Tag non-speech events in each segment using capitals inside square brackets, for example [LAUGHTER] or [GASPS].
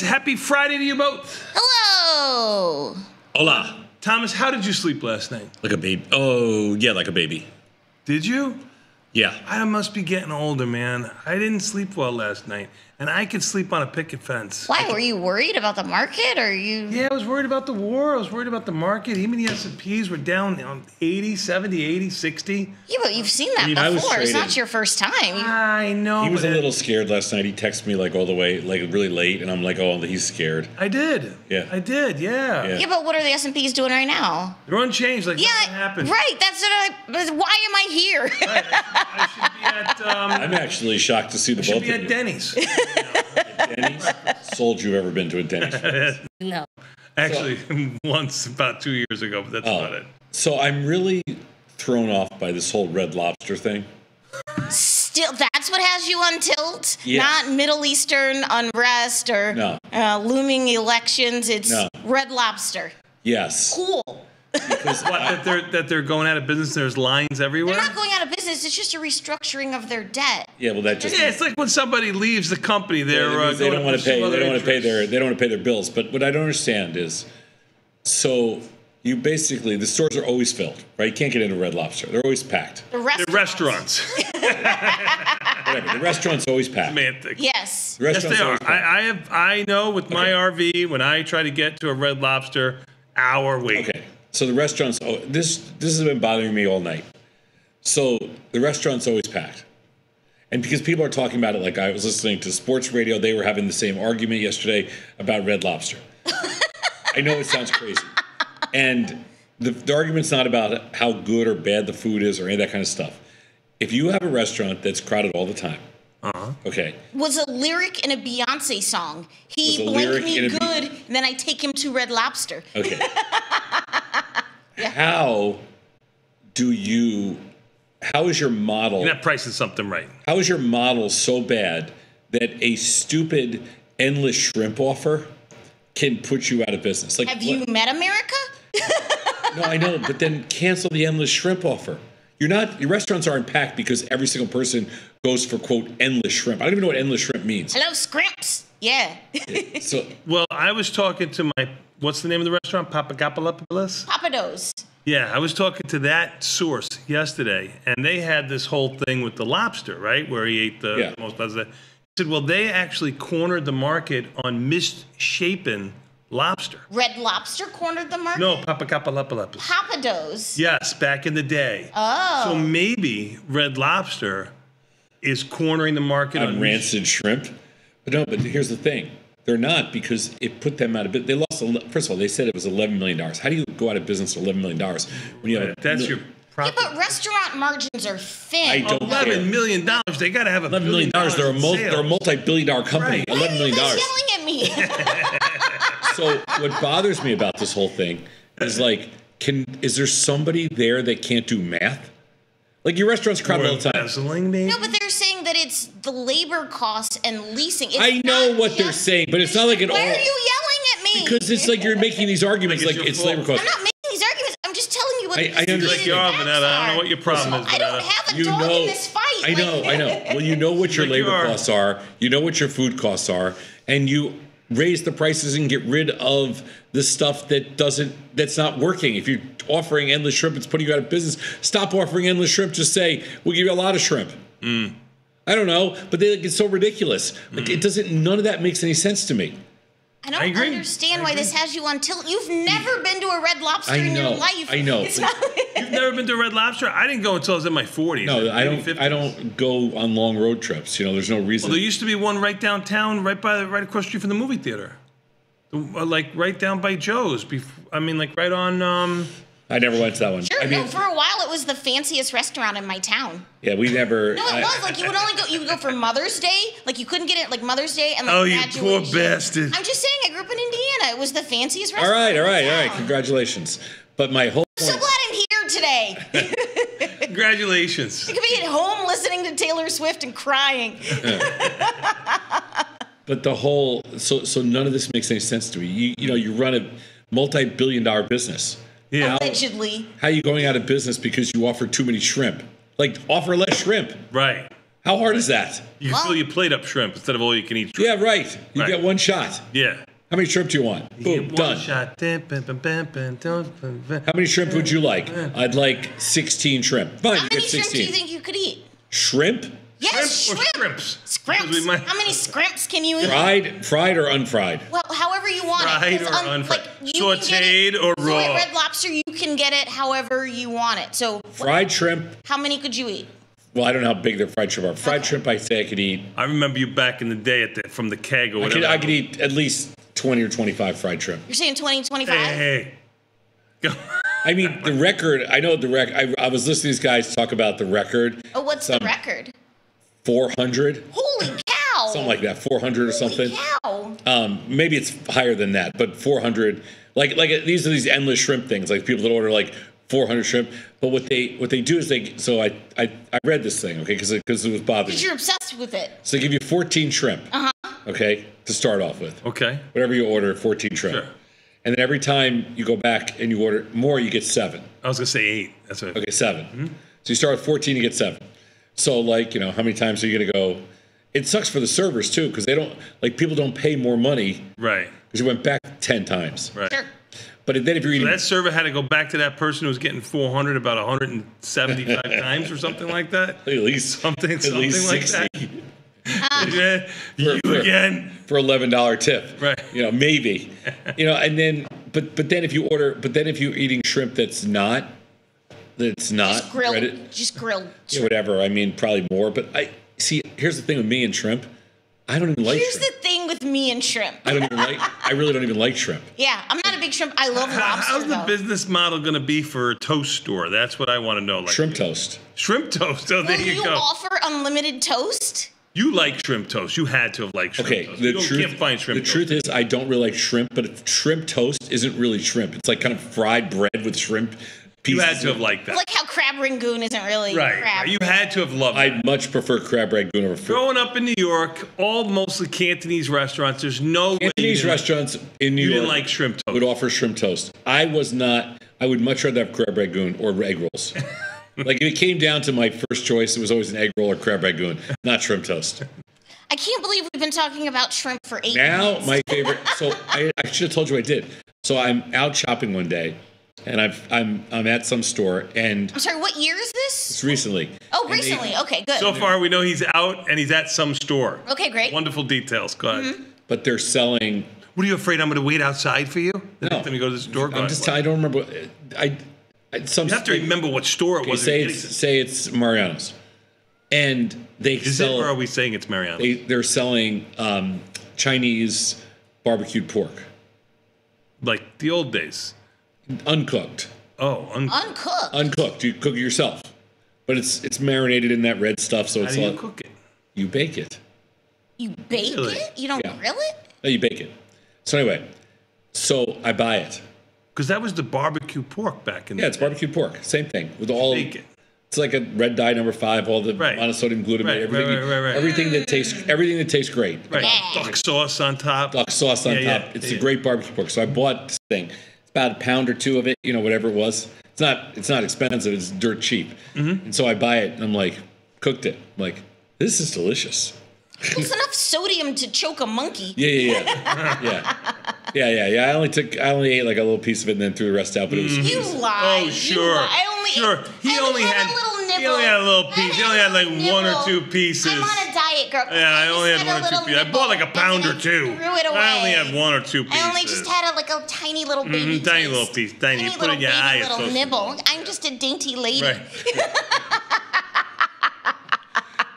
knuckleheads. Happy Friday to you both. Hello. Hola. Thomas, how did you sleep last night? Like a baby. Oh, yeah, like a baby. Did you? Yeah. I must be getting older, man. I didn't sleep well last night, and I could sleep on a picket fence. Why were you worried about the market, or you? Yeah, I was worried about the war. I was worried about the market. Even the S&Ps were down on 80, 70, 80, 60. Yeah, but you've seen that I mean, before. It's not your first time. I know. He was a little scared last night. He texted me like all the way, like really late, and I'm like, oh, he's scared. I did. Yeah. I did. Yeah. Yeah. yeah, but what are the S and P's doing right now? They're unchanged. Like Yeah, nothing happened. right. That's what I. that's- Why am I here? I should be at. Um, I'm actually shocked to see the should both be of at you. Denny's. [LAUGHS] Denny's? Sold you ever been to a Denny's? [LAUGHS] no. Actually, [LAUGHS] once about two years ago, but that's Oh. about it. So I'm really thrown off by this whole Red Lobster thing. Still, that's what has you on tilt. Yes. Not Middle Eastern unrest or No. uh, looming elections. It's No. Red Lobster. Yes. Cool. Because What, that they're that they're going out of business. There's lines everywhere. They're not going out of business. It's just a restructuring of their debt. yeah, well, that just Yeah, it's like when somebody leaves the company, they're That uh, they don't want to pay. They don't want to pay their. They don't want to pay their bills. But what I don't understand is, so you basically the stores are always filled, right? You can't get into Red Lobster. They're always packed. The rest. The restaurants. [LAUGHS] Whatever. The restaurant's always packed. Semantic. Yes. The Yes, restaurant's they are. I, I have. I know with my RV when I try to get to a Red Lobster, hour wait. Okay. So the restaurants. Oh, this this has been bothering me all night. So the restaurant's always packed, and because people are talking about it, like I was listening to sports radio, they were having the same argument yesterday about Red Lobster. [LAUGHS] I know it sounds crazy, and the, the argument's not about how good or bad the food is or any of that kind of stuff. If you have a restaurant that's crowded all the time, Uh-huh. okay, Was a lyric in a Beyonce song. He Was a blanked lyric me in a Be- good, and then I take him to Red Lobster. Okay. [LAUGHS] How do you? How is your model? You're not pricing something right. How is your model so bad that a stupid endless shrimp offer can put you out of business? Like, Have you met America? [LAUGHS] No, I know, but then cancel the endless shrimp offer. You're not. Your restaurants aren't packed because every single person goes for quote endless shrimp. I don't even know what endless shrimp means. Hello, Scrimps. Yeah. [LAUGHS] So Well, I was talking to my what's the name of the restaurant? Papagapalopoulos? Papados. Yeah, I was talking to that source yesterday, and they had this whole thing with the lobster, right? Where he ate the Yeah. most pleasant. He said, well, they actually cornered the market on misshapen lobster. Red Lobster cornered the market? No, Papagapalopoulos. Papados. Yes, back in the day. Oh. So maybe Red Lobster is cornering the market on on rancid shrimp. But no, but here's the thing. They're not because it put them out of business. They lost, ele- first of all, they said it was $11 million. How do you go out of business for $11 million when you have a- That's your Yeah, profit. but restaurant margins are thin. I don't care. Eleven million dollars. They got to have a $11 million. They're a, in mul- they're a multi-billion dollar company. Right. Why $11 are you million. yelling at me? [LAUGHS] So what bothers me about this whole thing is like, can is there somebody there that can't do math? Like your restaurant's crowded all the time. Embezzling, maybe. no, but they're saying that it's the labor costs and leasing. It's I know what they're saying, but it's not like an Why all are you yelling at me? because it's like you're making these arguments Like like it's it's, labor fault. costs. I'm not making these arguments. I'm just telling you what I- the I understand. Like you are, Vonetta. I don't know what your problem is. I don't Vonetta. have a you dog know, in this fight. I know, Like- I know. [LAUGHS] Well, you know what your Like labor are. costs are. You know what your food costs are, and you raise the prices and get rid of the stuff that doesn't that's not working. If you're offering endless shrimp, it's putting you out of business. Stop offering endless shrimp. Just say we'll give you a lot of shrimp. Mm. I don't know, but they like it's so ridiculous. Like it doesn't. None of that makes any sense to me. I don't I agree. understand I why agree. this has you on tilt. You've never been to a Red Lobster I in your life. I know, It's but- You've never been to a Red Lobster? I didn't go until I was in my 40s. No, I don't. 50s. I don't go on long road trips. You know, there's no reason. Well, there used to be one right downtown, right by, right across the street from the movie theater, uh, like right down by Joe's. Bef- I mean, like right on. Um, I never went to that one. sure, I mean, no, for a while it was the fanciest restaurant in my town. yeah, we never. No, it I- was like you would only go. You would go for Mother's Day. Like you couldn't get it like Mother's Day and like Oh, you poor bastard. I'm just saying. I grew up in Indiana. It was the fanciest All restaurant. right, all in right, town. right. Congratulations. But my whole I'm so point. glad I'm here today. [LAUGHS] congratulations. You could be at home listening to Taylor Swift and crying. [LAUGHS] But the whole. So so none of this makes any sense to me. You you know you run a multi-billion-dollar business. Yeah. Allegedly. How are you going out of business because you offer too many shrimp? Like offer less shrimp. Right. How hard is that? You can Well- fill your plate up shrimp instead of all you can eat shrimp. Yeah, right. You Right. get one shot. Yeah. How many shrimp do you want? Boom, One done. shot. Dun, bun, bun, bun, bun, dun, bun, bun. How many shrimp would you like? I'd like 16 shrimp. Fine, How you many get shrimp do you 16. think you could eat? Shrimp? Yes, Shrimp or shrimp. scrimps? Scrimps. Might- How many scrimps can you eat? Fried, fried or unfried? Well, however you want it. Fried or um, unfried? Like, you can get it- Sauteed or so at raw? Red Lobster, you can get it however you want it. So, wh- Fried shrimp. how many could you eat? Well, I don't know how big their fried shrimp are. Fried Okay. shrimp, I say I could eat. I remember you back in the day at the, from the keg or I could, I could eat at least 20 or 25 fried shrimp. You're saying 20, 25? Hey, hey. Go. I mean, the record, I know the record. I, I was listening to these guys talk about the record. Oh, what's Some- the record? 400, Holy cow! something like that, 400 or something. cow! Um, maybe it's higher than that, but 400. Like like these are these endless shrimp things. Like people that order like 400 shrimp. But what they what they do is they so I I, I read this thing okay because because it was bothering Because me. you're obsessed with it. So they give you 14 shrimp. Uh huh. Okay, to start off with. Okay. Whatever you order, 14 shrimp. Sure. And then every time you go back and you order more, you get seven. I was gonna say eight. That's what. Okay, 7 So you start with 14, you get seven. So like, you know, how many times are you gonna go? It sucks for the servers too, because they don't like people don't pay more money Right. because you went back 10 times. Right. Sure. But then if you're eating That server had to go back to that person who was getting 400 about 175 [LAUGHS] times or something like that. at least Something, at something least like 60 [LAUGHS] that. Yeah. You for- again. for eleven dollar tip. Right. You know, maybe. [LAUGHS] you know, and then but but then if you order but then if you're eating shrimp that's not that's not Just grilled. breaded, Just grilled. yeah, whatever. I mean, probably more. But I see. Here's the thing with me and shrimp. I don't even like shrimp. Here's shrimp. the thing with me and shrimp. I don't even like. I really don't even like shrimp. [LAUGHS] Yeah, I'm not a big shrimp. I love How- lobster How's the though. business model going to be for a toast store? That's what I want to know. Like Shrimp toast. Shrimp toast. Oh, there Will you, you go. offer unlimited toast? you like shrimp toast. You had to have liked shrimp Okay, toast. the you truth. can't find shrimp the toast. truth is, I don't really like shrimp. But shrimp toast isn't really shrimp. It's like kind of fried bread with shrimp you had to have liked that. Like how crab rangoon isn't really right, crab. right. You had to have loved it. I much prefer crab rangoon over fruit. Growing up in New York, all mostly Cantonese restaurants, there's no way Cantonese didn't- restaurants in New York. you York didn't like shrimp toast. would offer shrimp toast. I was not. I would much rather have crab rangoon or egg rolls. [LAUGHS] like if it came down to my first choice, it was always an egg roll or crab rangoon, not shrimp toast. I can't believe we've been talking about shrimp for eight Now minutes. my favorite. [LAUGHS] So I, I should have told you I did. So I'm out shopping one day, and I've, I'm I'm at some store, and I'm sorry, what year is this? it's recently. Oh, and they- recently. Okay, good. So far, we know he's out and he's at some store. okay, great. Wonderful details. Go ahead. Mm-hmm. but they're selling. What are you afraid I'm going to wait outside for you? The No. next time you go to the store, I'm ahead. just. I don't remember. I. I some You have to remember what store it Okay, was. say it's getting say it's Mariano's, and they Is sell. it, or are we saying it's Mariana? they they're selling um, Chinese barbecued pork, like the old days. Uncooked, Oh, un- Uncooked. uncooked. You cook it yourself, but it's it's marinated in that red stuff, so how it's do you all, cook it? you bake it. you bake Really? it? You don't Yeah. grill it? No, you bake it. So anyway, so I buy it. Because that was the barbecue pork back in Yeah, the it's day. barbecued pork. Same thing with all. Bake it. It's like a red dye number five, all the Right. monosodium glutamate, Right, right, everything, right, right, right. everything that tastes, everything that tastes great. Right. Yeah. Duck sauce on top. duck sauce on Yeah, yeah, top. it's yeah. a great barbecue pork. So I bought this thing. About a pound or two of it, you know, whatever it was. It's not it's not expensive. It's dirt cheap. Mm-hmm. And so I buy it and I'm like, cooked it. I'm like, this is delicious. It's enough sodium to choke a monkey. Yeah, yeah, yeah, [LAUGHS] yeah, yeah, yeah, yeah. I only took I only ate like a little piece of it and then threw the rest out. But it was, You lie. Oh, You sure. lie. I only Sure. He I only had- a little nibble. he only had a little piece. He only had, like, a one or two pieces. I'm on a diet, girl. Yeah, I just only had a one or two little pieces. I bought like a pound or two. Threw it away. I only had one or two pieces. I only just had a like a tiny little baby. Mhm, tiny taste. little piece, tiny. You put it little in your baby eye, Little so nibble. I'm just a dainty lady. Right. [LAUGHS]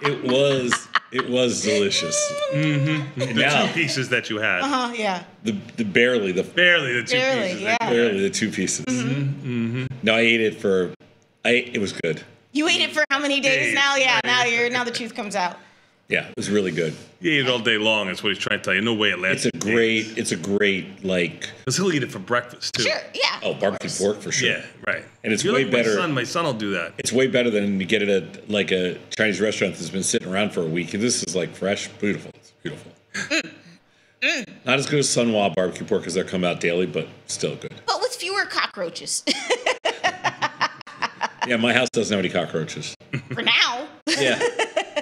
it was it was delicious. Mm-hmm. The now two pieces that you had. Oh yeah. the the barely the Barely the two Barely, pieces. yeah. barely the two pieces. Mm-hmm. No, I ate it for. I it was good. You ate it for how many days Days, now? Yeah. Now you're now the truth comes out. Yeah, it was really good. You ate it all day long. That's what he's trying to tell you. No way it lasts. It's a great. It's a great like. Because he'll eat it for breakfast too. Sure. Yeah. Oh, barbecue pork for sure. Yeah, right. And it's You're way like better- My son, my son will do that. It's way better than you get it at like a Chinese restaurant that's been sitting around for a week. This is like fresh, beautiful. It's beautiful. Mm, mm. Not as good as Sun Wah barbecue pork because they come out daily, but still good. But with fewer cockroaches? [LAUGHS] Yeah, my house doesn't have any cockroaches. For now. Yeah.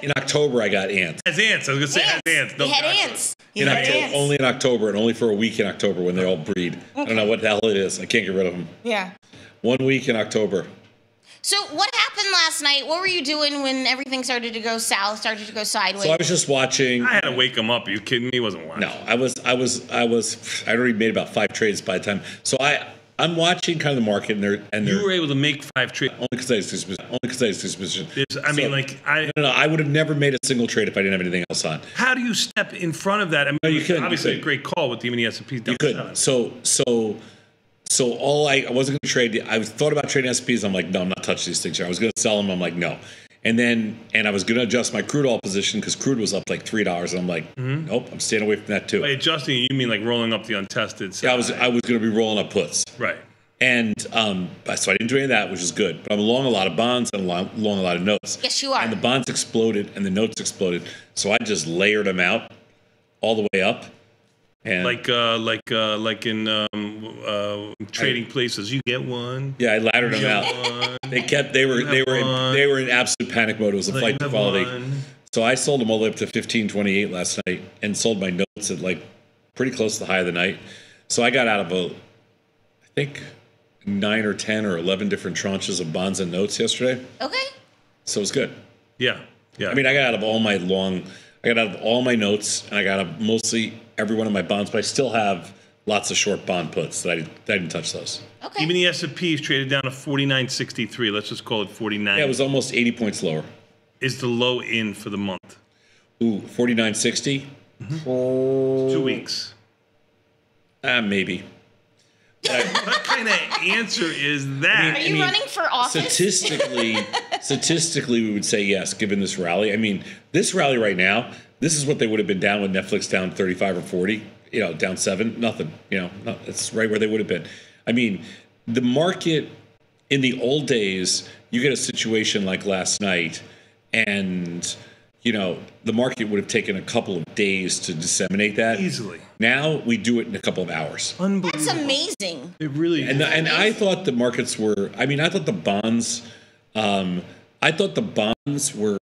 In October, I got ants. Has ants. I was gonna say has ants. No you had cockroach. ants. You In had October, ants. only in October, and only for a week in October when they all breed. I don't know what the hell it is. I can't get rid of them. Yeah. One week in October. So what happened last night? What were you doing when everything started to go south, started to go sideways? So I was just watching. I had to wake him up. Are you kidding me? He wasn't watching. No, I was, I was, I was. I'd already made about five trades by the time. So I, I'm watching kind of the market, and they're and they're You were able to make five trades. only because I position. Only because I had this position. I mean, So- like, I. No, no, I would have never made a single trade if I didn't have anything else on. How do you step in front of that? I mean, No, you couldn't, you obviously a couldn't. great call with even the S and P down You could. So so so all I, I wasn't going to trade. I thought about trading SPs. I'm like, no, I'm not touching these things here. I was going to sell them. I'm like, no. And then and I was going to adjust my crude oil position because crude was up like three dollars, and I'm like, Mm-hmm. nope, I'm staying away from that too. By adjusting, you mean like rolling up the untested? Yeah, I was. I was going to be rolling up puts. right. And um, so I didn't do any of that, which is good. But I'm long a lot of bonds and long, long a lot of notes. Yes, you are. And the bonds exploded and the notes exploded. So I just layered them out all the way up. And Like, uh, like, uh, like in um, uh, trading places, you get one. yeah, I laddered them out. one. They kept they were they were in, they were in absolute panic mode. It was a flight to quality. one. So I sold them all the way up to 1528 last night and sold my notes at like pretty close to the high of the night. So I got out of a I think nine or ten or eleven different tranches of bonds and notes yesterday. okay. So it was good. Yeah, yeah. I mean, I got out of all my long, I got out of all my notes, and I got out of mostly every one of my bonds, but I still have lots of short bond puts that I, that I didn't touch those. Okay. even the S and P is traded down to forty nine sixty three. Let's just call it forty nine. Yeah, it was almost 80 points lower. is the low in for the month. Ooh, 49.60? Two weeks. Ah, maybe. [LAUGHS] What kind of answer is that? Are you I mean, running for office? Statistically, [LAUGHS] statistically, we would say yes, given this rally. I mean, this rally right now, this is what they would have been down with Netflix down 35 or 40, you know, down seven, nothing, you know, no, it's right where they would have been. I mean, the market in the old days, you get a situation like last night, and, you know, the market would have taken a couple of days to disseminate that. Easily. Now we do it in a couple of hours. Unbelievable. That's amazing. It really And is. and I thought the markets were. I mean, I thought the bonds. Um, I thought the bonds were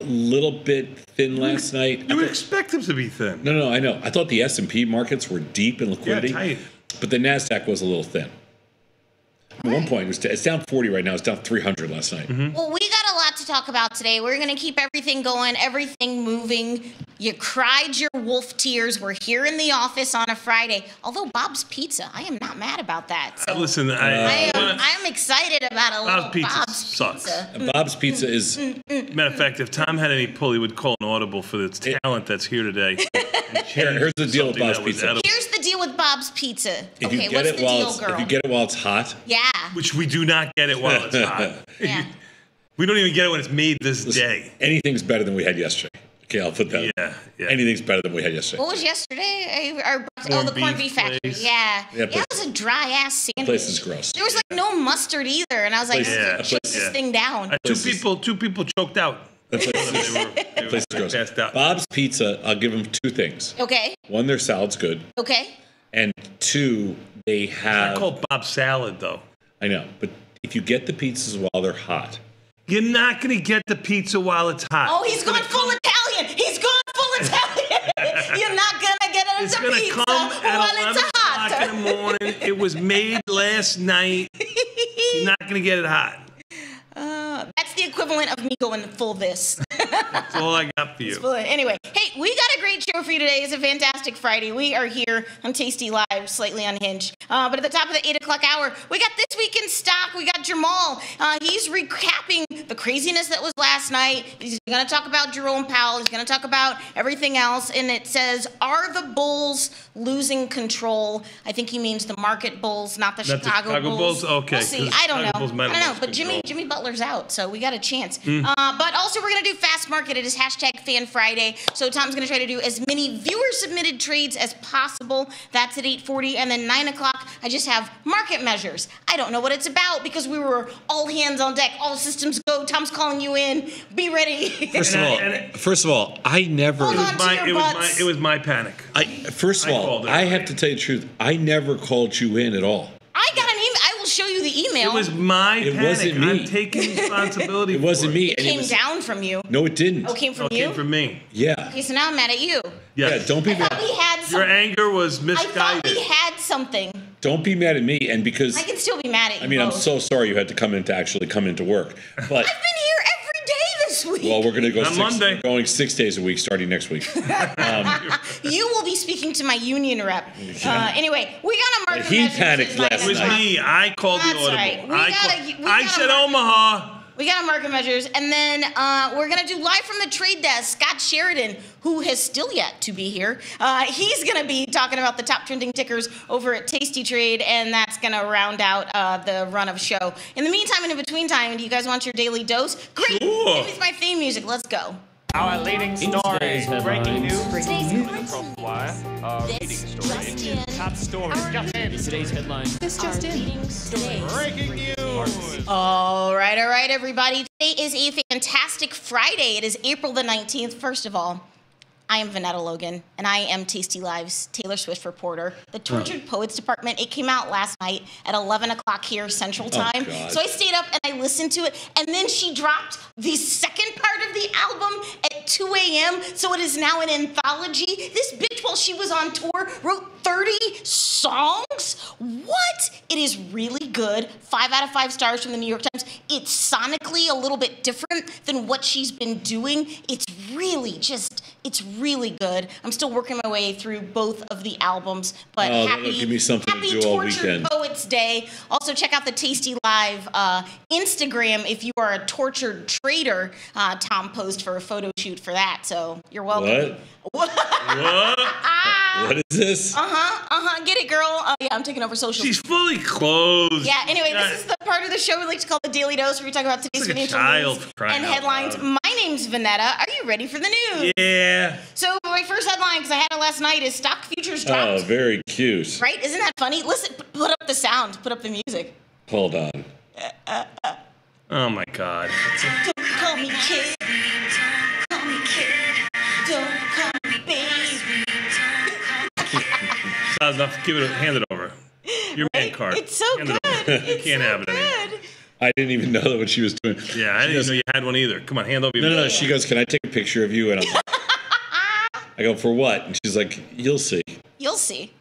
a little bit thin last night. I you would thought- expect them to be thin. no, no, I know. I thought the S and P markets were deep in liquidity, tight. but the Nasdaq was a little thin. At one point, it was, it's down 40 right now. It's down 300 last night. Mm-hmm. Well, we got a lot to talk about today. We're going to keep everything going, everything moving. You cried your wolf tears. We're here in the office on a Friday. Although Bob's Pizza, I am not mad about that. So Listen, I uh, I, am, I'm excited about a little Bob's Pizza Bob's sucks. Pizza. Bob's Pizza mm, is. Mm, mm, matter of fact, if Tom had any pull, he would call an audible for its talent that's here today. [LAUGHS] Here- here's the deal with Bob's Pizza. edible, Here's the deal with Bob's Pizza. If okay, you get what's it the while deal, girl? if you get it while it's hot, yeah. which we do not get it while it's hot. [LAUGHS] Yeah. We don't even get it when it's made this day. anything's better than we had yesterday. Okay, I'll put that. Yeah, yeah. Anything's better than we had yesterday. What was yesterday? Uh, Our, oh, the corned beef beef factory. place. Yeah. Yeah, Yeah, place- it was a dry ass sandwich. place is gross. There was like no mustard either, and I was like, Place- Yeah, shut place- this thing down. Uh, two people, two people choked out. That place [LAUGHS] They were, they were place is gross. passed out. Bob's Pizza, I'll give them two things. Okay. One, their salad's good, Okay. and two, they I have. called Bob's salad though. I know, but if you get the pizzas while they're hot, You're not gonna get the pizza while it's hot. Oh, he's gone full Italian. He's gone full Italian. [LAUGHS] You're not gonna get it It's gonna pizza come at while 11 it's hot. in the morning. It was made last night. You're not gonna get it hot. Uh, that's the equivalent of me going full this. That's all I got for [LAUGHS] you. Anyway, hey, we got a great show for you today. It's a fantastic Friday. We are here on Tasty Live, slightly unhinged. Uh, but at the top of the 8 o'clock hour, we got This Week in Stock. We got Jamal. Uh, he's recapping the craziness that was last night. He's going to talk about Jerome Powell. He's going to talk about everything else. And it says, Are the Bulls losing control? I think he means the market Bulls, not the Not the Chicago, Chicago Bulls? Okay, We'll see. I don't Chicago know. I don't know. But Jimmy. Jimmy Butler's out, so we got a chance. Mm. Uh, but also, we're going to do Fast Market. It is hashtag Fan Friday. So Tom's going to try to do as many viewer submitted trades as possible. That's at 8:40, and then 9 o'clock. I just have market measures. I don't know what it's about because we were all hands on deck, all systems go. Tom's calling you in. Be ready. first of And I- all, and it- first of all, I never. Hold on. My, your it was my butts. it was my panic. I first of I all. I have to tell you the truth. I never called you in at all. I email. It was my It panic. wasn't me. I'm taking responsibility. It wasn't me. it and came was- down from you. No, it didn't. Oh, it came from No, it you. came from me. Yeah. Okay, so now I'm mad at you. Yes. Yeah. Don't be I thought mad. we had Your anger was misguided. I thought misguided. we had something. Don't be mad at me. And because I can still be mad at you. I mean, I'm so sorry you had to come in to actually come into work. But I've been here every day this week. well, we're going to go On six, Monday. we're going six days a week starting next week. [LAUGHS] you will be speaking to my union rep. Uh, anyway, we got a marker He panicked at nine last It was night. me. I called That's the audible. right. We I, gotta- called- we I gotta said mark- Omaha. We got our market measures, and then uh, we're gonna do live from the trade desk. Scott Sheridan, who has still yet to be here, uh, he's gonna be talking about the top trending tickers over at Tasty Trade, and that's gonna round out uh, the run of show. In the meantime, and in between time, do you guys want your daily dose? Great. Sure. Is my theme music. Let's go. Our leading story, today's breaking news, Today's news from the wire. Our leading story, top story, just in. Today's headline. Our leading stories. Breaking news. All right, all right, everybody. Today is a fantastic Friday. It is April the 19th. First of all, I am Vonetta Logan, and I am Tasty Live's Taylor Swift reporter. The Tortured Poets Department, it came out last night at 11 o'clock here Central oh, Time. God. so I stayed up and I listened to it, and then she dropped the second part of the album at 2 a.m., so it is now an anthology. This bitch, while she was on tour, wrote 30 songs? What? It is really good. Five out of five stars from the New York Times. It's sonically a little bit different than what she's been doing. It's really just, it's really good. I'm still working my way through both of the albums, but Oh, happy, give me something to do all Tortured weekend. Poets Day. Also, check out the Tasty Live uh, Instagram if you are a tortured trader. Uh, Tom posed for a photo shoot for that, so you're welcome. What? [LAUGHS] What? What is this? Uh huh. Uh huh. Get it, girl. Uh, yeah, I'm taking over social. She's fully clothed. yeah. Anyway, God. this is the part of the show we like to call the Daily Dose, where we talk about today's like financial child news crying and out headlines. loud. My name's Vonetta. Are you ready for the news? Yeah. So my first headline, because I had it last night, is stock futures dropped. Oh, dropped. very cute. Right? Isn't that funny? Listen, put up the sound. Put up the music. Hold on. Oh my God. Don't call me kid. Don't call me kid. Don't Not enough. Give it. Hand it over. Your man card. It's so Hand good. it over. [LAUGHS] you can't so have it anymore. good. I didn't even know that what she was doing. Yeah, I She didn't goes, know you had one either. Come on, hand over your. No, no, no. She goes, "Can I take a picture of you?" And I'm like, [LAUGHS] I go, "For what?" And she's like, "You'll see." You'll see.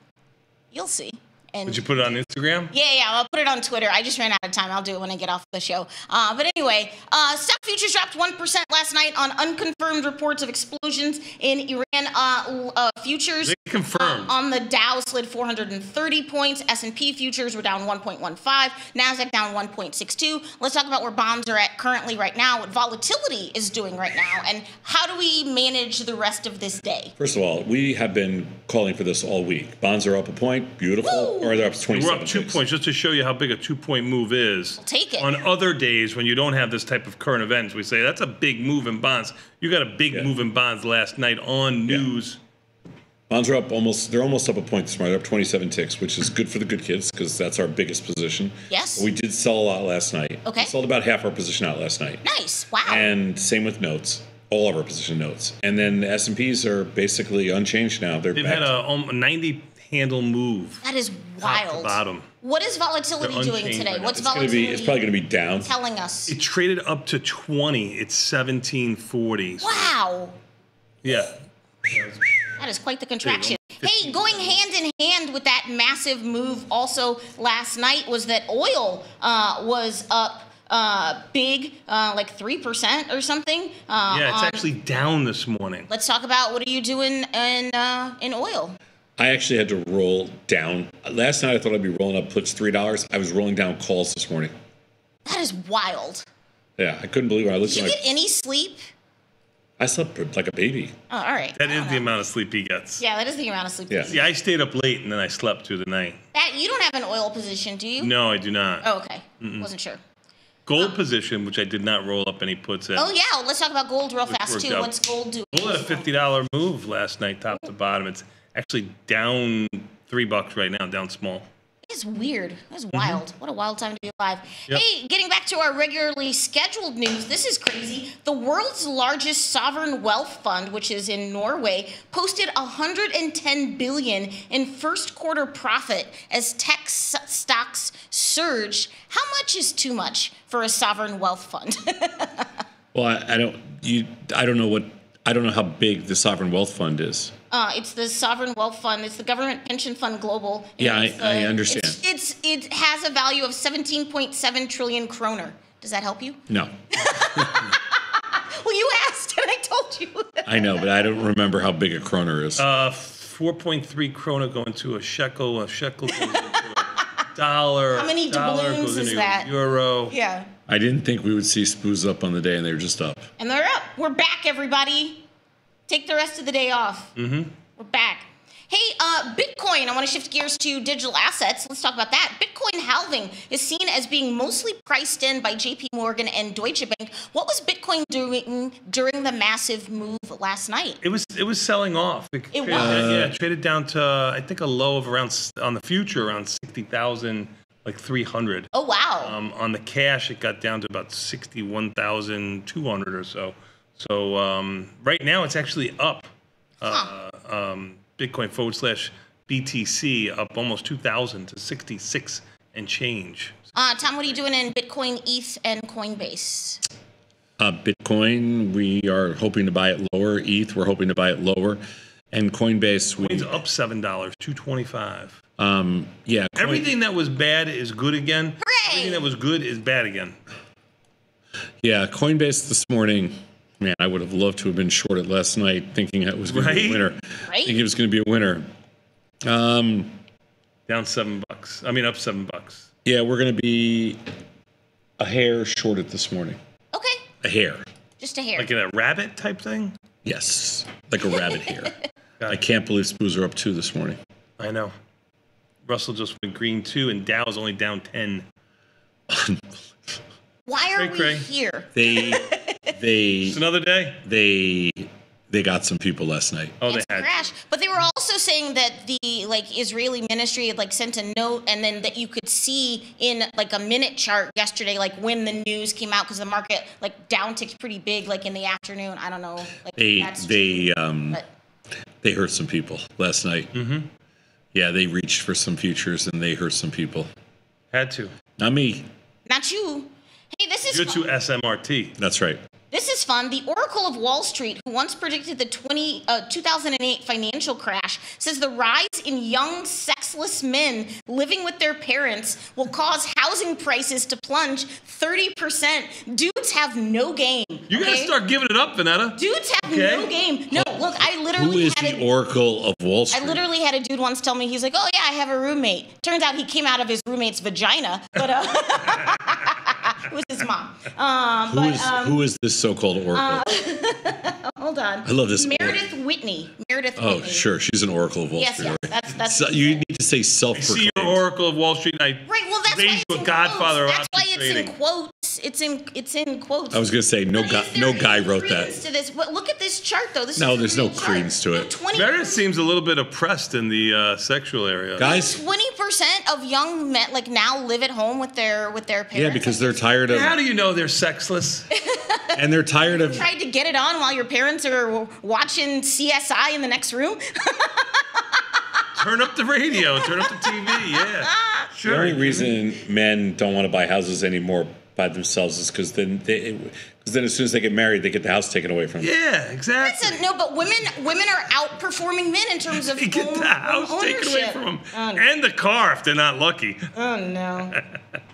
You'll see. And Did you put it on Instagram? Yeah, yeah, I'll put it on Twitter. I just ran out of time. I'll do it when I get off the show. Uh, but anyway, uh, stock futures dropped 1% last night on unconfirmed reports of explosions in Iran uh, uh, futures. They confirmed. Uh, on the Dow slid 430 points. S&P futures were down 1.15. Nasdaq down 1.62. Let's talk about where bonds are at currently right now, what volatility is doing right now, and how do we manage the rest of this day? First of all, we have been calling for this all week. Bonds are up a point, beautiful, Woo! Or they're up to We're up two ticks. points just to show you how big a two point move is. take it. On other days when you don't have this type of current events, we say that's a big move in bonds. You got a big Yeah. move in bonds last night on news. Bonds are up almost. They're almost up a point this morning. They're up 27 ticks, which is good for the good kids because that's our biggest position. Yes. We did sell a lot last night. Okay. We sold about half our position out last night. Nice. Wow. And same with notes. All of our position notes. And then the S&Ps are basically unchanged now. They're They've back had a, um, a 90 handle move. that is Top to wild. bottom. What is volatility They're doing unchanged today? right now. What's it's going to volatility be. It's probably going to be down. telling us? It traded up to 20. It's 1740. Wow. Yeah. That is quite the contraction. Hey, going hand in hand with that massive move also last night was that oil uh, was up uh, big, uh, like 3% or something. Uh, Yeah, it's on- actually down this morning. Let's talk about what are you doing in, uh, in oil? I actually had to roll down. Last night I thought I'd be rolling up puts three dollars. I was rolling down calls this morning. That is wild. Yeah, I couldn't believe it. I looked Did at you my. get any sleep? I slept like a baby. Oh, all right. That I is the know. amount of sleep he gets. Yeah, that is the amount of sleep. Yeah. Yeah, I stayed up late and then I slept through the night. That you don't have an oil position, do you? No, I do not. Oh, okay. Wasn't sure. Gold um, position, which I did not roll up any puts in. Oh yeah, well, let's talk about gold real fast too. out. What's gold doing? Gold had a fifty dollar move last night, top to bottom. It's actually down three bucks right now, down small. It's weird. That's wild. What a wild time to be alive. Mm-hmm. Yep. Hey, getting back to our regularly scheduled news, this is crazy. The world's largest sovereign wealth fund, which is in Norway, posted 110 billion in first quarter profit as tech s- stocks surged. How much is too much for a sovereign wealth fund? [LAUGHS] Well, I, I don't you I don't know what I don't know how big the sovereign wealth fund is. Uh, it's the sovereign wealth fund. It's the government pension fund global. and Yeah, I- it's, I understand. It's, it's it has a value of 17.7 trillion kroner. Does that help you? No, [LAUGHS] [LAUGHS] Well, you asked, and I told you. [LAUGHS] I know, but I don't remember how big a kroner is. Uh, 4.3 krona going to a shekel. A shekel goes into a dollar. How many dollar doubloons is that? Euro. yeah, I didn't think we would see spoos up on the day, and they were just up. and they're up. We're back, everybody. Take the rest of the day off. Mm-hmm. We're back. Hey, uh, Bitcoin. I want to shift gears to digital assets. Let's talk about that. Bitcoin halving is seen as being mostly priced in by J.P. Morgan and Deutsche Bank. What was Bitcoin doing during the massive move last night? It was it was selling off. It, traded, was? yeah, traded down to I think a low of around on the future around sixty thousand, like three hundred. Oh wow! Um, on the cash, it got down to about sixty-one thousand two hundred or so. So um, right now, it's actually up. Uh, um, Bitcoin forward slash BTC up almost two thousand to sixty-six and change. Uh, Tom, what are you doing in Bitcoin, ETH, and Coinbase? Uh, Bitcoin, we are hoping to buy it lower. ETH, we're hoping to buy it lower. And Coinbase, we It's up seven dollars, two twenty-five. um yeah, Coin- Everything that was bad is good again. Hooray! Everything that was good is bad again. yeah, Coinbase this morning. Man, I would have loved to have been short it last night, thinking it was going to be a winner. Right? Thinking it was going to be a winner. Um, Down seven bucks. I mean, up seven bucks. yeah, we're going to be a hair shorted this morning. Okay, A hair. just a hair. Like in a rabbit type thing. Yes, like a rabbit hair. [LAUGHS] I can't believe spoos are up two this morning. I know. Russell just went green two, and Dow's only down ten. Why are Cray, we cray. here? They, [LAUGHS] they, It's another day. they, they got some people last night. Oh, they It's had. crash. But they were also saying that the like Israeli ministry had like sent a note, and then that you could see in like a minute chart yesterday, like when the news came out, because the market like downticked pretty big, like in the afternoon. I don't know. Like They, that's they, um, but they hurt some people last night. Mm-hmm. Yeah, they reached for some futures and they hurt some people. Had to. Not me. not you. Hey, this is You're fun. to SMRT. That's right. This is fun. The Oracle of Wall Street, who once predicted the 20, uh, 2008 financial crash, says the rise in young, sexless men living with their parents will cause housing prices to plunge 30%. Dudes have no game. You gotta start giving it up, Vonetta. Dudes have Okay. no game. No, look, I literally is had the a, Oracle of Wall Street? I literally had a dude once tell me he's like, "Oh yeah, I have a roommate." Turns out he came out of his roommate's vagina, but uh, [LAUGHS] it was his mom. Um, Who but is um, who is this so-called Oracle? [LAUGHS] hold on. I love this Meredith Whitney. Meredith Whitney. oh, Whitney. sure, she's an Oracle of Wall Yes, Street. yes, right? that's that's So you need to say See self-proclaimed. your Oracle of Wall Street. I right. Well, that's why it's in a Godfather quotes. of That's why it's in quotes. It's in it's in quotes. I was gonna say no But guy, is there no guy any wrote credence that. To this, but look at this chart though. This No, is a there's no real chart. credence to it. Twenty Meredith seems a little bit oppressed in the uh, sexual area. Guys, Twenty percent of young men like now live at home with their with their parents. yeah, because they're tired of How do you know they're sexless? [LAUGHS] and they're tired of tried to get it on while your parents are watching CSI in the next room. [LAUGHS] turn up the radio. Turn up the TV. Yeah. [LAUGHS] Sure. The only reason men don't want to buy houses anymore by themselves is because then they, because then as soon as they get married, they get the house taken away from them. Yeah, exactly. Listen, no, but women women are outperforming men in terms of You get home, the house home taken away from them, Oh, no. and the car if they're not lucky. Oh no.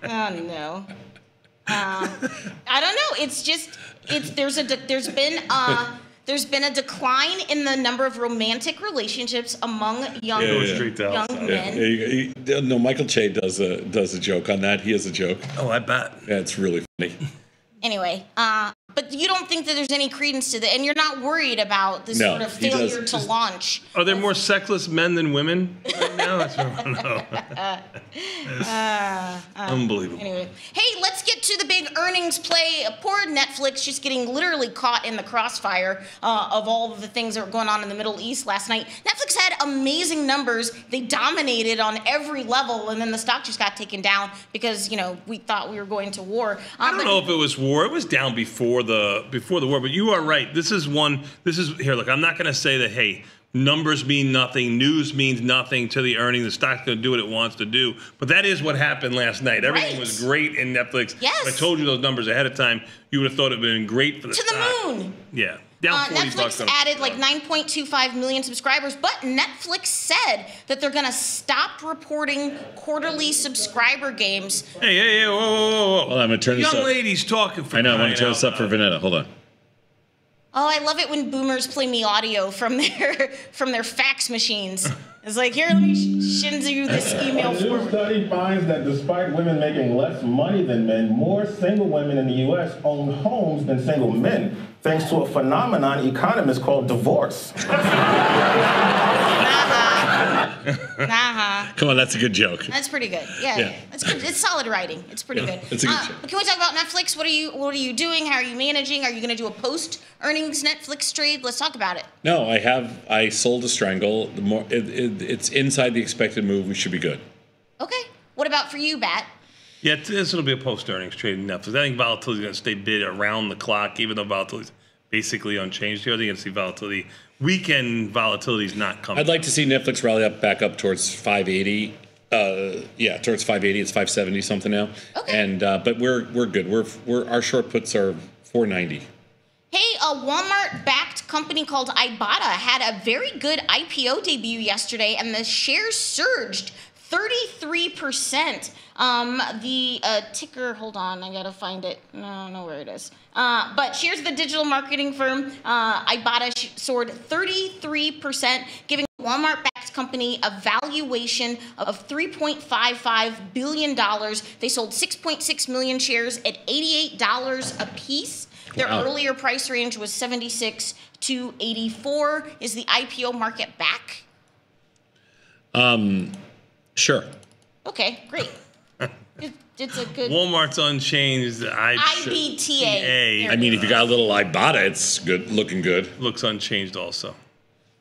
Oh no. Um, I don't know. It's just it's there's a there's been uh there's been a decline in the number of romantic relationships among young Yeah, yeah. Straight to young outside. Yeah, men. you- you- no, Michael Che does a does a joke on that. He has a joke. Oh, I bet. Yeah, it's really funny. Anyway, uh, but you don't think that there's any credence to that, and you're not worried about this No, sort of he does- failure to launch. Are there more sexless men than women right now? That's what I want to know. [LAUGHS] Unbelievable. Anyway, hey, let's get to the big earnings play. Poor Netflix just getting literally caught in the crossfire uh, of all of the things that were going on in the Middle East last night. Netflix had amazing numbers. They dominated on every level, and then the stock just got taken down because you know we thought we were going to war. Uh, I don't know if it was war. It was down before the before the war. But you are right. This is one. This is here. Look, I'm not going to say that. Hey, numbers mean nothing. News means nothing to the earning. The stock's going to do what it wants to do. But that is what happened last night. Everything Right. was great in Netflix. Yes. If I told you those numbers ahead of time, you would have thought it'd been great for the to the moon. Yeah, down Uh, 40 bucks. Netflix on a- added like 9.25 million subscribers, but Netflix said that they're going to stop reporting quarterly subscriber games. Hey, hey, hey, whoa, whoa, whoa, whoa! Hold I'm gonna turn this Young up. ladies talking. For I know. I want crying to turn this up for loud. Vonetta. Hold on. Oh, I love it when boomers play me audio from [LAUGHS] their from their fax machines. It's like here, let me sh- shinz you this email for A new study finds that despite women making less money than men, more single women in the U.S. own homes than single men, thanks to a phenomenon economists call divorce. Uh-huh. Come on, that's a good joke. That's pretty good. Yeah, Yeah. that's good. It's solid writing. It's pretty good. it's a good Uh, show. but can we talk about Netflix? What are you What are you doing? How are you managing? Are you going to do a post earnings Netflix trade? Let's talk about it. No, I have. I sold a strangle. The more it, it, it's inside the expected move, we should be good. Okay. What about for you, Bat? Yeah, this will be a post earnings trade in Netflix. I think volatility is going to stay bid around the clock, even though volatility is basically unchanged here. I think you're going to see volatility. Weekend volatility is not coming. I'd like to see Netflix rally up back up towards 580. Uh, yeah, towards 580. It's 570 something now. Okay. And uh, but we're we're good. We're we're our short puts are 490. Hey, a Walmart-backed company called Ibotta had a very good IPO debut yesterday, and the shares surged 33%. Um, the uh, ticker, hold on, I gotta find it. No, I don't know where it is. Uh, but shares of the digital marketing firm uh, Ibotta soared 33%, giving Walmart-backed company a valuation of $3.55 billion. They sold 6.6 million shares at $88 a piece. Their Wow. earlier price range was 76 to 84. Is the IPO market back? Sure. Okay, great. It- it's a good Walmart's unchanged. I, IBTA. I mean, if you got a little Ibotta, it's good, looking good. looks unchanged also.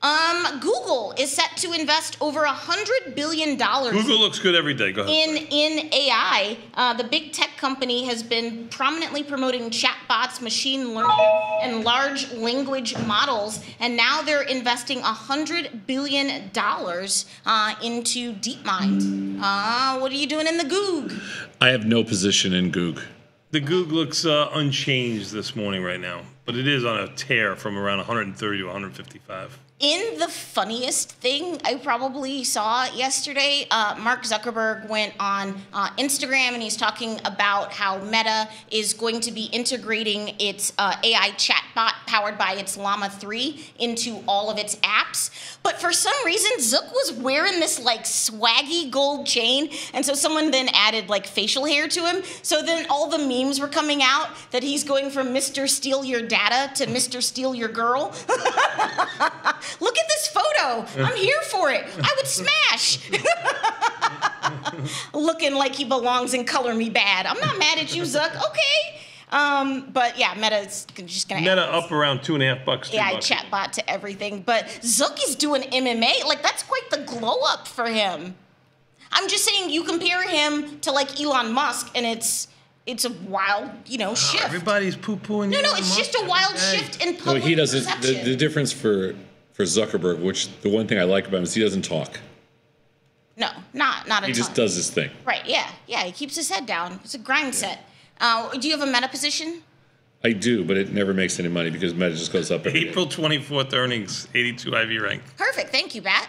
Um, Google is set to invest over a hundred billion dollars Google looks good every day. Go ahead. in in AI. Uh, the big tech company has been prominently promoting chatbots, machine learning, and large language models, and now they're investing a hundred billion dollars uh, into DeepMind. Uh, what are you doing in the Goog? I have no position in Goog. the Goog looks uh, unchanged this morning right now, but it is on a tear from around 130 to 155. In the funniest thing I probably saw yesterday, uh, Mark Zuckerberg went on uh, Instagram and he's talking about how Meta is going to be integrating its uh, AI chatbot powered by its Llama 3 into all of its apps. But for some reason, Zuck was wearing this like swaggy gold chain, and so someone then added like facial hair to him. So then all the memes were coming out that he's going from Mr. Steal Your Data to Mr. Steal Your Girl. [LAUGHS] Look at this photo. I'm here for it. I would smash. [LAUGHS] Looking like he belongs in Color Me Badd. I'm not mad at you, Zuck. Okay. Um, but yeah, Meta's just gonna Meta add this up around two and a half bucks. Yeah, AI bucks. chatbot to everything. But Zuck is doing MMA. Like that's quite the glow up for him. I'm just saying you compare him to like Elon Musk, and it's it's a wild, you know, shift. Everybody's poo pooing. no, no, it's just a wild shift in No, public he doesn't. The, the difference for for Zuckerberg, which the one thing I like about him is he doesn't talk. no, not not a He ton. just does his thing. Right? Yeah, yeah. He keeps his head down. It's a grind set. Uh, do you have a meta position? I do, but it never makes any money because Meta just goes up every day. April 24th earnings, 82 IV rank. Perfect. Thank you, Bat.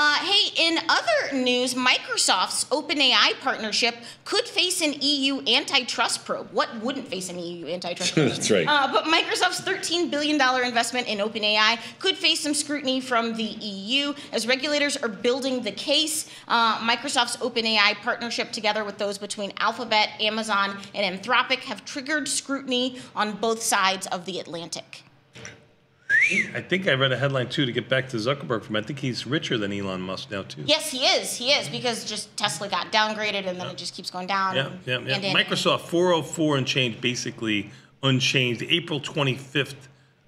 Uh, hey, in other news, Microsoft's OpenAI partnership could face an EU antitrust probe. What wouldn't face an EU antitrust [LAUGHS] probe? That's right. Uh, but Microsoft's $13 billion investment in OpenAI could face some scrutiny from the EU as regulators are building the case. Uh, Microsoft's OpenAI partnership, together with those between Alphabet, Amazon, and Anthropic, have triggered scrutiny on both sides of the Atlantic. I think I read a headline too to get back to Zuckerberg from. I think he's richer than Elon Musk now too. Yes, he is. He is because just Tesla got downgraded and then it just keeps going down. Yeah, yeah, yeah. And then- Microsoft 404 and change, basically unchanged. April 25th,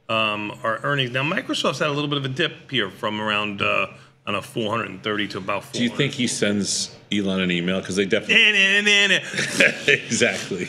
um, our earnings. Now Microsoft's had a little bit of a dip here from around uh, I don't know 430 to about 400. Do you think he sends Elon an email? Because they definitely [LAUGHS] exactly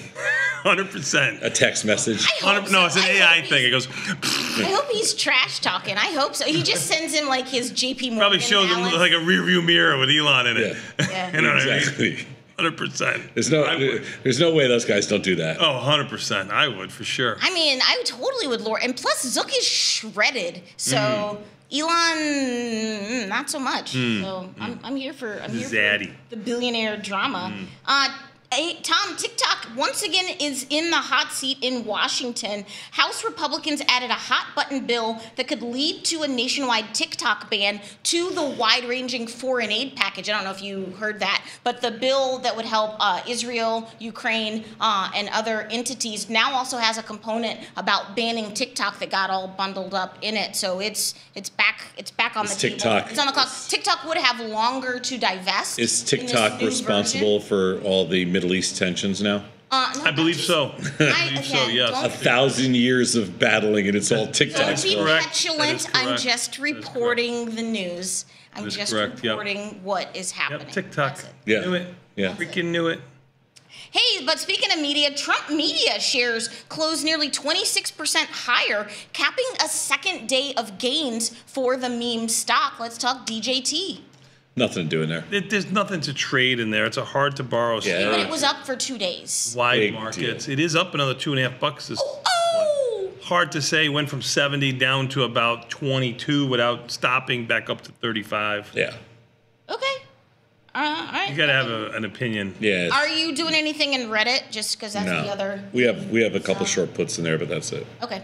Hundred percent. a text message. I hope No, it's an. I AI thing. It goes I hope he's trash talking. I hope so. He just sends him like his JP Morgan. probably shows him like a rear view mirror with Elon in it. Yeah. [LAUGHS] you know what I mean? Exactly. Hundred percent. There's no, I there's no way those guys don't do that. Oh, 100 percent. I would for sure. I mean, I totally would lure. And plus, Zuck is shredded. So Mm-hmm. Elon, mm, not so much. So I'm, I'm here for I'm here Mm. Zaddy. Mm. for the billionaire drama. Uh, hey, Tom, TikTok once again is in the hot seat in Washington. House Republicans added a hot button bill that could lead to a nationwide TikTok ban to the wide ranging foreign aid package. I don't know if you heard that, but the bill that would help uh, Israel, Ukraine, uh, and other entities now also has a component about banning TikTok that got all bundled up in it. So it's it's back it's back on Is the table. TikTok- It's on the clock. TikTok would have longer to divest. Is TikTok responsible for all the Middle East tensions now? Uh, no, I believe just- so. [LAUGHS] I, I believe so. Yes. A thousand years of battling, and it's all Don't be fault. correct. That petulant. I'm just That is correct. reporting the news. I'm just correct, yep. reporting what is happening. Yep. TikTok. That's it. Yeah. Knew it. Yeah. Freaking knew it. Hey, but speaking of media, Trump media shares closed nearly 26% higher, capping a second day of gains for the meme stock. Let's talk DJT. Nothing to do in there. It- There's nothing to trade in there. It's a hard to borrow. Yeah. But it was up for two days. Wide Big markets. It is up another two and a half bucks. This Oh! hard to say. Went from 70 down to about 22 without stopping back up to 35. Yeah. Okay. Uh, all right. You gotta have a, an opinion. Yeah. it's- Are you doing anything in Reddit? Just because that's no. the other. We have we have a couple short puts in there, but that's it. Okay.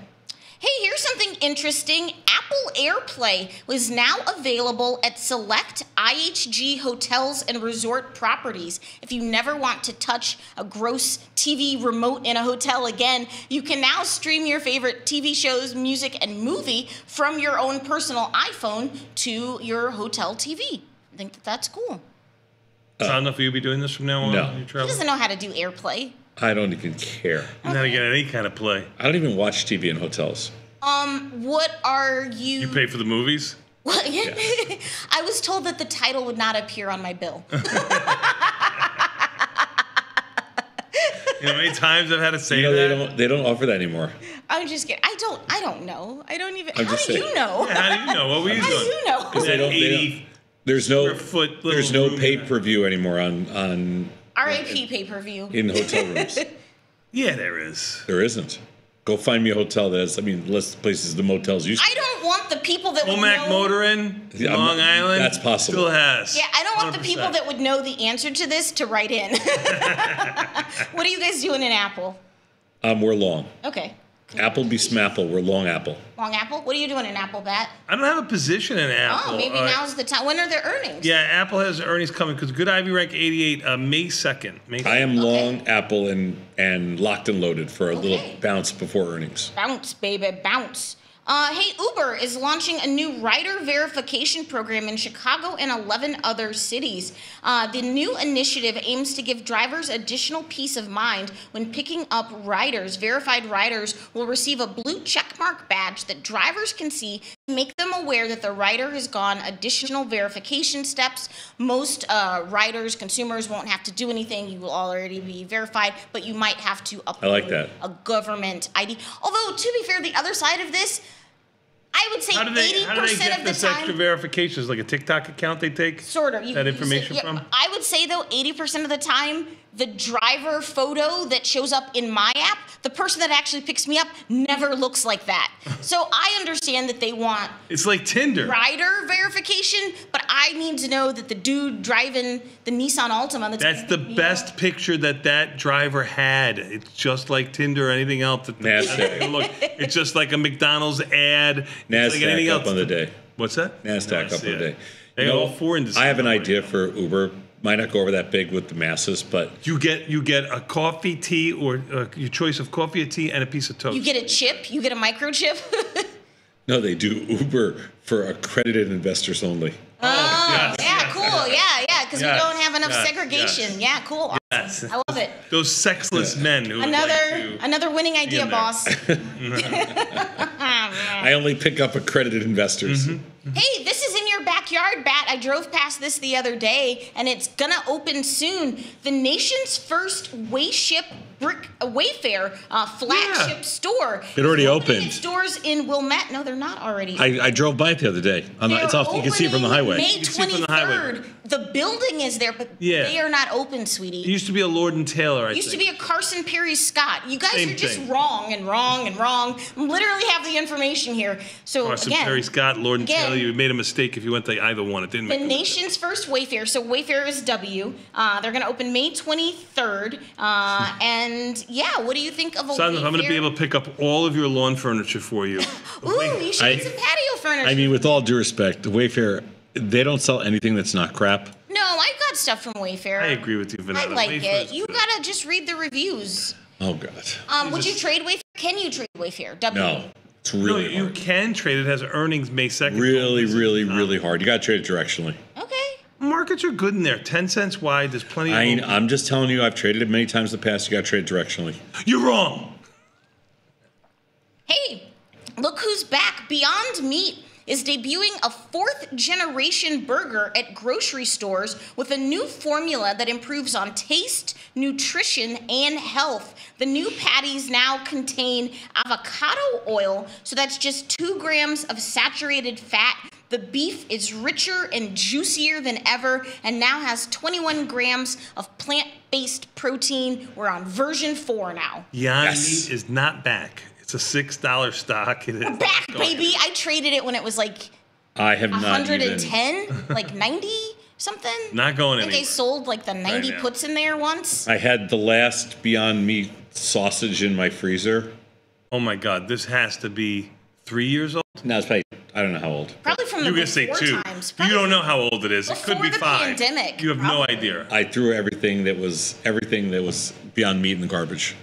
Hey, here's something interesting. Apple AirPlay was now available at select IHG hotels and resort properties. If you never want to touch a gross TV remote in a hotel again, you can now stream your favorite TV shows, music, and movie from your own personal iPhone to your hotel TV. I think that that's cool. It's not enough for you to be doing this from now on. No. He doesn't know how to do AirPlay. I don't even care. You're not getting any kind of play. I don't even watch TV in hotels. Um, what are you? You pay for the movies. What? [LAUGHS] I was told that the title would not appear on my bill. [LAUGHS] You know how many times I've had to say You know they that? don't they don't offer that anymore. I'm just kidding. I don't. I don't know. I don't even. I'm how just do saying. you know? How do you know? What were you How do doing? you know? They That don't- they 80 There's no foot there's no pay per view anymore on on RAP pay per view. in hotel rooms. [LAUGHS] Yeah, there is. there isn't. Go find me a hotel that has. I mean, less places the motels used. I don't want the people that would Womack know. Motorin, Yeah, I'm- Long Island. that's possible. Still has. Yeah, I don't want the people 100%. that would know the answer to this to write in. [LAUGHS] [LAUGHS] what are you guys doing in Apple? Um, we're long. Okay. Apple be Smapple. We're long Apple. Long Apple. What are you doing in Apple, Bat? I don't have a position in Apple. Oh, maybe Uh, now's the time. When are their earnings? Yeah, Apple has earnings coming because Good IV rank 88 uh, May 2nd. May 2nd. I am Okay. long Apple and and locked and loaded for a little bounce before earnings. Bounce, baby, bounce. Uh, hey, Uber is launching a new rider verification program in Chicago and 11 other cities. Uh, the new initiative aims to give drivers additional peace of mind when picking up riders. Verified riders will receive a blue checkmark badge that drivers can see to make them aware that the rider has gone additional verification steps. Most uh, riders, consumers won't have to do anything. You will already be verified, but you might have to upload like that. a government ID. Although, to be fair, the other side of this, I would say How do they, eighty how do they get of the this extra time. verifications? Like a TikTok account they take? Sort of. You, that you information say- yeah, from? I would say though, eighty percent of the time, the driver photo that shows up in my app, the person that actually picks me up, never looks like that. [LAUGHS] so I understand that they want It's like Tinder. rider verification, but I need to know that the dude driving the Nissan Altima. That's, That's the best picture that that driver had. It's just like Tinder or anything else. That NASDAQ. Look, it's just like a McDonald's ad. It's like anything NASDAQ up else. on the day. What's that? NASDAQ No, up see on the day. They You know, all four indices. I have an idea for Uber. Might not go over that big with the masses, but You get you get a coffee, tea, or uh, your choice of coffee or tea, and a piece of toast. You get a chip. You get a microchip. [LAUGHS] no, they do Uber for accredited investors only. Oh, [LAUGHS] yeah, cool. Yeah, yeah, because Yes, we don't have enough yes, segregation. Yeah, cool. Yes. I love it. Those sexless men who Another like another winning idea, boss. [LAUGHS] I only pick up accredited investors. Mm-hmm. Hey, this is in your backyard, Bat. I drove past this the other day, and it's gonna open soon. The nation's first Wayship brick uh, Wayfair uh, flagship Yeah. store. It already It's opened. Its doors in Wilmette. No, they're not already. I, I drove by it the other day. On the, They're it's off, you can see it from the opening highway. May can see it from the 23rd. The building is there, but Yeah. they are not open, sweetie. It used to be a Lord and Taylor. I used to be a Carson Pirie Scott. You guys Same are just thing. wrong and wrong and wrong. Literally have the information here. So Carson again, Pirie Scott, Lord and again, Taylor. You made a mistake if you went to either one. It didn't The make nation's first Wayfair. So Wayfair is W. Uh, they're going to open May 23rd. Uh, [LAUGHS] and yeah, what do you think of a Son, Wayfair? I'm going to be able to pick up all of your lawn furniture for you. [LAUGHS] Ooh, you should I- get some patio furniture. I mean, with all due respect, the Wayfair, they don't sell anything that's not crap. No, I've got stuff from Wayfair. I agree with you, but I like Wayfair it. is You good. gotta just read the reviews. Oh, God. Um, would you trade Wayfair? Can you trade Wayfair? W. No. It's really No, really you hard. can trade it. Has earnings May 2nd. Really, really, really hard. You got to trade it directionally. Okay. Markets are good in there. 10 cents wide. There's plenty of I, room. I'm just telling you, I've traded it many times in the past. You got to trade it directionally. You're wrong. Hey, look who's back. Beyond Meat is debuting a fourth generation burger at grocery stores with a new formula that improves on taste, nutrition, and health. The new patties now contain avocado oil, so that's just two grams of saturated fat. The beef is richer and juicier than ever and now has 21 grams of plant based protein. We're on version four now. Beyond Yes. Meat is not back. It's a $6 stock. It is Back, going- baby. I traded it when it was like I have not 110, like [LAUGHS] 90 something. Not going I think anywhere. I sold like the 90 now. puts in there once. I had the last Beyond Meat sausage in my freezer. Oh my God. This has to be three years old. No, it's probably, I don't know how old. Probably from the You're going to say two. times. You don't know how old it is. It could be the five. pandemic, You have no idea. I threw everything that was everything that was Beyond Meat in the garbage.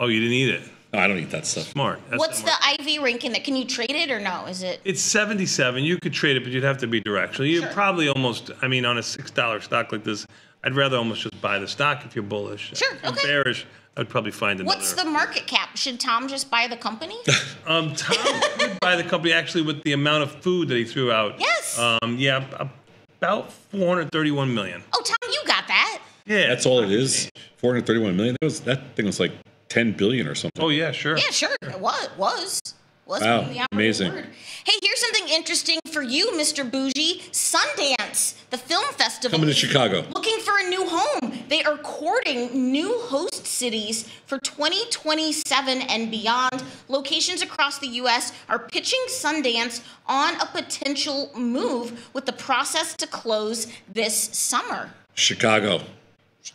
Oh, you didn't eat it. No, I don't eat that stuff. Smart. That's What's smart. the IV rank in there? Can you trade it or no? Is it? It's 77. You could trade it, but you'd have to be directional. You'd Sure. probably almost, I mean, on a $6 stock like this, I'd rather almost just buy the stock if you're bullish. Sure, If I'm okay. bearish, I'd probably find another. What's the market cap? Should Tom just buy the company? [LAUGHS] Um, Tom could buy the company actually with the amount of food that he threw out. Yes. Um, yeah, about 431 million. oh, Tom, you got that. Yeah. That's all it is. 431 million. That was that thing was like 10 billion or something. Oh yeah, sure. Yeah, sure. It was. Was. Was Wow, the amazing. word. Hey, here's something interesting for you, Mr. Bougie. Sundance, the film festival. Coming to Chicago. Looking for a new home. They are courting new host cities for 2027 and beyond. Locations across the U.S. are pitching Sundance on a potential move with the process to close this summer. Chicago.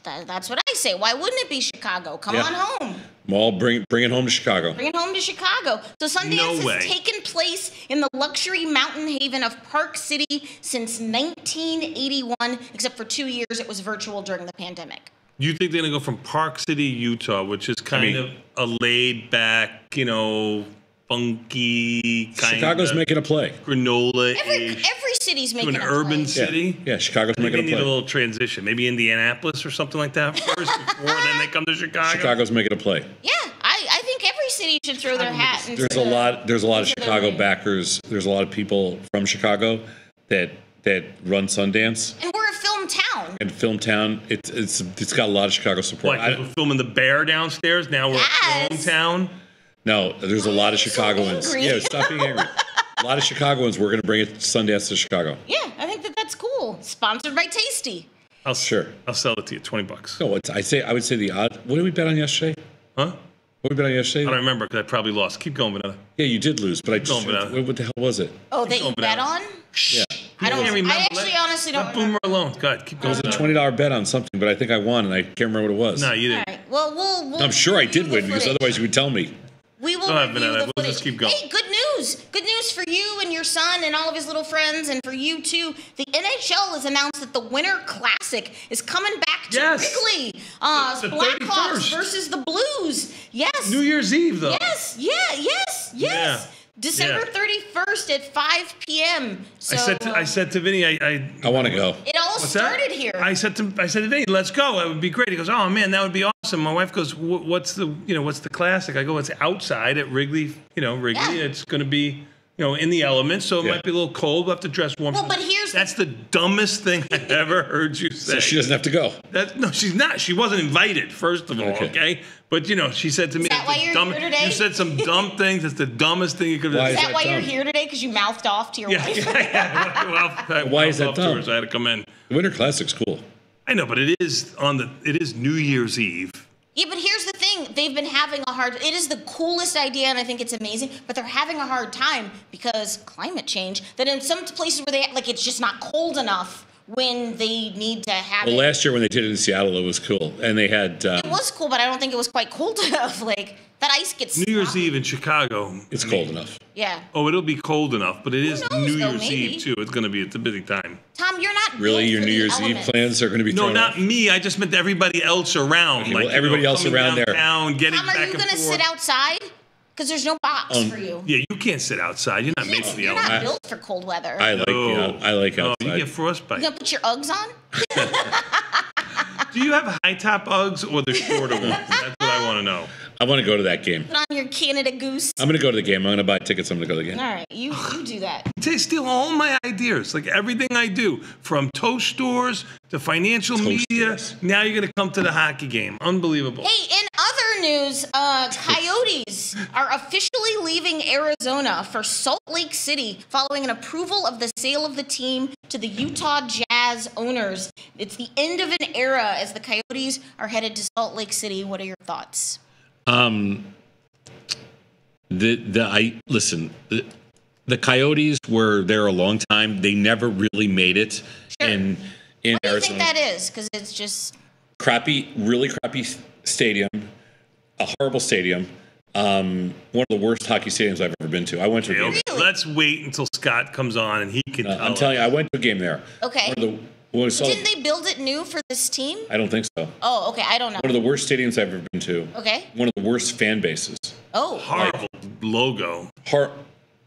That- that's what I say. Why wouldn't it be Chicago? Come Yeah. on home. Mall, bring bring it home to Chicago. Bring it home to Chicago. So Sundance No has way. taken place in the luxury mountain haven of Park City since 1981, except for two years it was virtual during the pandemic. You think they're gonna go from Park City, Utah, which is kind mean- of a laid back, you know, funky kind Chicago's making a play. granola Every every city's making an a urban play. City. Yeah, Chicago's I think they making a need a play. little transition. Maybe Indianapolis or something like that first [LAUGHS] before then they come to Chicago. Chicago's making a play. Yeah, I, I think every city should throw their hat into There's a the- lot. There's a lot of into the Chicago ring. backers. There's a lot of people from Chicago that that run Sundance And we're a film town. and Filmtown. It's it's it's got a lot of Chicago support. What, 'cause I- we're filming the bear downstairs. Now we're at Yes. hometown. No, there's a lot of Chicagoans. angry. yeah, stop being angry. [LAUGHS] a lot of Chicagoans. We're gonna bring it Sundance to Chicago. Yeah, I think that that's cool. Sponsored by Tasty. I'll Sure. I'll sell it to you, twenty bucks. No, it's, I say I would say the odd. What did we bet on yesterday? Huh? What did we bet on yesterday? I don't remember because I probably lost. Keep going, Vonetta. Yeah, you did lose, but I just Going, what, what the hell was it? Oh, that you going bet bananas. on? Yeah. I don't. can't remember. I actually Let- honestly don't Let remember. Boomer alone. God, keep going. It was a twenty dollar bet on something, but I think I won, and I can't remember what it was. No, you didn't. right. Well, we'll. we'll I'm sure I did win because otherwise you would tell me. We will ahead, review the We'll footage. just keep going. Hey, good news! Good news for you and your son and all of his little friends, and for you too. The NHL has announced that the Winter Classic is coming back to Yes. Wrigley. Uh, Blackhawks 31st. versus the Blues. Yes. New Year's Eve, though. Yes. Yeah. Yes. Yes. Yeah. December Yeah. thirty first at five p.m. So I said to, I said to Vinny, I, I I want to go. it all What's that? started here. I said to I said to Vinny, let's go. It would be great. He goes, oh man, that would be awesome. My wife goes, what's the you know what's the classic? I go, it's outside at Wrigley. You know Wrigley. Yeah. It's going to be you know in the elements, so it Yeah. might be a little cold. We'll have to dress warm. Well, but here's- that's the dumbest thing I've ever heard you say. So she doesn't have to go. That, no, she's not. She wasn't invited, first of all, okay? Okay. But, you know, she said to me, that why you're dumb- here today? You said some dumb things. That's the dumbest thing you could have Why is is that that why you're here today? Because you mouthed off to your Yeah, [LAUGHS] wife. yeah, yeah. Well, I- [LAUGHS] Why is that off to her, dumb? so I had to come in. The Winter Classic's cool. I know, but it is on the. It is New Year's Eve. Yeah, but here's the thing. They've been having a hard it is the coolest idea and I think it's amazing, but they're having a hard time because climate change. That in some places where they like it's just not cold enough when they need to have Well, it. last year when they did it in Seattle, it was cool, and they had. Um, it was cool, but I don't think it was quite cold [LAUGHS] enough. Like that ice gets New Year's sloppy. Eve in Chicago. it's I mean, cold enough. Yeah. Oh, it'll be cold enough, but it is knows, New though, Year's maybe. Eve too. It's going to be. It's a busy time. Tom, you're not Really, your New Year's elements. Eve plans are going to be No, thrown not off? me. I just meant everybody else around. Okay, like well, everybody you know, else coming around there. downtown, getting Tom, are back you gonna sit outside? Because there's no box Um, for you. Yeah, you can't sit outside. You're not made for the You're not built for cold weather. I like. You know, I like outside. you get frostbite. you gonna put your Uggs on? [LAUGHS] Do you have high top Uggs or the shorter ones? That's what I want to know. I want to go to that game. Put on your Canada Goose. I'm going to go to the game. I'm going to buy tickets. I'm going to go to the game. All right, you you do that. [SIGHS] They steal all my ideas, like everything I do, from toast stores to financial Toast media. stores. Now you're gonna come to the hockey game. Unbelievable. Hey, in other news, uh, Coyotes are officially leaving Arizona for Salt Lake City following an approval of the sale of the team to the Utah Jazz owners. It's the end of an era as the Coyotes are headed to Salt Lake City. What are your thoughts? Um, the the I listen. The, the Coyotes were there a long time. They never really made it Sure. in in What do you Arizona. think that is? Because it's just crappy, really crappy stadium, a horrible stadium. Um, one of the worst hockey stadiums I've ever been to. I went to a game. okay. Let's wait until Scott comes on and he can. Uh, tell I'm telling you, I went to a game there. Okay. One of the, when we saw- didn't they build it new for this team? I don't think so. Oh, okay. I don't know. One of the worst stadiums I've ever been to. Okay. One of the worst fan bases. Oh, horrible logo. Har-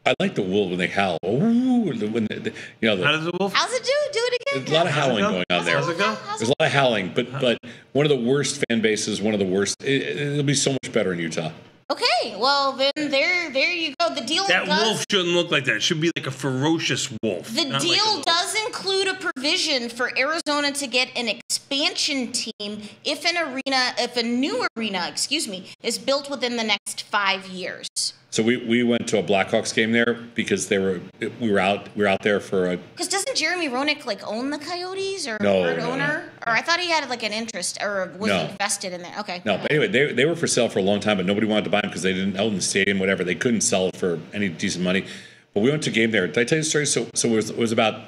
I like the wolf when they howl. Ooh, the- when the, the- you know, the, How does the wolf? how's it do? Do it again. there's a lot of howling go? going on there. How's it go? There's a lot of howling, but but one of the worst fan bases, one of the worst. It, it'll be so much better in Utah. Okay, well then there there you go. The deal That does wolf shouldn't look like that. It should be like a ferocious wolf. the not like deal does include a provision for Arizona to get an expansion team if an arena if a new arena, excuse me, is built within the next 5 years. So we, we went to a Blackhawks game there because they were we were out we were out there for a Cuz doesn't Jeremy Roenick like own the Coyotes or No, no, no. owner? Or I thought he had like an interest or was No. invested in there. Okay. no. But anyway, they, they were for sale for a long time, but nobody wanted to buy them because they didn't own the stadium, whatever. They couldn't sell it for any decent money. But we went to a game there. Did I tell you the story? So so it was, it was about.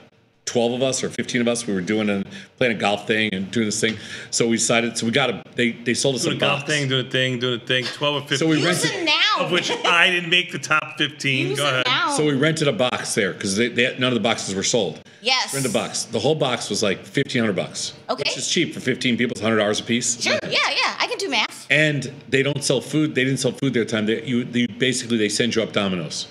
12 of us or 15 of us we were doing a playing a golf thing and doing this thing so we decided so we got a they they sold us doing a a golf box. thing, doing a thing, doing a thing. Twelve or fifteen. So we Use rented- it now. of which I didn't make the top fifteen. Use Go it ahead. now. so we rented a box there because they, they, none of the boxes were sold yes. rent a box the whole box was like 1500 bucks Okay. which is cheap for 15 people it's $100 a piece Sure. Yeah, yeah. I can do math. and they don't sell food. They didn't sell food their time. They, you, they basically they send you up Domino's.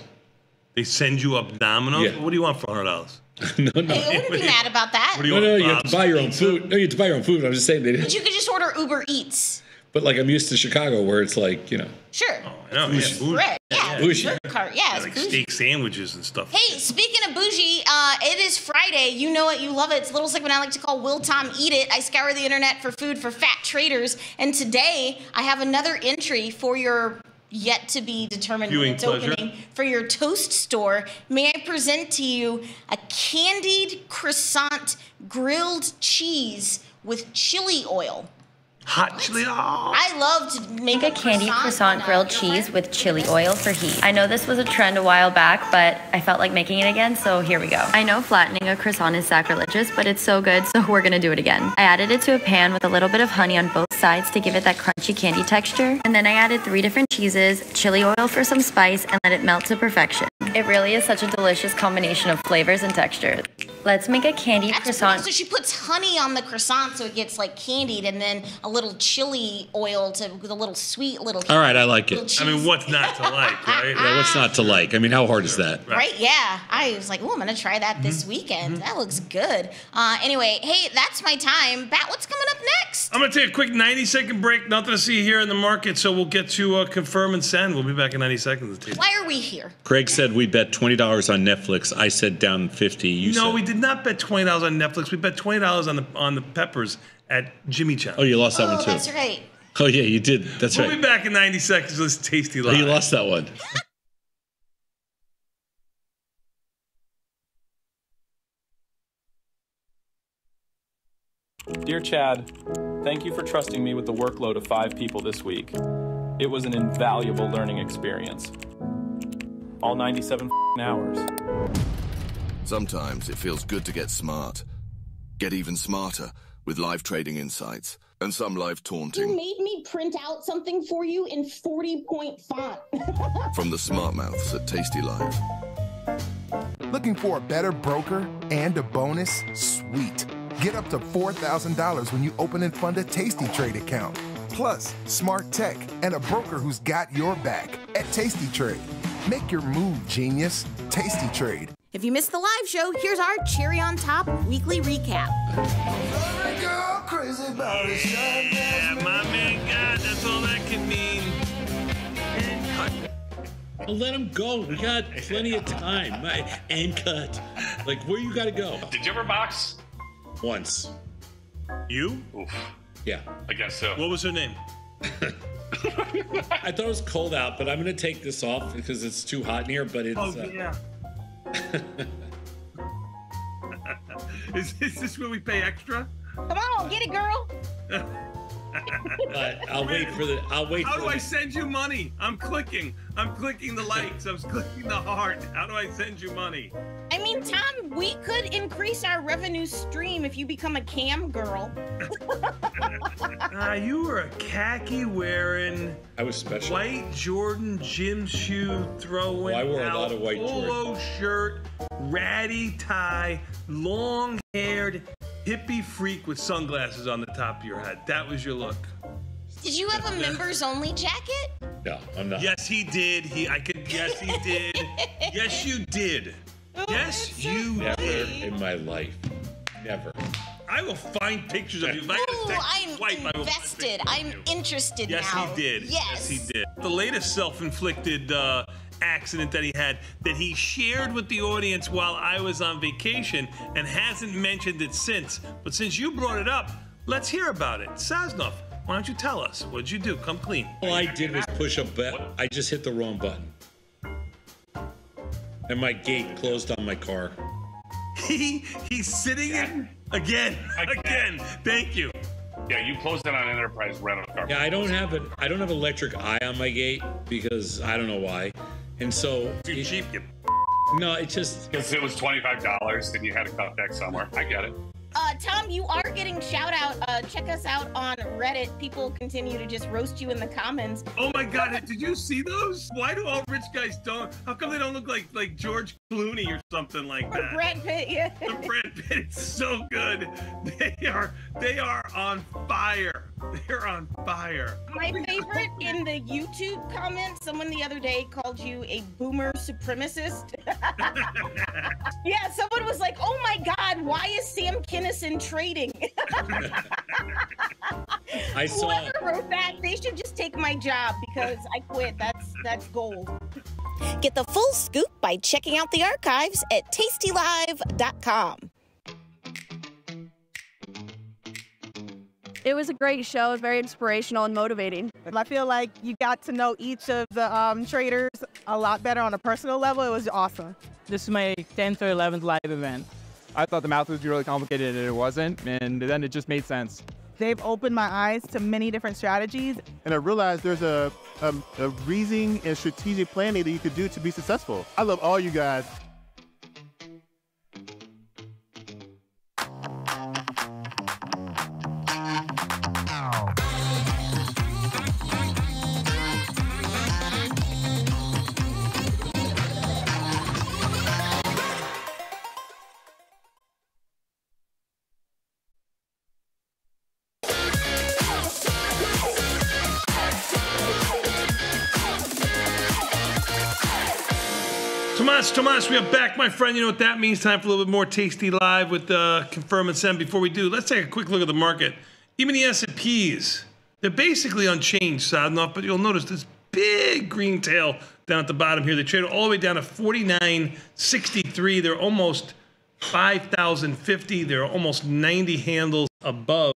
They send you up Domino's. Yeah. What do you want for hundred dollars? [LAUGHS] no, no, I wouldn't be mad about that. What do you no, want? no. You have to buy your own Pizza? food. No, you have to buy your own food. I'm just saying they But didn't. you could just order Uber Eats. But like I'm used to Chicago, where it's like you know. Sure. I know. Yeah, bougie. Bread. Yeah. Bougie. Burger cart. Yeah, it's like bougie. steak sandwiches and stuff. Hey, speaking of bougie, uh, it is Friday. You know it, you love it. It's a little segment I like to call Will Tom Eat It. I scour the internet for food for fat traders, and today I have another entry for your yet to be determined when Viewing it's pleasure. opening for your toast store. May I present to you a candied croissant grilled cheese with chili oil? Hot chili. Oh. I love to make Make a candy croissant with, uh, grilled cheese with chili oil for heat. I know this was a trend a while back, but I felt like making it again, so here we go. I know flattening a croissant is sacrilegious, but it's so good, so we're gonna do it again. I added it to a pan with a little bit of honey on both sides to give it that crunchy candy texture, and then I added three different cheeses, chili oil for some spice, and let it melt to perfection. It really is such a delicious combination of flavors and textures. Let's make a candy That's croissant. cool. So she puts honey on the croissant so it gets like candied, and then a little chili oil to with a little sweet little. All right, I like little it. I mean, what's not to like, [LAUGHS] right? Yeah, what's not to like? I mean, how hard is that? Right? Yeah. I was like, oh, I'm gonna try that Mm-hmm. this weekend. That looks good. Uh, anyway, hey, that's my time. Bat, what's coming up next? I'm gonna take a quick 90 second break. Nothing to see here in the market, so we'll get to uh, confirm and send. We'll be back in 90 seconds. Steve. Why are we here? Craig said we bet twenty dollars on Netflix. I said down fifty. You No, said, we did not bet twenty dollars on Netflix. We bet twenty dollars on the on the peppers at Jimmy Chow. Oh, you lost that Oh, one too. that's right. Oh yeah, you did. That's right. we'll be back in 90 seconds. Let's tasty Oh, live. you lost that one. Dear Chad, thank you for trusting me with the workload of five people this week. It was an invaluable learning experience. All 97 hours. Sometimes it feels good to get smart. Get even smarter with live trading insights and some live taunting. You made me print out something for you in 40 point font. [LAUGHS] from the smart mouths at Tasty Live. Looking for a better broker and a bonus? Sweet. Get up to $4,000 when you open and fund a Tasty Trade account. Plus, smart tech and a broker who's got your back at Tasty Trade. Make your move, genius. Tasty Trade. If you missed the live show, here's our cherry on top weekly recap. Yeah, my man God, that's all that can mean. And cut. Let him go. We got plenty of time. My- And cut. Like where you got to go? Did you ever box? Once. You? Oof. Yeah. I guess so. What was her name? [LAUGHS] I thought it was cold out, but I'm gonna take this off because it's too hot in here. But it's. Oh uh, yeah. [LAUGHS] is, is this where we pay extra? Come on, get it, girl. but I'll wait for the. I'll wait How for do I send you money? I'm clicking. I'm clicking the likes. I'm clicking the heart. How do I send you money? I mean, Tom, we could increase our revenue stream if you become a cam girl. [LAUGHS] Ah, you were a khaki wearing, I was special. white Jordan gym shoe throwing. Oh, I wore a lot of white polo shirt, ratty tie, long haired hippie freak with sunglasses on the top of your head. That was your look. Did you have a members only jacket? No, I'm not. Yes, he did. He, I could. Yes, he did. [LAUGHS] yes, you did. Yes, you Never did. in my life. Never. I will find pictures of you. If I Ooh, gotta text I'm swipe, I will find invested. I'm interested Yes, now. Yes, he did. Yes. he did. The latest self-inflicted uh, accident that he had that he shared with the audience while I was on vacation and hasn't mentioned it since. But since you brought it up, let's hear about it. Sosnoff, why don't you tell us? What'd you do? Come clean. All I did was push a button. I just hit the wrong button. And my gate closed on my car. He he's sitting in again. Again. Thank you. Yeah, you closed it on Enterprise rental car. Yeah, I don't have an I don't have electric eye on my gate because I don't know why. And so Too cheap. You no, it just Because it was $25 and you had to cut back somewhere. I get it. Uh, Tom, you are getting shout out. Uh, check us out on Reddit. People continue to just roast you in the comments. Oh my God! Did you see those? Why do all rich guys don't? How come they don't look like like George Clooney or something like Or that? Brad Pitt, yeah. The [LAUGHS] Brad Pitt is so good. They are they are on fire. [LAUGHS] They're on fire. My favorite in the YouTube comments, someone the other day called you a boomer supremacist. [LAUGHS] yeah, someone was like, oh my God, why is Sam Kinison trading? [LAUGHS] I saw Whoever wrote that, they should just take my job because I quit. That's that's gold. Get the full scoop by checking out the archives at tastylive.com. It was a great show. It was very inspirational and motivating. I feel like you got to know each of the um, traders a lot better on a personal level. It was awesome. This is my 10th or 11th live event. I thought the math would be really complicated and it wasn't, and then it just made sense. they've opened my eyes to many different strategies. And I realized there's a, a, a reasoning and strategic planning that you could do to be successful. I love all you guys. Tomas, we are back, my friend. You know what that means? Time for a little bit more tasty live with uh, confirm and send. Before we do, let's take a quick look at the market. Even the S&Ps, they're basically unchanged, sad enough, but you'll notice this big green tail down at the bottom here. They traded all the way down to 49.63. They're almost 5,050. They're almost 90 handles above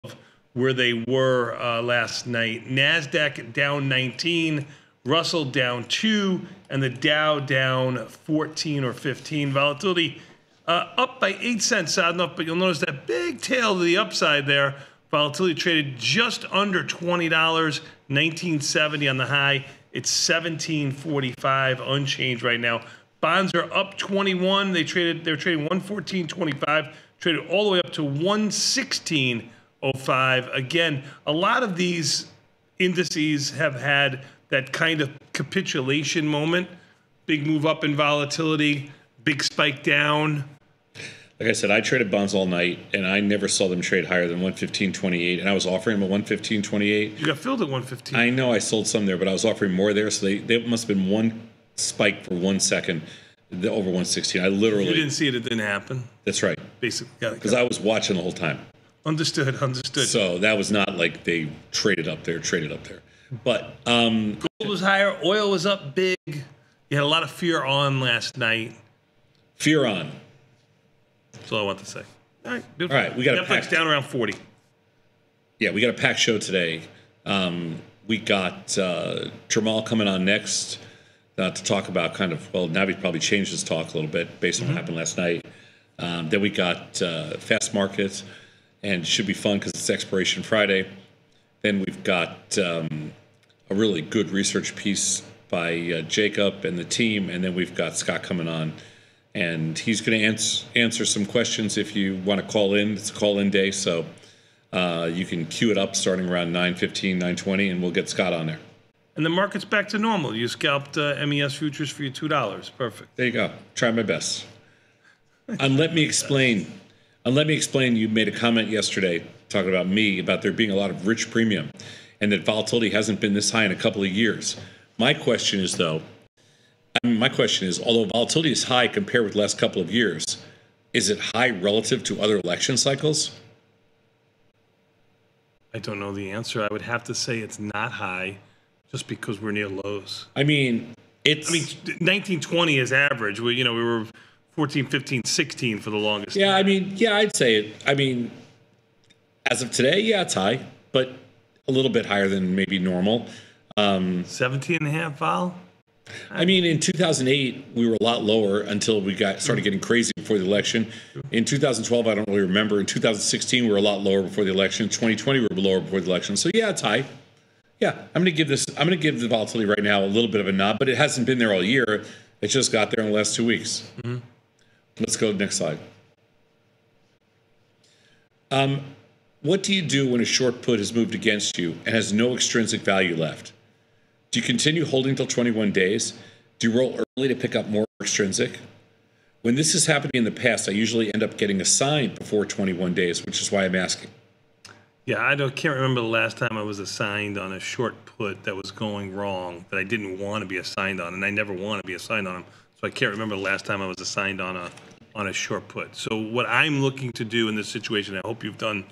where they were uh, last night. Nasdaq down 19. Russell down two, and the Dow down 14 or 15. Volatility uh, up by eight cents, odd enough, but you'll notice that big tail to the upside there. Volatility traded just under $20, 1970 on the high. It's 1745 unchanged right now. Bonds are up 21. They traded they're trading 114.25, traded all the way up to 116.05. Again, a lot of these indices have had that kind of capitulation moment. Big move up in volatility, big spike down. Like I said, I traded bonds all night, and I never saw them trade higher than 115.28. And I was offering them at 115.28. You got filled at 115. I know I sold some there, but I was offering more there, so they, they must have been one spike for one second the, over 116. I literally You didn't see it, it didn't happen. That's right. Basically. Because I was watching the whole time. Understood, understood. So that was not like they traded up there, traded up there. But um, Gold was higher, oil was up big. You had a lot of fear on last night. Fear on. That's all I want to say. All right, All right, we got a Netflix packed- down around 40. Yeah, we got a packed show today. Um, we got uh, Jamal coming on next uh, to talk about kind of, well, now he's probably changed his talk a little bit based on what happened last night. Um, then we got uh, Fast Markets, and it should be fun because it's Expiration Friday. Then we've got um, a really good research piece by uh, Jacob and the team, and then we've got Scott coming on, and he's going to ans- answer some questions if you want to call in. It's a call-in day, so uh, you can queue it up starting around 9.15, 9.20, and we'll get Scott on there. And the market's back to normal. You scalped uh, MES futures for your $2. Perfect. There you go. Try my best. and let me explain. And let me explain. You made a comment yesterday talking about me about there being a lot of rich premium, and that volatility hasn't been this high in a couple of years. My question is though. I mean, my question is, although volatility is high compared with the last couple of years, is it high relative to other election cycles? I don't know the answer. I would have to say it's not high just because we're near lows. I mean, it's. I mean, 1920 is average. We, you know, we were 14, 15, 16 for the longest. Yeah, I mean, yeah, I'd say it. I mean, as of today, yeah, it's high, but a little bit higher than maybe normal. Um, 17 and a half vol? I mean, in 2008, we were a lot lower until we got started getting crazy before the election. In 2012, I don't really remember. In 2016, we were a lot lower before the election. 2020, we were lower before the election. So yeah, it's high. Yeah, I'm going to give this. I'm going to give the volatility right now a little bit of a nod, but it hasn't been there all year. It just got there in the last two weeks. Let's go to the next slide. Um, what do you do when a short put has moved against you and has no extrinsic value left? Do you continue holding till 21 days? Do you roll early to pick up more extrinsic? When this has happened in the past, I usually end up getting assigned before 21 days, which is why I'm asking. Yeah, I don't, can't remember the last time I was assigned on a short put that was going wrong that I didn't want to be assigned on, and I never want to be assigned on them. So I can't remember the last time I was assigned on a on a short put. So what I'm looking to do in this situation, I hope you've done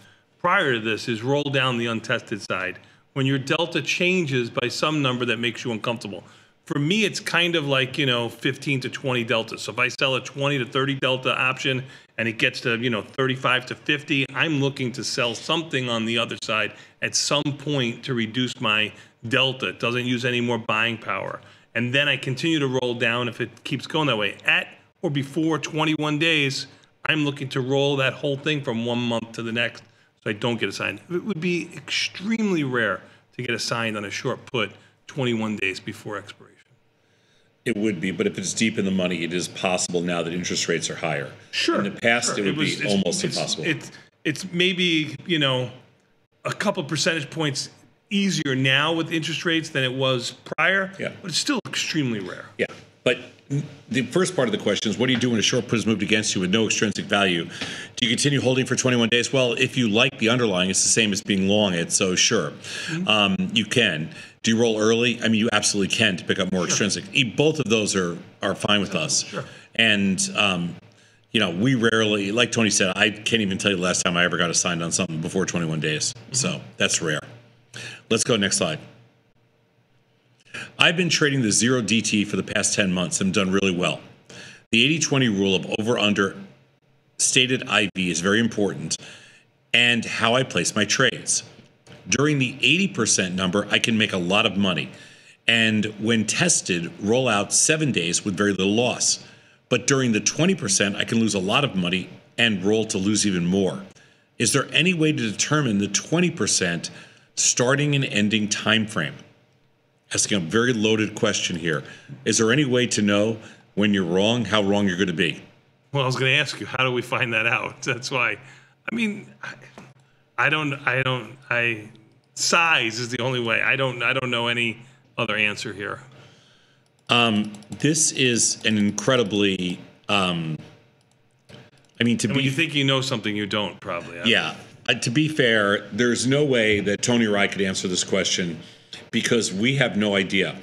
prior to this, is roll down the untested side. When your delta changes by some number that makes you uncomfortable. For me, it's kind of like, you know, 15 to 20 delta. So if I sell a 20 to 30 delta option and it gets to, you know, 35 to 50, I'm looking to sell something on the other side at some point to reduce my delta. It doesn't use any more buying power. And then I continue to roll down if it keeps going that way. At or before 21 days, I'm looking to roll that whole thing from one month to the next. So I don't get assigned. It would be extremely rare to get assigned on a short put 21 days before expiration. It would be, but if it's deep in the money, it is possible now that interest rates are higher. Sure. In the past, sure. it would was- be it's- almost it's- impossible. It's it's maybe you know a couple percentage points easier now with interest rates than it was prior. Yeah. but it's still extremely rare. Yeah, but the first part of the question is, what do you do when a short put is moved against you with no extrinsic value? Do you continue holding for 21 days? Well, if you like the underlying, it's the same as being long it, so sure, Mm-hmm. um, you can. Do you roll early? I mean, you absolutely can to pick up more extrinsic. E- Both of those are are fine with us. Sure. And um, you know, we rarely, like Tony said, I can't even tell you the last time I ever got assigned on something before 21 days. Mm-hmm. So that's rare. Let's go next slide. I've been trading the zero DT for the past 10 months and done really well. The 80 20 rule of over under stated IV is very important and how I place my trades. During the 80% number, I can make a lot of money. And when tested, roll out seven days with very little loss. But during the 20%, I can lose a lot of money and roll to lose even more. Is there any way to determine the 20% starting and ending time frame? Asking a very loaded question here. Is there any way to know when you're wrong, how wrong you're going to be? Well, I was going to ask you, how do we find that out? [LAUGHS] That's why. I mean, I, I don't. I don't. I size is the only way. I don't. I don't know any other answer here. Um, this is an incredibly, um, I mean, to And be when you think you know something, you don't probably. Yeah. Uh, to be fair, there's no way that Tony or I could answer this question because we have no idea.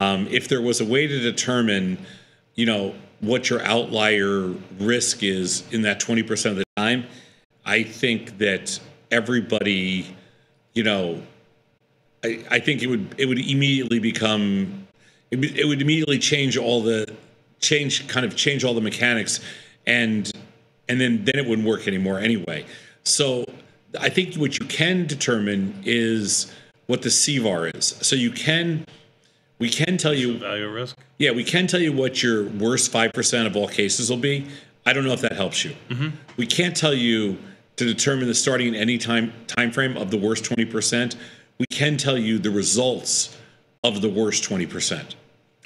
Um, if there was a way to determine, you know, what your outlier risk is in that 20% of the time, I think that everybody, you know, I, I think it would it would immediately become it, it would immediately change all the change kind of change all the mechanics and and then then it wouldn't work anymore anyway. So I think what you can determine is what the CVAR is. So you can we can tell you value risk. Yeah, we can tell you what your worst five percent of all cases will be. I don't know if that helps you. Mm-hmm. We can't tell you to determine the starting and any time time frame of the worst 20%. We can tell you the results of the worst 20%.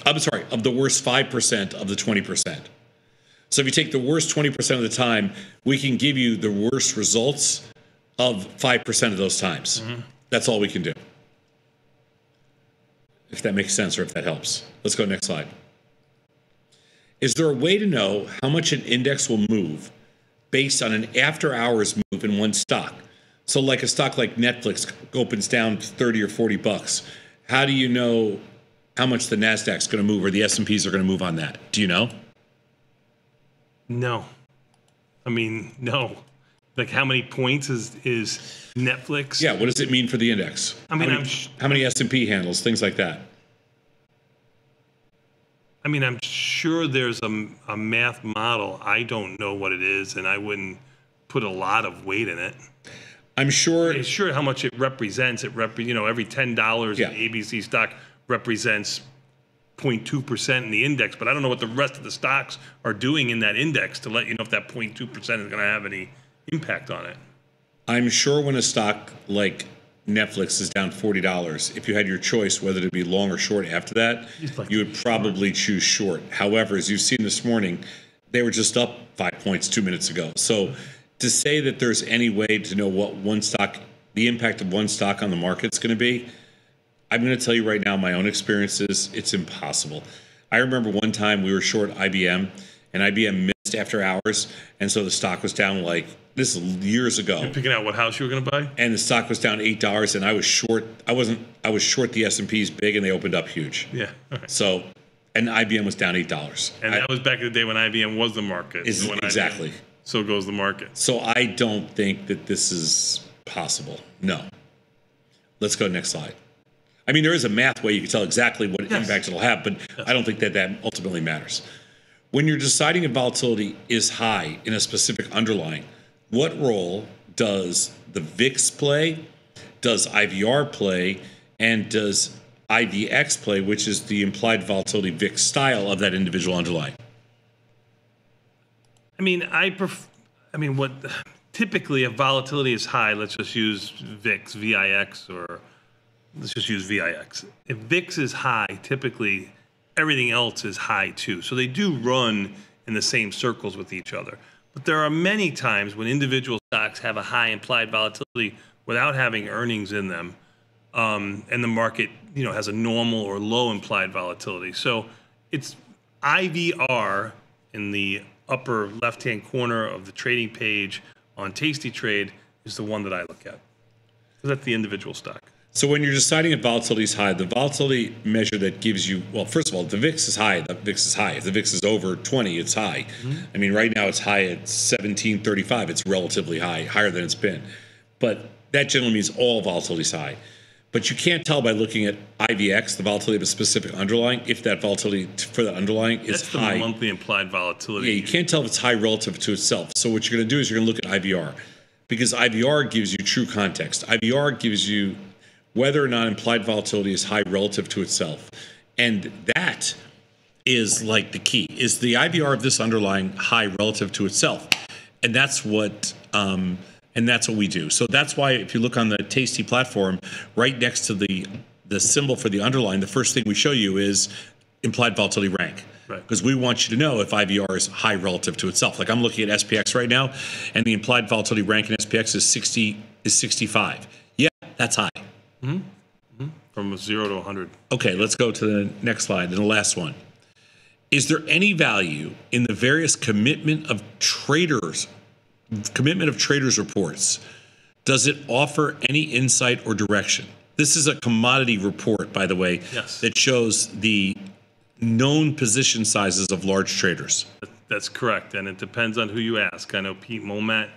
I'm sorry, of the worst 5% of the 20%. So if you take the worst 20% of the time, we can give you the worst results of 5% of those times. That's all we can do. If that makes sense or if that helps. Let's go next slide. Is there a way to know how much an index will move based on an after hours move in one stock? So like a stock like Netflix opens down 30 or 40 bucks. How do you know how much the Nasdaq's going to move or the S&Ps are going to move on that? Do you know? No. I mean, no. Like, how many points is is Netflix? Yeah, what does it mean for the index? I mean, how I'm many, sh- how many S&P handles, things like that. I mean, I'm sure there's a, a math model. I don't know what it is, and I wouldn't put a lot of weight in it. I'm sure. It's sure how much it represents. It rep, you know, every ten dollars in ABC stock represents 0.2 percent in the index. But I don't know what the rest of the stocks are doing in that index to let you know if that 0.2 percent is going to have any impact on it. I'm sure when a stock like Netflix is down forty dollars, if you had your choice whether to be long or short after that, you would probably choose short. However, as you've seen this morning, they were just up five points two minutes ago. So to say that there's any way to know what one stock, the impact of one stock on the market's going to be, I'm going to tell you right now, my own experiences, it's impossible. I remember one time we were short IBM, and IBM missed after hours, and so the stock was down like this is years ago. You're picking out what house you were going to buy. and the stock was down eight dollars, and I was short. I wasn't. I was short the S and P's big, and they opened up huge. Yeah. Okay. So, and IBM was down eight dollars. And that was back in the day when IBM was the market. Is- When IBM exactly. so goes the market. So I don't think that this is possible. No. Let's go next slide. I mean, there is a math way you can tell exactly what impact it'll have, but I don't think that that ultimately matters. When you're deciding if volatility is high in a specific underlying, what role does the VIX play? Does IVR play? And does IVX play, which is the implied volatility VIX style of that individual underlying? I mean, I pref- I mean, what typically if volatility is high, let's just use VIX, VIX, or let's just use VIX. If VIX is high, typically everything else is high too. So they do run in the same circles with each other. But there are many times when individual stocks have a high implied volatility without having earnings in them, um, and the market, you know, has a normal or low implied volatility. So it's IVR in the upper left-hand corner of the trading page on Tasty Trade is the one that I look at. That's the individual stock. So when you're deciding if volatility is high, the volatility measure that gives you well, first of all, the VIX is high. The VIX is high. If the VIX is over 20, it's high. Mm-hmm. I mean, right now it's high at 1735. It's relatively high, higher than it's been. But that generally means all volatility is high. But you can't tell by looking at IVX, the volatility of a specific underlying, if that volatility for that underlying is That's the high. monthly implied volatility. Yeah, you can't tell if it's high relative to itself. So what you're going to do is you're going to look at IVR because IVR gives you true context. IVR gives you whether or not implied volatility is high relative to itself. And that is like the key. Is the IVR of this underlying high relative to itself? And that's what um, and that's what we do. So that's why if you look on the Tasty platform, right next to the the symbol for the underlying, the first thing we show you is implied volatility rank. Right. Because we want you to know if IVR is high relative to itself. Like I'm looking at SPX right now, and the implied volatility rank in SPX is 60 is 65. Yeah, that's high. Mm-hmm. From zero to 100. Okay, let's go to the next slide and the last one. Is there any value in the various commitment of traders, commitment of traders reports? Does it offer any insight or direction? This is a commodity report, by the way, Yes. that shows the known position sizes of large traders. That's correct, and it depends on who you ask. I know Pete Mulmat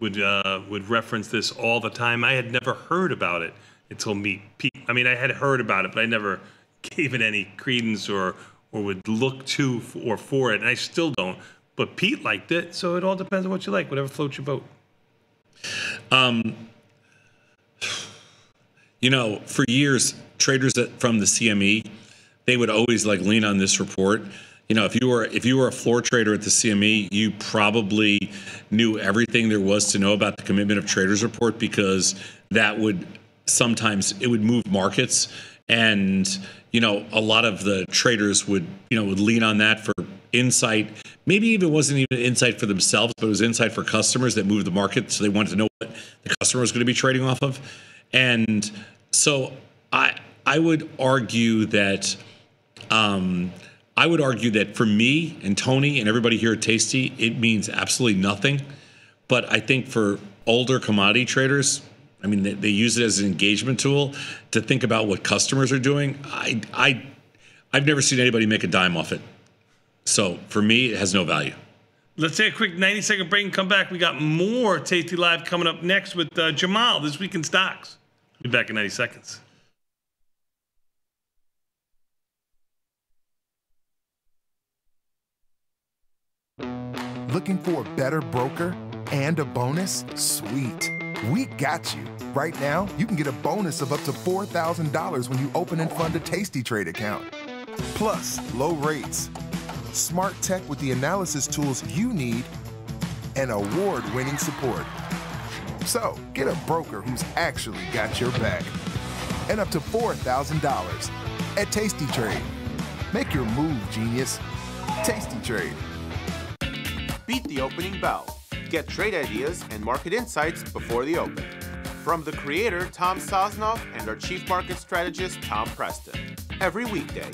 would uh, would reference this all the time. I had never heard about it until me Pete. I mean, I had heard about it, but I never [LAUGHS] gave it any credence or or would look to or for it, and I still don't. But Pete liked it, so it all depends on what you like. Whatever floats your boat. Um, you know, for years, traders from the CME, they would always like lean on this report. You know, if you were if you were a floor trader at the CME, you probably knew everything there was to know about the commitment of traders report because that would sometimes it would move markets and you know a lot of the traders would you know would lean on that for insight. Maybe even it wasn't even insight for themselves but it was insight for customers that moved the market so they wanted to know what the customer was going to be trading off of. And so i i would argue that um i would argue that for me and tony and everybody here at tasty it means absolutely nothing. But i think for older commodity traders I mean, they, they use it as an engagement tool to think about what customers are doing. I, I, I've never seen anybody make a dime off it. So for me, it has no value. Let's take a quick 90 second break and come back. We got more Tasty Live coming up next with uh, Jamal this week in stocks. Be back in 90 seconds. Looking for a better broker and a bonus? Sweet. We got you. Right now, you can get a bonus of up to $4,000 when you open and fund a Tasty Trade account. Plus, low rates, smart tech with the analysis tools you need, and award winning support. So, get a broker who's actually got your back. And up to $4,000 at Tasty Trade. Make your move, genius. Tasty Trade. Beat the opening bell. Get trade ideas and market insights before the open. From the creator, Tom Sosnoff, and our chief market strategist, Tom Preston. Every weekday.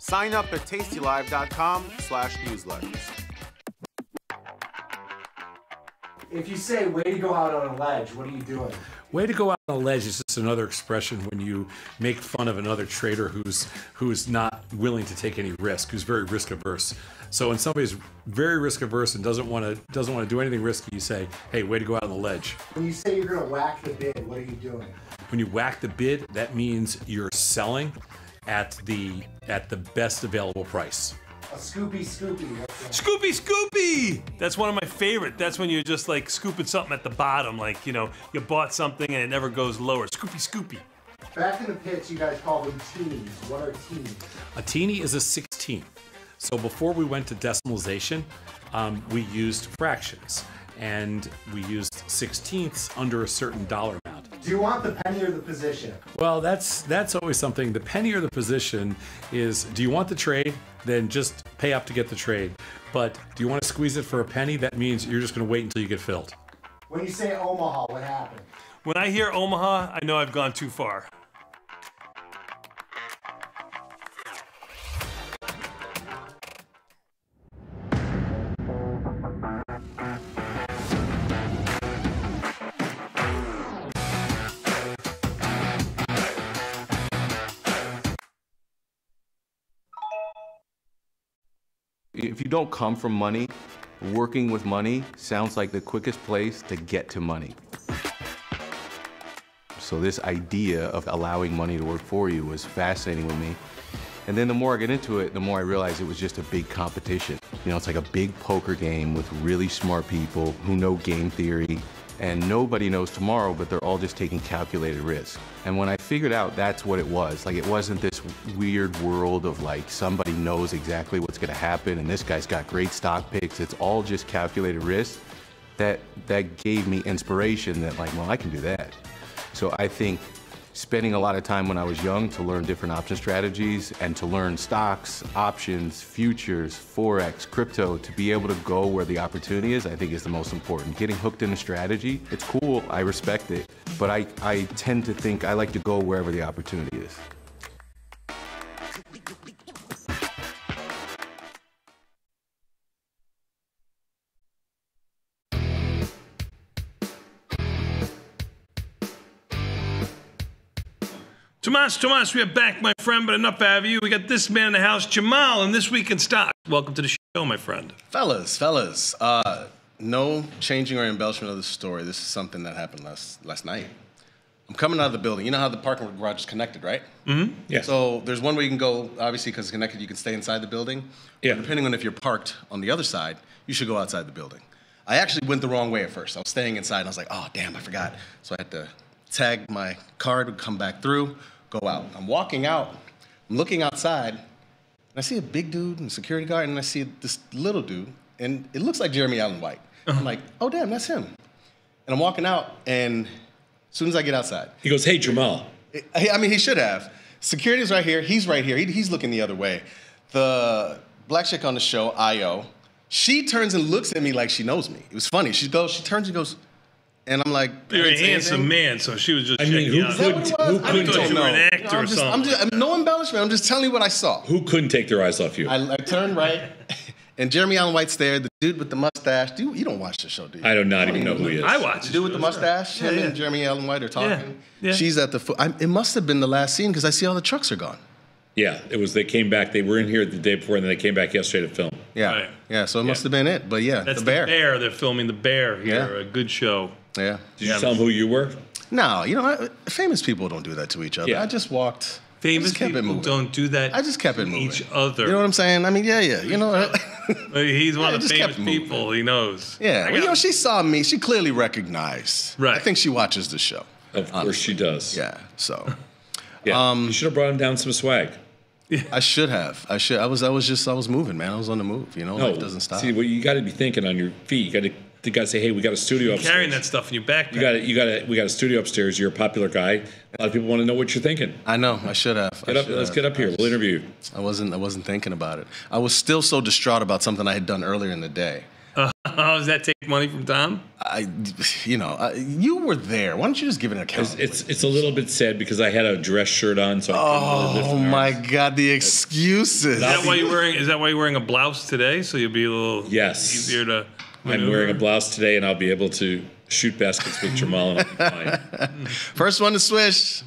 Sign up at tastylive.com slash newsletters. If you say way to go out on a ledge, what are you doing? Way to go out on a ledge is just another expression when you make fun of another trader who's who's not willing to take any risk, who's very risk averse. So when somebody's very risk averse and doesn't want to doesn't want to do anything risky, you say, "Hey, way to go out on the ledge." When you say you're going to whack the bid, what are you doing? When you whack the bid, that means you're selling at the at the best available price. A scoopy scoopy. Scoopy Scoopy! That's one of my favorite. That's when you're just like scooping something at the bottom. Like, you know, you bought something and it never goes lower. Scoopy Scoopy. Back in the pits, you guys call them teenies. What are teenies? A teeny is a 16. So before we went to decimalization, um, we used fractions. and we used sixteenths under a certain dollar amount. Do you want the penny or the position? Well, that's that's always something. The penny or the position is do you want the trade? Then just pay up to get the trade. But do you want to squeeze it for a penny? That means you're just going to wait until you get filled. When you say Omaha, what happened? When I hear Omaha, I know I've gone too far. Don't come from money, working with money sounds like the quickest place to get to money. So this idea of allowing money to work for you was fascinating with me. And then the more I get into it, the more I realize it was just a big competition. You know, it's like a big poker game with really smart people who know game theory, and nobody knows tomorrow, but they're all just taking calculated risk. And when I figured out that's what it was, like it wasn't this weird world of like somebody knows exactly what's gonna happen and this guy's got great stock picks, it's all just calculated risk, that, that gave me inspiration that like, well, I can do that. So I think spending a lot of time when I was young to learn different option strategies and to learn stocks, options, futures, forex, crypto, to be able to go where the opportunity is, I think is the most important. Getting hooked in a strategy, it's cool, I respect it, but I, I tend to think I like to go wherever the opportunity is. Tomas, Tomas, we are back, my friend, but enough out of you. We got this man in the house, Jamal, and this week in stock. Welcome to the show, my friend. Fellas, fellas, uh, no changing or embellishment of the story. This is something that happened last last night. I'm coming out of the building. You know how the parking garage is connected, right? Mm-hmm. Yeah. So there's one way you can go, obviously, because it's connected, you can stay inside the building. Yeah. But depending on if you're parked on the other side, you should go outside the building. I actually went the wrong way at first. I was staying inside, and I was like, oh, damn, I forgot. So I had to tag my card, would come back through, go out. I'm walking out, I'm looking outside, and I see a big dude and security guard, and I see this little dude, and it looks like Jeremy Allen White. I'm uh-huh. like, oh, damn, that's him. And I'm walking out, and as soon as I get outside, He goes, hey, Jamal. I I mean, he should have. Security's right here. He's right here. He, he's looking the other way. The black chick on the show, Ayo, she turns and looks at me like she knows me. It was funny. She goes, she turns and goes, and I'm like, You're a didn't handsome man, so she was just I mean, who out. could- Is that what it was? who I couldn't don't thought you were an actor You know, I'm or just, I'm just, I'm no embellishment. I'm just telling you what I saw. Who couldn't take their eyes off you? I, I turned right, and Jeremy Allen White's there. The dude with the mustache. Do you, you don't watch the show, do you? I do not even know who he is. I watch The it. dude with the mustache. Yeah, him yeah. and Jeremy Allen White are talking. Yeah, yeah. She's at the foot. It must have been the last scene because I see all the trucks are gone. Yeah, it was. They came back. They were in here the day before, and then they came back yesterday to film. Yeah, Right. yeah. So it must have been it. But yeah, That's the bear. They're filming the bear here. Yeah. A good show. Yeah. Did you tell them who you were? No, you know, I, famous people don't do that to each other. Yeah. I just walked. Famous just kept people moving. don't do that. I just kept it to moving. Each other. You know what I'm saying? I mean, yeah, yeah. You know, [LAUGHS] He's one Yeah, of the just famous kept people. He knows. yeah. Well, you know, she saw me. She clearly recognized. Right. I think she watches the show. Of course she does. Yeah. So [LAUGHS] Yeah. Um, you should have brought him down some swag. Yeah. I should have. I should. I was. I was just. I was moving, man. I was on the move. You know, No, life doesn't stop. See, well, you got to be thinking on your feet. You got to. You got to say, hey, we got a studio upstairs. carrying that stuff in your backpack. You got it. You got to. We got a studio upstairs. You're a popular guy. A lot of people want to know what you're thinking. I know. I should have. Get I up. should Let's have. get up here. We'll interview. you. I wasn't. I wasn't thinking about it. I was still so distraught about something I had done earlier in the day. [LAUGHS] How does that take money from Tom? I, you know, I, you were there. Why don't you just give an account? It's, it's it's a little bit sad because I had a dress shirt on, so I couldn't really lift Oh my my arms. God, the excuses. Is that why you're wearing? Is that why you're wearing a blouse today? So you'll be a little Yes. easier to. I'm wearing a blouse today, and I'll be able to shoot baskets with Jamal. And [LAUGHS] I'll be fine. First one to swish.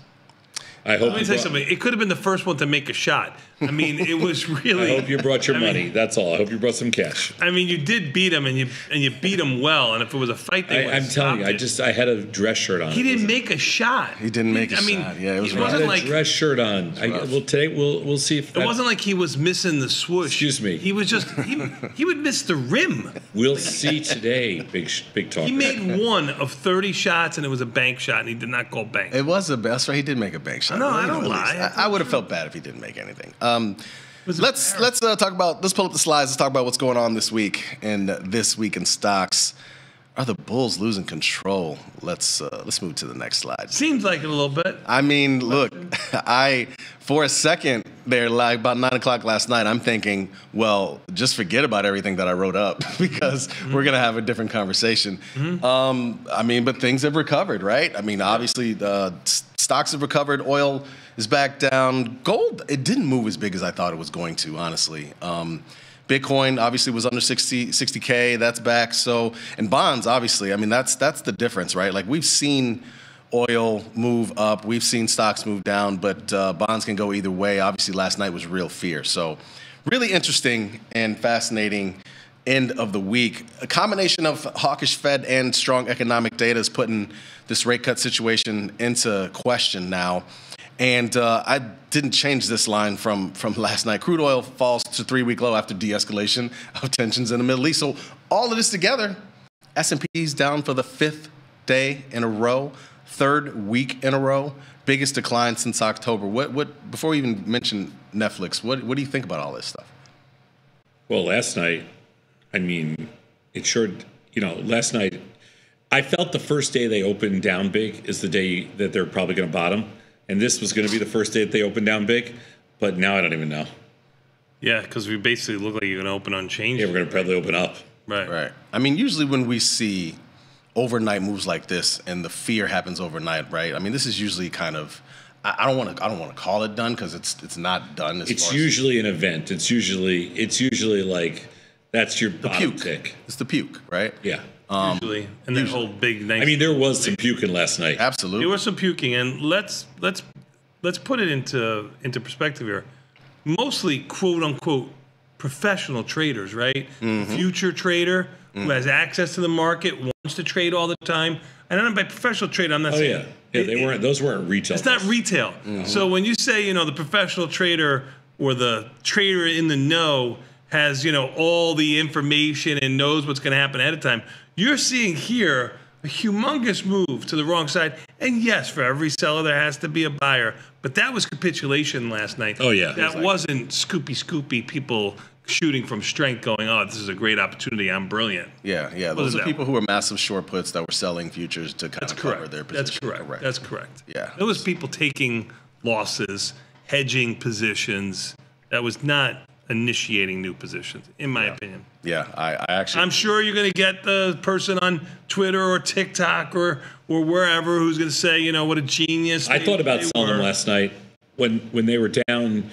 I hope. Let me you tell you something. It could have been the first one to make a shot. I mean, it was [LAUGHS] really. I hope you brought your I mean- money. That's all. I hope you brought some cash. I mean, you did beat him, and you and you beat him well. And if it was a fight, they I, I'm telling you, stopped I just I had a dress shirt on. He didn't make a shot. He didn't make a I mean, shot. Yeah, it was it rough. I had wasn't a like dress shirt on. I, well, today we'll we'll see if it that, wasn't like he was missing the swoosh. Excuse me. He was just he, he would miss the rim. We'll see today. Big big talk. He made one of 30 shots, and it was a bank shot, and he did not go bank. It was a best right. He did make a bank shot. No, I don't at lie. I, I would have felt bad if he didn't make anything. Um, let's let's uh, talk about. Let's pull up the slides. Let's talk about what's going on this week and uh, this week in stocks. Are the Bulls losing control? Let's uh, let's move to the next slide. Seems like it a little bit. I mean, look, [LAUGHS] I for a second there, like about nine o'clock last night, I'm thinking, well, just forget about everything that I wrote up [LAUGHS] because we're gonna have a different conversation. Um, I mean, but things have recovered, right? I mean, obviously the s- stocks have recovered. Oil is back down. Gold, it didn't move as big as I thought it was going to, honestly. Um, Bitcoin obviously was under 60 60k. That's back. So and bonds obviously. I mean that's that's the difference, right? Like we've seen oil move up, we've seen stocks move down, but uh, bonds can go either way. Obviously last night was real fear. So really interesting and fascinating end of the week. A combination of hawkish Fed and strong economic data is putting this rate cut situation into question now. And uh, I didn't change this line from, from last night. Crude oil falls to three-week low after de-escalation of tensions in the Middle East. So all of this together, S&P's down for the fifth day in a row, third week in a row, biggest decline since October. What, what, before we even mention Netflix, what, what do you think about all this stuff? Well, last night, I mean, it sure, you know, last night, I felt the first day they opened down big is the day that they're probably going to bottom. And this was going to be the first day that they opened down big. But now I don't even know. Yeah, because we basically look like you're going to open unchanged. Yeah, we're going to probably open up. Right. Right. I mean, usually when we see overnight moves like this and the fear happens overnight, right? I mean, this is usually kind of I I don't want to I don't want to call it done because it's it's not done. As It's far as- usually an event. It's usually it's usually like that's your the bottom puke. tick. It's the puke, right? Yeah. Um, Usually, and that whole big nice. I mean, there was some puking last night. Absolutely. There was some puking, and let's let's let's put it into into perspective here. Mostly quote unquote professional traders, right? Mm-hmm. Future trader who has access to the market, wants to trade all the time. And then by professional trader, I'm not Oh saying yeah, yeah. They weren't. Those weren't retail. it's not retail. Mm-hmm. So when you say, you know, the professional trader or the trader in the know has, you know, all the information and knows what's going to happen ahead of time, you're seeing here a humongous move to the wrong side. And yes, for every seller there has to be a buyer, but that was capitulation last night. Oh, yeah. That wasn't scoopy scoopy people shooting from strength going, "Oh, this is a great opportunity. I'm brilliant." Yeah, yeah. Those are that people who were massive short puts that were selling futures to kind That's of cover correct. their That's position. correct. That's correct. Yeah. It was people taking losses, hedging positions. That was not initiating new positions, in my opinion. Yeah, I, I actually. I'm sure you're going to get the person on Twitter or TikTok or or wherever who's going to say, you know, what a genius. I they- thought about they selling them last night when when they were down.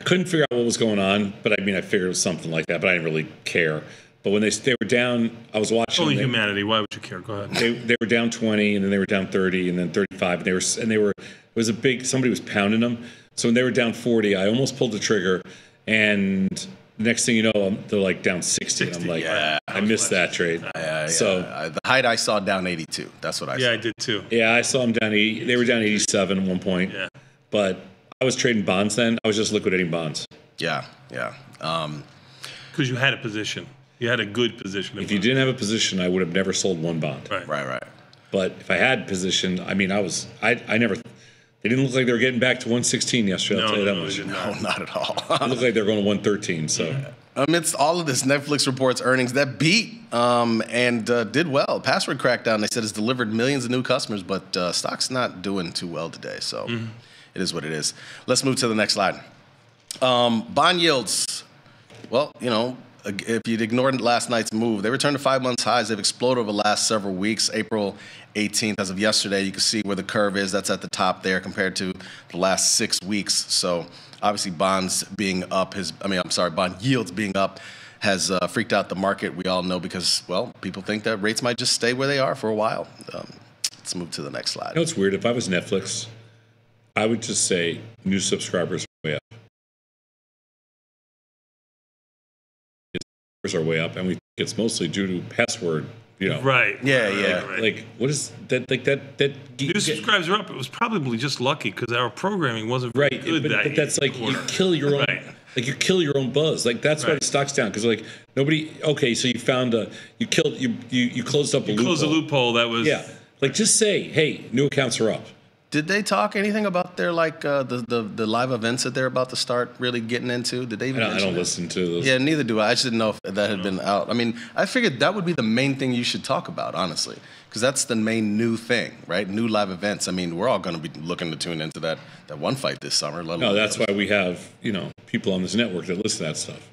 I couldn't figure out what was going on, but I mean, I figured it was something like that, but I didn't really care. But when they they were down, I was watching. Only they- humanity. Why would you care? Go ahead. They, they were down 20 and then they were down 30 and then 35 and they were and they were it was a big somebody was pounding them so when they were down 40 I almost pulled the trigger and next thing you know they're like down 60, and I'm like I missed that trade Yeah, so yeah. the height I saw down 82. That's what I Yeah, saw. I did too. yeah I saw them down 80 they were down 87 at one point yeah but I was trading bonds then I was just liquidating bonds Yeah, yeah. Um, Because you had a position. You had a good position. if you didn't have a position I would have never sold one bond Right. right, right. but if I had position I mean I was I I never they didn't look like they were getting back to 116 yesterday I'll tell you that no, much No, not at all. [LAUGHS] It looked like they're going to 113. So Amidst all of this, Netflix reports earnings that beat um, and uh, did well. Password crackdown, they said, has delivered millions of new customers, but uh, stock's not doing too well today. So it is what it is. Let's move to the next slide. Um, bond yields. Well, you know, if you'd ignored last night's move, they returned to five months highs. They've exploded over the last several weeks. April 18th, as of yesterday, you can see where the curve is. That's at the top there compared to the last six weeks. So obviously, bonds being up has, I mean, I'm sorry, bond yields being up has uh, freaked out the market. We all know because, well, people think that rates might just stay where they are for a while. Um, let's move to the next slide. You know what's weird? If I was Netflix, I would just say new subscribers are way up. Are way up, and we think it's mostly due to password. You know, Right. Yeah, right, yeah. right, right. Like, what is that? Like that? That New subscribers are up. It was probably just lucky because our programming wasn't right? good. but, that but that's like you kill your own. Right. Like you kill your own buzz. Like that's why Right. the stock's down because like nobody. Okay, so you found a you killed you you, you closed up a You loophole. closed a loophole that was Yeah. Like just say, hey, new accounts are up. Did they talk anything about their like uh, the, the the live events that they're about to start really getting into? Did they I even? don't, I don't listen to those. Yeah, neither do I. I just didn't know if that had been out. I mean, I figured that would be the main thing you should talk about, honestly, because that's the main new thing, right? New live events. I mean, we're all going to be looking to tune into that that one fight this summer. Let No, that's the why we have you know people on this network that listen to that stuff.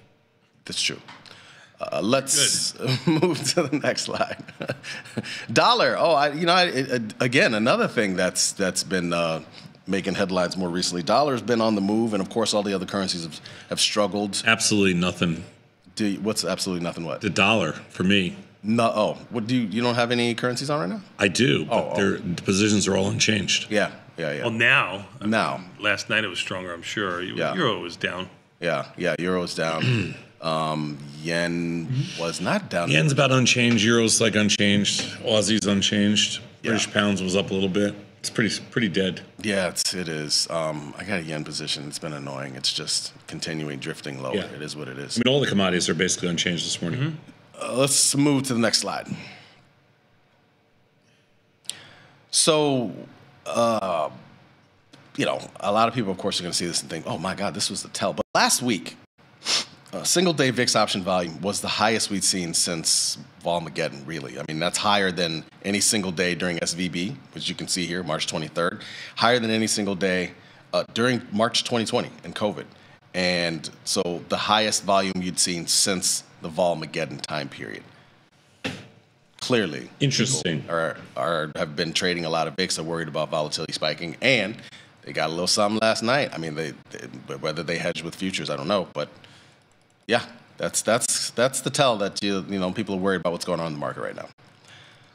That's true. Uh, let's [LAUGHS] move to the next slide. [LAUGHS] Dollar. Oh, I, you know, I, it, again, another thing that's that's been uh, making headlines more recently. Dollar's been on the move, and of course, all the other currencies have, have struggled. Absolutely nothing. Do you, what's absolutely nothing? What the dollar for me? No. Oh, what do you? You don't have any currencies on right now? I do, but Oh, oh. their the positions are all unchanged. Yeah, yeah, yeah. Well, now. Now. Last night it was stronger, I'm sure. Yeah. Euro was down. Yeah, yeah. Euro was down. [CLEARS THROAT] um, yen was not down. Yen's about unchanged. Euro's like unchanged. Aussie's unchanged. British pounds was up a little bit. It's pretty pretty dead. Yeah, it's, it is. Um, I got a yen position. It's been annoying. It's just continuing drifting lower. Yeah. It is what it is. I mean, all the commodities are basically unchanged this morning. Uh, let's move to the next slide. So, uh, you know, a lot of people, of course, are going to see this and think, "Oh my God, this was the tell." But last week, uh, single day VIX option volume was the highest we'd seen since Volmageddon. Really, I mean, that's higher than any single day during SVB, which you can see here, March 23rd. Higher than any single day uh, during March 2020 and COVID. And so, the highest volume you'd seen since the Volmageddon time period. Clearly, Interesting. Are, are have been trading a lot of VIX. Are worried about volatility spiking, and they got a little something last night. I mean, they, they whether they hedged with futures, I don't know, but yeah, that's that's that's the tell that you you know people are worried about what's going on in the market right now.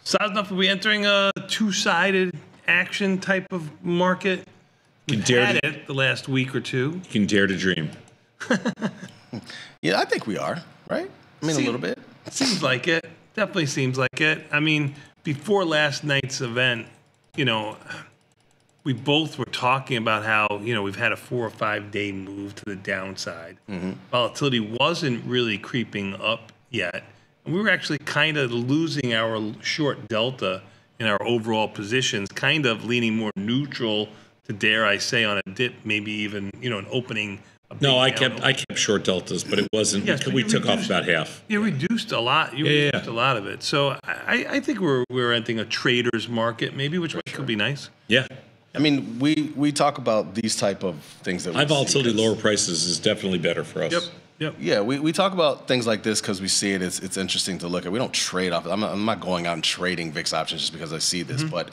Size enough are we entering a two-sided action type of market? We've dare had to- it the last week or two. You can dare to dream. [LAUGHS] Yeah, I think we are right. I mean, See- a little bit. Seems like it. Definitely seems like it. I mean, before last night's event, you know, we both were talking about how, you know, we've had a four or five day move to the downside. Mm-hmm. Volatility wasn't really creeping up yet. And we were actually kind of losing our short delta in our overall positions, kind of leaning more neutral to, dare I say, on a dip, maybe even, you know, an opening. No, I down kept I kept short deltas, but it wasn't. Yes, but we you took off about half. You reduced a lot. You Yeah, yeah, reduced a lot of it. So I, I think we're we're entering a trader's market, maybe, which could be nice. Yeah. I mean, we we talk about these type of things that we High see lower prices is definitely better for us. Yep. Yep. Yeah, we, we talk about things like this because we see it. It's, it's interesting to look at. We don't trade off. I'm not, I'm not going out and trading VIX options just because I see this. Mm-hmm. But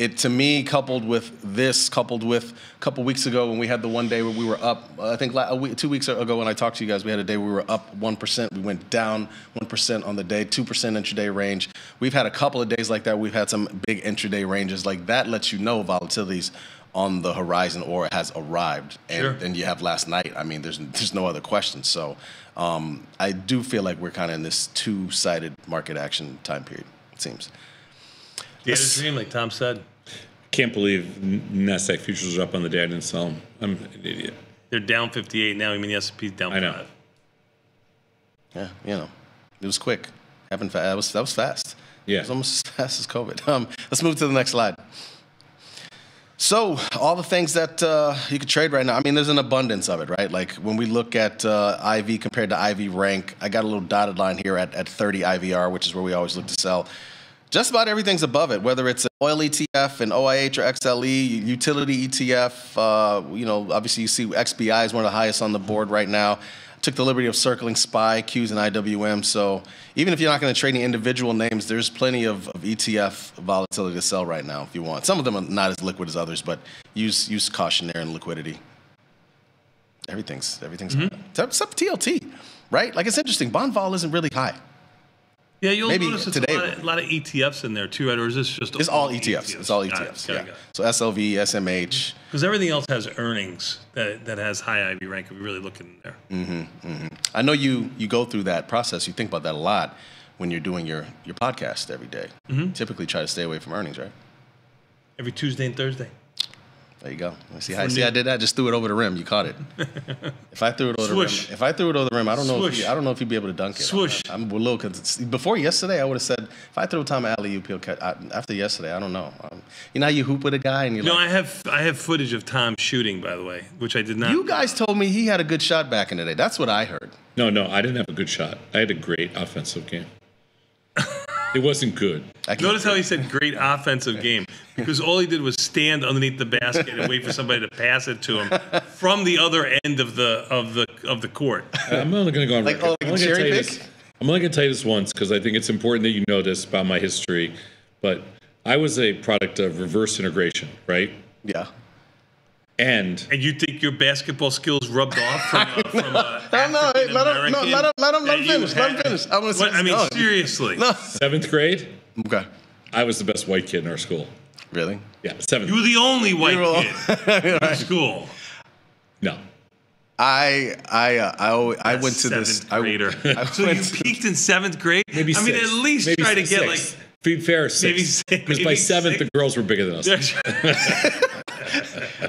it to me, coupled with this, coupled with a couple weeks ago when we had the one day where we were up. I think week, two weeks ago when I talked to you guys, we had a day we were up one percent. We went down one percent on the day, two percent intraday range. We've had a couple of days like that. We've had some big intraday ranges. Like that lets you know volatilities on the horizon or has arrived. And Sure. and you have last night. I mean, there's there's no other question. So um, I do feel like we're kind of in this two-sided market action time period. It seems. To dream, like Tom said. Can't believe Nasdaq futures are up on the day I didn't sell them. I'm an idiot. They're down 58 now. I mean, the S&P's down I know. five. Yeah, you know, it was quick. Happened fast. That was that was fast. Yeah. It was almost as fast as COVID. [LAUGHS] Um, let's move to the next slide. So all the things that uh, you could trade right now. I mean, there's an abundance of it, right? Like when we look at uh, IV compared to IV rank, I got a little dotted line here at, at 30 IVR, which is where we always look to sell. Just about everything's above it, whether it's an oil ETF, an OIH or XLE, utility ETF. Uh, you know, obviously you see XBI is one of the highest on the board right now. Took the liberty of circling SPY, Qs, and IWM. So even if you're not going to trade any individual names, there's plenty of, of ETF volatility to sell right now if you want. Some of them are not as liquid as others, but use use caution there and liquidity. Everything's everything's except TLT, right? Like it's interesting. Bond vol isn't really high. Yeah, you'll Maybe notice it's today a, lot of, a lot of ETFs in there too, right? Or is this just It's all ETFs. It's all Got ETFs. it, yeah. it. So SLV, SMH. Because everything else has earnings that, that has high IV rank if you really look in there. Mm-hmm, hmm I know you you go through that process. You think about that a lot when you're doing your your podcast every day. Mhm. Typically, try to stay away from earnings, right? Every Tuesday and Thursday. There you go. See how see I did that? Just threw it over the rim. You caught it. [LAUGHS] If I threw it over Swoosh. the rim, if I threw it over the rim, I don't know. If Swoosh. you, I don't know if you'd be able to dunk it. Swoosh. I'm, I'm a little cons- before yesterday. I would have said if I threw Tom alley oop, he'll catch. I, after yesterday, I don't know. Um, you know how you hoop with a guy and you're You know, like, I have I have footage of Tom shooting, by the way, which I did not. you guys told me he had a good shot back in the day. That's what I heard. No, no, I didn't have a good shot. I had a great offensive game. [LAUGHS] it wasn't good. Notice how he said great offensive game because all he did was stand underneath the basket and wait for somebody to pass it to him from the other end of the of the of the court. Uh, I'm only going to go on Like, record. oh, like I'm only gonna cherry tell you pick? this. I'm only going to tell you this once because I think it's important that you know this about my history. But I was a product of reverse integration, right? Yeah. And And you think your basketball skills rubbed off from [LAUGHS] a, from a No, no, hey, let him, no, let him, let him, let him that you finish. Let him finish. I want to see. What- I mean, no. seriously. No. seventh grade, Okay. I was the best white kid in our school. Really? Yeah, seventh. You were the only white You were- kid [LAUGHS] in school. No. I I uh, I always, I went to this. Seventh I, grader. [LAUGHS] I so you went to- peaked in seventh grade. Maybe I mean, six. at least Maybe try to six. get like Be fair, Maybe six. six- Because by seventh, six. the girls were bigger than us.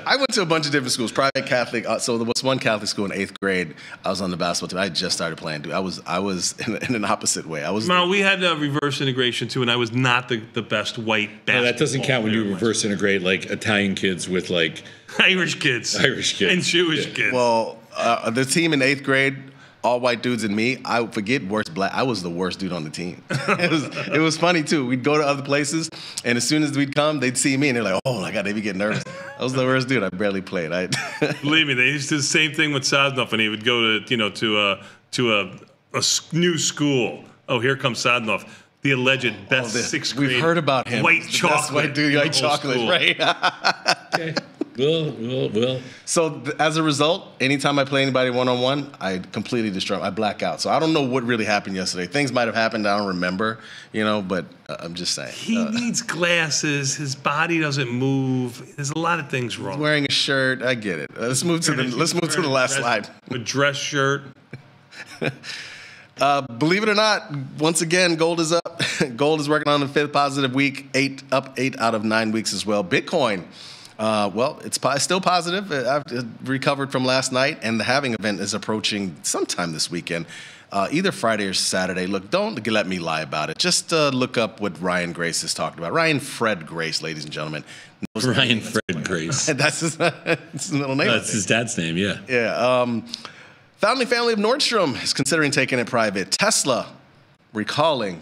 I went to a bunch of different schools, private Catholic. Uh, so there was one Catholic school in eighth grade. I was on the basketball team. I had just started playing. Dude, I was I was [LAUGHS] in, in an opposite way. I was. Well, we had uh, reverse integration too, and I was not the, the best white No, basketball. that doesn't count when you reverse integrate like Italian kids with like [LAUGHS] Irish kids, Irish kids. and Jewish kids. Well, uh, the team in eighth grade, all white dudes and me. I forget worst black. I was the worst dude on the team. [LAUGHS] it was it was funny too. We'd go to other places, and as soon as we'd come, they'd see me, and they're like, "Oh my god," they'd be getting nervous. I was the worst dude. I barely played. I [LAUGHS] Believe me, they used to do the same thing with Sosnoff, and he would go to you know to a to a, a s- new school. Oh, here comes Sosnoff, the alleged best Oh, the- sixth we've grade. heard about him. White chocolate. white dude, white chocolate, school. right? [LAUGHS] okay. Well, well, well. So th- as a result, anytime I play anybody one on one, I completely destroy. 'em. I black out. So I don't know what really happened yesterday. Things might have happened. I don't remember, you know. But uh, I'm just saying. He Uh, needs glasses. His body doesn't move. There's a lot of things wrong. wearing a shirt, I get it. Uh, let's move to the let's move to the last slide. A dress shirt. [LAUGHS] Uh, believe it or not, once again, gold is up. [LAUGHS] gold is working on the fifth positive week, eight up eight out of nine weeks as well. Bitcoin, uh, well, it's po- still positive. Uh, I've uh, recovered from last night, and the halving event is approaching sometime this weekend. Uh, either Friday or Saturday. Look, don't let me lie about it. Just uh, look up what Ryan Grace has talked about. Ryan Fred Grace, ladies and gentlemen. Ryan Fred Grace. [LAUGHS] that's his, [LAUGHS] that's his middle name. That's his dad's name, yeah. Yeah. Um, founding family of Nordstrom is considering taking it private. Tesla recalling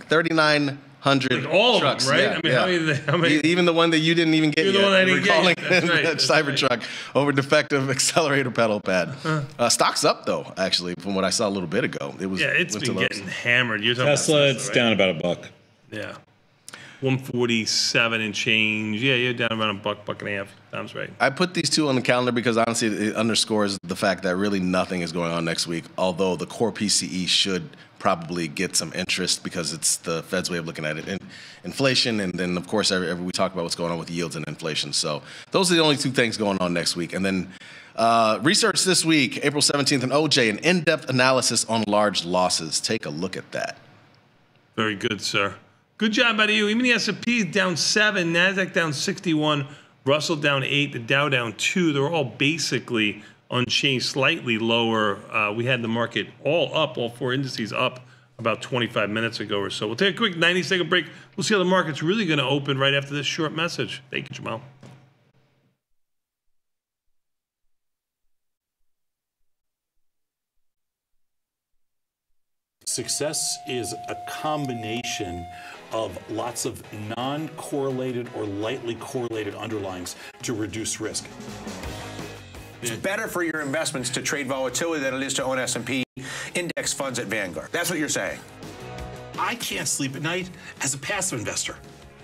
3,900 Like all of them, trucks. right? Yeah, I mean, yeah. how many- how many- Even the one that you didn't even get You're the one I didn't get recalling yet. That's [LAUGHS] right, that that's Cybertruck over defective [LAUGHS] accelerator pedal pad. Uh, stock's up though, actually, from what I saw a little bit ago. It was Yeah, it's went to been lows. getting hammered. You're talking Tesla, about it's right? down about a buck. Yeah. 147 and change. Yeah, you're down around a buck, buck and a half. Sounds right. I put these two on the calendar because honestly, it underscores the fact that really nothing is going on next week. Although the core PCE should probably get some interest because it's the Fed's way of looking at it. In, inflation, and then of course, every, every, we talk about what's going on with yields and inflation. So those are the only two things going on next week. And then uh, research this week, April 17th, and OJ, an in-depth analysis on large losses. Take a look at that. Very good, sir. Good job of you. Even the S&P down seven, Nasdaq down 61, Russell down eight, the Dow down two. They're all basically unchanged, slightly lower. Uh, we had the market all up, all four indices up about 25 minutes ago or so. We'll take a quick 90 second break. We'll see how the market's really going to open right after this short message. Thank you, Jamal. Success is a combination of lots of non-correlated or lightly correlated underlyings to reduce risk. It's better for your investments to trade volatility than it is to own S&P index funds at Vanguard. That's what you're saying. I can't sleep at night as a passive investor.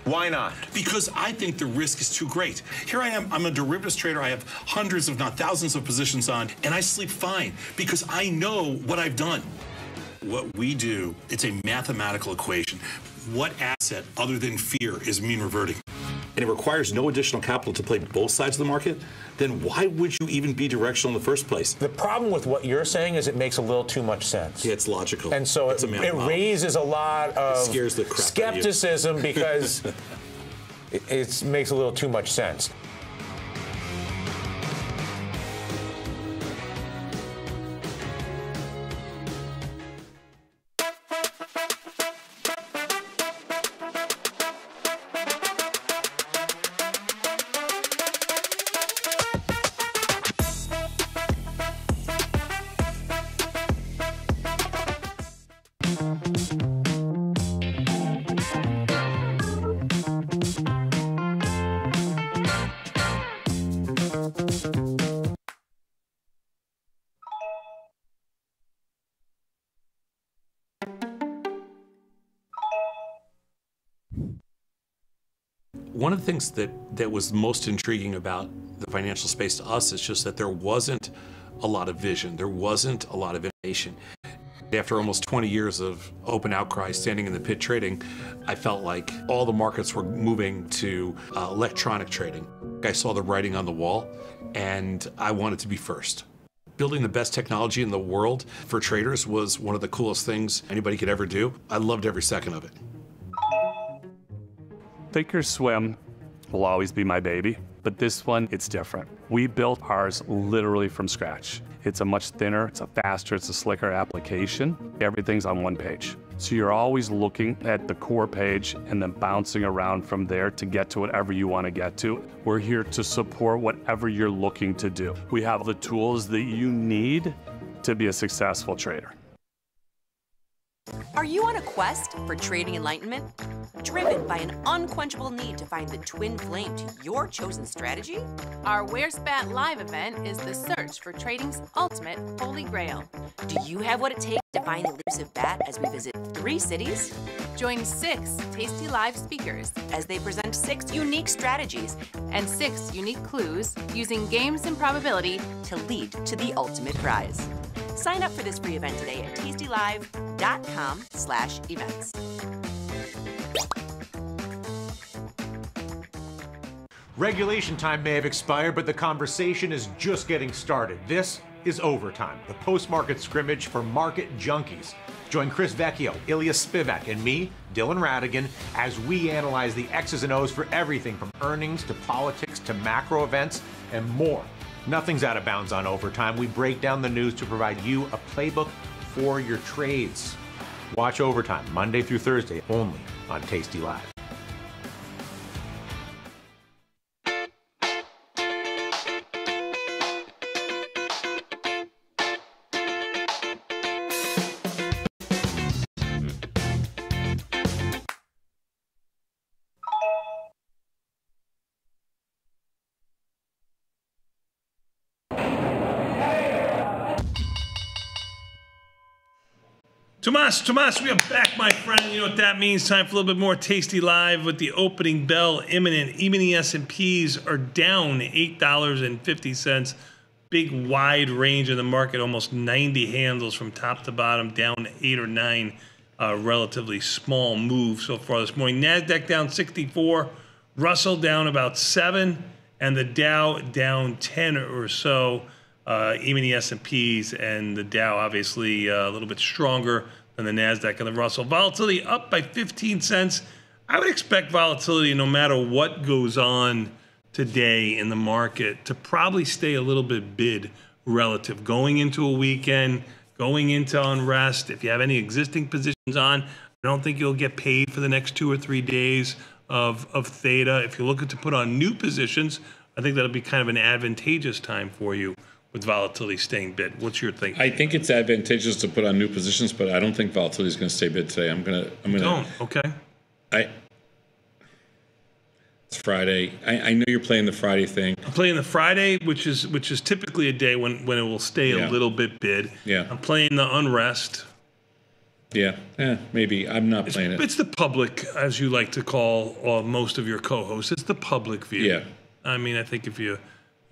Why not? Because I think the risk is too great. Here I am, I'm a derivatives trader. I have hundreds, if not thousands, of positions on, and I sleep fine because I know what I've done. What we do, it's a mathematical equation. What asset other than fear is mean reverting? And it requires no additional capital to play both sides of the market, then why would you even be directional in the first place? The problem with what you're saying is it makes a little too much sense. Yeah, it's logical. And so It's it, it raises a lot of scares the crap out of you. skepticism because [LAUGHS] it makes a little too much sense. Of the things that, that was most intriguing about the financial space to us is just that there wasn't a lot of vision, there wasn't a lot of innovation. After almost 20 years of open outcry standing in the pit trading, I felt like all the markets were moving to uh, electronic trading. I saw the writing on the wall, and I wanted to be first. Building the best technology in the world for traders was one of the coolest things anybody could ever do. I loved every second of it. Thinkorswim will always be my baby, but this one, it's different. We built ours literally from scratch. It's a much thinner, it's a faster, it's a slicker application. Everything's on one page. So you're always looking at the core page and then bouncing around from there to get to whatever you want to get to. We're here to support whatever you're looking to do. We have the tools that you need to be a successful trader. Are you on a quest for trading enlightenment? Driven by an unquenchable need to find the twin flame to your chosen strategy? Our Where's Bat live event is the search for trading's ultimate holy grail. Do you have what it takes to find the elusive bat as we visit three cities? Join six tasty live speakers as they present six unique strategies and six unique clues using games and probability to lead to the ultimate prize. Sign up for this free event today at tastylive.com slash events. Regulation time may have expired, but the conversation is just getting started. This is Overtime, the post-market scrimmage for market junkies. Join Chris Vecchio, Ilya Spivak, and me, Dylan Ratigan, as we analyze the X's and O's for everything from earnings to politics to macro events and more. Nothing's out of bounds on Overtime. We break down the news to provide you a playbook for your trades. Watch Overtime Monday through Thursday only on Tasty Live. Tomas, Tomas, we are back, my friend. You know what that means? Time for a little bit more tasty live with the opening bell imminent. Even the S&Ps are down $8.50. Big wide range in the market, almost 90 handles from top to bottom, down eight or nine. Uh, relatively small move so far this morning. Nasdaq down 64, Russell down about seven, and the Dow down 10 or so. Uh, even the S&Ps and the Dow obviously uh, a little bit stronger than the Nasdaq and the Russell. Volatility up by 15 cents. I would expect volatility, no matter what goes on today in the market, to probably stay a little bit bid relative going into a weekend, going into unrest. If you have any existing positions on, I don't think you'll get paid for the next two or three days of of theta. If you're looking to put on new positions, I think that'll be kind of an advantageous time for you with volatility staying bid. What's your thinking? I think it's advantageous to put on new positions, but I don't think volatility is going to stay bid today. I'm gonna. I'm gonna. Don't. Okay. I. It's Friday. I, I know you're playing the Friday thing. I'm playing the Friday, which is which is typically a day when when it will stay Yeah. a little bit bid. Yeah. I'm playing the unrest. Yeah. Yeah. Maybe I'm not playing it. It's the public, as you like to call uh, most of your co-hosts. It's the public view. Yeah. I mean, I think if you,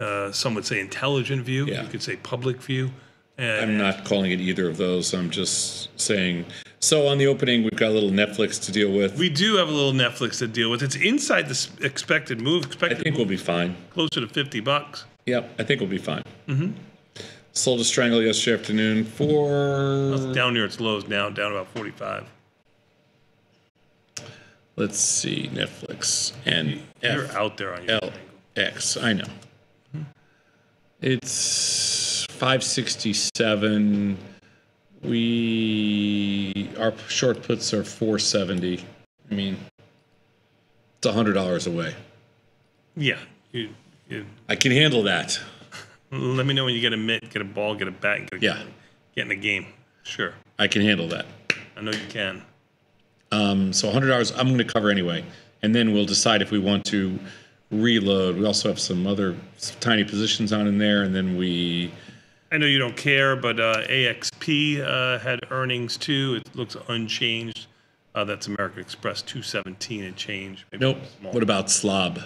uh, some would say intelligent view. You could say public view. And I'm not calling it either of those. I'm just saying. So on the opening, we've got a little Netflix to deal with. We do have a little Netflix to deal with. It's inside the expected move. Expected I think we'll be fine. closer to 50 bucks. Yep. I think we'll be fine. Mm-hmm. Sold a strangle yesterday afternoon for. Down near its lows now, down about 45. Let's see, Netflix and You're out there on your LX. I know. It's 567. We our short puts are 470. I mean, it's a hundred dollars away. Yeah. You, you, I can handle that. let me know when you get a mitt, get a ball, get a bat, get, a, Yeah. get in the game. Sure. I can handle that. I know you can. Um, so hundred dollars I'm going to cover anyway, and then we'll decide if we want to reload. We also have some other tiny positions on in there, and then we. I know you don't care, but uh, AXP uh, had earnings too. It looks unchanged Uh, that's American Express 217 and change. Maybe Nope. small. What about slob?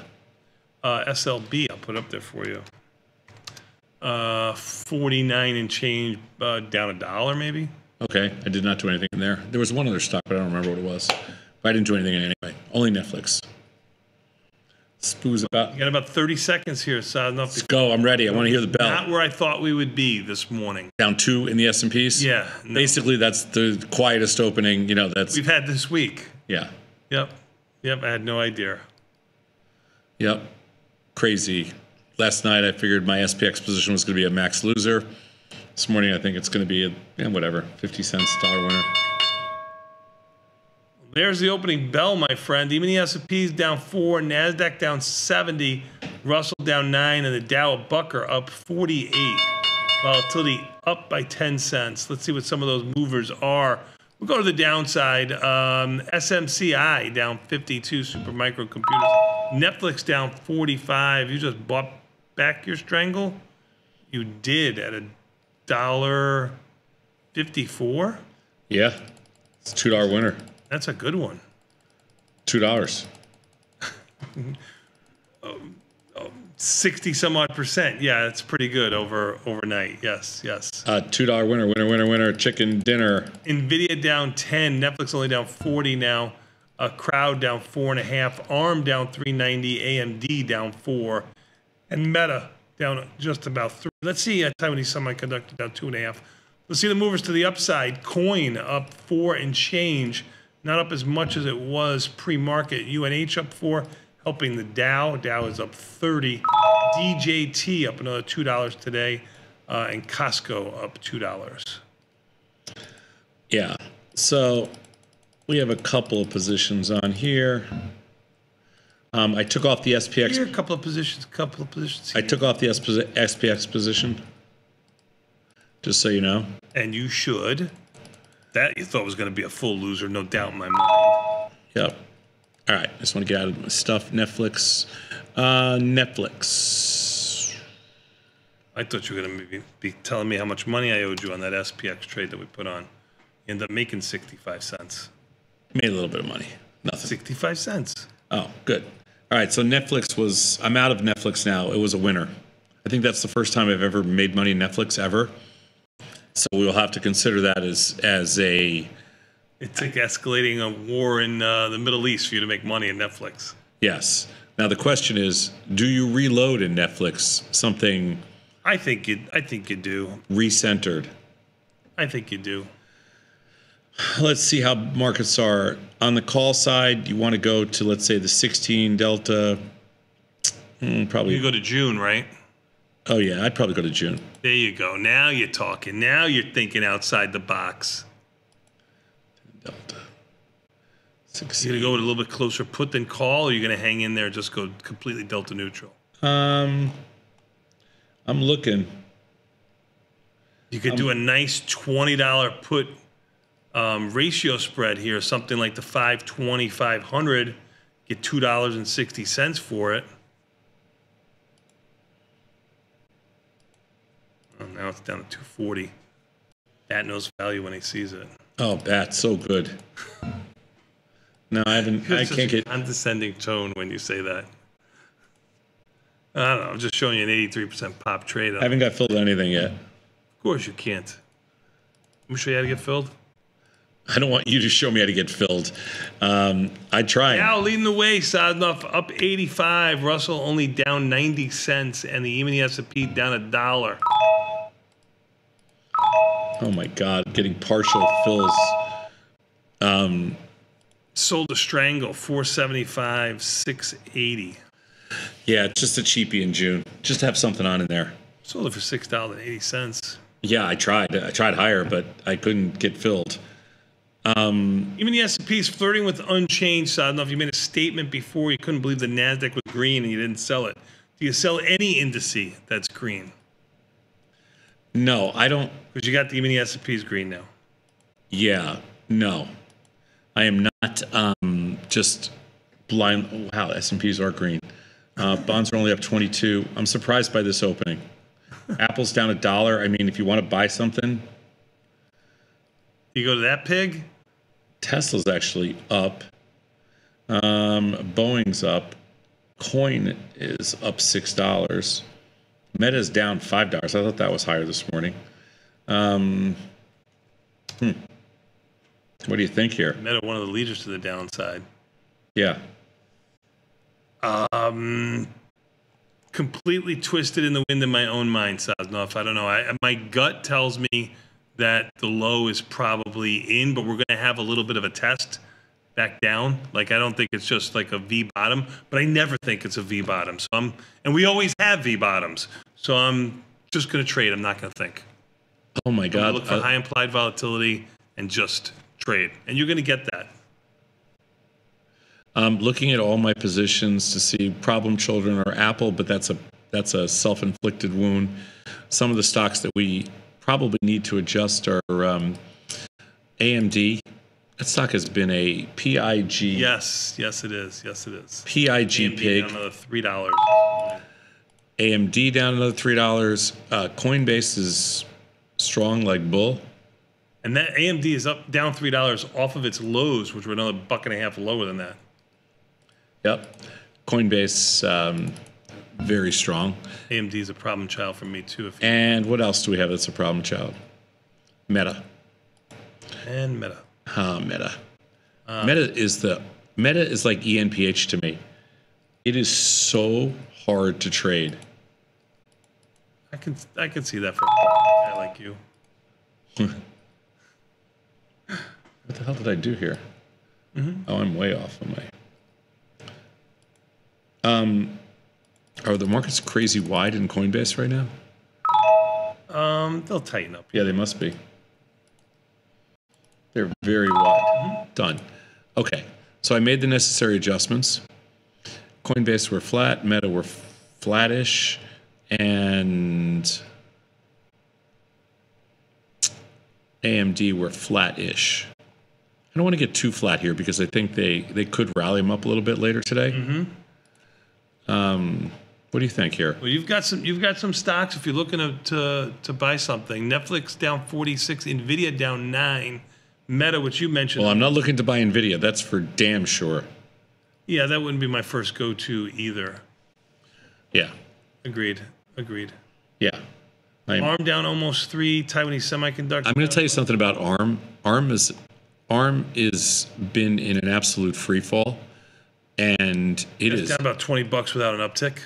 Uh, SLB, I'll put up there for you. Uh, 49 and change, uh, down a dollar maybe. Okay, I did not do anything in there. There was one other stock, but I don't remember what it was. But I didn't do anything anyway. Only Netflix. Spoo's about. You got about 30 seconds here, so enough. Let's go. I'm ready. I want to hear the bell. Not where I thought we would be this morning. Down two in the S and P's. Yeah, Basically, that's the quietest opening. You know, that's We've had this week. yeah. Yep. Yep. I had no idea. Yep. Crazy. Last night I figured my SPX position was going to be a max loser. This morning I think it's going to be a yeah, whatever, 50 cents dollar winner. There's the opening bell, my friend. Even the S&P's down four, Nasdaq down 70, Russell down nine, and the Dow a bucker up 48. Volatility up by 10 cents. Let's see what some of those movers are. We'll go to the downside. Um, SMCI down 52, Super Micro Computers. Netflix down 45. You just bought back your strangle? You did at a dollar 54? Yeah. It's a two dollar winner. That's a good one. Two dollars. [LAUGHS] 60 some odd percent. Yeah, it's pretty good over overnight. Yes, yes. Uh, two dollar winner, winner, winner, winner, chicken dinner. Nvidia down 10, Netflix only down 40 now. A crowd down four and a half, ARM down 390, AMD down four, and Meta down just about three. Let's see uh, Taiwanese Semiconductor down two and a half. Let's see the movers to the upside. Coin up four and change, not up as much as it was pre-market. UNH up four, helping the Dow. Dow is up 30. DJT up another two dollars today, uh, and Costco up two dollars. Yeah. So we have a couple of positions on here. Um, I took off the SPX. Here, a couple of positions, a couple of positions. I took off the SP- SPX position. Just so you know. And you should. That you thought was going to be a full loser, no doubt in my mind. Yep. All right. I just want to get out of my stuff. Netflix. Uh, Netflix. I thought you were going to be, be telling me how much money I owed you on that SPX trade that we put on. You end up making 65 cents. Made a little bit of money. Nothing. 65 cents. Oh, good. All right. So Netflix was. I'm out of Netflix now. It was a winner. I think that's the first time I've ever made money in Netflix ever. So we will have to consider that as as a It's like escalating a war in uh, the Middle East for you to make money in Netflix. yes. Now the question is, do you reload in Netflix something I think you. I think you do. recentered? I think you do. Let's see how markets are on the call side. You want to go to let's say the 16 delta. Hmm, probably. You go to June, right? Oh yeah, I'd probably go to June. There you go. Now you're talking. Now you're thinking outside the box. Delta. You're gonna go with a little bit closer put than call, or you gonna hang in there and just go completely delta neutral? Um, I'm looking. You could do a nice twenty dollar put um, ratio spread here, something like the 520, 500, get two dollars and sixty cents for it. Oh, now it's down to two forty. That knows value when he sees it. Oh, bat, so good. No, I haven't. I can't get. condescending tone when you say that. I don't know. I'm just showing you an 83% pop trade. I haven't got filled anything yet. Of course you can't. Let me show you how to get filled. I don't want you to show me how to get filled. Um, I tried. Now leading the way. Sadnoff up 85. Russell only down 90 cents, and the even the S&P down a dollar. Oh my God, getting partial fills. Um, Sold to Strangle 475, 680. yeah, just a cheapie in June. Just have something on in there. Sold it for six dollars and eighty cents. Yeah, I tried. I tried higher, but I couldn't get filled. Um, Even the S&P is flirting with unchanged. So I don't know if you made a statement before you couldn't believe the Nasdaq was green and you didn't sell it. Do you sell any indice that's green? no, I don't. Because you got the even the S&P is green now. Yeah, no, I am not um, just blind. Oh, wow, S and P's are green. Uh, bonds are only up 22. I'm surprised by this opening. Apple's down a dollar. I mean, if you want to buy something, You go to that pig. Tesla's actually up. Um, Boeing's up. Coin is up six dollars. Meta's down five dollars. I thought that was higher this morning. Um, hmm. What do you think here? Meta, one of the leaders to the downside. Yeah. Um, completely twisted in the wind in my own mind, Sosnoff. I don't know. I, my gut tells me that the low is probably in, but we're going to have a little bit of a test back down. Like I don't think it's just like a V bottom, but I never think it's a V bottom. So I'm, and we always have V bottoms. So I'm just going to trade. I'm not going to think. Oh my God! Look for Uh, high implied volatility and just trade, and you're going to get that. I'm looking at all my positions to see problem children are Apple, but that's a that's a self-inflicted wound. Some of the stocks that we probably need to adjust our um, AMD. That stock has been a PIG. Yes, yes, it is. Yes, it is. PIG AMD pig. down Another three dollars. AMD down another three dollars. Uh, Coinbase is strong like bull. And that AMD is up down three dollars off of its lows, which were another buck and a half lower than that. Yep. Coinbase um, very strong. AMD is a problem child for me too. And what else do we have that's a problem child? Meta. and Meta. Ah, Meta. Uh, Meta is the Meta is like ENPH to me. It is so hard to trade. I can I can see that for a guy like you. [LAUGHS] What the hell did I do here? Mhm. Oh, I'm way off on my. Um, are the markets crazy wide in Coinbase right now? Um, they'll tighten up. Yeah, they must be. They're very wide. Done. Okay. So I made the necessary adjustments. Coinbase were flat, Meta were flattish, and AMD were flat-ish. I don't want to get too flat here because I think they they could rally them up a little bit later today. Mm-hmm. Um, what do you think here? Well, you've got some you've got some stocks if you're looking to to, to buy something. Netflix down 46, Nvidia down nine, Meta, which you mentioned. Well, I'm not looking to buy Nvidia. That's for damn sure. yeah, that wouldn't be my first go-to either. Yeah. Agreed. Agreed. Yeah. I'm- Arm down almost three. Taiwanese semiconductor. I'm going to tell you something about ARM. ARM is ARM is been in an absolute free fall, and it It's is down about 20 bucks without an uptick.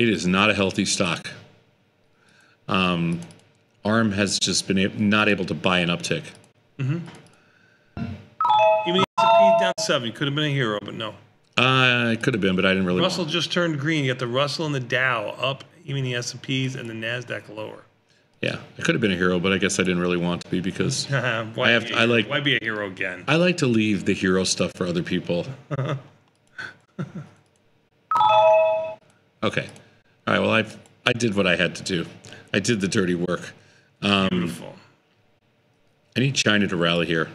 It is not a healthy stock. Um, ARM has just been a- not able to buy an uptick. Mm-hmm. Even the S&P down seven. Could have been a hero, but no. Uh, it could have been, but I didn't really. Russell just turned green. You got the Russell and the Dow up, even the S&Ps and the Nasdaq lower. Yeah, I could have been a hero, but I guess I didn't really want to be because [LAUGHS] why I have I like why be a hero again? I like to leave the hero stuff for other people. [LAUGHS] Okay. All right. Well, I I did what I had to do. I did the dirty work. Um, Beautiful. I need China to rally here.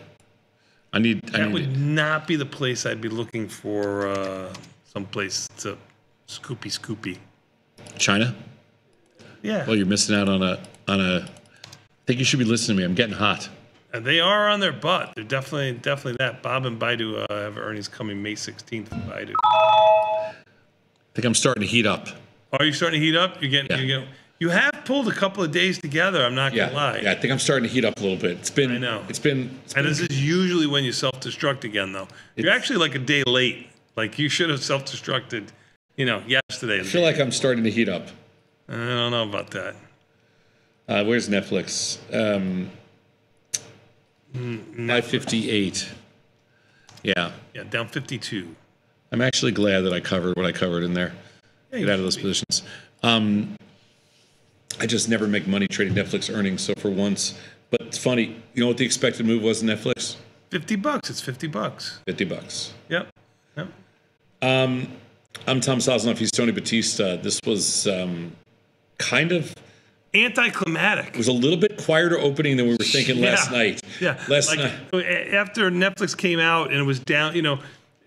I need. I That need. would not be the place I'd be looking for. Uh, someplace to scoopy scoopy. China. Yeah. Well, you're missing out on a on a. I think you should be listening to me. I'm getting hot. And they are on their butt. They're definitely definitely that. BABA and Baidu uh, have earnings coming May 16th. for Baidu. I think I'm starting to heat up. Are you starting to heat up? You're getting. You're getting you have pulled a couple of days together. I'm not gonna lie. Yeah. I think I'm starting to heat up a little bit. It's been. I know. It's been. It's and been this is usually when you self-destruct again, though. You're actually like a day late. Like you should have self-destructed, you know, yesterday. I feel like I'm starting to heat up. I don't know about that. Uh, where's Netflix? Um, Mm, 558. Yeah. Yeah, down 52. I'm actually glad that I covered what I covered in there. Yeah, Get out of those positions. Um, I just never make money trading Netflix earnings. So for once, but it's funny. You know what the expected move was in Netflix? 50 bucks. It's 50 bucks. 50 bucks. Yep. Yep. Um, I'm Tom Sosnoff. He's Tony Batista. This was um, kind of Anticlimactic. it was a little bit quieter opening than we were thinking last night. Yeah. Last like, night. After Netflix came out and it was down, you know,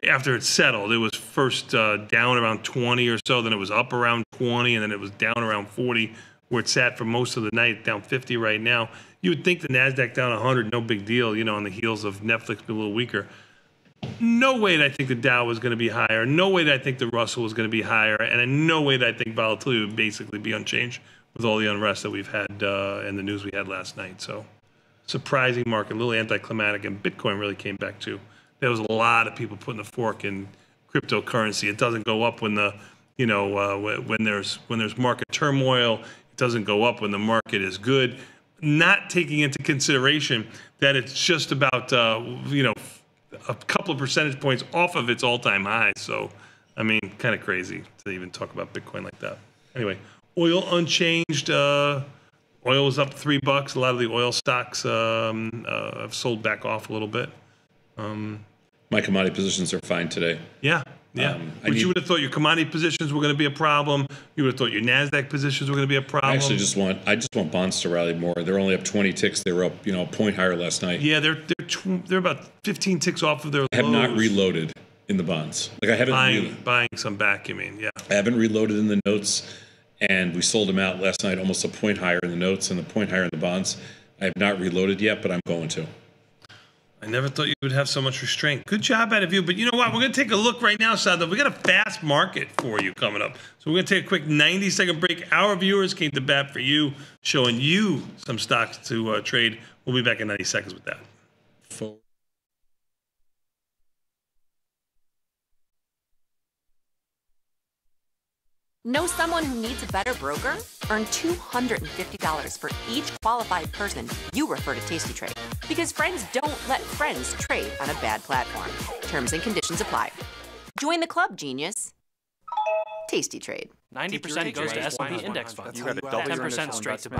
after it settled, it was first uh, down around 20 or so, then it was up around 20, and then it was down around 40, where it sat for most of the night, down 50 right now. you would think the Nasdaq down 100, no big deal. You know, on the heels of Netflix being a little weaker. No way that I think the Dow was going to be higher. No way that I think the Russell was going to be higher, and in no way that I think volatility would basically be unchanged with all the unrest that we've had uh, and the news we had last night. So, surprising market, a little anticlimactic, and Bitcoin really came back too. There was a lot of people putting the fork in cryptocurrency. It doesn't go up when the you know uh, when there's when there's market turmoil. It doesn't go up when the market is good. Not taking into consideration that it's just about uh, you know a couple of percentage points off of its all-time high. So, I mean, kind of crazy to even talk about Bitcoin like that. Anyway, oil unchanged. Uh, oil was up three bucks. A lot of the oil stocks um, uh, have sold back off a little bit. Um, My commodity positions are fine today. yeah, yeah. Um, I but need- you would have thought your commodity positions were going to be a problem. You would have thought your Nasdaq positions were going to be a problem. I actually just want I just want bonds to rally more. They're only up 20 ticks. They were up, you know, a point higher last night. yeah, they're they're tw- they're about 15 ticks off of their. I have not lows. reloaded in the bonds. Like I haven't buying re- buying some back. You mean? Yeah. I haven't reloaded in the notes, and we sold them out last night, almost a point higher in the notes and a point higher in the bonds. I have not reloaded yet, but I'm going to. I never thought you would have so much restraint. Good job out of you. But you know what? We're going to take a look right now, Sadov. We got a fast market for you coming up. So we're going to take a quick 90 second break. Our viewers came to bat for you, showing you some stocks to uh, trade. We'll be back in 90 seconds with that. Know someone who needs a better broker? Earn $250 for each qualified person you refer to Tasty Trade. Because friends don't let friends trade on a bad platform. Terms and conditions apply. Join the club, genius. Tasty Trade. 90% goes to S&P index funds. You gotta double 10% straight to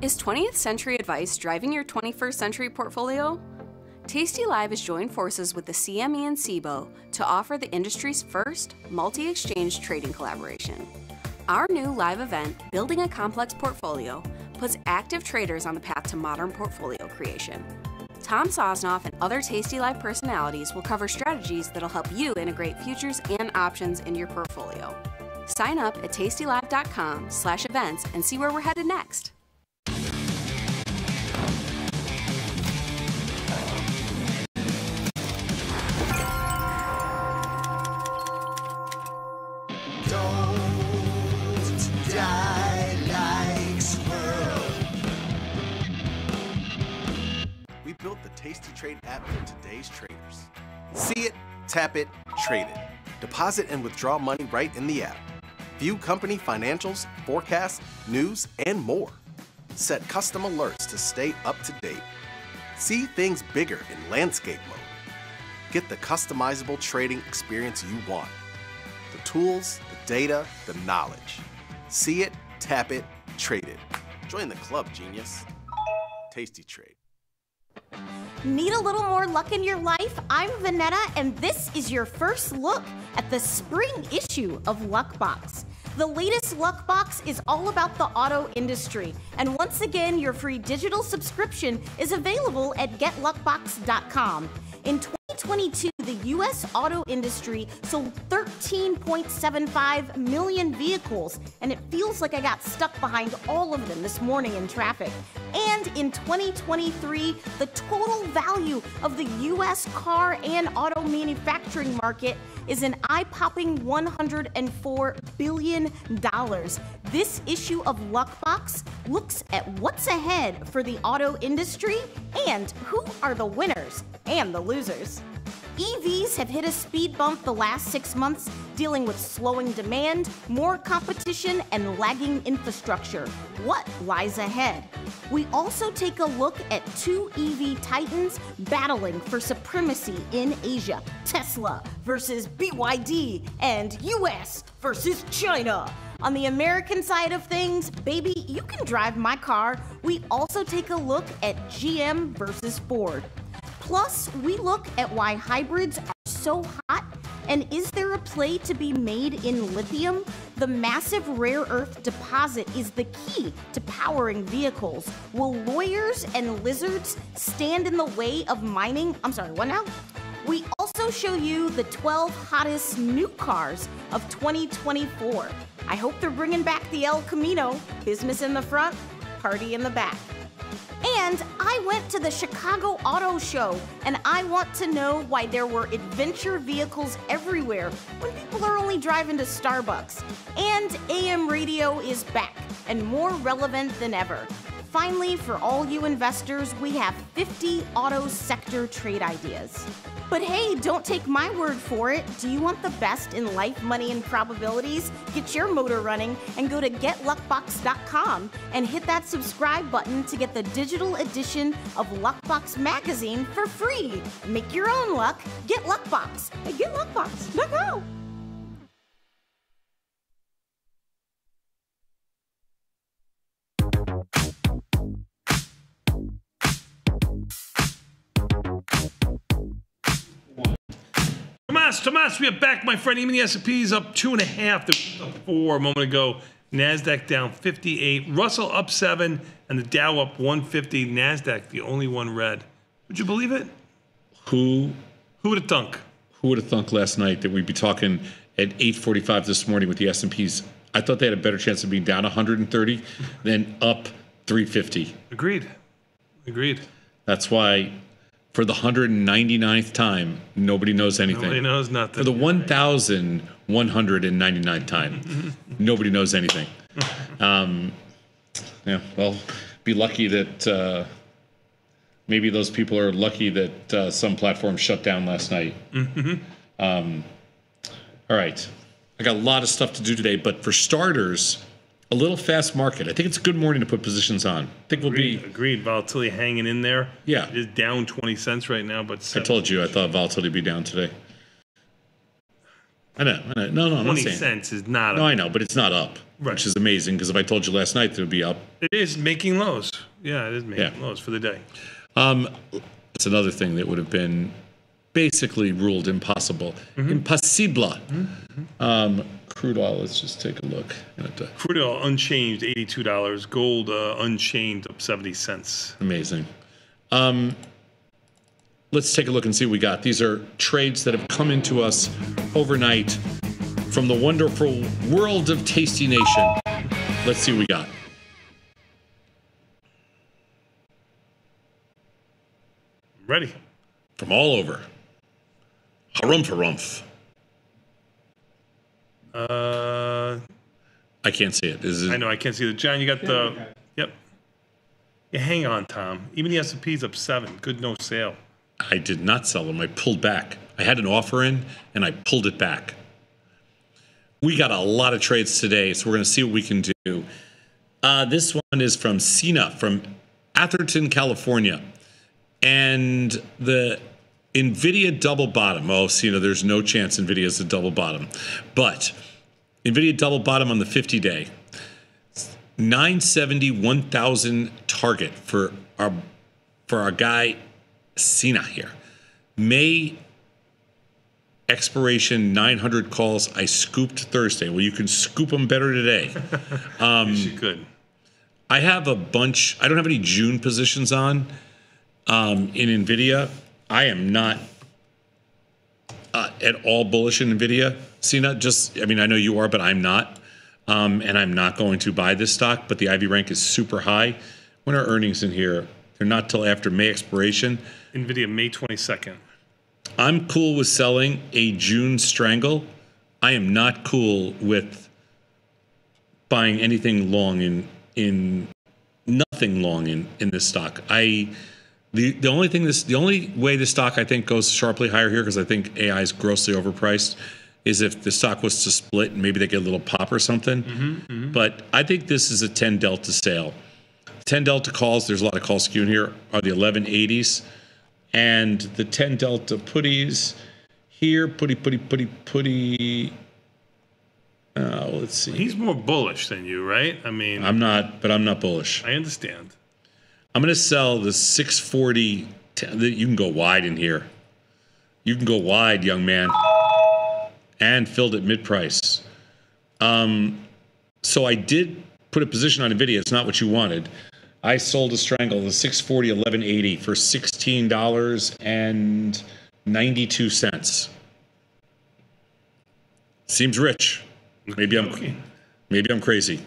Is 20th Century Advice driving your 21st century portfolio? Tasty Live has joined forces with the CME and Cboe to offer the industry's first multi exchange trading collaboration. Our new live event, Building a Complex Portfolio, puts active traders on the path to modern portfolio creation. Tom Sosnoff and other Tasty Live personalities will cover strategies that'll help you integrate futures and options in your portfolio. Sign up at tastylive.com slash events and see where we're headed next. Built the Tasty Trade app for today's traders. See it, tap it, trade it. Deposit and withdraw money right in the app. View company financials, forecasts, news, and more. Set custom alerts to stay up to date. See things bigger in landscape mode. Get the customizable trading experience you want. The tools, the data, the knowledge. See it, tap it, trade it. Join the club, genius. Tasty Trade. Need a little more luck in your life? I'm Vonetta, and this is your first look at the spring issue of Luckbox. The latest Luckbox is all about the auto industry, and once again, your free digital subscription is available at getluckbox.com. In 2022, the U.S. auto industry sold 13.75 million vehicles, and it feels like I got stuck behind all of them this morning in traffic. And in 2023, the total value of the U.S. car and auto manufacturing market is an eye popping $104 billion. This issue of Luckbox looks at what's ahead for the auto industry and who are the winners and the losers. EVs have hit a speed bump the last six months, dealing with slowing demand, more competition, and lagging infrastructure. What lies ahead? We also take a look at two EV titans battling for supremacy in Asia Tesla versus BYD, and US versus China. On the American side of things, baby, you can drive my car. We also take a look at GM versus Ford. Plus, we look at why hybrids are so hot and is there a play to be made in lithium? The massive rare earth deposit is the key to powering vehicles. Will lawyers and lizards stand in the way of mining? I'm sorry, what now? We also show you the 12 hottest new cars of 2024. I hope they're bringing back the El Camino, business in the front, party in the back. And I went to the Chicago Auto Show, and I want to know why there were adventure vehicles everywhere when people are only driving to Starbucks. And AM radio is back and more relevant than ever. Finally, for all you investors, we have 50 auto sector trade ideas. But hey, don't take my word for it. Do you want the best in life, money, and probabilities? Get your motor running and go to getluckbox.com and hit that subscribe button to get the digital edition of Luckbox magazine for free. Make your own luck. Get Luckbox at getluckbox.com. Tomas, Tomas, we are back, my friend. Even the S&P is up two and a half. The up four a moment ago. Nasdaq down 58. Russell up seven, and the Dow up 150. Nasdaq the only one red. Would you believe it? Who Who would have thunk? who would have thunk last night that we'd be talking at 8:45 this morning with the S&Ps? I thought they had a better chance of being down 130 than up 350. Agreed. Agreed. That's why for the 199th time, nobody knows anything. Nobody knows nothing. For the 1,199th time, [LAUGHS] nobody knows anything. Um, yeah, well, be lucky that uh, maybe those people are lucky that uh, some platform shut down last night. Mhm. Um, all right. I got a lot of stuff to do today, but for starters, a little fast market. I think it's a good morning to put positions on. I think we'll Agreed. be. Agreed. Volatility hanging in there. Yeah. It is down 20 cents right now, but I told you I thought volatility would be down today. I know. I know. No, no, I'm 20 saying. cents is not No, a, I know, but it's not up, which is amazing because if I told you last night it would be up, It is making lows. Yeah, it is making Yeah. lows for the day. um, it's another thing that would have been basically ruled impossible. Impossible. Um, crude oil, let's just take a look. at, uh, Crude oil unchanged, $82. Gold uh, unchanged, up 70 cents. Amazing. Um, let's take a look and see what we got. These are trades that have come into us overnight from the wonderful world of Tasty Nation. Let's see what we got. Ready. From all over. Harumph harumph. Uh, I can't see it. Is it I know I can't see the John. You got the yep. Yeah, hang on, Tom. Even the S and P's up seven. Good no sale. I did not sell them. I pulled back. I had an offer in and I pulled it back. We got a lot of trades today, so we're going to see what we can do. Uh, this one is from Cena from Atherton, California. And the NVIDIA double bottom. Oh, Cena, there's no chance NVIDIA is a double bottom. But NVIDIA double bottom on the 50 day. 970 1000 target for our for our guy Cena here. May expiration 900 calls. I scooped Thursday. Well, you can scoop them better today. [LAUGHS] Um, you could. I have a bunch. I don't have any June positions on um, in Nvidia. I am not uh, at all bullish in Nvidia. Cena, just I mean, I know you are, but I'm not, um, and I'm not going to buy this stock. But the IV rank is super high. When are earnings in here? They're not till after May expiration. Nvidia May 22nd. I'm cool with selling a June strangle. I am not cool with buying anything long in in nothing long in in this stock. I the the only thing this the only way the stock I think goes sharply higher here because I think AI is grossly overpriced is if the stock was to split and maybe they get a little pop or something. Mm-hmm, But I think this is a 10 delta sale. 10 delta calls, there's a lot of calls skewing here, are the 1180s. And the 10 delta putties here, putty, putty, putty, putty. Uh, let's see. He's more bullish than you, right? I mean, I'm not, but I'm not bullish. I understand. I'm going to sell the 640. t- You can go wide in here. You can go wide, young man. And filled at mid price. Um, so I did put a position on Nvidia. It's not what you wanted. I sold a strangle, the 640 1180 for $16.92. Seems rich. Maybe I'm Maybe I'm crazy.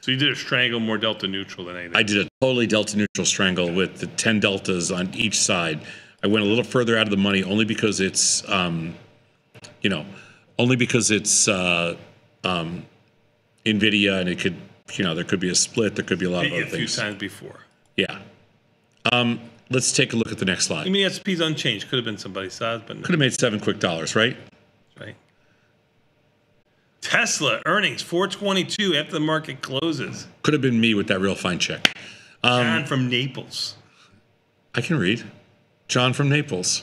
So you did a strangle more delta neutral than anything. I did a totally delta neutral strangle with the 10 deltas on each side. I went a little further out of the money only because it's, um, you know, only because it's uh, um, NVIDIA and it could, you know, there could be a split, there could be a lot of other a few things. times before. Yeah. Um, let's take a look at the next slide. I mean, SP's unchanged. Could have been somebody's size, but no. Could have made seven quick dollars, right? right. Tesla earnings 422 after the market closes. Could have been me with that real fine check. Um, John from Naples. I can read. John from Naples.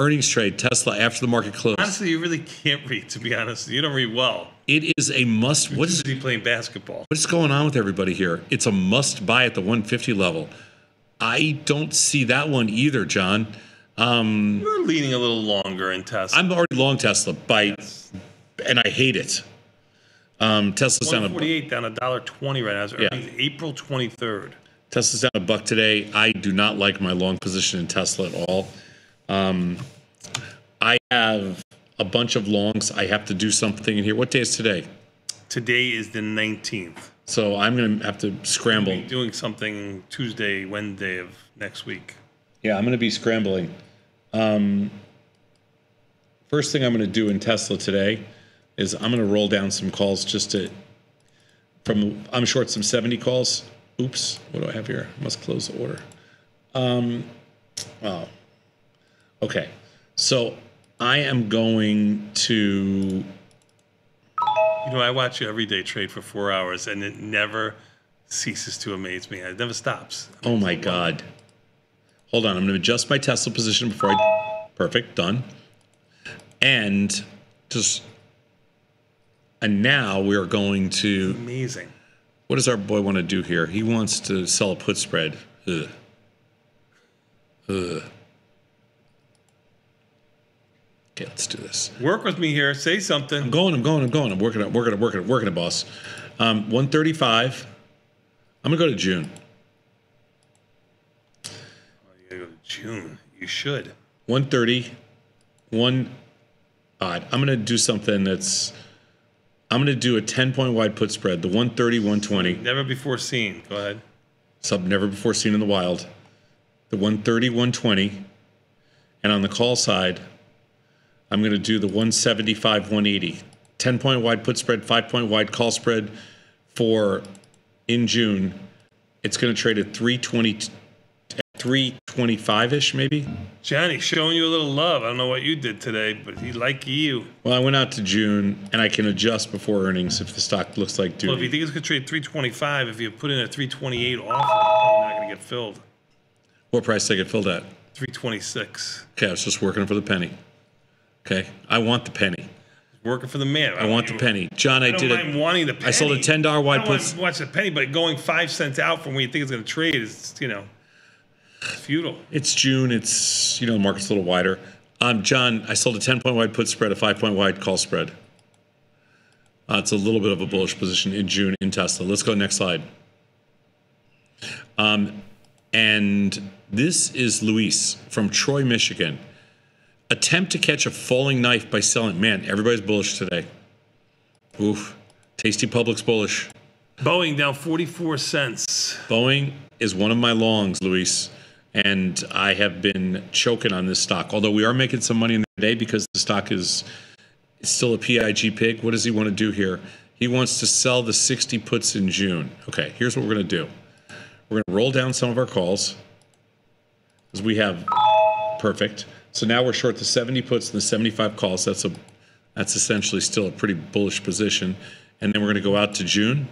Earnings trade Tesla after the market closed. Honestly, you really can't read. To be honest, you don't read well. It is a must. What is he playing basketball? What's going on with everybody here? It's a must buy at the 150 level. I don't see that one either, John. Um, You're leaning a little longer in Tesla. I'm already long Tesla by, and I hate it. Um, Tesla's down a 148 down a dollar 20 right now. It's Yeah. April 23rd. Tesla's down a buck today. I do not like my long position in Tesla at all. Um, I have a bunch of longs. I have to do something in here. What day is today? Today is the 19th. So I'm going to have to scramble. Be doing something Tuesday, Wednesday of next week. Yeah, I'm going to be scrambling. Um, first thing I'm going to do in Tesla today is I'm going to roll down some calls just to from I'm short some 70 calls. Oops, what do I have here? I Must close the order. Um, oh, okay. So I am going to. You know, I watch you every day trade for four hours, and it never ceases to amaze me. It never stops. Oh my God. Hold on. I'm going to adjust my Tesla position before I. Perfect. Done. And just. And now we are going to. Amazing. What does our boy want to do here? He wants to sell a put spread. Ugh. Ugh. Okay, let's do this. Work with me here. Say something. I'm going. I'm going. I'm going. I'm working I'm Working I'm Working it. Working it, boss. Um, 135. I'm gonna go to June. You gotta go to June. You should. 130. One odd. I'm gonna do something that's. I'm gonna do a 10 point wide put spread. The 130, 120. Never before seen. Go ahead. Sub never before seen in the wild. The 130, 120. And on the call side, I'm going to do the 175, 180. 10 point wide put spread, 5 point wide call spread for in June. It's going to trade at 320, 325 ish maybe. Johnny, showing you a little love. I don't know what you did today, but he like you. Well, I went out to June and I can adjust before earnings if the stock looks like Well, if you think it's gonna trade 325, if you put in a 328 offer, it's probably not gonna get filled. what price did I get filled at? 326. Okay, I was just working for the penny. Okay, I want the penny. Working for the man. I want the penny. John, I, I don't did mind it. wanting the penny. I sold a ten dollar wide I don't puts. want to watch the penny, but going five cents out from where you think it's going to trade is, you know, futile. It's June. It's you know the market's a little wider. Um, John, I sold a ten point wide put spread, a five point wide call spread. Uh, it's a little bit of a bullish position in June in Tesla. Let's go next slide. Um, and this is Luis from Troy, Michigan. Attempt to catch a falling knife by selling. Man, everybody's bullish today. Oof. Tasty Public's bullish. Boeing down 44 cents. Boeing is one of my longs, Luis, and I have been choking on this stock. Although we are making some money in the day because the stock is still a PIG pig. What does he want to do here? He wants to sell the 60 puts in June. Okay, here's what we're going to do. We're going to roll down some of our calls because we have perfect. So now we're short the 70 puts and the 75 calls. That's a that's essentially still a pretty bullish position. And then we're going to go out to June.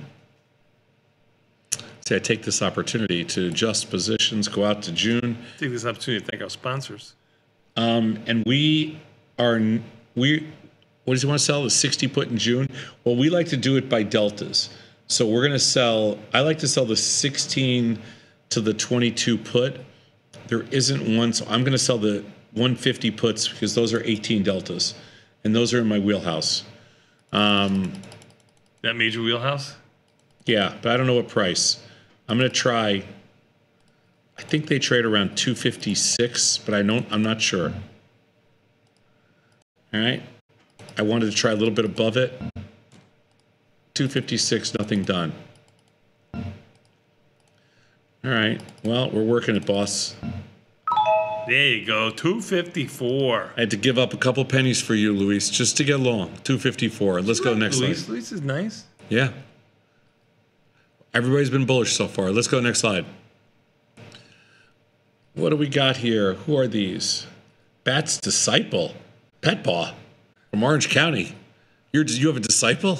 Say I take this opportunity to adjust positions, go out to June. Take this opportunity to thank our sponsors. Um, and we are we what does he want to sell? The 60 put in June? Well, we like to do it by deltas. So we're gonna sell I like to sell the 16 to the 22 put. There isn't one, so I'm gonna sell the 150 puts because those are 18 deltas. And those are in my wheelhouse. Um, That major wheelhouse? yeah, but I don't know what price. I'm gonna try. I think they trade around 256, but I don't. I'm not sure. All right. I wanted to try a little bit above it. 256, nothing done. All right. Well, we're working it, boss. There you go. 254. I had to give up a couple pennies for you, Luis, just to get along. 254. Let's go next Luis, slide. Luis is nice. Yeah. Everybody's been bullish so far. Let's go next slide. What do we got here? Who are these? Bat's disciple, Pet Paw, from Orange County. You're, you have a disciple?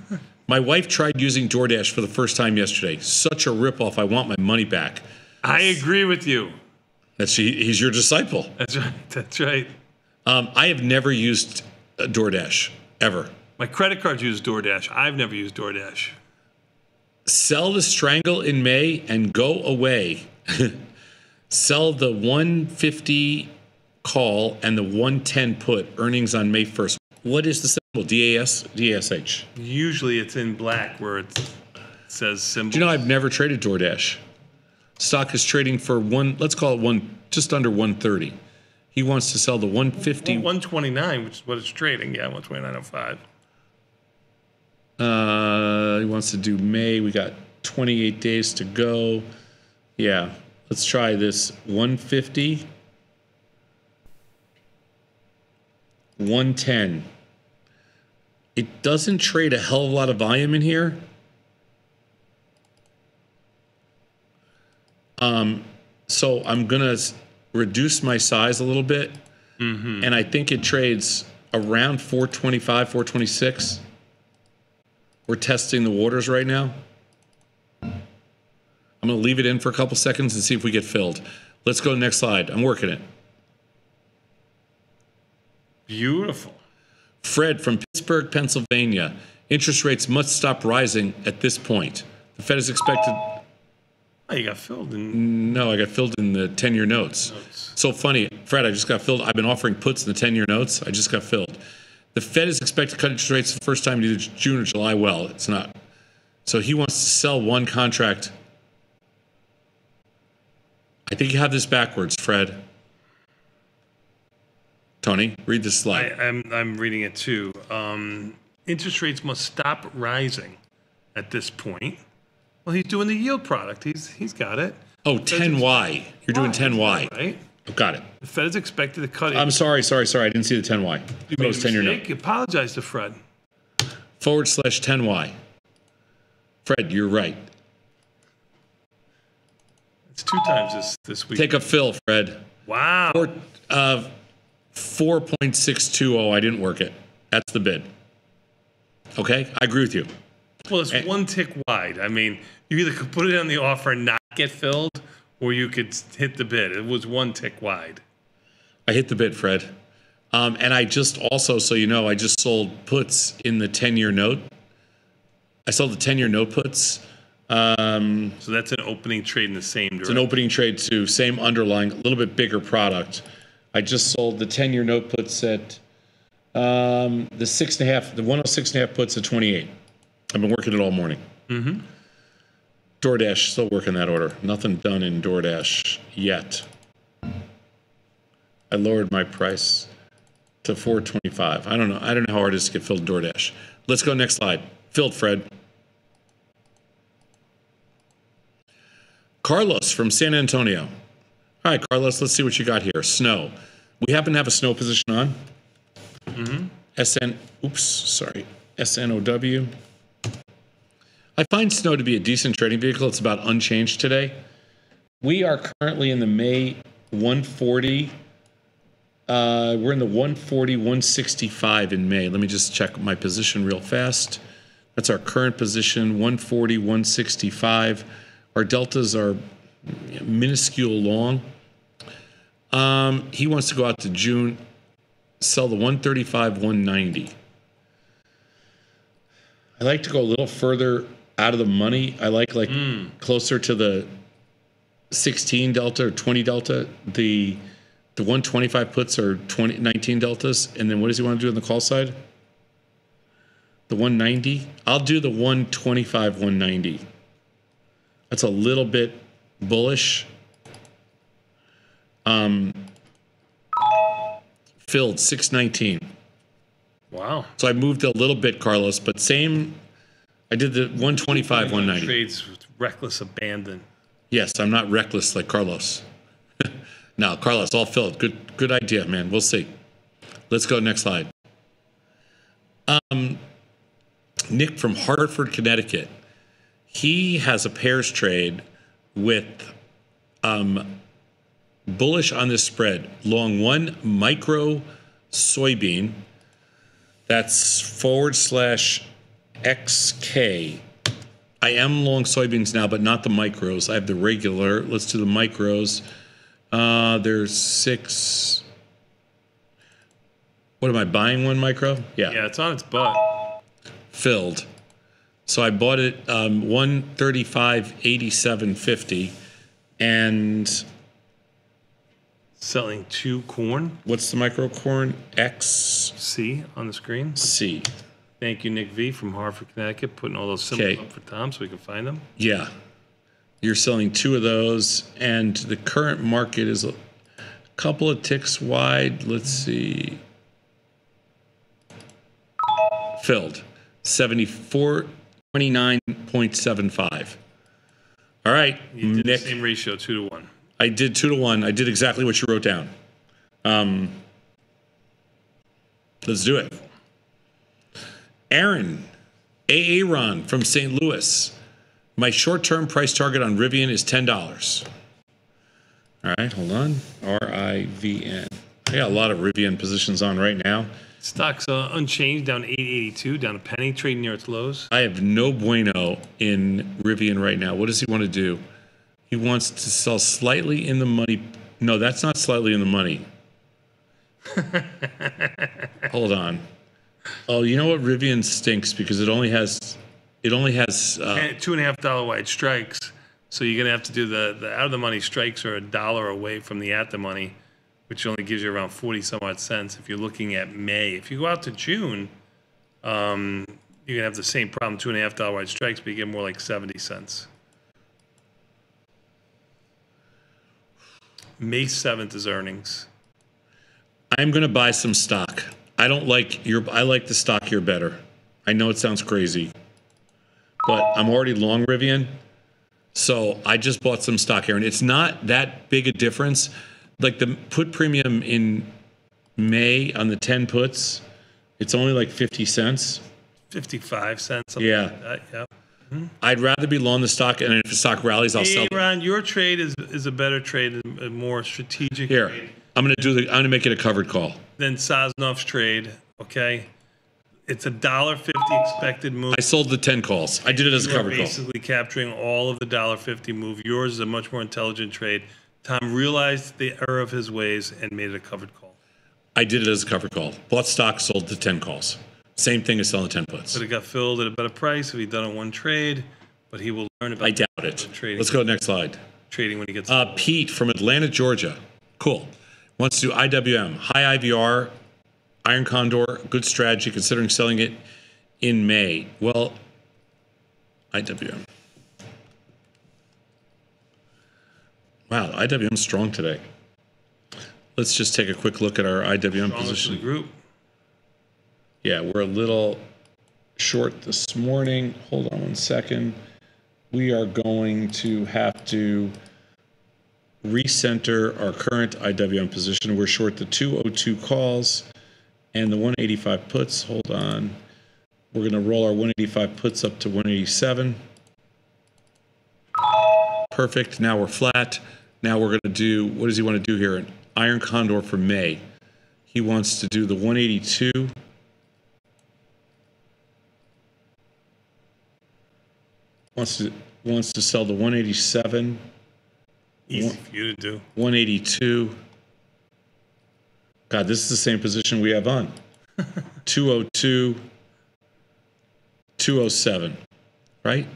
[LAUGHS] My wife tried using DoorDash for the first time yesterday. Such a ripoff. I want my money back. I agree with you. That's he's your disciple. That's right. That's right. Um, I have never used uh, DoorDash ever. My credit card uses DoorDash. I've never used DoorDash. Sell the strangle in May and go away. [LAUGHS] Sell the 150 call and the 110 put earnings on May 1st. What is the symbol? DAS? DASH? Usually it's in black where it says symbol. Do you know I've never traded DoorDash? Stock is trading for one, let's call it one, just under 130. He wants to sell the 150. 129, which is what it's trading. Yeah, 129.05. Uh, he wants to do May. We got 28 days to go. Yeah, let's try this 150. 110. It doesn't trade a hell of a lot of volume in here. Um, so I'm gonna reduce my size a little bit, and I think it trades around 425, 426. We're testing the waters right now. I'm gonna leave it in for a couple seconds and see if we get filled. Let's go to the next slide. I'm working it. Beautiful. Fred from Pittsburgh, Pennsylvania. Interest rates must stop rising at this point. The Fed is expected. Oh, you got filled in. No, I got filled in the 10 year notes. So funny. Fred, I just got filled. I've been offering puts in the 10 year notes. I just got filled. The Fed is expected to cut interest rates the first time in either June or July. Well, it's not. So he wants to sell one contract. I think you have this backwards, Fred. Tony, read this slide. I, I'm, I'm reading it too. Um, interest rates must stop rising at this point. Well, he's doing the yield product. He's he's got it. Oh, 10Y. You're doing 10Y. Right. I've got it. The Fed is expected to cut. I'm sorry, sorry, sorry. I didn't see the 10Y. You made was a 10 year note. Apologize to Fred. Forward slash 10Y. Fred, you're right. It's two times this this week. Take a fill, Fred. Wow. Four, uh, 4.620. I didn't work it. That's the bid. Okay? I agree with you. Well, it's one tick wide. I mean, you either could put it on the offer and not get filled, or you could hit the bid. It was one tick wide. I hit the bid, Fred. Um, and I just also, so you know, I just sold puts in the 10 year note. I sold the 10 year note puts. Um, So that's an opening trade in the same It's direction. an opening trade too, same underlying, a little bit bigger product. I just sold the 10 year note puts at um, the six and a half, the 106 and a half puts at 28. I've been working it all morning. Mm-hmm. DoorDash, still working that order. Nothing done in DoorDash yet. I lowered my price to 425. I don't know. I don't know how hard it is to get filled in DoorDash. Let's go next slide. Filled, Fred. Carlos from San Antonio. All right, Carlos, let's see what you got here. Snow. We happen to have a snow position on. Mm-hmm. SN, oops, sorry, SNOW. I find snow to be a decent trading vehicle. It's about unchanged today. We are currently in the May 140. Uh, we're in the 140, 165 in May. Let me just check my position real fast. That's our current position, 140, 165. Our deltas are minuscule long. Um, he wants to go out to June, sell the 135, 190. I like to go a little further out of the money. I like like closer to the 16 delta or 20 delta. The the 125 puts are 20 19 deltas. And then what does he want to do on the call side? The 190. I'll do the 125, 190. That's a little bit bullish. Um, filled 619. Wow. So I moved a little bit, Carlos, but same I did the 125, 190. Trades with reckless abandon. Yes, I'm not reckless like Carlos. [LAUGHS] no, Carlos, all filled. Good, good idea, man. We'll see. Let's go next slide. Um, Nick from Hartford, Connecticut. He has a pairs trade with um, bullish on this spread. Long one micro soybean. That's forward slash XK. I am long soybeans now, but not the micros. I have the regular. Let's do the micros. Uh, there's six. What am I buying? One micro? Yeah. Yeah, it's on its butt. Filled. So I bought it um, 135, 87, 50, and selling two corn. What's the micro corn? X C on the screen. C. Thank you, Nick V from Hartford, Connecticut, putting all those symbols Okay. up for Tom so we can find them. Yeah. You're selling two of those, and the current market is a couple of ticks wide. Let's see. Filled. 74, 29.75. All right, You did Nick. the same ratio, two to one. I did two to one. I did exactly what you wrote down. Um, let's do it. Aaron, Aaron from St. Louis. My short term price target on Rivian is $10. All right, hold on. R I V N. I got a lot of Rivian positions on right now. Stock's uh, unchanged, down 882, down a penny, trading near its lows. I have no bueno in Rivian right now. What does he want to do? He wants to sell slightly in the money. No, that's not slightly in the money. [LAUGHS] Hold on. Oh, you know what? Rivian stinks because it only has, it only has. Uh, two and a half dollar wide strikes. So you're gonna have to do the, the out of the money strikes are a dollar away from the at the money, which only gives you around forty some odd cents. If you're looking at May, if you go out to June, um, you're gonna have the same problem, two and a half dollar wide strikes, but you get more like seventy cents. May seventh is earnings. I'm going to buy some stock. I don't like your. I like the stock here better. I know it sounds crazy, but I'm already long Rivian, so I just bought some stock here, and it's not that big a difference. Like the put premium in May on the 10 puts, it's only like 50 cents. Fifty-five cents. Something Yeah. Like that, yeah. Mm-hmm. I'd rather be long the stock, and if the stock rallies, I'll sell. Hey, Ron, your trade is is a better trade, a uh, more strategic Here, trade I'm going to do the. I'm going to make it a covered call. Then Sosnoff's trade. Okay, it's a dollar fifty expected move. I sold the 10 calls. I did it as a covered call. basically capturing all of the dollar fifty move. Yours is a much more intelligent trade. Tom realized the error of his ways and made it a covered call. I did it as a covered call. Bought stock, sold the 10 calls. Same thing as selling the 10 puts. But it got filled at a better price if he'd done it one trade. But he will learn about. I doubt it. Trading. Let's go next slide. Trading when he gets. Uh, Pete from Atlanta, Georgia. Cool. Wants to do IWM, high IVR, Iron Condor, good strategy considering selling it in May. Well, IWM. Wow, IWM strong today. Let's just take a quick look at our IWM Strongest position. group. Yeah, we're a little short this morning. Hold on one second. We are going to have to recenter our current IWM position. We're short the 202 calls and the 185 puts. Hold on. We're going to roll our 185 puts up to 187. Perfect. Now we're flat. Now we're going to do, what does he want to do here? An Iron Condor for May. He wants to do the 182. Wants to wants to sell the 187. Easy for you to do. 182. God, this is the same position we have on. [LAUGHS] 202. 207. Right?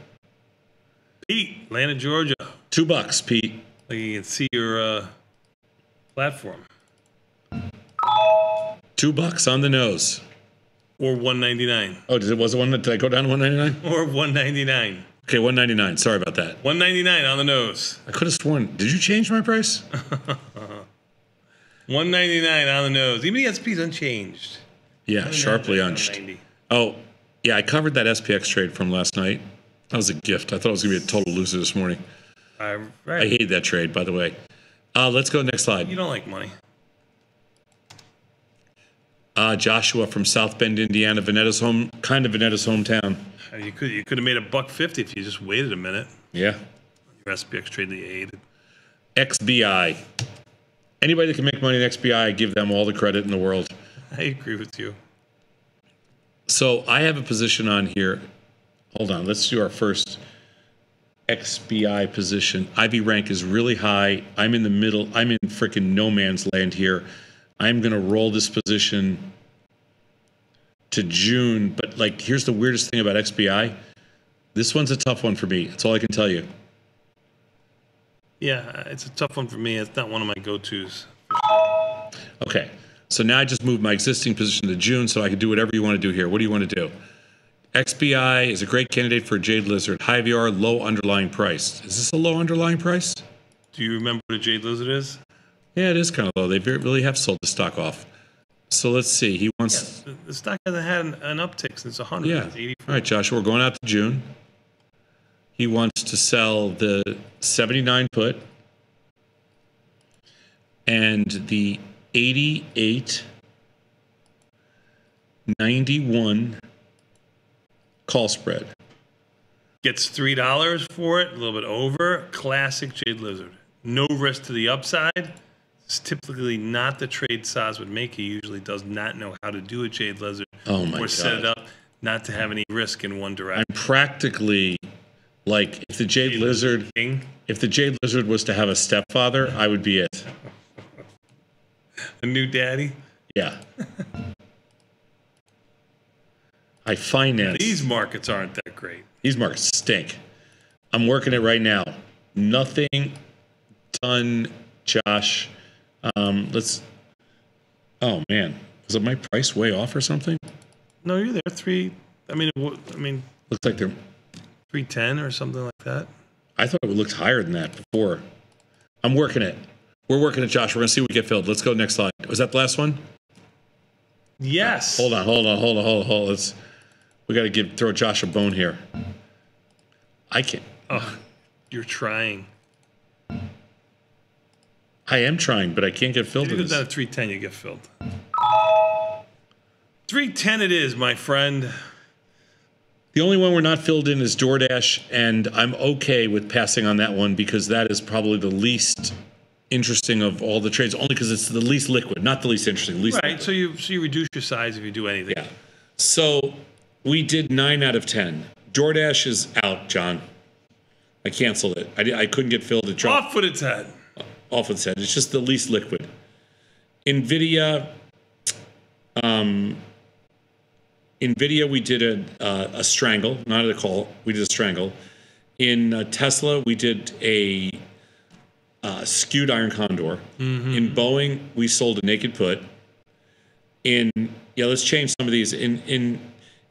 Pete, Atlanta, Georgia. Two bucks, Pete. Like you can see your uh, platform. Two bucks on the nose. Or 199. Oh, did it was it one? That did I go down to 199? Or 199. Okay, 199. Sorry about that. 199 on the nose. I could have sworn. Did you change my price? [LAUGHS] 199 on the nose. Even the SP's unchanged. Yeah, sharply unched. Oh, Yeah, I covered that SPX trade from last night. That was a gift. I thought it was going to be a total loser this morning. I, I hated that trade, by the way. Uh, let's go next slide. You don't like money. Uh, Joshua from South Bend, Indiana, Vonetta's home, kind of Vonetta's hometown. Uh, You could you could have made a buck fifty if you just waited a minute. Yeah. Your SPX trade that you hated. XBI. Anybody that can make money in XBI, I give them all the credit in the world. I agree with you. So I have a position on here. Hold on, let's do our first XBI position. IV rank is really high. I'm in the middle. I'm in freaking no man's land here. I'm gonna roll this position to June. But like, here's the weirdest thing about XBI. This one's a tough one for me. That's all I can tell you. Yeah, it's a tough one for me. It's not one of my go-tos. Okay. So now I just moved my existing position to June so I can do whatever you want to do here. What do you want to do? XBI is a great candidate for Jade Lizard. High VR, low underlying price. Is this a low underlying price? Do you remember what a Jade Lizard is? Yeah, it is kind of low. They really have sold the stock off. So let's see. He wants. The, the stock hasn't had an, an uptick since 100. Yeah. It's 80 All right, Joshua, we're going out to June. He wants to sell the 79 put and the 88 91 call spread. Gets three dollars for it, a little bit over. Classic Jade Lizard. No risk to the upside. It's typically not the trade size would make. He usually does not know how to do a Jade Lizard Oh my or set it up not to have any risk in one direction. I'm practically like if the Jade Lizard if the Jade Lizard was to have a stepfather, I would be it. A new daddy? Yeah. I finance These markets aren't that great. These markets stink. I'm working it right now. Nothing done, Josh. Um, let's. Oh man, is it my price way off or something? No, you're there. Three. I mean, I mean, Looks like they're. three ten or something like that. I thought it looked higher than that before. I'm working it. We're working it, Josh. We're gonna see what we get filled. Let's go next slide. Was that the last one? Yes. Hold on, hold on, hold on, hold on, hold on. Let's. We got to give throw Josh a bone here. I can't. Oh, you're trying. I am trying, but I can't get filled. If you go down to three ten, you get filled. Three ten, it is, my friend. The only one we're not filled in is DoorDash, and I'm okay with passing on that one because that is probably the least interesting of all the trades, only because it's the least liquid, not the least interesting, least Right. So you so you reduce your size if you do anything. Yeah. So we did nine out of ten. DoorDash is out, John. I canceled it. I, I couldn't get filled. It dropped Off with its head. Off said. It's just the least liquid. Nvidia, um, Nvidia, we did a uh, a strangle, not a call. We did a strangle. In uh, Tesla, we did a uh, skewed iron condor. In Boeing, we sold a naked put. In yeah, let's change some of these. In in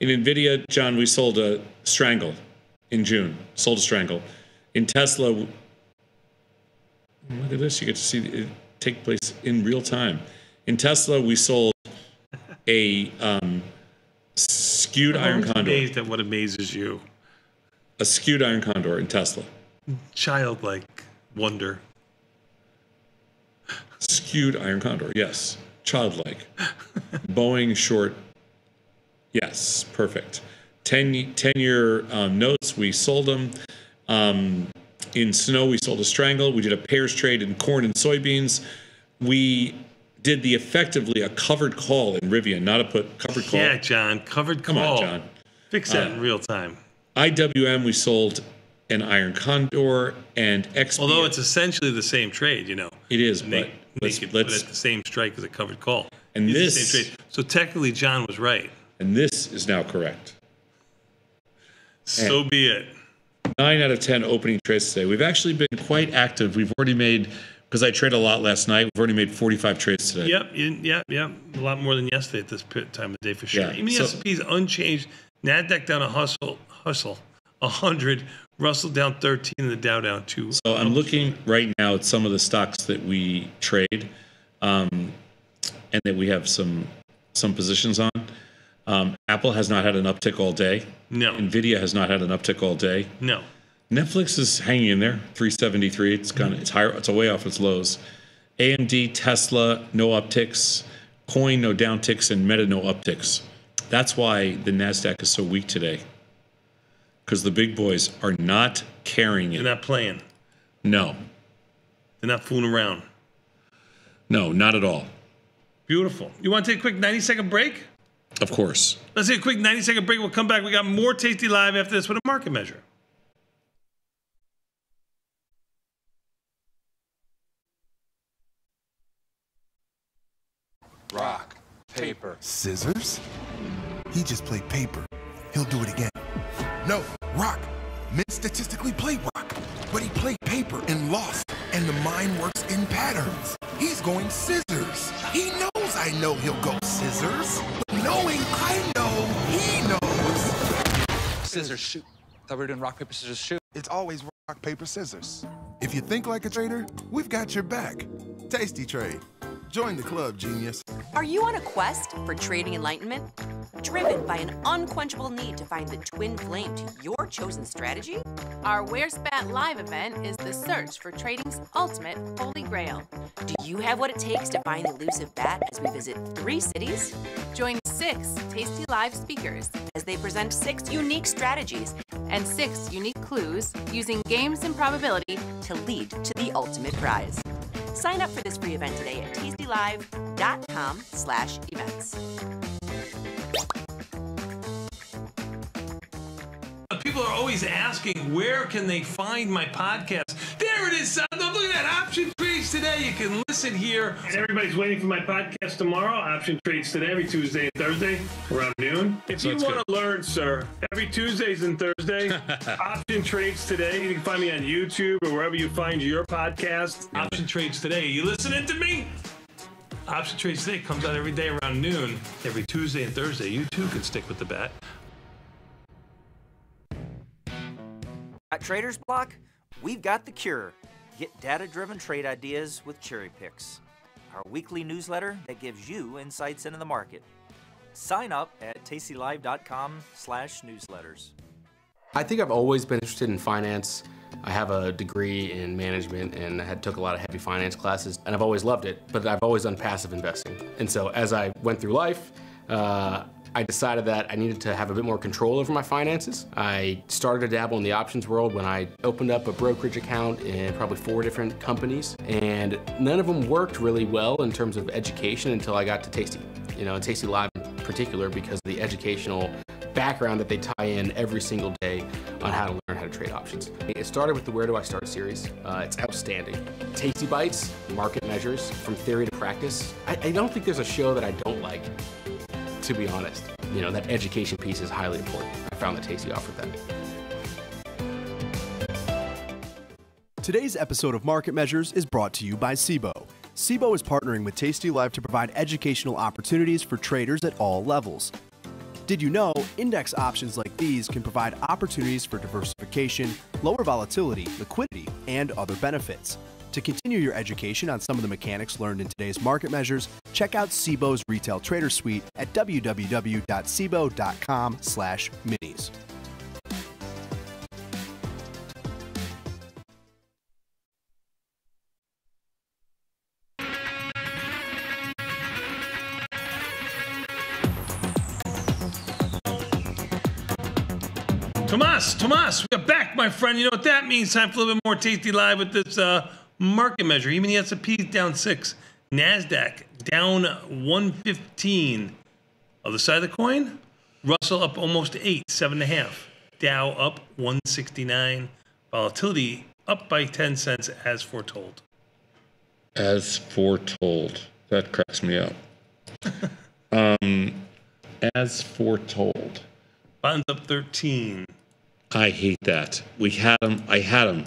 in Nvidia, John, we sold a strangle in June. Sold a strangle. In Tesla, Look at this. You get to see it take place in real time. In Tesla, we sold a um, skewed iron condor. amazed at what amazes you. A skewed iron condor in Tesla. Childlike wonder. Skewed iron condor, yes. Childlike. [LAUGHS] Boeing short, yes. Perfect. 10, 10 year um, notes, we sold them. Um, in snow, we sold a strangle. We did a pairs trade in corn and soybeans. We did the effectively a covered call in Rivian, not a put covered call. Yeah, John. Covered Come call. on, John. Fix that Uh, in real time. IWM, we sold an iron condor and XP. Although it's essentially the same trade, you know. It is, Na- but let's- naked put let's- at the same strike as a covered call. And the this- same trade. So technically, John was right. and this is now correct. So And- be it. Nine out of 10 opening trades today. We've actually been quite active. We've already made, because I traded a lot last night, we've already made 45 trades today. Yep, yep, yep. A lot more than yesterday at this time of day for sure. Yeah, Even the so- S&P is unchanged. Nasdaq down a hustle, hustle, hundred. Russell down thirteen, and the Dow down two. So I'm looking right now at some of the stocks that we trade um, and that we have some some positions on. Um, Apple has not had an uptick all day. No. Nvidia has not had an uptick all day. No. Netflix is hanging in there, 373. It's kind of it's higher. It's a way off its lows. AMD, Tesla, no upticks. Coin, no downticks, and Meta, no upticks. That's why the Nasdaq is so weak today. Because the big boys are not carrying it. They're not playing. No, They're not fooling around. no, not at all. Beautiful. You want to take a quick 90 second break? Of course. Let's take a quick 90 second break. We'll come back. We got more Tasty Live after this with a market measure. Rock, paper, scissors? He just played paper. He'll do it again. No, rock. Men statistically play rock, but he played paper and lost, and the mind works in patterns. He's going scissors. He knows I know he'll go scissors, but knowing I know he knows. Scissors, shoot. Thought we were doing rock, paper, scissors, shoot. It's always rock, paper, scissors. If you think like a trader, we've got your back. Tasty Trade. Join the club, genius. Are you on a quest for trading enlightenment? Driven by an unquenchable need to find the twin flame to your chosen strategy? Our Where's Bat Live event is the search for trading's ultimate holy grail. Do you have what it takes to find the elusive bat as we visit three cities? Join six Tasty Live speakers As they present six unique strategies and six unique clues using games and probability to lead to the ultimate prize. Sign up for this free event today at tastylive.com slash events. Uh, people are always asking, where can they find my podcast? There it is. Look at that. Option Trades Today. You can listen here. And everybody's waiting for my podcast tomorrow. Option Trades Today, every Tuesday and Thursday around noon. If So you want to learn, sir, every Tuesdays and Thursday, [LAUGHS] Option Trades Today. You can find me on YouTube or wherever you find your podcast. Option Trades Today. You listening to me? Option Trades Today comes out every day around noon, every Tuesday and Thursday. You too can stick with the bat. At Traders Block, we've got the cure. Get data driven trade ideas with Cherry Picks, our weekly newsletter that gives you insights into the market. Sign up at tastylive.com slash newsletters. I think I've always been interested in finance. I have a degree in management and I had took a lot of heavy finance classes and I've always loved it, but I've always done passive investing. And so as I went through life, uh, I decided that I needed to have a bit more control over my finances. I started to dabble in the options world when I opened up a brokerage account in probably four different companies, and none of them worked really well in terms of education until I got to Tasty. You know, and Tasty Live in particular because of the educational background that they tie in every single day on how to learn how to trade options. It started with the Where Do I Start series. Uh, it's outstanding. Tasty Bites, market measures, from theory to practice. I, I don't think there's a show that I don't like, to be honest. You know, that education piece is highly important. I found that Tasty offered that. Today's episode of Market Measures is brought to you by Cboe. Cboe is partnering with Tasty Live to provide educational opportunities for traders at all levels. Did you know index options like these can provide opportunities for diversification, lower volatility, liquidity, and other benefits? To continue your education on some of the mechanics learned in today's market measures, check out Cboe's Retail Trader Suite at www.cboe.com slash minis. Tomas, Tomas, we're back, my friend. You know what that means? Time for a little bit more tasty live with this uh, market measure. Even the S&P is down six, Nasdaq down 115. Other side of the coin, Russell up almost eight, seven and a half. Dow up 169. Volatility up by 10 cents as foretold. As foretold. That cracks me up. [LAUGHS] um, as foretold. Bonds up 13. I hate that. We had them. I had them.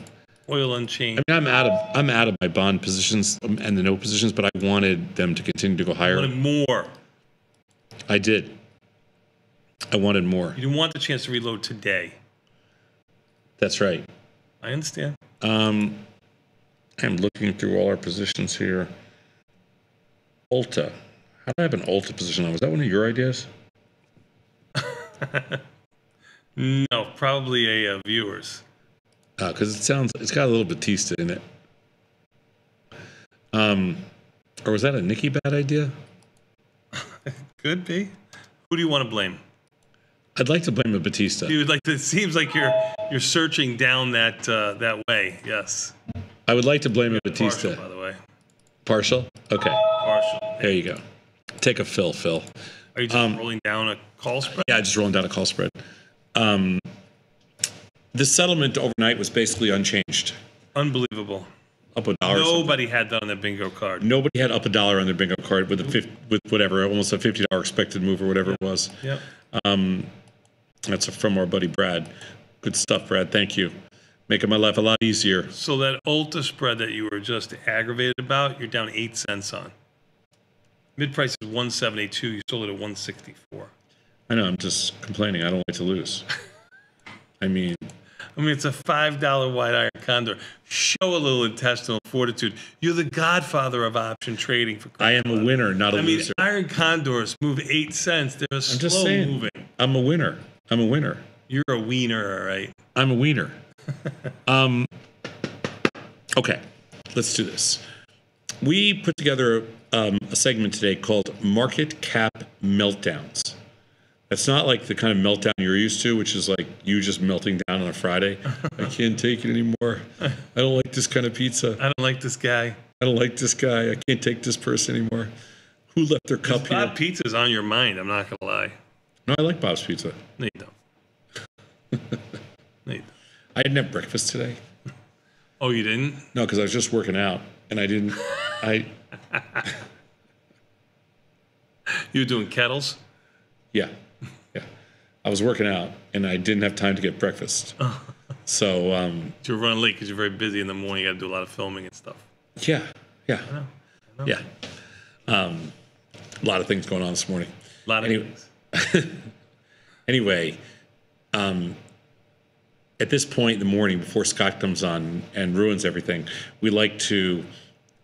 Oil unchanged. I mean, I'm out of I'm out of my bond positions um, and the no positions, but I wanted them to continue to go higher. I wanted more. I did. I wanted more. You didn't want the chance to reload today. That's right. I understand. Um, I'm looking through all our positions here. Ulta. How do I have an Ulta position on? Was that one of your ideas? [LAUGHS] no, probably a uh, viewers. Because it sounds, it's got a little Battista in it. Um, or was that a Nicky bad idea? [LAUGHS] Could be. Who do you want to blame? I'd like to blame a Battista. You would like to, it seems like you're you're searching down that uh, that way. Yes. I would like to blame a Battista. Partial, by the way. Partial? Okay. Partial. There you go. Take a fill, Phil. Are you just rolling down a call spread? Yeah, just rolling down a call spread. Um, the settlement overnight was basically unchanged. Unbelievable. Up a dollar. Nobody had that on their bingo card. Nobody had up a dollar on their bingo card with a fif- with whatever, almost a fifty dollar expected move or whatever it was. Yep. Um, that's from our buddy Brad. Good stuff, Brad. Thank you. Making my life a lot easier. So that Ulta spread that you were just aggravated about, you're down eight cents on. Mid price is 172. You sold it at 164. I know. I'm just complaining. I don't like to lose. [LAUGHS] I mean, I mean, it's a five dollar white iron condor. Show a little intestinal fortitude. You're the godfather of option trading. For I am a winner, not a I mean, loser. iron condors move eight cents. They're I'm slow just saying. moving. I'm a winner. I'm a winner. You're a wiener, all right. I'm a wiener. [LAUGHS] um, okay, let's do this. We put together um, a segment today called Market Cap Meltdowns. It's not like the kind of meltdown you're used to, which is like you just melting down on a Friday. I [LAUGHS] can't take it anymore. I don't like this kind of pizza. I don't like this guy. I don't like this guy. I can't take this person anymore. Who left their cup here? Bob Pizza's on your mind. I'm not gonna lie. No, I like Bob's Pizza. No, you don't. [LAUGHS] No, you don't. I didn't have breakfast today. Oh, you didn't? No, because I was just working out, and I didn't. I [LAUGHS] You were doing kettles? yeah, yeah. I was working out, and I didn't have time to get breakfast. [LAUGHS] So um, You're running late because you're very busy in the morning. You got to do a lot of filming and stuff. yeah, yeah, I know. I know. yeah. Um, a lot of things going on this morning. A lot of Anyway- things. [LAUGHS] Anyway, um, at this point in the morning, before Scott comes on and ruins everything, we like to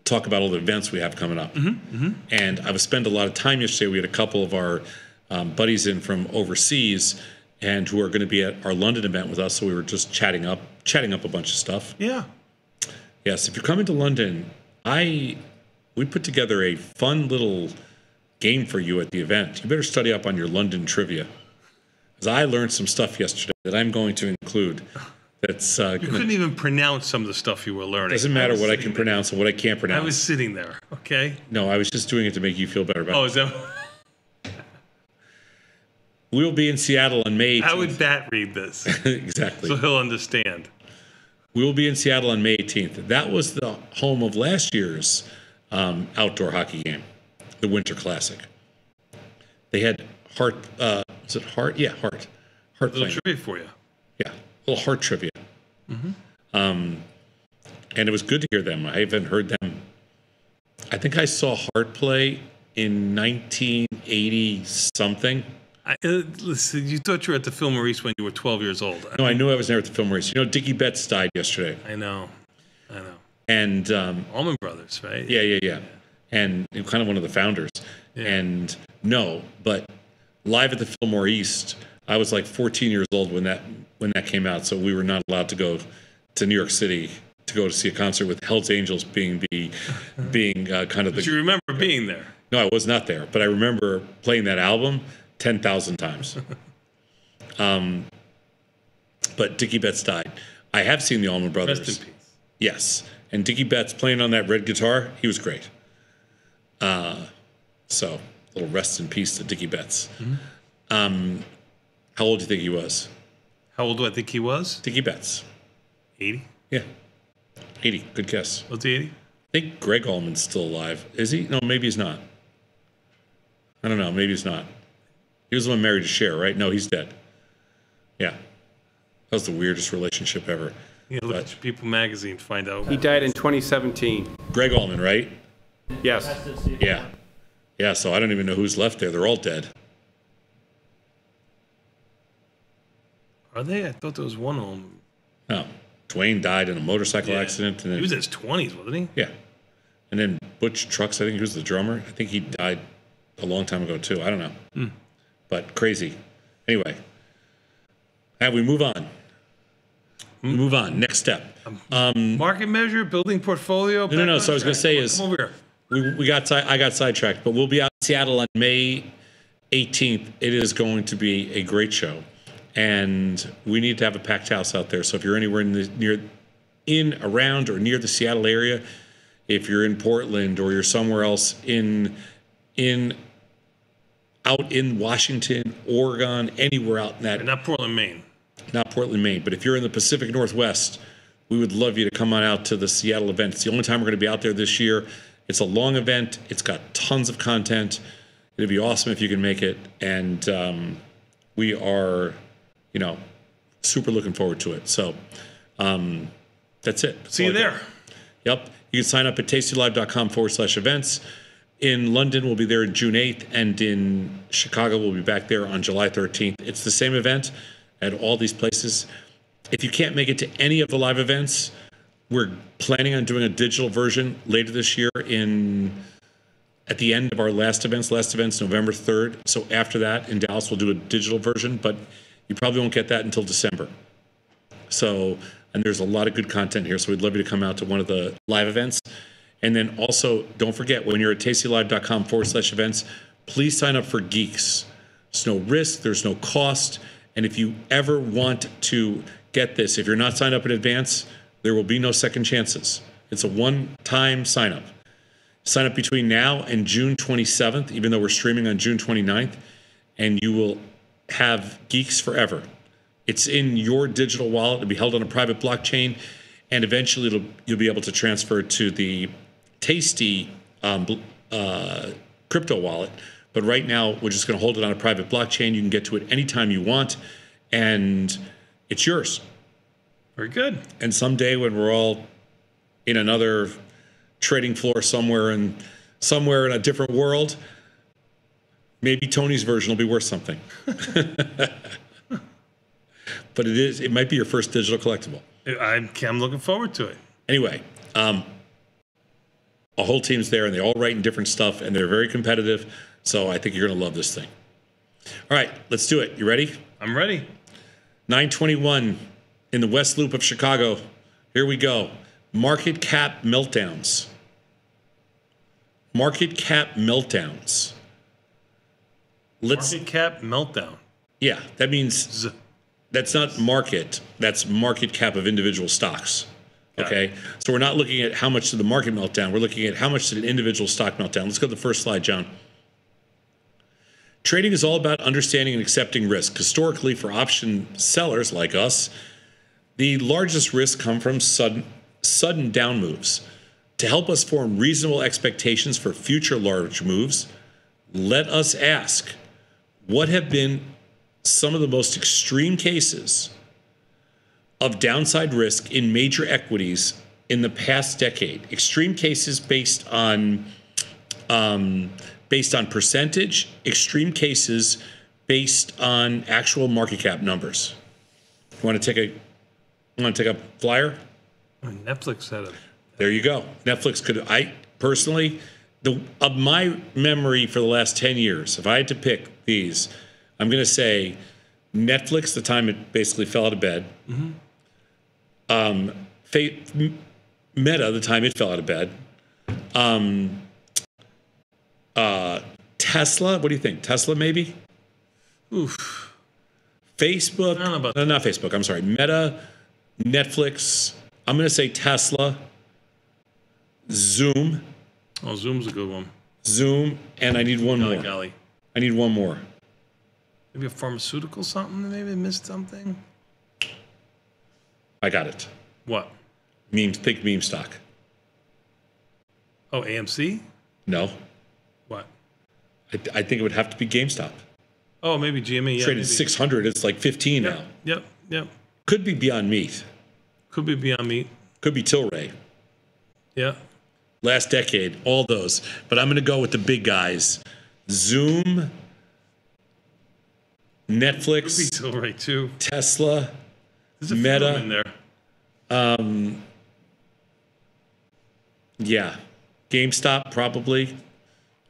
talk about all the events we have coming up. Mm-hmm. And I was spend a lot of time yesterday. We had a couple of our um, buddies in from overseas, and who are going to be at our London event with us. So we were just chatting up, chatting up a bunch of stuff. Yeah. Yes, if you're coming to London, I we put together a fun little game for you at the event. You better study up on your London trivia, because I learned some stuff yesterday that I'm going to include. That's uh, You couldn't even pronounce some of the stuff you were learning. doesn't matter was what I can pronounce and what I can't pronounce. I was sitting there. Okay. no, I was just doing it to make you feel better about Oh, it. is that? [LAUGHS] We'll be in Seattle on May 18th. How would that read this? exactly. So he'll understand. We will be in Seattle on May 18th. That was the home of last year's um, outdoor hockey game, the Winter Classic. They had Heart. Uh, was it Heart? Yeah, Heart. Heart A little playing. trivia for you. Yeah, a little Heart trivia. Mm-hmm. Um, and it was good to hear them. I haven't heard them. I think I saw Heart play in 1980 something. I, uh, listen, you thought you were at the Fillmore East when you were 12 years old. No, I knew I was there at the film race. You know, Dickey Betts died yesterday. I know. I know. And um, Allman Brothers, right? Yeah, yeah, yeah. And kind of one of the founders. And no, but live at the Fillmore East, I was like 14 years old when that when that came out, so we were not allowed to go to New York City to go to see a concert with Hell's Angels being the [LAUGHS] being uh, kind of the. But you remember being there. No, I was not there, but I remember playing that album 10,000 times. [LAUGHS] um, but Dickey Betts died. I have seen the Allman Brothers. Rest in peace. Yes. And Dickey Betts playing on that red guitar, he was great. Uh, so, a little rest in peace to Dickey Betts. Mhm. Um, how old do you think he was? How old do I think he was? Dickey Betts. 80. Yeah. 80. Good guess. Was he 80? I think Gregg Allman's still alive. Is he? No, maybe he's not. I don't know. Maybe he's not. He was the one married to Cher, right? No, he's dead. Yeah. That was the weirdest relationship ever. Yeah, look at People Magazine to find out. He died in 2017. Gregg Allman, right? Yes. Yeah. Yeah, so I don't even know who's left there. They're all dead. Are they? I thought there was one of them. No. Duane died in a motorcycle accident. And then, He was in his 20s, wasn't he? Yeah. And then Butch Trucks, I think he was the drummer. I think he died a long time ago, too. I don't know. Hmm. But crazy. Anyway, and we move on. We move on. Next step. Um, Market measure, building portfolio. no, no, no. So I was going to say is we, we got I got sidetracked, but we'll be out in Seattle on May 18th. It is going to be a great show, and we need to have a packed house out there. So if you're anywhere in the near, in around or near the Seattle area, if you're in Portland or you're somewhere else in in out in Washington, Oregon, anywhere out in that Not Portland, Maine. not Portland, Maine, but if you're in the Pacific Northwest, we would love you to come on out to the Seattle event. It's the only time we're going to be out there this year. It's a long event. It's got tons of content. It'd be awesome if you can make it, and um, we are, you know, super looking forward to it. So um, that's it. That's See you all I got. there. Yep. You can sign up at tastylive.com forward slash events. In London, we'll be there June 8th, and in Chicago, we'll be back there on July 13th. It's the same event at all these places. If you can't make it to any of the live events, we're planning on doing a digital version later this year in at the end of our last events. Last event's November 3rd. So after that, in Dallas, we'll do a digital version, but you probably won't get that until December. So, and there's a lot of good content here. So we'd love you to come out to one of the live events. And then also, don't forget when you're at tastylive.com forward slash events, please sign up for Geeks. There's no risk, there's no cost. And if you ever want to get this, if you're not signed up in advance, there will be no second chances. It's a one time sign up. Sign up between now and June 27th, even though we're streaming on June 29th, and you will have Geeks forever. It's in your digital wallet. It'll be held on a private blockchain, and eventually you'll be able to transfer to the Tasty um, uh, crypto wallet. But right now, we're just going to hold it on a private blockchain. You can get to it anytime you want, and it's yours. Very good. And someday, when we're all in another trading floor somewhere and somewhere in a different world, maybe Tony's version will be worth something. [LAUGHS] but it is it might be your first digital collectible. I'm, I'm looking forward to it. Anyway, um, a whole team's there and they all write in different stuff and they're very competitive. So I think you're gonna love this thing. All right, let's do it. You ready? I'm ready. 921 in the West Loop of Chicago. Here we go. Market cap meltdowns. Market cap meltdowns. Let's Market cap meltdown. yeah, that means that's not market, that's market cap of individual stocks. Okay. So we're not looking at how much did the market melt down. We're looking at how much did an individual stock melt down. Let's go to the first slide, John. Trading is all about understanding and accepting risk. Historically, for option sellers like us, the largest risks come from sudden sudden down moves. To help us form reasonable expectations for future large moves, let us ask what have been some of the most extreme cases of downside risk in major equities in the past decade. Extreme cases based on um, based on percentage. Extreme cases based on actual market cap numbers. You want to take a want to take a flyer? Netflix had it. There you go. Netflix could. I personally, the of my memory for the last ten years, if I had to pick these, I'm going to say Netflix. The time it basically fell out of bed. Mm-hmm. Um, Fa- Meta. The time it fell out of bed. Um, uh, Tesla. What do you think? Tesla, maybe. Oof. Facebook. i no, not Facebook. I'm sorry. Meta, Netflix. I'm going to say Tesla. Zoom. Oh, Zoom's a good one. Zoom, and I need one Golly, more. golly. I need one more. Maybe a pharmaceutical something? Maybe I missed something? I got it. What? Meme. Think meme stock. Oh, AMC? No. What? I, I think it would have to be GameStop. Oh, maybe GME. Yeah, Traded maybe. 600. It's like 15 now. Yep, yep. Could be Beyond Meat. Could be Beyond Meat. Could be Tilray. Yeah. Last decade, all those. But I'm going to go with the big guys. Zoom, Netflix, Could be too. Tesla, There's a few of them Meta. in there. Um, yeah, GameStop probably.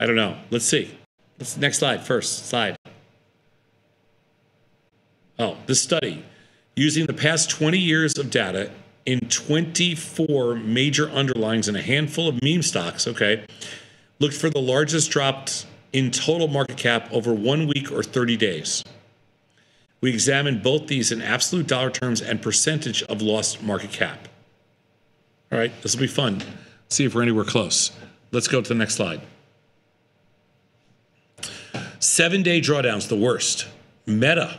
I don't know. Let's see. Let's next slide first slide. Oh, the study using the past 20 years of data in 24 major underlyings and a handful of meme stocks, okay, looked for the largest drops in total market cap over one week or 30 days. We examined both these in absolute dollar terms and percentage of lost market cap. All right, this will be fun. See if we're anywhere close. Let's go to the next slide. Seven day drawdowns, the worst. Meta.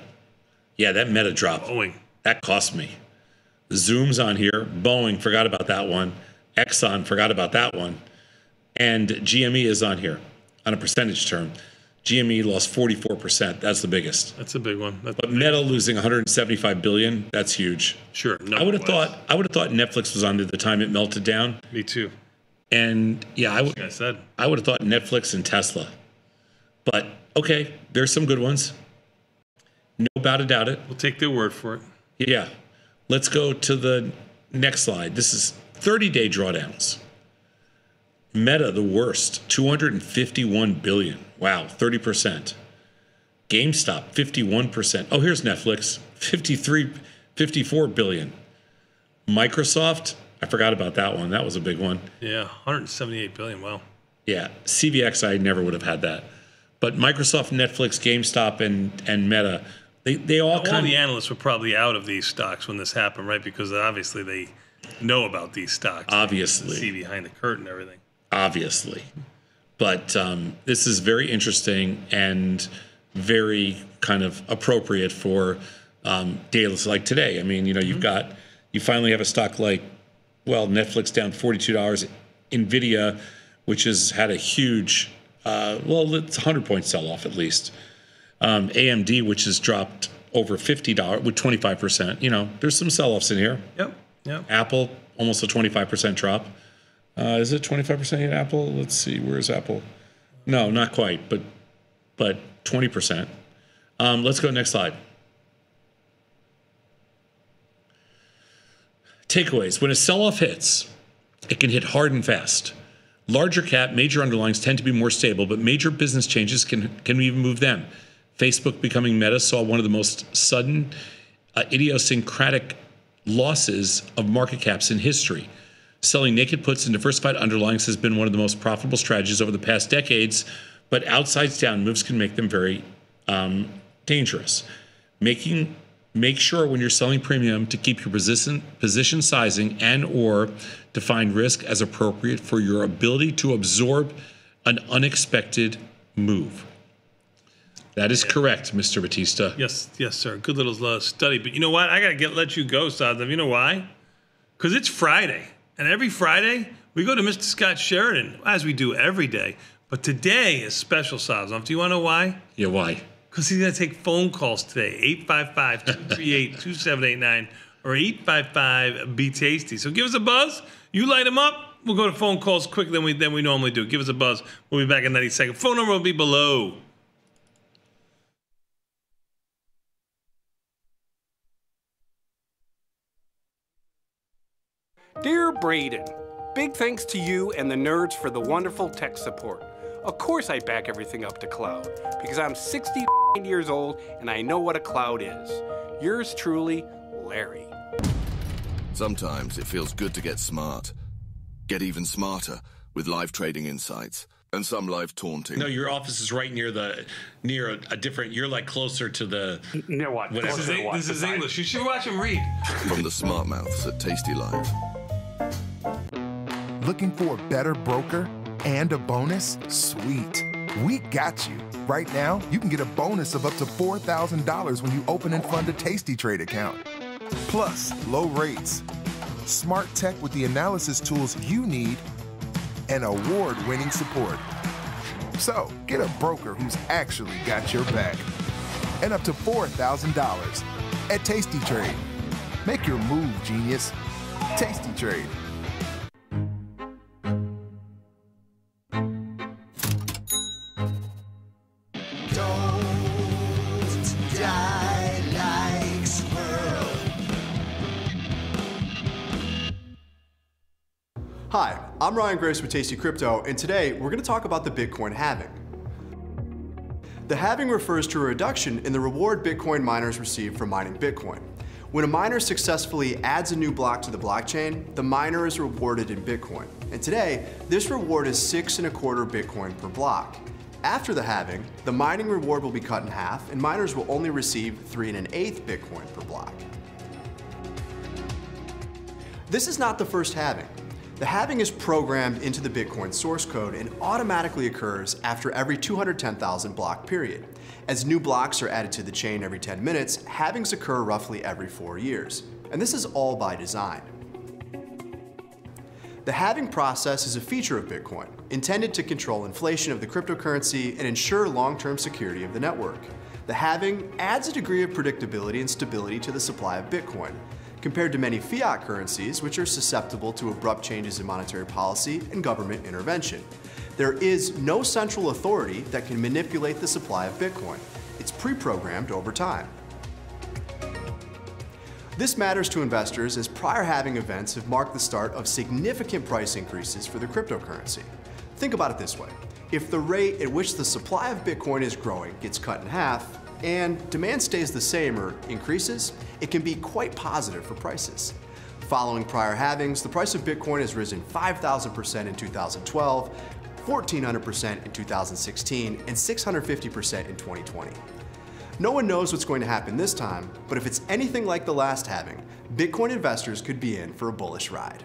Yeah, that meta drop. Boeing. That cost me. Zoom's on here. Boeing, forgot about that one. Exxon, forgot about that one. And GME is on here on a percentage term. GME lost 44%. That's the biggest. That's a big one. That's but Meta losing 175 billion, that's huge. Sure. No I would have thought I would have thought Netflix was on the time it melted down. Me too. And yeah, I would I said. I would have thought Netflix and Tesla. But okay, there's some good ones. No doubt about it. We'll take their word for it. Yeah. Let's go to the next slide. This is 30 day drawdowns. Meta, the worst, 251 billion. Wow, 30%. GameStop, 51%. Oh, here's Netflix, 53, 54 billion. Microsoft, I forgot about that one. That was a big one. Yeah, 178 billion. Wow. Yeah, CVX, I never would have had that. But Microsoft, Netflix, GameStop, and and Meta, they they all All kind the of analysts were probably out of these stocks when this happened, right? Because obviously they know about these stocks. Obviously. see behind the curtain, and everything. Obviously. But um, this is very interesting and very kind of appropriate for um, days like today. I mean, you know, you've got you finally have a stock like well, Netflix down forty two dollars, Nvidia, which has had a huge uh, well, it's a hundred point sell off at least. Um, AMD, which has dropped over fifty dollars with twenty five percent. You know, there's some sell offs in here. Yep. Yep. Apple, almost a 25% drop. Uh, is it 25% in Apple? Let's see, where's Apple? No, not quite, but but 20%. Um, let's go next slide. Takeaways. When a sell off hits, it can hit hard and fast. Larger cap, major underlyings tend to be more stable, but major business changes can, can even move them. Facebook becoming Meta saw one of the most sudden, uh, idiosyncratic losses of market caps in history. Selling naked puts and diversified underlyings has been one of the most profitable strategies over the past decades, but outsides down moves can make them very um, dangerous. Making make sure when you're selling premium to keep your position position sizing and or define risk as appropriate for your ability to absorb an unexpected move. That is correct, Mr. Battista. Yes, yes, sir. Good little uh, study. But you know what? I gotta get let you go, Sadam. You know why? Because it's Friday, and every Friday we go to Mr. Scott Sheridan, as we do every day. But today is special, Sadam. Do you want to know why? Yeah, why? Because he's gonna take phone calls today. 855-238-2789 or 855 be tasty. So give us a buzz. You light them up. We'll go to phone calls quicker than we than we normally do. Give us a buzz. We'll be back in 90 seconds. Phone number will be below. Dear Braden, big thanks to you and the nerds for the wonderful tech support. Of course, I back everything up to cloud because I'm 60 years old and I know what a cloud is. Yours truly, Larry. Sometimes it feels good to get smart. Get even smarter with live trading insights and some live taunting. No, your office is right near the near a, a different. You're like closer to the near what? This is, this is English. You should watch him read. From the smart mouths at Tasty Live. Looking for a better broker and a bonus? Sweet. We got you. Right now, you can get a bonus of up to $4,000 when you open and fund a Tasty Trade account. Plus, low rates, smart tech with the analysis tools you need, and award winning support. So, get a broker who's actually got your back. And up to $4,000 at Tasty Trade. Make your move, genius. Tasty Trade. Don't die like squirrel. Hi, I'm Ryan Grace with Tasty Crypto, and today we're going to talk about the Bitcoin halving. The halving refers to a reduction in the reward Bitcoin miners receive for mining Bitcoin. When a miner successfully adds a new block to the blockchain, the miner is rewarded in Bitcoin. And today, this reward is six and a quarter Bitcoin per block. After the halving, the mining reward will be cut in half, and miners will only receive three and an eighth Bitcoin per block. This is not the first halving. The halving is programmed into the Bitcoin source code and automatically occurs after every 210,000 block period. As new blocks are added to the chain every 10 minutes, halvings occur roughly every four years. And this is all by design. The halving process is a feature of Bitcoin, intended to control inflation of the cryptocurrency and ensure long-term security of the network. The halving adds a degree of predictability and stability to the supply of Bitcoin, compared to many fiat currencies which are susceptible to abrupt changes in monetary policy and government intervention. There is no central authority that can manipulate the supply of Bitcoin. It's pre-programmed over time. This matters to investors as prior halving events have marked the start of significant price increases for the cryptocurrency. Think about it this way. If the rate at which the supply of Bitcoin is growing gets cut in half, and demand stays the same or increases, it can be quite positive for prices. Following prior halvings, the price of Bitcoin has risen 5,000% in 2012, 1,400% in 2016, and 650% in 2020. No one knows what's going to happen this time, but if it's anything like the last halving, Bitcoin investors could be in for a bullish ride.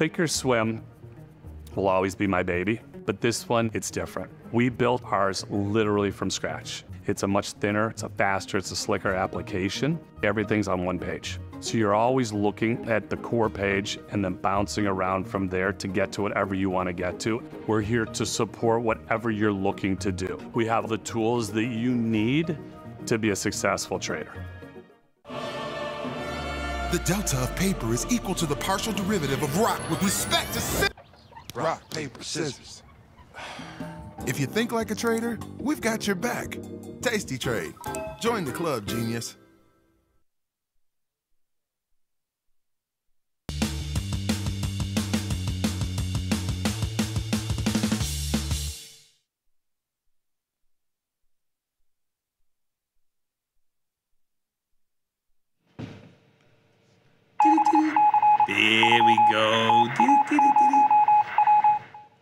Thinkorswim will always be my baby, but this one, it's different. We built ours literally from scratch. It's a much thinner, it's a faster, it's a slicker application. Everything's on one page. So you're always looking at the core page and then bouncing around from there to get to whatever you want to get to. We're here to support whatever you're looking to do. We have the tools that you need to be a successful trader. The delta of paper is equal to the partial derivative of rock with respect to scissors. Rock, paper, scissors. If you think like a trader, we've got your back. Tasty Trade. Join the club, genius.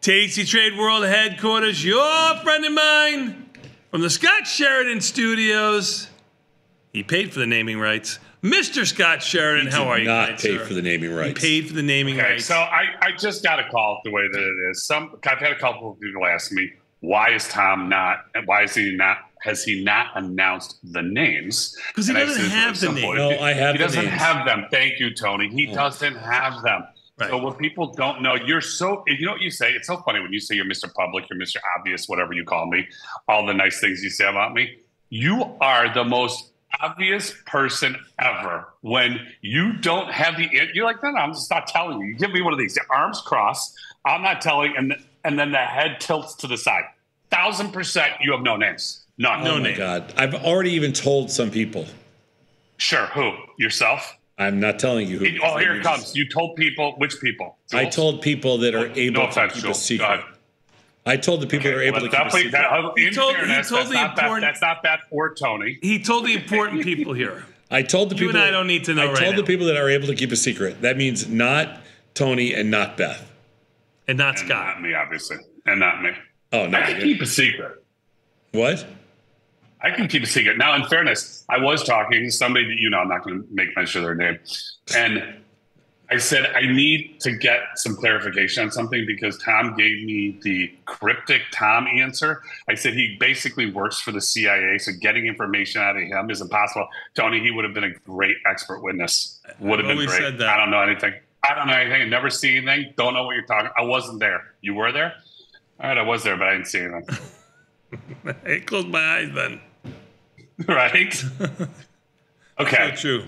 Tasty Trade World Headquarters, your friend of mine from the Scott Sheridan Studios. He paid for the naming rights. Mr. Scott Sheridan, He how are you? not tonight, pay sir? for the naming rights. He paid for the naming Okay, rights. so I, I just got to call it the way that it is. Some I've had a couple of people ask me why is Tom not why is he not has he not announced the names? Because he And doesn't have the really names. No, I have He the doesn't names. have them. Thank you, Tony. He oh. doesn't have them. So what people don't know, you're so you know what you say. It's so funny when you say you're Mr. Public, you're Mr. Obvious, whatever you call me, all the nice things you say about me. You are the most obvious person ever when you don't have the you're like no no i'm just not telling you you give me one of these the arms crossed i'm not telling and and then the head tilts to the side thousand percent you have no names none oh my god! I've already even told some people. sure who yourself I'm not telling you who. oh here it comes you told people which people I told people that are able no to offense keep Joel. a secret. I told the people that are able Well, to keep a secret. that- He in told- he told that's the not that- important- that's not that for tony he told the important people here. I told the You people. and I don't need to know I right told the people that are able to keep a secret. That means not Tony and not Beth. And not Scott not me obviously and not me Oh no! i can keep a secret What? I can keep a secret. Now, in fairness, I was talking to somebody that you know, I'm not going to make mention of their name. And I said, I need to get some clarification on something because Tom gave me the cryptic Tom answer. I said he basically works for the CIA, so getting information out of him is impossible. Tony, he would have been a great expert witness. Would have I've been great. said that. I don't know anything. I don't know anything. I've never seen anything. Don't know what you're talking. I wasn't there. You were there? All right, I was there, but I didn't see anything. [LAUGHS] I closed my eyes then. [LAUGHS] right? Okay. So true.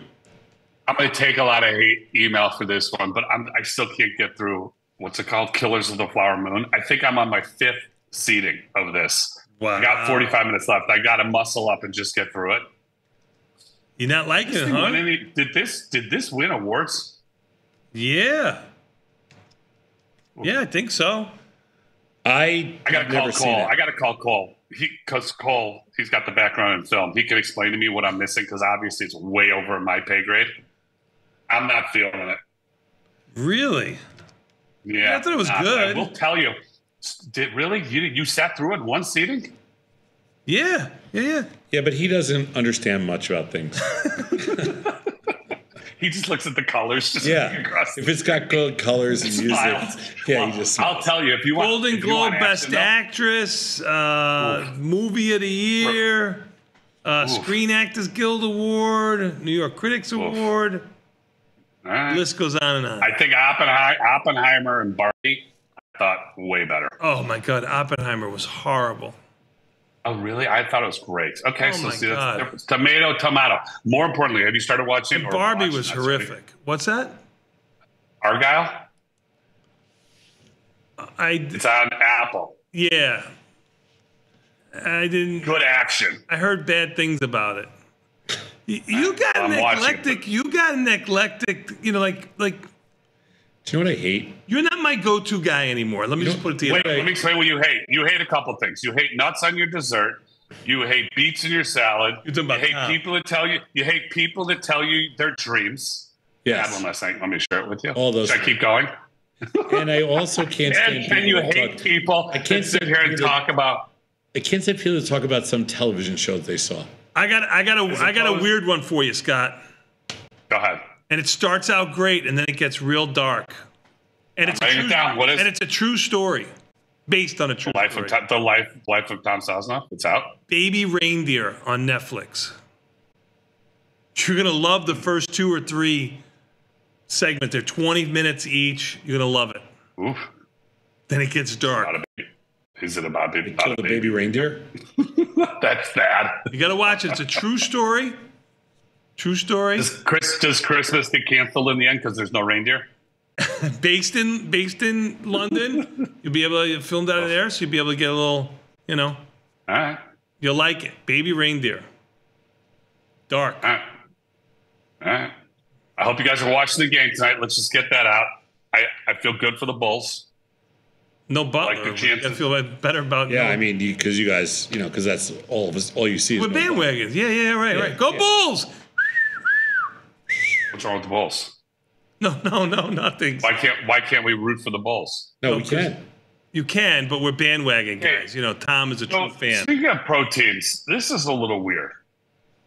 I'm going to take a lot of hate email for this one, but I'm, I still can't get through what's it called? Killers of the Flower Moon. I think I'm on my fifth seating of this. Wow. I got 45 minutes left. I got to muscle up and just get through it. You're not liking it, this huh? any- did this did this win awards? Yeah. Yeah, I think so. I I got to have call Cole. I got to call Cole. Because Cole, he's got the background in film. He can explain to me what I'm missing because obviously it's way over my pay grade. I'm not feeling it. Really? Yeah, I thought it was uh, good. I will tell you. Did really you you sat through it one seating? Yeah, yeah, yeah. Yeah, but he doesn't understand much about things. [LAUGHS] He just looks at the colors. Just yeah, looking [LAUGHS] across the if it's got good colors and music, Smiles. yeah, he just. I'll tell you if you want. Golden if you want Globe Best action, Actress, uh, Movie of the Year, uh, Screen Actors Guild Award, New York Critics Award. all right. List goes on and on. I think Oppenheimer, Oppenheimer and Barbie. I thought way better. Oh my God, Oppenheimer was horrible. Oh, really? I thought it was great. Okay, Oh so see, that's. Tomato, tomato. More importantly, have you started watching? And Barbie watching was horrific. What's that? Argylle? I It's on Apple. yeah. I didn't. Good action. I heard bad things about it. You, you got an I'm watching, eclectic. You got an eclectic. You know, like like Do you know what I hate? you're not my go-to guy anymore. Let me just put it to you. Wait, let me explain what you hate. You hate a couple things. You hate nuts on your dessert. You hate beets in your salad. You're talking about you hate Tom. people that tell you. You hate people that tell you their dreams. Yes. Bad one last night. Let me share it with you. All those Should I keep going? And I also [LAUGHS] can't stand And, people and you hate talk- people I can't that sit here and people that- talk about. I can't say people to talk about some television show that they saw. I got I got a As I got a weird one for you, Scott. Go ahead. And it starts out great, and then it gets real dark. And it's a Write it true, down. What is and it's a true story, based on a true Life story. of Tom, the life life of Tom Sosnoff. It's out. Baby Reindeer on Netflix. You're gonna love the first two or three segments. They're 20 minutes each. You're gonna love it. Oof. Then it gets dark. About a baby. Is it about baby? Kill the baby reindeer. [LAUGHS] That's bad. You gotta watch it. It's a true story. True story. Does, Chris, does Christmas get canceled in the end because there's no reindeer? [LAUGHS] based in based in London. [LAUGHS] You'll be able to film that in there, so you'll be able to get a little, you know. All right. You'll like it. Baby reindeer. Dark. All right. All right. I hope you guys are watching the game tonight. Let's just get that out. I, I feel good for the Bulls. No Butler. Like the I feel better about. Yeah, no- I mean, because you, guys, you know, because that's all of us, all you see is We're no ball. bandwagons. Yeah, yeah, right, Yeah, right. Go yeah. Bulls! What's wrong with the Bulls? No, no, no, nothing. Why can't Why can't we root for the Bulls? No, No, we can. You can, but we're bandwagon Okay. guys. You know, Tom is a true fan. speaking of pro teams, this is a little weird.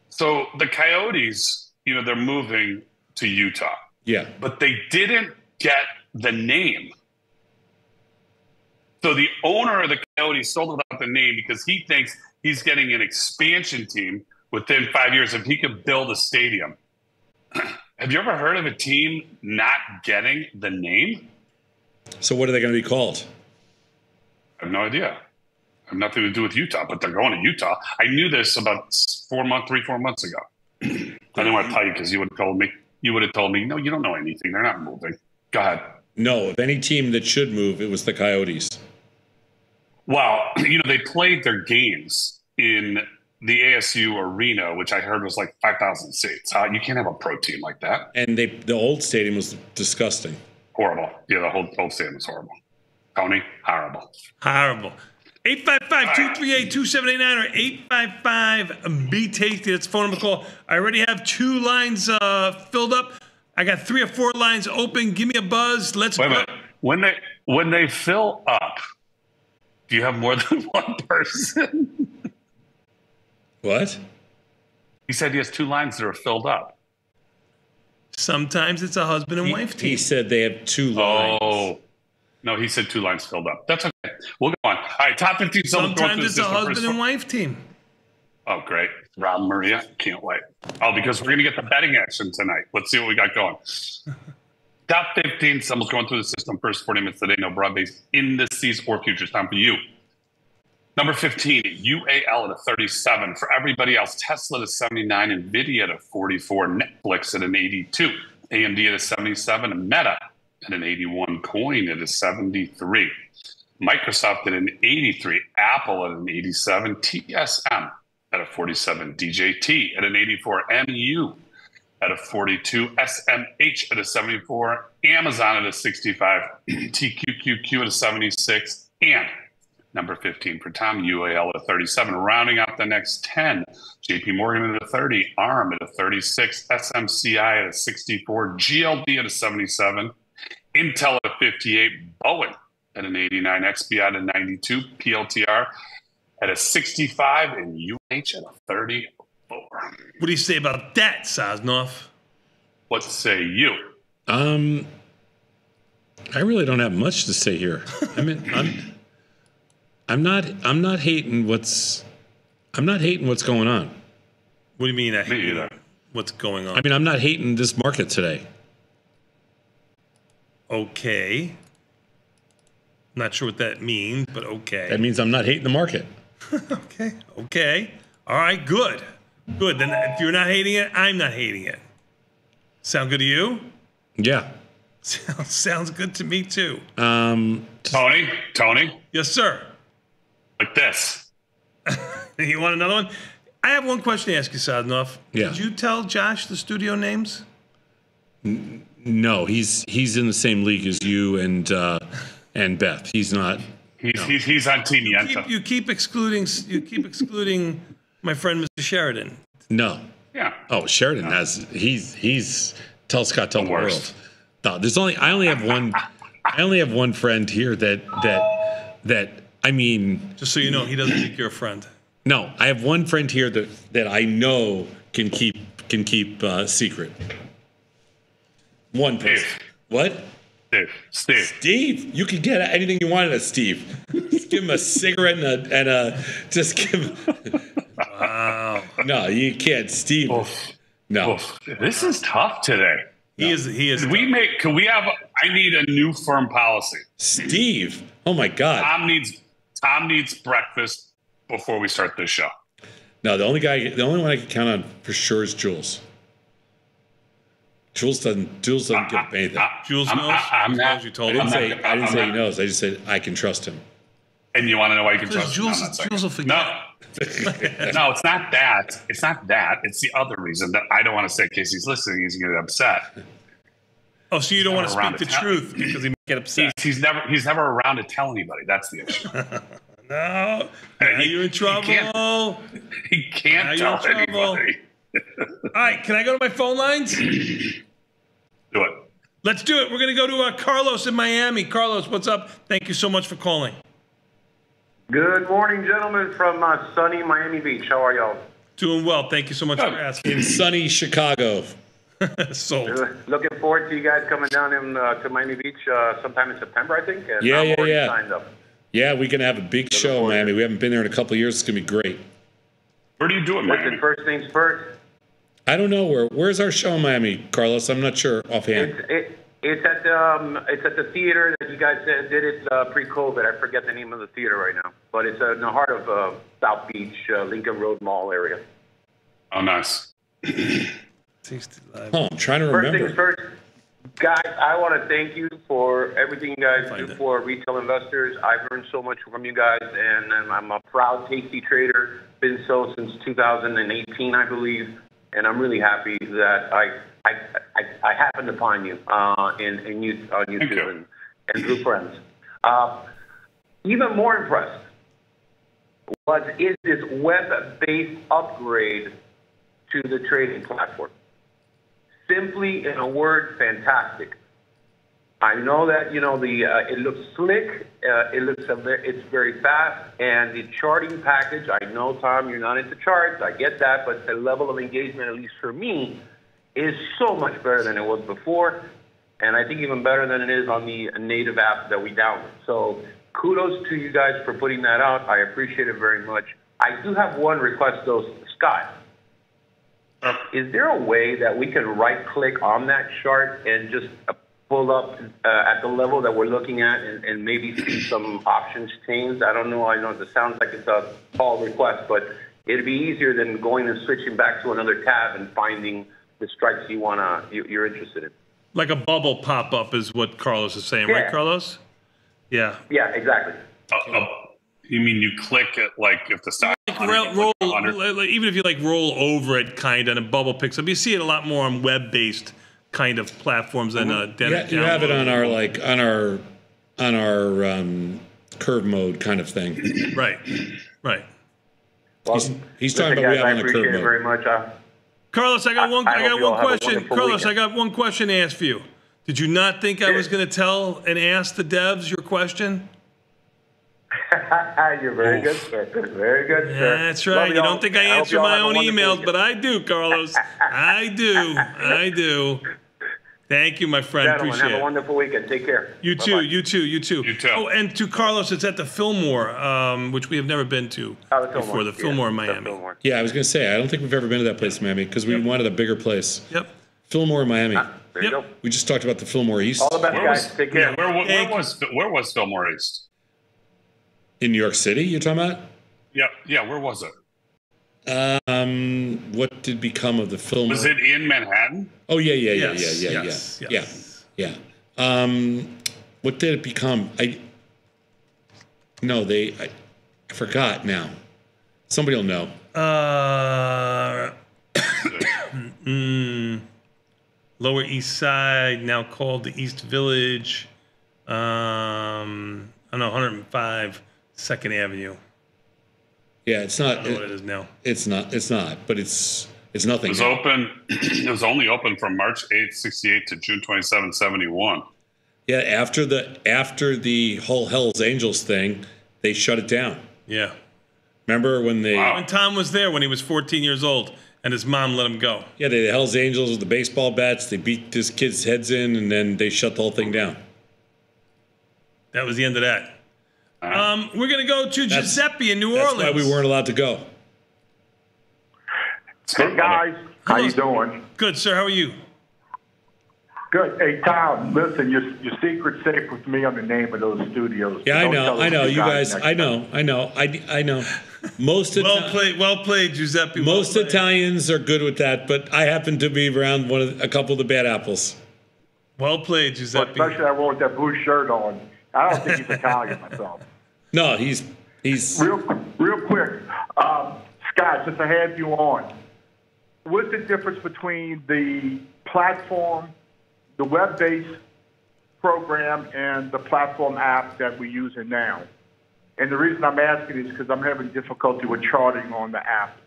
So the Coyotes, you know, they're moving to Utah, Yeah. but they didn't get the name. So the owner of the Coyotes sold without the name because he thinks he's getting an expansion team within five years if he could build a stadium. [CLEARS THROAT] Have you ever heard of a team not getting the name? So what are they going to be called? I have no idea. I have nothing to do with Utah, but they're going to Utah. I knew this about four months, three, four months ago. I didn't want to tell you because you would have told me. You would have told me, no, you don't know anything. They're not moving. Go ahead. No, if any team that should move, it was the Coyotes. Well, [CLEARS THROAT] you know, they played their games in the ASU arena, which I heard was like 5,000 seats. Uh, you can't have a pro team like that. And they, the old stadium was disgusting. Horrible. Yeah, the whole, whole stadium was horrible. Tony, horrible. Horrible. 855-238-2789 or 855 B Tasty. That's the phone number call. I already have two lines uh, filled up. I got three or four lines open. Give me a buzz. Let's Wait a go. minute. When they when they fill up, do you have more than [LAUGHS] one person? What? He said he has two lines that are filled up. Sometimes it's a husband and wife team. He said they have two oh. lines. Oh. No, he said two lines filled up. That's okay. We'll go on. All right, top 15. So we'll go Sometimes it's a husband first. and wife team. Oh, great. Rob and Maria. Can't wait. Oh, because we're going to get the betting action tonight. Let's see what we got going. [LAUGHS] Top 15. Someone's going through the system first 40 minutes today. No broad based indices or futures. Time for you. Number 15, UAL at a 37. For everybody else, Tesla at a 79, NVIDIA at a 44, Netflix at an 82, AMD at a 77, and Meta at an 81, Coin at a 73, Microsoft at an 83, Apple at an 87, TSM at a 47, DJT at an 84, MU at a 42, SMH at a 74, Amazon at a 65, TQQQ at a 76, and number 15 for Tom, UAL at 37. Rounding out the next 10, JP Morgan at a 30, ARM at a 36, SMCI at a 64, GLD at a 77, Intel at a 58, Boeing at an 89, XBI at a 92, PLTR at a 65, and UH at a 34. What do you say about that, Sosnoff? What say you? Um, I really don't have much to say here. I mean, I'm, I'm not, I'm not hating what's, I'm not hating what's going on. What do you mean? I hate what's going on? I mean, I'm not hating this market today. Okay. Not sure what that means, but okay. That means I'm not hating the market. [LAUGHS] okay. Okay. All right. Good. Good. Then if you're not hating it, I'm not hating it. Sound good to you? Yeah. Sounds [LAUGHS] sounds good to me too. Um, Tony, Tony, Yes, sir. Like this. [LAUGHS] you want another one? I have one question to ask you, Sosnoff. Yeah. Did you tell Josh the studio names? No, he's he's in the same league as you and uh, and Beth. He's not. He's, he's, he's on Team You Yenta. keep, you keep excluding you keep excluding my friend Mr. Sheridan. No. Yeah. Oh, Sheridan has he's he's tell Scott tell the, world. No, there's only I only have one I only have one friend here that that that I mean Just so you know, he doesn't think you're a friend. no, I have one friend here that that I know can keep can keep uh, secret. One person. What? Steve. Steve. Steve. You can get anything you want out of Steve. Just give him a cigarette and a, and a just give him. Wow. No, you can't, Steve. No. This is tough today. He is. He is. Could we make? Could we have? I need a new firm policy. Steve. Oh my God. Tom needs. Tom needs breakfast before we start this show. No, the only guy, the only one I can count on for sure is Jules. Jules doesn't. Jules doesn't give up anything. Jules I'm- knows. I- I'm not- you told I didn't him. say. not- I didn't I'm say he knows. I just said I can trust him. And you want to know why you can trust Jules, him? No, Jules will forget. No, no, it's not that. It's not that. It's the other reason that I don't want to say in case he's listening, he's going to get upset. Oh, so you don't want to speak the the town. truth because he might get upset. He's, he's never he's never around to tell anybody. That's the issue. [LAUGHS] No, now he- you're in he can't- trouble. He can't Now you're in tell anybody. All right, can I go to my phone lines? [CLEARS THROAT] Do it. Let's do it. We're going to go to uh, Carlos in Miami. Carlos, what's up? Thank you so much for calling. Good morning, gentlemen, from uh, sunny Miami Beach. How are y'all? Doing well. Thank you so much for asking. In sunny Chicago. [LAUGHS] Sold. Looking forward to you guys coming down in, uh, to Miami Beach uh, sometime in September, I think. And Yeah, I'm yeah, yeah. Signed up. Yeah, we're gonna have a big show in Miami. We haven't been there in a couple of years. It's gonna be great. Where do you do it, Listen, first things first. I don't know where. Where's our show in Miami, Carlos? I'm not sure offhand. It's it, it's at the um, it's at the theater that you guys did, did it uh, pre-COVID. I forget the name of the theater right now, but it's uh, in the heart of uh, South Beach, uh, Lincoln Road Mall area. Oh, nice. [CLEARS THROAT] Oh, I'm trying to First remember. things first, guys, I want to thank you for everything you guys do for retail investors. I've learned so much from you guys, and, and I'm a proud Tasty trader. Been so since 2018, I believe, and I'm really happy that I I, I, I happened to find you uh, in, in you, on YouTube and, and through friends. Uh, even more impressed was is this web-based upgrade to the trading platform simply in a word, fantastic. I know that you know the uh, it looks slick, uh, it looks it's very fast, and the charting package. I know Tom, you're not into charts, I get that, but the level of engagement, at least for me, is so much better than it was before, and I think even better than it is on the native app that we download. So kudos to you guys for putting that out. I appreciate it very much. I do have one request though, Scott. Is there a way that we can right click on that chart and just uh, pull up uh, at the level that we're looking at and, and maybe see some options changed. I don't know. I know it sounds like it's a tall request, but it'd be easier than going and switching back to another tab and finding the strikes you wanna you, you're interested in. Like a bubble pop up is what Carlos is saying, right, Carlos? Yeah. Yeah, exactly. Uh, uh, you mean you click it like if the stock Roll, roll, like- like, even if you like roll over it, kind of, and a bubble picks up. You see it a lot more on web-based kind of platforms than uh, than Yeah, you have it on our like on our on our um, curve mode kind of thing. [COUGHS] Right, right. he's, he's talking about we guys, have I on a appreciate curve it mode. very much. Uh, Carlos, I got one. I I, hope got one question. wonderful Carlos, I got one question to ask for you. Did you not think I was going to tell and ask the devs your question? [LAUGHS] You're very good, sir. Very good, sir. That's right. You y'all. don't think I answer y'all my own emails, weekend. but I do, Carlos. I do. [LAUGHS] I do. Thank you, my friend. Gentlemen, Appreciate it. have a wonderful weekend. Take care. You too. You too. You too. You too. Oh, and to Carlos, it's at the Fillmore, um, which we have never been to Oh, the before. Fillmore, The yeah, Fillmore in Miami. Fillmore. Yeah, I was gonna say I don't think we've ever been to that place in Miami because we wanted a bigger place. Yep. Fillmore, in Miami. there you go. We just talked about the Fillmore East. All the best, Where guys. was, Take yeah, care. where, where, where was where was Fillmore East? In New York City. You're talking about? Yeah, yeah. Where was it? Um, what did become of the film? Was it in Manhattan? Oh yeah, yeah, yeah, Yes, yeah, yeah, yes, yeah, yeah, yeah. Um, what did it become? I no, they. I, I forgot now. Somebody will know. Uh, [COUGHS] mm, Lower East Side, now called the East Village. Um, I don't know, 105 Second Avenue. Yeah, it's not. I don't know what it is now. It's not. It's not. But it's it's nothing. It nothing. was now. open. [CLEARS THROAT] it was only open from March 8th, 68 to June 27, 71. Yeah, after the after the whole Hell's Angels thing, they shut it down. Yeah. Remember when they? When Tom was there when he was 14 years old and his mom let him go. Yeah, they, the Hell's Angels with the baseball bats. They beat this kid's heads in, and then they shut the whole thing down. That was the end of that. Um, we're going to go to That's- Giuseppe in New That's Orleans. why we weren't allowed to go. Hey guys, how you doing? Good, sir. How are you? Good. Hey Tom, listen, your your secret's safe with me on the name of those studios. Yeah, I Don't know, I know, you guys. I know, I know, I, I know. Most Well Ita- played, well played, Giuseppe. well most played. Italians are good with that, but I happen to be around one of a couple of the bad apples. Well played, Giuseppe. Especially that one with that blue shirt on. I don't think he's Italian myself. [LAUGHS] No, he's he's Real, real quick, um, Scott, since I have you on, what's the difference between the platform, the web-based program, and the platform app that we're using now? And the reason I'm asking is because I'm having difficulty with charting on the app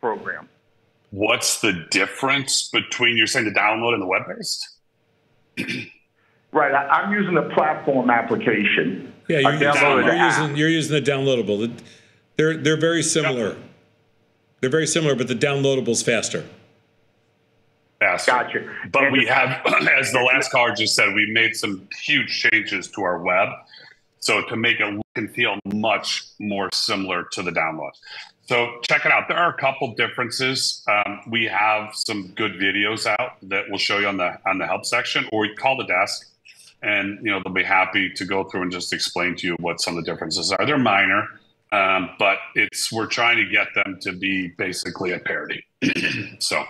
program. What's the difference between you're saying the download and the web based? [CLEARS THROAT] Right, I, I'm using the platform application. Yeah. You're, using, downloaded you're the using you're using the downloadable. They're they're very similar. They're very similar, but the downloadable's faster. Faster. Gotcha. But And we have, [CLEARS THROAT] as the last caller just said, we made some huge changes to our web. So to make it look and feel much more similar to the download. So check it out. There are a couple differences. Um, we have some good videos out that we'll show you on the on the help section, or you call the desk, and you know they'll be happy to go through and just explain to you what some of the differences are. They're minor, um, but it's we're trying to get them to be basically a parody. [CLEARS THROAT] so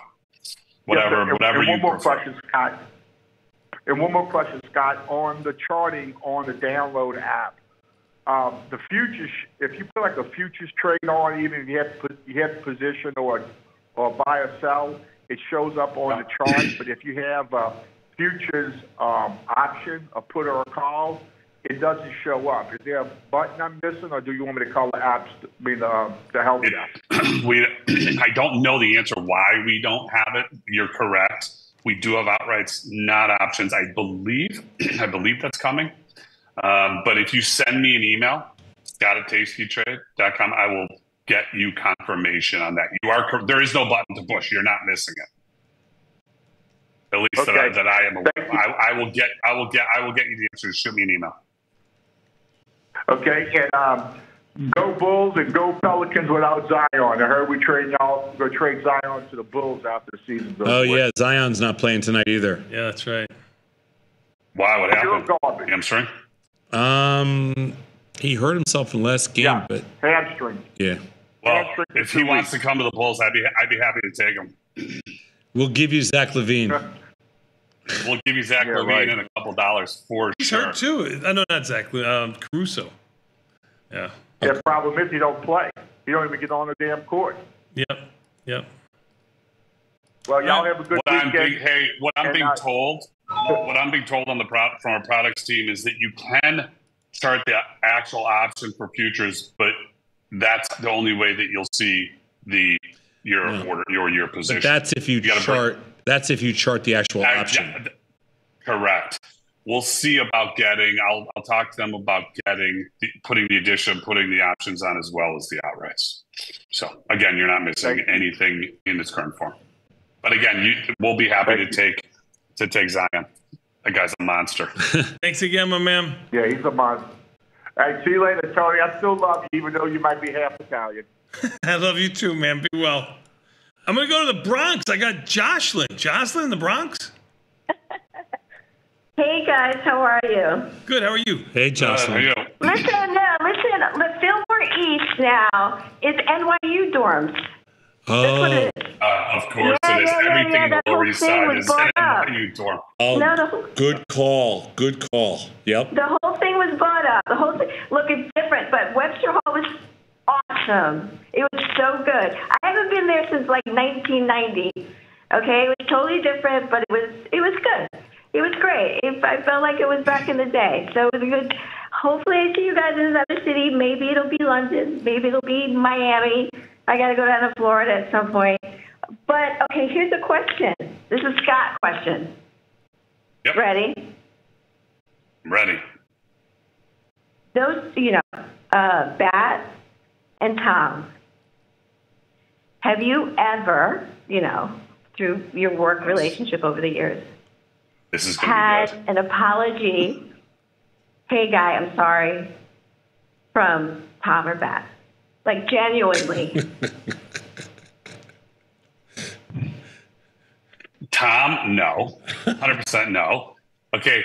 whatever, Yes, sir. whatever and you one more prefer. question, Scott. And one more question, Scott. On the charting on the download app, um, the futures. If you put like a futures trade on, even if you have put, you have position or or buy or sell, it shows up on the chart. But if you have a futures um, option, a put or a call, it doesn't show up. Is there a button I'm missing, or do you want me to call the apps? I mean, the the help desk. [CLEARS THROAT] we [CLEARS THROAT] I don't know the answer why we don't have it. You're correct. We do have outrights, not options. I believe [CLEARS THROAT] I believe that's coming. Um, but if you send me an email, scott at tastytrade.com, I will get you confirmation on that. You are there is no button to push. You're not missing it. At least that, I, that I am aware. of. I, I will get I will get I will get you the answer. Shoot me an email. Okay, and um, go Bulls and go Pelicans without Zion. I heard we trade y'all go trade Zion to the Bulls after the season. over. Oh yeah, Zion's not playing tonight either. Yeah, that's right. Why? What Pure happened? garbage. Hamstring. Um, he hurt himself in the last game, but Hamstring. yeah, Well, if he wants to come to the Bulls, I'd be I'd be happy to take him. We'll give you Zach LaVine. We'll give you Zach LaVine right. and a couple dollars for He's sure. hurt too. I know not exactly. Um, Caruso. Yeah. The problem is he don't play. He don't even get on the damn court. Yep. Yep. Well, y'all have a good what I'm weekend. being, hey, what I'm And, being uh, told, [LAUGHS] what I'm being told on the pro, from our products team is that you can chart the actual option for futures, but that's the only way that you'll see the your Yeah. order, your year position. But that's if you, gotta chart. That's if you chart the actual I- option. yeah, correct. We'll see about getting. I'll I'll talk to them about getting the, putting the addition, putting the options on as well as the outrights. So again, you're not missing anything in its current form. But again, you we'll be happy to take to take Zion. That guy's a monster. [LAUGHS] Thanks again, my man. Yeah, he's a monster. All right, see you later, Tony. I still love you, even though you might be half Italian. [LAUGHS] I love you too, man. Be well. I'm gonna go to the Bronx. I got Jocelyn. Jocelyn in the Bronx. [LAUGHS] Hey guys, how are you? Good. How are you? Hey, Jocelyn. Listen, no, listen. The Fillmore East now is NYU dorms. Oh, Uh, of course Yeah, it is. yeah, yeah, Everything yeah, in the that Lower whole East thing Side was is an up. NYU dorm. oh, No, the- good call. Good call. Yep. The whole thing was bought up. The whole thing. Look, it's different, but Webster Hall was awesome. It was so good. I haven't been there since like 1990. Okay, it was totally different, but it was it was good. It was great. It, I felt like it was back in the day. So it was a good. Hopefully, I see you guys in another city. Maybe it'll be London. Maybe it'll be Miami. I got to go down to Florida at some point. But okay, here's a question. This is Scott question. Yep. Ready? I'm ready. those, you know, uh, Bat and Tom, have you ever, you know, through your work relationship over the years, This is had an apology? Hey, guy, I'm sorry, from Tom or Beth, like genuinely. [LAUGHS] Tom, no. 100% no. Okay,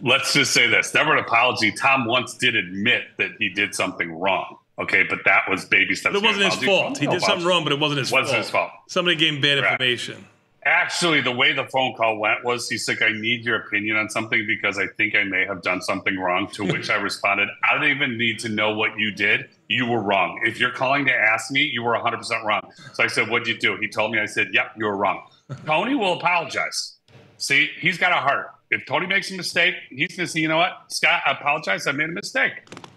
let's just say this. Never an apology. Tom once did admit that he did something wrong. Okay, but that was baby steps. It wasn't his fault. He did something wrong, but it wasn't his Wasn't fault. his fault. Somebody gave him bad Correct. information. Actually, the way the phone call went was he's like, I need your opinion on something because I think I may have done something wrong. To [LAUGHS] which I responded, I don't even need to know what you did. You were wrong. If you're calling to ask me, you were 100% wrong. So I said, What'd you do? He told me, I said, Yep, you were wrong. Tony will apologize. See, he's got a heart. If Tony makes a mistake, he's going to say, You know what, Scott, I apologize. I made a mistake.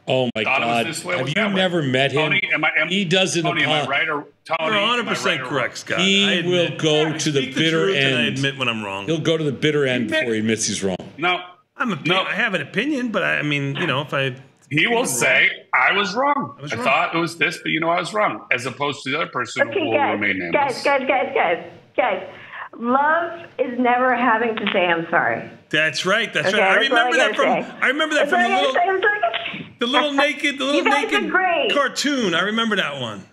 Oh my Thought God! this way, Have you that way. never met him? Tony, am I, am, he doesn't. Tony, am I right or Tony? You're 100 percent right correct, wrong? Scott. He I will go I to the bitter truth and I end. admit when I'm wrong. He'll go to the bitter end before he admits he's wrong. No, I'm a, No. I have an opinion, but I, I mean, you know, if I He will wrong. say, I was wrong. I, was wrong." thought it was this, but you know, I was wrong. As opposed to the other person who Okay, will guys, remain guys, guys, guys, guys, guys. Love is never having to say I'm sorry. That's right. That's Okay, right. I that's all remember I that from. say. I remember that That's from the I little, gotta say. That's all [LAUGHS] the little naked, the little naked great. cartoon. I remember that one.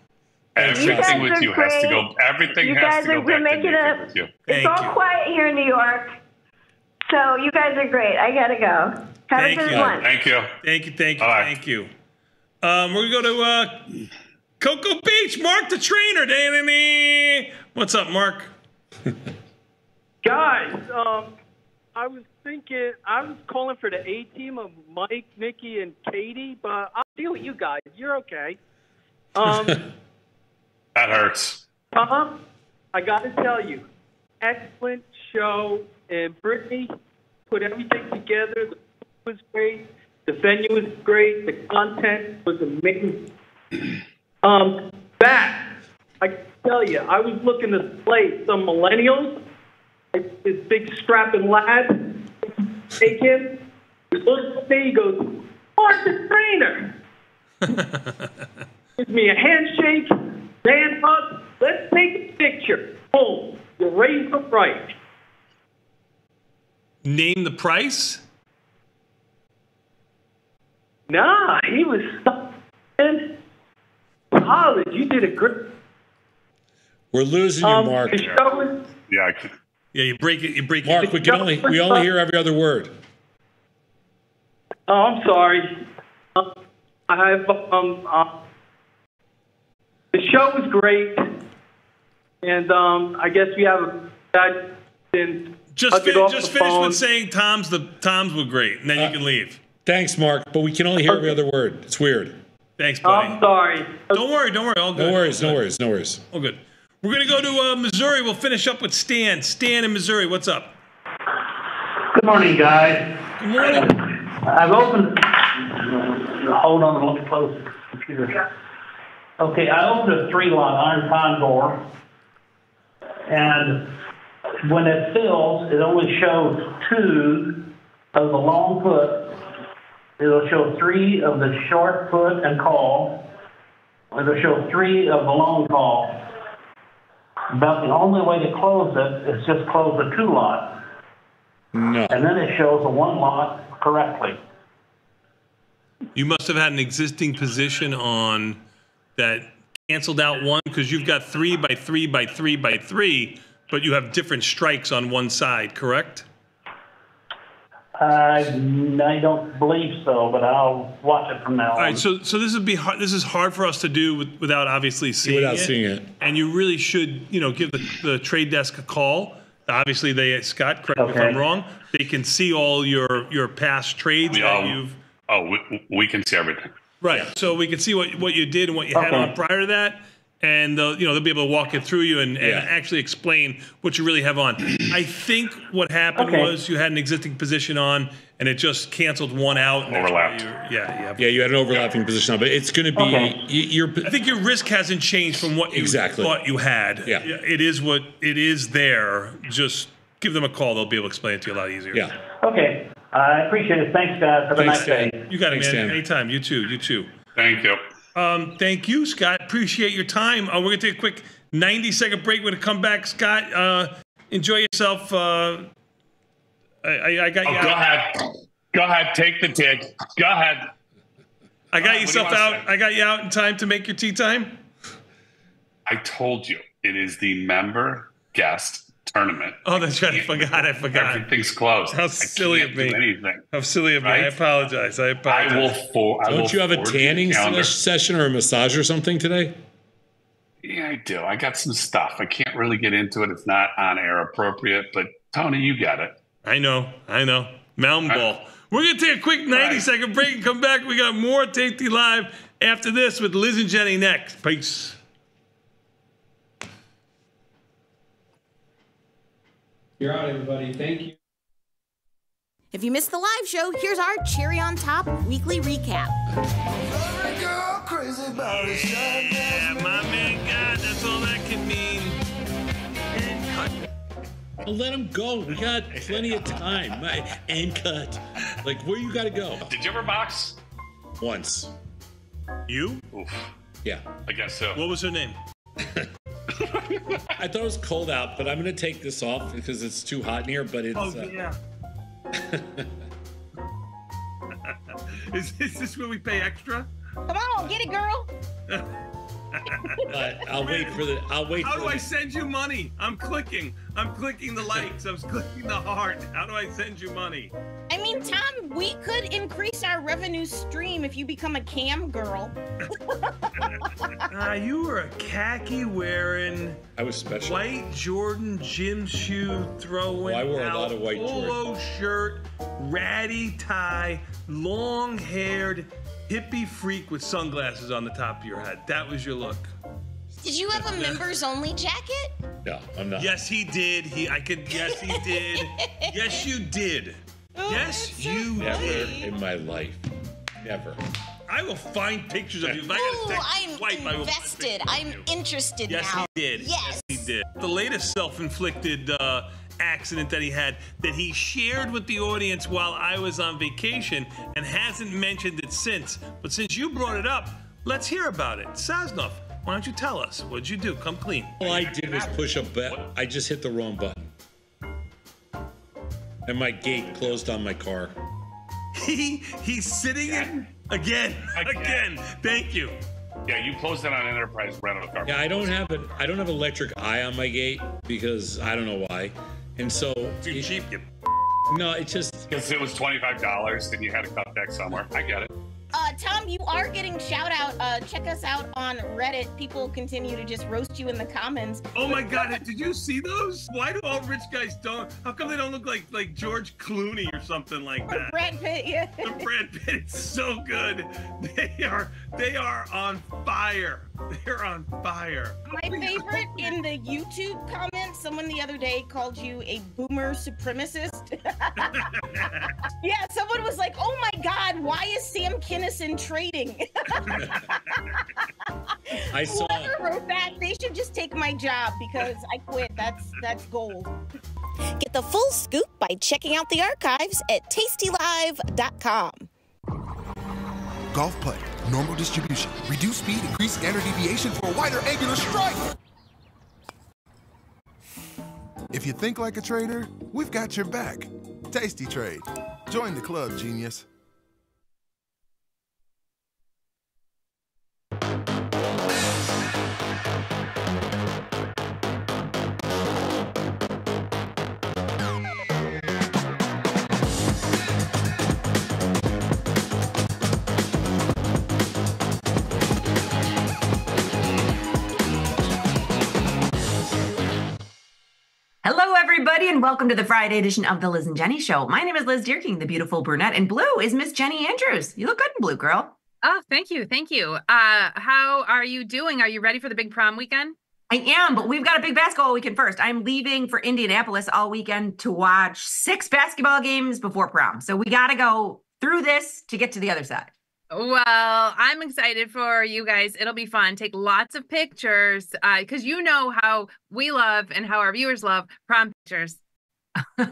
Everything guys with are you has to go. Everything You has guys to go are back to making naked it- with you. It's Thank all you. quiet here in New York. So you guys are great. I gotta go. Have Thank a good you. one. Thank you. Thank you, thank you, All right. thank you. Um, we're gonna go to uh, Cocoa Beach. Mark the trainer. Da-da-da. What's up, Mark? [LAUGHS] Guys, um, I was thinking, I was calling for the A team of Mike, Nikki, and Katie, but I'll deal with you guys. You're okay. Um, [LAUGHS] That hurts. Tom, I got to tell you, excellent show, and Brittany put everything together. The food was great, the venue was great, the content was amazing. [CLEARS THROAT] Um, that I tell you, I was looking to play some millennials. This big strapping lad, take him. He looks at me, he goes, "Mark the trainer." [LAUGHS] Gives me a handshake, man hug. Let's take a picture. Boom, you raise the price. Name the price. Nah, he was in college. You did a great. We're losing you, Um, Mark. show Yeah, I can, Yeah, you break it. You break Mark, it. we can only we only hear every other word. Oh, I'm sorry. Um, I have um, uh, the show was great, and um, I guess we have a guy and Just, fin- just finish phone. with saying Tom's the Tom's were great, and then you can leave. Thanks, Mark, but we can only hear every other word. It's weird. Thanks, buddy. I'm sorry. Don't worry, don't worry. All good. No worries, no worries, no worries. All good. We're gonna go to uh, Missouri. We'll finish up with Stan. Stan in Missouri. What's up? Good morning, guys. Good morning. I've opened. Hold on, let me close the computer. Okay, I opened a three lot iron condor, and when it fills, it only shows two of the long foot. It'll show three of the short foot and call. It'll show three of the long call. About the only way to close it is just close the two lot. No. And then it shows the one lot correctly. You must have had an existing position on that canceled out one because you've got three by three by three by three, but you have different strikes on one side, correct? I, I don't believe so, but I'll watch it from now All on. right, so so this would be hard. This is hard for us to do with, without obviously seeing it. Without it. seeing it. And you really should, you know, give the, the trade desk a call. Obviously, they Scott, correct me if I'm wrong. They can see all your your past trades We, that um, you've Oh, we, we can see everything. right. So we can see what what you did and what you had Okay. on prior to that. And they'll, you know they'll be able to walk it through you and, and Yeah. actually explain what you really have on. I think what happened Okay. was you had an existing position on, and it just canceled one out. and Overlapped. you're- Yeah, yeah. Yeah, you had an overlapping position on, but it's going to be Okay. y- you're. I think your risk hasn't changed from what you Exactly. thought you had. Yeah. It is what it is there. Just give them a call. They'll be able to explain it to you a lot easier. Yeah. Okay, I appreciate it. Thanks, guys. Have a nice day. You got it, Thanks, man. Dan. Anytime. You too. You too. Thank you. Um, thank you, Scott. Appreciate your time. Uh, we're gonna take a quick 90 second break. We're gonna come back, Scott. Uh, enjoy yourself. Uh, I, I, I got Oh, you. go ahead. Go ahead. Take the dig. Go ahead. I got What do you yourself out. I got you out in time to make your tea time. I told you it is the member guest tournament. Oh, that's right. I forgot. I forgot. Everything's closed. How I silly can't of me. Do anything. How silly of me. I apologize. I apologize. I will for. I Don't will you have a forward you the tanning session or a massage or something today? Yeah, I do. I got some stuff. I can't really get into it. It's not on air appropriate, but Tony, you got it. I know, I know. Mountain Ball. We're gonna take a quick 90 second break and come back. We got more Tasty Live after this with Liz and Jenny next. Peace. You're out, everybody. Thank you. If you missed the live show, here's our cherry on top weekly recap. Yeah, my man God, that's all that can mean. And cut. Let him go. We got plenty of time. My- And cut. Like, where you got to go? Did you ever box? Once. You? Oof. Yeah. I guess so. What was her name? [LAUGHS] [LAUGHS] I thought it was cold out, but I'm going to take this off because it's too hot in here, but it's. Oh, uh, yeah. [LAUGHS] [LAUGHS] is, is this where we pay extra? Come on, get it, girl. But I'll wait for the. I'll wait How for do I send you money? I'm clicking. I'm clicking the likes. I'm clicking the heart. How do I send you money? I mean, Tom, we could increase our revenue stream if you become a cam girl. Ah, you were a khaki wearing, I was special. white Jordan gym shoe throwing. Oh, I wore a out, lot of white polo shirt, ratty tie, long haired hippie freak with sunglasses on the top of your head. That was your look. Did you have a members only jacket? No, I'm not. Yes, he did. He, I could. Yes, he did. [LAUGHS] yes, you did. Oh, yes, you Never did. in my life. Never. I will find pictures of you. If I Ooh, text I'm wipe, I will find invested. I'm interested Yes, now. Yes, he did. Yes. he did. The latest self-inflicted uh, accident that he had that he shared with the audience while I was on vacation and hasn't mentioned it since. But since you brought it up, let's hear about it. Sosnoff, why don't you tell us? What'd you do? Come clean. All I did was push a button. I just hit the wrong button. And my gate closed on my car. [LAUGHS] He he's sitting in again. Again. Thank you. Yeah, you closed it on Enterprise rental car. Yeah, I don't have an I don't have electric eye on my gate because I don't know why. And so Too cheap. You. no, it just Because it was $25 and you had to cut back somewhere. I get it. Uh, Tom, you are getting shout out. Uh, check us out on Reddit. People continue to just roast you in the comments. Oh my God! Did you see those? Why do all rich guys don't? How come they don't look like like George Clooney or something like that? Brad Pitt, yeah. The Brad Pitt, it's so good. [LAUGHS] They are they are on fire. [LAUGHS] They're on fire. My [LAUGHS] favorite in the YouTube comments, someone the other day called you a boomer supremacist. [LAUGHS] yeah, someone was like, "Oh my God, why is Sam Kinison trading?" I saw. Whoever wrote that, they should just take my job because I quit. That's that's gold. Get the full scoop by checking out the archives at tastylive.com. Golf putt, normal distribution, Reduce speed, increase standard deviation for a wider angular strike. If you think like a trader, we've got your back. Tasty Trade. Join the club, genius. Hello, everybody, and welcome to the Friday edition of the Liz and Jenny Show. My name is Liz Dierking, the beautiful brunette, and blue is Miss Jenny Andrews. You look good in blue, girl. Oh, thank you. Thank you. Uh, how are you doing? Are you ready for the big prom weekend? I am, but we've got a big basketball weekend first. I'm leaving for Indianapolis all weekend to watch six basketball games before prom. So we got to go through this to get to the other side. Well, I'm excited for you guys. It'll be fun. Take lots of pictures uh, because you know how we love and how our viewers love prom pictures. [LAUGHS]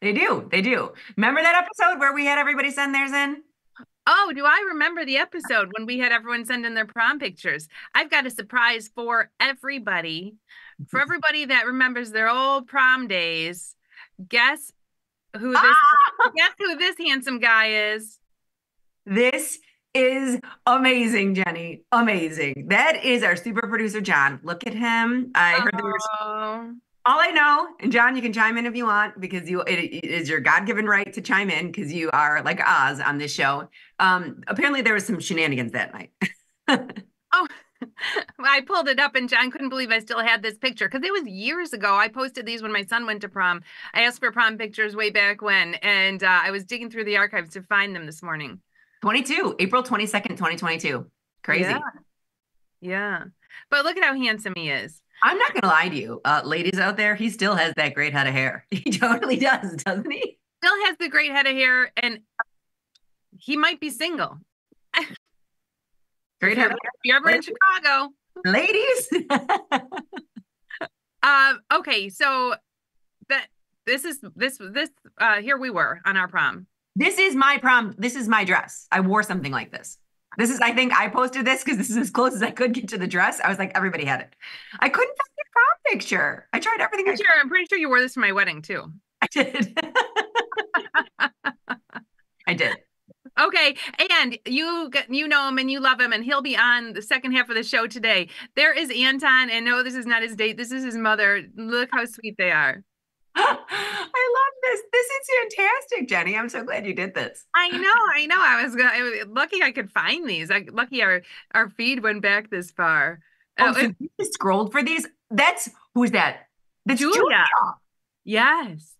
They do. They do. Remember that episode where we had everybody send theirs in? Oh, do I remember the episode when we had everyone send in their prom pictures? I've got a surprise for everybody. For everybody that remembers their old prom days, guess who this guess who this handsome guy is? This is amazing, Jenny. Amazing. That is our super producer, John. Look at him. I heard there was Oh, all I know, and John, you can chime in if you want because you it, it is your God-given right to chime in because you are like Oz on this show. Um, apparently there was some shenanigans that night. [LAUGHS] [LAUGHS] I pulled it up and John couldn't believe I still had this picture because it was years ago. I posted these when my son went to prom. I asked for prom pictures way back when, and uh, I was digging through the archives to find them this morning. 22, April 22nd, 2022. Crazy. Yeah. Yeah. But look at how handsome he is. I'm not gonna lie to you, uh, ladies out there, he still has that great head of hair. [LAUGHS] He totally does, doesn't he? Still has the great head of hair, and he might be single. [LAUGHS] Great if you're, if you're ever in Chicago. Ladies. [LAUGHS] um, okay, so that this is this this uh here we were on our prom. This is my prom. This is my dress. I wore something like this. This is, I think I posted this because this is as close as I could get to the dress. I was like, everybody had it. I couldn't find your prom picture. I tried everything I Sure, I'm pretty sure you wore this for my wedding too. I did. [LAUGHS] I did. Okay, and you you know him and you love him, and he'll be on the second half of the show today. There is Anton, and no, this is not his date. This is his mother. Look how sweet they are. [GASPS] I love this. This is fantastic, Jenny. I'm so glad you did this. I know, I know. I was I was lucky I could find these. I, lucky our our feed went back this far. Oh, Uh, so you scrolled for these? That's who's that? That's Julia. Julia. yes.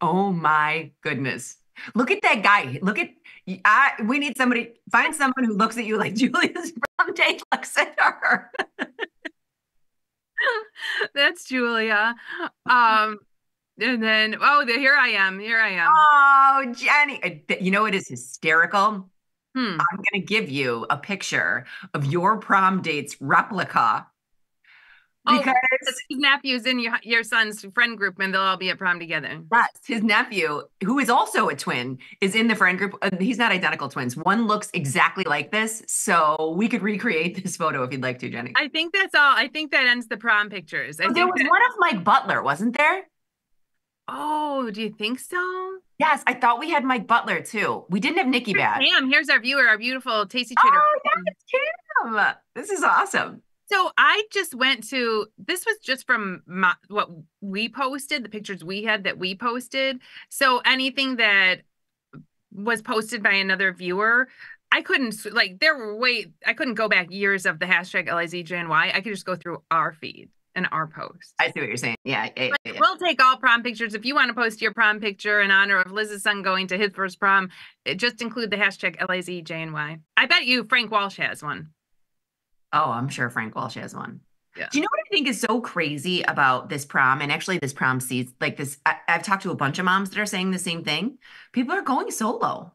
Oh my goodness. Look at that guy. Look at I we need somebody find someone who looks at you like [LAUGHS] Julia's prom date looks at her. [LAUGHS] That's Julia. Um, and then oh, the, here I am. Here I am. Oh, Jenny. You know it is hysterical. Hmm. I'm going to give you a picture of your prom date's replica. Oh, Because his nephew's in your your son's friend group, and they'll all be at prom together. yes, his nephew, who is also a twin, is in the friend group. Uh, He's not identical twins. One looks exactly like this. So we could recreate [LAUGHS] this photo if you'd like to, Jenny. I think that's all. I think that ends the prom pictures. I Oh, there was that- one of Mike Butler, wasn't there? Oh, do you think so? Yes, I thought we had Mike Butler too. We didn't have Nikki Bad. Cam, here's our viewer, our beautiful Tasty Trader. Oh, that's Cam. This is awesome. So I just went to this was just from my, what we posted, the pictures we had that we posted. So anything that was posted by another viewer, I couldn't like there were way I couldn't go back years of the hashtag LIZJNY. I could just go through our feed and our post. I see what you're saying. Yeah, yeah, yeah, yeah. We'll take all prom pictures. If you want to post your prom picture in honor of Liz's son going to his first prom, eh, just include the hashtag LIZJNY. I bet you Frank Walsh has one. Oh, I'm sure Frank Walsh has one. Yeah. Do you know what I think is so crazy about this prom and actually this prom season? Like this, I, I've talked to a bunch of moms that are saying the same thing. People are going solo.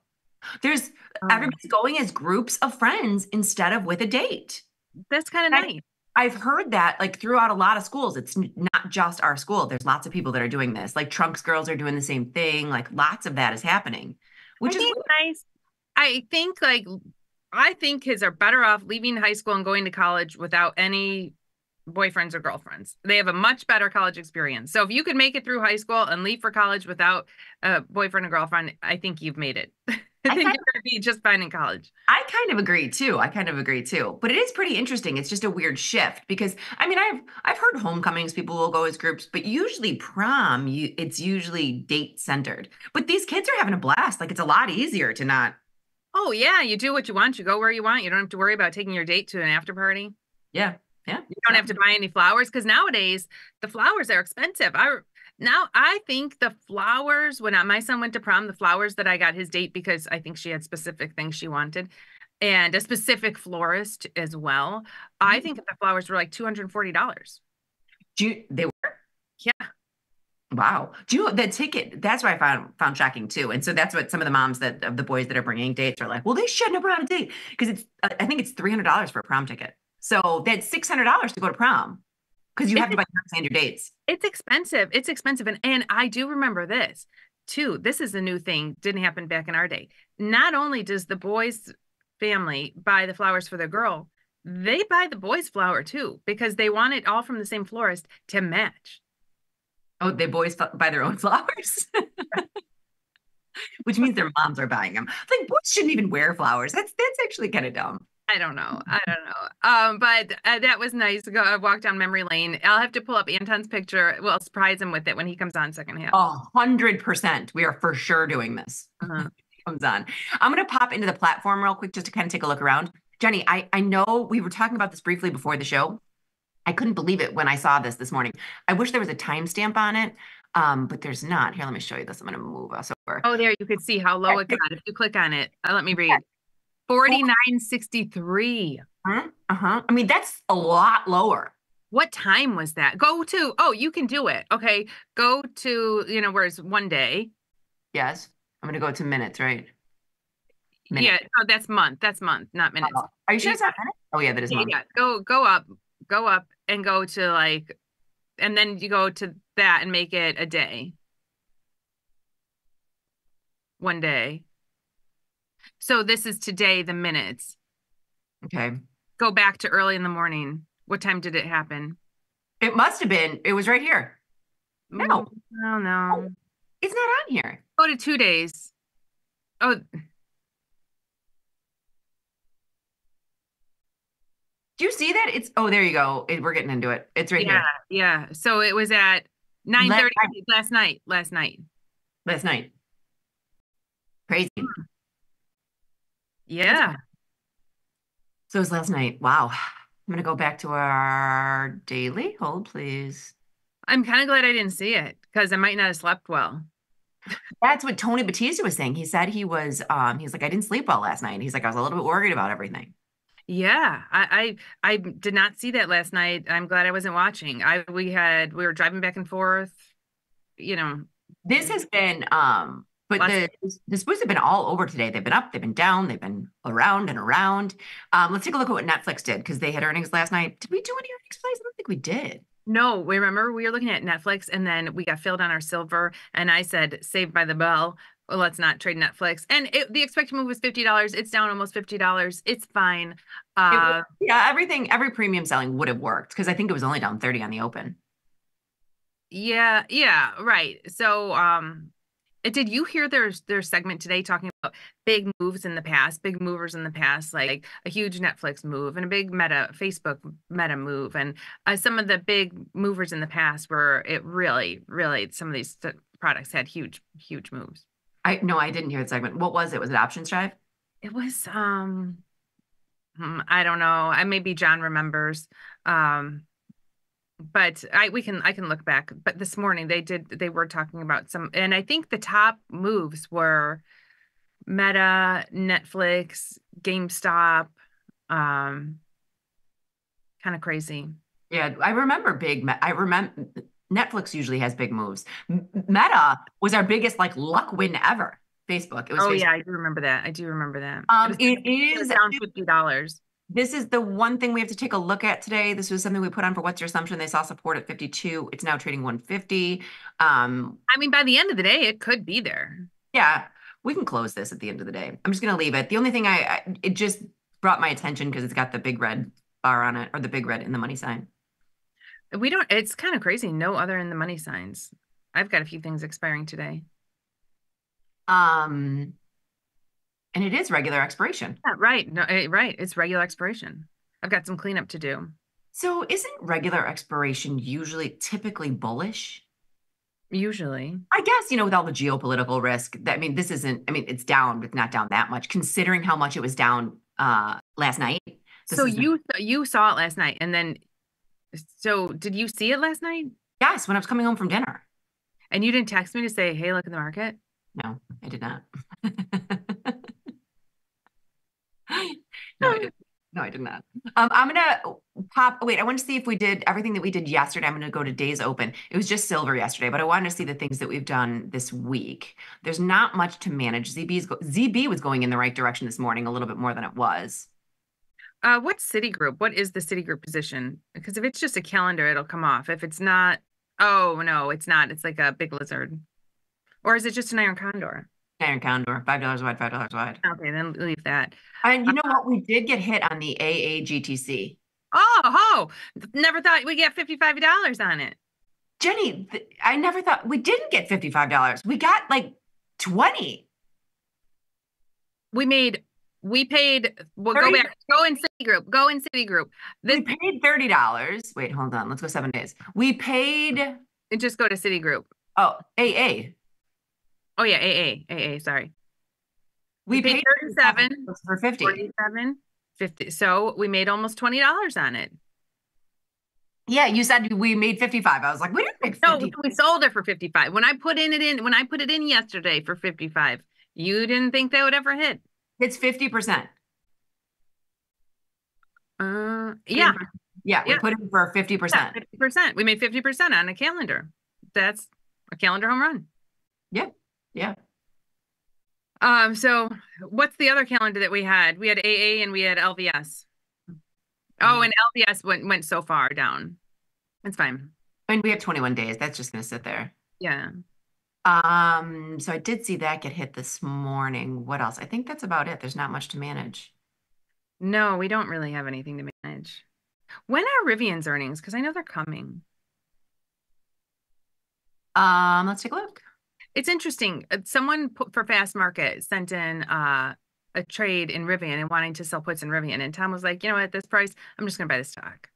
There's uh. everybody's going as groups of friends instead of with a date. That's kind of nice. I've heard that like throughout a lot of schools. It's not just our school. There's lots of people that are doing this. Like Trunks girls are doing the same thing. Like lots of that is happening, which is nice. I think like I think kids are better off leaving high school and going to college without any boyfriends or girlfriends. They have a much better college experience. So if you could make it through high school and leave for college without a boyfriend or girlfriend, I think you've made it. [LAUGHS] I think you're going to be just fine in college. I kind of agree too. I kind of agree too. But it is pretty interesting. It's just a weird shift because I mean, I've I've heard homecomings people will go as groups, but usually prom, you it's usually date centered. But these kids are having a blast. Like it's a lot easier to not. Oh yeah, you do what you want. You go where you want. You don't have to worry about taking your date to an after party. Yeah, yeah. You don't have to buy any flowers because nowadays the flowers are expensive. I now I think the flowers when I- my son went to prom, the flowers that I got his date because I think she had specific things she wanted, and a specific florist as well. I mm. think the flowers were like two hundred and forty dollars. Do you, they were? Yeah. Wow. Do you know the ticket? That's what I found found shocking too. And so that's what some of the moms that of the boys that are bringing dates are like. Well, they shouldn't have brought a date because it's uh, I think it's three hundred dollars for a prom ticket. So that's six hundred dollars to go to prom because you have to buy standard dates. It's expensive. It's expensive. And and I do remember this too. This is a new thing. Didn't happen back in our day. Not only does the boys family buy the flowers for their girl, they buy the boys flower too because they want it all from the same florist to match. Oh, they boys buy their own [LAUGHS] flowers, which means their moms are buying them. Like boys shouldn't even wear flowers. That's that's actually kind of dumb. I don't know. I don't know. Um, but uh, that was nice. Go I walked down memory lane. I'll have to pull up Anton's picture. We'll surprise him with it when he comes on second half. A hundred percent. We are for sure doing this. Uh-huh. Comes on. I'm gonna pop into the platform real quick just to kind of take a look around. Jenny, I I know we were talking about this briefly before the show. I couldn't believe it when I saw this this morning. I wish there was a timestamp on it, um, but there's not. Here, let me show you this. I'm gonna move us over. Oh, there you can see how low it got. If you click on it, uh, let me read. Forty-nine sixty-three. Uh huh. I mean, that's a lot lower. What time was that? Go to. Oh, you can do it. Okay, go to. You know, where's one day? Yes, I'm gonna go to minutes, right? Yeah. Oh, that's month. That's month, not minutes. Are you sure it's not minutes? Oh yeah, that is month. yeah. Go go up, go up, and go to like, and then you go to that and make it a day. One day. So this is today, the minutes. Okay. Go back to early in the morning. What time did it happen? It must have been. It was right here. No. Mm, oh no. It's not on here. Go to two days. Oh, Do you see that? It's oh, there you go. It, we're getting into it. It's right yeah, here. yeah. So it was at nine thirty last night. Last night. Last night. Crazy. Yeah. So it was last night. Wow. I'm gonna go back to our daily. Hold, please. I'm kind of glad I didn't see it because I might not have slept well. That's what Tony Battista was saying. He said he was um he's like, I didn't sleep well last night. He's like, I was a little bit worried about everything. Yeah, I, I I did not see that last night. I'm glad I wasn't watching. I we had we were driving back and forth. You know, This has been um but the the spoos have been all over today. They've been up, they've been down, they've been around and around. Um, let's take a look at what Netflix did because they had earnings last night. Did we do any earnings plays? I don't think we did. No, we remember we were looking at Netflix and then we got filled on our silver and I said Saved by the Bell. Well, let's not trade Netflix. And it, the expected move was fifty dollars. It's down almost fifty dollars. It's fine. It Uh, was- yeah, everything, every premium selling would have worked because I think it was only down 30 on the open. yeah, yeah, right. So, um, Did you hear their their segment today talking about big moves in the past, big movers in the past, like a huge Netflix move and a big Meta Facebook Meta move, and uh, some of the big movers in the past where it really, really some of these products had huge, huge moves. I no, I didn't hear the segment. What was it? Was it Options Drive? It was um, hmm, I don't know. I maybe John remembers. Um, but I we can I can look back. But this morning they did they were talking about some, and I think the top moves were Meta, Netflix, GameStop, um, kind of crazy. Yeah, I remember big. I remember Netflix usually has big moves. Meta was our biggest like luck win ever. Facebook. It was Oh Facebook. yeah, I do remember that. I do remember that. Um, it was is down fifty dollars. This is the one thing we have to take a look at today. This was something we put on for what's your assumption? They saw support at 52. It's now trading 150. Um, I mean, by the end of the day, it could be there. yeah, we can close this at the end of the day. I'm just gonna leave it. The only thing I, I it just brought my attention because it's got the big red bar on it or the big red in the money sign. We don't. It's kind of crazy. No other in the money signs. I've got a few things expiring today. Um, and it is regular expiration. Yeah, right. No, eh, right. It's regular expiration. I've got some cleanup to do. So isn't regular expiration usually typically bullish? Usually. I guess, you know, with all the geopolitical risk, that I mean, this isn't, I mean, it's down, but not down that much, considering how much it was down uh last night. This so you you saw it last night, and then so did you see it last night? Yes, when I was coming home from dinner. And you didn't text me to say, "Hey, look in the market." No, I did not. [LAUGHS] no, I did, no, I did not. Um, I'm gonna pop. Wait, I want to see if we did everything that we did yesterday. I'm gonna go to days open. It was just silver yesterday, but I wanted to see the things that we've done this week. There's not much to manage. ZB's go- ZB was going in the right direction this morning, a little bit more than it was. Uh, what's Citigroup? What is the Citigroup position? Because if it's just a calendar, it'll come off. If it's not, oh no, it's not. It's like a big lizard, or is it just an iron condor? Iron Condor, five dollars wide, five dollars wide. Okay, then leave that. And you know what? We did get hit on the AAGTC. Oh, oh, never thought we get fifty-five dollars on it. Jenny, th- I never thought we didn't get fifty-five dollars. We got like twenty. We made, we paid. We'll go 30 back. Go in Citigroup. Go in Citigroup. This, We paid thirty dollars. Wait, hold on. Let's go seven days. We paid. and just go to Citigroup. Oh, AA. Oh yeah, AA, AA. Sorry. We, paid paid 37 for fifty. 47 50 so we made almost $20 on it Yeah, you said we made fifty-five. I was like, we didn't make no we sold it for 55 when i put in it in when i put it in yesterday for 55 you didn't think that would ever hit It's fifty percent. uh yeah Yeah, we Yeah. put in for fifty percent. 50% we made 50% on a calendar that's a calendar home run Yep. Yeah. um so what's the other calendar that we had we had aa and we had lvs oh and lvs went went so far down it's fine And we have twenty-one days. That's just gonna sit there. yeah Um, so I did see that get hit this morning. What else? I think that's about it. There's not much to manage. No, we don't really have anything to manage. When are Rivian's earnings? Because I know they're coming. Um, let's take a look. It's interesting. uh, Someone put for Fast Market sent in uh, a trade in Rivian and wanting to sell puts in Rivian, and Tom was like, you know, what, at this price, I'm just going to buy the stock.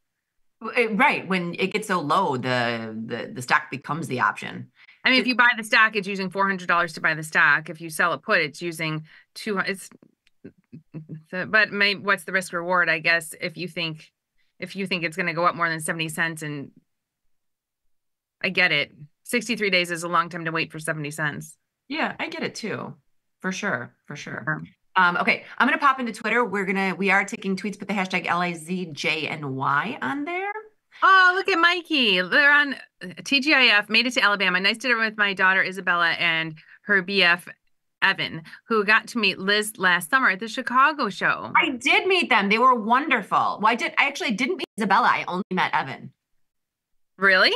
Right. When it gets so low, the the the stock becomes the option. I mean, if you buy the stock, it's using four hundred dollars to buy the stock. If you sell a put, it's using two. It's but may, what's the risk reward? I guess if you think if you think it's going to go up more than seventy cents, and I get it, sixty three days is a long time to wait for seventy cents. Yeah, I get it too. For sure. For sure. Um, okay, I'm gonna pop into Twitter. We're gonna we are taking tweets, put the hashtag LIZJNY on there. Oh, look at Mikey. They're on uh, TGIF, made it to Alabama. Nice dinner with my daughter Isabella and her BF Evan, who got to meet Liz last summer at the Chicago show. I did meet them. They were wonderful. Well, I did I actually didn't meet Isabella. I only met Evan. Really?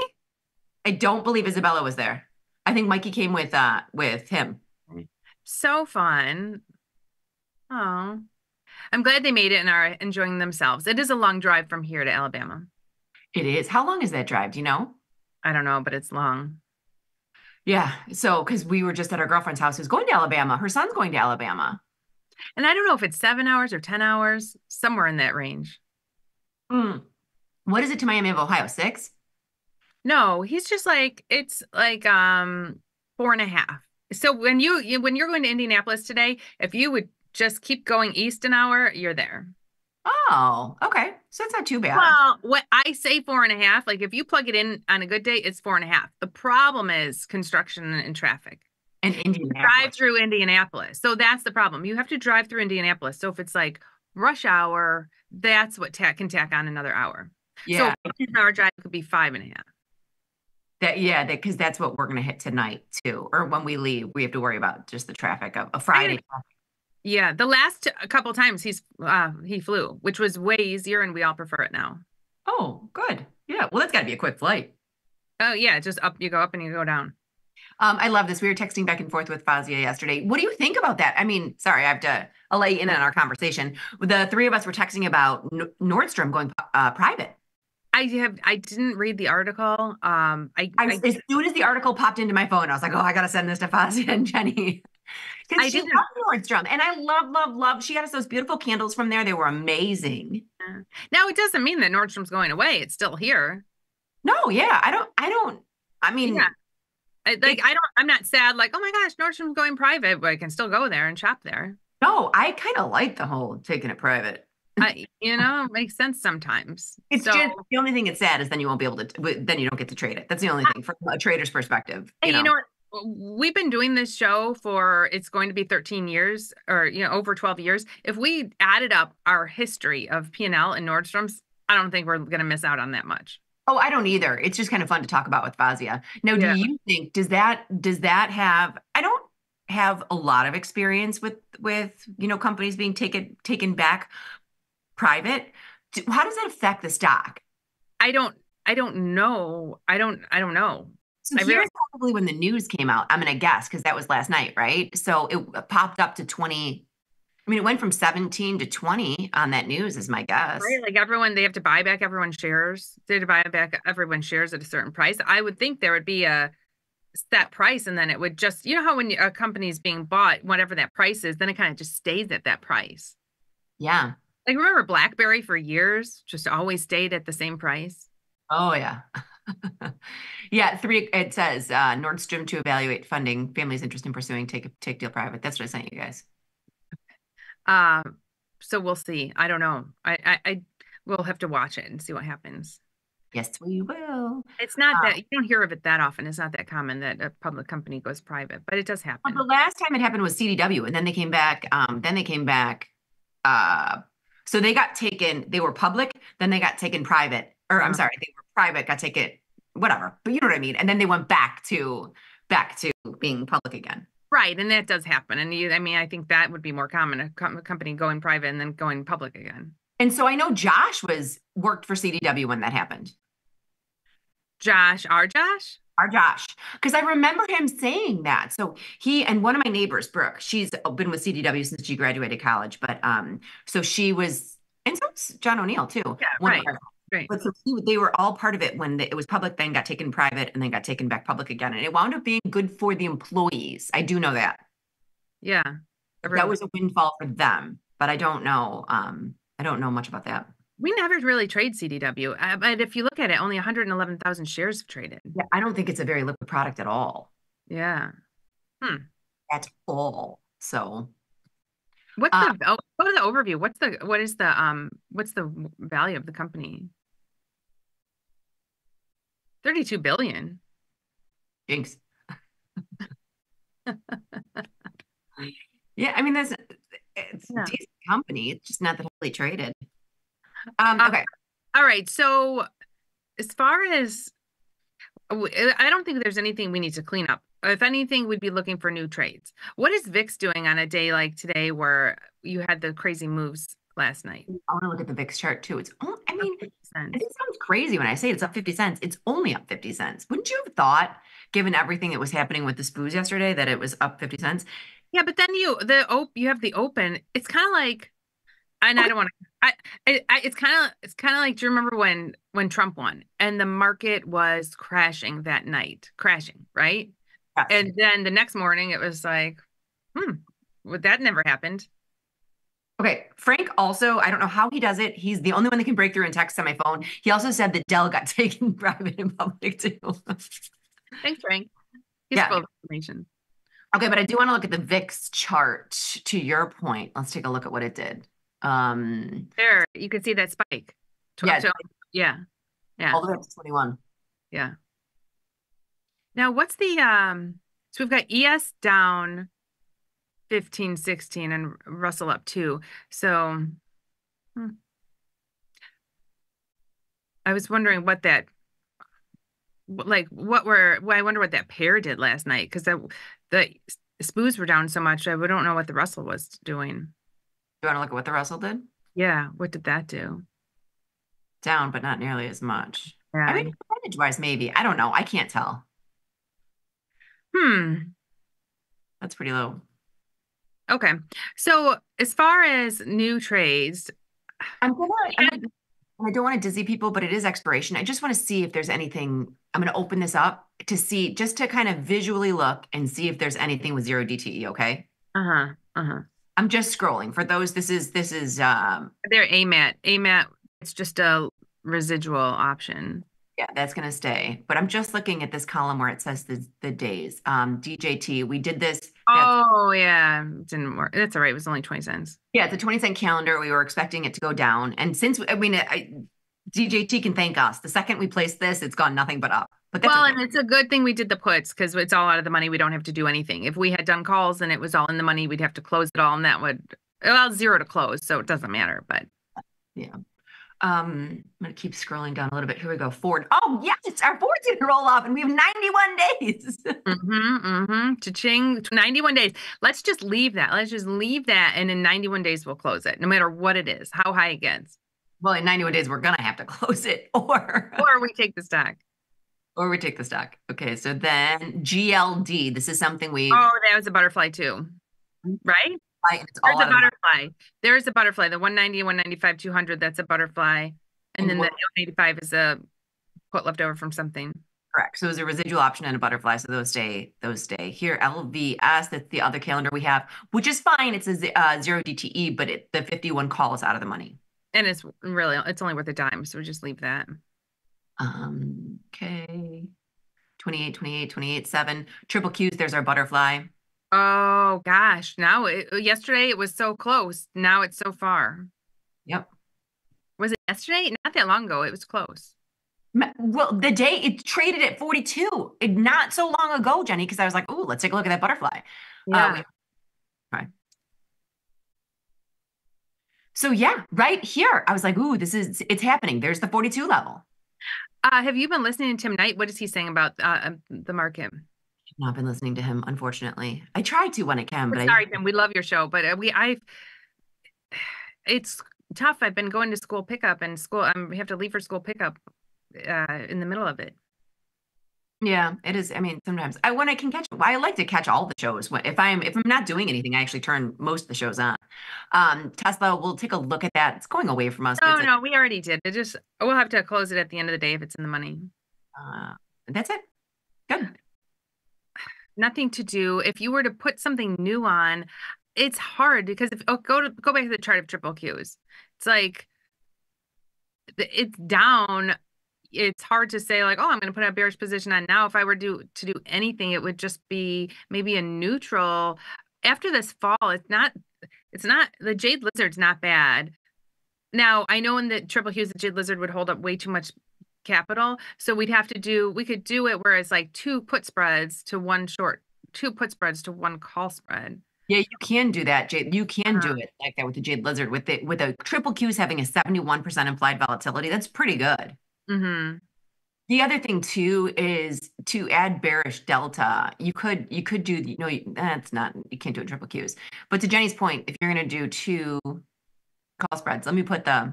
I don't believe Isabella was there. I think Mikey came with uh with him. So fun. Oh. I'm glad they made it and are enjoying themselves. It is a long drive from here to Alabama. It is. How long is that drive? Do you know? I don't know, but it's long. Yeah. So, because we were just at our girlfriend's house who's going to Alabama. Her son's going to Alabama. And I don't know if it's seven hours or 10 hours, somewhere in that range. Mm. What is it to Miami of Ohio? Six? No, he's just like, it's like um four and a half. So when you, you when you're going to Indianapolis today, if you would just keep going east an hour, you're there. Oh, okay. So it's not too bad. Well, what I say four and a half, like if you plug it in on a good day, it's four and a half. The problem is construction and traffic. And Indianapolis. Drive through Indianapolis. So that's the problem. You have to drive through Indianapolis. So if it's like rush hour, that's what ta- can tack on another hour. Yeah. So an hour drive could be five and a half. That yeah, because that's what we're gonna hit tonight too. Or when we leave, we have to worry about just the traffic of a Friday. Yeah, the last couple times he's uh he flew, which was way easier, and we all prefer it now. Oh, good. Yeah. Well, that's got to be a quick flight. Oh yeah, just up you go up and you go down. Um, I love this. We were texting back and forth with Fazia yesterday. What do you think about that? I mean, sorry, I have to let in on our conversation. The three of us were texting about N- Nordstrom going uh, private. I have I didn't read the article. Um, I, I, as soon as the article popped into my phone, I was like, oh, I gotta send this to Fazia and Jenny. Because she didn't- loves Nordstrom, and I love, love, love. She got us those beautiful candles from there. They were amazing. now it doesn't mean that Nordstrom's going away. It's still here. No, yeah, I don't, I don't. I mean, Yeah. I, like I don't. I'm not sad. Like oh my gosh, Nordstrom's going private, but I can still go there and shop there. no, I kind of like the whole taking it private. I, you know, it makes sense sometimes. It's So- just the only thing that's sad is then you won't be able to. Then you don't get to trade it. That's the only thing from a trader's perspective. Hey, you know what? We've been doing this show for it's going to be 13 years or you know over 12 years. If we added up our history of P&L and Nordstrom's, I don't think we're going to miss out on that much. Oh, I don't either. It's just kind of fun to talk about with Fazia. Now, Yeah. do you think does that does that have? I don't have a lot of experience with with you know companies being taken taken back private. How does that affect the stock? I don't I don't know. I don't I don't know. So I here's probably when the news came out. I'm gonna guess because that was last night, right? So it uh, popped up to 20. I mean, it went from 17 to 20 on that news, is my guess. Right? Like everyone, they have to buy back everyone's shares. They have to buy back everyone's shares at a certain price. I would think there would be a set price, and then it would just, you know, how when a company is being bought, whatever that price is, then it kind of just stays at that price. Yeah. Like remember BlackBerry for years, just always stayed at the same price. Oh yeah. [LAUGHS] [LAUGHS] yeah, three it says uh Nordstrom to evaluate funding families interest in pursuing take take deal private. That's what I sent you guys. Um, so we'll see. I don't know. I, I, I we'll have to watch it and see what happens. Yes, we will. It's not Um, that you don't hear of it that often. It's not that common that a public company goes private, but it does happen. Well, the last time it happened was CDW, and then they came back. Um, then they came back. Uh, so they got taken. They were public, then they got taken private. Or I'm Uh-huh. sorry, they were private, got taken, whatever. But you know what I mean. And then they went back to back to being public again. Right, and that does happen. And you, I mean, I think that would be more common a, com- company going private and then going public again. And so I know Josh was worked for CDW when that happened. Josh, our Josh, our Josh, because I remember him saying that. So he and one of my neighbors, Brooke, she's been with CDW since she graduated college, but um, so she was, and so John O'Neill too. Yeah, One of right, right. But so they were all part of it when it was public, then got taken private, and then got taken back public again, and it wound up being good for the employees. I do know that Yeah, that was a windfall for them, but I don't know. Um, I don't know much about that. we never really trade CDW. Uh, but if you look at it, only 111,000 shares have traded. Yeah, I don't think it's a very liquid product at all. Yeah. Hmm. At all. So What's the oh, what is the overview? What's the what is the um what's the value of the company? 32 billion. Jinx. Yeah, I mean, that's it's a decent company. It's just not that heavily traded. Um, okay. All right. So as far as I don't think there's anything we need to clean up. If anything, we'd be looking for new trades. What is VIX doing on a day like today where you had the crazy moves last night? I want to look at the VIX chart too. It's, on- I mean, it sounds crazy when I say it's up 50 cents. It's only up 50 cents. Wouldn't you have thought, given everything that was happening with the spoos yesterday, that it was up 50 cents? Yeah, but then you the op you have the open. It's kind of like, and I don't want to. I, I, it's kind of it's kind of like. Do you remember when when Trump won and the market was crashing that night, crashing, right? And then the next morning it was like, hmm, well, that never happened. Okay, Frank also, I don't know how he does it. He's the only one that can break through and text on my phone. He also said that Dell got [LAUGHS] taken private in public too. Thanks, Frank. He's Yeah. full of information. Okay, but I do want to look at the VIX chart to your point. Let's take a look at what it did. Um There, you can see that spike. Tw- Yeah. up to- yeah. Yeah. all the way up to 21. Yeah. Now, what's the um? So we've got ES down 15, 16, and Russell up two. So hmm. I was wondering what that, like, what were, well, I wonder what that pair did last night because the the spoos were down so much. I don't know what the Russell was doing. You want to look at what the Russell did? Yeah. What did that do? Down, but not nearly as much. Yeah. I mean, percentage wise, maybe. I don't know. I can't tell. Hmm. That's pretty low. Okay. So as far as new trades, I'm gonna, I'm gonna I don't want to dizzy people, but it is expiration. I just want to see if there's anything. I'm going to open this up to see, just to kind of visually look and see if there's anything with zero DTE. Okay. Uh huh. Uh huh. I'm just scrolling for those. This is this is um They're AMAT. AMAT, it's just a residual option. Yeah, that's going to stay. But I'm just looking at this column where it says the the days. Um, DJT. We did this. Oh, yeah. it Didn't work. That's all right. It was only 20 cents. Yeah, it's a 20 cent calendar. We were expecting it to go down. And since, I mean, I, DJT can thank us. The second we placed this, it's gone nothing but up. But that's Well, okay. and it's a good thing we did the puts because it's all out of the money. We don't have to do anything. If we had done calls and it was all in the money, we'd have to close it all, and that would, well, zero to close. So it doesn't matter. But yeah. Um, I'm gonna keep scrolling down a little bit. Here we go. Ford. Oh yes, our Ford's gonna roll off, and we have 91 days. [LAUGHS] mm-hmm, mm-hmm. Cha-ching, 91 days. Let's just leave that. Let's just leave that. And in 91 days, we'll close it, no matter what it is, how high it gets. well, in 91 days, we're gonna have to [LAUGHS] close it, or Or we take the stock. or we take the stock. Okay, so then GLD. This is something we. Oh, that was a butterfly too, right? Right, it's There's all a out of the- butterfly. There's a butterfly. The 190, 195, 200. That's a butterfly. And And then what- the 185 is a put left over from something. Correct. So it was a residual option and a butterfly. So those stay. Those stay here. LVS. That's the other calendar we have, which is fine. It's a uh, zero DTE, but it, the 51 call is out of the money. And it's really, it's only worth a dime. So we just leave that. Um. Okay. 28, 28, 28, 7. Triple Qs. There's our butterfly. Oh gosh. Now, it, yesterday it was so close. Now it's so far. Yep. Was it yesterday? Not that long ago. It was close. Well, the day it traded at 42, it, not so long ago, Jenny, because I was like, "Ooh, let's take a look at that butterfly." Yeah. Uh, okay. So yeah, right here, I was like, "Ooh, this is it's happening." There's the 42 level. Uh, have you been listening to Tim Knight? What is he saying about uh, um, the market? I've not been listening to him, unfortunately. I try to when I can, but I sorry, Tim. We love your show, but uh, we, I've, [SIGHS] it's tough. I've been going to school pickup and school. I'm, we have to leave for school pickup uh, in the middle of it. Yeah, it is. I mean, sometimes I when I can catch. I like to catch all the shows. When if I'm if I'm not doing anything, I actually turn most of the shows on. Um, Tesla, we'll take a look at that. It's going away from us. No, no, we already did. It just we'll have to close it at the end of the day if it's in the money. Uh, that's it. Good. Nothing to do. If you were to put something new on, it's hard because if oh, go to go back to the chart of triple Qs. It's like it's down. It's hard to say like, oh, I'm going to put a bearish position on now. If I were to to do anything, it would just be maybe a neutral. After this fall, it's not. It's not the Jade Lizard's not bad. Now I know in the triple Qs, the Jade Lizard would hold up way too much capital. So we'd have to do, we could do it where it's like two put spreads to one short, two put spreads to one call spread. Yeah, you can do that, Jade. You can do Uh-huh. it like that with the Jade Lizard. With it with a triple Qs having a 71% implied volatility, that's pretty good. Mm-hmm. The other thing too is to add bearish delta. You could you could do you know that's not you can't do it triple Qs. But to Jenny's point, if you're going to do two call spreads, let me put the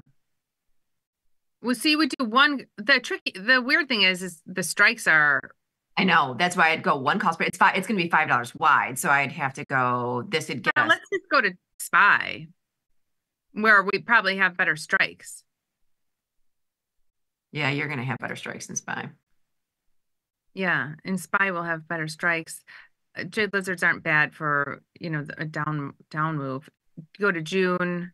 Well, see, we do one. The tricky, the weird thing is, is the strikes are. I know that's why I'd go one call spread. It's five. It's going to be five dollars wide, so I'd have to go. This would get Well, us. let's just go to spy, where we probably have better strikes. Yeah, you're going to have better strikes than spy. Yeah, and Spy will have better strikes. Uh, Jade lizards aren't bad for you know a down down move. Go to June.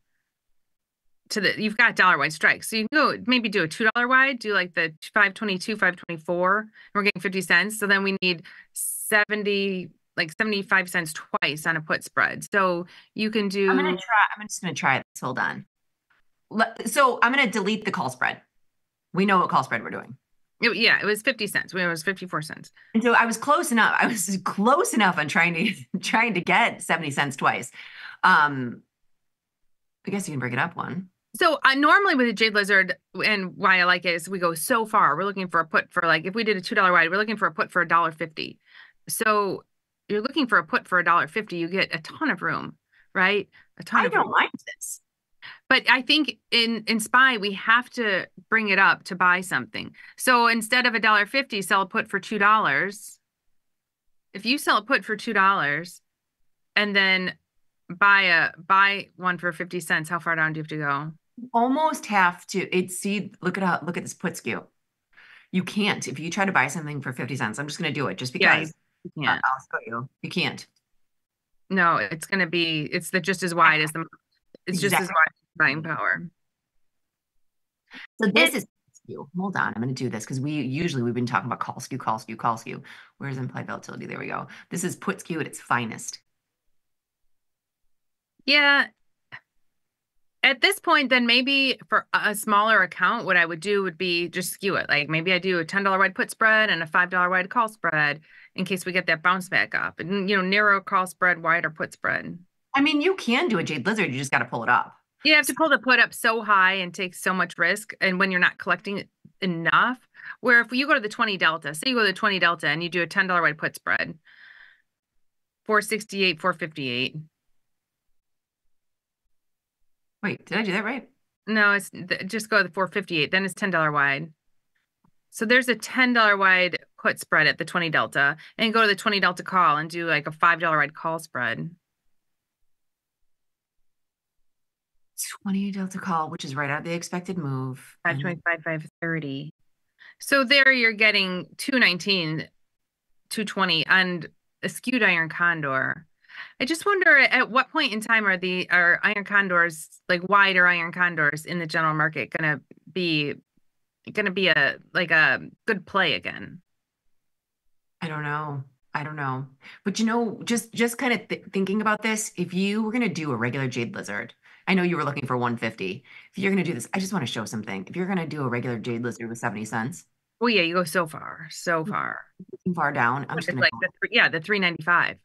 To the you've got dollar wide strikes, so you can go maybe do a two dollar wide, do like the five twenty two, five twenty four. We're getting fifty cents, so then we need seventy like seventy five cents twice on a put spread. So you can do. I'm gonna try. I'm just gonna try this. Hold on. So I'm gonna delete the call spread. We know what call spread we're doing. It- yeah, it was fifty cents. It was fifty four cents. And so I was close enough. I was close enough on trying to [LAUGHS] trying to get 70 cents twice. Um I guess you can break it up one. So uh, normally with a jade lizard, and why I like it is we go so far. We're looking for a put for like if we did a two dollar wide, we're looking for a put for a dollar fifty. So you're looking for a put for a dollar fifty. You get a ton of room, right? A ton I don't room. mind this. But I think in in spy we have to bring it up to buy something. So instead of a dollar fifty, sell a put for two dollars. If you sell a put for two dollars, and then buy a buy one for fifty cents, how far down do you have to go? Almost have to it's see look at how look at this put skew. You can't if you try to buy something for 50 cents. I'm just gonna do it just Yeah, because you uh, can't. I'll show you. You can't. No, it's gonna be it's the just as wide as the it's just as wide as buying power. So this is skew. Hold on, I'm going to do this because we usually we've been talking about call skew, call skew, call skew. Where's implied volatility? There we go. This is put skew at its finest. Yeah. At this point, then maybe for a smaller account, what I would do would be just skew it. Like maybe I do a ten dollar wide put spread and a five dollar wide call spread in case we get that bounce back up, and you know narrow call spread, wider put spread. I mean, you can do a jade lizard. You just got to pull it up. You have to pull the put up so high and take so much risk, and when you're not collecting enough, where if you go to the twenty delta, say you go to the twenty delta and you do a ten dollar wide put spread, four sixty eight, four fifty eight. Wait, did I do that right? No, it's th- just go to the 458. Then it's $10 wide. So there's a $10 wide put spread at the 20 delta and go to the 20 delta call and do like a $5 wide call spread. 20 delta call, which is right out of the expected move. 525, 530. So there you're getting 219, 220 and a skewed iron condor. I just wonder at what point in time are the are iron condors like wider iron condors in the general market gonna be gonna be a like a good play again? I don't know. I don't know. But you know, just just kind of th- thinking about this, if you were going to do a regular jade lizard, I know you were looking for 150. If you're going to do this, I just want to show something. If you're going to do a regular jade lizard with 70 cents, Well, yeah, you go so far, so mm-hmm. far. far down, I'm It's just going to like the three, yeah, the 395.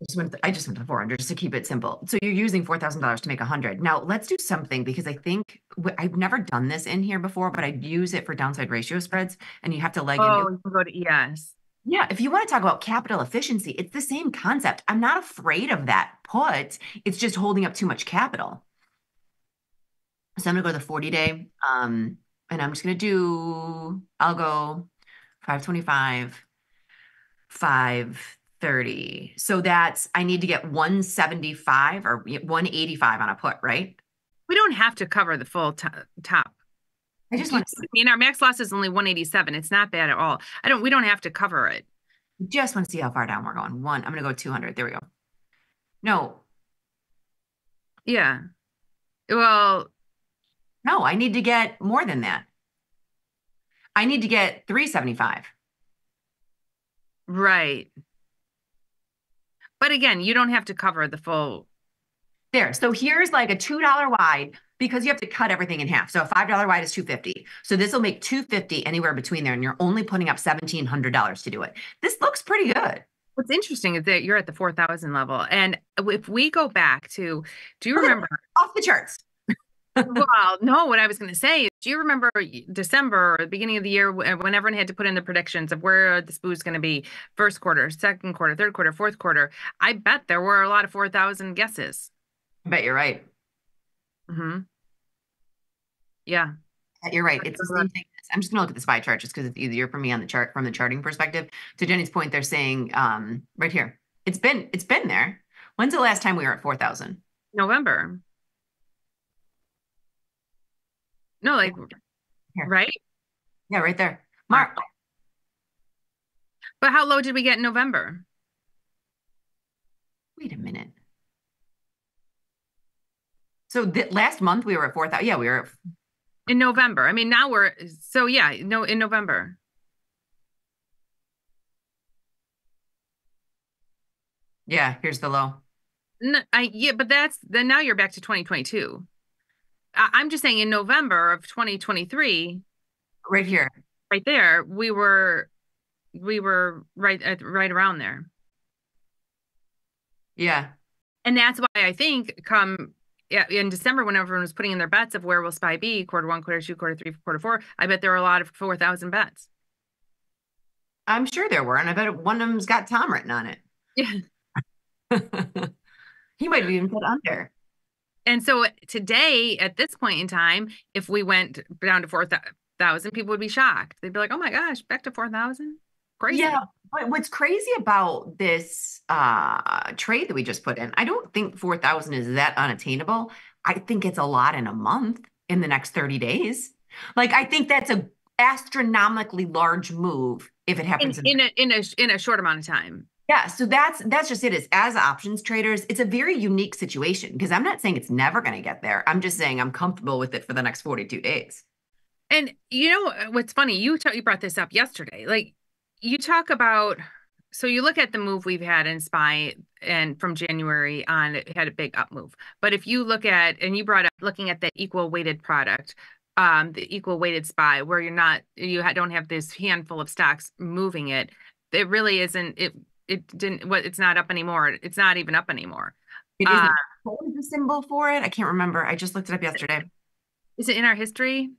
I just went I just went to 400 just to keep it simple. So you're using $4,000 to make a 100. Now, let's do something because I think I've never done this in here before, but I use it for downside ratio spreads and you have to leg Oh, into go to ES. Yeah, if you want to talk about capital efficiency, it's the same concept. I'm not afraid of that put. It's just holding up too much capital. So I'm gonna go to the 40 day. Um, and I'm just gonna do, I'll go 525, 530. So that's I need to get 175 or 185 on a put, right? We don't have to cover the full to- top. I just want to I mean, our max loss is only 187. It's not bad at all. I don't. We don't have to cover it. just want to see how far down we're going. One, I'm gonna go 200. There we go. No, Yeah. Well, No, I need to get more than that. I need to get 375. right. But again, you don't have to cover the full. There. So here's like a $2 wide because you have to cut everything in half. So a $5 wide is 250. So this will make 250 anywhere between there and you're only putting up $1700 to do it. This looks pretty good. What's interesting is that you're at the 4,000 level, and if we go back to, do you remember? Off the charts. Well, no, what I was going to say is, do you remember December, or the beginning of the year, when everyone had to put in the predictions of where the SPOO is going to be first quarter, second quarter, third quarter, fourth quarter? I bet there were a lot of 4,000 guesses. I bet you're right. Mm-hmm. Yeah. You're right. It's the same thing. I'm just gonna look at the spy chart just because it's easier for me on the chart from the charting perspective. To Jenny's point, they're saying um right here. It's been it's been there. When's the last time we were at 4,000? November. No, like, Here. right? Yeah, right there. Mark. But how low did we get in November? Wait a minute. So th- last month we were at four thousand. Yeah, we were. At, In November. I mean, now we're so yeah, no, in November. yeah, here's the low. No, I yeah, but that's then now you're back to 2022. I'm just saying in November of 2023, right here, right there, we were we were right at right around there. Yeah. And that's why I think come yeah, in December when everyone was putting in their bets of where will SPY be, quarter one, quarter two, quarter three, quarter four, I bet there were a lot of four thousand bets. I'm sure there were, and I bet one of them's got Tom written on it. Yeah. [LAUGHS] he might have even put under. And so today, at this point in time, if we went down to four thousand, people would be shocked. They'd be like, "Oh my gosh, back to four thousand? Crazy!" Yeah. But what's crazy about this uh, trade that we just put in, I don't think four thousand is that unattainable. I think it's a lot in a month in the next thirty days. Like I think that's a astronomically large move if it happens in, in a in a in a short amount of time. Yeah, so that's that's just it. Is as options traders, it's a very unique situation because I'm not saying it's never going to get there. I'm just saying I'm comfortable with it for the next 42 days. And you know what's funny? You t- you brought this up yesterday. Like you talk about so you look at the move we've had in SPY and from January on it had a big up move. But if you look at and you brought up looking at the equal weighted product, um, the equal weighted SPY where you're not you don't have this handful of stocks moving it, it really isn't it it didn't what it's not up anymore. It's not even up anymore. It isn't. Uh, what was the symbol for it? I can't remember. I just looked it up yesterday. Is it in our history?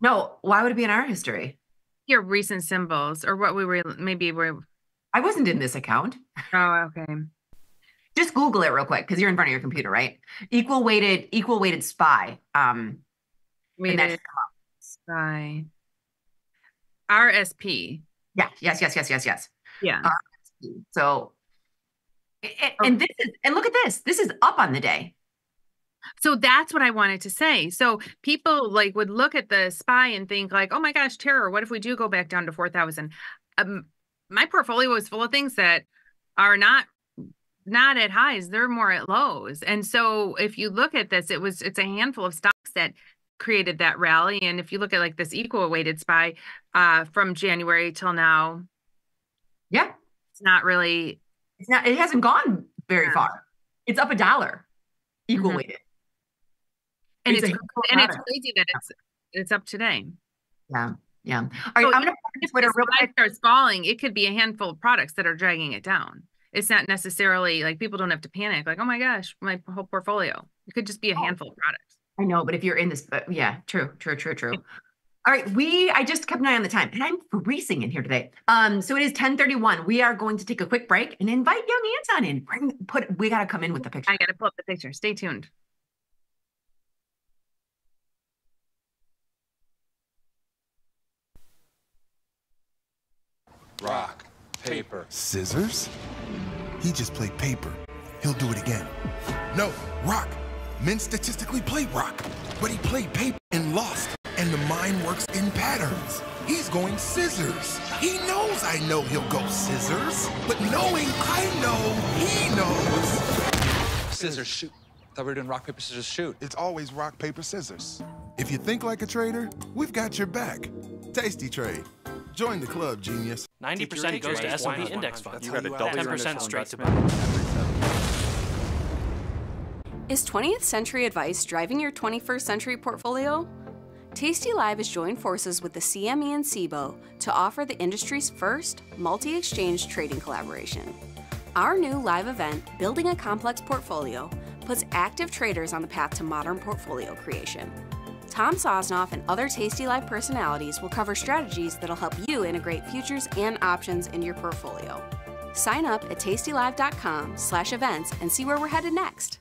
No. Why would it be in our history? Your recent symbols or what we were maybe we I wasn't in this account. Oh, okay. Just Google it real quick because you're in front of your computer, right? Equal weighted, equal weighted SPY. Um, weighted SPY. RSP. Yeah. Yes. Yes. Yes. Yes. Yes. Yeah. RSP. So, and, and this is, and look at this. This is up on the day. So that's what I wanted to say. So people like would look at the SPY and think like, "Oh my gosh, terror! What if we do go back down to four thousand? Um, my portfolio is full of things that are not not at highs; they're more at lows. And so if you look at this, it was it's a handful of stocks that created that rally. And if you look at like this equal weighted SPY uh, from January till now, yeah, it's not really. It's not. It hasn't gone very yeah. far. It's up a dollar, equal mm-hmm. and it's, it's and it's crazy that it's it's up today. Yeah, yeah. All right, so I'm gonna if Twitter real quick. starts falling, it could be a handful of products that are dragging it down. It's not necessarily like people don't have to panic. Like, oh my gosh, my whole portfolio. It could just be a oh, handful of products. I know, but if you're in this, but yeah, true, true, true, true. All right, we I just kept an eye on the time, and I'm freezing in here today. Um, so it is 10:31. We are going to take a quick break and invite young Anton in. Bring put. We got to come in with the picture. I got to pull up the picture. Stay tuned. Rock, paper, scissors? He just played paper. He'll do it again. No, rock. Men statistically play rock, but he played paper and lost. And the mind works in patterns. He's going scissors. He knows I know he'll go scissors, but knowing I know he knows. Scissors, shoot. I thought we were doing rock, paper, scissors, shoot. It's always rock, paper, scissors. If you think like a trader, we've got your back. Tasty Trade. Join the club, genius. 90% goes to S&P index funds. You got a double 10% straight to Is 20th Century Advice driving your 21st century portfolio? Tasty Live has joined forces with the CME and Cboe to offer the industry's first multi exchange trading collaboration. Our new live event, Building a Complex Portfolio, puts active traders on the path to modern portfolio creation. Tom Sosnoff and other Tasty Live personalities will cover strategies that'll help you integrate futures and options in your portfolio. Sign up at tastylive.com slash events and see where we're headed next.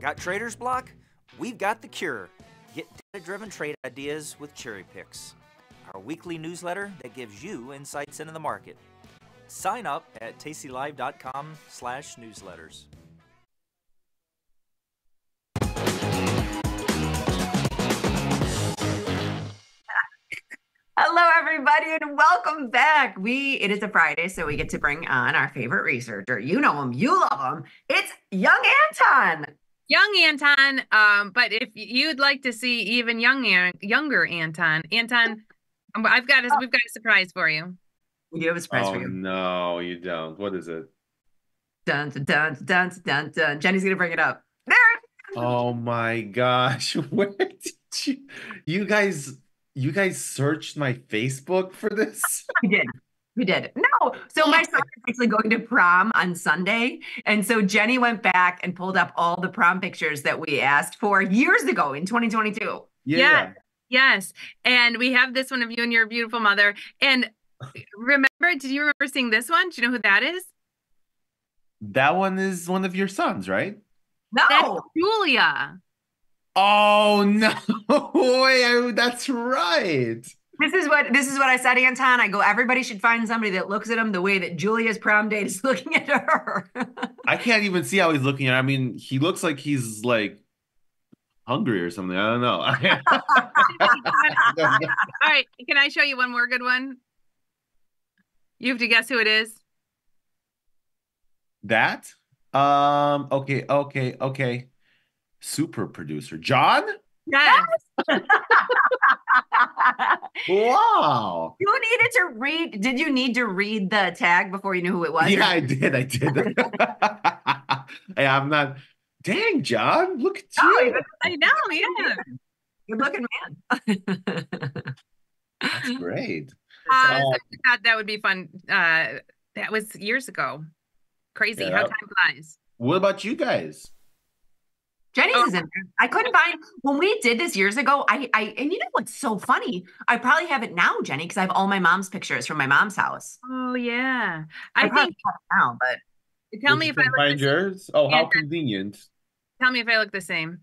Got trader's block? We've got the cure. Get data-driven trade ideas with Cherry Picks, our weekly newsletter that gives you insights into the market. Sign up at tastylive.com slash newsletters. [LAUGHS] Hello, everybody, and welcome back. We it is a Friday, so we get to bring on our favorite researcher. You know him, you love him. It's Young Anton. Young Anton, um, but if you'd like to see even young younger Anton, Anton, um, I've got a, we've got a surprise for you. We do have a surprise oh, for you. no, you don't. What is it? Dun dun dun dun dun dun. Jenny's gonna bring it up. Oh my gosh. [LAUGHS] Where did you you guys you guys searched my Facebook for this? We did. We did. No. So my son is actually going to prom on Sunday. And so Jenny went back and pulled up all the prom pictures that we asked for years ago in 2022. Yeah. Yes. And we have this one of you and your beautiful mother. And remember, did you remember seeing this one? Do you know who that is? That one is one of your sons, right? No. That's Julia. Oh [LAUGHS] no way! That's right. This is what this is what I said, Anton. I go, everybody should find somebody that looks at him the way that Julia's prom date is [LAUGHS] looking at her. I can't even see how he's looking. At. I mean, he looks like he's like hungry or something. I don't know. [LAUGHS] All right. Can I show you one more good one? You have to guess who it is. that? Um. Okay. Okay. Okay. Super producer John. Yes. [LAUGHS] Wow. [LAUGHS] You needed to read. Did you need to read the tag before you knew who it was? Yeah, I did. I did. [LAUGHS] [LAUGHS] hey, I'm not. Dang, John, look at you. I know. Yeah. Good looking man. That's great. Uh, Oh. so I thought that would be fun. Uh, that was years ago. Crazy Yeah, how time flies. What about you guys? Jenny's is oh. in there. I couldn't find when we did this years ago. I, I, and you know what's so funny? I probably have it now, Jenny, because I have all my mom's pictures from my mom's house. Oh yeah. I, I probably think have it now, but tell me if I look find the, yours. Oh, how Yeah. convenient. tell me if I look the same.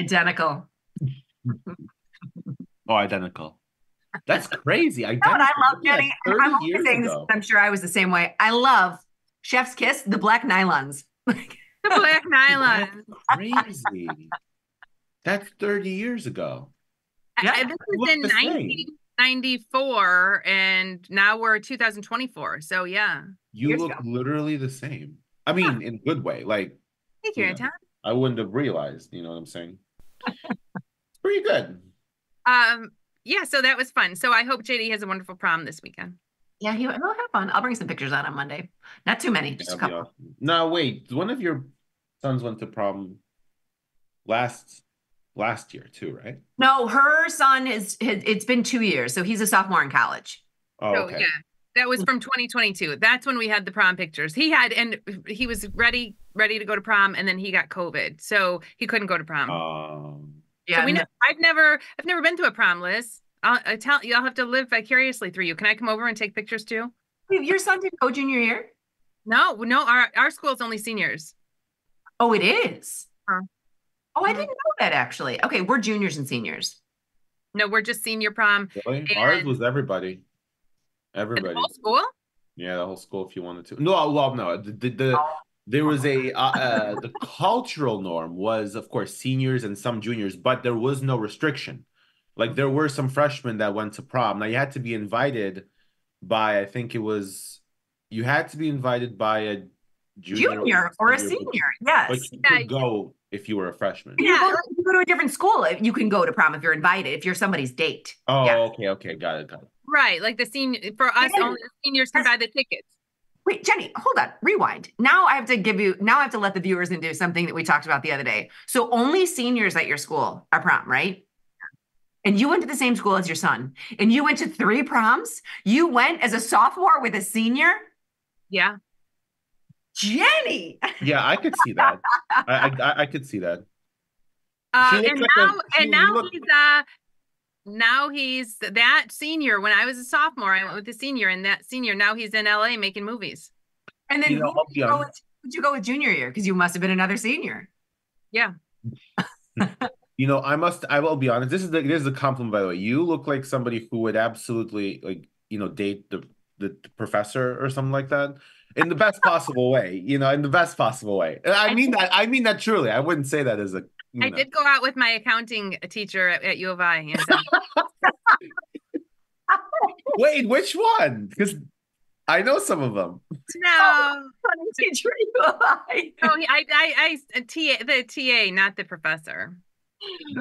identical. Oh, identical. That's crazy. You know what I love, Jenny? 30 I'm only years saying this. I'm sure I was the same way. I love Chef's Kiss, the black nylons. [LAUGHS] The black [LAUGHS] nylon. Crazy. That's 30 years ago. I- I- this was in the 1994, and now we're 2024. So yeah. You Years look ago. literally the same. I mean, in a good way. Like, Thank you, Yeah. Anton. I wouldn't have realized, you know what I'm saying? it's pretty good. Um, yeah, so that was fun. So I hope JD has a wonderful prom this weekend. Yeah, he, he'll have fun. I'll bring some pictures out on Monday. Not too many, just a That'd be couple. awesome. No, wait. One of your sons went to prom last last year too, right? No, her son is. It's been two years, so he's a sophomore in college. Oh, So okay. yeah, that was from 2022. That's when we had the prom pictures. He had, and he was ready, ready to go to prom, and then he got COVID, so he couldn't go to prom. Um, Yeah, so we no- know, I've never, I've never been to a prom, Liz. I'll, I tell you, I'll have to live vicariously through you. Can I come over and take pictures too? Your son didn't go junior year? No, no, our our school's only seniors. Oh, it is. Huh. Oh, I didn't know that actually. Okay, we're juniors and seniors. No, we're just senior prom. really? Ours was everybody. The Everybody. whole school? Yeah, the whole school if you wanted to. No, well, no. The, the, the there was a uh, uh, the cultural norm was of course seniors and some juniors, but there was no restriction. Like there were some freshmen that went to prom. Now you had to be invited by I think it was you had to be invited by a junior, Junior or a senior, senior, but yes. you could go if you were a freshman. Yeah, you, go, if you go to a different school, you can go to prom if you're invited, if you're somebody's date. Oh, Yeah. okay, okay, got it, got it. Right, like the senior for us, Yeah. only seniors can buy the tickets. Wait, Jenny, hold on. Rewind. Now I have to give you, now I have to let the viewers into something that we talked about the other day. So only seniors at your school are prom, right? And you went to the same school as your son, and you went to three proms. You went as a sophomore with a senior. Yeah. Jenny. [LAUGHS] Yeah, I could see that. I, I I could see that. Uh, and like now, she- and now look- he's uh, now he's that senior. When I was a sophomore, I went with the senior, and that senior now he's in LA making movies. And then You know, would you go with, who'd you go with junior year? Because you must have been another senior. Yeah. [LAUGHS] [LAUGHS] You know, I must. I will be honest. This is the this is a compliment, by the way. You look like somebody who would absolutely like you know date the the professor or something like that in the best possible way. You know, in the best possible way. And I mean that. I mean that truly. I wouldn't say that as a. You I did go out with my accounting teacher at, at U of I. and, [LAUGHS] Wait, which one? Because I know some of them. No. Oh, teacher you lie. No, I, I, I, TA, the TA, not the professor.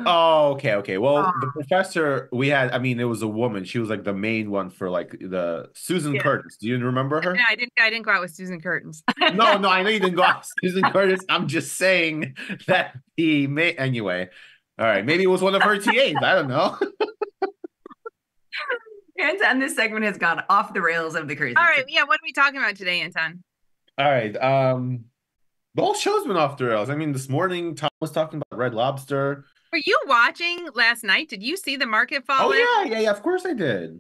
Oh, okay, okay. Well, the professor we had, I mean, it was a woman. She was like the main one for like the Susan Yeah. Curtis. Do you remember her? Yeah, I didn't, I didn't go out with Susan Curtis. no, no, I know you didn't go out [LAUGHS] with Susan Curtis. I'm just saying [LAUGHS] that he may anyway. All right, maybe it was one of her TAs. I don't know. [LAUGHS] Anton, this segment has gone off the rails of the crazy. All right, yeah. What are we talking about today, Anton? All right. Um the shows show's been off the rails. I mean, this morning Tom was talking about Red Lobster. Were you watching last night? Did you see the market fall? Oh last- yeah, yeah, yeah. Of course I did.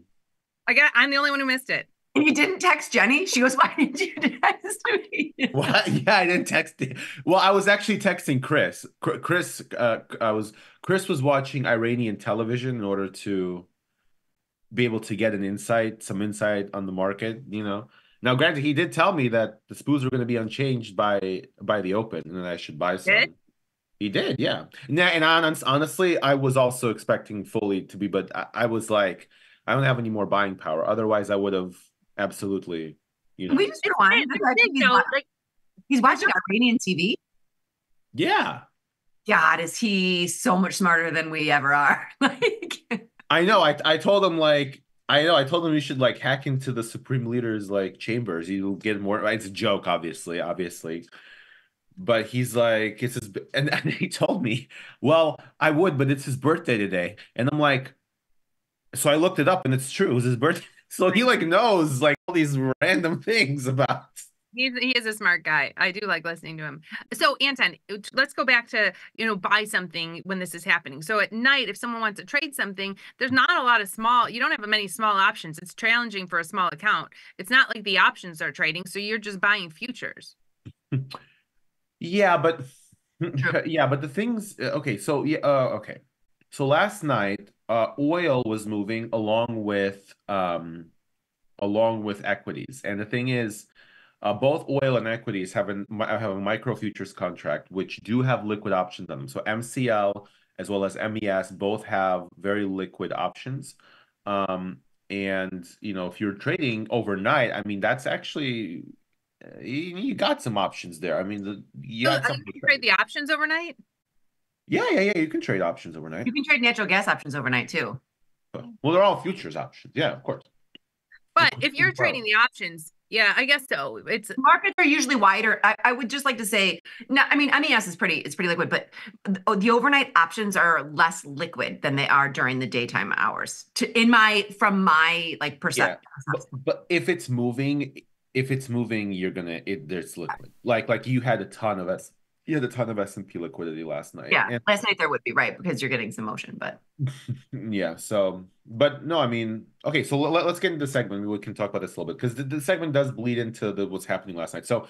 I got. I'm the only one who missed it. You didn't text Jenny? She goes, Why didn't you text me? [LAUGHS] What? Yeah, I didn't text. it. Well, I was actually texting Chris. Chris, uh, I was Chris was watching Iranian television in order to be able to get an insight, some insight on the market. You know. Now, granted, he did tell me that the spoos were going to be unchanged by by the open, and that I should buy some. Did? He did, yeah. Now, and honest, honestly, I was also expecting fully to be, but I, I was like, I don't have any more buying power. Otherwise, I would have absolutely, you know. we just rewind. the fact that he's, wa- he's watching Iranian TV. yeah. God, is he so much smarter than we ever are? [LAUGHS] like, I know. I I told him like I know. I told him you should like hack into the supreme leader's like chambers. You'll get more. It's a joke, obviously, obviously. But he's like, it's his, and, [LAUGHS] and he told me, well, I would, but it's his birthday today, and I'm like, so I looked it up, and it's true. It was his birthday. [LAUGHS] So he like knows like all these random [LAUGHS] things about. He's, he is a smart guy. I do like listening to him. So, Anton, let's go back to, you know, buy something when this is happening. So, at night, if someone wants to trade something, there's not a lot of small, you don't have many small options. It's challenging for a small account. It's not like the options are trading. So, you're just buying futures. [LAUGHS] Yeah, but [LAUGHS] yeah, but the things okay, so yeah, uh, okay. So last night, uh, oil was moving along with um, along with equities, and the thing is, uh, both oil and equities have an have a micro futures contract, which do have liquid options on them. So MCL as well as MES both have very liquid options. Um, and you know, if you're trading overnight, I mean, that's actually uh, you, you got some options there. I mean, the, you So, you can trade the options overnight. Yeah, yeah, yeah. You can trade options overnight. you can trade natural gas options overnight too. Well, they're all futures options. Yeah, of course. But if you're trading the options, yeah, I guess so. It's Markets are usually wider. I, I would just like to say, no, I mean, MES is pretty, it's pretty liquid, but the, oh, the overnight options are less liquid than they are during the daytime hours. To in my from my like Yeah, perception. but, but if it's moving, if it's moving, you're gonna it. There's liquid. Like like you had a ton of S. You had a ton of S and P liquidity last night. Yeah, And- last night there would be right because you're getting some motion, but [LAUGHS] yeah. So, but no, I mean, okay. So let, us get into the segment. We can talk about this a little bit because the, the segment does bleed into the what's happening last night. So,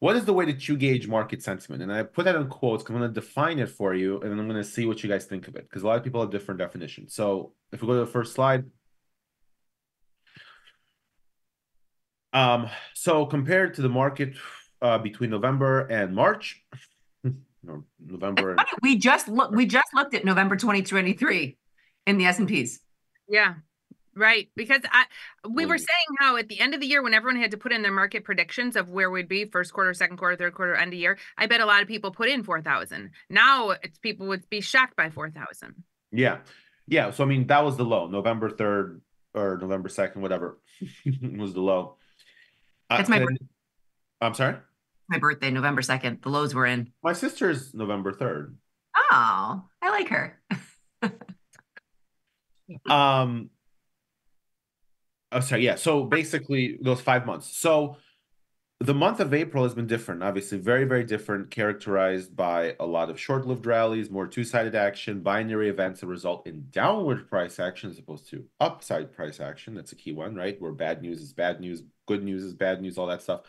what is the way that you gauge market sentiment? And I put that in quotes because I'm going to define it for you, and then I'm going to see what you guys think of it because a lot of people have different definitions. So, if we go to the first slide. Um, so compared to the market uh, between November and March, no, November and we just look we just looked at November 2023 in the S and P's. Yeah. Right. Because I we were saying how at the end of the year, when everyone had to put in their market predictions of where we'd be first quarter, second quarter, third quarter, end of year, I bet a lot of people put in four thousand. Now it's people would be shocked by four thousand. Yeah. Yeah. So I mean that was the low. November 3rd or November 2nd, whatever [LAUGHS] was the low. Uh, That's my and- I'm sorry? My birthday, November 2nd. The lows were in. My sister's November 3rd. Oh, I like her. [LAUGHS] Um Oh sorry, yeah. So basically those five months. So the month of April has been different, obviously, very, very different, characterized by a lot of short-lived rallies, more two-sided action, binary events that result in downward price action as opposed to upside price action. That's a key one, right? Where bad news is bad news, good news is bad news, all that stuff.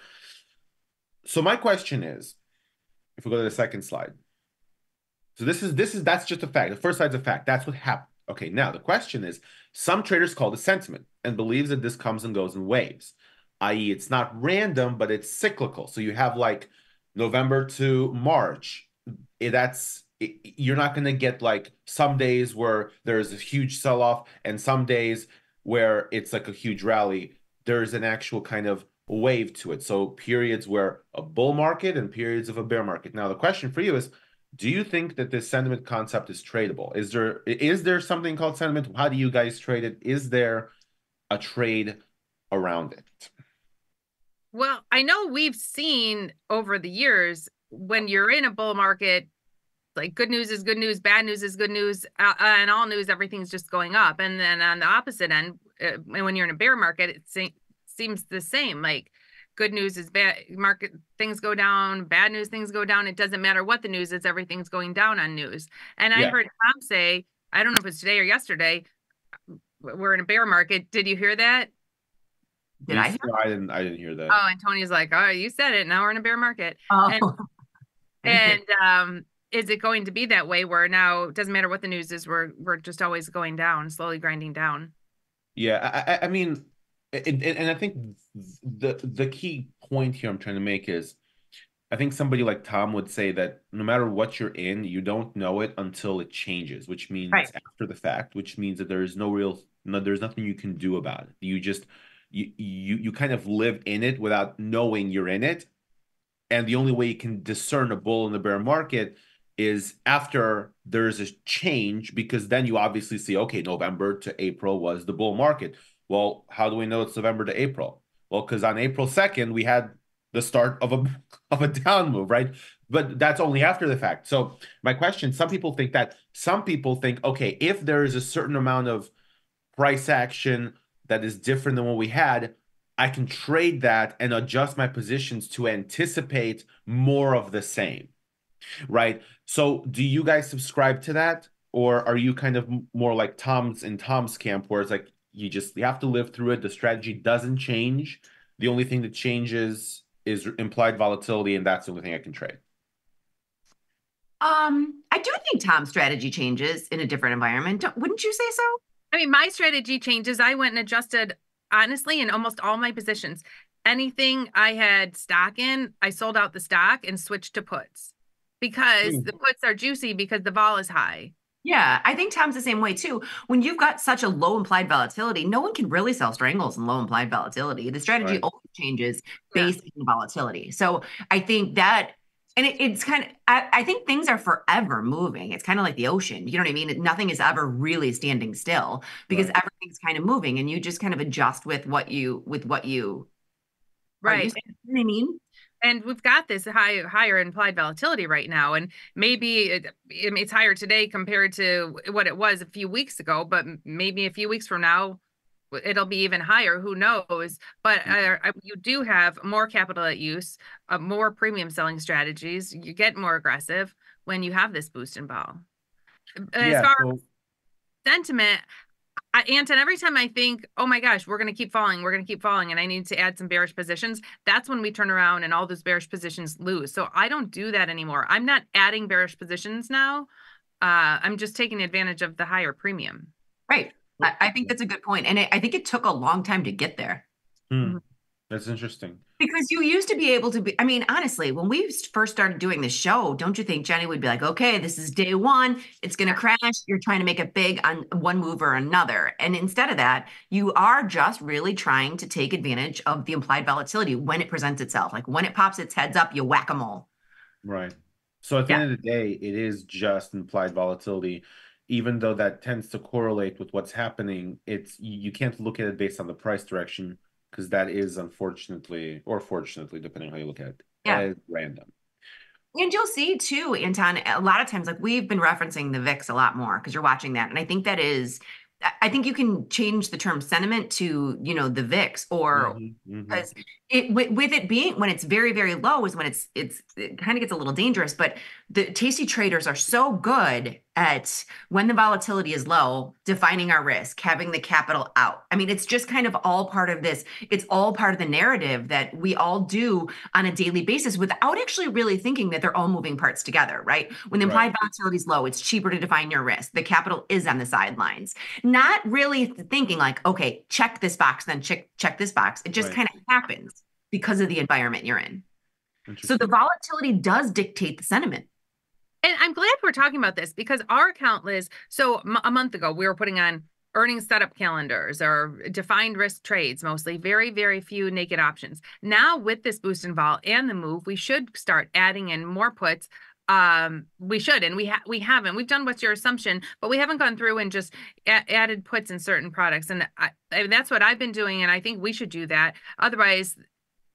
So my question is, if we go to the second slide. So this is this is that's just a fact. The first side's a fact. That's what happened. Okay, now the question is, some traders call it sentiment and believes that this comes and goes in waves, i.e., it's not random, but it's cyclical. So you have like November to March. eh, That's eh, you're not going to get like some days where there's a huge sell-off and some days where it's like a huge rally, there's an actual kind of wave to it. So periods where a bull market and periods of a bear market. Now the question for you is, do you think that this sentiment concept is tradable? Is there is there something called sentiment? How do you guys trade it? Is there a trade around it? Well, I know we've seen over the years when you're in a bull market, like good news is good news, bad news is good news, uh, and all news, everything's just going up. And then on the opposite end, uh, when you're in a bear market, it se- seems the same. Like good news is bad, market things go down, bad news things go down. It doesn't matter what the news is, everything's going down on news. And I heard Tom say, I don't know if it's today or yesterday, we're in a bear market. Did you hear that? Did I? You- I didn't. I didn't hear that. Oh, and Tony's like, oh, you said it. Now we're in a bear market. Oh. And, and um, is it going to be that way where now it doesn't matter what the news is, we're we're just always going down, slowly grinding down. Yeah, I, I- I mean, and, and I think the the key point here I'm trying to make is, I think somebody like Tom would say that no matter what you're in, you don't know it until it changes, which means Right. after the fact, which means that there is no real, no, there's nothing you can do about it. You just you you you kind of live in it without knowing you're in it, and the only way you can discern a bull in the bear market is after there's a change because then you obviously see okay november to april was the bull market well how do we know it's november to april well because on april 2nd we had the start of a [LAUGHS] of a down move right but that's only after the fact so my question some people think that some people think okay if there is a certain amount of price action that is different than what we had i can trade that and adjust my positions to anticipate more of the same right? So do you guys subscribe to that? Or are you kind of more like Tom's in Tom's camp where it's like you just you have to live through it. The strategy doesn't change. The only thing that changes is implied volatility, and that's the only thing I can trade. Um, I do think Tom's strategy changes in a different environment. Don't- Wouldn't you say so? I mean, my strategy changes. I went and adjusted honestly in almost all my positions. Anything I had stock in, I sold out the stock and switched to puts because Hmm. the puts are juicy because the vol is high. Yeah, I think Tom's the same way too. When you've got such a low implied volatility, no one can really sell strangles in low implied volatility. The strategy Right. always changes based on volatility. So I think that, and it, it's kind of, I, I think things are forever moving. It's kind of like the ocean. You know what I mean? Nothing is ever really standing still because everything's kind of moving, and you just kind of adjust with what you with what you. Right. using. You know what I mean? And we've got this high higher implied volatility right now and maybe it, it's higher today compared to what it was a few weeks ago but maybe a few weeks from now it'll be even higher who knows? But uh, you do have more capital at use uh, more premium selling strategies you get more aggressive when you have this boost in vol. As Yeah, far so- as sentiment I, Anton, every time I think, oh my gosh, we're going to keep falling, we're going to keep falling, and I need to add some bearish positions, that's when we turn around and all those bearish positions lose. So I don't do that anymore. I'm not adding bearish positions now. Uh, I'm just taking advantage of the higher premium. Right. I, I think that's a good point, and it, I think it took a long time to get there. Hmm. That's interesting. Because you used to be able to be, I mean, honestly, when we first started doing the show, don't you think Jenny would be like, okay, this is day one, it's going to crash. You're trying to make it big on one move or another. And instead of that, you are just really trying to take advantage of the implied volatility when it presents itself. Like when it pops its heads up, you whack them all. Right. So at the end of the day, it is just implied volatility, even though that tends to correlate with what's happening. It's you can't look at it based on the price direction because that is unfortunately or fortunately, depending on how you look at it, Yeah. random. And you'll see too, Anton, a lot of times, like we've been referencing the VIX a lot more because you're watching that. And I think that is, I- think you can change the term sentiment to, you know, the VIX or Mm-hmm. because it with, with it being when it's very very low is when it's it's it kind of gets a little dangerous but the tasty traders are so good at when the volatility is low defining our risk having the capital out. I mean it's just kind of all part of this it's all part of the narrative that we all do on a daily basis without actually really thinking that they're all moving parts together right? When the implied Right. volatility is low it's cheaper to define your risk. The capital is on the sidelines. Not really thinking like okay check this box then check check this box. It just Right. kind of happens because of the environment you're in. So the volatility does dictate the sentiment. And I'm glad we're talking about this because our account, Liz. So m- a month ago, we were putting on earning setup calendars or defined risk trades mostly very very few naked options now with this boost in vol and the move we should start adding in more puts um we should and we ha- we haven't we've done what's your assumption but we haven't gone through and just a- added puts in certain products and I, I, that's what i've been doing and i think we should do that otherwise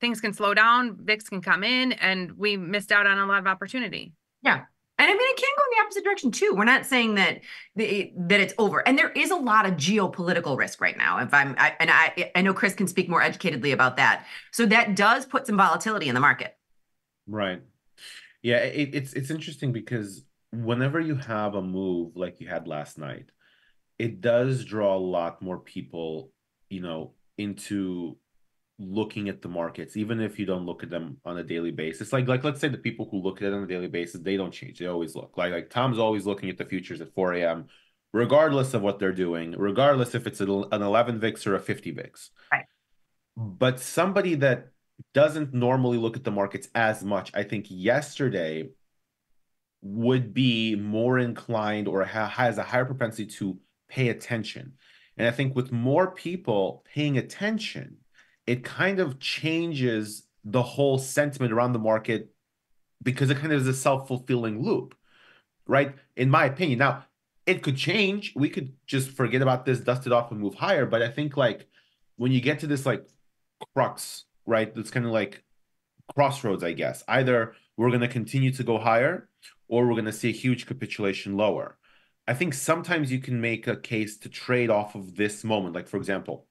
things can slow down vix can come in and we missed out on a lot of opportunity Yeah. And I mean, it can go in the opposite direction too. We're not saying that the, that it's over, and there is a lot of geopolitical risk right now. If I'm, I, and I, I know Chris can speak more educatedly about that. So that does put some volatility in the market. Right. Yeah, it, it's it's interesting because whenever you have a move like you had last night, it does draw a lot more people, you know, into looking at the markets, even if you don't look at them on a daily basis. Like like let's say the people who look at it on a daily basis, they don't change. They always look. Like like Tom's always looking at the futures at 4 a.m. regardless of what they're doing, regardless if it's an 11 VIX or a 50 VIX. Right. But somebody that doesn't normally look at the markets as much, I think yesterday would be more inclined or ha- has a higher propensity to pay attention. And I think with more people paying attention, it kind of changes the whole sentiment around the market because it kind of is a self-fulfilling loop, right? In my opinion. Now, it could change. We could just forget about this, dust it off, and move higher. But I think like when you get to this like crux, right? It's kind of like crossroads, I guess. Either we're going to continue to go higher or we're going to see a huge capitulation lower. I think sometimes you can make a case to trade off of this moment. Like, for example,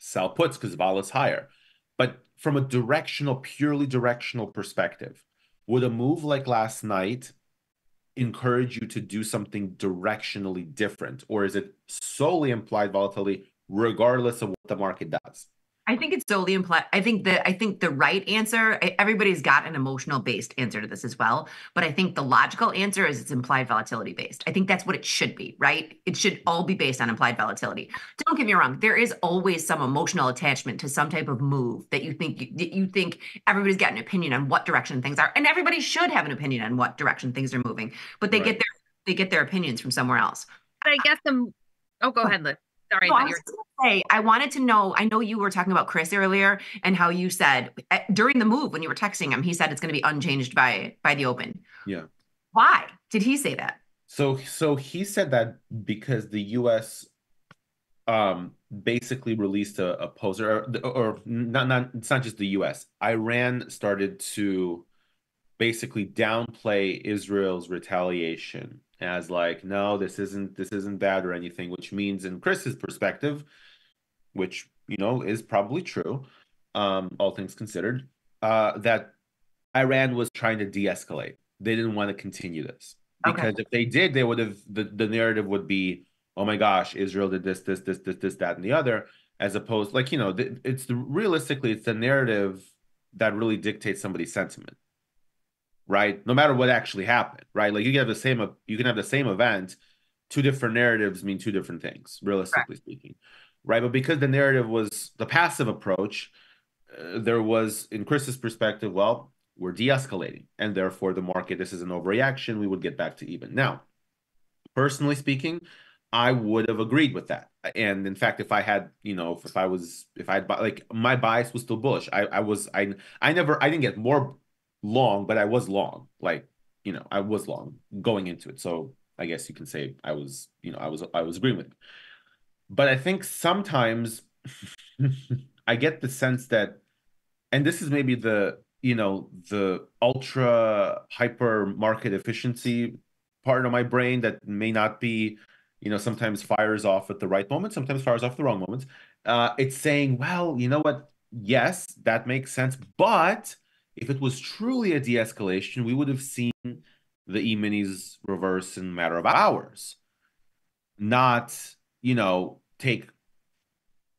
sell puts because vol is higher. But from a directional, purely directional perspective, would a move like last night encourage you to do something directionally different? Or is it solely implied volatility regardless of what the market does? I think it's solely implied. I think that I think the right answer. Everybody's got an emotional based answer to this as well, but I think the logical answer is it's implied volatility based. I think that's what it should be, right? It should all be based on implied volatility. Don't get me wrong. There is always some emotional attachment to some type of move that you think that you think everybody's got an opinion on what direction things are, and everybody should have an opinion on what direction things are moving. But they Right. get their they get their opinions from somewhere else. But I guess the oh, go oh. ahead, Liz. Sorry, No, I I thought was you were- just gonna say, I wanted to know. I know you were talking about Chris earlier, and how you said eh, during the move when you were texting him, he said it's going to be unchanged by by the open. Yeah. Why did he say that? So so he said that because the U.S. um basically released a, a poser or, or not not it's not just the U.S. Iran started to basically downplay Israel's retaliation as like no this isn't this isn't bad or anything which means in Chris's perspective which you know is probably true um all things considered uh that Iran was trying to de-escalate. They didn't want to continue this. Okay. because if they did they would have the, the narrative would be oh my gosh Israel did this this this this this that and the other as opposed like you know it's the realistically it's the narrative that really dictates somebody's sentiment. Right? No matter what actually happened right? Like you can have the same you can have the same event two different narratives mean two different things realistically speaking right? But because the narrative was the passive approach uh, there was in chris's perspective well we're de-escalating and therefore the market this is an overreaction. We would get back to even. Now personally speaking i would have agreed with that. And in fact if i had you know if, if i was if i had like my bias was still bullish. I i was i i never i didn't get more long but i was long like you know i was long going into it. So i guess you can say i was you know i was i was agreeing with it but i think sometimes [LAUGHS] i get the sense that and this is maybe the you know the ultra hyper market efficiency part of my brain that may not be you know sometimes fires off at the right moment sometimes fires off the wrong moments. Uh it's saying well you know what? Yes that makes sense but if it was truly a de-escalation we would have seen the e-minis reverse in a matter of hours. Not you know take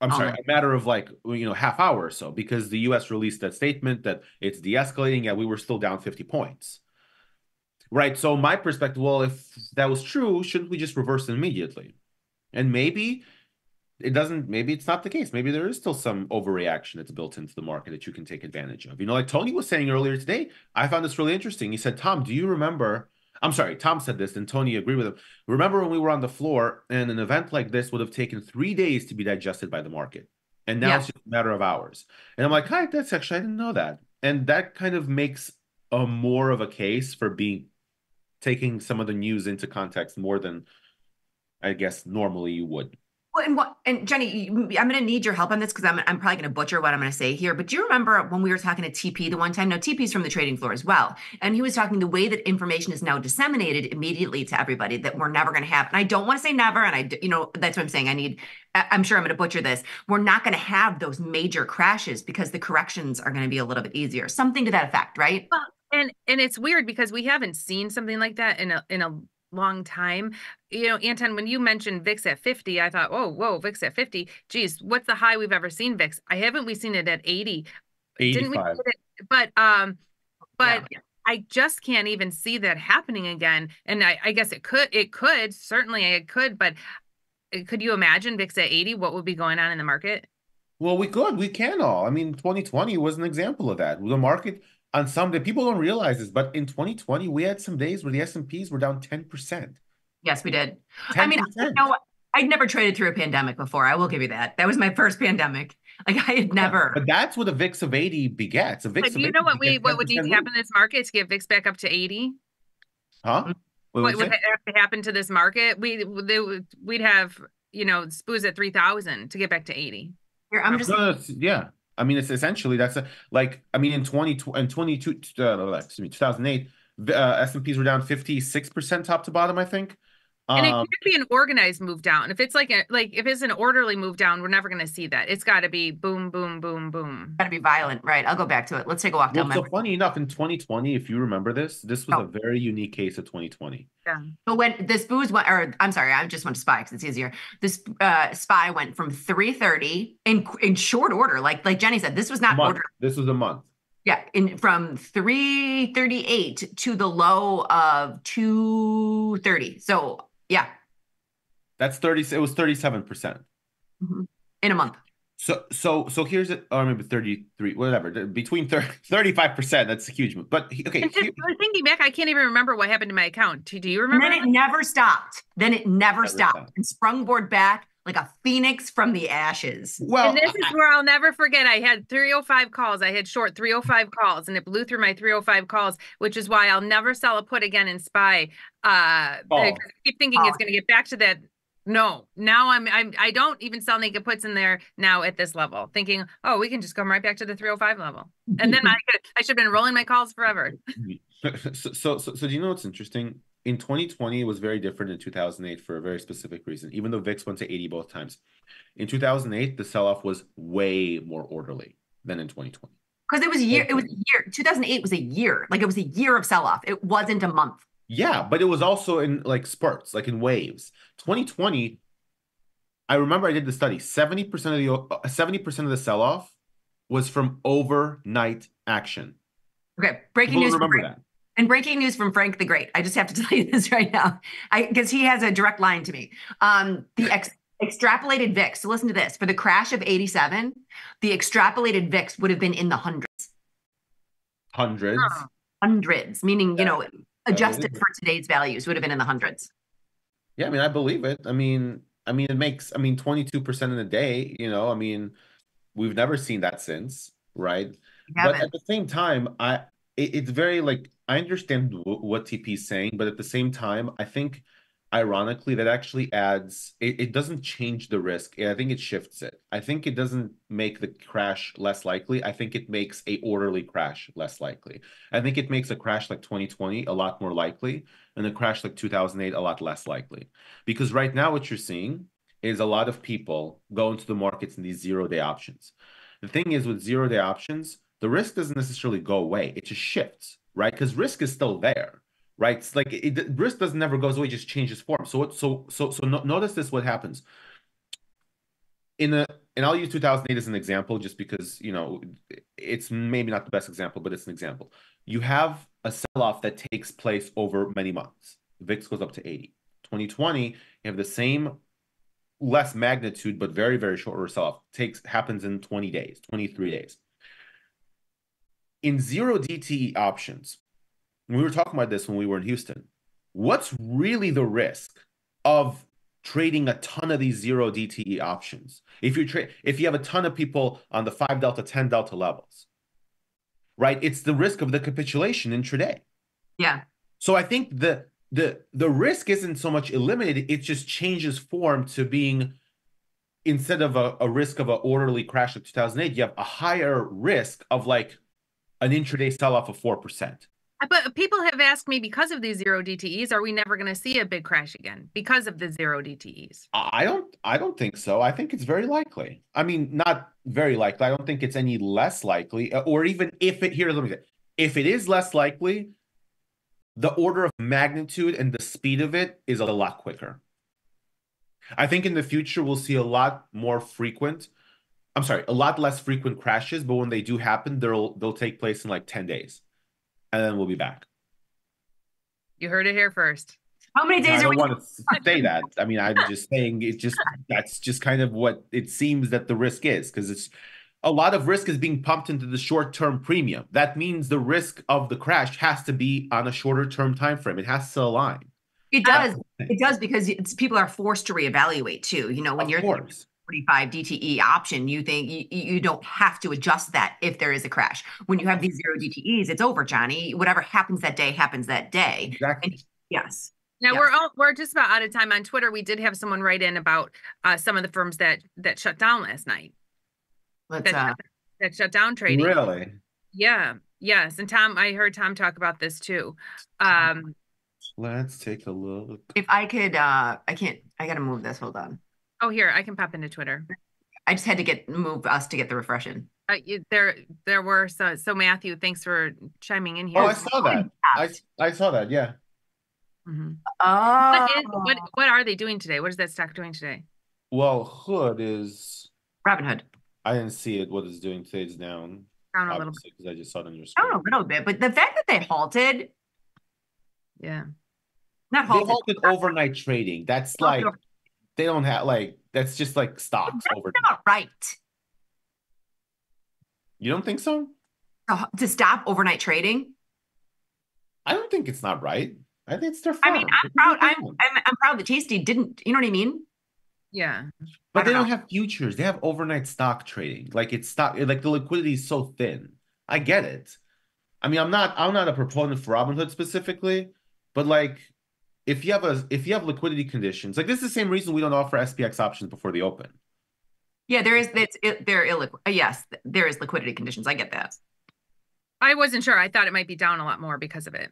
I'm sorry, Um, a matter of like you know half hour or so because the U.S. released that statement that it's de-escalating. Yeah, we were still down 50 points, right? So my perspective, well, if that was true, shouldn't we just reverse it immediately? And maybe it doesn't. Maybe it's not the case. Maybe there is still some overreaction that's built into the market that you can take advantage of. You know, like Tony was saying earlier today, I found this really interesting. He said, "Tom, do you remember?" I'm sorry, Tom said this, and Tony agreed with him. Remember when we were on the floor, and an event like this would have taken three days to be digested by the market, and now Yeah. it's just a matter of hours. And I'm like, hi, that's actually I didn't know that, and that kind of makes a more of a case for being taking some of the news into context more than I guess normally you would. Well, and what and Jenny, I'm going to need your help on this because I'm I'm probably going to butcher what I'm going to say here. But do you remember when we were talking to TP the one time? No, TP's from the trading floor as well, and he was talking the way that information is now disseminated immediately to everybody that we're never going to have. And I don't want to say never, and I you know that's what I'm saying. I need. I'm sure I'm going to butcher this. We're not going to have those major crashes because the corrections are going to be a little bit easier. Something to that effect, right? Well, and and it's weird because we haven't seen something like that in a in a long time. You know, Anton, when you mentioned VIX at 50, I thought, oh, whoa, VIX at 50. Geez, what's the high we've ever seen VIX? I haven't we seen it at 80. Didn't we 85. it? But um, but I just can't even see that happening again. And I, I guess it could, it could, certainly it could, but uh, could you imagine VIX at 80? What would be going on in the market? Well, we could, we can all. I mean, 2020 was an example of that. The market on some day, people don't realize this, but in 2020, we had some days where the S&Ps were down 10%. Yes, we did. I mean, you know. I'd never traded through a pandemic before. I will give you that. That was my first pandemic. Like I had never. But that's what a VIX of 80 begets. A VIX But of do you 80 know what we what would need to happen in this market to get VIX back up to 80? Huh? What What would have to happen to this market? We they, would- we'd have you know spoos at 3,000 to get back to 80. Here, I'm just No, no, yeah. I mean, it's essentially that's a, like I mean in 20 and 22 uh, excuse me 2008 uh, S&Ps were down 56% top to bottom, I think. And it Um, can't be an organized move down. If it's like a like if it's an orderly move down, we're never going to see that. It's got to be boom, boom, boom, boom. Got to be violent, right? I'll go back to it. Let's take a walk well, down so my. funny enough, in 2020, if you remember this, this was Oh. a very unique case of 2020. Yeah. But when this spoos went, or I'm sorry, I just went to SPY because it's easier. This uh, SPY went from 330 in in short order, like like Jenny said. This was not order. This was a month. Yeah, in from 338 to the low of 230. So yeah, That's 30. It was 37%. Mm-hmm. in a month. So so so here's it. Or maybe 33, whatever. Between [LAUGHS] 30, 35%. That's a huge move. But okay, just here- thinking back, I can't even remember what happened to my account. Do, do you And remember? then it never stopped. Then it never, Never stopped. stopped. and sprungboard back like a phoenix from the ashes. well, and this is where I'll never forget. I had 305 calls. I had short 305 calls, and it blew through my 305 calls, which is why I'll never sell a put again in SPY. Uh, Oh. I keep thinking it's going to get back to that. No, now I'm I'm I don't even sell naked puts in there now at this level, thinking, oh, we can just come right back to the 305 level, and then I could I should have been rolling my calls forever. [LAUGHS] so, so, so, so do you know what's interesting? In 2020, it was very different in 2008 for a very specific reason. Even though VIX went to 80 both times, in 2008 the sell-off was way more orderly than in 2020. Because it was a year, it was a year. 2008 was a year. Like it was a year of sell-off. It wasn't a month. Yeah, but it was also in like spurts, like in waves. 2020, I remember I did the study. 70% of the uh, 70% of the sell-off was from overnight action. Okay, breaking People news. remember that. And breaking news from Frank the Great. I just have to [LAUGHS] tell you this right now, I because he has a direct line to me. Um, the ex- extrapolated VIX. So listen to this: for the crash of '87, the extrapolated VIX would have been in the hundreds, Hundreds. hundreds, meaning you know adjusted for today's values would have been in the hundreds. Yeah, I mean, I believe it. I mean, I mean, it makes, I mean, 22% in a day, you know, I mean, we've never seen that since, right? But at the same time, I, it, it's very like, I understand w what TP is saying, but at the same time, I think ironically that actually adds, it, it doesn't change the risk. I think it shifts it. I think it doesn't make the crash less likely. I think it makes a orderly crash less likely. I think it makes a crash like 2020 a lot more likely and a crash like 2008 a lot less likely. Because right now, what you're seeing is a lot of people go into the markets in these zero day options. The thing is, with zero day options, the risk doesn't necessarily go away, it just shifts, right? Because risk is still there. Right, it's like it, risk doesn't never goes away; just changes form. So, what? So, so, so, no, notice this: what happens in a, and I'll use 2008 as an example, just because you know it's maybe not the best example, but it's an example. You have a sell-off that takes place over many months. VIX goes up to 80. 2020, you have the same less magnitude, but very, very short sell-off. Takes happens in 20 days, 23 days. In zero DTE options, we were talking about this when we were in Houston. what's really the risk of trading a ton of these zero DTE options? If you trade, if you have a ton of people on the five delta, ten delta levels, right? It's the risk of the capitulation intraday. Yeah. So I think the the the risk isn't so much eliminated; it just changes form to being instead of a, a risk of an orderly crash of 2008, you have a higher risk of like an intraday sell off of four percent. But people have asked me because of these zero DTEs, are we never going to see a big crash again because of the zero DTEs? I don't I don't think so. I think it's very likely. I mean, not very likely. I don't think it's any less likely. uh, Or even if it here, let me say, if it is less likely, the order of magnitude and the speed of it is a lot quicker. I think in the future we'll see a lot more frequent. I'm sorry, a lot less frequent crashes, but when they do happen, they'll they'll take place in like 10 days. And then we'll be back. You heard it here first. How many I days are don't want to say that. I mean, I'm just saying it just that's just kind of what it seems that the risk is because it's a lot of risk is being pumped into the short-term premium. That means the risk of the crash has to be on a shorter-term time frame. It has to align. It does. It does because it's, people are forced to reevaluate too. You know, when you're thinking 45 DTE E option, you think you, you don't have to adjust that if there is a crash. When you have these zero DTEs, it's over, Johnny. Whatever happens that day happens that day. Exactly. And, yes. Now Yes. we're all we're just about out of time on Twitter. We did have someone write in about uh, some of the firms that that shut down last night. Let's that, uh, shut, that shut down trading. Really? Yeah. Yes. And Tom, I heard Tom talk about this too. Um, Let's take a look. If I could, uh, I can't. I gotta move this. Hold on. Oh, here I can pop into Twitter. I just had to get move us to get the refresh in. Uh, you, there, there were so so Matthew. Thanks for chiming in here. Oh, I saw that. I I saw that. Yeah. Mhm. Oh, What, is, what what are they doing today? What is that stock doing today? Well, Hood is Robinhood. I didn't see it. What it's doing today is down. Down a little obviously, because I just saw it on your screen. down a little bit, but the fact that they halted, Yeah. not They halted. halted overnight trading. That's like they don't have like that's just like stocks over. not right. You don't think so? To, to stop overnight trading. I don't think it's not right. I think it's their I mean, I'm proud. I'm, I'm I'm proud that Tasty didn't. You know what I mean? Yeah. But they don't have futures. They have overnight stock trading. Like it's stock. Like the liquidity is so thin. I get it. I mean, I'm not. I'm not a proponent for Robinhood specifically, but like, if you have a if you have liquidity conditions, like this is the same reason we don't offer SPX options before the open. Yeah, there is. It's it, there illiquid. Uh, yes, there is liquidity conditions. I get that. I wasn't sure. I thought it might be down a lot more because of it.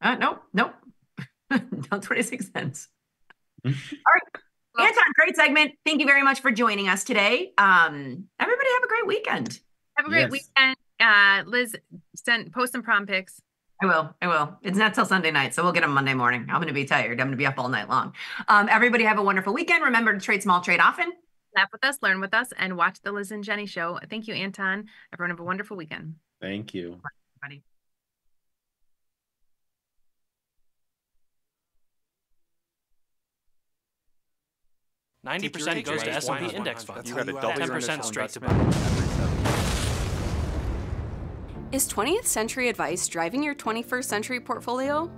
Uh, nope, nope. [LAUGHS] Down 26 cents. [LAUGHS] All right. Anton, great segment. Thank you very much for joining us today. Um, everybody have a great weekend. Have a great Yes. weekend. Uh, Liz, send post some prom pics. I will. I will. It's not till Sunday night, so we'll get them Monday morning. I'm going to be tired. I'm going to be up all night long. Um, everybody have a wonderful weekend. Remember to trade small, trade often. Laugh with us, learn with us, and watch the Liz and Jenny show. Thank you, Anton. Everyone have a wonderful weekend. Thank you. Everybody. Ninety percent goes to S and P index funds. You got a double Ten your percent straight to Is 20th Century Advice driving your 21st century portfolio?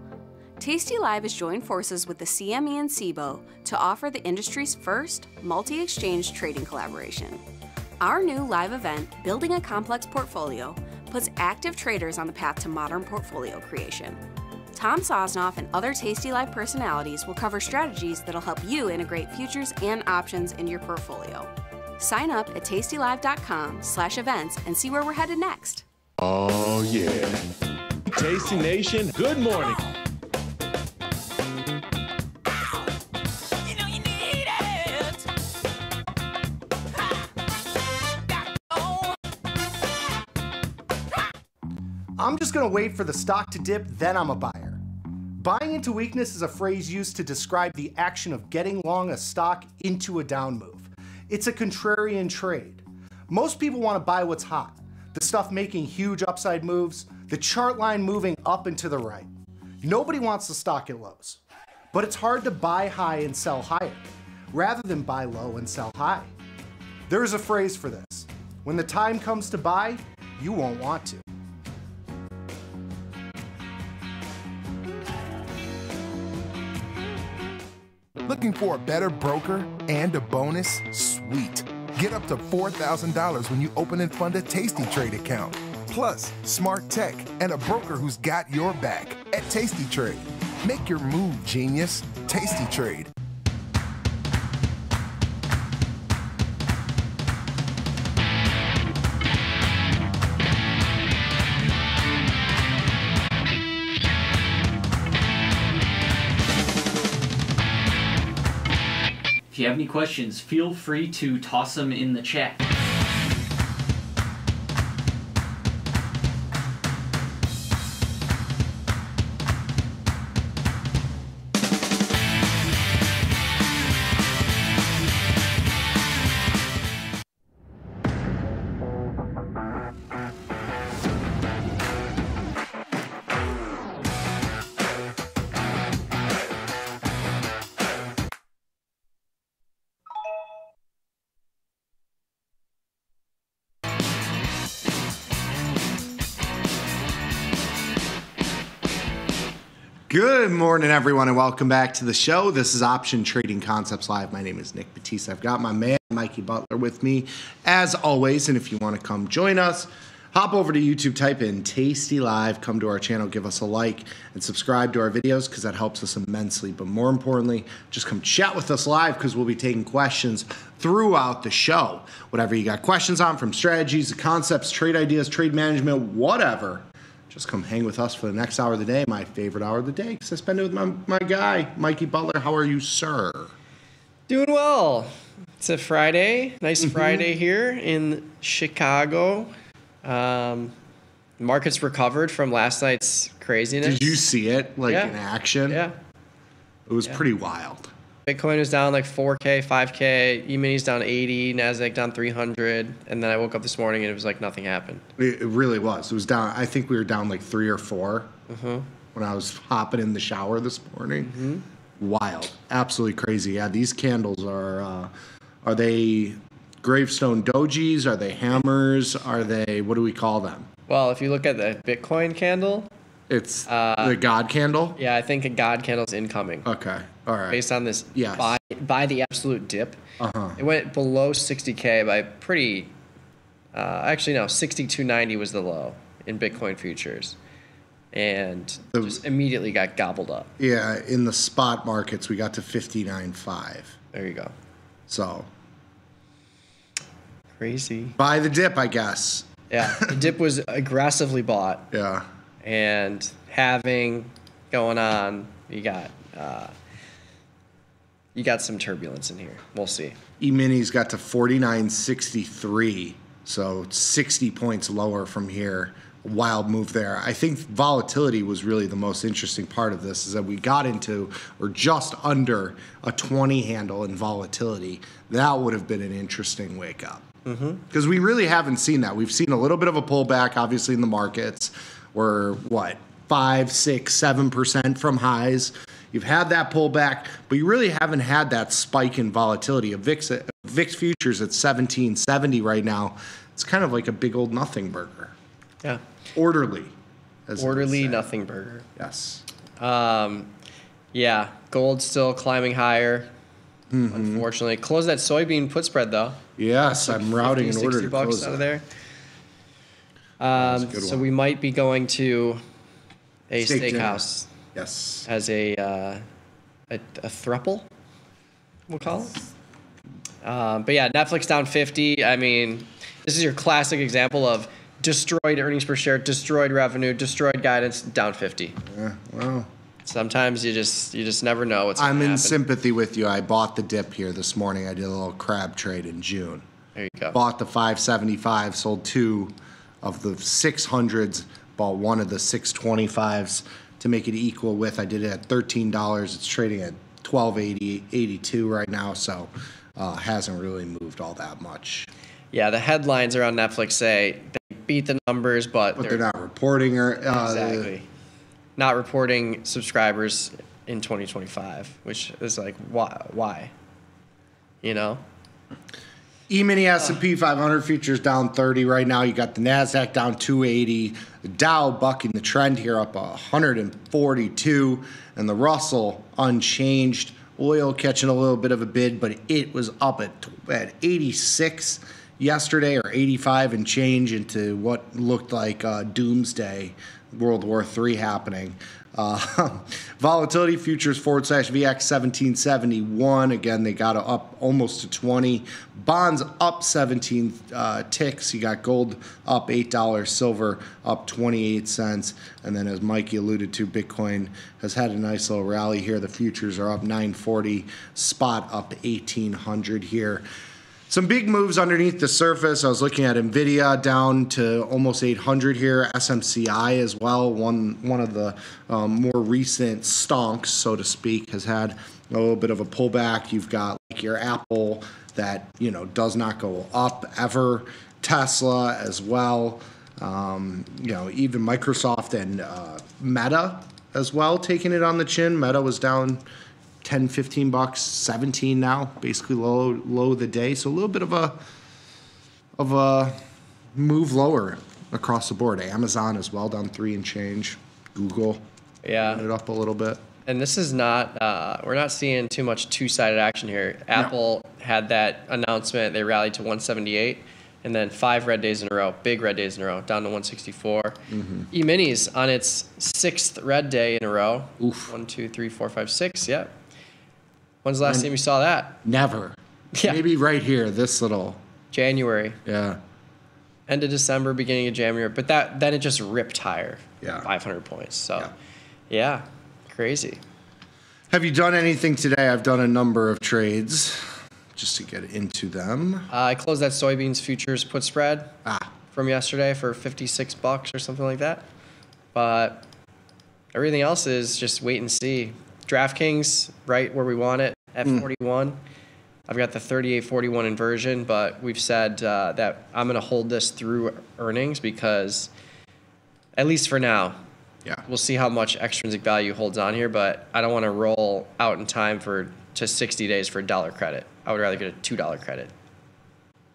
Tasty Live has joined forces with the CME and Cboe to offer the industry's first multi exchange trading collaboration. Our new live event, Building a Complex Portfolio, puts active traders on the path to modern portfolio creation. Tom Sosnoff and other Tasty Live personalities will cover strategies that'll help you integrate futures and options in your portfolio. Sign up at tastylive.com slash events and see where we're headed next. Oh, yeah. Tasty Nation, good morning. I'm just going to wait for the stock to dip, then I'm a buyer. Buying into weakness is a phrase used to describe the action of getting long a stock into a down move. It's a contrarian trade. Most people want to buy what's hot, the stuff making huge upside moves, the chart line moving up and to the right. Nobody wants the stock at lows. But it's hard to buy high and sell higher, rather than buy low and sell high. There is a phrase for this. When the time comes to buy, you won't want to. Looking for a better broker and a bonus? Sweet. Get up to $4,000 when you open and fund a Tasty Trade account. Plus, smart tech and a broker who's got your back at Tasty Trade. Make your move, genius. Tasty Trade. If you have any questions, feel free to toss them in the chat. Good morning, everyone, and welcome back to the show. This is Option Trading Concepts Live. My name is Nick Battista. I've got my man, Mikey Butler, with me as always. And if you want to come join us, hop over to YouTube, type in Tasty Live, come to our channel, give us a like, and subscribe to our videos because that helps us immensely. But more importantly, just come chat with us live because we'll be taking questions throughout the show. Whatever you got questions on, from strategies, concepts, trade ideas, trade management, whatever just come hang with us for the next hour of the day, my favorite hour of the day, because I spend it with my, my guy, Mikey Butler. How are you, sir? Doing well. It's a Friday, nice Mhm. Friday here in Chicago. Um, markets recovered from last night's craziness. Did you see it, like Yeah. in action? Yeah. It was Yeah. pretty wild. Bitcoin was down like 4K, 5K. E-minis down 80, Nasdaq down 300, and then I woke up this morning and it was like nothing happened. It, really was. It was down. I think we were down like three or 4 Mhm. when I was hopping in the shower this morning. Wild, absolutely crazy. Yeah, these candles are. Uh, are they gravestone dojis? Are they hammers? Are they? What do we call them? Well, if you look at the Bitcoin candle, it's the God candle. Yeah, I think a God candle's incoming. Okay, right. Based on this, Yes. buy buy the absolute dip. Uh-huh. It went below 60k by pretty. Uh, actually, no, 6290 was the low in Bitcoin futures, and just immediately got gobbled up. Yeah, in the spot markets, we got to 59.5. There you go. So crazy. Buy the dip, I guess. Yeah, the [LAUGHS] dip was aggressively bought. Yeah. And having going on, you got uh, you got some turbulence in here. We'll see. E-minis got to 49.63, so 60 points lower from here. Wild move there. I think volatility was really the most interesting part of this is that we got into or just under a 20 handle in volatility. That would have been an interesting wake up. Mm-hmm. Because we really haven't seen that. We've seen a little bit of a pullback, obviously, in the markets. We're what, five, six, seven percent from highs. You've had that pullback, but you really haven't had that spike in volatility. A VIX, a VIX futures at 1770 right now. It's kind of like a big old nothing burger. Yeah. Orderly. as Orderly nothing burger. Yes. Um, yeah, gold still climbing higher. Unfortunately, close that soybean put spread though. Yes, I'm routing in 50, order 60 to bucks close out of there. Um, so one. we might be going to a Steak steakhouse. Yes. As a uh, a, a thruple, we'll call it. Um, but yeah, Netflix down 50. I mean, this is your classic example of destroyed earnings per share, destroyed revenue, destroyed guidance, down 50. Yeah, well. Sometimes you just you just never know what's I'm in happen. sympathy with you. I bought the dip here this morning. I did a little crab trade in June. There you go. Bought the 575, sold two of the 600s, bought one of the 625s to make it equal with. I did it at $13. It's trading at 12.80, 82 right now, so uh, hasn't really moved all that much. Yeah, the headlines around Netflix say they beat the numbers, but, But they're not reporting or uh, exactly not reporting subscribers in 2025, which is like why? Why? You know? E-mini S&P 500 futures down 30 right now. You got the Nasdaq down 280, the Dow bucking the trend here up 142, and the Russell unchanged Oil catching a little bit of a bid, but it was up at, at 86 yesterday or 85 and change into what looked like uh, doomsday, World War III happening. Uh, [LAUGHS] volatility futures forward slash VX 1771. Again, they got up almost to 20. Bonds up 17 uh, ticks. You got gold up $8, silver up 28 cents. And then, as Mikey alluded to, Bitcoin has had a nice little rally here. The futures are up 940, spot up 1800 here. Some big moves underneath the surface. I was looking at Nvidia down to almost 800 here. SMCI as well, one one of the um, more recent stonks, so to speak, has had a little bit of a pullback. You've got like your Apple that you know does not go up ever. Tesla as well. Um, you know, even Microsoft and uh, Meta as well taking it on the chin. Meta was down 10, 15 bucks, 17 now, basically low low of the day. So a little bit of a of a move lower across the board. Amazon as well down three and change. Google, yeah, it up a little bit. And this is not, uh, we're not seeing too much two sided action here. Apple had that announcement, they rallied to 178, and then five red days in a row, big red days in a row, down to 164. Mhm. E minis on its sixth red day in a row. Oof. One, two, three, four, five, six. Yep. When's the last time you saw that? Never. [LAUGHS] Yeah. Maybe right here, this little. January. Yeah. End of December, beginning of January. But that then it just ripped higher. Yeah. 500 points. So, yeah, crazy. Have you done anything today? I've done a number of trades just to get into them. Uh, I closed that soybeans futures put spread ah. from yesterday for 56 bucks or something like that. But everything else is just wait and see. DraftKings right where we want it at Mm. 41. I've got the 3841 inversion, but we've said uh, that I'm going to hold this through earnings because, at least for now, yeah, we'll see how much extrinsic value holds on here. But I don't want to roll out in time for to 60 days for a dollar credit. I would rather get a two dollar credit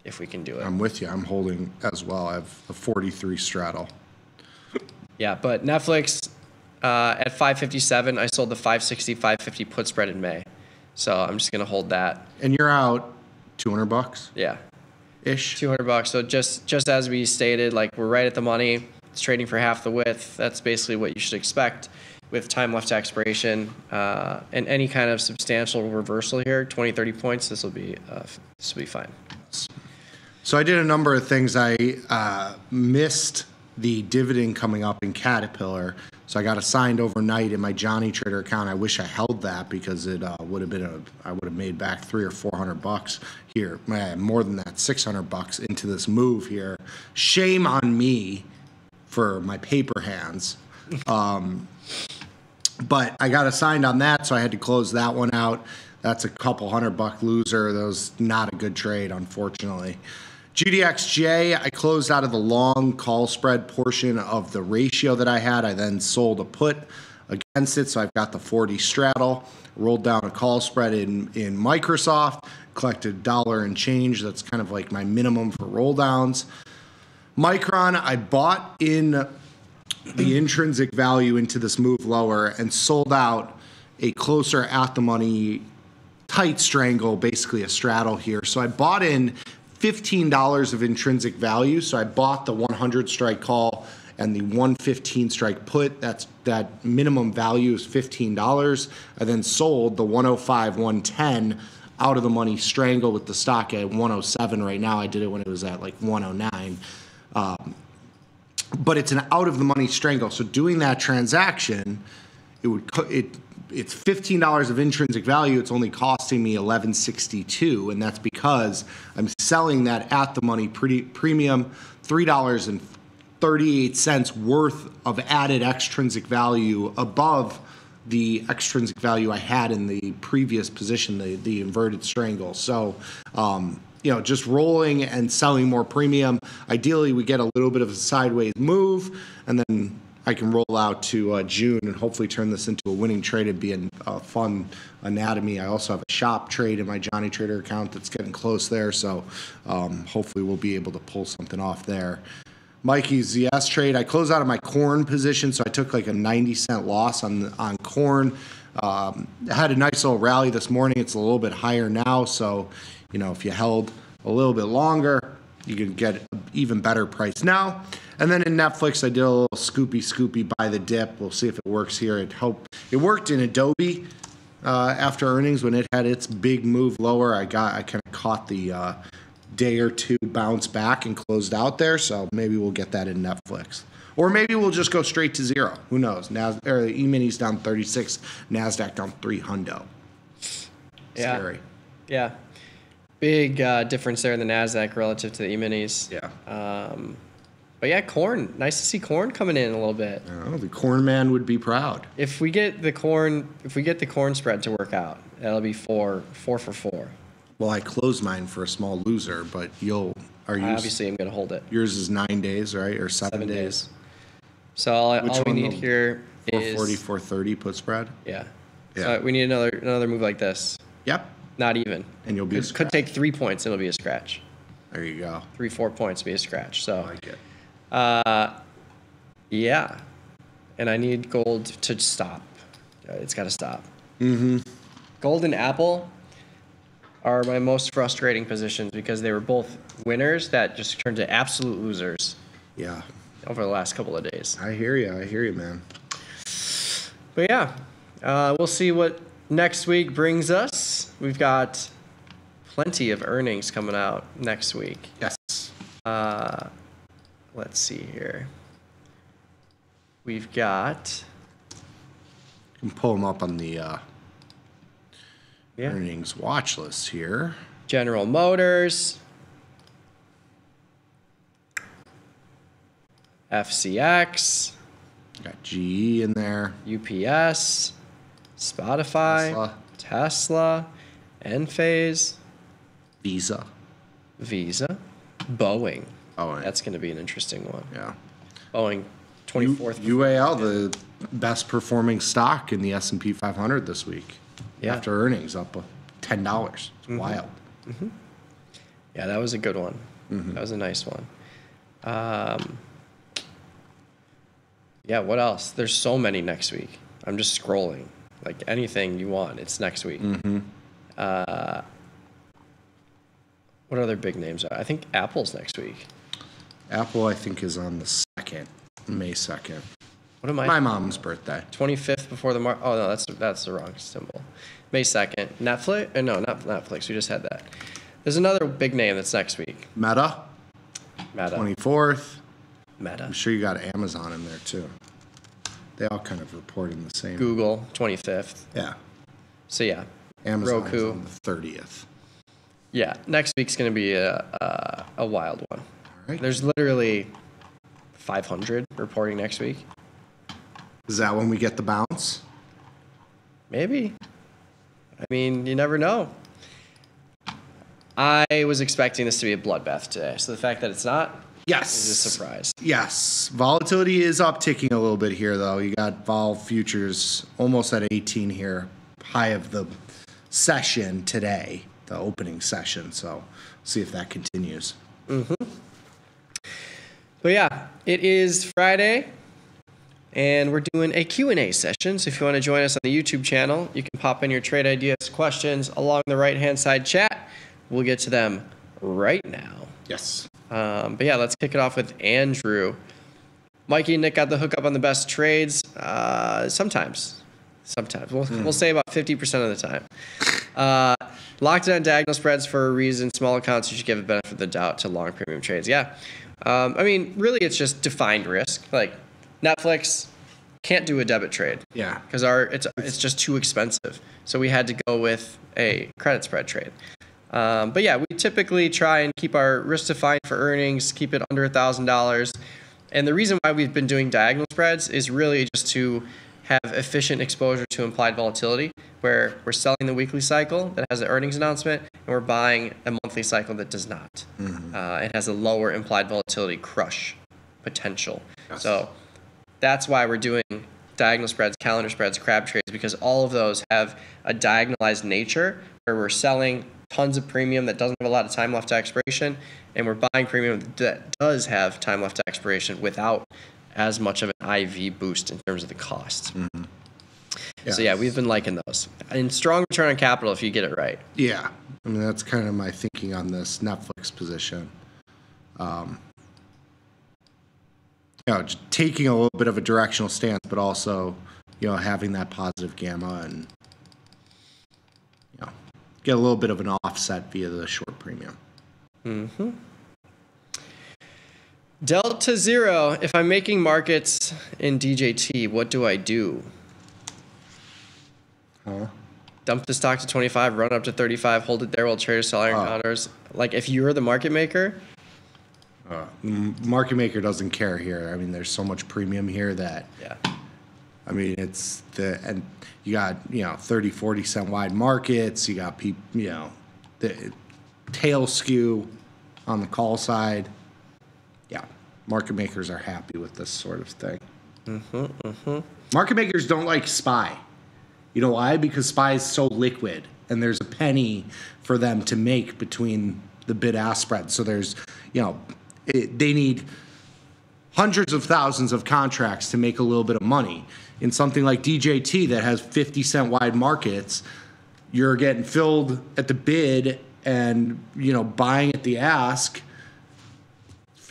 if we can do it. I'm with you. I'm holding as well. I have a 43 straddle. Yeah, but Netflix uh, at 557, I sold the 560, 550 put spread in May. So I'm just going to hold that. And you're out 200 bucks? Yeah. Ish. 200 bucks. So just just as we stated, like we're right at the money. It's trading for half the width. That's basically what you should expect with time left to expiration uh, and any kind of substantial reversal here, 20, 30 points. This will be uh, this will be fine. So I did a number of things. I uh, missed the dividend coming up in Caterpillar. So I got assigned overnight in my Johnny Trader account. I wish I held that because it uh, would have been a I would have made back three or four hundred bucks here, more than that, six hundred bucks into this move here. Shame on me for my paper hands. Um, but I got assigned on that, so I had to close that one out. That's a couple hundred buck loser. That was not a good trade, unfortunately. GDXJ, I closed out of the long call spread portion of the ratio that I had. I then sold a put against it, so I've got the 40 straddle. Rolled down a call spread in, in Microsoft, collected dollar and change. That's kind of like my minimum for roll downs. Micron, I bought in the intrinsic value into this move lower and sold out a closer at the money tight strangle, basically a straddle here. So I bought in $15 of intrinsic value. So I bought the 100 strike call and the 115 strike put. That's that minimum value is $15. I then sold the 105, 110 out of the money strangle with the stock at 107 right now. I did it when it was at like 109. Um, but it's an out of the money strangle. So doing that transaction, it would it it's fifteen dollars of intrinsic value. It's only costing me eleven sixty two, and that's because I'm selling that at the money pretty premium, three dollars and thirty eight cents worth of added extrinsic value above the extrinsic value I had in the previous position, the the inverted strangle. So. Um, you know, just rolling and selling more premium. Ideally, we get a little bit of a sideways move, and then I can roll out to uh, June and hopefully turn this into a winning trade. It'd be an- a fun anatomy. I also have a shop trade in my Johnny Trader account that's getting close there, so um, hopefully we'll be able to pull something off there. Mikey's ZS trade. I closed out of my corn position, so I took like a 90 cent loss on on corn. Um, had a nice little rally this morning. It's a little bit higher now, so you know if you held a little bit longer, you can get an even better price now. And then in Netflix, I did a little scoopy scoopy by the dip. We'll see if it works here. It hope it worked in Adobe uh, after earnings when it had its big move lower. I got I kind of caught the uh, day or two bounce back and closed out there. So maybe we'll get that in Netflix. Or maybe we'll just go straight to zero. Who knows? Nas- or E-minis down 36, NASDAQ down 3 hundo. Yeah. Scary. Yeah. Big uh, difference there in the NASDAQ relative to the E-minis. Yeah. Um, but yeah, corn. Nice to see corn coming in a little bit. Oh, the corn man would be proud. If we get the corn, if we get the corn spread to work out, that'll be four, four for four. Well, I closed mine for a small loser, but you'll are you obviously I'm going to hold it. yours is nine days, right, or seven, Seven days? days. So all, all we need here is 440, 430 put spread. Yeah. Yeah. So we need another another move like this. Yep. Not even. And you'll be It could take three points it'll be a scratch. There you go. Three, four points be a scratch. So. I like it. Uh, yeah. And I need gold to stop. Uh, It's got to stop. Mm-hmm. Gold and apple are my most frustrating positions because they were both winners that just turned to absolute losers. Yeah. Over the last couple of days. I hear you. I hear you, man. But yeah, uh, we'll see what next week brings us. We've got plenty of earnings coming out next week. Yes. Uh, let's see here. We've got You can pull them up on the uh, Yeah. earnings watch list here. General Motors, FCX, Got GE in there. UPS, Spotify, Tesla. Tesla, Enphase, Visa. Visa, Boeing. Oh, That's going to be an interesting one. Yeah. Boeing, 24th. UAL, the best performing stock in the S&P 500 this week. Yeah. After earnings, up uh, ten dollars. It's Mhm. wild. hmm Yeah, that was a good one. Mm-hmm. That was a nice one. Um, yeah, what else? There's so many next week. I'm just scrolling. Like anything you want, it's next week. Uh, what other big names are? I think Apple's next week. Apple, I think, is on the second, May second. What am I? My mom's birthday. 25th before the mar. Oh no, that's that's the wrong symbol. May 2nd. Netflix? Or no, not Netflix. We just had that. There's another big name that's next week. Meta, Meta. twenty fourth. Meta. I'm sure you got Amazon in there too. They all kind of report in the same. Google 25th. Yeah. So yeah, Amazon Roku. on the thirtieth. Yeah, next week's gonna be a a, a wild one. right. There's literally 500 reporting next week. Is that when we get the bounce? Maybe. I mean, you never know. I was expecting this to be a bloodbath today, so the fact that it's not Yes. is a surprise. Yes, volatility is upticking a little bit here, though. You got vol futures almost at 18 here, high of the session today, the opening session. So, see if that continues. Mm-hmm. But yeah, it is Friday, and we're doing a Q&A session. So if you want to join us on the YouTube channel, you can pop in your trade ideas, questions along the right-hand side chat. We'll get to them right now. Yes. Um, but yeah, let's kick it off with Andrew. Mikey and Nick got the hookup on the best trades. Uh, sometimes, sometimes we'll, we'll say about fifty percent of the time. Uh, locked in on diagonal spreads for a reason. Small accounts you should give a benefit of the doubt to long premium trades. Yeah, um, I mean, really, it's just defined risk. Like Netflix can't do a debit trade. Yeah. because our it's it's just too expensive. So we had to go with a credit spread trade. Um, but yeah, we typically try and keep our risk defined for earnings, keep it under a thousand dollars. And the reason why we've been doing diagonal spreads is really just to have efficient exposure to implied volatility, where we're selling the weekly cycle that has an earnings announcement, and we're buying a monthly cycle that does not. Uh, it has a lower implied volatility crush potential. So that's why we're doing diagonal spreads, calendar spreads, crab trades, because all of those have a diagonalized nature where we're selling tons of premium that doesn't have a lot of time left to expiration, and we're buying premium that does have time left to expiration without as much of an IV boost in terms of the cost. So yeah, we've been liking those. And strong return on capital if you get it right. Yeah, I mean that's kind of my thinking on this Netflix position. Um, you know, just taking a little bit of a directional stance, but also, you know, having that positive gamma and you know, get a little bit of an offset via the short premium. Mm-hmm. Delta zero. If I'm making markets in DJT, what do I do? Huh? Dump the stock to 25, run up to 35, hold it there while traders sell iron condors. Like if you're the market maker, Uh, market maker doesn't care here. I mean, there's so much premium here that. Yeah. I mean, it's the and you got you know 30, 40 cent wide markets. You got people you know the tail skew on the call side. Market makers are happy with this sort of thing. Mm-hmm, mm-hmm. Market makers don't like SPY. You know why? Because SPY is so liquid and there's a penny for them to make between the bid ask spread. So there's, you know, it, they need hundreds of thousands of contracts to make a little bit of money. In something like DJT that has 50 cent wide markets, you're getting filled at the bid and, you know, buying at the ask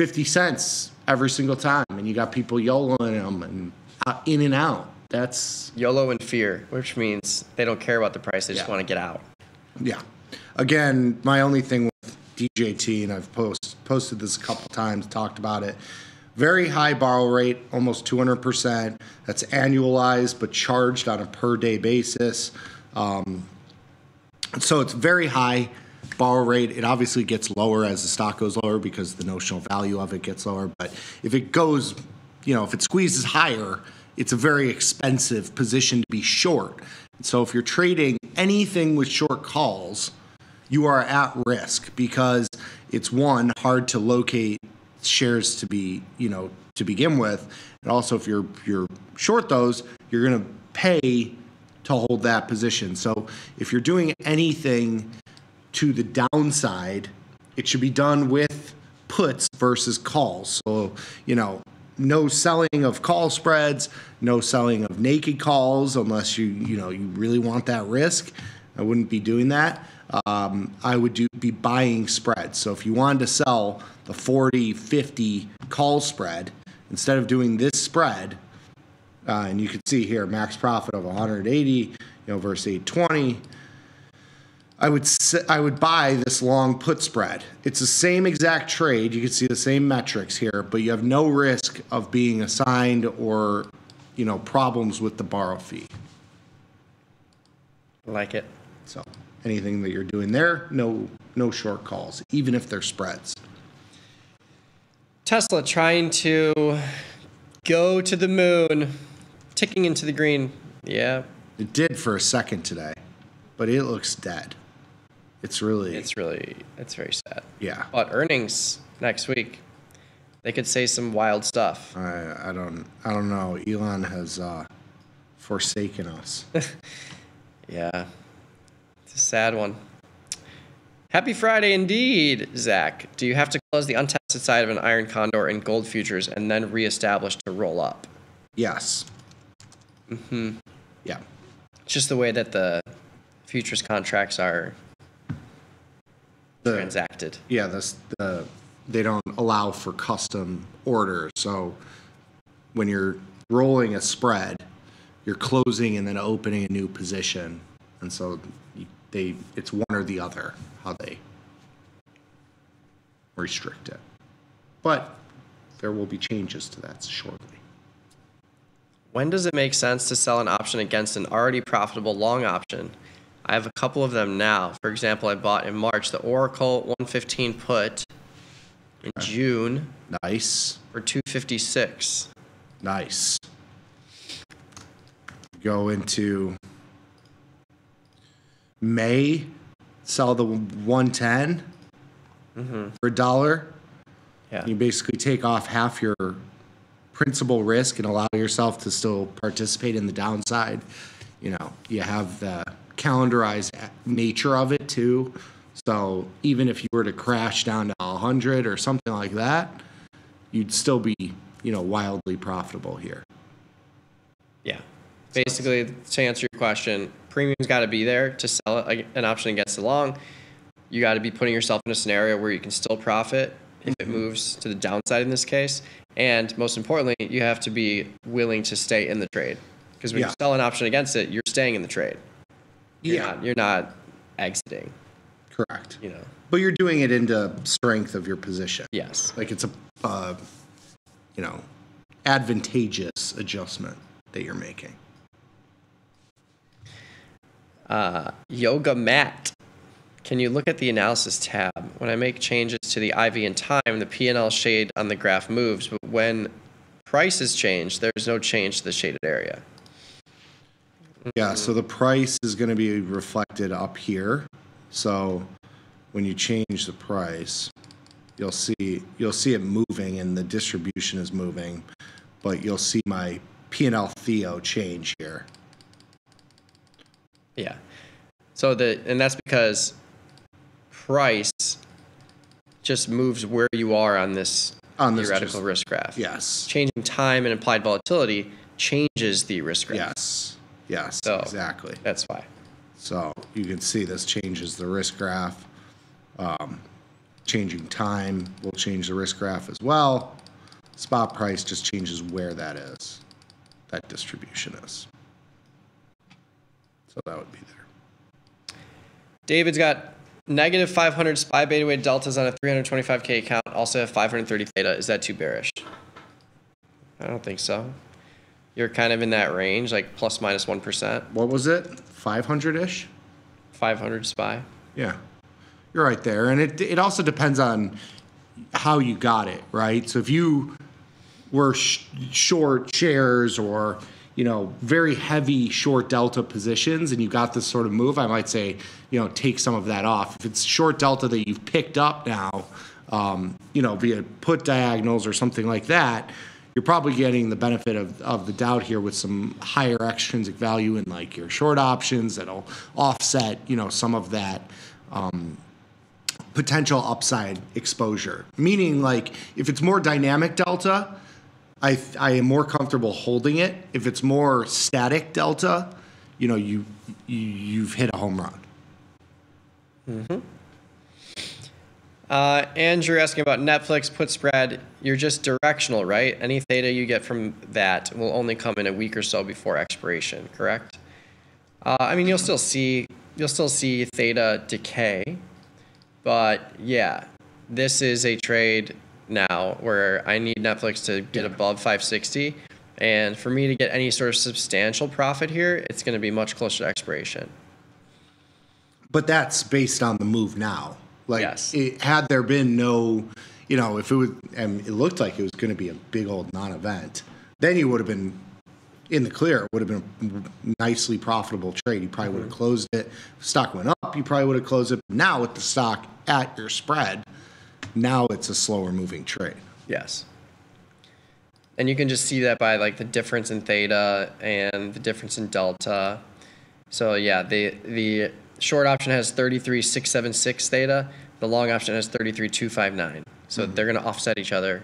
50 cents every single time. And you got people YOLOing them and out, in and out. That's YOLO and fear, which means they don't care about the price, they just want to get out. Yeah. Again, my only thing with DJT, and I've post, posted this a couple times, talked about it. Very high borrow rate, almost 200%. That's annualized, but charged on a per day basis. Um, so it's very high borrow rate. It obviously gets lower as the stock goes lower because the notional value of it gets lower. But if it goes, you know, if it squeezes higher, it's a very expensive position to be short. So if you're trading anything with short calls, you are at risk because it's one hard to locate shares to be, you know, to begin with, and also if you're you're short those, you're going to pay to hold that position. So if you're doing anything to the downside, it should be done with puts versus calls. So, you know, no selling of call spreads, no selling of naked calls unless you, you know, you really want that risk. I wouldn't be doing that. Um, I would do, be buying spreads. So if you wanted to sell the 40, 50 call spread, instead of doing this spread, uh, and you can see here max profit of 180, you know, versus 820. I would I would buy this long put spread. It's the same exact trade. You can see the same metrics here, but you have no risk of being assigned or, you know, problems with the borrow fee. Like it. So anything that you're doing there, no no short calls, even if they're spreads. Tesla trying to go to the moon, ticking into the green. Yeah. It did for a second today, but it looks dead. It's really It's really it's very sad. Yeah. But earnings next week. They could say some wild stuff. I I don't I don't know. Elon has uh, forsaken us. [LAUGHS] Yeah. It's a sad one. Happy Friday indeed, Zach. Do you have to close the untested side of an iron condor in gold futures and then reestablish to roll up? Yes. Mm-hmm. Yeah. It's just the way that the futures contracts are The- transacted. Yeah, this the they don't allow for custom orders. So when you're rolling a spread, you're closing and then opening a new position, and so they it's one or the other how they restrict it. But there will be changes to that shortly. When does it make sense to sell an option against an already profitable long option? I have a couple of them now. For example, I bought in March the Oracle 115 put in June. Nice. For 256. Nice. Go into May, sell the 110 Mhm. for a dollar. Yeah. You basically take off half your principal risk and allow yourself to still participate in the downside. You know, you have the calendarized nature of it too. So even if you were to crash down to 100 or something like that, you'd still be, you know, wildly profitable here. Yeah. Basically, to answer your question, premium's got to be there to sell it, an option against the long. You got to be putting yourself in a scenario where you can still profit if it mm-hmm. moves to the downside in this case. And most importantly, you have to be willing to stay in the trade. Because when Yeah. you sell an option against it, you're staying in the trade. You're Yeah. Not, you're not exiting. Correct. You know. But you're doing it into strength of your position. Yes. Like it's a, uh, you know, advantageous adjustment that you're making. Uh, yoga mat. Can you look at the analysis tab? When I make changes to the IV in time, the P&L shade on the graph moves, but when prices change, there's no change to the shaded area. Yeah, so the price is going to be reflected up here. So when you change the price, you'll see you'll see it moving and the distribution is moving, but you'll see my P&L Theo change here. Yeah. So the and that's because price just moves where you are on this On this theoretical just- risk graph. Yes. Changing time and implied volatility changes the risk graph. Yes. Yes, So, exactly. That's why. So you can see this changes the risk graph. Um, changing time will change the risk graph as well. Spot price just changes where that is, that distribution is. So that would be there. David's got negative 500 SPY beta weight deltas on a 325k account. Also have 530 theta. Is that too bearish? I don't think so. You're kind of in that range, like plus minus one percent. What was it? 500 ish? 500 SPY. Yeah, you're right there. And it, it also depends on how you got it, right? So if you were sh- short shares or, you know, very heavy short delta positions and you got this sort of move, I might say, you know, take some of that off. If it's short delta that you've picked up now, um, you know, via put diagonals or something like that, you're probably getting the benefit of, of the doubt here with some higher extrinsic value in like your short options that'll offset, you know, some of that um, potential upside exposure. Meaning, like, if it's more dynamic delta, I, I am more comfortable holding it. If it's more static delta, you know, you, you you've hit a home run. Mm-hmm. Uh, Andrew asking about Netflix put spread. You're just directional, right? Any theta you get from that will only come in a week or so before expiration, correct? Uh, I mean, you'll still see you'll still see theta decay, but yeah, this is a trade now where I need Netflix to get above 560, and for me to get any sort of substantial profit here, it's going to be much closer to expiration. But that's based on the move now. Like, it, had there been no, you know, if it was, and it looked like it was going to be a big old non-event, then you would have been in the clear. It would have been a nicely profitable trade. You probably would have mm-hmm. closed it. Stock went up, you probably would have closed it. Now with the stock at your spread, now it's a slower moving trade. Yes. And you can just see that by like the difference in theta and the difference in delta. So yeah, the the short option has 33,676 theta. The long option has 33,259. So mm-hmm. they're going to offset each other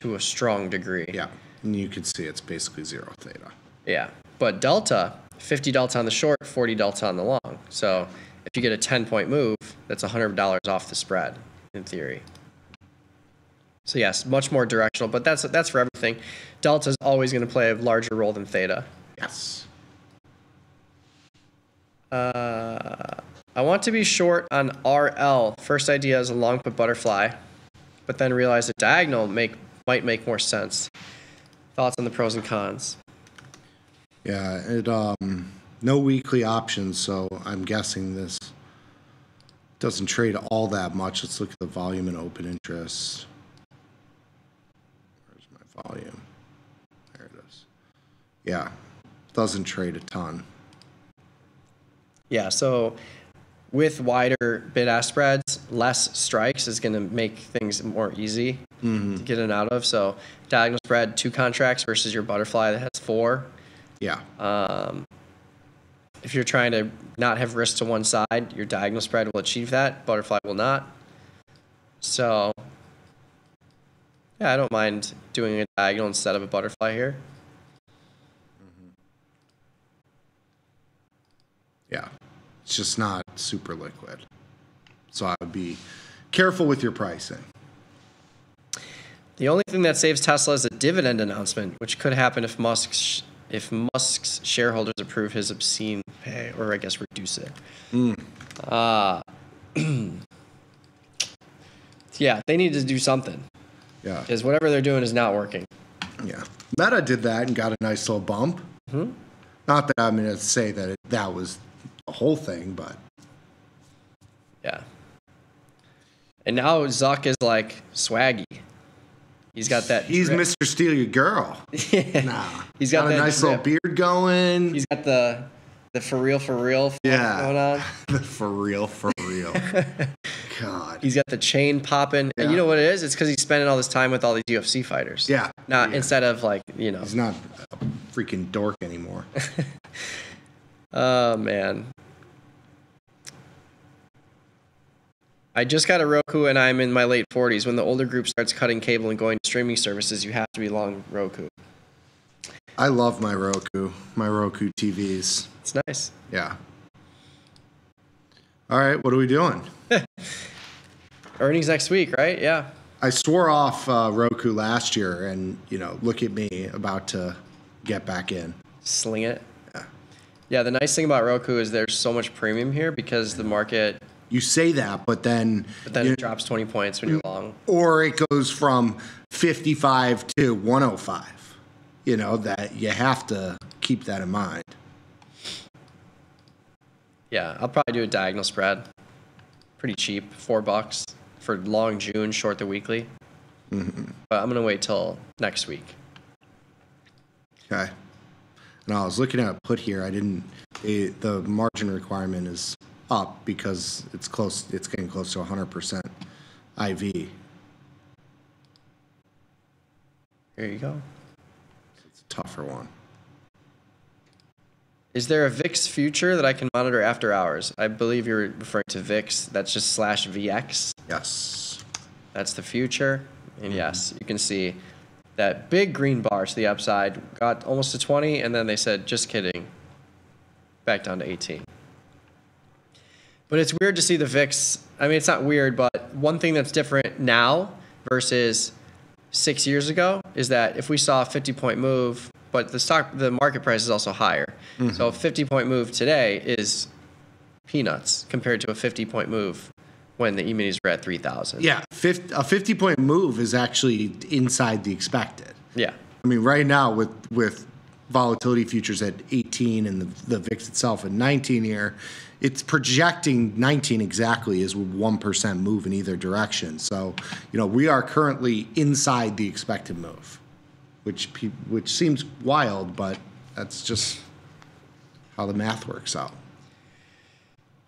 to a strong degree. Yeah. And you can see it's basically zero theta. Yeah. But delta, 50 delta on the short, 40 delta on the long. So if you get a 10 point move, that's $100 off the spread in theory. So yes, much more directional, but that's that's for everything. Delta is always going to play a larger role than theta. Yes. Uh, I want to be short on RL. First idea is a long put butterfly, but then realize a diagonal make might make more sense. Thoughts on the pros and cons? Yeah, it um no weekly options, so I'm guessing this doesn't trade all that much. Let's look at the volume and open interest. Where's my volume? There it is. Yeah, doesn't trade a ton. Yeah, so with wider bid ask spreads, less strikes is going to make things more easy to get in and out of. So diagonal spread, two contracts versus your butterfly that has four. Yeah. Um, if you're trying to not have risk to one side, your diagonal spread will achieve that. Butterfly will not. So, yeah, I don't mind doing a diagonal instead of a butterfly here. Yeah. It's just not super liquid. So I would be careful with your pricing. The only thing that saves Tesla is a dividend announcement, which could happen if Musk's if Musk's shareholders approve his obscene pay, or I guess reduce it. Mm. Uh, [CLEARS THROAT] yeah, they need to do something. Yeah. Because whatever they're doing is not working. Yeah. Meta did that and got a nice little bump. Mhm. Not that I'm going to say that it, that was the whole thing, but Yeah. And now Zuck is like swaggy. He's got that. he's drip. Mr. Steal Your Girl. [LAUGHS] nah. He's got, a nice drip. little beard going. He's got the the for real for real Yeah. going on. [LAUGHS] for real, for real. [LAUGHS] God. He's got the chain popping. And you know what it is? It's because he's spending all this time with all these UFC fighters. Yeah. Not instead of like, you know. He's not a freaking dork anymore. Oh man. I just got a Roku and I'm in my late 40s. When the older group starts cutting cable and going to streaming services, you have to be long Roku. I love my Roku, my Roku TVs. It's nice. Yeah. All right, what are we doing? [LAUGHS] Earnings next week, right? Yeah. I swore off uh, Roku last year, and you know, look at me about to get back in. Sling it. Yeah. Yeah, the nice thing about Roku is there's so much premium here because the market. You say that, but then. But then it drops 20 points when you're long. or it goes from 55 to 105. You know, that you have to keep that in mind. Yeah, I'll probably do a diagonal spread. Pretty cheap, four bucks for long June, short the weekly. Mhm. But I'm gonna wait till next week. Okay. And I was looking at a put here. I didn't. It, the margin requirement is up because it's close. It's getting close to 100% IV. Here you go. It's a tougher one. Is there a VIX future that I can monitor after hours? I believe you're referring to VIX. That's just slash VX. Yes. That's the future. And mm-hmm. yes, you can see that big green bar to the upside got almost to 20, and then they said, just kidding, back down to 18. But it's weird to see the VIX. I mean, it's not weird, but one thing that's different now versus six years ago is that if we saw a 50 point move, but the stock, the market price is also higher. Mhm. So a 50 point move today is peanuts compared to a 50 point move when the E-minis were at 3,000. Yeah, 50, a 50 point move is actually inside the expected. Yeah. I mean, right now with with volatility futures at 18 and the, the VIX itself at 19 here, it's projecting 19 exactly as 1% move in either direction. So, you know, we are currently inside the expected move, which pe- which seems wild, but that's just how the math works out.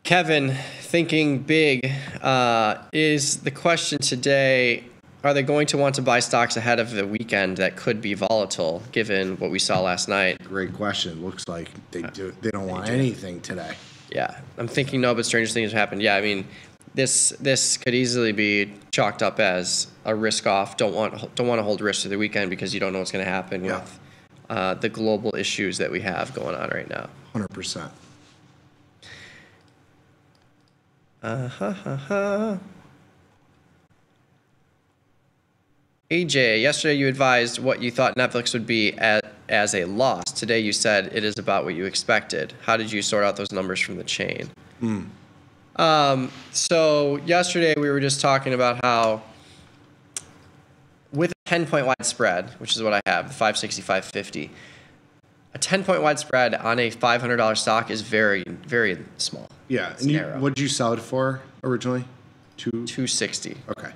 Kevin, thinking big, uh, is the question today are they going to want to buy stocks ahead of the weekend that could be volatile given what we saw last night? Great question. Looks like they do they don't want anything today. Yeah, I'm thinking no, but stranger things have happened. Yeah, I mean, this this could easily be chalked up as a risk off. Don't want don't want to hold risk to the weekend because you don't know what's going to happen with uh, the global issues that we have going on right now. 100%. Uh huh. huh. AJ, yesterday you advised what you thought Netflix would be at, as a loss. Today you said it is about what you expected. How did you sort out those numbers from the chain? Hmm. Um, so yesterday we were just talking about how with a 10 point wide spread, which is what I have, the 560, 550, a 10 point wide spread on a $500 stock is very, very small. Yeah. It's And you, what did you sell it for originally? Two. 260. Okay.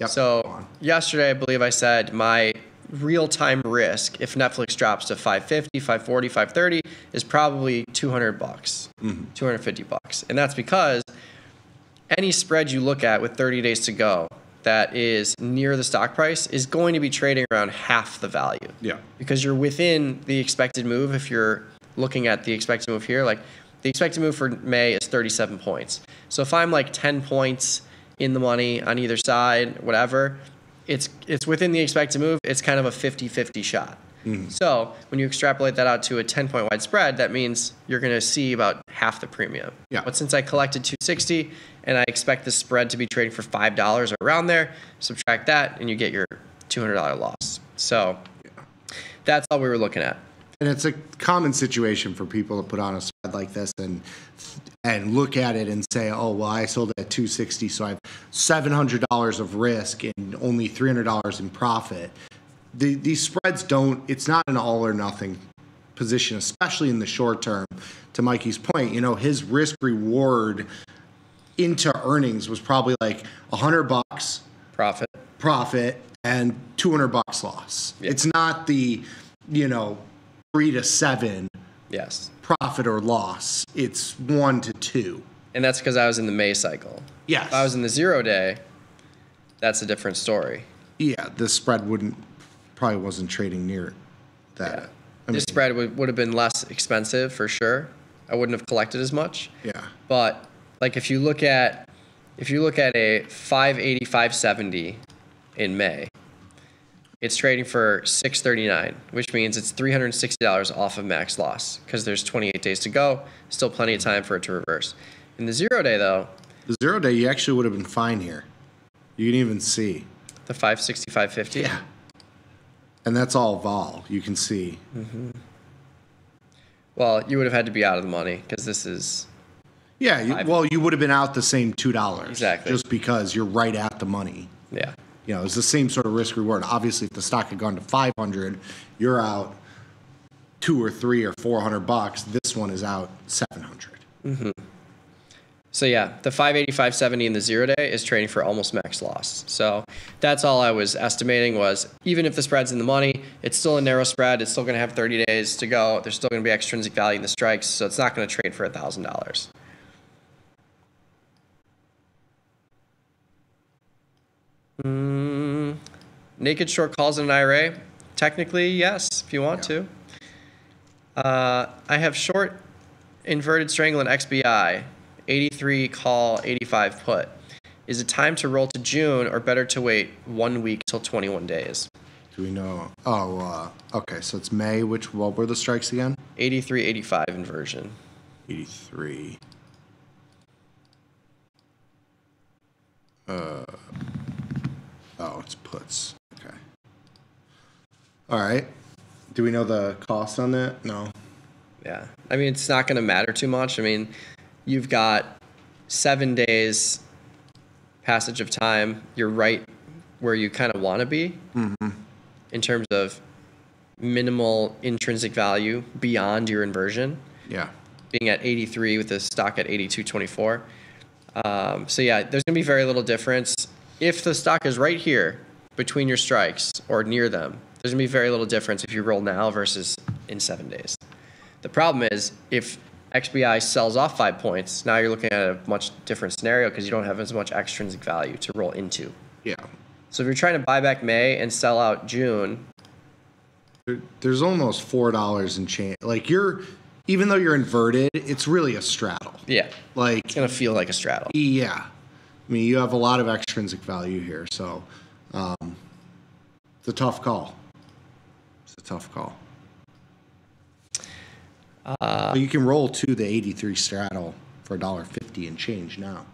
Yep. So yesterday, I believe I said my real-time risk if Netflix drops to 550, 540, 530 is probably 200 bucks, Mhm. 250 bucks. And that's because any spread you look at with 30 days to go that is near the stock price is going to be trading around half the value. Yeah. Because you're within the expected move if you're looking at the expected move here like the expected move for May is 37 points. So if I'm like 10 points in the money on either side, whatever, it's it's within the expected move. It's kind of a 50-50 shot. Mhm. So when you extrapolate that out to a 10 point wide spread, that means you're going to see about half the premium. Yeah. But since I collected 260 and I expect the spread to be trading for five dollars or around there, subtract that and you get your $200 loss. So that's all we were looking at. And it's a common situation for people to put on a spread like this and and look at it and say, "Oh, well, I sold at 260, so I have $700 of risk and only $300 in profit." The, these spreads don't. It's not an all or nothing position, especially in the short term. To Mikey's point, you know, his risk reward into earnings was probably like a hundred bucks profit, profit, and 200 bucks loss. It's not the, you know, three to seven Yes. profit or loss. It's one to two. And that's because I was in the May cycle. Yes. If I was in the zero day, that's a different story. Yeah, the spread wouldn't probably wasn't trading near that. I this spread would, would have been less expensive for sure. I wouldn't have collected as much. Yeah. But like if you look at if you look at a 580 570 in May, it's trading for 639, which means it's $360 off of max loss because there's 28 days to go, still plenty of time for it to reverse. In the zero day though, The zero day, you actually would have been fine here. You can even see. the 560 550. Yeah. And that's all vol. You can see. hmm Well, you would have had to be out of the money because this is Yeah, you, well, you would have been out the same two dollars. Exactly. Just because you're right at the money. Yeah you know, it's the same sort of risk reward. Obviously, if the stock had gone to 500, you're out two or three or 400 bucks. This one is out 700. Mm-hmm. So yeah, the 585, 70 in the zero day is trading for almost max loss. So that's all I was estimating was even if the spread's in the money, it's still a narrow spread. It's still going to have 30 days to go. There's still going to be extrinsic value in the strikes. So it's not going to trade for a $1,000. Mm, naked short calls in an IRA? Technically, yes, if you want to. Uh, I have short inverted strangle in XBI, 83 call, 85 put. Is it time to roll to June or better to wait one week till 21 days? Do we know? Oh, uh, okay. So it's May. Which, what were the strikes again? 83, 85 inversion. 83. Uh, oh, it's puts. Okay. All right. Do we know the cost on that? No. Yeah. I mean, it's not going to matter too much. I mean, you've got seven days passage of time. You're right where you kind of want to be Mm-hmm. in terms of minimal intrinsic value beyond your inversion. Yeah. Being at 83 with the stock at 82.24. Um, so yeah, there's going to be very little difference. If the stock is right here between your strikes or near them, there's going to be very little difference if you roll now versus in seven days. The problem is if XBI sells off five points, now you're looking at a much different scenario because you don't have as much extrinsic value to roll into. Yeah. So if you're trying to buy back May and sell out June, There- There's almost four dollars in change. Like you're, even though you're inverted, it's really a straddle. yeah, Like it's to feel like a straddle. Yeah. I mean, you have a lot of extrinsic value here, so um, it's a tough call. It's a tough call. Uh, but you can roll to the 83 straddle for a dollar fifty and change now.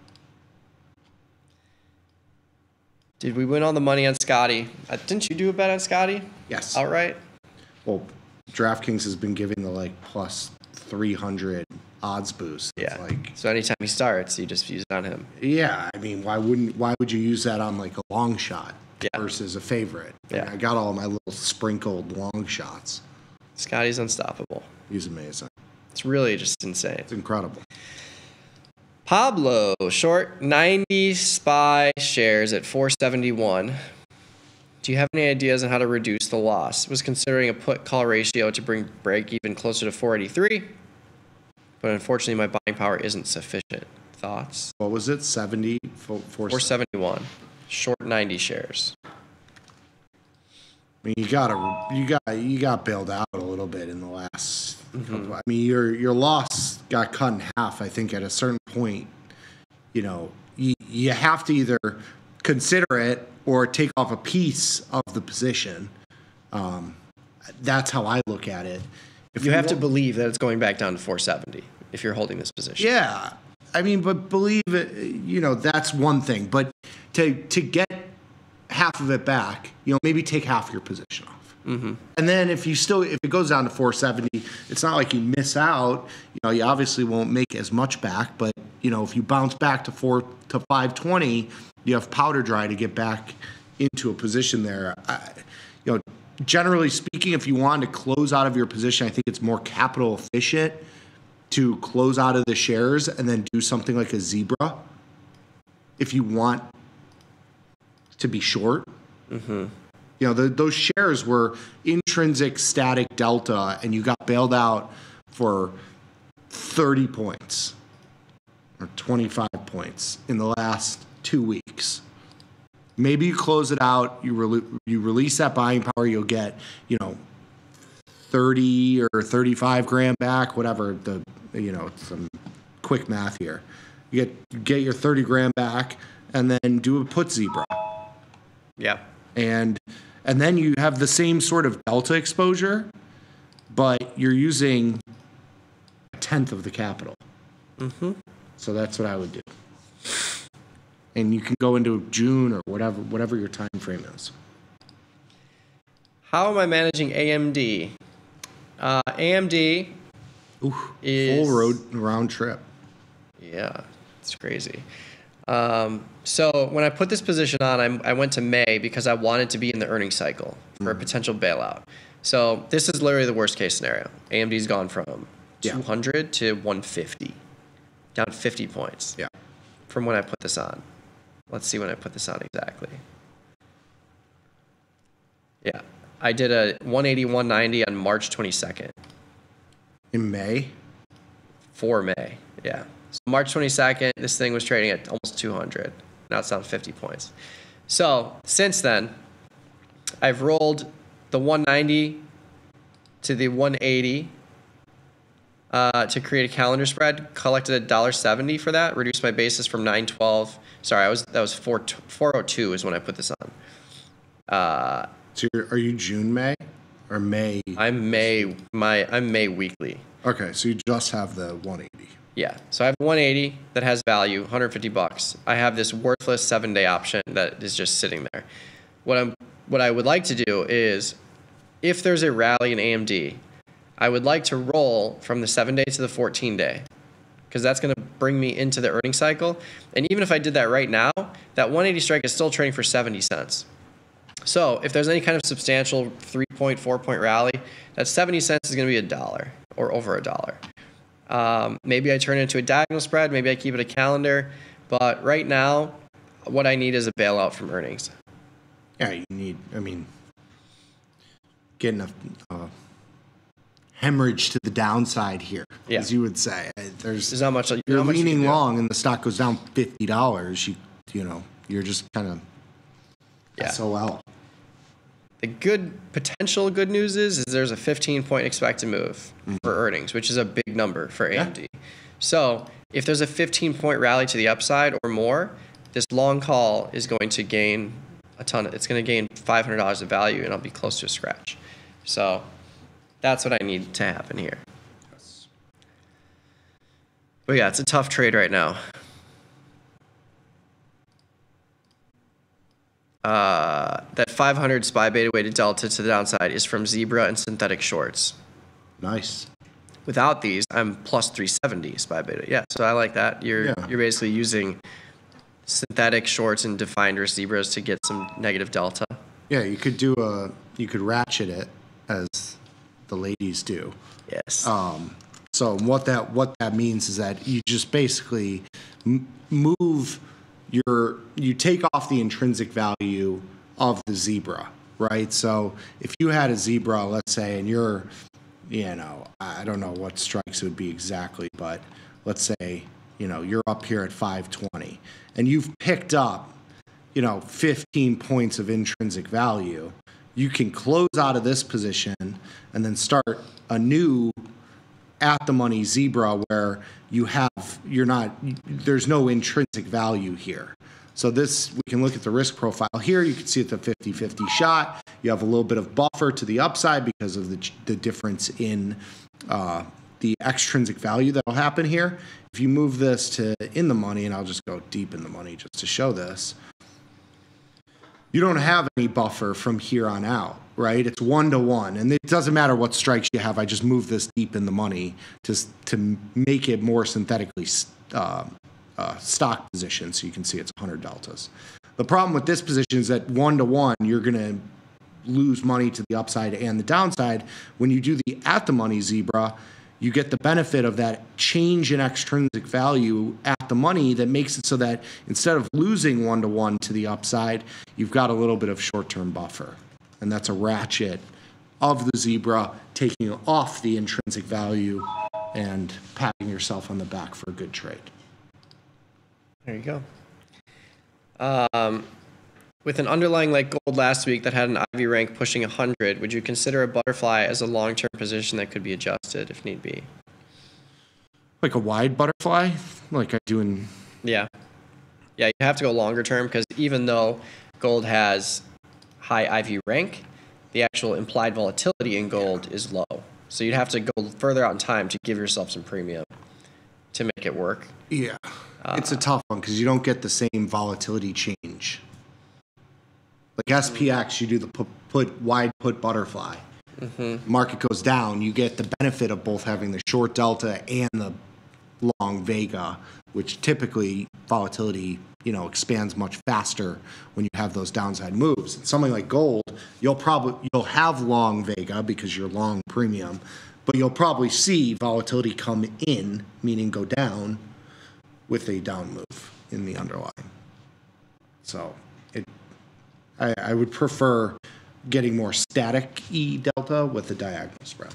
Did we win all the money on Scottie? Uh, didn't you do a bet on Scottie? Yes. All right. Well, DraftKings has been giving the like plus 300 odds boost. Yeah. Like so anytime he starts, you just use it on him. Yeah, I mean, why wouldn't? Why would you use that on like a long shot versus a favorite? I, mean, Yeah. I got all my little sprinkled long shots. Scottie's unstoppable. He's amazing. It's really just insane. It's incredible. Pablo, short 90 SPY shares at 471. Do you have any ideas on how to reduce the loss? Was considering a put call ratio to bring break even closer to 483, but unfortunately my buying power isn't sufficient. Thoughts? What was it? 70? Four, four, 471. Short 90 shares. I mean, you gotta, you got, you got bailed out a little bit in the last. Mm-hmm. couple- I mean, your your loss got cut in half. I think at a certain point, you know, you, you have to either consider it or take off a piece of the position. Um, that's how I look at it. If you have to believe that it's going back down to 470. If you're holding this position. Yeah, I mean, but believe it, you know, that's one thing. But to to get half of it back, you know, maybe take half your position off. Mm-hmm. And then if you still if it goes down to 470, it's not like you miss out. You know, you obviously won't make as much back, but you know, if you bounce back to 4 to 520, you have powder dry to get back into a position there. I, you know, generally speaking, if you want to close out of your position, I think it's more capital efficient to close out of the shares and then do something like a zebra if you want to be short. Mm-hmm. You know, the, those shares were intrinsic static delta, and you got bailed out for 30 points or 25 points in the last two weeks. Maybe you close it out, you, rele- you release that buying power, you'll get, you know, 30 or 35 grand back, whatever the, you know, some quick math here. You get, get your 30 grand back and then do a put zebra. Yeah. And, and then you have the same sort of delta exposure, but you're using a tenth of the capital. Mm-hmm. So that's what I would do. And you can go into June or whatever, whatever your time frame is. How am I managing AMD? Uh, AMD is Full road round trip. Yeah, it's crazy. Um, so when I put this position on, I'm, I went to May because I wanted to be in the earnings cycle for a potential bailout. So this is literally the worst case scenario. AMD's gone from 200 to 150, down 50 points. Yeah. From when I put this on. Let's see when I put this on exactly. Yeah, I did a 180, 190 on March 22nd. In May? For May, yeah. So March 22nd, this thing was trading at almost 200. Now it's down 50 points. So since then, I've rolled the 190 to the 180 uh, to create a calendar spread. Collected a dollar seventy for that. Reduced my basis from 912. Sorry, I was that was 4 402 is when I put this on. Uh, so you're, are you June May or May? I'm May my I'm May weekly. Okay, so you just have the 180. Yeah. So I have 180 that has value, 150 bucks. I have this worthless seven day option that is just sitting there. What I'm what I would like to do is if there's a rally in AMD, I would like to roll from the seven day to the 14 day. Because that's going to bring me into the earning cycle. And even if I did that right now, that 180 strike is still trading for 70 cents. So if there's any kind of substantial three point, four point rally, that 70 cents is going to be a dollar or over a dollar. Um, maybe I turn it into a diagonal spread. Maybe I keep it a calendar. But right now, what I need is a bailout from earnings. Yeah, you need, I mean, getting a uh, hemorrhage to the downside here, Yeah. as you would say. There's, There's not much. you're not much leaning do. long and the stock goes down $50. You, you know, you're just kind of Yeah. SOL. The good potential good news is, is there's a 15 point expected move for mm-hmm. earnings, which is a big number for AMD. So if there's a 15 point rally to the upside or more, this long call is going to gain a ton. Of, it's going to gain $500 of value, and I'll be close to a scratch. So that's what I need to happen here. But yeah, it's a tough trade right now. Uh, that 500 SPY beta weighted delta to the downside is from Zebra and synthetic shorts. Nice. Without these, I'm plus 370 SPY beta. Yeah, so I like that. You're Yeah. you're basically using synthetic shorts and defined zebras to get some negative delta. Yeah, you could do a, you could ratchet it as the ladies do. Yes. Um, so what that what that means is that you just basically m- move your you take off the intrinsic value of the zebra, right? So if you had a zebra, let's say, and you're, you know, I don't know what strikes would be exactly, but let's say, you know, you're up here at 520, and you've picked up, you know, 15 points of intrinsic value. You can close out of this position and then start a new at the money zebra where you have you're not there's no intrinsic value here. So this we can look at the risk profile. Here you can see it's a 50-50 shot. You have a little bit of buffer to the upside because of the, the difference in uh, the extrinsic value that'll happen here. If you move this to in the money, and I'll just go deep in the money just to show this, you don't have any buffer from here on out, right? It's one to one, and it doesn't matter what strikes you have. I just move this deep in the money to to make it more synthetically uh, uh, stock position, so you can see it's 100 deltas. The problem with this position is that one to one, you're going to lose money to the upside and the downside. When you do the at the money zebra, you get the benefit of that change in extrinsic value at the money that makes it so that instead of losing one to one to the upside, you've got a little bit of short term buffer. And that's a ratchet of the zebra taking off the intrinsic value and patting yourself on the back for a good trade. There you go. Um, with an underlying like gold last week that had an IV rank pushing 100, would you consider a butterfly as a long term position that could be adjusted if need be? Like a wide butterfly, like I do in. Yeah. Yeah, you have to go longer term because even though gold has high IV rank, the actual implied volatility in gold is low. So you'd have to go further out in time to give yourself some premium to make it work. Yeah. it's a uh, tough one because you don't get the same volatility change. Like SPX, you do the put, put wide put butterfly. Mm-hmm. Market goes down, you get the benefit of both having the short delta and the long vega, which typically volatility you know expands much faster when you have those downside moves. Something like gold, you'll probably you'll have long vega because you're long premium, but you'll probably see volatility come in, meaning go down, with a down move in the underlying. So I, I would prefer getting more static E delta with the diagonal spread.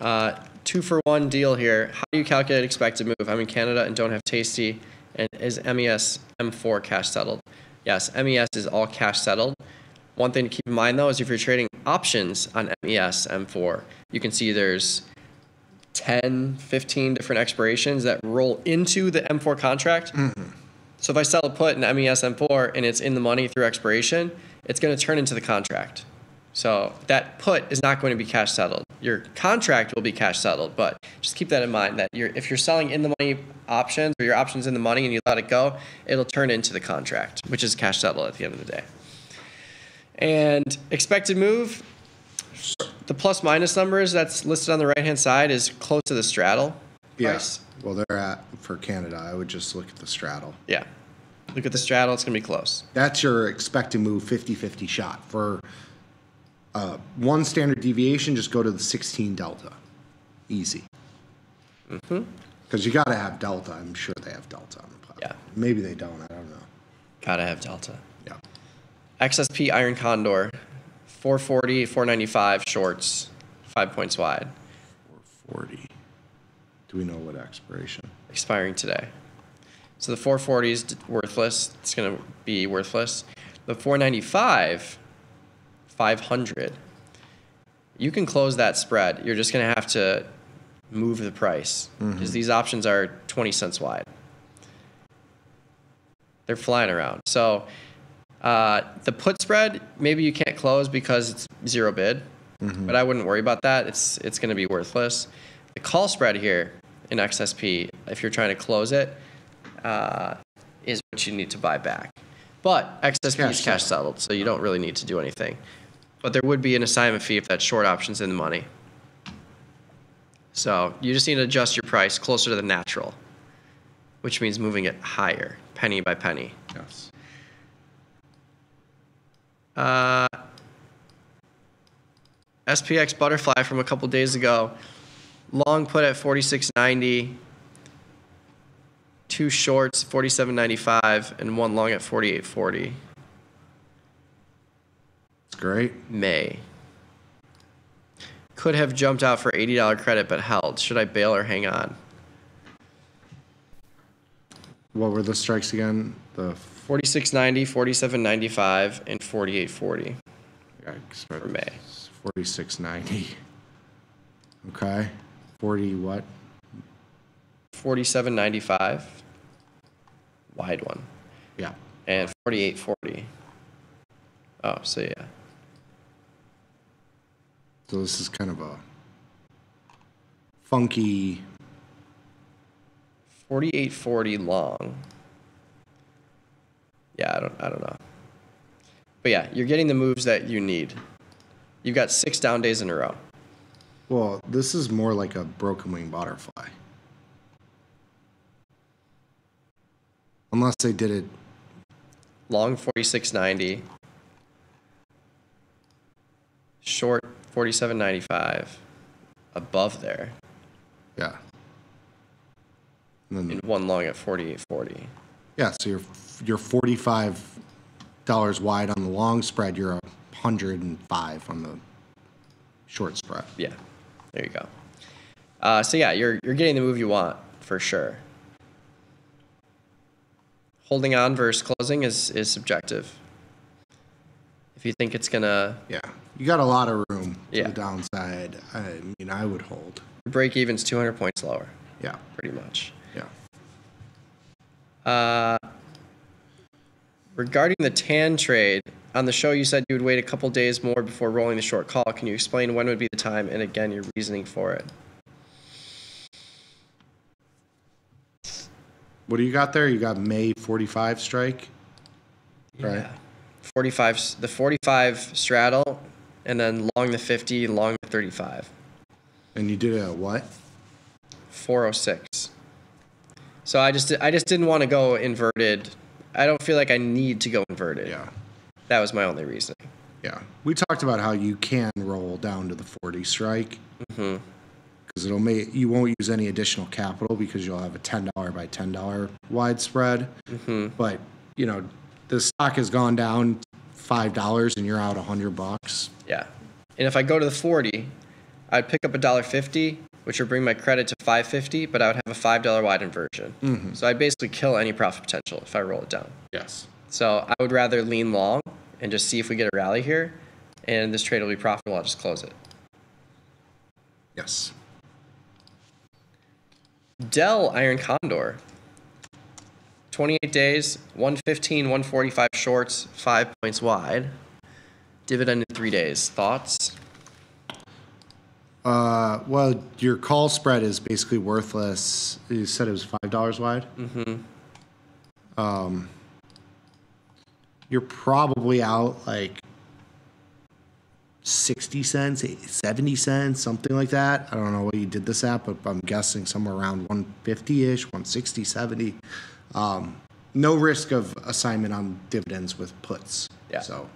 Uh, two for one deal here. How do you calculate expected move? I'm in Canada and don't have Tasty. And is MES M4 cash settled? Yes, MES is all cash settled. One thing to keep in mind though is if you're trading options on MES M4, you can see there's 10, 15 different expirations that roll into the M4 contract. So if I sell a put in MES M4 and it's in the money through expiration, it's going to turn into the contract. So that put is not going to be cash settled. Your contract will be cash settled, but just keep that in mind that you're, if you're selling in the money options or your options in the money and you let it go, it'll turn into the contract, which is cash settled at the end of the day. And expected move, the plus minus numbers that's listed on the right hand side is close to the straddle. Yes. Well, they're at for Canada. I would just look at the straddle. Yeah. Look at the straddle. It's going to be close. That's your expected move 50 50 shot. For uh, one standard deviation, just go to the 16 delta. Easy. Mm-hmm. Because you got to have delta. I'm sure they have delta on the platform. Yeah. Maybe they don't. I don't know. Gotta have delta. Yeah. XSP Iron Condor, 440, 495 shorts, five points wide. 440. Do we know what expiration? Expiring today. So the 440 is worthless. It's going to be worthless. The 495, 500. You can close that spread. You're just going to have to move the price because Mhm. these options are 20 cents wide. They're flying around. So uh, the put spread, maybe you can't close because it's zero bid, Mhm. but I wouldn't worry about that. It's it's going to be worthless. The call spread here in XSP, if you're trying to close it, uh, is what you need to buy back. But XSP is Cash cash settled, so you don't really need to do anything. But there would be an assignment fee if that short option's in the money. So you just need to adjust your price closer to the natural, which means moving it higher, penny by penny. Yes. Uh, SPX Butterfly from a couple days ago. Long put at 46.90. Two shorts, 47.95, and one long at 48.40. It's great. May. Could have jumped out for $80 credit but held. Should I bail or hang on? What were the strikes again? The 46.90, 47.95, and 48.40 Yikes, for May. 4690. Okay. 40 what? 47.95, wide one. Yeah. And 48.40. Oh, so yeah. So this is kind of a funky. 4840 long. Yeah, I don't I don't know. But yeah, you're getting the moves that you need. You've got six down days in a row. Well, this is more like a broken wing butterfly. Unless they did it Long 4690. Short 4795. Above there. Yeah. And then, And one long at 4840. yeah, so you're you're forty five dollars wide on the long spread. You're a hundred and five on the short spread. Yeah. There you go. Uh, so yeah, you're you're getting the move you want for sure. Holding on versus closing is is subjective. If you think it's gonna Yeah, you got a lot of room to Yeah. the downside. I mean, I would hold. break even's 200 points lower. Yeah, pretty much. Yeah. Uh, regarding the tan trade, on the show you said you would wait a couple days more before rolling the short call. Can you explain when would be the time and again your reasoning for it? What do you got there? You got May forty five strike, right? Forty-five. the 45 straddle and then long the 50 long the 35 And you did it at what? 406 so i just i just didn't want to go inverted i don't feel like i need to go inverted yeah that was my only reasoning Yeah, we talked about how you can roll down to the forty strike hmm because it'll make you won't use any additional capital because you'll have a ten dollar by ten dollar wide spread. hmm But you know, the stock has gone down five dollars and you're out a hundred bucks. yeah and if i go to the 40 i'd pick up a dollar 50 which would bring my credit to 550 but i would have a five dollar wide inversion Mhm. so i basically kill any profit potential if i roll it down Yes. So I would rather lean long and just see if we get a rally here, and this trade will be profitable. I'll just close it. Yes. Dell Iron Condor. 28 days, 115, 145 shorts, five points wide. Dividend in three days. Thoughts? Uh, well, your call spread is basically worthless. You said it was five dollars wide. Mm-hmm. Um, you're probably out like 60 cents, 70 cents, something like that. I don't know what you did this at, but I'm guessing somewhere around 150 ish, 160, 70. Um, no risk of assignment on dividends with puts. Yeah. So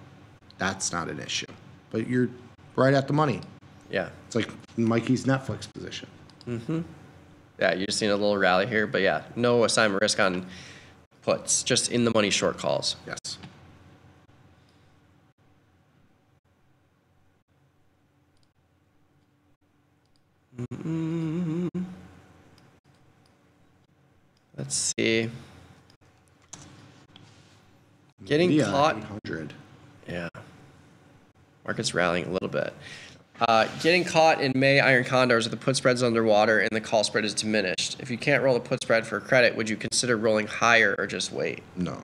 that's not an issue. But you're right at the money. Yeah. It's like Mikey's Netflix position. Mm-hmm. Yeah, you just need a little rally here, but yeah, no assignment risk on puts, just in the money short calls. Yes. Mm. Let's see. Getting Yeah, caught. 800. Yeah. Market's rallying a little bit. Uh, getting caught in May iron condors with the put spreads underwater and the call spread is diminished. If you can't roll a put spread for credit, would you consider rolling higher or just wait? No.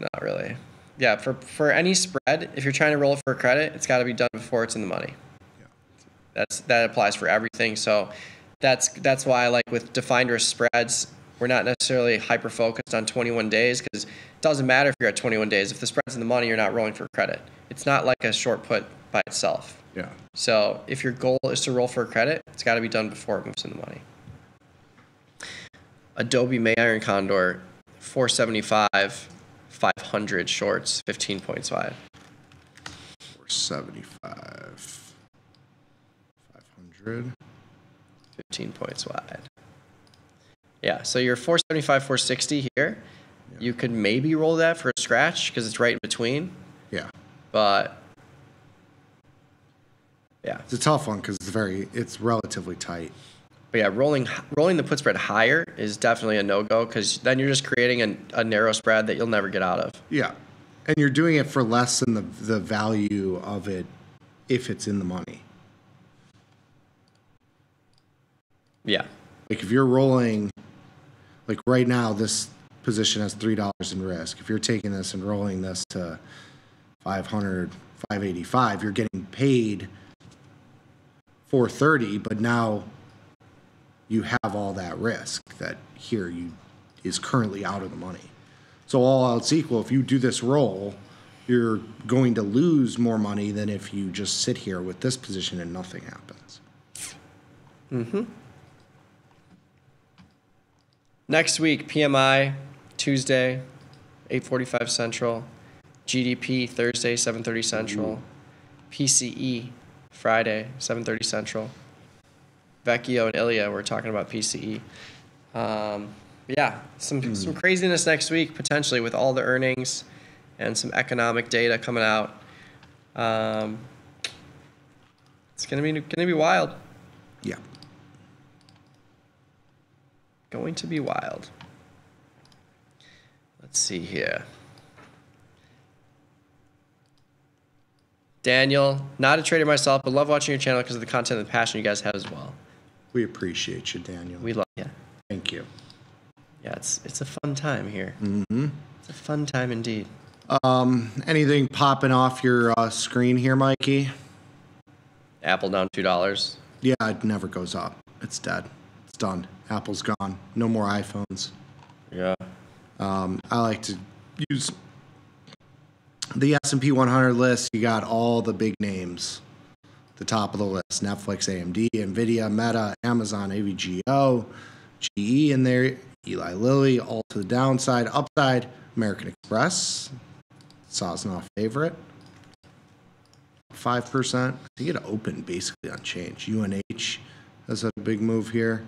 Not really. Yeah, for for any spread, if you're trying to roll it for a credit, it's got to be done before it's in the money. That's that applies for everything. So that's that's why I like with defined risk spreads, we're not necessarily hyper focused on 21 days because it doesn't matter if you're at 21 days. If the spread's in the money, you're not rolling for credit. It's not like a short put by itself. Yeah. So if your goal is to roll for credit, it's got to be done before it moves in the money. Adobe May Iron Condor, 475, 500 shorts, 15 points wide. 475. 500. 15 points wide. Yeah, so you're 475, 460 here. You could maybe roll that for a scratch because it's right in between. Yeah. But yeah, It's a tough one because it's very, it's relatively tight. but yeah, rolling rolling the put spread higher is definitely a no go because then you're just creating a, a narrow spread that you'll never get out of. Yeah. And you're doing it for less than the, the value of it if it's in the money. Yeah. Like if you're rolling, like right now, this position has $3 in risk. If you're taking this and rolling this to 500, 585, you're getting paid 430, but now you have all that risk that here you is currently out of the money. So all else equal, if you do this roll, you're going to lose more money than if you just sit here with this position and nothing happens. Mm-hmm. Next week, PMI Tuesday, 8:45 Central. GDP Thursday, 7:30 Central. PCE Friday, 7:30 Central. Vecchio and Ilya were talking about PCE. Um, yeah, some some craziness next week potentially with all the earnings and some economic data coming out. Um, it's gonna be gonna be wild. Yeah. Going to be wild. Let's see here. Daniel, not a trader myself, but love watching your channel because of the content and the passion you guys have as well. We appreciate you, Daniel. We love you. Thank you. Yeah, it's it's a fun time here. Mm-hmm. It's a fun time indeed. Um, anything popping off your uh, screen here, Mikey? Apple down two dollars. Yeah, it never goes up. It's dead. It's done. Apple's gone. No more iPhones. Yeah. Um, I like to use the S&P 100 list. You got all the big names. The top of the list: Netflix, AMD, Nvidia, Meta, Amazon, AVGO, GE in there. Eli Lilly, all to the downside. Upside: American Express. Sosnoff favorite. Five percent. I think it opened basically unchanged. UNH has a big move here.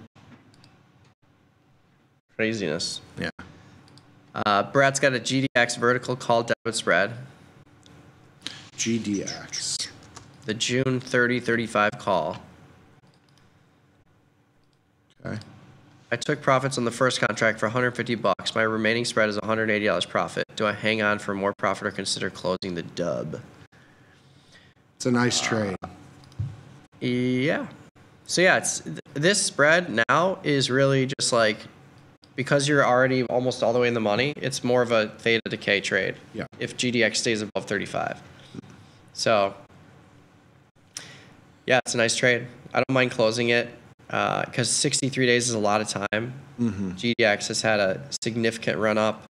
Craziness. Yeah. Uh, Brad's got a GDX vertical call debit spread. GDX. The June 30 35 call. Okay. I took profits on the first contract for 150 bucks. My remaining spread is $180 profit. Do I hang on for more profit or consider closing the dub? It's a nice trade. Yeah. So yeah, it's th- this spread now is really just like because you're already almost all the way in the money. It's more of a theta decay trade. Yeah. If GDX stays above 35. So yeah, it's a nice trade. I don't mind closing it because 63 days is a lot of time. Mhm. GDX has had a significant run up.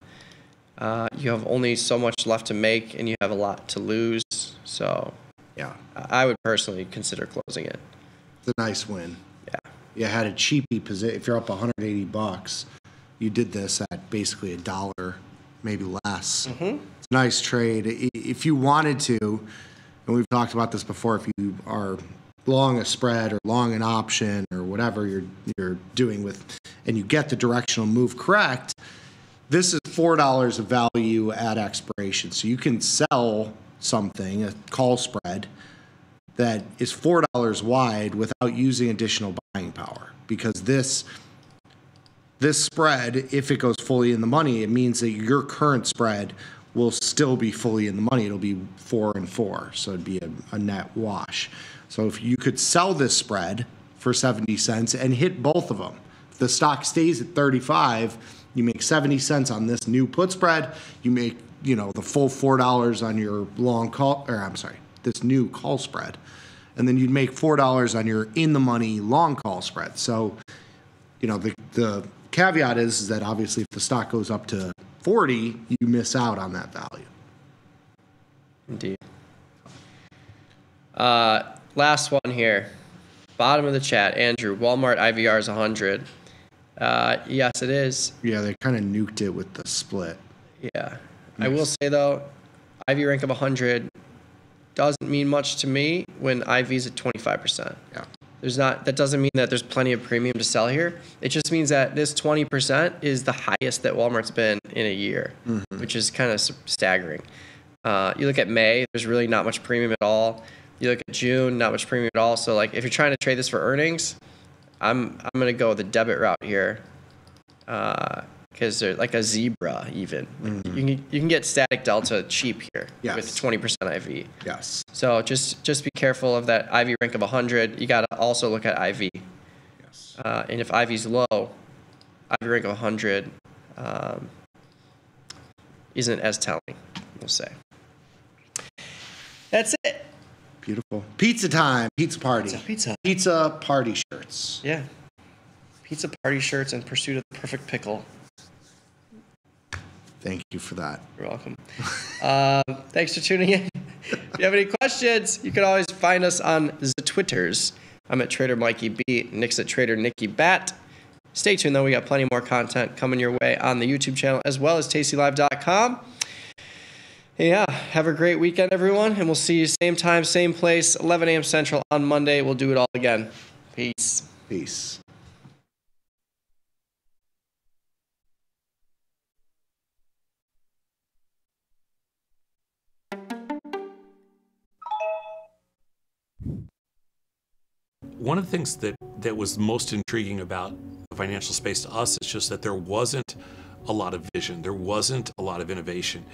Uh, you have only so much left to make, and you have a lot to lose. So, yeah, I would personally consider closing it. It's a nice win. Yeah. You had a cheapy position. If you're up 180 bucks, you did this at basically a dollar, maybe less. Mhm. It's a nice trade. If you wanted to, and we've talked about this before, if you are long a spread or long an option or whatever you're you're doing with, and you get the directional move correct, this is four dollars of value at expiration. So you can sell something, a call spread, that is four dollars wide without using additional buying power because this this spread if it goes fully in the money it means that your current spread will still be fully in the money. It'll be four and four. So it'd be a, a net wash. So if you could sell this spread for 70 cents and hit both of them if the stock stays at 35 you make 70 cents on this new put spread. You make you know the full four dollars on your long call or i'm sorry this new call spread. And then you'd make four dollars on your in the money long call spread. So you know the the caveat is, is that obviously if the stock goes up to 40 you miss out on that value Indeed. Uh, last one here. Bottom of the chat, Andrew. Walmart IVR is 100. Uh, yes, it is. yeah they kind of nuked it with the split Yeah. I will say though, IV rank of 100 doesn't mean much to me when IV's at 25%. Yeah. There's not that doesn't mean that there's plenty of premium to sell here. It just means that this 20% is the highest that Walmart's been in a year, Mhm. which is kind of staggering. Uh, you look at May, there's really not much premium at all. You look at June, not much premium at all. So like if you're trying to trade this for earnings, I'm I'm gonna go the debit route here, because they're like a zebra even. Like, You can you can get static delta cheap here with 20% IV. Yes. So just just be careful of that IV rank of 100. You got to also look at IV. Yes. Uh, and if IV's low, IV rank of 100 um, isn't as telling. We'll say. That's it. beautiful pizza time pizza party Pizza, pizza. pizza party shirts Yeah. pizza party shirts in pursuit of the perfect pickle. Thank you for that. You're welcome. [LAUGHS] um, thanks for tuning in. [LAUGHS] if you have any questions, you can always find us on the Twitters. I'm at Trader Mikey B. Nick's at Trader Nikki Bat. Stay tuned though, we got plenty more content coming your way on the YouTube channel as well as tastylive.com. Yeah, have a great weekend, everyone, and we'll see you same time, same place, 11 a.m. Central on Monday. We'll do it all again. Peace. Peace. One of the things that, that was most intriguing about the financial space to us is just that there wasn't a lot of vision. There wasn't a lot of innovation.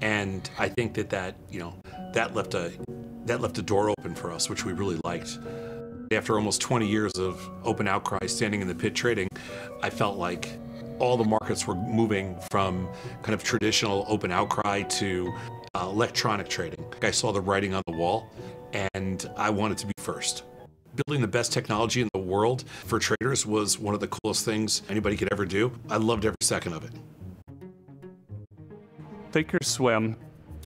And I think that that, you know, that left a, that left a door open for us, which we really liked. After almost 20 years of open outcry standing in the pit trading, I felt like all the markets were moving from kind of traditional open outcry to uh, electronic trading. I saw the writing on the wall and I wanted to be first. Building the best technology in the world for traders was one of the coolest things anybody could ever do. I loved every second of it. Thinkorswim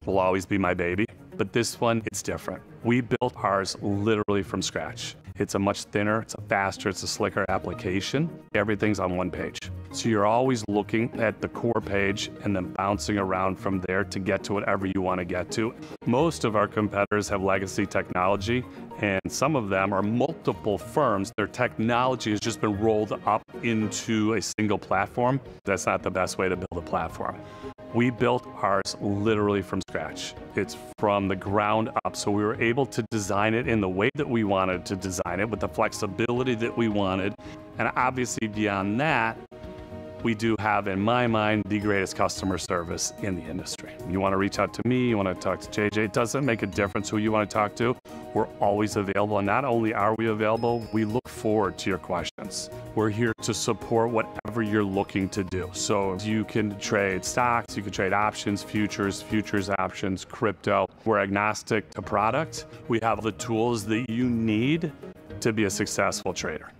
will always be my baby, but this one, it's different. We built ours literally from scratch. It's a much thinner, it's a faster, it's a slicker application. Everything's on one page. So you're always looking at the core page and then bouncing around from there to get to whatever you want to get to. Most of our competitors have legacy technology, and some of them are multiple firms. Their technology has just been rolled up into a single platform. That's not the best way to build a platform. We built ours literally from scratch. It's from the ground up. So we were able to design it in the way that we wanted to design it with the flexibility that we wanted. And obviously, beyond that, we do have, in my mind, the greatest customer service in the industry. You want to reach out to me, you want to talk to JJ, it doesn't make a difference who you want to talk to. We're always available. And not only are we available, we look forward to your questions. We're here to support whatever you're looking to do. So you can trade stocks, you can trade options, futures, futures options, crypto. We're agnostic to product. We have the tools that you need to be a successful trader.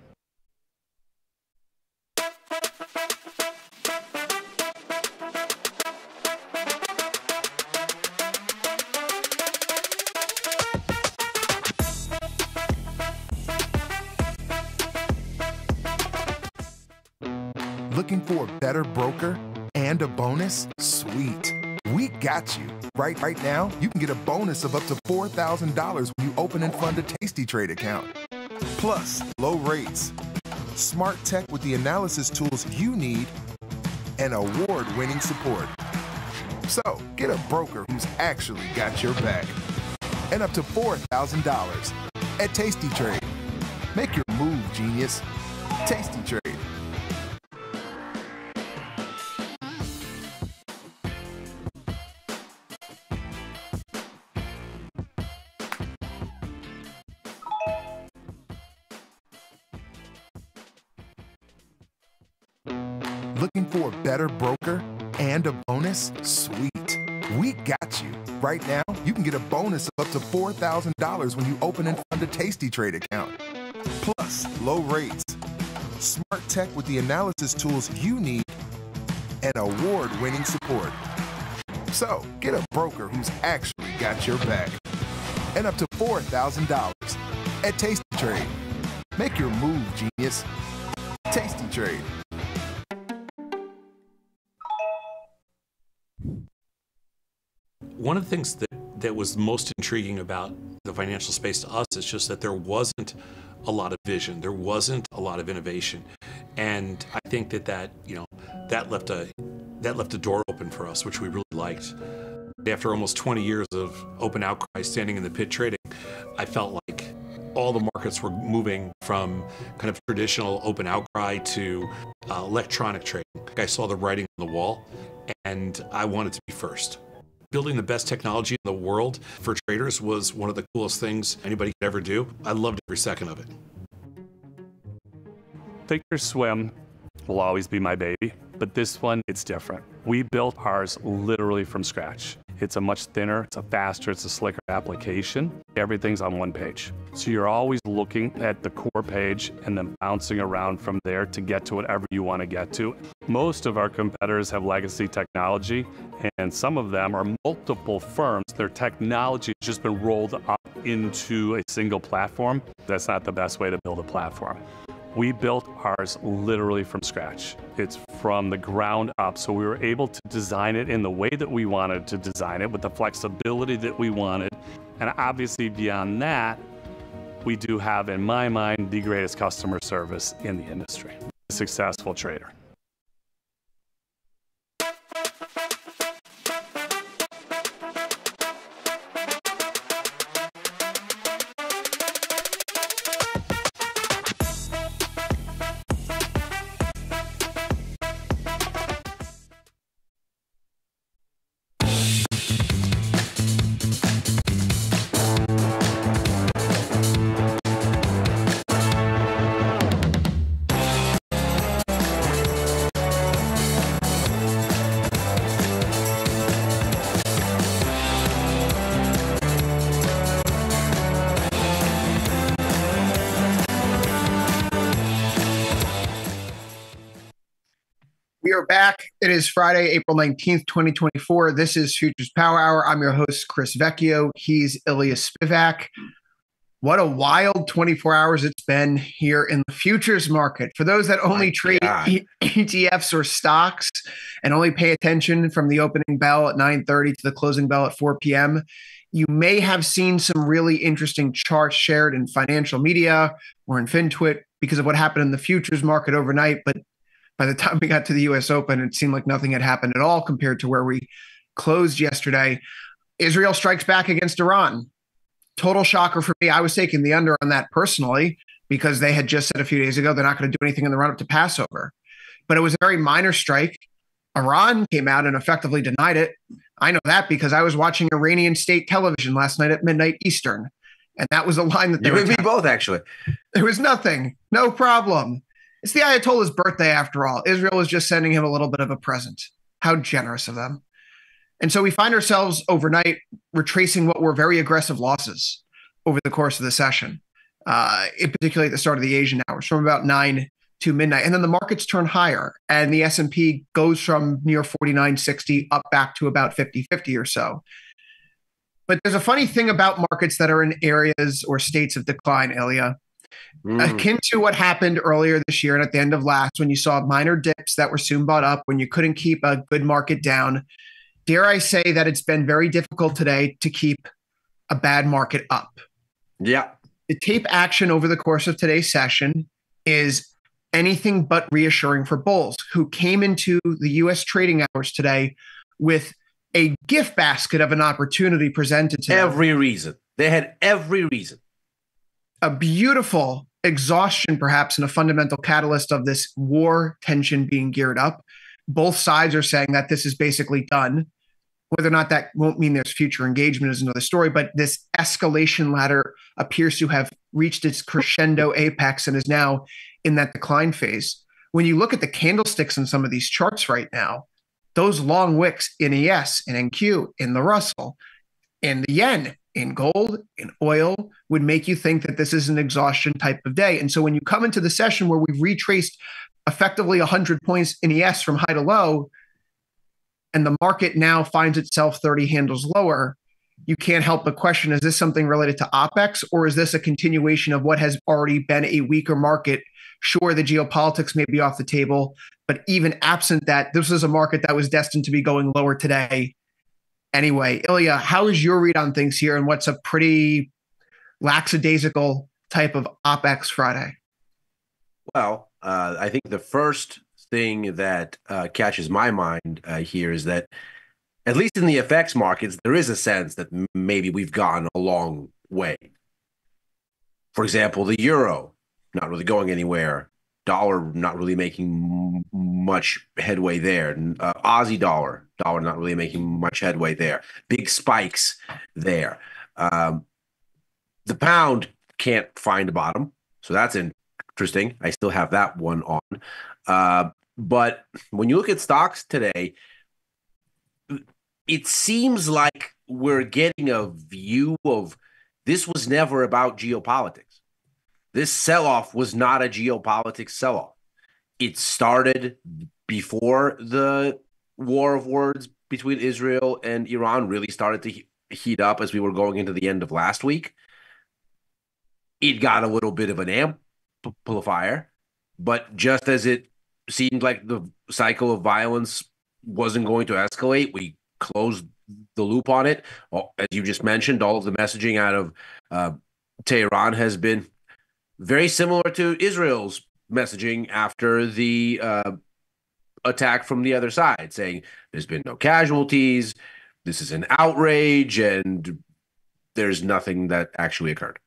Looking for a better broker and a bonus? Sweet. We got you. Right right now, you can get a bonus of up to $4,000 when you open and fund a tastytrade account. Plus, low rates, smart tech with the analysis tools you need, and award-winning support. So, get a broker who's actually got your back. And up to $4,000 at tastytrade. Make your move, genius. tastytrade. Right now, you can get a bonus of up to $4,000 when you open and fund a tastytrade account. Plus, low rates, smart tech with the analysis tools you need, and award-winning support. So, get a broker who's actually got your back. And up to $4,000 at Tasty Trade. Make your move, genius. tastytrade. One of the things that, that was most intriguing about the financial space to us is just that there wasn't a lot of vision. There wasn't a lot of innovation. And I think that that, you know, that left a, that left a door open for us, which we really liked. After almost 20 years of open outcry standing in the pit trading, I felt like all the markets were moving from kind of traditional open outcry to uh, electronic trading. I saw the writing on the wall and I wanted to be first. Building the best technology in the world for traders was one of the coolest things anybody could ever do. I loved every second of it. Thinkorswim will always be my baby, but this one, it's different. We built ours literally from scratch. It's a much thinner, it's a faster, it's a slicker application. Everything's on one page. So you're always looking at the core page and then bouncing around from there to get to whatever you want to get to. Most of our competitors have legacy technology, and some of them are multiple firms. Their technology has just been rolled up into a single platform. That's not the best way to build a platform. We built ours literally from scratch. It's from the ground up, so we were able to design it in the way that we wanted to design it with the flexibility that we wanted. And obviously, beyond that, we do have, in my mind, the greatest customer service in the industry. Successful trader. Back. It is Friday, April 19th, 2024. This is Futures Power Hour. I'm your host, Chris Vecchio. He's Ilya Spivak. What a wild 24 hours it's been here in the futures market. For those that only trade E- ETFs or stocks and only pay attention from the opening bell at 9:30 to the closing bell at 4 p.m., you may have seen some really interesting charts shared in financial media or in FinTwit because of what happened in the futures market overnight. But by the time we got to the US Open, it seemed like nothing had happened at all compared to where we closed yesterday. Israel strikes back against Iran. Total shocker for me. I was taking the under on that personally because they had just said a few days ago they're not going to do anything in the run up to Passover. But it was a very minor strike. Iran came out and effectively denied it. I know that because I was watching Iranian state television last night at midnight Eastern. And that was a line that they You were me both, actually. There was nothing, no problem. It's the Ayatollah's birthday after all. Israel was just sending him a little bit of a present. How generous of them. And so we find ourselves overnight retracing what were very aggressive losses over the course of the session, uh, in particularly at the start of the Asian hours, from about nine to midnight. And then the markets turn higher, and the S&P goes from near 49.60 up back to about 50.50 or so. But there's a funny thing about markets that are in areas or states of decline, Ilya akin to what happened earlier this year and at the end of last when you saw minor dips that were soon bought up when you couldn't keep a good market down dare i say that it's been very difficult today to keep a bad market up yeah the tape action over the course of today's session is anything but reassuring for bulls who came into the us trading hours today with a gift basket of an opportunity presented to them Every reason. They had every reason. A beautiful exhaustion, perhaps, and a fundamental catalyst of this war tension being geared up. Both sides are saying that this is basically done. Whether or not that won't mean there's future engagement is another story, but this escalation ladder appears to have reached its crescendo apex and is now in that decline phase. When you look at the candlesticks in some of these charts right now, those long wicks in ES, in NQ, in the Russell, in the yen, in gold, in oil would make you think that this is an exhaustion type of day. And so when you come into the session where we've retraced effectively 100 points in ES from high to low, and the market now finds itself 30 handles lower, you can't help but question is this something related to OPEX or is this a continuation of what has already been a weaker market? Sure, the geopolitics may be off the table, but even absent that, this is a market that was destined to be going lower today anyway. Ilya, how is your read on things here and what's a pretty lackadaisical type of OPEX Friday? Well, uh, I think the first thing that uh, catches my mind uh, here is that, at least in the FX markets, there is a sense that maybe we've gone a long way. For example, the euro not really going anywhere, dollar not really making m- much headway there, uh, Aussie dollar dollar not really making much headway there. Big spikes there. Um, the pound can't find a bottom, so that's interesting. I still have that one on. Uh, but when you look at stocks today, it seems like we're getting a view of this was never about geopolitics. This sell off was not a geopolitics sell off. It started before the war of words between Israel and Iran really started to heat up as we were going into the end of last week. It got a little bit of an amplifier, but just as it seemed like the cycle of violence wasn't going to escalate, we closed the loop on it. As you just mentioned, all of the messaging out of uh, Tehran has been very similar to Israel's messaging after the uh, attack from the other side, saying there's been no casualties, this is an outrage, and there's nothing that actually occurred.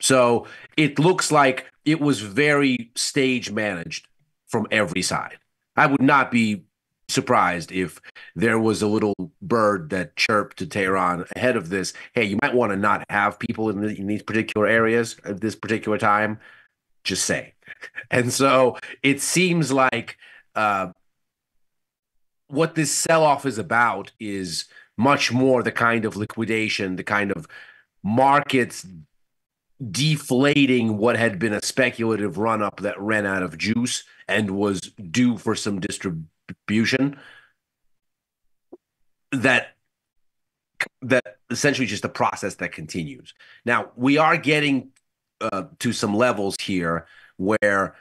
So it looks like it was very stage managed from every side. I would not be surprised if there was a little bird that chirped to Tehran ahead of this. Hey, you might want to not have people in, the, in these particular areas at this particular time. Just say. [LAUGHS] And so it seems like uh, what this sell off is about is much more the kind of liquidation, the kind of markets deflating what had been a speculative run up that ran out of juice and was due for some distribution that that essentially just a process that continues. Now we are getting uh, to some levels here where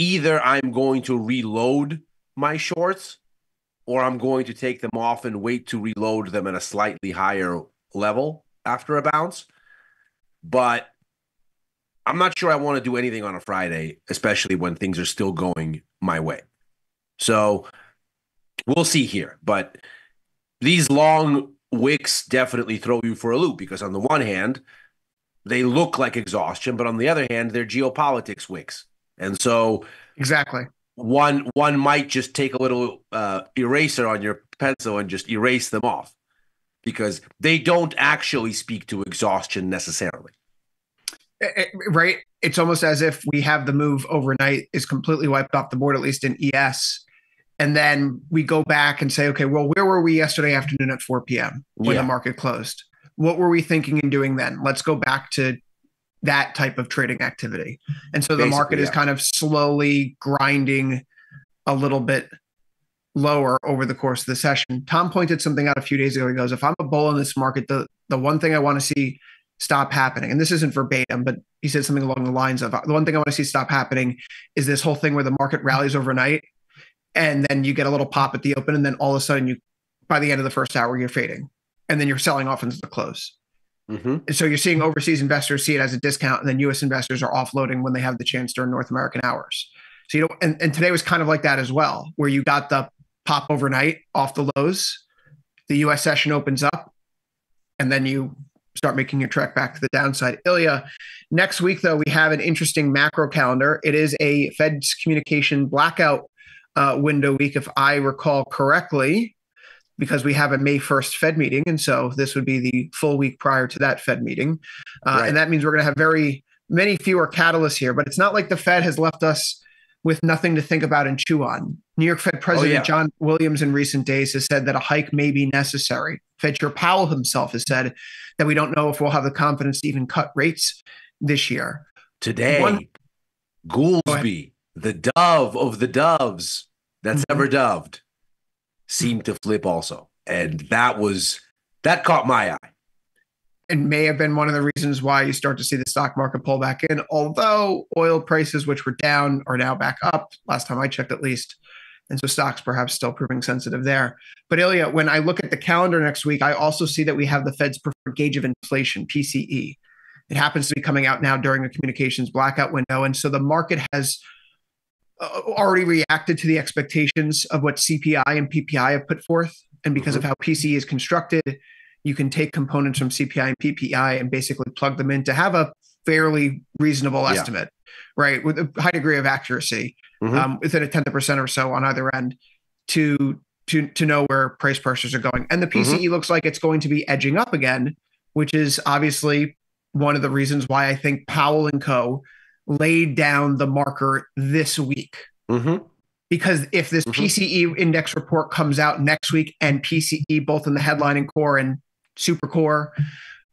either i'm going to reload my shorts or i'm going to take them off and wait to reload them at a slightly higher level after a bounce but I'm not sure I want to do anything on a Friday, especially when things are still going my way. So we'll see here. But these long wicks definitely throw you for a loop because, on the one hand, they look like exhaustion, but on the other hand, they're geopolitics wicks. And so, exactly, one one might just take a little uh, eraser on your pencil and just erase them off because they don't actually speak to exhaustion necessarily. It, eh, eh, right? It's almost as if we have the move overnight is completely wiped off the board, at least in ES. And then we go back and say, okay, well, where were we yesterday afternoon at 4 p.m. when yeah. the market closed? What were we thinking and doing then? Let's go back to that type of trading activity. And so the Basically, market yeah. is kind of slowly grinding a little bit lower over the course of the session. Tom pointed something out a few days ago. He goes, if I'm a bull in this market, the, the one thing I want to see stop happening, and this isn't verbatim, but he said something along the lines of the one thing I want to see stop happening is this whole thing where the market rallies overnight and then you get a little pop at the open, and then all of a sudden you by the end of the first hour you're fading. And then you're selling off into the close. Mm-hmm. So you're seeing overseas investors see it as a discount, and then US investors are offloading when they have the chance during North American hours. So you know, and, and today was kind of like that as well, where you got the pop overnight off the lows. The US session opens up, and then you start making your trek back to the downside. Ilya, next week, though, we have an interesting macro calendar. It is a Fed's communication blackout uh, window week, if I recall correctly, because we have a May 1st Fed meeting. And so this would be the full week prior to that Fed meeting. Uh, right. And that means we're going to have very many fewer catalysts here, but it's not like the Fed has left us with nothing to think about and chew on. New York Fed President oh, yeah. John Williams in recent days has said that a hike may be necessary. Fed Chair Powell himself has said that we don't know if we'll have the confidence to even cut rates this year. Today, One, Goolsbee, the dove of the doves that's mm-hmm. ever doved, seemed to flip also. And that was, that caught my eye and may have been one of the reasons why you start to see the stock market pull back in. Although oil prices, which were down, are now back up. Last time I checked, at least. And so stocks perhaps still proving sensitive there. But Ilya, when I look at the calendar next week, I also see that we have the Fed's preferred gauge of inflation, PCE. It happens to be coming out now during a communications blackout window. And so the market has already reacted to the expectations of what CPI and PPI have put forth. And because mm-hmm. of how PCE is constructed, you can take components from CPI and PPI and basically plug them in to have a fairly reasonable yeah. estimate, right? With a high degree of accuracy, mm-hmm. um, within a tenth of percent or so on either end, to to to know where price pressures are going. And the PCE mm-hmm. looks like it's going to be edging up again, which is obviously one of the reasons why I think Powell and Co. laid down the marker this week. Mm-hmm. because if this PCE index report comes out next week and PCE, both in the headline and core and super core,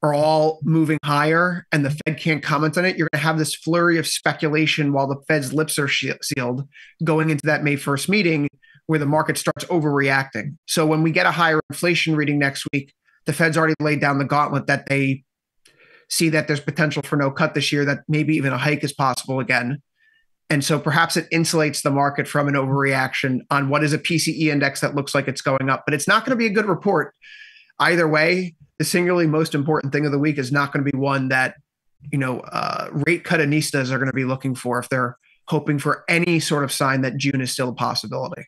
are all moving higher and the Fed can't comment on it, you're going to have this flurry of speculation while the Fed's lips are sealed going into that May 1st meeting where the market starts overreacting. So when we get a higher inflation reading next week, the Fed's already laid down the gauntlet that they see that there's potential for no cut this year, that maybe even a hike is possible again. And so perhaps it insulates the market from an overreaction on what is a PCE index that looks like it's going up. But it's not going to be a good report either way. The singularly most important thing of the week is not going to be one that, you know, uh, rate cutanistas are going to be looking for if they're hoping for any sort of sign that June is still a possibility.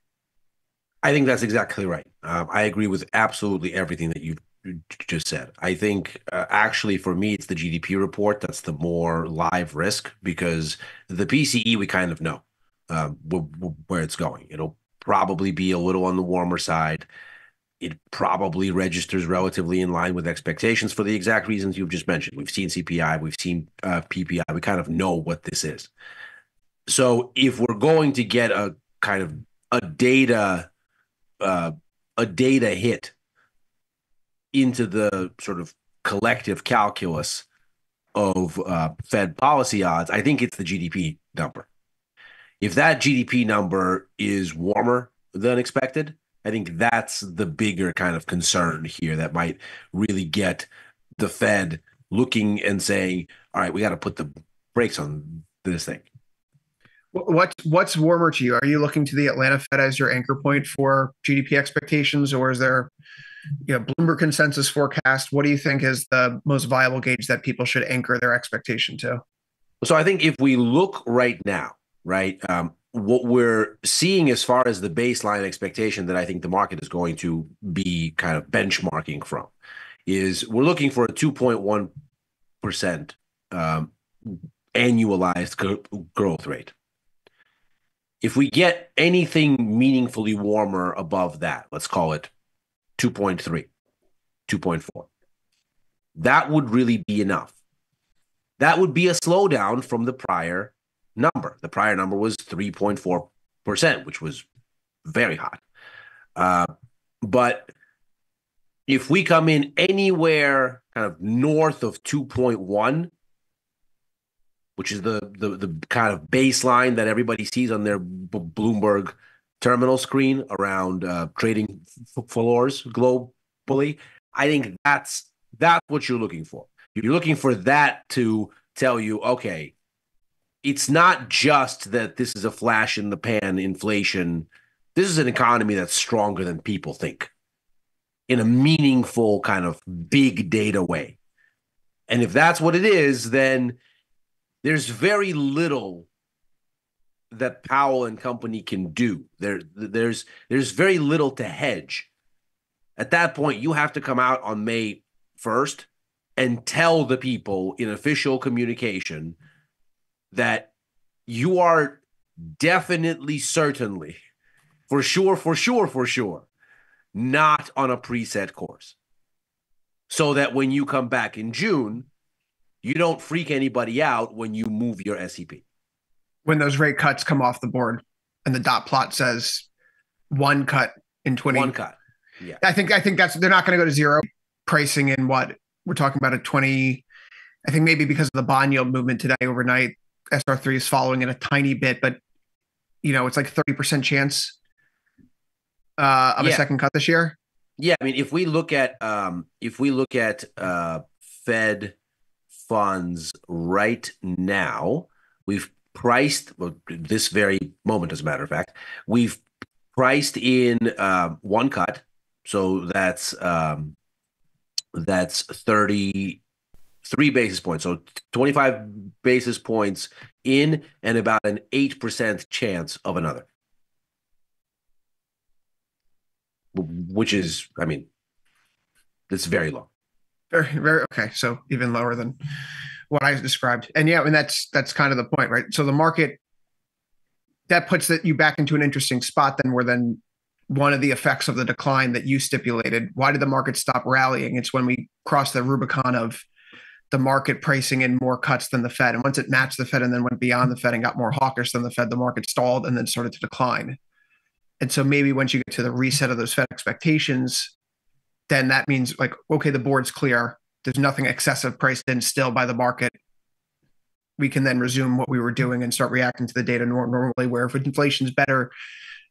I think that's exactly right. Um, I agree with absolutely everything that you just said. I think uh, actually for me, it's the GDP report that's the more live risk because the PCE we kind of know uh, where it's going. It'll probably be a little on the warmer side. It probably registers relatively in line with expectations for the exact reasons you've just mentioned. We've seen CPI, we've seen uh, PPI. We kind of know what this is. So if we're going to get a kind of a data uh, a data hit into the sort of collective calculus of uh, Fed policy odds, I think it's the GDP number. If that GDP number is warmer than expected, I think that's the bigger kind of concern here that might really get the Fed looking and saying, all right, we got to put the brakes on this thing. What's what's warmer to you? Are you looking to the Atlanta Fed as your anchor point for GDP expectations, or is there, you know, Bloomberg consensus forecast? What do you think is the most viable gauge that people should anchor their expectation to? So I think if we look right now, right, um, what we're seeing as far as the baseline expectation that I think the market is going to be kind of benchmarking from is we're looking for a 2.1 percent um, annualized growth rate if we get anything meaningfully warmer above that, let's call it 2.3, 2.4, that would really be enough. That would be a slowdown from the prior number. The prior number was 3.4%, which was very hot. Uh, but if we come in anywhere kind of north of 2.1, which is the the the kind of baseline that everybody sees on their Bloomberg terminal screen around uh, trading floors globally. I think that's that's what you're looking for. You're looking for that to tell you, okay, it's not just that this is a flash in the pan inflation. This is an economy that's stronger than people think in a meaningful kind of big data way. And if that's what it is, then there's very little that Powell and company can do. There, there's there's very little to hedge. At that point, you have to come out on May 1st and tell the people in official communication that you are definitely, certainly, for sure, for sure, for sure, not on a preset course. So that when you come back in June, you don't freak anybody out when you move your SEP. When those rate cuts come off the board and the dot plot says one cut in 20 one cut. Yeah. I think I think that's they're not going to go to zero pricing in what we're talking about a 20 I think maybe because of the bond yield movement today overnight SR3 is following in a tiny bit but you know it's like 30% chance uh, of yeah. a second cut this year. Yeah, I mean if we look at um if we look at uh Fed funds right now. We've priced well, this very moment, as a matter of fact, we've priced in uh, one cut, so that's um, that's thirty three basis points, so twenty five basis points in, and about an eight percent chance of another, which is, I mean, it's very low. Very, very okay. So even lower than what I described. And yeah, and that's that's kind of the point, right? So the market that puts that you back into an interesting spot then where then one of the effects of the decline that you stipulated. Why did the market stop rallying? It's when we crossed the Rubicon of the market pricing in more cuts than the Fed. And once it matched the Fed and then went beyond the Fed and got more hawkish than the Fed, the market stalled and then started to decline. And so maybe once you get to the reset of those Fed expectations, then that means like, okay, the board's clear. There's nothing excessive priced in still by the market. We can then resume what we were doing and start reacting to the data nor- normally. Where if inflation's better,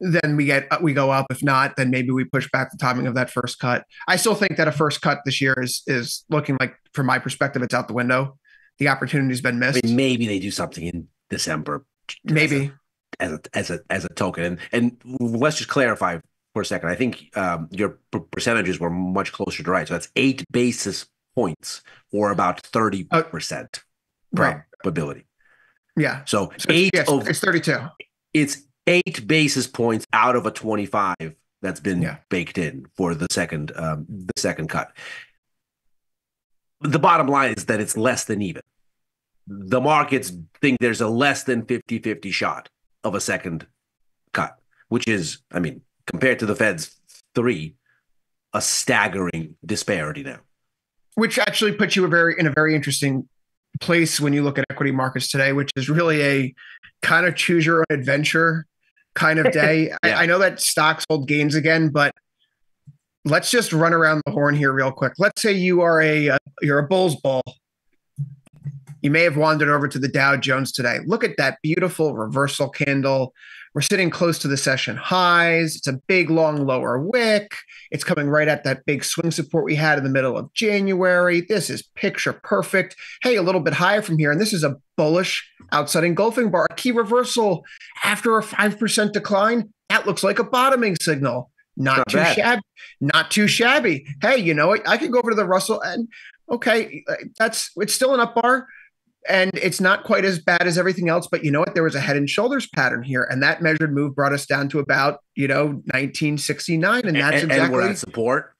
then we get we go up. If not, then maybe we push back the timing of that first cut. I still think that a first cut this year is is looking like, from my perspective, it's out the window. The opportunity's been missed. I mean, maybe they do something in December. Maybe as a as a as a token. And and let's just clarify for a second. I think um, your percentages were much closer to right. So that's eight basis points or about thirty percent right. probability. Yeah. So, So it's- eight yes, of it's 32. It's eight basis points out of a twenty-five that's been baked in for the second um, the second cut. The bottom line is that it's less than even. The markets think there's a less than 50-50 shot of a second cut, which is, I mean, compared to the Fed's three, a staggering disparity now. Which actually puts you a very in a very interesting place when you look at equity markets today, which is really a kind of choose your own adventure kind of day. [LAUGHS] I, I know that stocks hold gains again, but let's just run around the horn here real quick. Let's say you are a uh, you're a Bulls bull. You may have wandered over to the Dow Jones today. Look at that beautiful reversal candle. We're sitting close to the session highs. It's a big, long lower wick. It's coming right at that big swing support we had in the middle of January. This is picture perfect. Hey, a little bit higher from here. And this is a bullish outside engulfing bar, a key reversal after a 5% decline. That looks like a bottoming signal. Not, Not too bad. shabby. Not too shabby. Hey, you know what? I could go over to the Russell and okay, uh, that's it's still an up bar and it's not quite as bad as everything else but you know what there was a head and shoulders pattern here and that measured move brought us down to about you know 1969 and that's and, exactly and we're at support.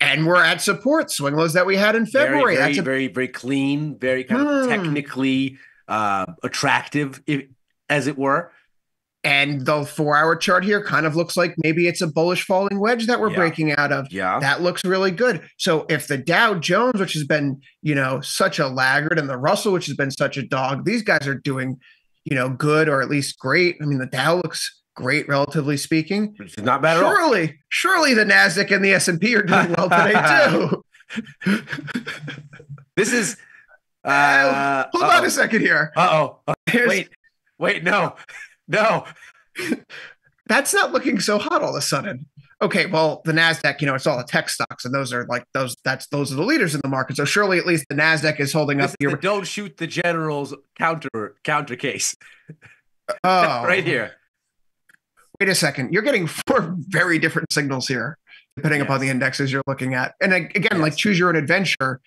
and we're at support swing lows that we had in february Very, very, that's a very, very clean, very kind of Hmm. technically uh, attractive, if, as it were. And the four hour chart here kind of looks like maybe it's a bullish falling wedge that we're Yeah. breaking out of Yeah. that looks really good so if the dow jones which has been you know such a laggard and the russell which has been such a dog these guys are doing you know good or at least great i mean the dow looks great relatively speaking It's not bad at all. surely surely the nasdaq and the s&p are doing well today [LAUGHS] too [LAUGHS] This is. Uh, hold on a second here Uh oh. Here's- Wait, wait, no, no. [LAUGHS] that's not looking so hot all of a sudden. Okay, well, the Nasdaq, you know, it's all the tech stocks, and those are like those. That's those are the leaders in the market. So surely, at least the Nasdaq is holding This up is here. the don't shoot the generals counter counter case [LAUGHS] Oh, [LAUGHS] right here. Wait a second. You're getting four very different signals here, depending upon the indexes you're looking at. And ag- again, like choose your own adventure.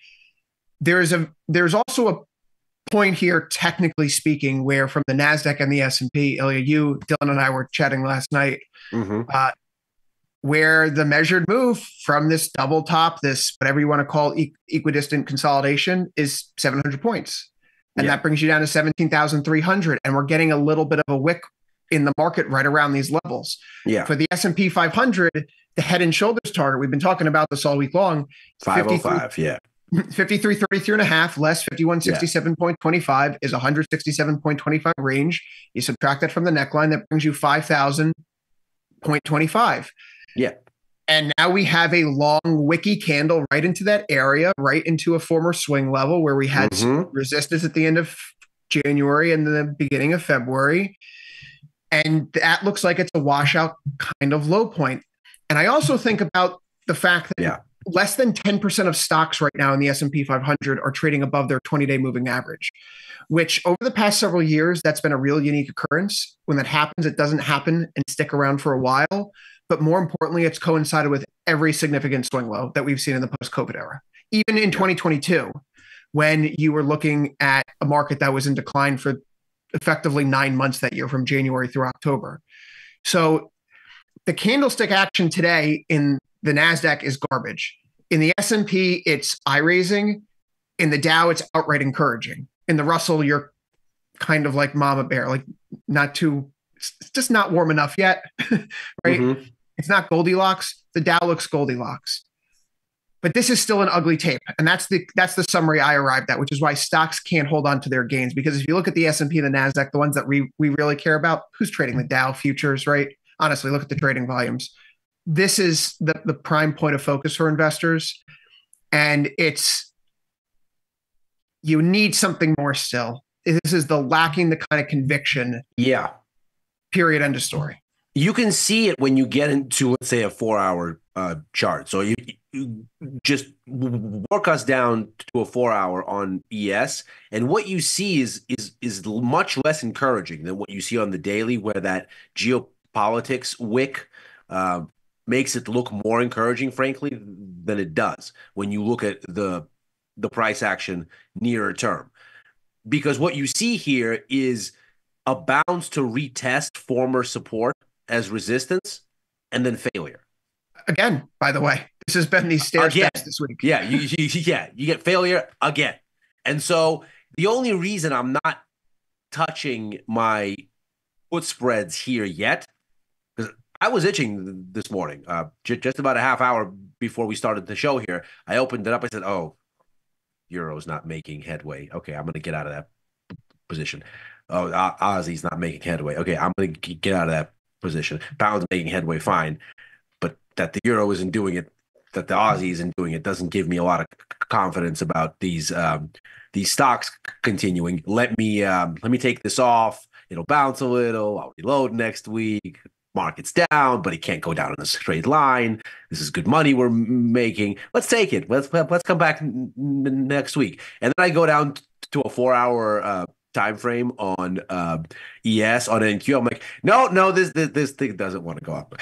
There's a there's also a point here, technically speaking, where from the Nasdaq and the S and P, Ilya, you, Dylan, and I were chatting last night. uh, where the measured move from this double top, this whatever you want to call equidistant consolidation, is 700 points, and that brings you down to 17,300, and we're getting a little bit of a wick in the market right around these levels. Yeah. For the S&P 500, the head and shoulders target, we've been talking about this all week long. 505, yeah. 5333 and a half less 5167.25 is 167.25 range. You subtract that from the neckline, that brings you 5000.25. Yeah. And now we have a long wiki candle right into that area, right into a former swing level where we had some Mhm. resistance at the end of January and the beginning of February. And that looks like it's a washout kind of low point. And I also think about the fact that less than 10% of stocks right now in the S&P 500 are trading above their 20-day moving average, which over the past several years that's been a real unique occurrence. When that happens, it doesn't happen and stick around for a while, but more importantly, it's coincided with every significant swing low that we've seen in the post-COVID era. Even in 2022, when you were looking at a market that was in decline for effectively 9 months that year from January through October. So the candlestick action today in the Nasdaq is garbage. In the S&P, it's eye raising. In the Dow, it's outright encouraging. In the Russell, you're kind of like mama bear, like not too, it's just not warm enough yet, [LAUGHS] right? Mm-hmm. It's not Goldilocks. The Dow looks Goldilocks, but this is still an ugly tape, and that's the that's the summary I arrived at, which is why stocks can't hold on to their gains because if you look at the S and P the Nasdaq, the ones that we we really care about, who's trading mm-hmm. the Dow futures, right? honestly, look at the trading volumes. This is the, the prime point of focus for investors. And it's, you need something more still. This is the lacking the kind of conviction. Yeah. Period. End of story. You can see it when you get into, let's say, a four hour uh, chart. So you, you just work us down to a four hour on ES, and what you see is is is much less encouraging than what you see on the daily, where that geopolitics wick uh, makes it look more encouraging, frankly, than it does when you look at the the price action nearer term. Because what you see here is a bounce to retest former support as resistance and then failure. Again, by the way, this has been these stair Again. steps this week. Yeah, you, you, yeah, you get failure again. And so the only reason I'm not touching my put spreads here yet, I was itching this morning, uh, j- just about a half hour before we started the show here. I opened it up. I said, "Oh, Euro's not making headway. Okay, I'm going to get out of that position. Oh, O- Aussie's not making headway. Okay, I'm going to get out of that position. Pound's making headway, fine, but that the Euro isn't doing it, that the Aussie isn't doing it, doesn't give me a lot of confidence about these um, these stocks continuing. Let me um, let me take this off. It'll bounce a little. I'll reload next week. Market's down, but it can't go down in a straight line. This is good money we're making. Let's take it. Let's let's come back n- n- next week. And then I go down to a four hour uh, time frame on uh, ES on NQ. I'm like, no, no, this this, this thing doesn't want to go up.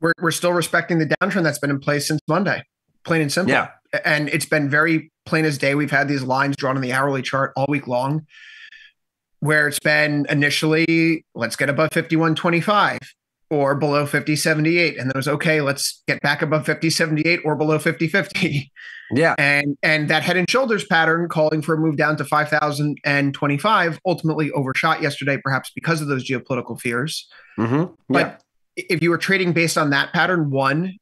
We're, we're still respecting the downtrend that's been in place since Monday, plain and simple. Yeah. And it's been very plain as day. We've had these lines drawn on the hourly chart all week long, where it's been initially, let's get above 51.25 or below 50.78. And then it was, okay, let's get back above 50.78 or below 50.50. [LAUGHS] Yeah. And and that head and shoulders pattern calling for a move down to 5,025 ultimately overshot yesterday, perhaps because of those geopolitical fears. Mm-hmm. But if you were trading based on that pattern, one,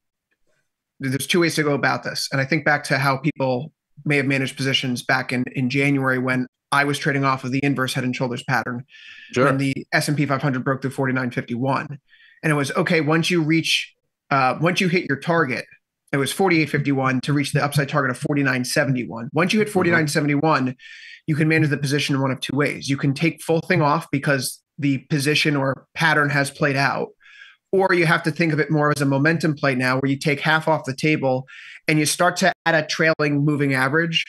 there's two ways to go about this. And I think back to how people may have managed positions back in, in January when I was trading off of the inverse head and shoulders pattern Sure. when the S&P 500 broke through 49.51. And it was, okay, once you reach, uh, once you hit your target, it was 48.51 to reach the upside target of 49.71. Once you hit 49.71, you can manage the position in one of two ways. You can take full thing off because the position or pattern has played out, or you have to think of it more as a momentum play now where you take half off the table and you start to add a trailing moving average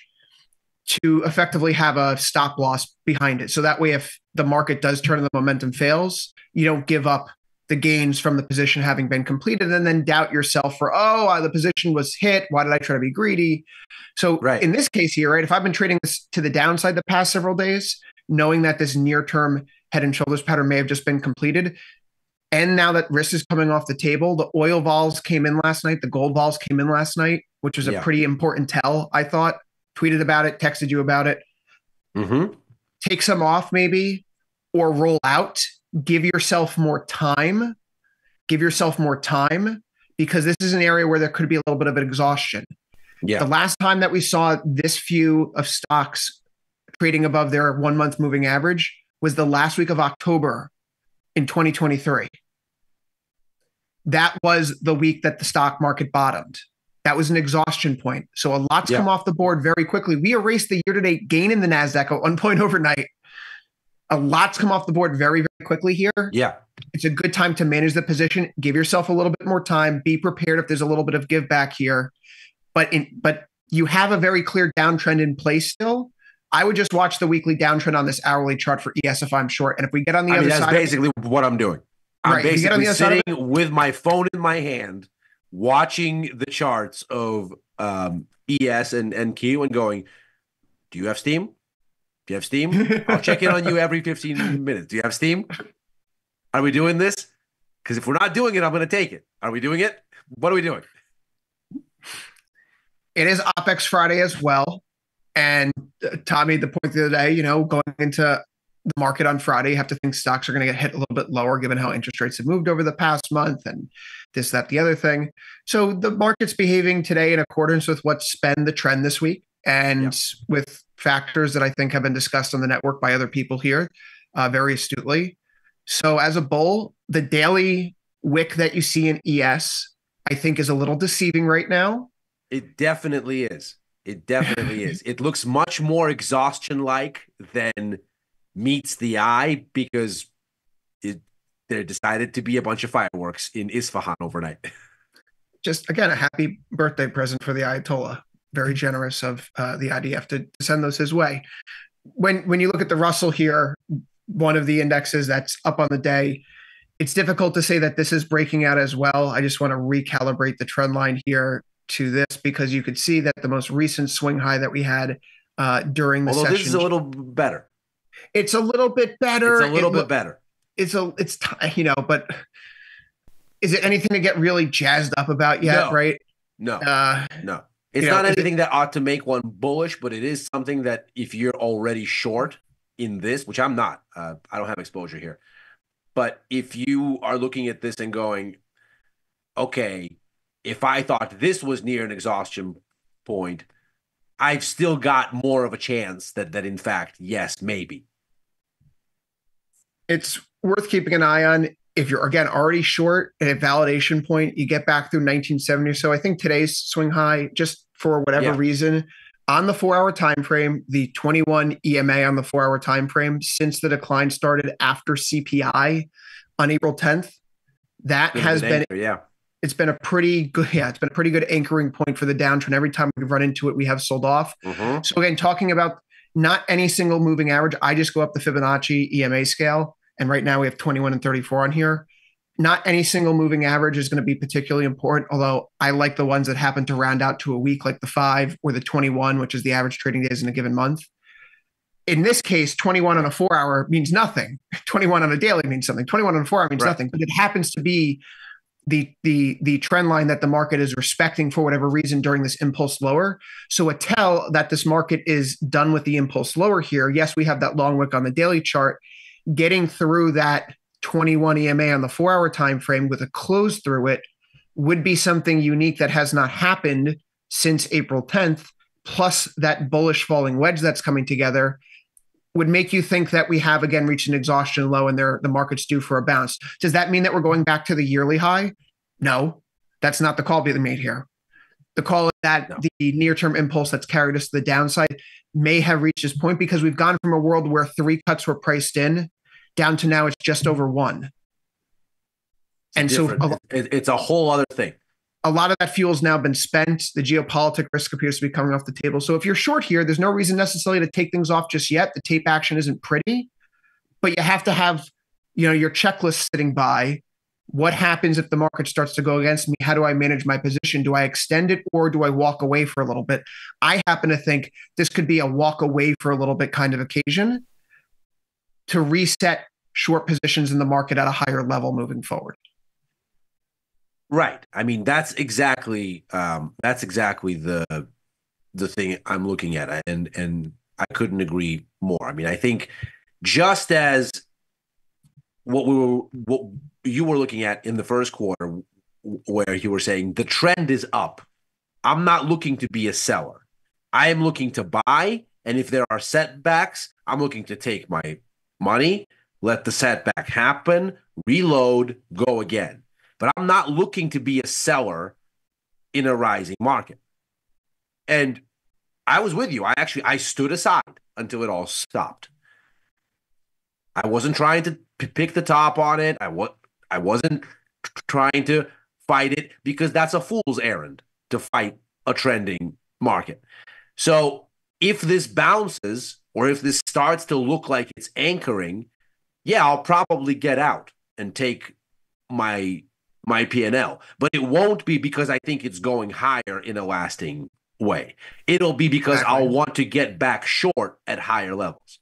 to effectively have a stop loss behind it. So that way, if the market does turn and the momentum fails, you don't give up the gains from the position having been completed and then doubt yourself for, oh, uh, the position was hit. Why did I try to be greedy? So in this case here, right, if I've been trading this to the downside the past several days, knowing that this near term head and shoulders pattern may have just been completed, and now that risk is coming off the table, the oil vols came in last night, the gold vols came in last night, which was a Yeah. pretty important tell, I thought. Tweeted about it, texted you about it. Mm-hmm. Take some off maybe or roll out. Give yourself more time. Give yourself more time because this is an area where there could be a little bit of an exhaustion. Yeah. The last time that we saw this few of stocks trading above their one month moving average was the last week of October in 2023. That was the week that the stock market bottomed. That was an exhaustion point. So a lot's Yeah. come off the board very quickly. We erased the year to date gain in the NASDAQ at one point [LAUGHS] overnight. A lot's come off the board very, very quickly here. Yeah. It's a good time to manage the position. Give yourself a little bit more time. Be prepared if there's a little bit of give back here. But in but you have a very clear downtrend in place still. I would just watch the weekly downtrend on this hourly chart for ES if I'm short. And if we get on the I other mean, that's side, it- basically what I'm doing. I'm Right, if you get on basically the other side sitting with my phone in my hand, watching the charts of um, ES and, and Q and going, Do you have Steam? Do you have Steam? I'll check in on you every 15 minutes. Do you have Steam? Are we doing this? Because if we're not doing it, I'm going to take it. Are we doing it? What are we doing? it is OPEX Friday as well. And uh, Tom made the point the other day, you know, going into the market on Friday, you have to think stocks are going to get hit a little bit lower given how interest rates have moved over the past month and this, that, the other thing. So the market's behaving today in accordance with what's been the trend this week and with factors that I think have been discussed on the network by other people here uh, very astutely. So as a bull, the daily wick that you see in ES, I think is a little deceiving right now. It definitely is. It definitely is. It looks much more exhaustion like than meets the eye because it there decided to be a bunch of fireworks in Isfahan overnight. [LAUGHS] Just again, a happy birthday present for the Ayatollah. Very generous of uh, the IDF to send those his way. When when you look at the Russell here, one of the indexes that's up on the day, it's difficult to say that this is breaking out as well. I just want to recalibrate the trend line here to this because you could see that the most recent swing high that we had uh, during the Although session. this is a little better. It's a little bit better. It's a little It bit better. It's a it's you know, but is it anything to get really jazzed up about yet? No. Right? No. Uh, No. It's you know, not it- anything that ought to make one bullish, but it is something that if you're already short in this, which I'm not, uh, I don't have exposure here. But if you are looking at this and going, okay, if I thought this was near an exhaustion point, I've still got more of a chance that that in fact, yes, maybe. it's worth keeping an eye on if you're again already short at a validation point you get back through 1970 or so i think today's swing high just for whatever Yeah. reason on the four hour time frame the 21 ema on the four hour time frame since the decline started after cpi on april 10th that has been yeah. It's been a pretty good [LAUGHS] yeah it's been a pretty good anchoring point for the downtrend every time we've run into it we have sold off. Mhm. so again talking about not any single moving average i just go up the fibonacci ema scale and right now we have 21 and 34 on here. Not any single moving average is going to be particularly important although i like the ones that happen to round out to a week like the 5 or the 21 which is the average trading days in a given month. In this case 21 on a 4 hour means nothing. [LAUGHS] 21 on a daily means something. 21 on a 4 hour means Right. nothing but it happens to be the the the trend line that the market is respecting for whatever reason during this impulse lower. So a tell that this market is done with the impulse lower here. Yes, we have that long wick on the daily chart. Getting through that 21 EMA on the four hour time frame with a close through it would be something unique that has not happened since April 10th. Plus that bullish falling wedge that's coming together would make you think that we have again reached an exhaustion low and the market's due for a bounce. Does that mean that we're going back to the yearly high? No, that's not the call being made here. The call is that the near-term impulse that's carried us to the downside may have reached this point because we've gone from a world where three cuts were priced in down to now it's just over one. And so Different- it's a whole other thing. A lot of that fuel has now been spent. The geopolitic risk appears to be coming off the table. So if you're short here, there's no reason necessarily to take things off just yet. The tape action isn't pretty, but you have to have, you know, your checklist sitting by. What happens if the market starts to go against me? How do I manage my position? Do I extend it or do I walk away for a little bit? I happen to think this could be a walk away for a little bit kind of occasion to reset short positions in the market at a higher level moving forward. Right. I mean, that's exactly um, that's exactly the the thing I'm looking at, and and I couldn't agree more. I mean, I think just as what we were what you were looking at in the first quarter, where you were saying the trend is up. I'm not looking to be a seller. I am looking to buy, and if there are setbacks, I'm looking to take my money, let the setback happen, reload, go again but I'm not looking to be a seller in a rising market. And I was with you. I actually I stood aside until it all stopped. I wasn't trying to p- pick the top on it. I was I wasn't trying to fight it because that's a fool's errand to fight a trending market. So if this bounces or if this starts to look like it's anchoring, yeah, I'll probably get out and take my my P&L, but it won't be because I think it's going higher in a lasting way. It'll be because I'll want to get back short at higher levels.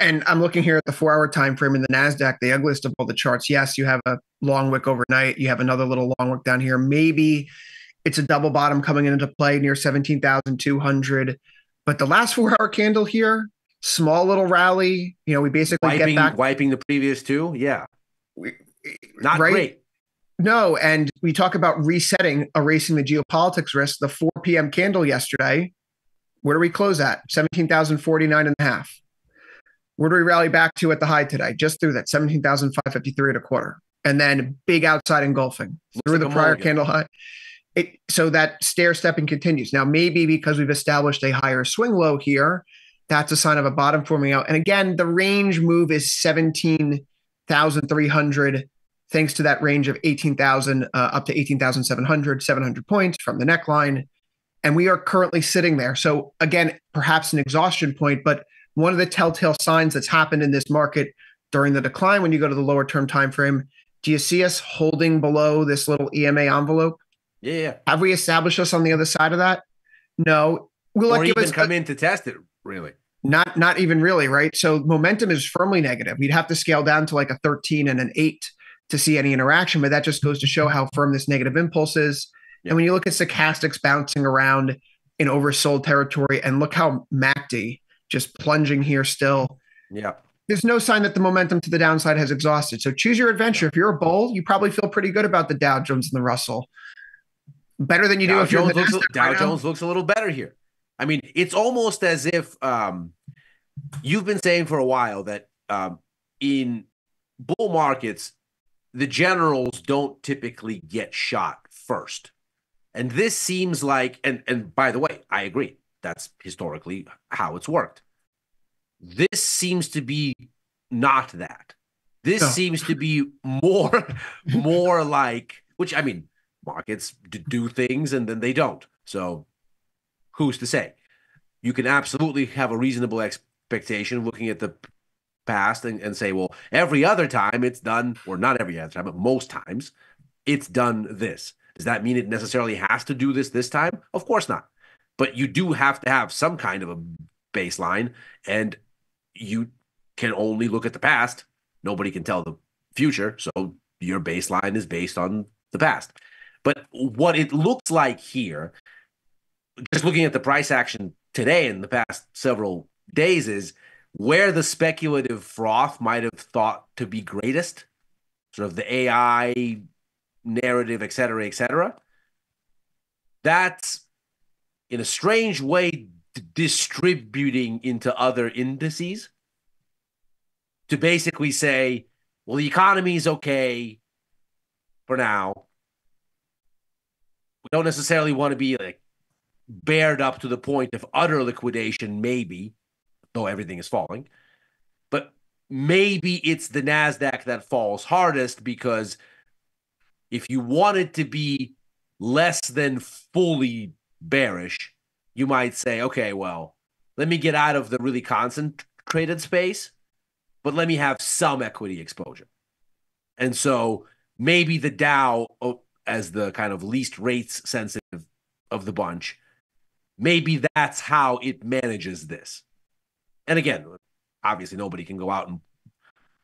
and I'm looking here at the four hour time frame in the Nasdaq, the ugliest of all the charts. Yes, you have a long wick overnight. You have another little long wick down here. Maybe it's a double bottom coming into play near seventeen thousand two hundred. But the last [LAUGHS] four hour candle here, small little rally. You know, we basically Wiping get back. wiping the previous two, yeah. Not right? great. No, and we talk about resetting, erasing the geopolitics risk. The 4 p.m. candle yesterday, where do we close at? 17,049 and a half. Where do we rally back to at the high today? Just through that 17,553 at a quarter. And then big outside engulfing through like the prior candle high. It, so that stair stepping continues. Now, maybe because we've established a higher swing low here, that's a sign of a bottom forming out. And again, the range move is 17,300, thanks to that range of 18,000 uh, up to 18,700, 700 points from the neckline. And we are currently sitting there. So again, perhaps an exhaustion point, but one of the telltale signs that's happened in this market during the decline when you go to the lower term time frame, do you see us holding below this little EMA envelope? Yeah, yeah. Have we established us on the other side of that? No. Will or even us come in to test it, really. not not even really, right? So momentum is firmly negative. We'd have to scale down to like a 13 and an 8 to see any interaction, but that just goes to show how firm this negative impulse is. And when you look at stochastics bouncing around in oversold territory and look how MACD just plunging here still. Yeah. There's no sign that the momentum to the downside has exhausted. So choose your adventure. If you're a bull, you probably feel pretty good about the Dow Jones and the Russell. Better than you do Dow if you're in Jones the looks, Dow right now. Jones looks a little better here. I mean, it's almost as if um, you've been saying for a while that um, in bull markets, the generals don't typically get shot first. And this seems like, and and by the way, I agree. That's historically how it's worked. This seems to be not that. This No. seems to be more, [LAUGHS] more like, which I mean, markets do things and then they don't. So who's to say? You can absolutely have a reasonable expectation looking at the past and, and say, well, every other time it's done, or not every other time, but most times it's done this. Does that mean it necessarily has to do this this time? Of course not. But you do have to have some kind of a baseline, and you can only look at the past. Nobody can tell the future. So your baseline is based on the past. But what it looks like here, just looking at the price action today in the past several days, is where the speculative froth might have thought to be greatest, sort of the AI narrative, et cetera, et cetera. That's in a strange way distributing into other indices to basically say, well, the economy is okay for now. We don't necessarily want to be like bared up to the point of utter liquidation, maybe, though everything is falling. But maybe it's the NASDAQ that falls hardest because if you want it to be less than fully bearish, you might say, okay, well, let me get out of the really concentrated space, but let me have some equity exposure. And so maybe the Dow, oh, as the kind of least rates sensitive of the bunch, maybe that's how it manages this. And again, obviously, nobody can go out and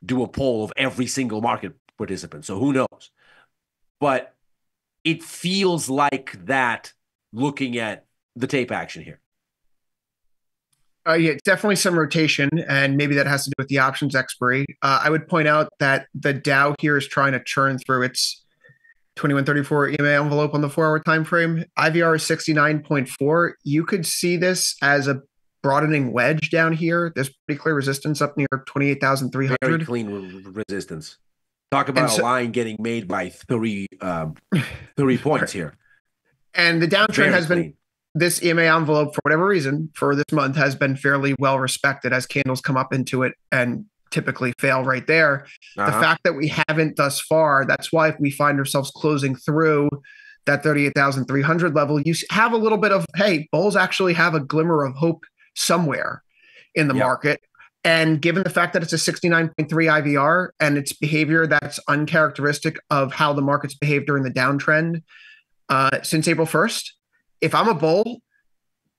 do a poll of every single market participant. So who knows? But it feels like that looking at the tape action here. Uh, yeah, definitely some rotation, and maybe that has to do with the options expiry. Uh, I would point out that the Dow here is trying to churn through its 2134 EMA envelope on the four-hour time frame. IVR is 69.4. You could see this as a broadening wedge down here. There's pretty clear resistance up near 28,300. Very clean resistance. Talk about so- a line getting made by three um, three [LAUGHS] points here. And the downtrend Very has been this EMA envelope for whatever reason for this month has been fairly well respected as candles come up into it and typically fail right there. The Uh-huh. fact that we haven't thus far, that's why if we find ourselves closing through that 38,300 level, you have a little bit of, hey, bulls actually have a glimmer of hope somewhere in the Yep. market. And given the fact that it's a 69.3 IVR and its behavior that's uncharacteristic of how the markets behave during the downtrend uh, since April 1st, if I'm a bull,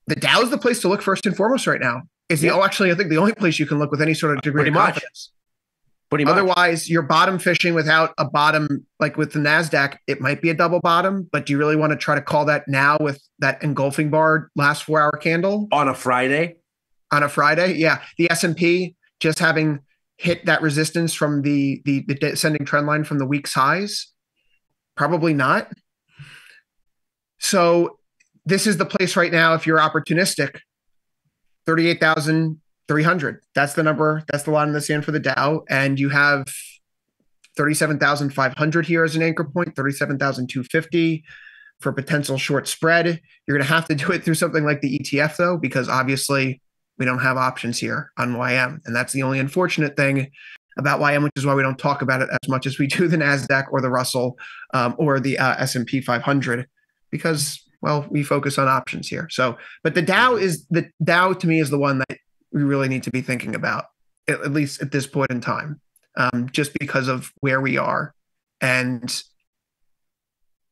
the Dow is the place to look first and foremost right now. Is the oh, actually I think the only place you can look with any sort of degree Pretty of much. confidence. Pretty much. Otherwise, you're bottom fishing without a bottom, like with the Nasdaq. It might be a double bottom, but do you really want to try to call that now with that engulfing bar last four hour candle on a Friday? On a Friday, yeah. The S and P just having hit that resistance from the the, the descending trend line from the week's highs, probably not. So this is the place right now. If you're opportunistic, thirty-eight thousand 300. That's the number. That's the line in the sand for the Dow. And you have 37,500 here as an anchor point, 37,250 for potential short spread. You're going to have to do it through something like the ETF, though, because obviously we don't have options here on YM. And that's the only unfortunate thing about YM, which is why we don't talk about it as much as we do the Nasdaq or the Russell um, or the uh, S&P 500, because well, we focus on options here. So, but the Dow is the Dow to me is the one that we really need to be thinking about, at, at least at this point in time, um, just because of where we are, and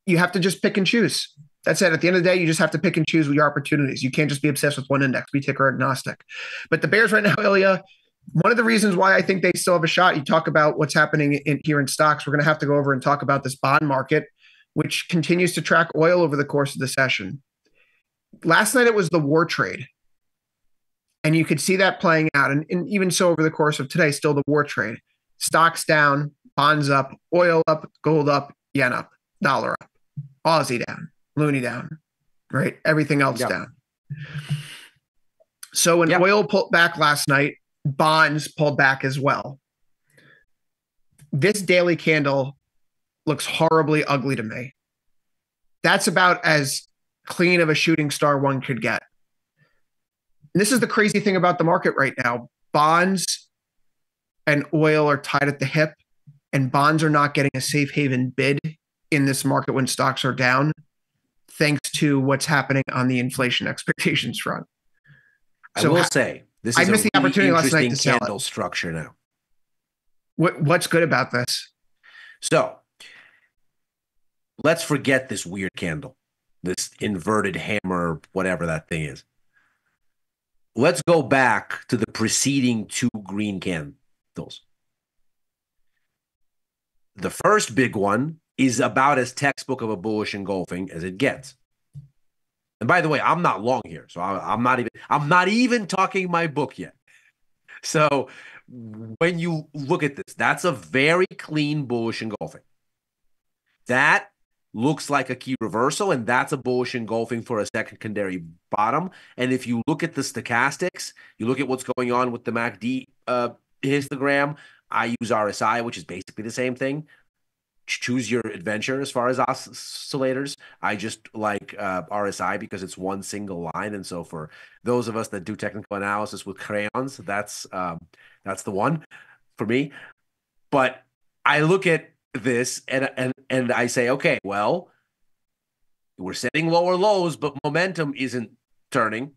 you have to just pick and choose. That's it. At the end of the day, you just have to pick and choose your opportunities. You can't just be obsessed with one index. Be ticker agnostic. But the Bears right now, Ilya, one of the reasons why I think they still have a shot. You talk about what's happening in here in stocks. We're going to have to go over and talk about this bond market, which continues to track oil over the course of the session. Last night it was the war trade, and you could see that playing out. And, and even so, over the course of today, still the war trade. Stocks down, bonds up, oil up, gold up, yen up, dollar up, Aussie down, loonie down, right? Everything else Yep. down. So when oil pulled back last night, bonds pulled back as well. This daily candle looks horribly ugly to me. That's about as clean of a shooting star one could get. This is the crazy thing about the market right now. Bonds and oil are tied at the hip, and bonds are not getting a safe haven bid in this market when stocks are down, thanks to what's happening on the inflation [LAUGHS] expectations front. I So will ha- say this I is missed a the opportunity last night to sell it. candle structure now. What, what's good about this? So let's forget this weird candle, this inverted hammer, whatever that thing is. Let's go back to the preceding two green candles. The first big one is about as textbook of a bullish engulfing as it gets. And by the way, I'm not long here, so I, I'm not even I'm not even talking my book yet. So when you look at this, that's a very clean bullish engulfing. That looks like a key reversal, and that's a bullish engulfing for a secondary bottom. And if you look at the stochastics, you look at what's going on with the MACD uh, histogram. I use RSI, which is basically the same thing. Choose your adventure as far as oscillators. I just like uh, RSI because it's one single line, and so for those of us that do technical analysis with crayons, that's um, that's the one for me. But I look at this and and and I say, okay, well, we're setting lower lows, but momentum isn't turning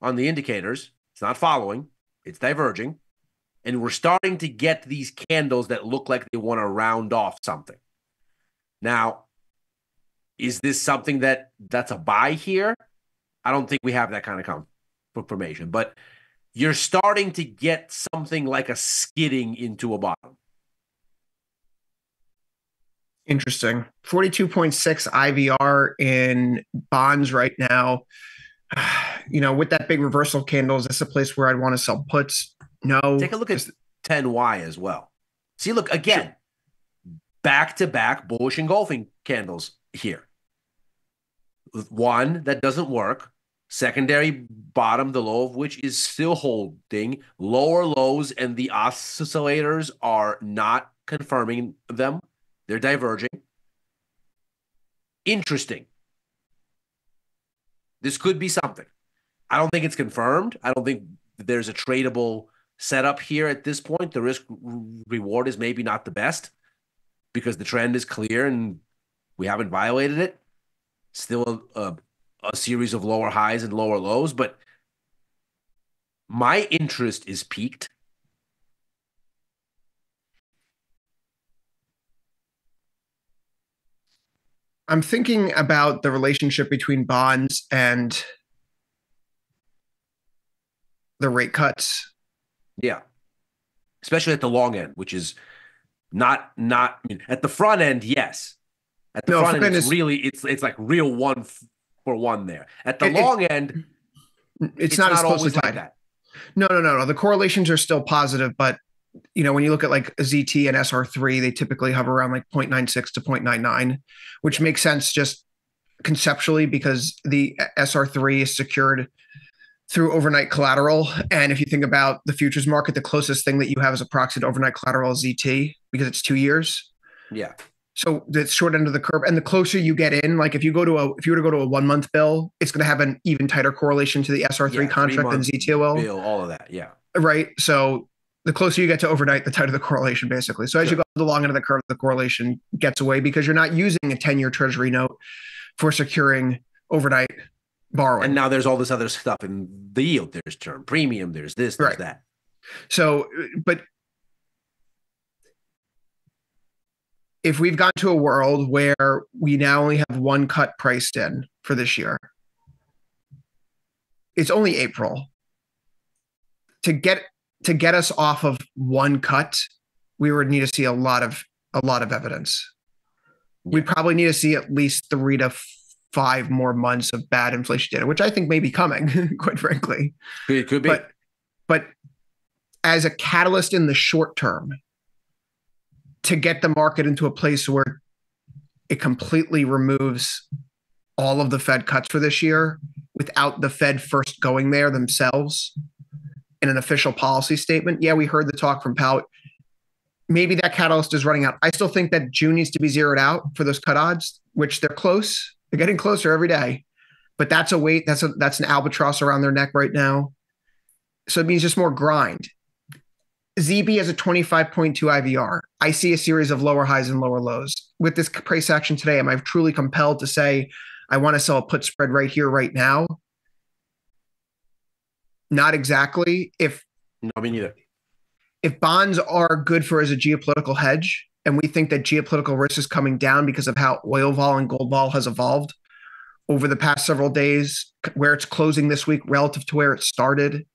on the indicators. It's not following. It's diverging. And we're starting to get these candles that look like they want to round off something. Now, is this something that that's a buy here? I don't think we have that kind of confirmation, but you're starting to get something like a skidding into a bottom. Interesting. 42.6 IVR in bonds right now. [SIGHS] You know, with that big reversal candle, is this a place where I'd want to sell puts? No. Take a look at 10Y as well. See, look again, back to back bullish engulfing candles here. One that doesn't work, secondary bottom, the low of which is still holding, lower lows, and the oscillators are not confirming them. They're diverging. Interesting. This could be something. I don't think it's confirmed. I don't think there's a tradable setup here at this point. The risk reward is maybe not the best because the trend is clear and we haven't violated it. Still a, a, a series of lower highs and lower lows, but my interest is piqued. I'm thinking about the relationship between bonds and the rate cuts. Yeah. Especially at the long end, which is not not I mean, at the front end, yes. At the No, front end, front it's is- really it's it's like real one for one there. At the It- it- long end, It's, not, as closely always like that. No, no, no, no. The correlations are still positive, but you know, when you look at like ZT and SR3, they typically hover around like 0.96 to 0.99, which makes sense just conceptually because the SR3 is secured through overnight collateral. And if you think about the futures market, the closest thing that you have is a proxy to overnight collateral is ZT because it's two years. Yeah. So the short end of the curve, and the closer you get in, like if you go to a if you were to go to a one month bill, it's going to have an even tighter correlation to the SR3 Yeah, contract than ZT will, Bill, all of that. Yeah. right? So the closer you get to overnight, the tighter the correlation, basically. So as you go to the long end of the curve, the correlation gets away because you're not using a ten year Treasury note for securing overnight borrowing. And now there's all this other stuff in the yield. There's term premium. There's this. There's Right. that. So, but if we've gone to a world where we now only have one cut priced in for this year, it's only April. To get to get us off of one cut, we would need to see a lot of a lot of evidence. We probably need to see at least three to five more months of bad inflation data, which I think may be coming, [LAUGHS] quite frankly. It could be. But but as a catalyst in the short term to get the market into a place where it completely removes all of the Fed cuts for this year without the Fed first going there themselves in an official policy statement. Yeah, we heard the talk from Powell. Maybe that catalyst is running out. I still think that June needs to be zeroed out for those cut odds, which they're close. They're getting closer every day. But that's a weight, that's a that's an albatross around their neck right now. So it means just more grind. ZB has a 25.2 IVR. I see a series of lower highs and lower lows. With this price action today, am I truly compelled to say I want to sell a put spread right here, right now? Not exactly. If No, me neither. if bonds are good for as a geopolitical hedge, and we think that geopolitical risk is coming down because of how oil vol and gold vol has evolved over the past several days, where it's closing this week relative to where it started,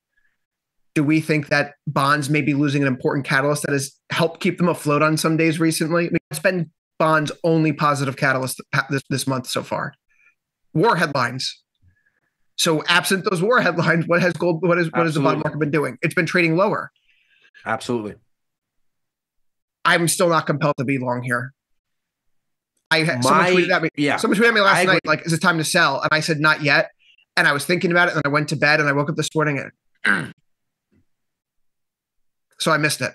do we think that bonds may be losing an important catalyst that has helped keep them afloat on some days recently? I mean, it's been bonds only positive catalyst this, this month so far. War headlines. So absent those war headlines, what has gold? What is what has the bond market been doing? It's been trading lower. Absolutely. I'm still not compelled to be long here. I had someone My- tweeted at me. yeah. someone tweeted at me last I night, agree. like, "Is it time to sell?" And I said, "Not yet." And I was thinking about it, and I went to bed, and I woke up this morning, and [CLEARS THROAT] so I missed it.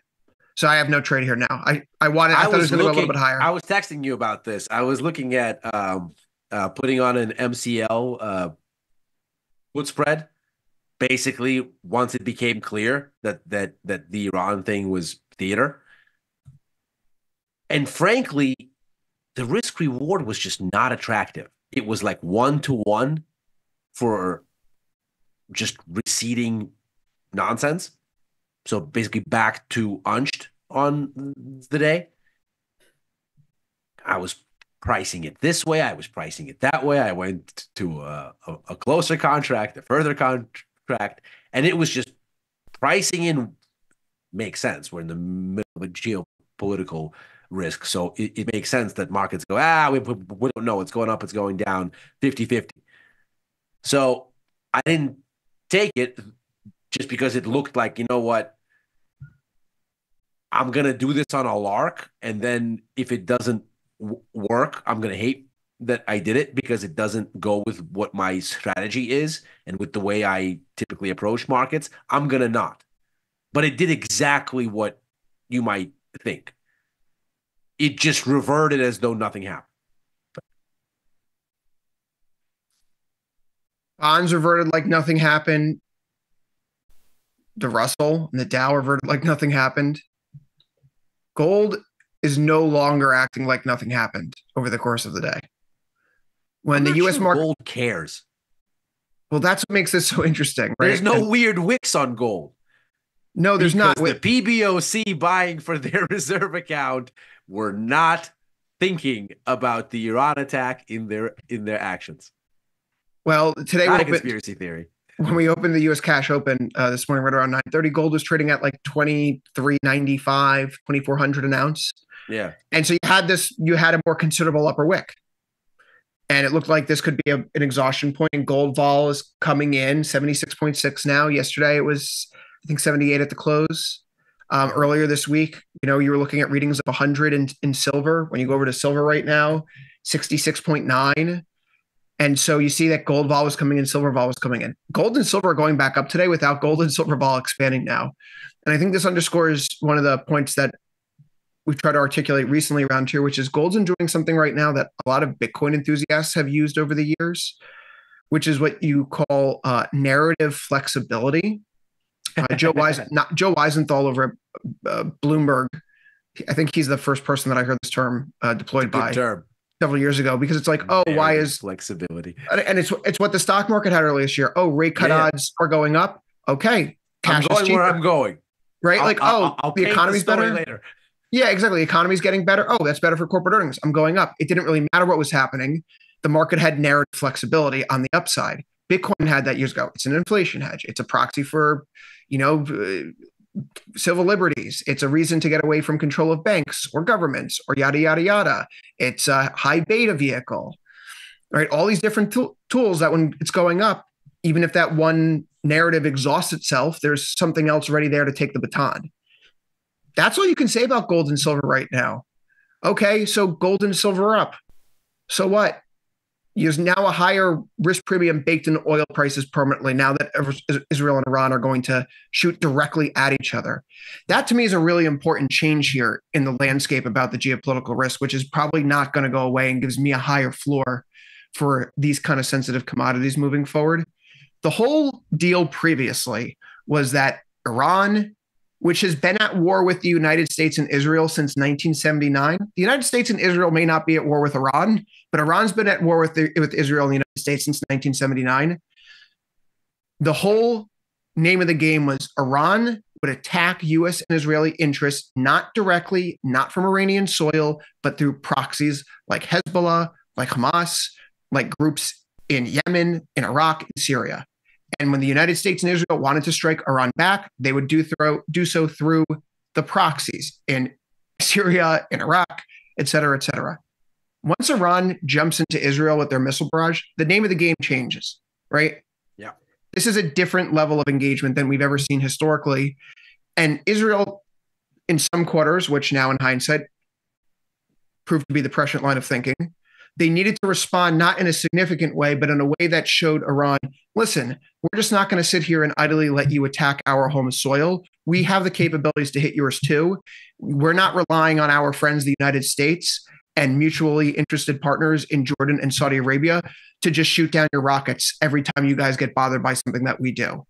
So I have no trade here now. I I wanted. I, thought it was going to go a little bit higher. I was texting you about this. I was looking at um, uh, putting on an MCL uh, put spread. Basically, once it became clear that that that the Iran thing was theater, and frankly, the risk reward was just not attractive. It was like one to one for just receding nonsense. So basically, back to unched on the day. I was pricing it this way. I was pricing it that way. I went to a, a, closer contract, a further contract, and it was just pricing in makes sense. We're in the middle of a geopolitical risk. So it, it makes sense that markets go, ah, we, we don't know. It's going up, it's going down 50 50. So I didn't take it just because it looked like, you know what? I'm going to do this on a lark. And then if it doesn't work, I'm going to hate that I did it because it doesn't go with what my strategy is and with the way I typically approach markets. I'm going to not. But it did exactly what you might think. It just reverted as though nothing happened. Bonds reverted like nothing happened. The Russell and the Dow reverted like nothing happened. Gold is no longer acting like nothing happened over the course of the day. When the U.S. sure market gold cares. Well, that's what makes this so interesting, right? There's no And- weird wicks on gold. no, there's not. The PBOC buying for their [LAUGHS] reserve account were not thinking about the Iran attack in their in their actions. Well, today we Not a opened, conspiracy theory. when we opened the U.S. cash open uh, this morning, right around 9:30, gold was trading at like 23.95, 2,400 an ounce. Yeah. And so you had this, you had a more considerable upper wick. And it looked like this could be a, an exhaustion point. And gold vol is coming in 76.6 now. Yesterday it was, I think, 78 at the close. Um, earlier this week, you know, you were looking at readings of 100 in, in silver. When you go over to silver right now, 66.9. And so you see that gold vol was coming in, silver vol was coming in. Gold and silver are going back up today without gold and silver vol expanding now. And I think this underscores one of the points that we've tried to articulate recently around here, which is gold's doing something right now that a lot of Bitcoin enthusiasts have used over the years, which is what you call uh, narrative flexibility. Uh, Joe [LAUGHS] Wise, not Joe Weisenthal over at uh, Bloomberg. I think he's the first person that I heard this term uh, deployed by term. several years ago because it's like, oh, why is flexibility? and- it's it's what the stock market had earlier this year. Oh, rate cut Yeah. odds are going up. Okay, I'm cash is going where I'm going. right? I'll- like, I'll- oh, I'll the economy's story better. later. Yeah, exactly. Economy's getting better. Oh, that's better for corporate earnings. I'm going up. It didn't really matter what was happening. The market had narrative flexibility on the upside. Bitcoin had that years ago. It's an inflation hedge. It's a proxy for, you know, uh, civil liberties. It's a reason to get away from control of banks or governments or yada yada yada. It's a high beta vehicle, right? All these different tool- tools that when it's going up, even if that one narrative exhausts itself, there's something else ready there to take the baton. That's all you can say about gold and silver right now. Okay, so gold and silver up. So what? There's now a higher risk premium baked in oil prices permanently now that Israel and Iran are going to shoot directly at each other. That to me is a really important change here in the landscape about the geopolitical risk, which is probably not going to go away and gives me a higher floor for these kind of sensitive commodities moving forward. The whole deal previously was that Iran, which has been at war with the United States and Israel since 1979. The United States and Israel may not be at war with Iran, but Iran's been at war with, the, with Israel and the United States since 1979. The whole name of the game was Iran would attack US and Israeli interests, not directly, not from Iranian soil, but through proxies like Hezbollah, like Hamas, like groups in Yemen, in Iraq, in Syria. And when the United States and Israel wanted to strike Iran back, they would do throw do so through the proxies in Syria, in Iraq, et cetera, et cetera. Once Iran jumps into Israel with their missile barrage, the name of the game changes, right? Yeah. This is a different level of engagement than we've ever seen historically. And Israel, in some quarters, which now in hindsight proved to be the prescient line of thinking, they needed to respond not in a significant way, but in a way that showed Iran, listen, we're just not going to sit here and idly let you attack our home soil. We have the capabilities to hit yours too. We're not relying on our friends, the United States, and mutually interested partners in Jordan and Saudi Arabia to just shoot down your rockets every time you guys get bothered by something that we do.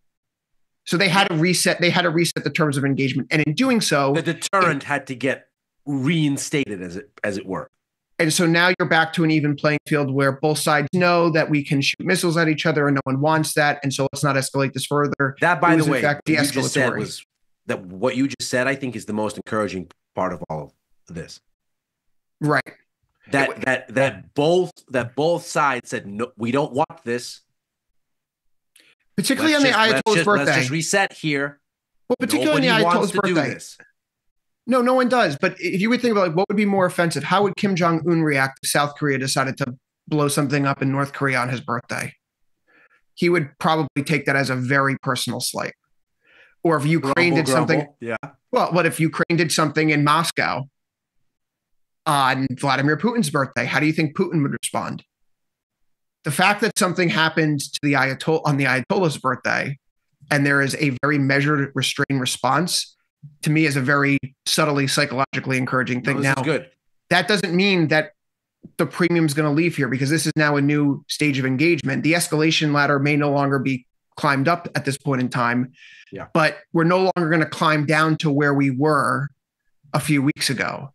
So they had to reset. They had to reset the terms of engagement, and in doing so, The deterrent had to get reinstated, as it as it were. And so now you're back to an even playing field where both sides know that we can shoot missiles at each other and no one wants that. And so let's not escalate this further. That, by the way, fact, just said was that what you just said. I think is the most encouraging part of all of this. Right. That that that both that both sides said no, we don't want this. Particularly Let's on the just- let's Ayatollah's just- birthday. Let's just reset here. well, particularly Nobody on the Ayatollah's birthday. No, no one does. But if you would think about like what would be more offensive, how would Kim Jong Un react if South Korea decided to blow something up in North Korea on his birthday? He would probably take that as a very personal slight. Or if Ukraine Grumble, did something, grumble. Yeah. well, what if Ukraine did something in Moscow on Vladimir Putin's birthday? How do you think Putin would respond? The fact that something happened to the Ayatollah on the Ayatollah's birthday and there is a very measured, restrained response to me is a very subtly psychologically encouraging thing. this now, good. that doesn't mean that the premium is going to leave here because this is now a new stage of engagement. The escalation ladder may no longer be climbed up at this point in time, Yeah. but we're no longer going to climb down to where we were a few weeks ago.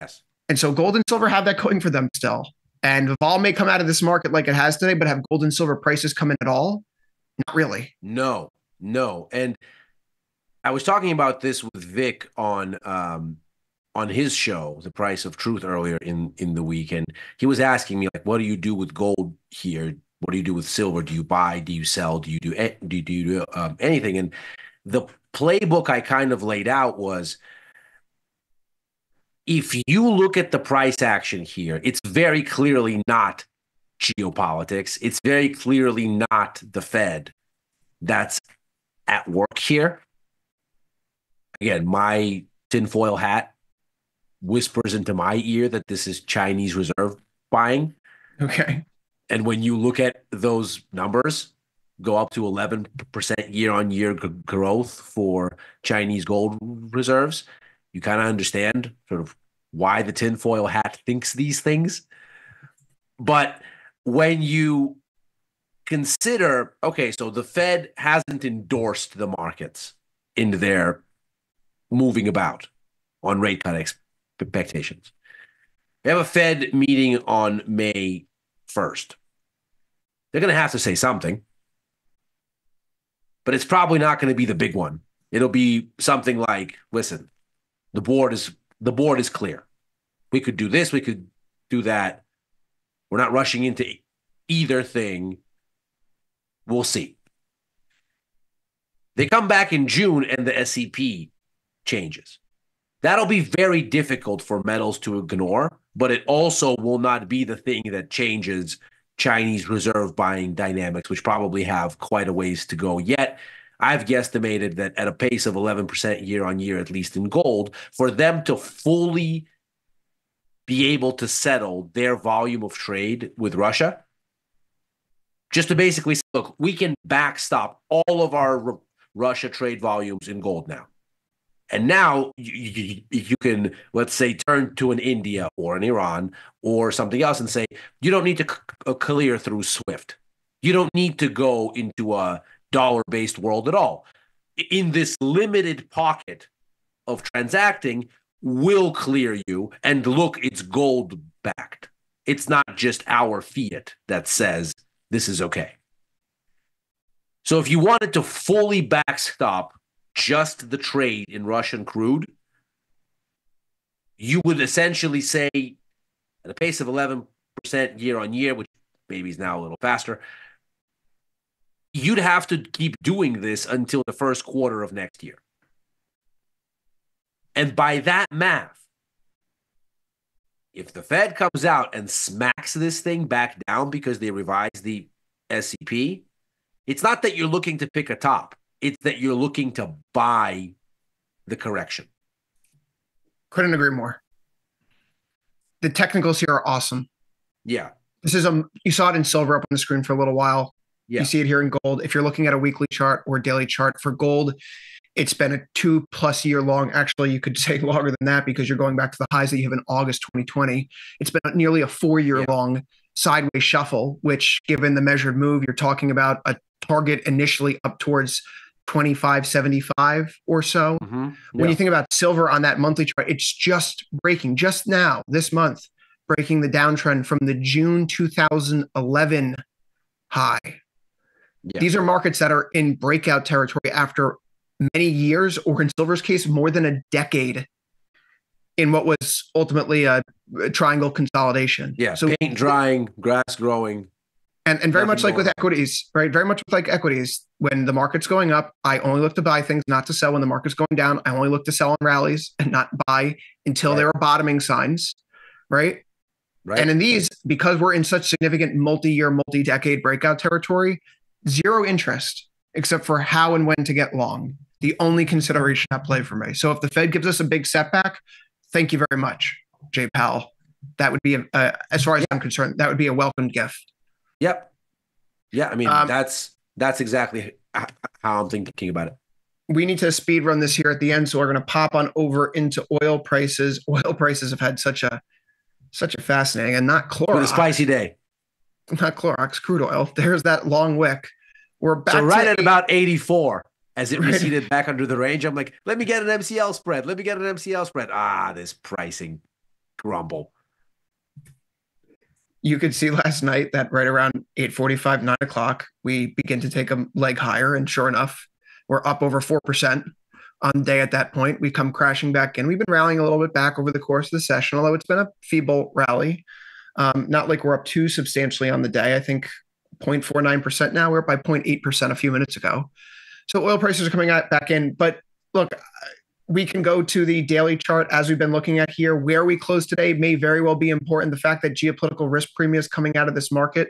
Yes. And so gold and silver have that going for them still. And the vol may come out of this market like it has today, but have gold and silver prices come in at all? Not really. No, no. And I was talking about this with Vic on um on his show, The Price of Truth, earlier in in the week, and he was asking me like, "What do you do with gold here? What do you do with silver? Do you buy? Do you sell? Do you do do do, you do um, anything?" And the playbook I kind of laid out was. If you look at the price action here, it's very clearly not geopolitics. It's very clearly not the Fed that's at work here. Again, my tinfoil hat whispers into my ear that this is Chinese reserve buying. Okay. And when you look at those numbers, go up to 11% year on year growth for Chinese gold reserves, you kind of understand sort of why the tinfoil hat thinks these things. But when you consider, okay, so the Fed hasn't endorsed the markets in their moving about on rate cut expectations. We have a Fed meeting on May 1st. They're going to have to say something, but it's probably not going to be the big one. It'll be something like, listen, the board is the board is clear. We could do this, we could do that. We're not rushing into either thing. We'll see. They come back in June and the SEP changes. That'll be very difficult for metals to ignore, but it also will not be the thing that changes Chinese reserve buying dynamics, which probably have quite a ways to go yet. I've guesstimated that at a pace of 11% year on year, at least in gold, for them to fully be able to settle their volume of trade with Russia, just to basically say, look, we can backstop all of our Russia trade volumes in gold now. And now you, you, you, can, let's say, turn to an India or an Iran or something else and say, you don't need to c- clear through SWIFT. You don't need to go into a dollar based world at all. In this limited pocket of transacting, will clear you. And look, it's gold backed. It's not just our fiat that says this is okay. So if you wanted to fully backstop just the trade in Russian crude, you would essentially say at a pace of 11% year on year, which maybe is now a little faster, you'd have to keep doing this until the first quarter of next year. And by that math, if the Fed comes out and smacks this thing back down because they revised the SEP, it's not that you're looking to pick a top. It's that you're looking to buy the correction. Couldn't agree more. The technicals here are awesome. Yeah. This is a you saw it in silver up on the screen for a little while. Yeah. You see it here in gold. If you're looking at a weekly chart or daily chart for gold, it's been a two plus year long. Actually, you could [LAUGHS] say longer than that because you're going back to the highs that you have in August 2020. It's been nearly a four year yeah. long sideways shuffle, which, given the measured move, you're talking about a target initially up towards 2575 or so. Mm-hmm. Yeah. When you think about silver on that monthly chart, it's just breaking just now, this month, breaking the downtrend from the June 2011 high. Yeah. These are markets that are in breakout territory after many years, or in silver's case, more than a decade in what was ultimately a, a triangle consolidation. Yeah. So paint drying, grass growing, and, and very much like with equities, right? Very much like equities, when the market's going up, I only look to buy things, not to sell. When the market's going down, I only look to sell on rallies and not buy until right. there are bottoming signs, right? Right. And in these, because we're in such significant multi-year, multi-decade breakout territory, zero interest except for how and when to get long. The only consideration at play for me. So if the Fed gives us a big setback, thank you very much, Jay Powell. That would be, a, a, as far as I'm concerned, that would be a welcome gift. Yep. Yeah, I mean um, that's that's exactly how I'm thinking about it. We need to speed run this here at the end, so we're going to pop on over into oil prices. [LAUGHS] Oil prices have had such a such a fascinating and not Clorox. What a spicy day. Not Clorox, crude oil. [LAUGHS] There's that long wick. We're back so right at eight. about 84 as it right. receded back under the range. I'm like, let me get an MCL spread. Let me get an MCL spread. Ah, this pricing grumble you could see [LAUGHS] last night that right around 8.45 9 o'clock we begin to take a leg higher. And sure enough we're up over 4% on the day at that point. We come crashing back in. We've been rallying a little bit back over the course of the session although it's been a feeble rally. Um, not like we're up too substantially on the day. I think 0.49% now. We're up by 0.8% a few minutes ago. So oil prices are coming out back in. But look we can go to the daily chart as we've been looking at here. Where we close today may very well be important. The fact that geopolitical risk premiums coming out of this market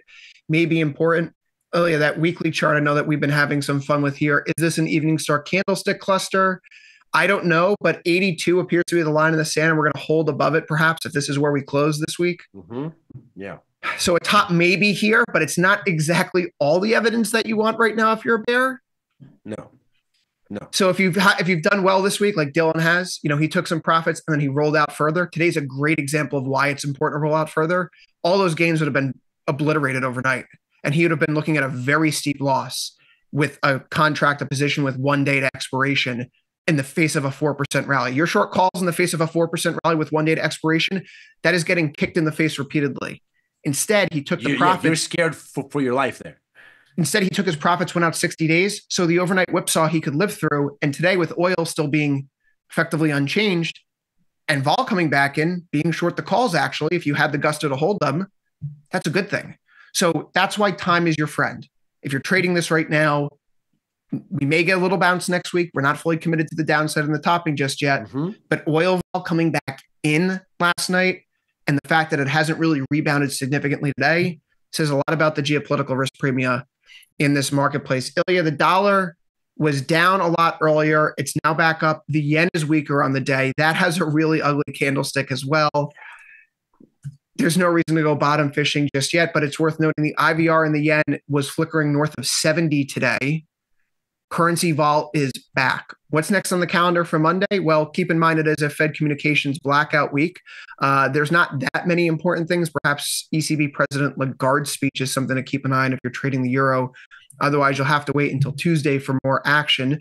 may be important. Oh yeah, that weekly chart I know that we've been having some fun with here. Is this an evening star candlestick cluster? I don't know, but 82 appears to be the line in the sand, and we're going to hold above it perhaps if this is where we close this week. Mm-hmm. Yeah. So a top maybe here, but it's not exactly all the evidence that you want right now if you're a bear. No. No. So if you've ha- if you've done well this week, like Dylan has, you know, he took some profits and then he rolled out further. Today's a great example of why it's important to roll out further. All those gains would have been obliterated overnight, and he would have been looking at a very steep loss with a contract, a position with one day to expiration in the face of a 4% rally. Your short calls in the face of a 4% rally with one day to expiration, that is getting kicked in the face repeatedly. Instead, he took the You, profits. you're scared for, for your life there. Instead, he took his profits, went out 60 days. So the overnight whipsaw he could live through. And today, with oil still being effectively unchanged and vol coming back in, being short the calls, actually, if you had the gusto to hold them, that's a good thing. So that's why time is your friend. If you're trading this right now, we may get a little bounce next week. We're not fully committed to the downside and the topping just yet. Mm-hmm. But oil vol coming back in last night and the fact that it hasn't really rebounded significantly today says a lot about the geopolitical risk premia in this marketplace. Ilya, the dollar was down a lot earlier. It's now back up. The yen is weaker on the day. That has a really ugly candlestick as well. There's no reason to go bottom fishing just yet, but it's worth noting the IVR in the yen was flickering north of 70 today. Currency vol is back. What's next on the calendar for Monday? Well, keep in mind it is a Fed communications blackout week. Uh, there's not that many important things. Perhaps ECB President Lagarde's speech is something to keep an eye on if you're trading the euro. Otherwise, you'll have to wait until Tuesday for more action.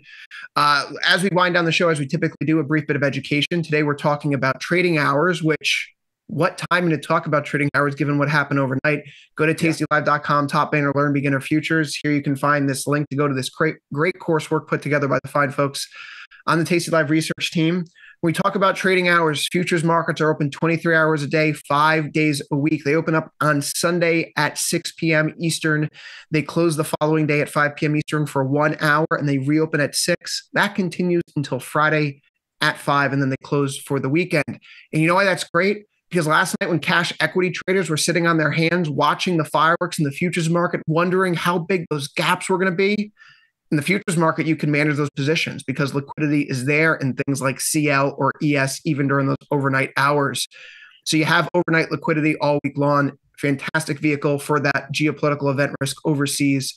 Uh, as we wind down the show, as we typically do, a brief bit of education. Today, we're talking about trading hours, which what time to talk about trading hours given what happened overnight. Go to tastylive.com top banner learn beginner futures. Here you can find this link to go to this great great coursework put together by the fine folks on the tasty live research team. When we talk about trading hours. Futures markets are open 23 hours a day five days a week. They open up on sunday at 6 p.m eastern. They close the following day at 5 p.m eastern for one hour and they reopen at 6 that continues until friday at 5 and then they close for the weekend. And you know why that's great because last night when cash equity traders were sitting on their hands watching the fireworks in the futures market wondering how big those gaps were going to be in the futures market you can manage those positions because liquidity is there in things like cl or es even during those overnight hours. So you have overnight liquidity all week long. Fantastic vehicle for that geopolitical event risk overseas.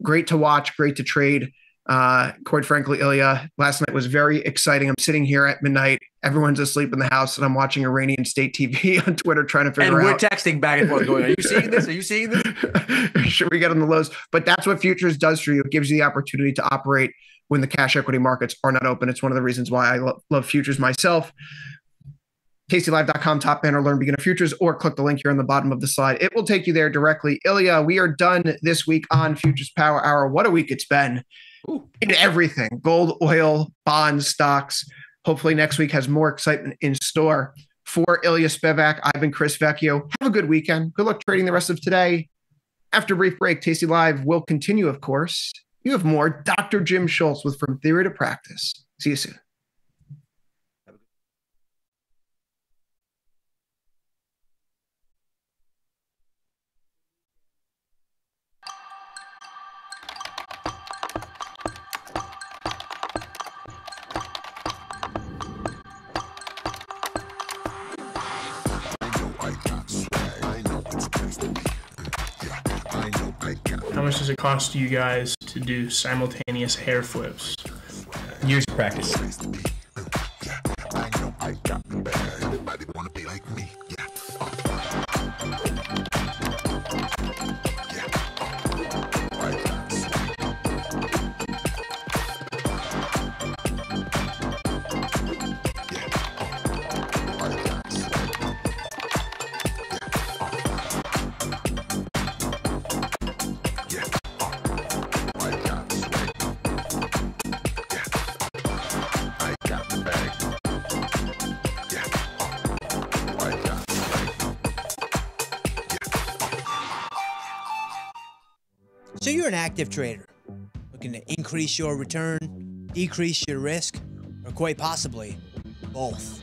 Great to watch great to trade uh, quite frankly, Ilya, last night was very exciting. I'm sitting here at midnight. Everyone's asleep in the house, and I'm watching Iranian state TV [LAUGHS] on Twitter trying to figure out. And we're texting back and forth going, Are you [LAUGHS] seeing this? Are you seeing this? [LAUGHS] should we get on the lows? But that's what futures does for you. It gives you the opportunity to operate when the cash equity markets are not open. It's one of the reasons why I lo- love futures myself. TastyLive.com, top banner, learn beginner futures, or click the link here on the bottom of the slide. It will take you there directly. Ilya, we are done this week on Futures Power Hour. What a week it's been in everything gold, oil, bonds, stocks. Hopefully, next week has more excitement in store. For Ilya Spivak, I've been Chris Vecchio. Have a good weekend. Good luck trading the rest of today. After a brief break, Tasty Live will continue, of course. You have more Dr. Jim Schultz with From Theory to Practice. See you soon. Much does it cost you guys to do simultaneous hair flips? Years of practice. Active trader looking to increase your return, decrease your risk, or quite possibly both.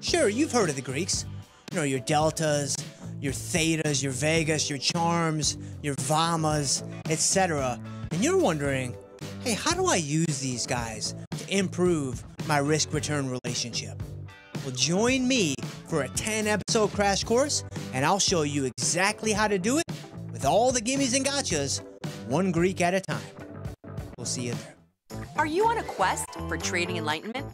Sure, you've heard of the Greeks. You know, your deltas, your thetas, your vegas, your charms, your vommas, etc. And you're wondering, hey, how do I use these guys to improve my risk return relationship? Well, join me for a 10 episode crash course and I'll show you exactly how to do it with all the gimmies and gotchas, one Greek at a time. We'll see you there. Are you on a quest for trading enlightenment?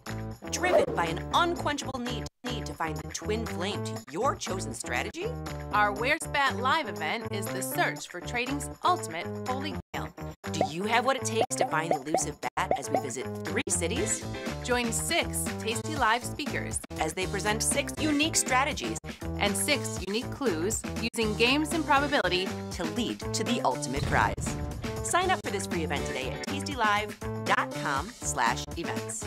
Driven by an unquenchable need, need to find the twin flame to your chosen strategy? Our Where's Bat live event is the search for trading's ultimate holy grail. Do you have what it takes to find the elusive bat as we visit three cities? Join six tasty live speakers as they present six unique strategies and six unique clues using games and probability to lead to the ultimate prize. Sign up for this free event today at tastylive.com slash events.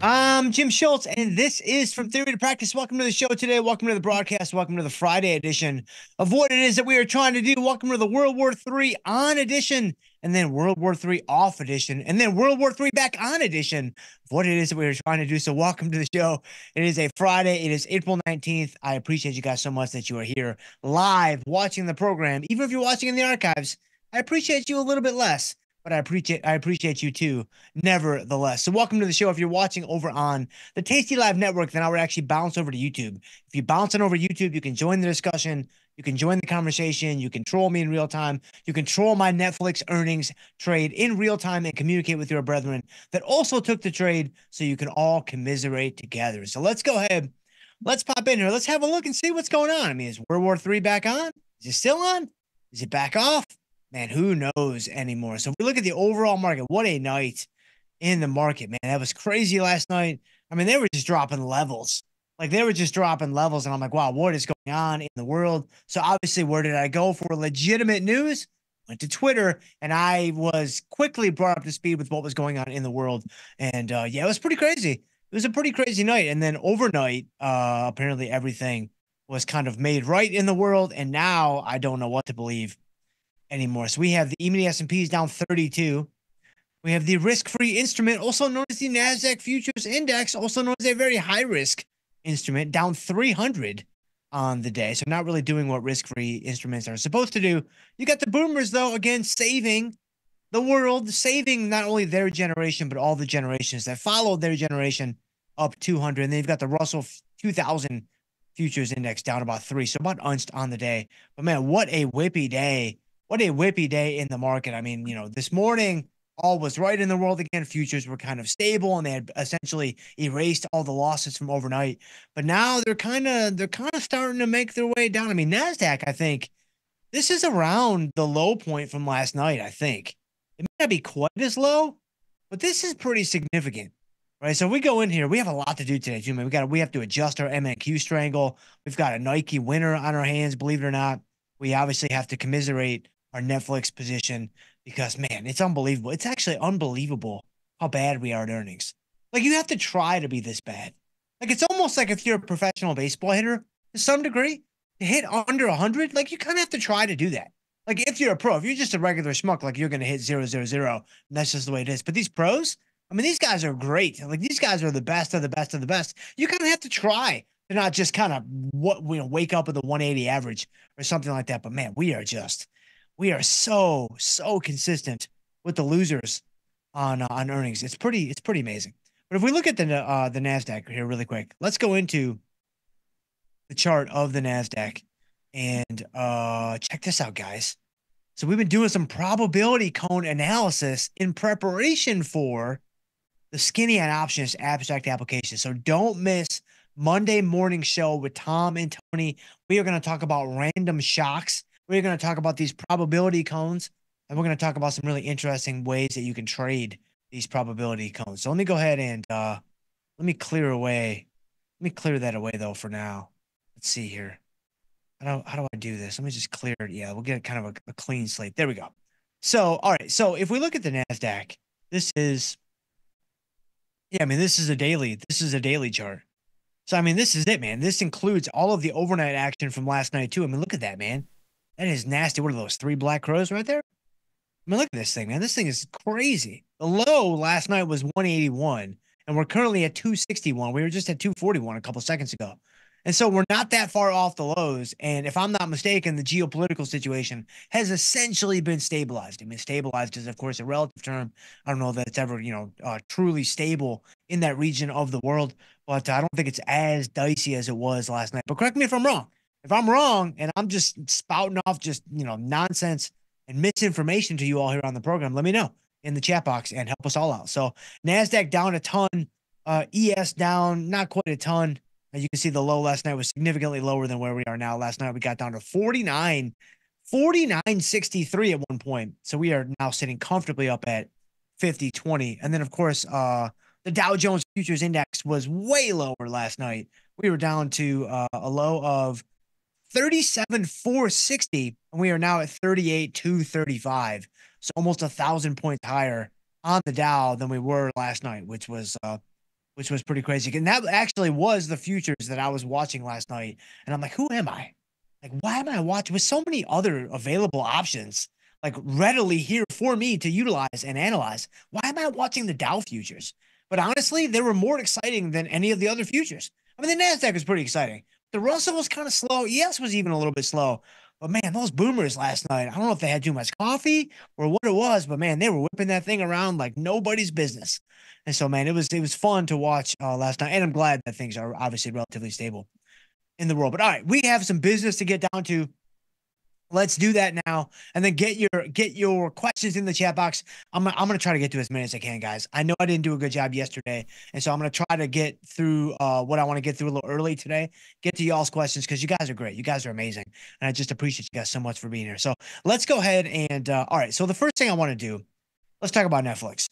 I'm Jim Schultz, and this is From Theory to Practice. Welcome to the show today. Welcome to the broadcast. Welcome to the Friday edition of what it is that we are trying to do. Welcome to the World War III on edition, and then World War III off edition, and then World War III back on edition of what it is that we are trying to do. So, welcome to the show. It is a Friday. It is April 19th. I appreciate you guys so much that you are here live watching the program. Even if you're watching in the archives, I appreciate you a little bit less but I appreciate I appreciate you too, nevertheless. So welcome to the show. If you're watching over on the Tasty Live Network, then I would actually bounce over to YouTube. If you bounce on over YouTube, you can join the discussion, you can join the conversation, you can troll me in real time, you can troll my Netflix earnings trade in real time and communicate with your brethren that also took the trade so you can all commiserate together. So let's go ahead. Let's pop in here. Let's have a look and see what's going on. I mean, is World War III back on? Is it still on? Is it back off? Man, who knows anymore? So we look at the overall market, what a night in the market, man. That was crazy last night. I mean, they were just dropping levels. Like they were just dropping levels. And I'm like, wow, what is going on in the world? So obviously, where did I go for legitimate news? Went to Twitter and I was quickly brought up to speed with what was going on in the world. And uh, yeah, it was pretty crazy. It was a pretty crazy night. And then overnight, uh, apparently everything was kind of made right in the world. And now I don't know what to believe anymore. So we have the E-mini S&P is down 32. We have the risk-free instrument, also known as the Nasdaq Futures Index, also known as a very high-risk instrument, down 300 on the day. So not really doing what risk-free instruments are supposed to do. You got the boomers though, again saving the world, saving not only their generation but all the generations that followed their generation up 200. And then you've got the Russell 2000 futures index down about three, so about unched on the day. But man, what a whippy day what a whippy day in the market. I mean, you know, this morning all was right in the world again. Futures were kind of stable and they had essentially erased all the losses from overnight. But now they're kind of they're kind of starting to make their way down. I mean, Nasdaq, I think this is around the low point from last night. I think it may not be quite as low, but this is pretty significant. Right. So we go in here. We have a lot to do today, man. We got we have to adjust our MNQ strangle. We've got a Nike winner on our hands, believe it or not. We obviously have to commiserate our Netflix position because man, it's unbelievable. It's actually unbelievable how bad we are at earnings. Like you have to try to be this bad. Like it's almost like if you're a professional baseball hitter to some degree, to hit under 100, like you kind of have to try to do that. Like if you're a pro, if you're just a regular schmuck, like you're going to hit zero, zero, zero. And that's just the way it is. But these pros, I mean, these guys are great. Like these guys are the best of the best of the best. You kind of have to try to not just kind of what you know, wake up with a 180 average or something like that. But man, we are just we are so so consistent with the losers on uh, on earnings. It's pretty it's pretty amazing. But if we look at the uh, the Nasdaq here really quick, let's go into the chart of the Nasdaq and uh, check this out, guys. So we've been doing some probability cone analysis in preparation for the skinny on options abstract application. So don't miss Monday morning show with Tom and Tony. We are going to talk about random shocks we're going to talk about these probability cones, and we're going to talk about some really interesting ways that you can trade these probability cones. So let me go ahead and uh, let me clear away. Let me clear that away though for now. Let's see here. How do, how do I do this? Let me just clear it. Yeah, we'll get kind of a, a clean slate. There we go. So, all right. So if we look at the NASDAQ, this is, yeah, I mean, this is a daily, this is a daily chart. So, I mean, this is it, man. This includes all of the overnight action from last night, too. I mean, look at that, man. That is nasty. What are those? Three black crows right there? I mean, look at this thing, man. This thing is crazy. The low last night was 181, and we're currently at 261. We were just at 241 a couple seconds ago. And so we're not that far off the lows. And if I'm not mistaken, the geopolitical situation has essentially been stabilized. I mean, stabilized is, of course, a relative term. I don't know that it's ever, you know, uh, truly stable in that region of the world, but I don't think it's as dicey as it was last night. But correct me if I'm wrong. If I'm wrong and I'm just spouting off just, you know, nonsense and misinformation to you all here on the program, let me know in the chat box and help us all out. So NASDAQ down a ton, uh, ES down, not quite a ton. As you can see, the low last night was significantly lower than where we are now. Last night we got down to 49, 49.63 at one point. So we are now sitting comfortably up at 50, 20. And then, of course, uh, the Dow Jones Futures Index was way lower last night. We were down to uh, a low of 37,460, and we are now at 38 235 So almost a thousand points higher on the Dow than we were last night, which was uh, which was pretty crazy. And that actually was the futures that I was watching last night. And I'm like, who am I? Like, why am I watching with so many other available options, like readily here for me to utilize and analyze? Why am I watching the Dow futures? But honestly, they were more exciting than any of the other futures. I mean, the NASDAQ was pretty exciting. The Russell was kind of slow. ES was even a little bit slow. But man, those boomers last night, I don't know if they had too much coffee or what it was, but man, they were whipping that thing around like nobody's business. And so, man, it was it was fun to watch uh, last night, and I'm glad that things are obviously relatively stable in the world. But all right, we have some business to get down to. Let's do that now, and then get your get your questions in the chat box. I'm I'm gonna try to get to as many as I can, guys. I know I didn't do a good job yesterday, and so I'm gonna try to get through uh, what I want to get through a little early today. Get to y'all's questions because you guys are great. You guys are amazing, and I just appreciate you guys so much for being here. So let's go ahead and uh, all right. So the first thing I want to do, let's talk about Netflix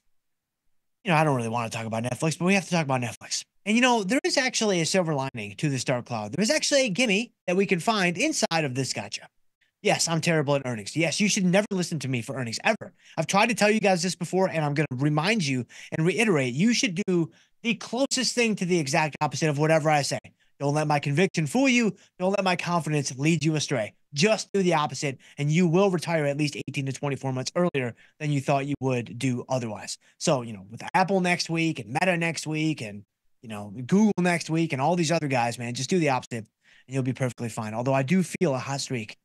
you know, I don't really want to talk about Netflix, but we have to talk about Netflix. And you know, there is actually a silver lining to this dark cloud. There is actually a gimme that we can find inside of this gotcha. Yes, I'm terrible at earnings. Yes, you should never listen to me for earnings ever. I've tried to tell you guys this before, and I'm going to remind you and reiterate you should do the closest thing to the exact opposite of whatever I say. Don't let my conviction fool you. Don't let my confidence lead you astray. Just do the opposite, and you will retire at least 18 to 24 months earlier than you thought you would do otherwise. So, you know, with Apple next week and Meta next week and, you know, Google next week and all these other guys, man, just do the opposite and you'll be perfectly fine. Although I do feel a hot streak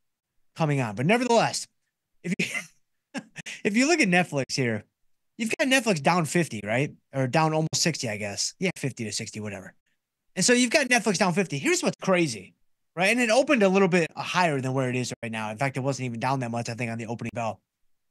coming on. But nevertheless, if you [LAUGHS] if you look at Netflix here, you've got Netflix down 50, right? Or down almost 60, I guess. Yeah, 50 to 60, whatever. And so you've got Netflix down 50. Here's what's crazy right? And it opened a little bit uh, higher than where it is right now. In fact, it wasn't even down that much, I think, on the opening bell.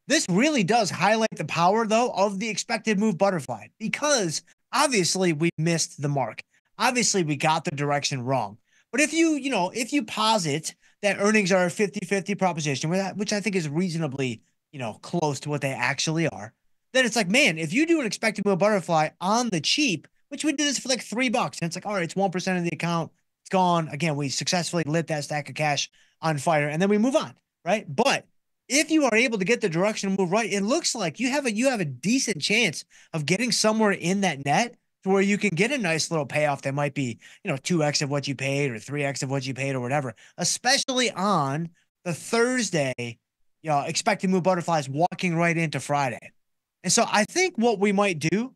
This really does highlight the power, though, of the expected move butterfly because obviously we missed the mark. Obviously, we got the direction wrong. But if you, you know, if you posit that earnings are a 50 50 proposition, which I think is reasonably, you know, close to what they actually are, then it's like, man, if you do an expected move butterfly on the cheap, which we did this for like three bucks, and it's like, all right, it's 1% of the account it's gone. Again, we successfully lit that stack of cash on fire and then we move on, right? But if you are able to get the direction move right, it looks like you have a you have a decent chance of getting somewhere in that net to where you can get a nice little payoff that might be, you know, 2x of what you paid or 3x of what you paid or whatever, especially on the Thursday, you know, expected move butterflies walking right into Friday. And so I think what we might do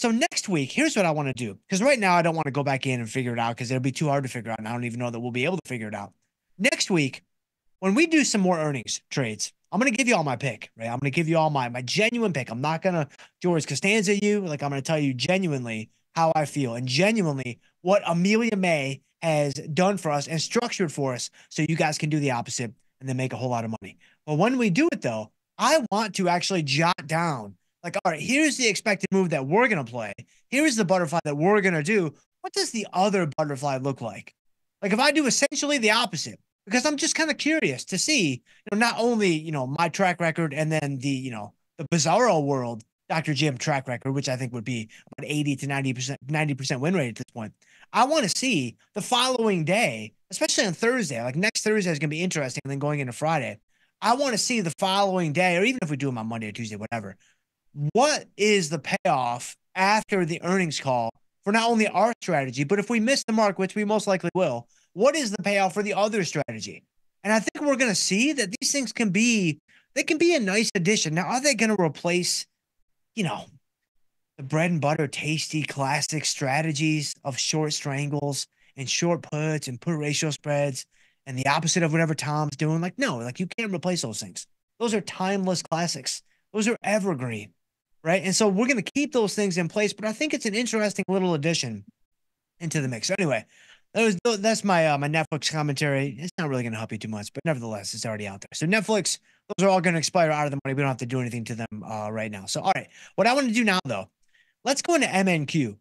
so next week, here's what I want to do. Because right now I don't want to go back in and figure it out because it'll be too hard to figure out. And I don't even know that we'll be able to figure it out. Next week, when we do some more earnings trades, I'm gonna give you all my pick, right? I'm gonna give you all my my genuine pick. I'm not gonna George Costanza you. Like I'm gonna tell you genuinely how I feel and genuinely what Amelia May has done for us and structured for us, so you guys can do the opposite and then make a whole lot of money. But when we do it though, I want to actually jot down like, all right, here's the expected move that we're to play. Here's the butterfly that we're to do. What does the other butterfly look like? Like, if I do essentially the opposite, because I'm just kind of curious to see, you know, not only, you know, my track record and then the, you know, the bizarro world Dr. Jim track record, which I think would be about 80 to 90%, 90% win rate at this point. I want to see the following day, especially on Thursday, like next Thursday is going to be interesting. And then going into Friday, I want to see the following day, or even if we do them on Monday or Tuesday, whatever, what is the payoff after the earnings call for not only our strategy, but if we miss the mark, which we most likely will, what is the payoff for the other strategy? And I think we're going to see that these things can be they can be a nice addition. Now, are they going to replace, you know, the bread and butter, tasty, classic strategies of short strangles and short puts and put ratio spreads and the opposite of whatever Tom's doing. Like, no, like you can't replace those things. Those are timeless classics. Those are evergreen, right? And so we're going to keep those things in place, but I think it's an interesting little addition into the mix. Anyway, that was that's my uh, my Netflix commentary. It's not really going to help you too much, but nevertheless, it's already out there. So Netflix, those are all going to expire out of the money. We don't have to do anything to them uh, right now. So all right, what I want to do now though, let's go into MNQ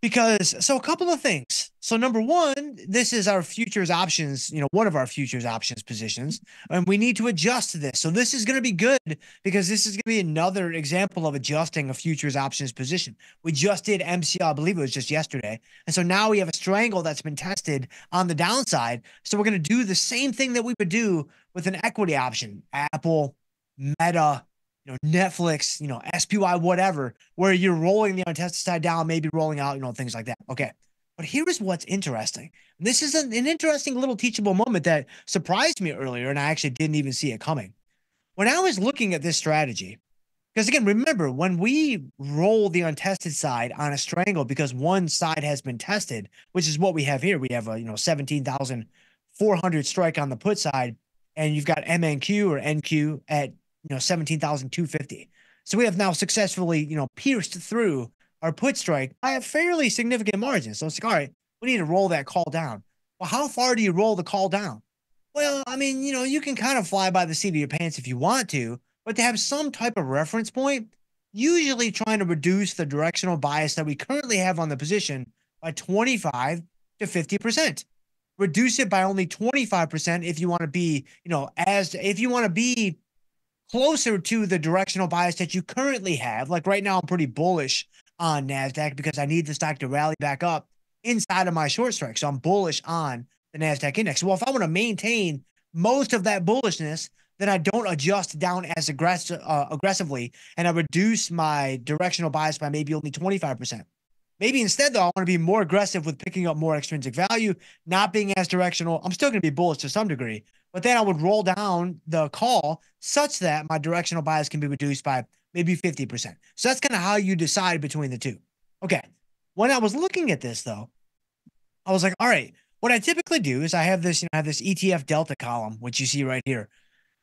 because so a couple of things. So number one, this is our futures options, you know, one of our futures options positions, and we need to adjust to this. So this is going to be good because this is going to be another example of adjusting a futures options position. We just did MCL, I believe it was just yesterday, and so now we have a strangle that's been tested on the downside. So we're going to do the same thing that we would do with an equity option, Apple, Meta, you know, Netflix, you know, SPY, whatever, where you're rolling the untested side down, maybe rolling out, you know, things like that. Okay. But here's what's interesting. This is an, an interesting little teachable moment that surprised me earlier, and I actually didn't even see it coming. When I was looking at this strategy, because again, remember when we roll the untested side on a strangle because one side has been tested, which is what we have here. We have a you know 17,400 strike on the put side, and you've got MNQ or NQ at you know, 17,250. So we have now successfully, you know, pierced through our put strike by a fairly significant margin. So it's like, all right, we need to roll that call down. Well, how far do you roll the call down? Well, I mean, you know, you can kind of fly by the seat of your pants if you want to, but to have some type of reference point, usually trying to reduce the directional bias that we currently have on the position by 25 to 50%. Reduce it by only 25% if you want to be, you know, as if you want to be closer to the directional bias that you currently have. Like right now, I'm pretty bullish on NASDAQ because I need the stock to rally back up inside of my short strike. So I'm bullish on the NASDAQ index. Well, if I want to maintain most of that bullishness, then I don't adjust down as aggressive, uh, aggressively and I reduce my directional bias by maybe only 25%. Maybe instead, though, I want to be more aggressive with picking up more extrinsic value, not being as directional. I'm still going to be bullish to some degree, but then I would roll down the call such that my directional bias can be reduced by maybe 50%. So that's kind of how you decide between the two. Okay. When I was looking at this, though, I was like, all right, what I typically do is I have this, you know, I have this ETF delta column, which you see right here.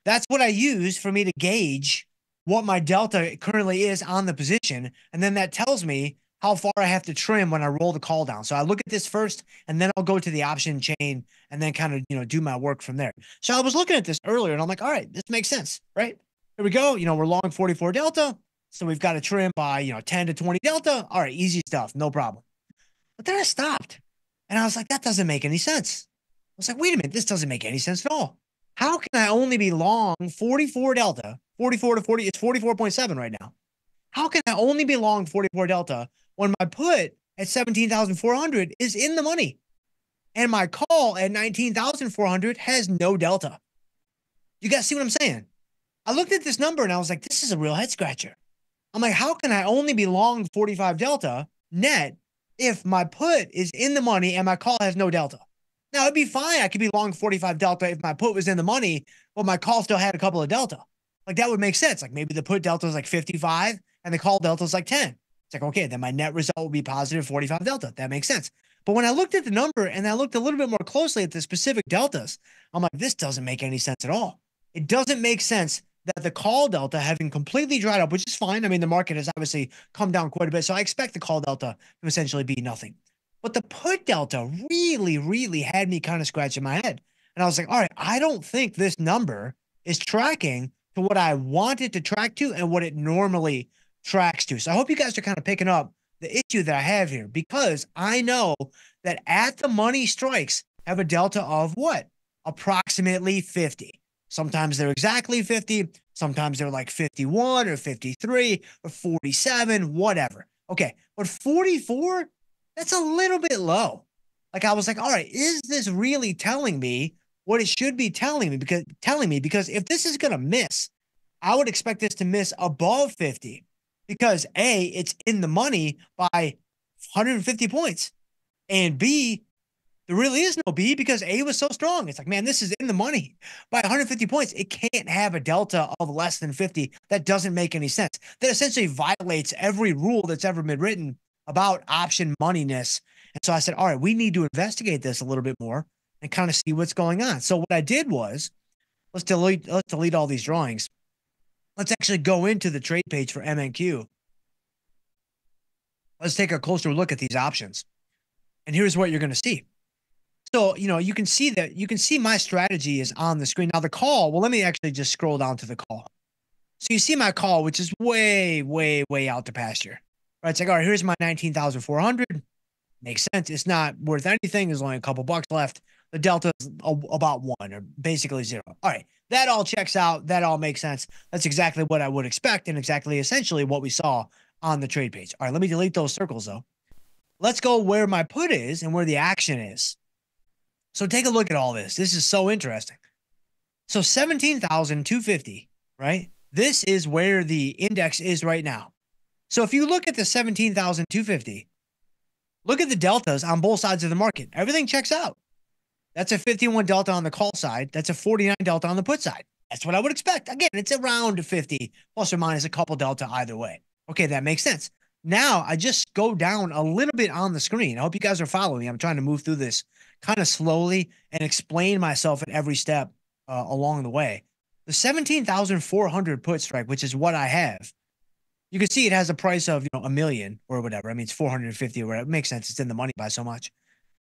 That's what I use for me to gauge what my delta currently is on the position. And then that tells me how far I have to trim when I roll the call down. So I look at this first and then I'll go to the option chain and then kind of, you know, do my work from there. So I was looking at this earlier and I'm like, all right, this makes sense, right? Here we go. You know, we're long 44 delta. So we've got to trim by, you know, 10 to 20 delta. All right, easy stuff, no problem. But then I stopped and I was like, that doesn't make any sense. I was like, wait a minute, this doesn't make any sense at all. How can I only be long 44 delta, 44 to 40? It's 44.7 right now. How can I only be long 44 delta when my put at 17,400 is in the money and my call at 19,400 has no delta. You guys see what I'm saying? I looked at this number and I was like, this is a real head scratcher. I'm like, how can I only be long 45 delta net if my put is in the money and my call has no delta? Now it'd be fine. I could be long 45 delta if my put was in the money, but my call still had a couple of delta. Like that would make sense. Like maybe the put delta is like 55 and the call delta is like 10. Like, okay, then my net result will be positive 45 delta. That makes sense. But when I looked at the number and I looked a little bit more closely at the specific deltas, I'm like, this doesn't make any sense at all. It doesn't make sense that the call delta having completely dried up, which is fine. I mean, the market has obviously come down quite a bit. So I expect the call delta to essentially be nothing. But the put delta really, really had me kind of scratching my head. And I was like, all right, I don't think this number is tracking to what I want it to track to and what it normally tracks to. So I hope you guys are kind of picking up the issue that I have here because I know that at the money strikes have a delta of what? Approximately 50. Sometimes they're exactly 50, sometimes they're like 51 or 53 or 47, whatever. Okay, but 44, that's a little bit low. Like I was like, all right, is this really telling me what it should be telling me? Because telling me because if this is gonna miss, I would expect this to miss above 50 because A, it's in the money by 150 points. And B, there really is no B because A was so strong. It's like, man, this is in the money by 150 points. It can't have a delta of less than 50. That doesn't make any sense. That essentially violates every rule that's ever been written about option moneyness And so I said, all right, we need to investigate this a little bit more and kind of see what's going on. So what I did was let's delete let's delete all these drawings. Let's actually go into the trade page for MNQ. Let's take a closer look at these options. And here's what you're going to see. So, you know, you can see that you can see my strategy is on the screen. Now the call, well, let me actually just scroll down to the call. So you see my call, which is way, way, way out to pasture. Right? It's like, all right, here's my 19,400. Makes sense. It's not worth anything. There's only a couple bucks left. The delta is about one or basically zero. All right. That all checks out. That all makes sense. That's exactly what I would expect and exactly essentially what we saw on the trade page. All right. Let me delete those circles though. Let's go where my put is and where the action is. So take a look at all this. This is so interesting. So 17,250, right? This is where the index is right now. So if you look at the 17,250, look at the deltas on both sides of the market. Everything checks out. That's a 51 delta on the call side. That's a 49 delta on the put side. That's what I would expect. Again, it's around 50 plus or minus a couple delta either way. Okay, that makes sense. Now I just go down a little bit on the screen. I hope you guys are following me. I'm trying to move through this kind of slowly and explain myself at every step uh, along the way. The 17,400 put strike, which is what I have, you can see it has a price of you know a million or whatever. I mean, it's 450 or whatever. It makes sense. It's in the money by so much.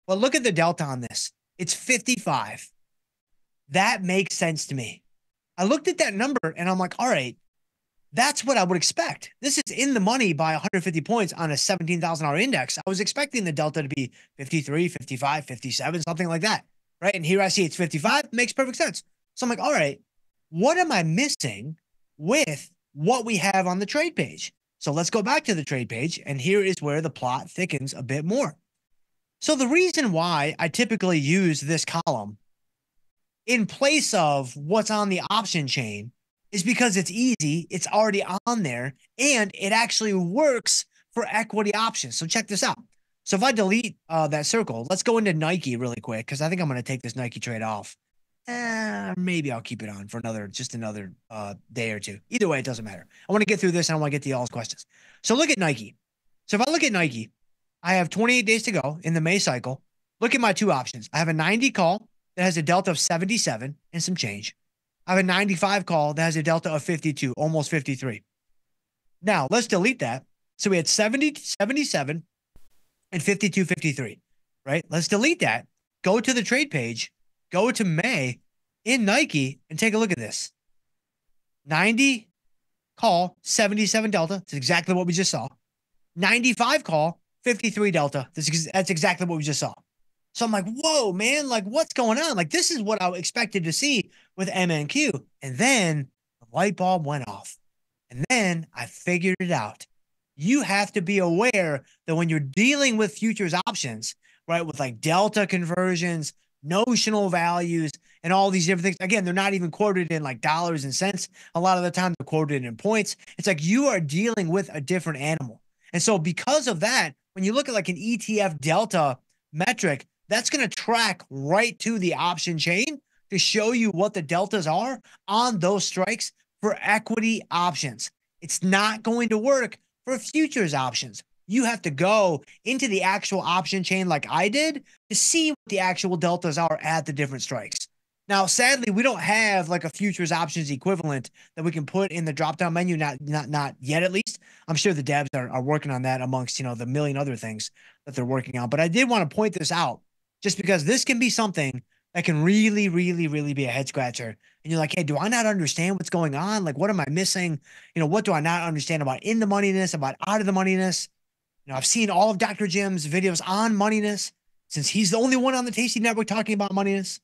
But look at the delta on this. It's 55. That makes sense to me. I looked at that number and I'm like, all right, that's what I would expect. This is in the money by 150 points on a $17,000 index. I was expecting the delta to be 53, 55, 57, something like that. Right. And here I see it's 55. Makes perfect sense. So I'm like, all right, what am I missing with what we have on the trade page? So let's go back to the trade page. And here is where the plot thickens a bit more. So the reason why I typically use this column in place of what's on the option chain is because it's easy, it's already on there, and it actually works for equity options. So check this out. So if I delete uh, that circle, let's go into Nike really quick because I think I'm going to take this Nike trade off. Eh, maybe I'll keep it on for another, just another uh, day or two. Either way, it doesn't matter. I want to get through this and I want to get to y'all's questions. So look at Nike. So if I look at Nike, I have 28 days to go in the May cycle. Look at my two options. I have a 90 call that has a delta of 77 and some change. I have a 95 call that has a delta of 52, almost 53. Now let's delete that. So we had 70, 77 and 52, 53, right? Let's delete that. Go to the trade page, go to May in Nike and take a look at this. 90 call, 77 delta. That's exactly what we just saw. 95 call, 53 Delta. This is, that's exactly what we just saw. So I'm like, whoa, man, like what's going on? Like, this is what I expected to see with MNQ. And then the light bulb went off. And then I figured it out. You have to be aware that when you're dealing with futures options, right, with like delta conversions, notional values, and all these different things, again, they're not even quoted in like dollars and cents. A lot of the time, they're quoted in points. It's like you are dealing with a different animal. And so, because of that, when you look at like an ETF delta metric, that's going to track right to the option chain to show you what the deltas are on those strikes for equity options. It's not going to work for futures options. You have to go into the actual option chain like I did to see what the actual deltas are at the different strikes. Now, sadly, we don't have like a futures options equivalent that we can put in the drop down menu. Not not not yet, at least. I'm sure the devs are, are working on that amongst you know the million other things that they're working on. But I did want to point this out just because this can be something that can really, really, really be a head scratcher. And you're like, hey, do I not understand what's going on? Like, what am I missing? You know, what do I not understand about in the moneyness, about out of the moneyness? You know, I've seen all of Dr. Jim's videos on moneyness since he's the only one on the Tasty Network talking about moneyness.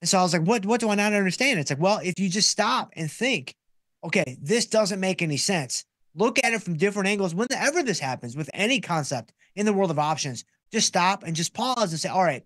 And so I was like, what, what do I not understand? It's like, well, if you just stop and think, okay, this doesn't make any sense. Look at it from different angles. Whenever this happens with any concept in the world of options, just stop and just pause and say, all right,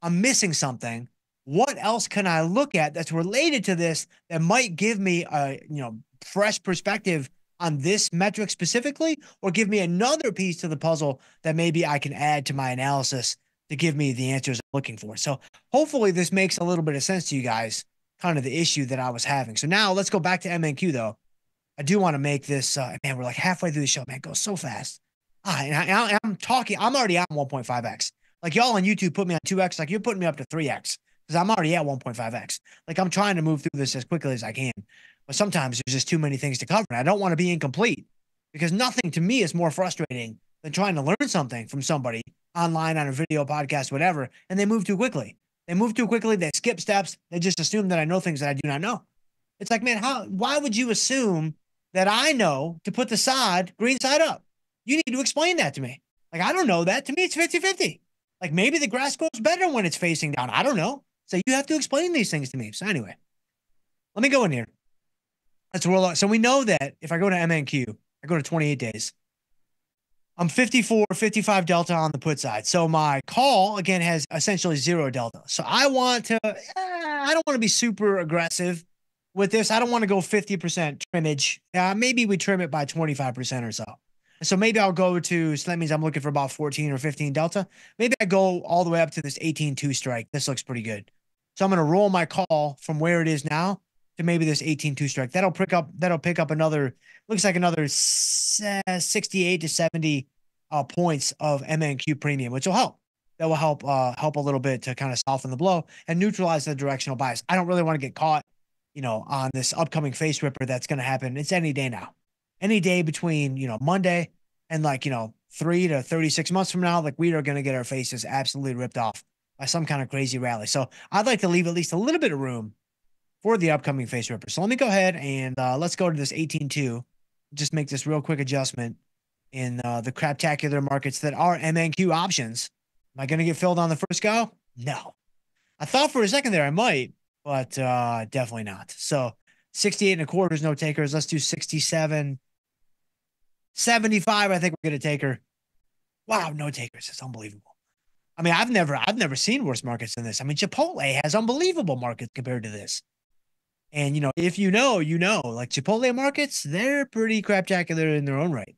I'm missing something. What else can I look at that's related to this that might give me a you know fresh perspective on this metric specifically, or give me another piece to the puzzle that maybe I can add to my analysis to give me the answers I'm looking for. So hopefully this makes a little bit of sense to you guys, kind of the issue that I was having. So now let's go back to MNQ though. I do want to make this, uh, man, we're like halfway through the show, man, goes so fast. I, am talking. I'm already at 1.5x. Like y'all on YouTube put me on 2x. Like you're putting me up to 3x because I'm already at 1.5x. Like I'm trying to move through this as quickly as I can. But sometimes there's just too many things to cover. And I don't want to be incomplete because nothing to me is more frustrating than trying to learn something from somebody online on a video podcast, whatever, and they move too quickly. They move too quickly. They skip steps. They just assume that I know things that I do not know. It's like, man, how? Why would you assume that I know to put the sod green side up? You need to explain that to me. Like, I don't know that. To me, it's 50 50. Like, maybe the grass grows better when it's facing down. I don't know. So you have to explain these things to me. So, anyway, let me go in here. Let's roll out. So, we know that if I go to MNQ, I go to 28 days. I'm 54, 55 delta on the put side. So my call again has essentially zero delta. So I want to, eh, I don't want to be super aggressive with this. I don't want to go 50% trimmage. Uh, maybe we trim it by 25% or so. So maybe I'll go to, so that means I'm looking for about 14 or 15 delta. Maybe I go all the way up to this 18 2 strike. This looks pretty good. So I'm going to roll my call from where it is now to maybe this 18 2 strike. That'll pick up, that'll pick up another, looks like another 68 to 70 uh, points of MNQ premium, which will help. That will help uh, help a little bit to kind of soften the blow and neutralize the directional bias. I don't really want to get caught, you know, on this upcoming face ripper that's going to happen. It's any day now, any day between you know Monday and like you know three to thirty six months from now. Like we are going to get our faces absolutely ripped off by some kind of crazy rally. So I'd like to leave at least a little bit of room for the upcoming face ripper. So let me go ahead and uh, let's go to this 18.2. Just make this real quick adjustment in uh, the craptacular markets that are MNQ options. Am I going to get filled on the first go? No. I thought for a second there I might, but uh, definitely not. So 68 and a quarter is no takers. Let's do 67. 75, I think we're going to take her. Wow, no takers. It's unbelievable. I mean, I've never, I've never seen worse markets than this. I mean, Chipotle has unbelievable markets compared to this. And you know, if you know, you know, like Chipotle markets, they're pretty craptacular in their own right.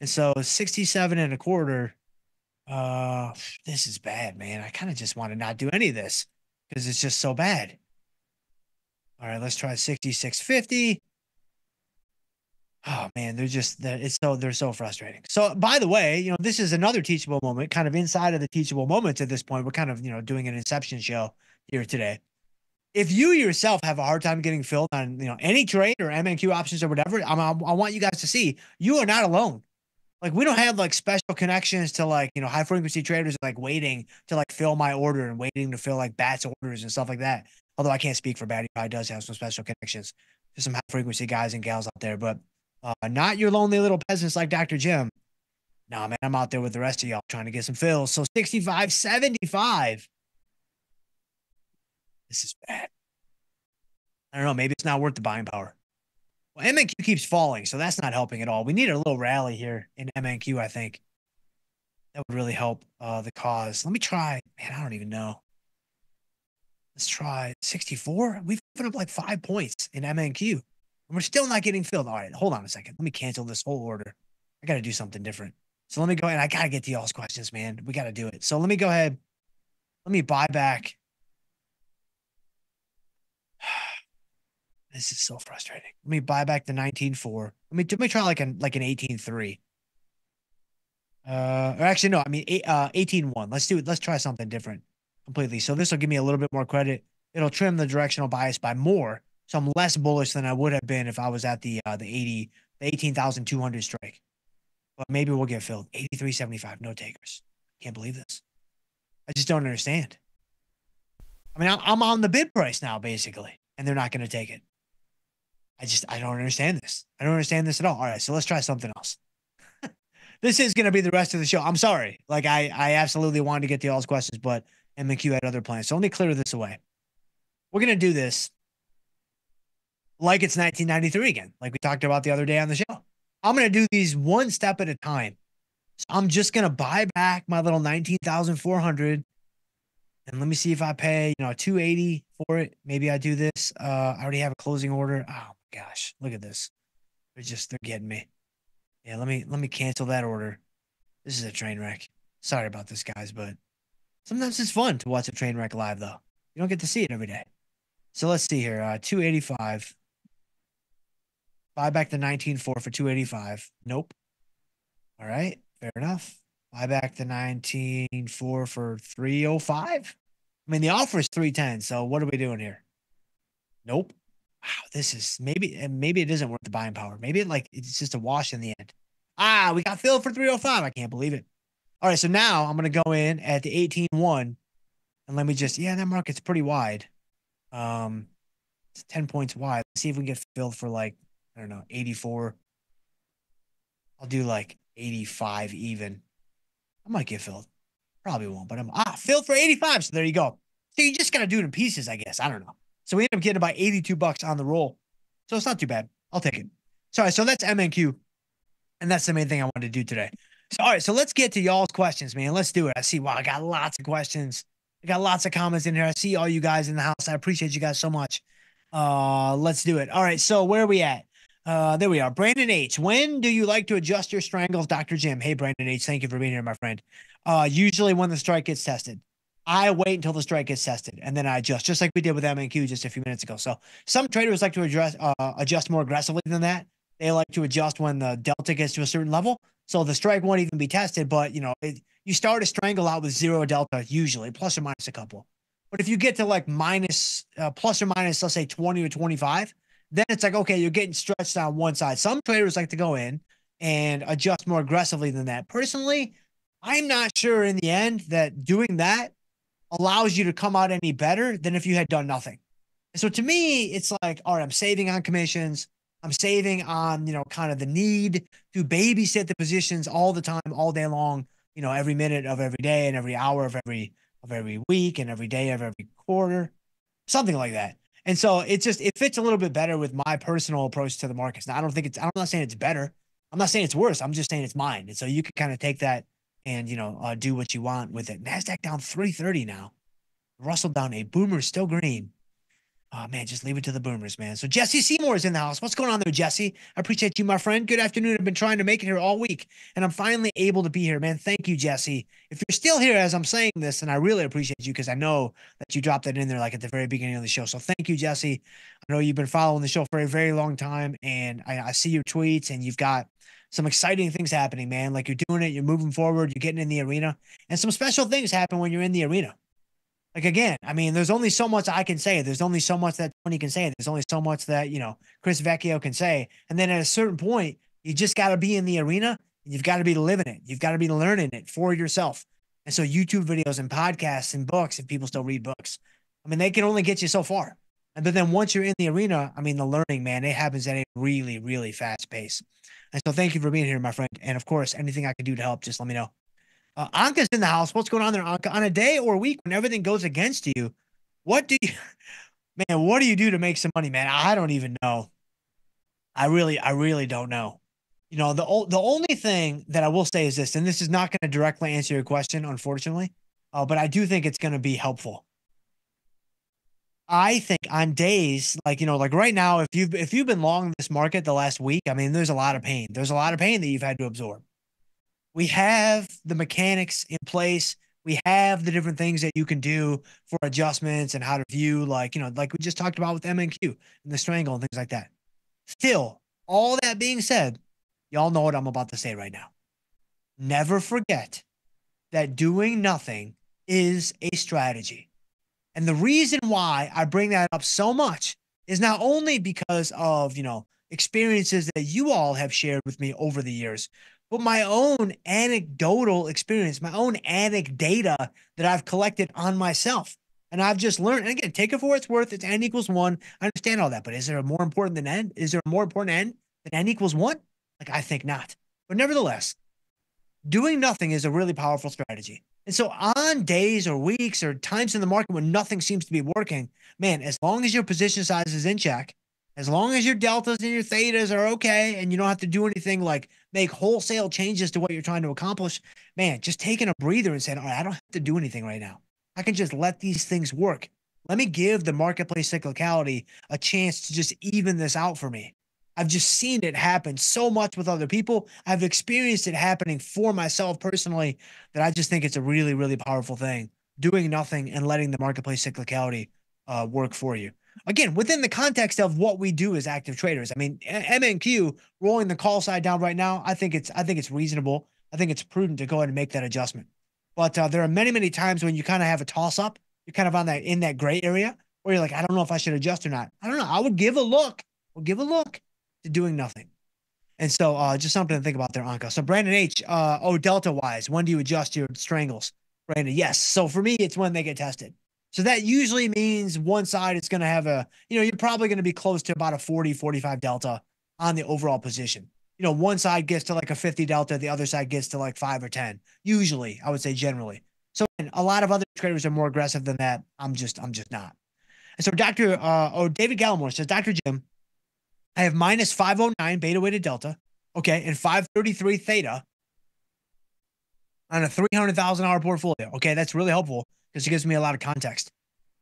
And so 67 and a quarter. Uh, this is bad, man. I kind of just want to not do any of this because it's just so bad. All right, let's try 6650. Oh man, they're just that it's so they're so frustrating. So by the way, you know, this is another teachable moment, kind of inside of the teachable moments at this point. We're kind of, you know, doing an inception show here today. If you yourself have a hard time getting filled on, you know, any trade or MNQ options or whatever, I'm, I want you guys to see you are not alone. Like we don't have like special connections to like you know high frequency traders like waiting to like fill my order and waiting to fill like bats orders and stuff like that. Although i can't speak for batty probably does have some special connections to some high frequency guys and gals out there. But uh, not your lonely little peasants like dr jim. Nah man i'm out there with the rest of y'all trying to get some fills. So 65 75 this is bad i don't know maybe it's not worth the buying power well, MNQ keeps falling, so that's not helping at all. We need a little rally here in MNQ, I think. That would really help uh, the cause. Let me try. Man, I don't even know. Let's try 64. We've put up like five points in MNQ. And we're still not getting filled. All right, hold on a second. Let me cancel this whole order. I got to do something different. So let me go ahead. I got to get to y'all's questions, man. We got to do it. So let me go ahead. Let me buy back This is so frustrating. Let me buy back the 19.4. Let me let me try like an like an 18.3. Uh, or actually, no, I mean, eight, uh, 18.1. Let's do it. Let's try something different completely. So this will give me a little bit more credit. It'll trim the directional bias by more. So I'm less bullish than I would have been if I was at the uh, the 80, the 18,200 strike. But maybe we'll get filled. 83.75, no takers. Can't believe this. I just don't understand. I mean, I'm on the bid price now, basically, and they're not going to take it. I just I don't understand this. I don't understand this at all. All right, so let's try something else. [LAUGHS] this is going to be the rest of the show. I'm sorry. Like I I absolutely wanted to get to y'all's questions, but MQ had other plans. So let me clear this away. We're going to do this like it's 1993 again, like we talked about the other day on the show. I'm going to do these one step at a time. So I'm just going to buy back my little 19,400 and let me see if I pay, you know, 280 for it. Maybe I do this. Uh, I already have a closing order. Oh gosh, look at this. They're just they're getting me. Yeah, let me let me cancel that order. This is a train wreck. Sorry about this, guys, but sometimes it's fun to watch a train wreck live though. You don't get to see it every day. So let's see here. Uh 285. Buy back the 19.4 for 285. Nope. All right. Fair enough. Buy back the 19.4 for 305. I mean, the offer is 310. So what are we doing here? Nope. Wow, this is maybe and maybe it isn't worth the buying power. Maybe it like it's just a wash in the end. Ah, we got filled for 305. I can't believe it. All right, so now I'm gonna go in at the 18-1 and let me just yeah, that market's pretty wide. Um it's 10 points wide. Let's see if we can get filled for like, I don't know, 84. I'll do like 85 even. I might get filled. Probably won't, but I'm ah filled for 85. So there you go. So you just gotta do it in pieces, I guess. I don't know. So we end up getting about 82 bucks on the roll. So it's not too bad. I'll take it. Sorry, so that's MNQ. And that's the main thing I wanted to do today. So all right, so let's get to y'all's questions, man. Let's do it. I see wow, I got lots of questions. I got lots of comments in here. I see all you guys in the house. I appreciate you guys so much. Uh let's do it. All right, so where are we at? Uh, there we are. Brandon H. When do you like to adjust your strangles, Dr. Jim? Hey, Brandon H. Thank you for being here, my friend. Uh, usually when the strike gets tested. I wait until the strike gets tested and then I adjust, just like we did with MNQ just a few minutes ago. So some traders like to address uh, adjust more aggressively than that. They like to adjust when the delta gets to a certain level, so the strike won't even be tested. But you know, it, you start a strangle out with zero delta usually, plus or minus a couple. But if you get to like minus, uh, plus or minus, let's say twenty or twenty five, then it's like okay, you're getting stretched on one side. Some traders like to go in and adjust more aggressively than that. Personally, I'm not sure in the end that doing that allows you to come out any better than if you had done nothing. So to me, it's like, all right, I'm saving on commissions. I'm saving on, you know, kind of the need to babysit the positions all the time, all day long, you know, every minute of every day and every hour of every of every week and every day of every quarter, something like that. And so it just it fits a little bit better with my personal approach to the markets. Now I don't think it's I'm not saying it's better. I'm not saying it's worse. I'm just saying it's mine. And so you can kind of take that and you know uh, do what you want with it. Nasdaq down 330 now. Russell down a boomer still green. Oh man, just leave it to the boomers, man. So Jesse Seymour is in the house. What's going on there, Jesse? I appreciate you, my friend. Good afternoon. I've been trying to make it here all week, and I'm finally able to be here, man. Thank you, Jesse. If you're still here as I'm saying this, and I really appreciate you because I know that you dropped that in there like at the very beginning of the show. So thank you, Jesse. I know you've been following the show for a very long time, and I, I see your tweets, and you've got some exciting things happening, man. Like you're doing it, you're moving forward, you're getting in the arena, and some special things happen when you're in the arena. Like again, I mean, there's only so much I can say. There's only so much that Tony can say. There's only so much that you know Chris Vecchio can say. And then at a certain point, you just got to be in the arena. And you've got to be living it. You've got to be learning it for yourself. And so YouTube videos and podcasts and books, if people still read books, I mean, they can only get you so far. And but then once you're in the arena, I mean, the learning, man, it happens at a really, really fast pace. And so thank you for being here, my friend. And of course, anything I can do to help, just let me know. Uh, Anka's in the house. What's going on there, Anka? On a day or week when everything goes against you, what do you, [LAUGHS] man? What do you do to make some money, man? I don't even know. I really, I really don't know. You know, the the only thing that I will say is this, and this is not going to directly answer your question, unfortunately, uh, but I do think it's going to be helpful. I think on days like you know, like right now, if you've if you've been long this market the last week, I mean, there's a lot of pain. There's a lot of pain that you've had to absorb we have the mechanics in place. We have the different things that you can do for adjustments and how to view, like, you know, like we just talked about with MNQ and the strangle and things like that. Still, all that being said, y'all know what I'm about to say right now. Never forget that doing nothing is a strategy. And the reason why I bring that up so much is not only because of, you know, experiences that you all have shared with me over the years, but my own anecdotal experience, my own anecdata that I've collected on myself. And I've just learned, and again, take it for what it's worth. It's n equals one. I understand all that, but is there a more important than n? Is there a more important n than n equals one? Like, I think not. But nevertheless, doing nothing is a really powerful strategy. And so, on days or weeks or times in the market when nothing seems to be working, man, as long as your position size is in check, as long as your deltas and your thetas are okay and you don't have to do anything like make wholesale changes to what you're trying to accomplish, man, just taking a breather and saying, all right, I don't have to do anything right now. I can just let these things work. Let me give the marketplace cyclicality a chance to just even this out for me. I've just seen it happen so much with other people. I've experienced it happening for myself personally that I just think it's a really, really powerful thing. Doing nothing and letting the marketplace cyclicality uh, work for you again within the context of what we do as active traders. I mean, MNQ rolling the call side down right now. I think it's I think it's reasonable. I think it's prudent to go ahead and make that adjustment. But uh, there are many, many times when you kind of have a toss up. You're kind of on that in that gray area where you're like, I don't know if I should adjust or not. I don't know. I would give a look. We'll give a look to doing nothing. And so uh, just something to think about there, Anka. So Brandon H, uh, oh, Delta wise, when do you adjust your strangles? Brandon, yes. So for me, it's when they get tested. So that usually means one side is going to have a, you know, you're probably going to be close to about a 40, 45 Delta on the overall position. You know, one side gets to like a 50 Delta, the other side gets to like five or 10. Usually, I would say generally. So a lot of other traders are more aggressive than that. I'm just, I'm just not. And so Dr. Uh, oh, David Gallimore says, Dr. Jim, I have minus 509 beta weighted delta, okay, and 533 theta on a $300,000 portfolio. Okay, that's really helpful because it gives me a lot of context.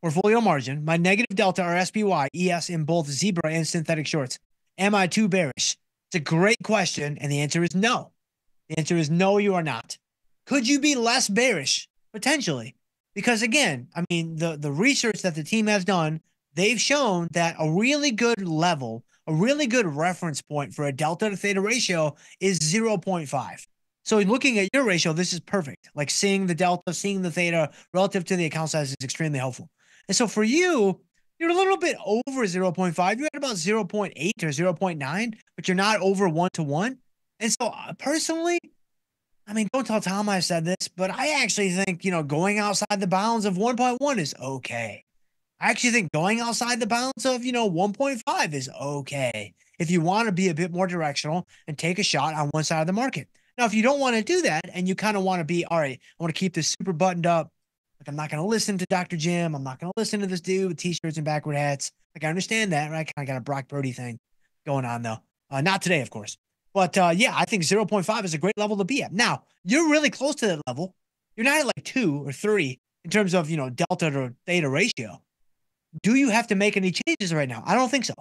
Portfolio margin, my negative delta are SPY, ES in both zebra and synthetic shorts. Am I too bearish? It's a great question, and the answer is no. The answer is no, you are not. Could you be less bearish? Potentially. Because again, I mean, the, the research that the team has done, they've shown that a really good level, a really good reference point for a delta to theta ratio is 0.5. So looking at your ratio, this is perfect. Like seeing the delta, seeing the theta relative to the account size is extremely helpful. And so for you, you're a little bit over 0.5. You're at about 0.8 or 0.9, but you're not over one to one. And so uh, personally, I mean, don't tell Tom I said this, but I actually think, you know, going outside the bounds of 1.1 is okay. I actually think going outside the bounds of, you know, 1.5 is okay if you want to be a bit more directional and take a shot on one side of the market. Now, if you don't want to do that and you kind of want to be, all right, I want to keep this super buttoned up. Like, I'm not going to listen to Dr. Jim. I'm not going to listen to this dude with t shirts and backward hats. Like, I understand that, right? Kind of got a Brock Purdy thing going on, though. Uh, not today, of course. But uh, yeah, I think 0.5 is a great level to be at. Now, you're really close to that level. You're not at like two or three in terms of, you know, delta to theta ratio. Do you have to make any changes right now? I don't think so.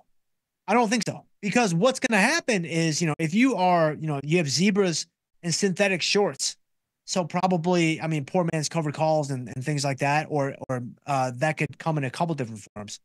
I don't think so. Because what's going to happen is, you know, if you are, you know, you have zebras and synthetic shorts. So probably, I mean, poor man's covered calls and, and things like that, or or uh, that could come in a couple different forms.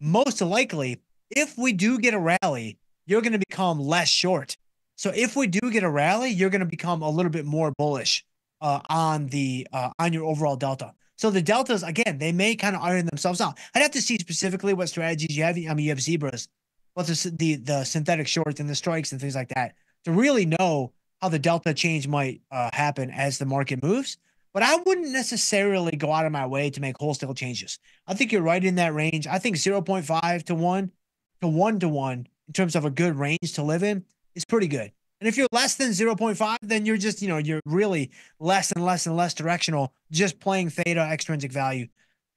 Most likely, if we do get a rally, you're going to become less short. So if we do get a rally, you're going to become a little bit more bullish uh, on the uh, on your overall delta. So the deltas again, they may kind of iron themselves out. I'd have to see specifically what strategies you have. I mean, you have zebras, what's the the, the synthetic shorts and the strikes and things like that to really know how the delta change might uh, happen as the market moves. But I wouldn't necessarily go out of my way to make wholesale changes. I think you're right in that range. I think 0.5 to 1 to 1 to 1 in terms of a good range to live in is pretty good. And if you're less than 0.5, then you're just, you know, you're really less and less and less directional, just playing theta, extrinsic value,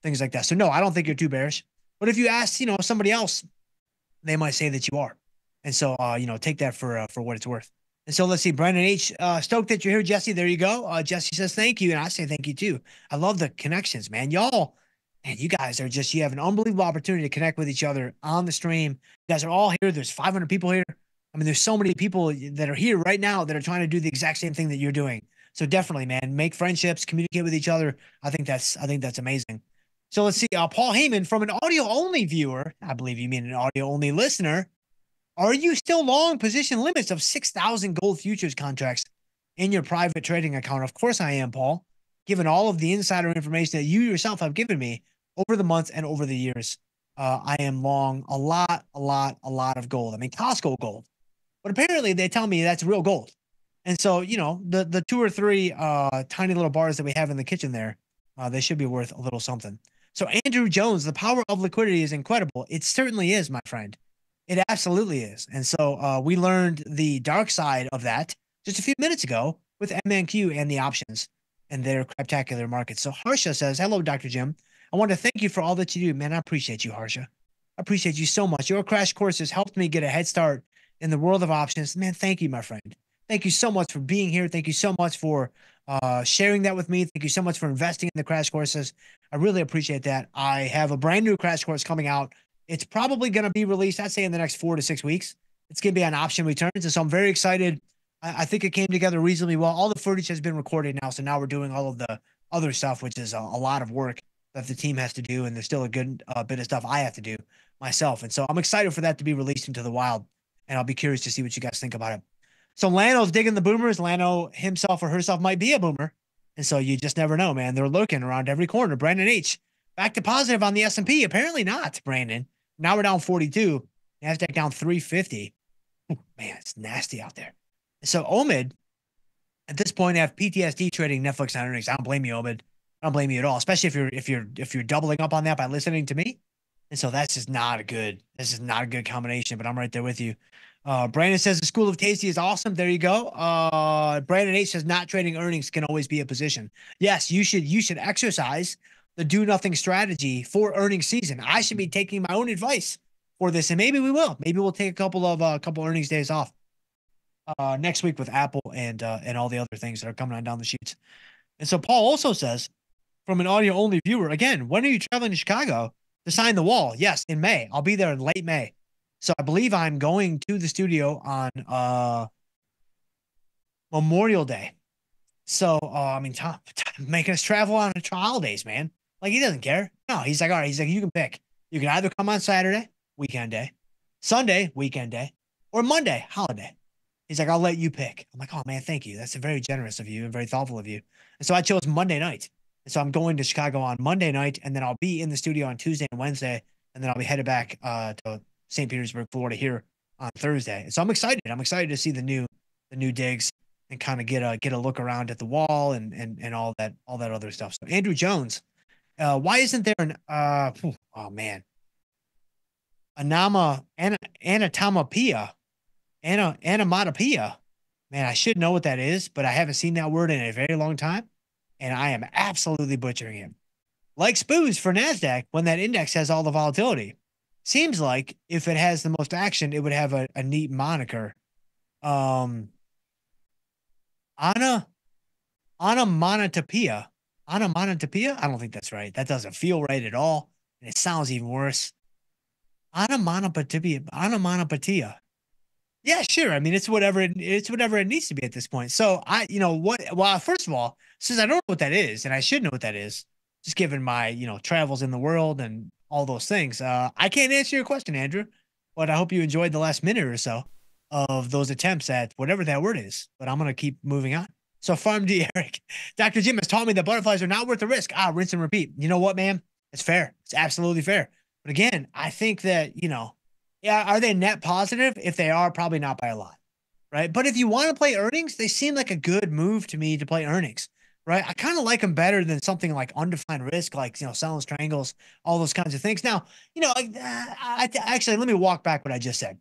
things like that. So no, I don't think you're too bearish. But if you ask, you know, somebody else, they might say that you are. And so, uh, you know, take that for uh, for what it's worth. And so let's see, Brandon H. Uh, stoked that you're here, Jesse. There you go. Uh, Jesse says thank you, and I say thank you too. I love the connections, man. Y'all, man, you guys are just you have an unbelievable opportunity to connect with each other on the stream. You guys are all here. There's 500 people here. I mean, there's so many people that are here right now that are trying to do the exact same thing that you're doing. So definitely, man, make friendships, communicate with each other. I think that's I think that's amazing. So let's see, uh, Paul Heyman from an audio only viewer. I believe you mean an audio only listener. Are you still long position limits of 6,000 gold futures contracts in your private trading account? Of course I am, Paul, given all of the insider information that you yourself have given me over the months and over the years. Uh, I am long a lot, a lot, a lot of gold. I mean, Costco gold. But apparently they tell me that's real gold. And so, you know, the the two or three uh, tiny little bars that we have in the kitchen there, uh, they should be worth a little something. So Andrew Jones, the power of liquidity is incredible. It certainly is, my friend. It absolutely is. And so uh, we learned the dark side of that just a few minutes ago with MNQ and the options and their spectacular markets. So Harsha says, Hello, Dr. Jim. I want to thank you for all that you do. Man, I appreciate you, Harsha. I appreciate you so much. Your crash course has helped me get a head start in the world of options. Man, thank you, my friend. Thank you so much for being here. Thank you so much for uh, sharing that with me. Thank you so much for investing in the crash courses. I really appreciate that. I have a brand new crash course coming out it's probably going to be released, I'd say, in the next four to six weeks. It's going to be on option returns. And so I'm very excited. I, I, think it came together reasonably well. All the footage has been recorded now. So now we're doing all of the other stuff, which is a, a lot of work that the team has to do. And there's still a good uh, bit of stuff I have to do myself. And so I'm excited for that to be released into the wild. And I'll be curious to see what you guys think about it. So Lano's digging the boomers. Lano himself or herself might be a boomer. And so you just never know, man. They're lurking around every corner. Brandon H. Back to positive on the S&P. Apparently not, Brandon. Now we're down 42. NASDAQ down 350. Ooh, man, it's nasty out there. So Omid, at this point, I have PTSD trading Netflix on earnings. I don't blame you, Omid. I don't blame you at all, especially if you're if you're if you're doubling up on that by listening to me. And so that's just not a good, this is not a good combination, but I'm right there with you. Uh, Brandon says the School of Tasty is awesome. There you go. Uh, Brandon H says not trading earnings can always be a position. Yes, you should you should exercise the do nothing strategy for earnings season. I should be taking my own advice for this, and maybe we will. Maybe we'll take a couple of a uh, couple earnings days off uh, next week with Apple and uh, and all the other things that are coming on down the sheets. And so Paul also says, from an audio only viewer, again, when are you traveling to Chicago to sign the wall? Yes, in May. I'll be there in late May. So I believe I'm going to the studio on uh Memorial Day. So uh, I mean, Tom, [LAUGHS] Tom making us travel on holidays, man. Like he doesn't care. No, he's like, all right. He's like, you can pick. You can either come on Saturday, weekend day, Sunday, weekend day, or Monday, holiday. He's like, I'll let you pick. I'm like, oh man, thank you. That's very generous of you and very thoughtful of you. And so I chose Monday night. So I'm going to Chicago on Monday night, and then I'll be in the studio on Tuesday and Wednesday, and then I'll be headed back uh, to St. Petersburg, Florida here on Thursday. So I'm excited. I'm excited to see the new the new digs and kind of get a get a look around at the wall and and and all that all that other stuff. So Andrew Jones, uh, why isn't there an uh oh man anama an, anatomopia ana, anamatopia man I should know what that is but I haven't seen that word in a very long time and I am absolutely butchering him. like spoos for Nasdaq when that index has all the volatility seems like if it has the most action, it would have a, a neat moniker. Um, Ana, Ana Monotopia. Ana Monotopia? I don't think that's right. That doesn't feel right at all. And it sounds even worse. Ana Monopatipia. Ana Monopatia. Yeah, sure. I mean, it's whatever it, it's whatever it needs to be at this point. So I, you know, what? Well, first of all, since I don't know what that is, and I should know what that is, just given my, you know, travels in the world and all those things. Uh, I can't answer your question, Andrew, but I hope you enjoyed the last minute or so of those attempts at whatever that word is. But I'm gonna keep moving on. So Farm D [LAUGHS] Eric, Dr. Jim has taught me that butterflies are not worth the risk. Ah, rinse and repeat. You know what, man? It's fair. It's absolutely fair. But again, I think that, you know, yeah, are they net positive? If they are, probably not by a lot. Right. But if you want to play earnings, they seem like a good move to me to play earnings right? I kind of like them better than something like undefined risk, like you know, Selinsgrove triangles, all those kinds of things. Now, you know, I, I, actually let me walk back what I just said.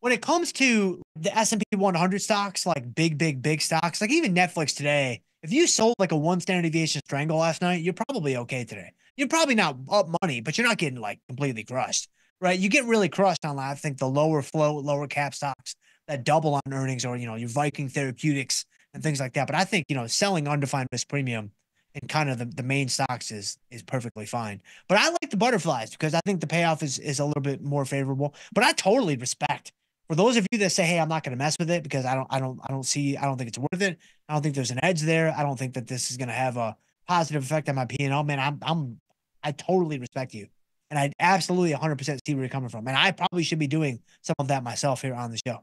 When it comes to the S and P 100 stocks, like big, big, big stocks, like even Netflix today, if you sold like a one standard deviation strangle last night, you're probably okay today. You're probably not up money, but you're not getting like completely crushed, right? You get really crushed on, I think, the lower flow, lower cap stocks that double on earnings, or you know, your Viking Therapeutics and things like that. But I think, you know, selling undefined risk premium and kind of the, the main stocks is is perfectly fine. But I like the butterflies because I think the payoff is is a little bit more favorable. But I totally respect for those of you that say, "Hey, I'm not going to mess with it because I don't I don't I don't see I don't think it's worth it. I don't think there's an edge there. I don't think that this is going to have a positive effect on my P&L." Man, I'm I'm I totally respect you. And I absolutely 100% see where you're coming from. And I probably should be doing some of that myself here on the show.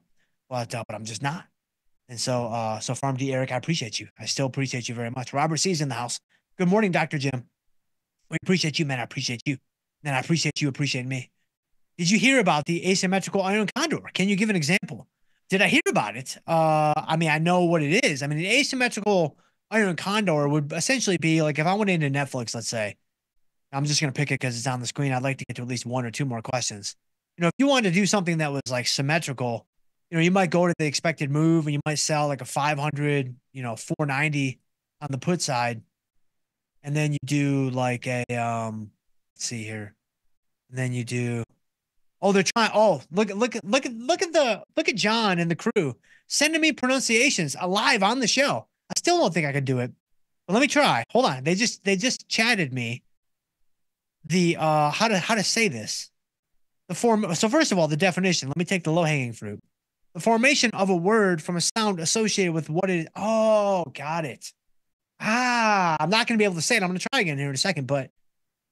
But uh, but I'm just not. And so, uh, so Farm D Eric, I appreciate you. I still appreciate you very much. Robert C's in the house. Good morning, Dr. Jim. We appreciate you, man. I appreciate you. And I appreciate you appreciate me. Did you hear about the asymmetrical iron condor? Can you give an example? Did I hear about it? Uh, I mean, I know what it is. I mean, an asymmetrical iron condor would essentially be like if I went into Netflix, let's say, I'm just going to pick it because it's on the screen. I'd like to get to at least one or two more questions. You know, if you wanted to do something that was like symmetrical, you know, you might go to the expected move and you might sell like a 500, you know, 490 on the put side. And then you do like a, um, let's see here. And then you do, oh, they're trying, oh, look at, look at, look at, look at the, look at John and the crew sending me pronunciations alive on the show. I still don't think I could do it. But let me try. Hold on. They just, they just chatted me the, uh, how to, how to say this. The form. So first of all, the definition, let me take the low hanging fruit the formation of a word from a sound associated with what it oh got it ah i'm not going to be able to say it i'm going to try again here in a second but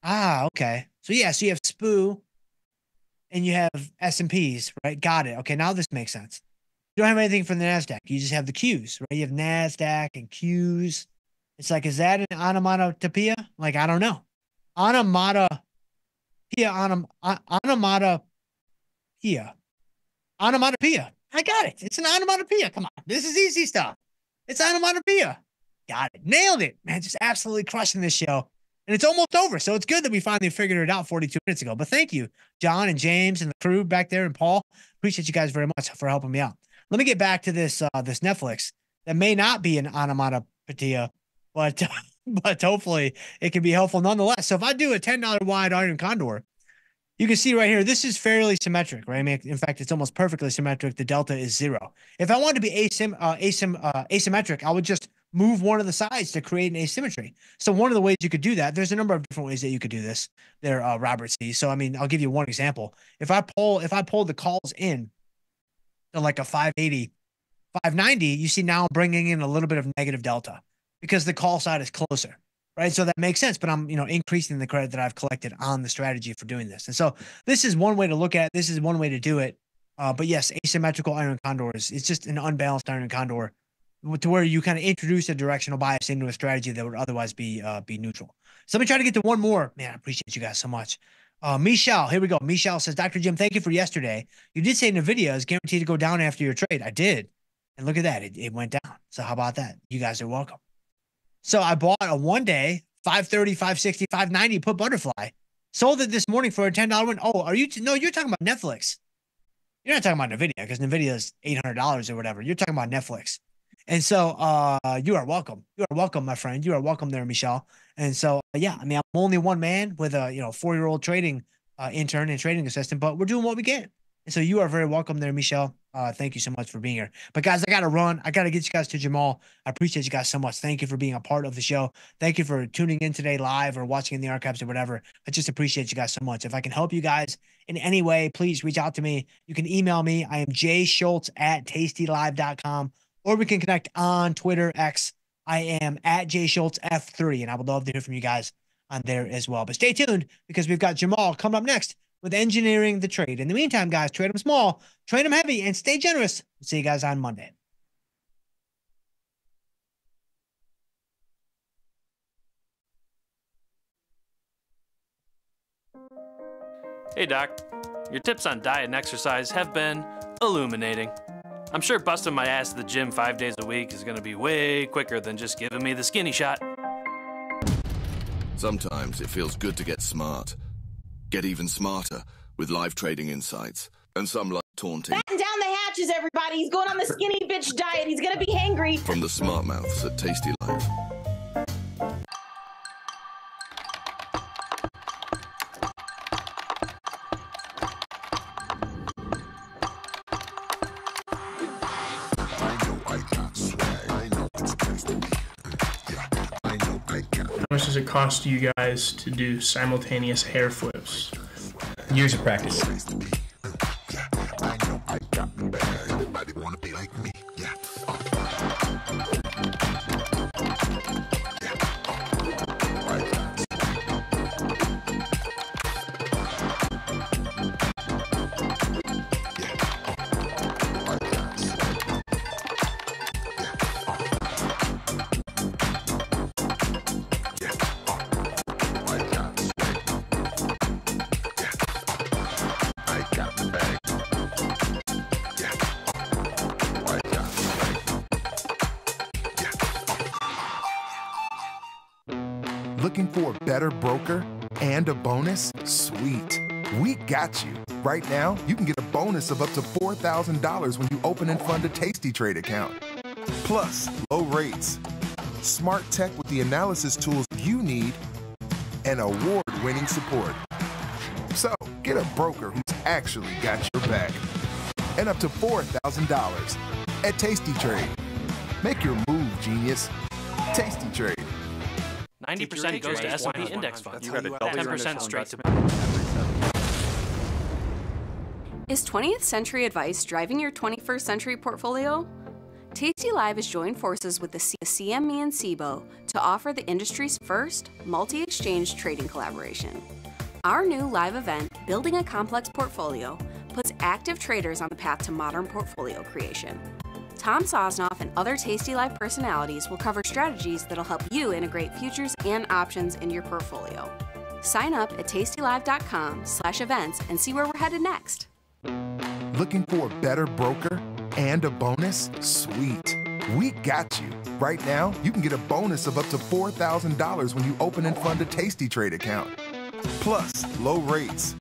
ah okay so yeah so you have spoo and you have s and p's right got it okay now this makes sense You don't have anything from the Nasdaq. You just have the Qs, right? You have Nasdaq and Qs. It's like, is that an onomatopoeia? Like, I don't know. Onomatopoeia, onom, onomatopoeia, onomatopoeia. I got it. It's an onomatopoeia. Come on, this is easy stuff. It's onomatopoeia. Got it. Nailed it, man. Just absolutely crushing this show. And it's almost over. So it's good that we finally figured it out 42 minutes ago. But thank you, John and James and the crew back there and Paul. Appreciate you guys very much for helping me out. Let me get back to this uh, this Netflix that may not be an onomatopoeia, but [LAUGHS] but hopefully it can be helpful nonetheless. So if I do a $10 wide iron condor, you can see right here, this is fairly symmetric, right? I mean, in fact, it's almost perfectly symmetric. The delta is zero. If I wanted to be asym, uh, uh, asymmetric, I would just move one of the sides to create an asymmetry. So one of the ways you could do that, there's a number of different ways that you could do this there, uh, Robert C. So, I mean, I'll give you one example. If I pull, if I pull the calls in to like a 580, 590, you see now I'm bringing in a little bit of negative delta because the call side is closer right? So that makes sense, but I'm, you know, increasing the credit that I've collected on the strategy for doing this. And so this is one way to look at it. This is one way to do it. Uh, but yes, asymmetrical iron condor is it's just an unbalanced iron condor to where you kind of introduce a directional bias into a strategy that would otherwise be uh, be neutral. So let me try to get to one more. Man, I appreciate you guys so much. Uh, Michelle, here we go. Michelle says, Dr. Jim, thank you for yesterday. You did say Nvidia is guaranteed to go down after your trade. I did. And look at that. It, it went down. So how about that? You guys are welcome. So I bought a one day 530, 560, 590 put butterfly. Sold it this morning for a $10 win. Oh, are you? T- no, you're talking about Netflix. You're not talking about NVIDIA because NVIDIA is $800 or whatever. You're talking about Netflix. And so uh, you are welcome. You are welcome, my friend. You are welcome there, Michelle. And so, uh, yeah, I mean, I'm only one man with a, you know, four year old trading uh, intern and trading assistant, but we're doing what we can. And so you are very welcome there, Michelle. Uh, thank you so much for being here. But guys, I got to run. I got to get you guys to Jermal. I appreciate you guys so much. Thank you for being a part of the show. Thank you for tuning in today live or watching in the archives or whatever. I just appreciate you guys so much. If I can help you guys in any way, please reach out to me. You can email me. I am jschultz at tastylive.com or we can connect on Twitter, X. I am at jschultzf3 and I would love to hear from you guys on there as well. But stay tuned because we've got Jermal coming up next with engineering the trade. In the meantime, guys, trade them small, trade them heavy, and stay generous. see you guys on Monday. Hey, Doc. Your tips on diet and exercise have been illuminating. I'm sure busting my ass at the gym five days a week is going to be way quicker than just giving me the skinny shot. Sometimes it feels good to get smart. Get even smarter with live trading insights and some like taunting Batten down the hatches, everybody. He's going on the skinny bitch diet. He's gonna be hangry. from the smart mouths at Tasty Live. It cost you guys to do simultaneous hair flips? Years of practice. A bonus? Sweet. We got you. Right now, you can get a bonus of up to $4,000 when you open and fund a Tasty Trade account. Plus, low rates, smart tech with the analysis tools you need, and award winning support. So, get a broker who's actually got your back. And up to $4,000 at Tasty Trade. Make your move, genius. Tasty Trade. 90% goes to S&P index funds. You got a 10% straight to Is 20th Century Advice driving your 21st century portfolio? Tasty Live has joined forces with the CME and Cboe to offer the industry's first multi exchange trading collaboration. Our new live event, Building a Complex Portfolio, puts active traders on the path to modern portfolio creation. Tom Sosnoff and other Tasty Live personalities will cover strategies that'll help you integrate futures and options in your portfolio. Sign up at tastylive.com slash events and see where we're headed next. Looking for a better broker and a bonus? Sweet. We got you. Right now, you can get a bonus of up to $4,000 when you open and fund a Tasty Trade account. Plus, low rates,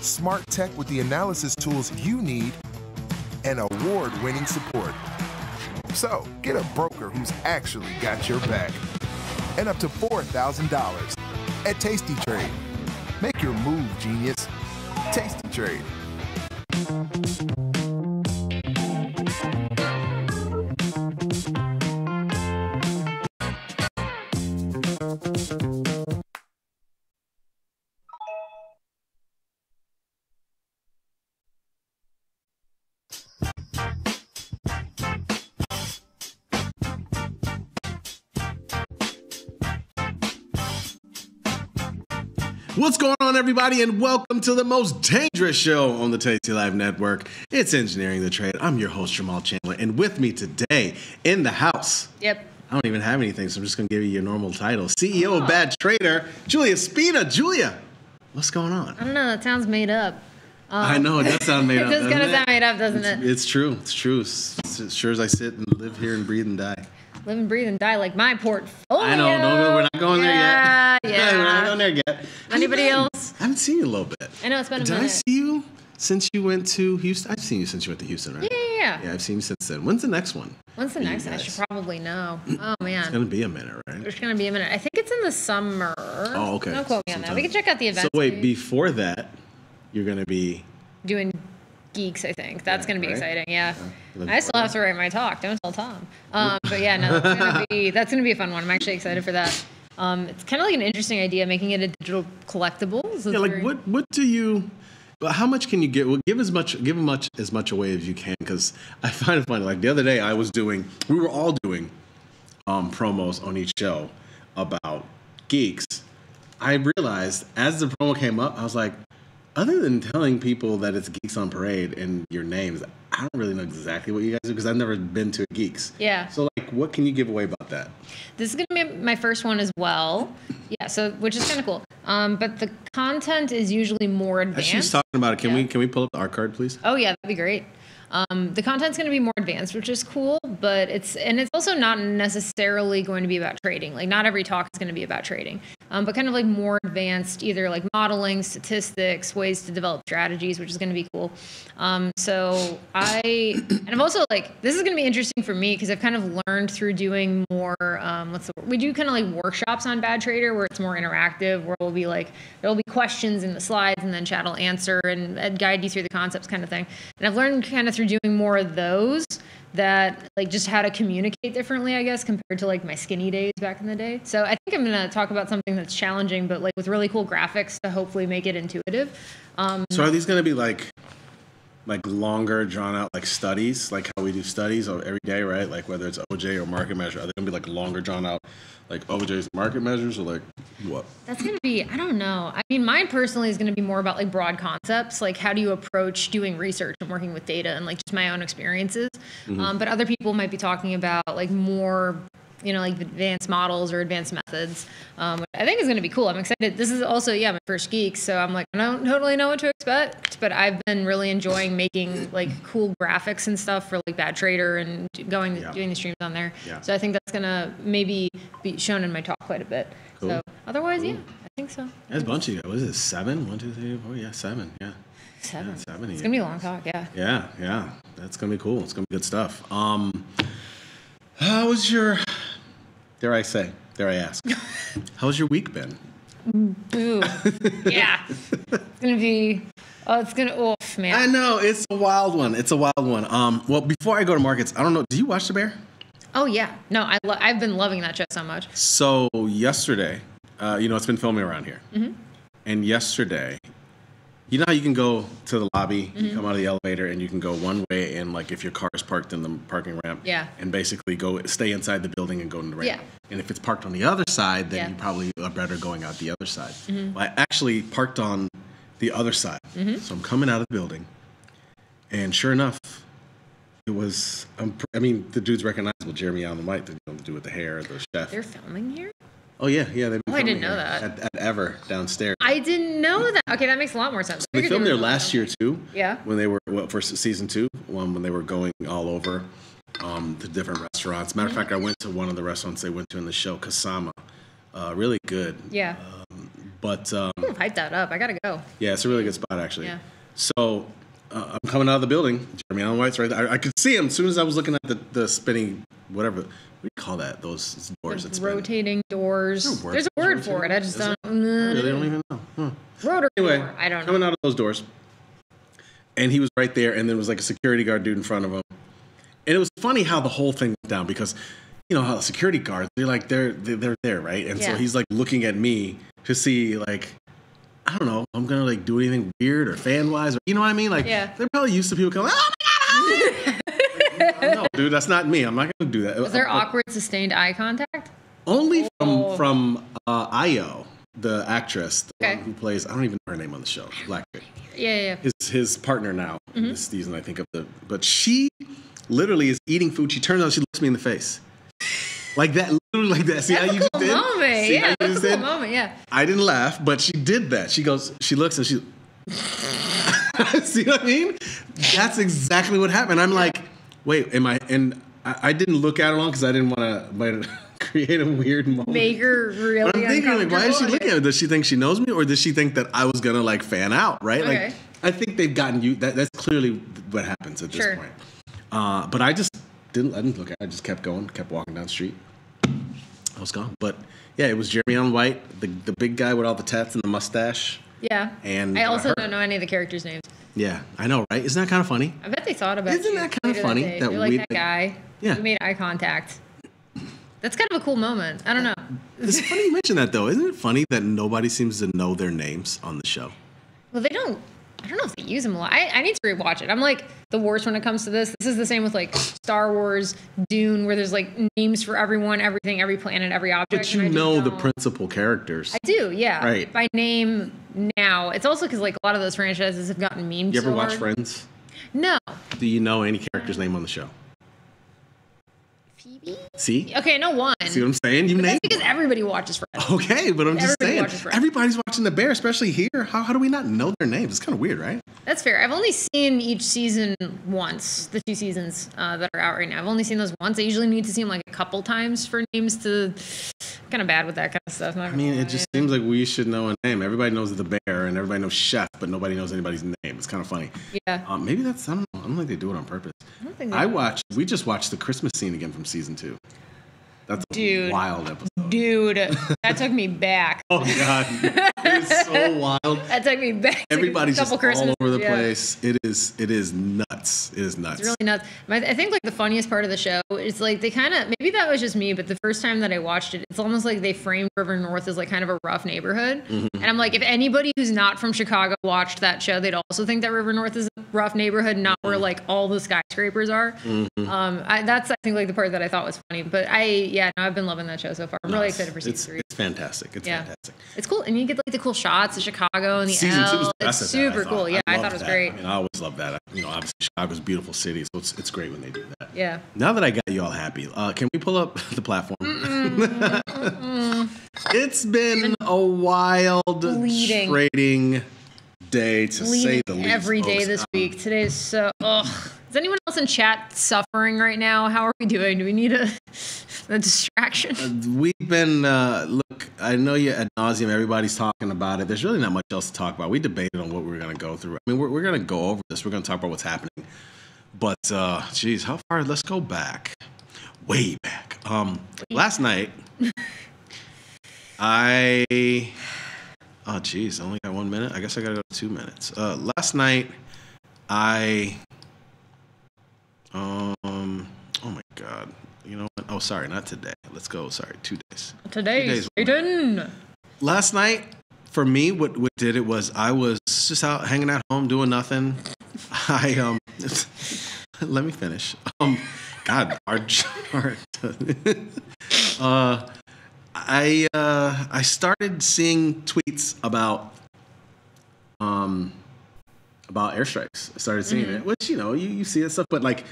smart tech with the analysis tools you need, and award winning support. So, get a broker who's actually got your back. And up to $4,000 at Tasty Trade. Make your move, genius. Tasty Trade. What's going on, everybody, and welcome to the most dangerous show on the Tasty Live Network. It's Engineering the Trade. I'm your host, Jermal Chandler, and with me today in the house. Yep. I don't even have anything, so I'm just going to give you your normal title. CEO of Bad Trader, Julia Spina. Julia, what's going on? I don't know. That sounds made up. Um, I know, it does sound made [LAUGHS] it up, does doesn't kind of sound made up, doesn't it? It's true. It's true. It's, it's sure as I sit and live here and breathe and die. Live and breathe and die like my portfolio. I know. Don't go, we're not going yeah, there yet. Yeah. we're not going there yet. [LAUGHS] Anybody else? I haven't seen you a little bit. I know it's been a Did I see you since you went to Houston? I've seen you since you went to Houston, right? Yeah, yeah, yeah. Yeah, I've seen you since then. When's the next one? When's the next? I should probably know. [CLEARS THROAT] Oh man. It's gonna be a minute, right? There's gonna be a minute. I think it's in the summer. Oh, okay. Don't quote me on that. We can check out the event. So wait, before that, you're gonna be. doing geeks. I think that's gonna be right? exciting. Yeah. looking I still have to write my talk. Don't tell Tom. Um, but yeah, no, that's be [LAUGHS] that's gonna be a fun one. I'm actually excited for that. Um, it's kind of like an interesting idea, making it a digital collectible. So Yeah, like very- what? What do you? But how much can you give? Well, give as much, give as much as much away as you can, because [LAUGHS] I find it funny. Like the other day, I was doing, we were all doing um, promos on each show about geeks. I realized as the promo came up, I was like, other than telling people that it's Geeks on Parade and your names, I don't really know exactly what you guys do because I've never been to a Geeks. Yeah. So like, what can you give away about that? This is gonna be my first one as well. Yeah, so which is kind of cool. Um, but the content is usually more As advanced. she's talking about it, can we can we pull up our card, please? Oh yeah, that'd be great. Um, the content's going to be more advanced, which is cool, but it's and it's also not necessarily going to be about trading. Like not every talk is going to be about trading, um, but kind of like more advanced, either like modeling, statistics, ways to develop strategies, which is going to be cool. Um, so I and I've also like this is going to be interesting for me because I've kind of learned through doing more. Um, what's the word? we do kind of like workshops on Bad Trader where it's more interactive, where it'll be like there'll be questions in the slides and then chat will answer and, and guide you through the concepts kind of thing. And I've learned kind of through doing more of those that like just how to communicate differently, I guess, compared to like my skinny days back in the day. So I think I'm gonna talk about something that's challenging, but like with really cool graphics to hopefully make it intuitive. Um, So are these going to be like, like longer, drawn out, like studies, like how we do studies of every day, right? Like whether it's OJ or market measure, are they to be like longer, drawn out, like OJ's market measures, or like what? That's gonna be, I don't know. I mean, mine personally is gonna be more about like broad concepts, like how do you approach doing research and working with data and like just my own experiences. Mhm. Um, but other people might be talking about like more, you know, like advanced models or advanced methods. Um, which I think is gonna be cool. I'm excited. This is also, yeah, my first geek, so I'm like, I don't totally know what to expect, but I've been really enjoying making like cool graphics and stuff for like Bad Trader and going Yeah. doing the streams on there. Yeah. So I think that's gonna maybe be shown in my talk quite a bit. Cool. So otherwise, yeah, I think so. There's a bunch of you. What is it? Seven? One, two, three, four. Yeah, seven. Yeah. Seven. Yeah, seven. It's gonna be a long talk, yeah. Yeah, yeah. That's gonna be cool. It's gonna be good stuff. Um, how was your? Dare I say? Dare I ask? [LAUGHS] How's your week been? Boo. [LAUGHS] yeah. It's gonna be. Oh, it's gonna. Oof, man. I know it's a wild one. It's a wild one. Um, well, before I go to markets, I don't know. Do you watch The Bear? Oh yeah. No, I lo- I've been loving that show so much. So yesterday, uh, you know, it's been filming around here, hmm and yesterday, you know how you can go to the lobby, you Mhm. come out of the elevator, and you can go one way, and like if your car is parked in the parking ramp, Yeah. and basically go stay inside the building and go in the ramp. Yeah. And if it's parked on the other side, then Yeah. you probably are better going out the other side. Mhm. Well, I actually parked on the other side, Mhm. so I'm coming out of the building, and sure enough, it was. Um, I mean, the dude's recognizable. Jeremy Allen White, the, the dude with the hair, the chef. They're filming here. Oh yeah, yeah. Been Oh, I didn't know that. at, at Ever downstairs. I didn't know that. Okay, that makes a lot more sense. I They filmed there last year too. Yeah. When they were well, for season two, um, when they were going all over um, the different restaurants. Matter of fact, I went to one of the restaurants they went to in the show, Kasama. Uh, really good. Yeah. But um, Ooh, hype that up. I gotta go. yeah, it's a really good spot actually. Yeah. So uh, I'm coming out of the building. Jeremy Allen White's right there. I, I could see him as soon as I was looking at the, the spinning whatever. What do you call that? Those doors spin. Rotating doors. There's a word for it. I just Is don't. Mm. I really don't even know. Huh. Rotary Anyway, door. I don't know. coming out of those doors, and he was right there, and there was like a security guard dude in front of him, and it was funny how the whole thing went down because, you know, how the security guards they're like they're they're, they're there, right? And so he's like looking at me to see like. I don't know. I'm gonna like do anything weird or fan wise, or you know what I mean? Like Yeah. they're probably used to people coming. Oh my god! Oh oh [LAUGHS] no, [LAUGHS] dude, that's not me. I'm not gonna do that. Was there Uh, awkward sustained eye contact? Only from Oh. from uh, Ayo, the actress the Okay. one who plays. I don't even know her name on the show. Black. Yeah, yeah. yeah. His his partner now Mhm. this season, I think of the. But she literally is eating food. She turns out she looks me in the face, like that, literally like that. See That's how a you cool just did? moment. See how yeah, you that's just a cool moment. Yeah. I didn't laugh, but she did that. She goes, she looks and she. [LAUGHS] See what I mean? That's exactly what happened. I'm like, wait, am I? And I, I didn't look at her long because I didn't want to [LAUGHS] create a weird moment. Make her really But I'm thinking, like, why is she looking at me? Does she think she knows me, or does she think that I was gonna like fan out? Right? Okay. Like, I think they've gotten you. That, that's clearly what happens at this point. Uh, but I just didn't. I didn't look at. it. I just kept going, kept walking down the street. I was gone. But yeah, it was Jeremy Allen White, the the big guy with all the tats and the mustache. Yeah. And I also her. don't know any of the characters' names. Yeah, I know, right? Isn't that kind of funny? I bet they thought about Isn't that kinda funny that You're like we- that guy. Yeah. You made eye contact. That's kind of a cool moment. I don't know. It's funny you mention that though. Isn't it funny that nobody seems to know their names on the show? Well, they don't. I don't know if they use them a lot. I, I need to rewatch it. I'm like the worst when it comes to this. This is the same with like Star Wars, Dune, where there's like names for everyone, everything, every planet, every object. But you and I just know the principal characters. I do, yeah. Right. By name now. It's also because like a lot of those franchises have gotten memed. You ever watch. Friends? No. Do you know any character's name on the show? See? Okay, no one. See what I'm saying? You name because everybody watches Friends. Okay, but I'm just Everybody saying. Everybody's watching The Bear, especially here. How, how do we not know their names? It's kind of weird, right? That's fair. I've only seen each season once, the two seasons uh, that are out right now. I've only seen those once. I usually need to see them like a couple times for names to. Kind of bad with that kind of stuff. I mean, it just seems like we should know a name. Everybody knows The Bear and everybody knows Chef, but nobody knows anybody's name. It's kind of funny. Yeah. Um, maybe that's, I don't know. I don't think they do it on purpose. I don't think they I watched, we just watched the Christmas scene again from season two. That's a Dude. wild episode. Dude, that took me back. [LAUGHS] Oh, God. it is so [LAUGHS] wild. That took me back. Everybody's just couple all over the yeah. place. It is, it is nuts. It is nuts. It's really nuts. I think like the funniest part of the show is like they kind of maybe that was just me, but the first time that I watched it, it's almost like they framed River North as like kind of a rough neighborhood. Mhm. And I'm like, if anybody who's not from Chicago watched that show, they'd also think that River North is a rough neighborhood, not where like all the skyscrapers are. Mhm. Um, I, that's I think like the part that I thought was funny. But I yeah, no, I've been loving that show so far. I'm really excited for season it's, three. It's fantastic. It's Yeah. fantastic. It's cool, and you get like the cool shots of Chicago and the Season two was L. the It's super cool. Yeah, I, loved thought it was that. great. I mean, I always love that. You know, obviously Chicago's a beautiful city, so it's, it's great when they do that. Yeah. Now that I got you all happy, uh, can we pull up [LAUGHS] the platform? [LAUGHS] it's been a wild Bleeding. trading day to say the least. every day folks. this week. is so. Ugh. Is anyone else in chat suffering right now? How are we doing? Do we need a, [LAUGHS] a distraction? We've been uh, look. I know you ad nauseum. Everybody's talking about it. There's really not much else to talk about. We debated on what we were going to go through. I mean, we're, we're going to go over this. We're going to talk about what's happening. But uh, geez, how far? Let's go back, way back. Um, last night, [LAUGHS] I. Oh geez, I only got one minute. I guess I got to go two minutes. Uh, last night, I. Um. Oh my God. You know what? Oh, sorry, not today. Let's go. Sorry, two days. Today's days. Satan. Last night, for me, what what did it was I was just out hanging at home doing nothing. [LAUGHS] I um. [LAUGHS] let me finish. Um. God, our [LAUGHS] chart. uh, I uh I started seeing tweets about um about airstrikes. I started seeing Mhm. it, which you know you, you see that stuff, but like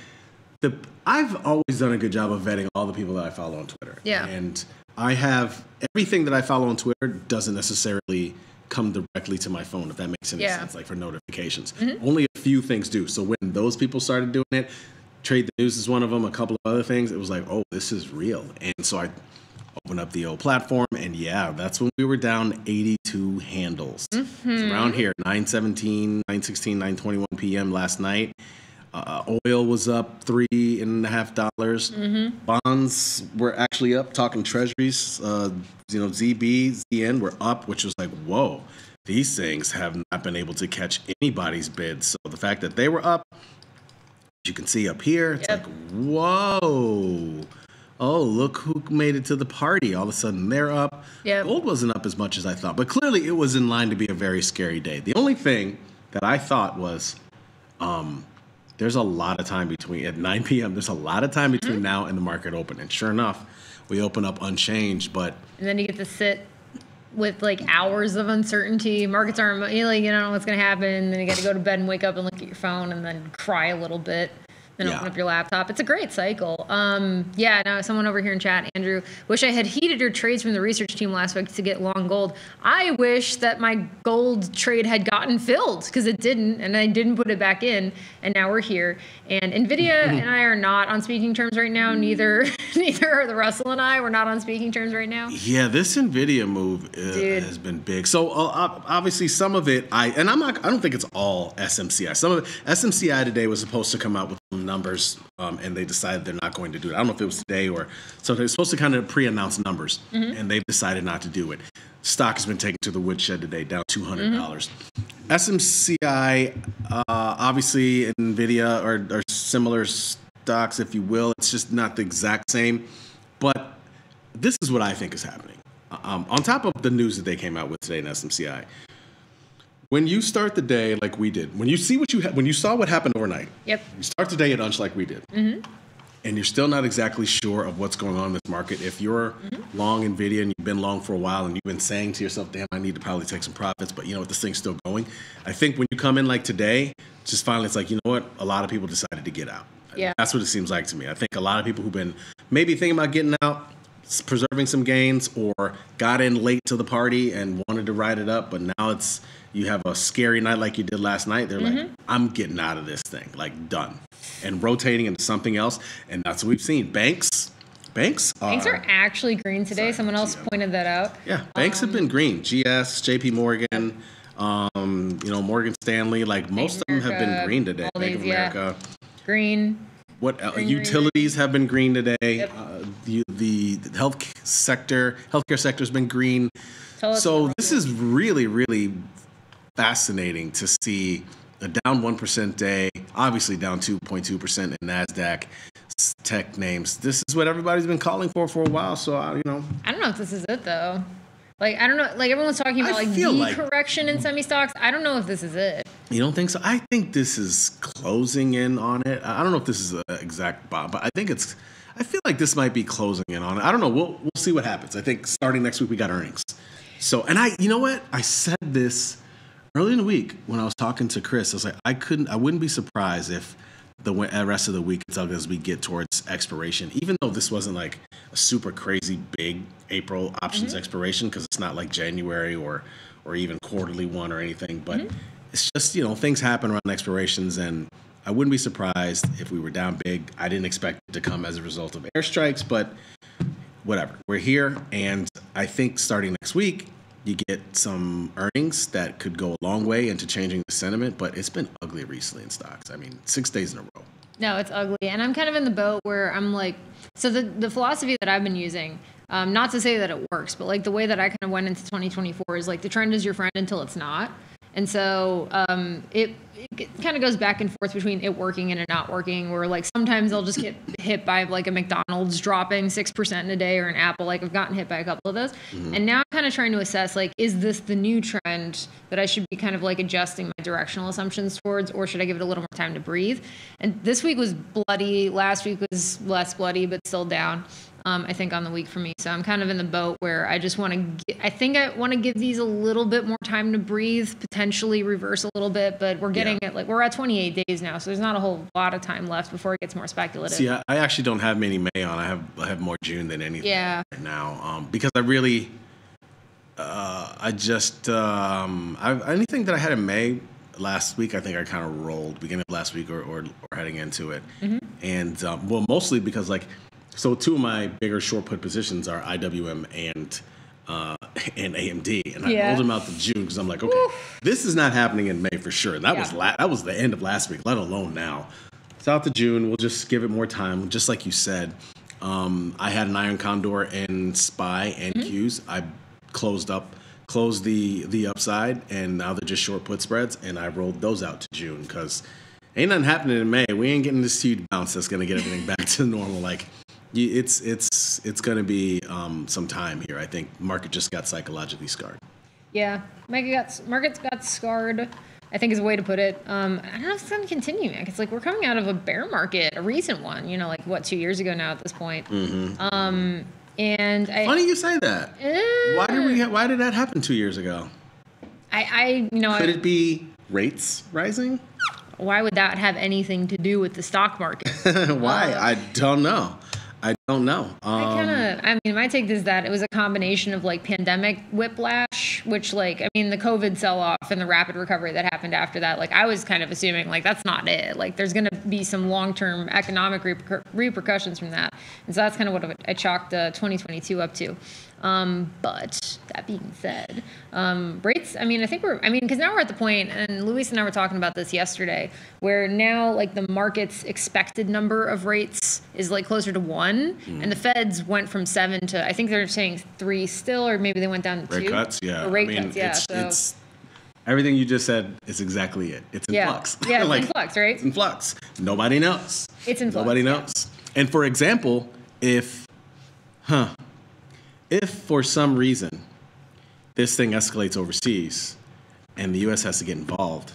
the I've always done a good job of vetting all the people that I follow on Twitter. Yeah. and I have everything that I follow on Twitter doesn't necessarily come directly to my phone if that makes any Yeah. sense like for notifications Mhm. only a few things do so when those people started doing it trade the news is one of them a couple of other things it was like oh this is real and so i opened up the old platform and yeah that's when we were down 82 handles. It's Mhm. around here 917 916 921 p.m last night. Uh, oil was up three and a half dollars. Mhm. bonds were actually up talking treasuries uh, you know zb zn were up which was like whoa these things have not been able to catch anybody's bid. So the fact that they were up you can see up here it's like whoa oh look who made it to the party all of a sudden they're up Yep. gold wasn't up as much as i thought but clearly it was in line to be a very scary day the only thing that i thought was um, there's a lot of time between at 9 p.m. There's a lot of time between now and the market open, and sure enough, we open up unchanged. But And then you get to sit with like hours of uncertainty. Markets aren't you know, like you don't know what's gonna happen. Then you got to go to bed and wake up and look at your phone and then cry a little bit. Then Yeah. open up your laptop. It's a great cycle. Um, yeah. Now someone over here in chat, Andrew, wish I had heeded your trades from the research team last week to get long gold. I wish that my gold trade had gotten filled because it didn't, and I didn't put it back in. And now we're here. And Nvidia [LAUGHS] and I are not on speaking terms right now. Neither [LAUGHS] neither are the Russell and I. We're not on speaking terms right now. yeah, this Nvidia move uh, has been big. So uh, obviously, some of it, I and I'm not. I don't think it's all SMCI. Some of it, SMCI today was supposed to come out with numbers, um, and they decided they're not going to do it. I don't know if it was today or so. They're supposed to kind of pre-announce numbers, Mhm. and they've decided not to do it. Stock has been taken to the woodshed today, down two hundred dollars. SMCI, uh, obviously, Nvidia are, are similar stocks, if you will. It's just not the exact same, but this is what I think is happening. Um, on top of the news that they came out with today in SMCI, when you start the day like we did, when you see what you ha- when you saw what happened overnight, Yep. you start the day at lunch like we did, Mm-hmm. and you're still not exactly sure of what's going on in this market. If you're long Nvidia and you've been long for a while and you've been saying to yourself, "Damn, I need to probably take some profits," but you know what, this thing's still going. I think when you come in like today, just finally it's like, you know what, a lot of people decided to get out. Yeah. That's what it seems like to me. I think a lot of people who've been maybe thinking about getting out, preserving some gains, or got in late to the party and wanted to ride it up, but now it's you have a scary night like you did last night. They're like, Mhm. I'm getting out of this thing, like done, and rotating into something else. And that's what we've seen. Banks, banks, Banks are, are actually green today. Someone else pointed that out. yeah, banks have been green. GS, JP Morgan, um, you know, Morgan Stanley, like most of them have been green today. Bank of these, yeah. America. Green. What uh, utilities have been green today? Uh, the, the health sector, healthcare sector has been green. So this is really, really fascinating to see a down one percent day, obviously down two point two percent in Nasdaq tech names. This is what everybody's been calling for for a while. So uh, you know, I don't know if this is it though. Like I don't know. Like everyone's talking about I like the like- correction in semi stocks. I don't know if this is it. You don't think so? I think this is closing in on it. I I don't know if this is an exact bot, but I think it's. I feel like this might be closing in on it. I don't know. We'll we'll see what happens. I think starting next week we got earnings. So and I, you know what? I said this early in the week when I was talking to Chris. I was like, I couldn't. I wouldn't be surprised if the uh, rest of the week until as we get towards expiration, even though this wasn't like a super crazy big April options Mhm. expiration because it's not like January or or even quarterly one or anything, but Mhm. it's just you know things happen around expirations and I wouldn't be surprised if we were down big. I didn't expect it to come as a result of airstrikes, but whatever. We're here, and I think starting next week, you get some earnings that could go a long way into changing the sentiment. But it's been ugly recently in stocks. I mean, six days in a row. No, it's ugly. And I'm kind of in the boat where I'm like, so the, the philosophy that I've been using, um, not to say that it works, but like the way that I kind of went into 2024 is like the trend is your friend until it's not. And so um, it, it kind of goes back and forth between it working and it not working, where like sometimes I'll just get hit by like a McDonald's dropping 6% in a day or an Apple. Like I've gotten hit by a couple of those. Mhm. And now I'm kind of trying to assess like, is this the new trend that I should be kind of like adjusting my directional assumptions towards, or should I give it a little more time to breathe? And this week was bloody. Last week was less bloody, but still down. Um, I think on the week for me, so I'm kind of in the boat where I just want to. I think I want to give these a little bit more time to breathe, potentially reverse a little bit, but we're getting it like we're at 28 days now, so there's not a whole lot of time left before it gets more speculative. See, I, I actually don't have many May on. I have I have more June than anything Yeah. right now. Um, because I really, uh, I just um, I, anything that I had in May last week, I think I kind of rolled beginning of last week or or, or heading into it, Mhm. and um, well, mostly because like, so two of my bigger short put positions are IWM and. Uh, [LAUGHS] and AMD, and I rolled them out to June because I'm like, okay, this is not happening in May for sure. And that was la- that was the end of last week, let alone now. It's out to June. We'll just give it more time. Just like you said, um, I had an Iron Condor and SPY and Mm-hmm. Qs. I closed up, closed the the upside, and now they're just short put spreads. And I rolled those out to June because ain't nothing happening in May. We ain't getting this huge bounce that's gonna get everything [LAUGHS] back to normal. Like it's it's it's gonna be um, some time here. I think market just got psychologically scarred. Yeah, market got markets got scarred. I think is a way to put it. Um, I don't know if it's going to continue, man. It's like we're coming out of a bear market, a recent one. You know, like what two years ago now at this point. Mm-hmm. Um, and I, Funny you say that. Eh, Why did we? Ha- why did that happen two years ago? I, I, you know, Could I, it be rates rising? why would that have anything to do with the stock market? [LAUGHS] Why? I don't know. I don't know. Um, I kind of, I mean, my take is that it was a combination of like pandemic whiplash, which, like, I mean, the COVID sell off and the rapid recovery that happened after that. Like, I was kind of assuming, like, that's not it. Like, there's going to be some long term economic reper- repercussions from that. And so that's kind of what I chalked uh, 2022 up to. Um, but that being said, um, rates, I mean, I think we're, I mean, because now we're at the point, and Luis and I were talking about this yesterday, where now like the market's expected number of rates is like closer to one, Mm. and the feds went from seven to, I think they're saying three still, or maybe they went down to rate two. cuts, yeah. Or rate I mean, cuts, yeah. It's, so, it's everything you just said is exactly it. It's in yeah. flux. [LAUGHS] Yeah, it's like, in flux, right? It's in flux. Nobody knows. It's in flux. Nobody yeah. knows. And for example, if, huh, if for some reason this thing escalates overseas and the U.S. has to get involved,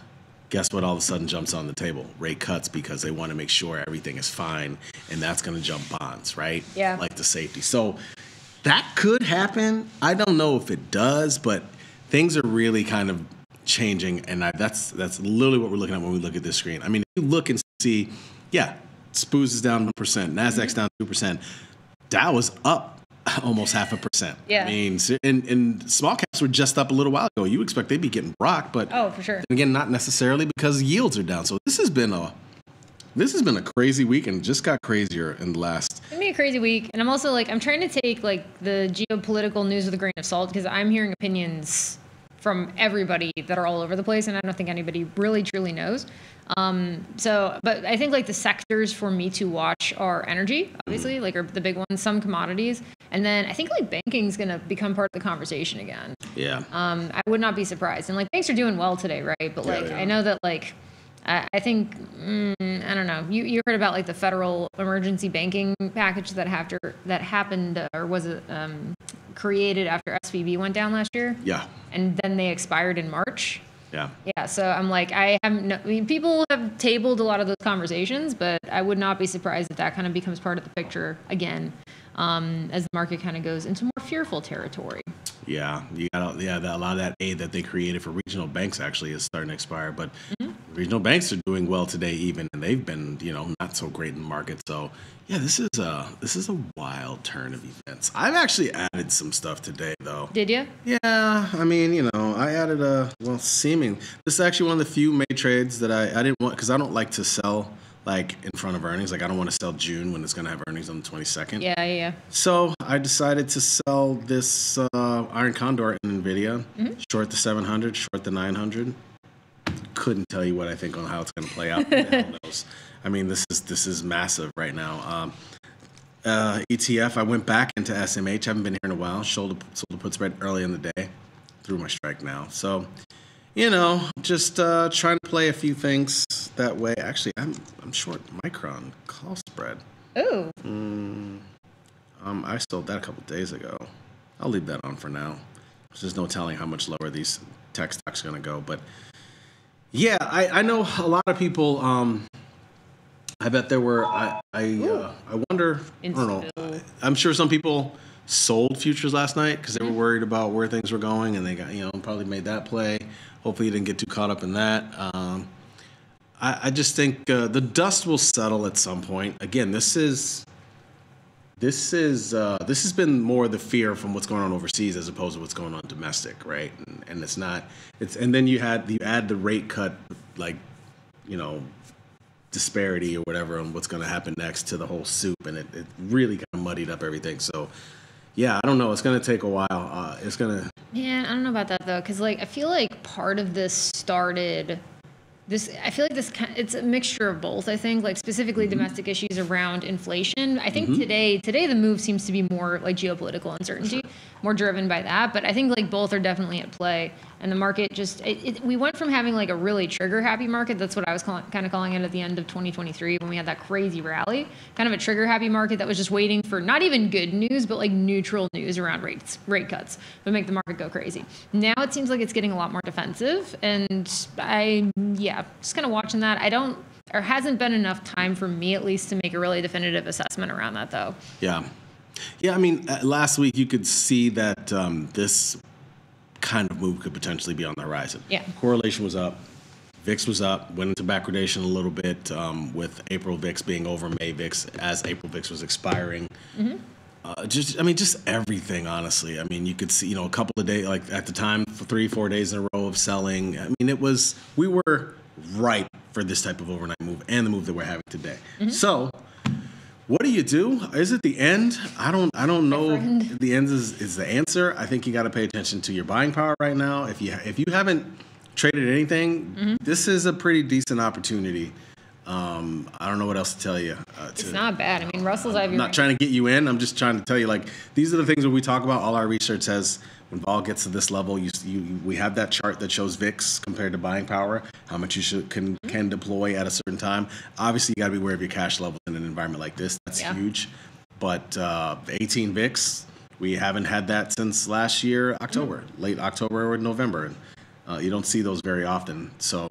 guess what all of a sudden jumps on the table? Rate cuts because they want to make sure everything is fine, and that's going to jump bonds, right? Yeah. Like the safety. So that could happen. I don't know if it does, but things are really kind of changing, and I, that's that's literally what we're looking at when we look at this screen. I mean, if you look and see, yeah, Spoos is down one percent, Nasdaq's down two percent, Dow is up [LAUGHS] almost half a percent. Yeah. I mean, and, and small caps were just up a little while ago. You expect they'd be getting rocked, but Oh, for sure. again, not necessarily because yields are down. So this has been a this has been a crazy week and just got crazier in the last. It's gonna be a crazy week, and I'm also like I'm trying to take like the geopolitical news with a grain of salt because I'm hearing opinions from everybody that are all over the place, and I don't think anybody really truly knows. Um, so, but I think like the sectors for me to watch are energy, obviously, like are the big ones, some commodities, and then I think like banking is gonna become part of the conversation again. Yeah. Um, I would not be surprised. And like banks are doing well today, right? But Yeah, like I know that like I I think mm, I don't know. You you heard about like the federal emergency banking package that after that happened uh, or was it um, created after SVB went down last year, Yeah. and then they expired in March. Yeah. Yeah, so I'm like, I haven't. No, I mean, people have tabled a lot of those conversations, but I would not be surprised if that kind of becomes part of the picture again, um, as the market kind of goes into more fearful territory. Yeah, you got yeah. That, a lot of that aid that they created for regional banks actually is starting to expire. But regional banks are doing well today, even, and they've been you know not so great in the market. So yeah, this is a this is a wild turn of events. I've actually added some stuff today, though. Did you? Yeah, I mean, you know, I added a well, seeming. This is actually one of the few May trades that I I didn't want because I don't like to sell like in front of earnings. Like I don't want to sell June when it's going to have earnings on the twenty second. Yeah, yeah, yeah. So I decided to sell this uh, Iron Condor in Nvidia, Mhm. short the 700, short the 900. Couldn't tell you what I think on how it's going to play out. [LAUGHS] Who the hell knows? I mean, this is this is massive right now. Um, uh, ETF. I went back into SMH. Haven't been here in a while. Sold a, sold a put spread early in the day. Through my strike now. So, you know, just uh, trying to play a few things that way. Actually, I'm I'm short Micron call spread. Ooh. Mm, um, I sold that a couple days ago. I'll leave that on for now. There's no telling how much lower these tech stocks are going to go. But yeah, I, I know a lot of people um, I bet there were. I I, uh, I wonder. I don't know. I'm sure some people sold futures last night because they were worried about where things were going, and they got you know probably made that play. Hopefully, you didn't get too caught up in that. Um, I, I just think uh, the dust will settle at some point. Again, this is this is uh, this has been more the fear from what's going on overseas as opposed to what's going on domestic, right? And, and it's not. It's and then you had you add the rate cut, like you know, disparity or whatever on what's going to happen next to the whole soup, and it, it really kind of muddied up everything. So, yeah, I don't know. It's going to take a while. Uh, it's going to. Yeah, I don't know about that though, because like I feel like part of this started. This I feel like this it's a mixture of both. I think like specifically domestic issues around inflation. I think Mhm. today today the move seems to be more like geopolitical uncertainty, more driven by that. But I think like both are definitely at play, and the market just it, it, we went from having like a really trigger happy market. That's what I was calling, kind of calling it at the end of 2023 when we had that crazy rally, kind of a trigger happy market that was just waiting for not even good news but like neutral news around rates rate cuts would make the market go crazy. Now it seems like it's getting a lot more defensive, and I yeah just kind of watching that. I don't. There hasn't been enough time for me, at least, to make a really definitive assessment around that, though. Yeah. Yeah, I mean, uh, last week you could see that um, this kind of move could potentially be on the horizon. Yeah. Correlation was up. VIX was up, went into backwardation a little bit um, with April VIX being over May VIX as April VIX was expiring. Mm-hmm. Uh, just, I mean, just everything, honestly. I mean, you could see, you know, a couple of days, like at the time, three, four days in a row of selling. I mean, it was, we were ripe for this type of overnight move and the move that we're having today. So, what do you do? Is it the end? I don't. I don't know. if The end is, is the answer. I think you got to pay attention to your buying power right now. If you if you haven't traded anything, Mhm. this is a pretty decent opportunity. Um, I don't know what else to tell you. Uh, to, It's not bad. I mean, Russell's. I'm not trying to get you in. I'm just trying to tell you, like, these are the things that we talk about. All our research says when vol gets to this level, you, you, we have that chart that shows VIX compared to buying power, how much you should can can deploy at a certain time. Obviously, you got to be aware of your cash levels in an environment like this. That's Yeah. huge. But uh, 18 VIX, we haven't had that since last year, October, late October or November. And uh, you don't see those very often. So,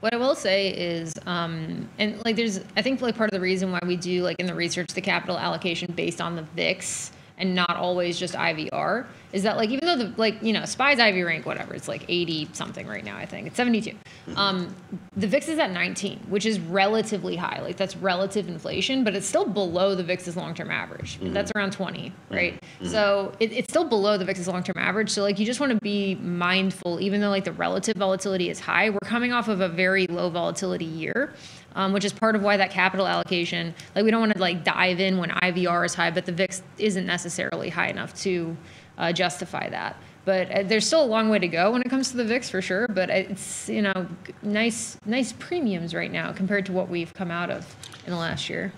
What I will say is, um, and like, there's, I think like part of the reason why we do like in the research the capital allocation based on the VIX and not always just IVR is that like even though the like you know SPY's IV rank whatever it's like 80 something right now I think it's 72, um, the VIX is at 19, which is relatively high. Like that's relative inflation, but it's still below the VIX's long-term average. Mhm. That's around 20, right? Mhm. So it, it's still below the VIX's long-term average. So like you just want to be mindful, even though like the relative volatility is high. We're coming off of a very low volatility year, um, which is part of why that capital allocation. Like we don't want to like dive in when IVR is high, but the VIX isn't necessarily high enough to uh, justify that. But uh, there's still a long way to go when it comes to the VIX for sure. But it's you know nice nice premiums right now compared to what we've come out of in the last year.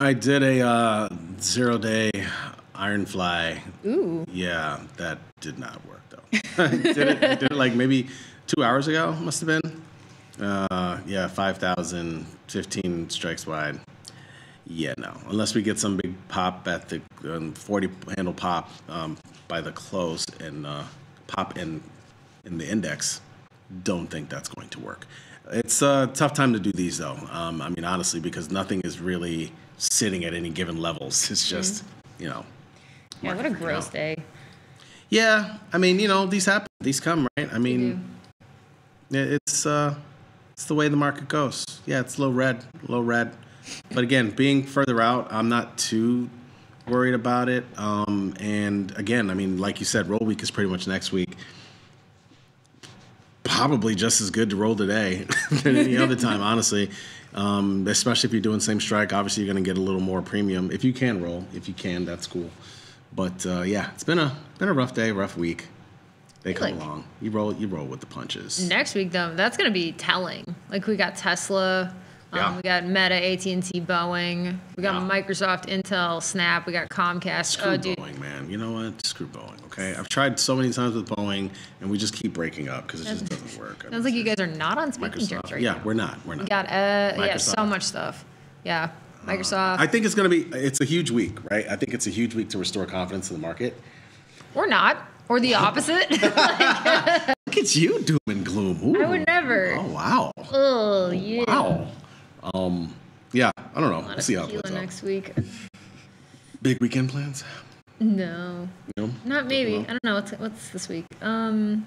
I did a uh, zero day iron fly. Ooh. Yeah, that did not work though. [LAUGHS] Did it, I did it like maybe two hours ago, must have been. Uh, yeah, 5,000, 15 strikes wide. Yeah, no. Unless we get some big pop at the um, 40 handle pop um, by the close and uh, pop in in the index, don't think that's going to work. It's a tough time to do these though. Um, I mean, honestly, because nothing is really sitting at any given levels. [LAUGHS] It's just, you know, Yeah, what a gross day. yeah, I mean, you know, these happen, these come, right? I mean, yeah, it's uh, it's the way the market goes. Yeah, it's low red, low red. But again, being further out, I'm not too worried about it. Um, and again, I mean, like you said, roll week is pretty much next week. Probably just as good to roll today [LAUGHS] than any other time, [LAUGHS] honestly. Um, especially if you're doing same strike, obviously you're going to get a little more premium if you can roll. If you can, that's cool. But uh, yeah, it's been a been a rough day, rough week. They come Like- along. You roll, you roll with the punches. Next week though, that's gonna be telling. Like we got Tesla, um, Yeah. we got Meta, AT and T, Boeing, we got Microsoft, Intel, Snap, we got Comcast. Screw oh, dude, Boeing, man. You know what? Screw Boeing. Okay, I've tried so many times with Boeing, and we just keep breaking up because it just doesn't work. sounds like you guys are not on speaking terms right yeah, now. we're not. We're We not. got uh, yeah, so much stuff. Yeah, Microsoft. I think it's going to be. It's a huge week, right? I think it's a huge week to restore confidence in the market. or not, or the opposite. [LAUGHS] Look at you, doom and gloom. Ooh. I would never. Oh wow. Oh yeah. Wow. Um, Yeah, I don't know. We'll see how it tequila plays out. next week. Big weekend plans? No, No. not maybe. I don't know what's what's this week. Um,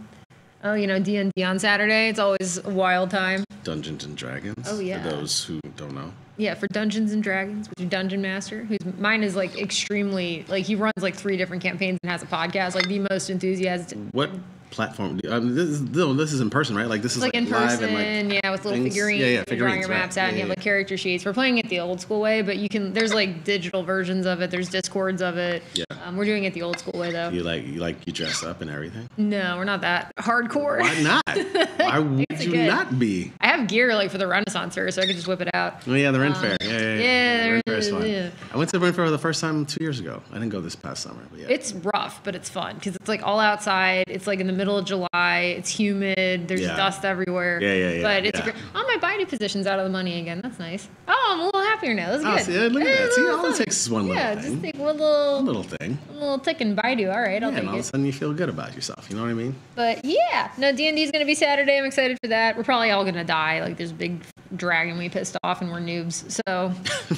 oh, you know D and D on Saturday. It's always a wild time. Dungeons and Dragons. Oh, yeah. For those who don't know. Yeah, for Dungeons and Dragons with your dungeon master, who's mine is like extremely like he runs like three different campaigns and has a podcast. Like the most enthusiastic. What platform? Do, um, this, is, no, this is in person, right? Like this is like, like, in live person, and like yeah, with little things? figurines. Yeah, yeah, you're drawing figurines. your right. maps out, and you Yeah, have yeah, like character sheets. We're playing it the old school way, but you can. There's like digital versions of it. There's discords of it. Yeah. Um, we're doing it the old school way though. You like you like you dress up and everything. No, we're not that hardcore. Why not? [LAUGHS] Why would you good. not be? I have gear like for the Renaissance fair, so I could just whip it out. Oh yeah, the Ren Um, Fair. Yeah, yeah, yeah. yeah, the Ren Fair is fun. yeah. I went to the Ren Fair the first time two years ago. I didn't go this past summer, but yeah. It's rough, but it's fun because it's like all outside. It's like in the middle of July. It's humid. There's Yeah. dust everywhere. Yeah, yeah, yeah, But it's yeah. a great. Oh, my Baidu position's out of the money again. That's nice. Oh, I'm a little happier now. That's Oh, good. see, look at Yeah, that. See, all it takes is one little Yeah, thing. just take one little, One little thing. one little tick in Baidu. All right, I'll Yeah, and take all of a sudden you feel good about yourself. You know what I mean? But yeah, no, D and D is gonna be Saturday. I'm excited for that. We're probably all gonna die. Like there's a big dragon we pissed off, and we're noobs. So,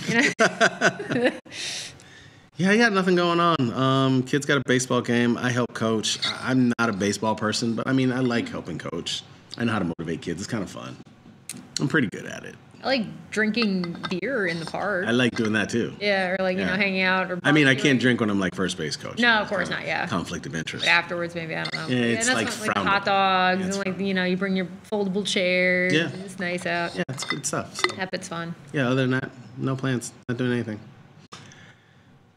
you know. [LAUGHS] [LAUGHS] Yeah, I got nothing going on. Um, kids got a baseball game. I help coach. I- I'm not a baseball person, but I mean, I like helping coach. I know how to motivate kids. It's kind of fun. I'm pretty good at it. I like drinking beer in the park. I like doing that too. Yeah, or like you know, hanging out. Or I mean, I can't drink when I'm like first base coach. No, of course not. Yeah. Conflict of interest. But afterwards, maybe I don't know. Yeah, it's that's like what, like frowned hot dogs and like you know, you bring your foldable chairs. Yeah. it's nice out. Yeah, it's good stuff. So. Yep, it's fun. Yeah, other than that, no plans. Not doing anything.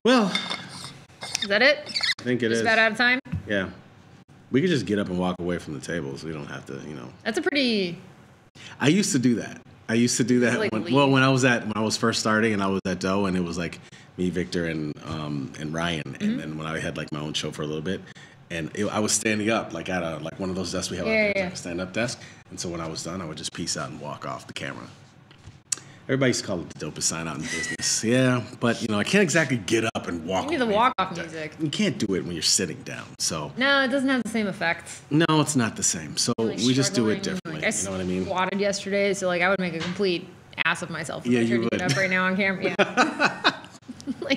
Well, Is that it? I think it Just is. about out of time. Yeah. We could just get up and walk away from the tables. We don't have to, you know. That's a pretty. I used to do that. I used to do that. Like when, well, when I was at when I was first starting and I was at Dough and it was like me, Victor, and um and Ryan, Mm-hmm. and then when I had like my own show for a little bit, and it, I was standing up like at a like one of those desks we have Yeah, yeah, like a stand up desk, and so when I was done, I would just peace out and walk off the camera. Everybody used to call it the dopest sign out in business. Yeah, but you know I can't exactly get up and walk. Me the walk off music. You can't do it when you're sitting down. So No, it doesn't have the same effect. no, it's not the same. So Like we just do it differently. Like I you know what I mean? squatted yesterday, so like I would make a complete ass of myself if Yeah, I you would. get up right now on camera. Yeah.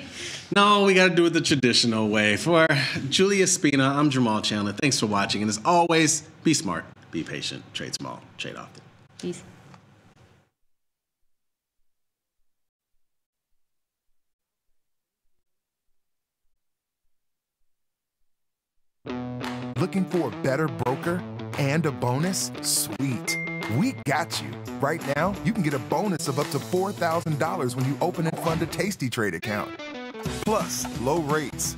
[LAUGHS] [LAUGHS] No, we got to do it the traditional way. For Julia Spina, I'm Jermal Chandler. Thanks for watching. And as always, be smart, be patient, trade small, trade often. Peace. Looking for a better broker and a bonus? Sweet. We got you. Right now, you can get a bonus of up to $4,000 when you open and fund a tastytrade account. Plus, low rates,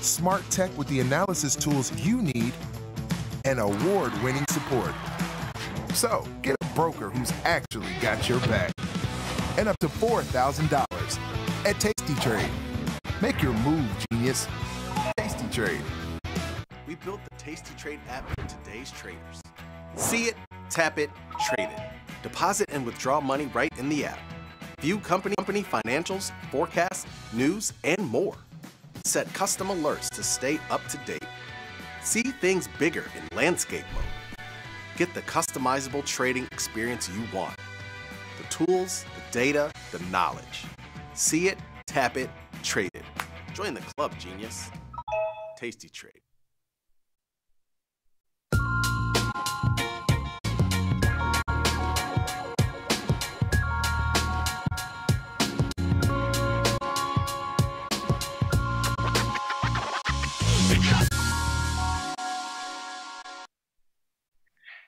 smart tech with the analysis tools you need, and award winning support. So, get a broker who's actually got your back. And up to $4,000 at tastytrade. Make your move, genius. tastytrade. We built the tastytrade app for today's traders. See it, tap it, trade it. Deposit and withdraw money right in the app. View company company financials, forecasts, news, and more. Set custom alerts to stay up to date. See things bigger in landscape mode. Get the customizable trading experience you want. The tools, the data, the knowledge. See it, tap it, trade it. Join the club, genius. tastytrade.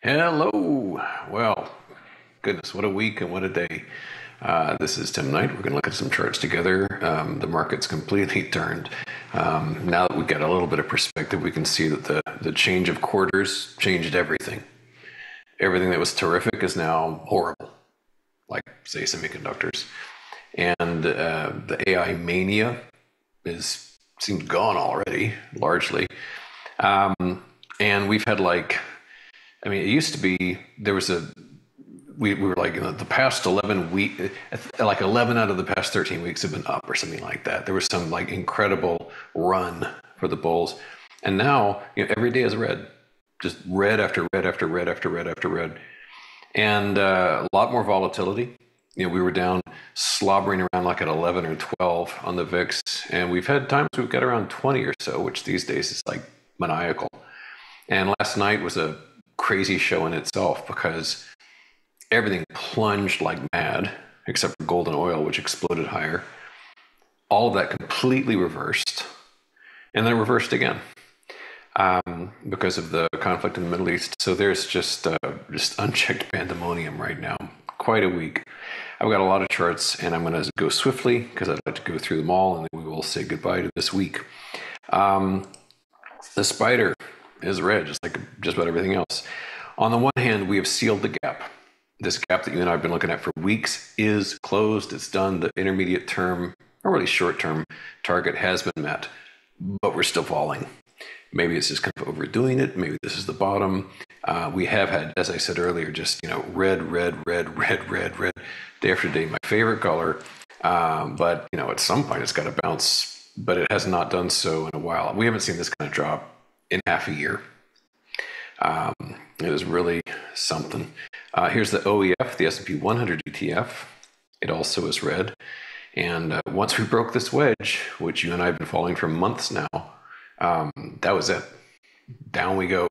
Hello. Well, goodness, what a week and what a day. Uh, this is Tim Knight. We're going to look at some charts together. Um, the market's completely [LAUGHS] turned. Um, now that we've got a little bit of perspective, we can see that the, the change of quarters changed everything. Everything that was terrific is now horrible, like, say, semiconductors. And uh, the AI mania is seems gone already, largely. Um, and we've had like I mean, it used to be there was a we, we were like you know, the past eleven week, like eleven out of the past thirteen weeks have been up or something like that. There was some like incredible run for the bulls, and now you know every day is red, just red after red after red after red after red, and uh, a lot more volatility. you know, we were down slobbering around like at 11 or 12 on the VIX, and we've had times we've got around 20 or so, which these days is like maniacal. And last night was a crazy show in itself because everything plunged like mad, except for gold and oil, which exploded higher. All of that completely reversed, and then reversed again um, because of the conflict in the Middle East. So there's just uh, just unchecked pandemonium right now. Quite a week. I've got a lot of charts, and I'm going to go swiftly because I'd like to go through them all, and we will say goodbye to this week. Um, the spider is red, just like just about everything else. On the one hand, we have sealed the gap. This gap that you and I have been looking at for weeks is closed. It's done. The intermediate term, or really short term target has been met, but we're still falling. Maybe it's just kind of overdoing it. Maybe this is the bottom. Uh, we have had, as I said earlier, just you know, red, red, red, [LAUGHS] red, red, red, day after day. My favorite color, um, but you know, at some point it's got to bounce. But it has not done so in a while. We haven't seen this kind of drop in half a year. Um, was really something. Uh, here's the OEF, the S&P 100 ETF. It also is red. And uh, once we broke this wedge, which you and I have been following for months now, um, that was it. Down we go.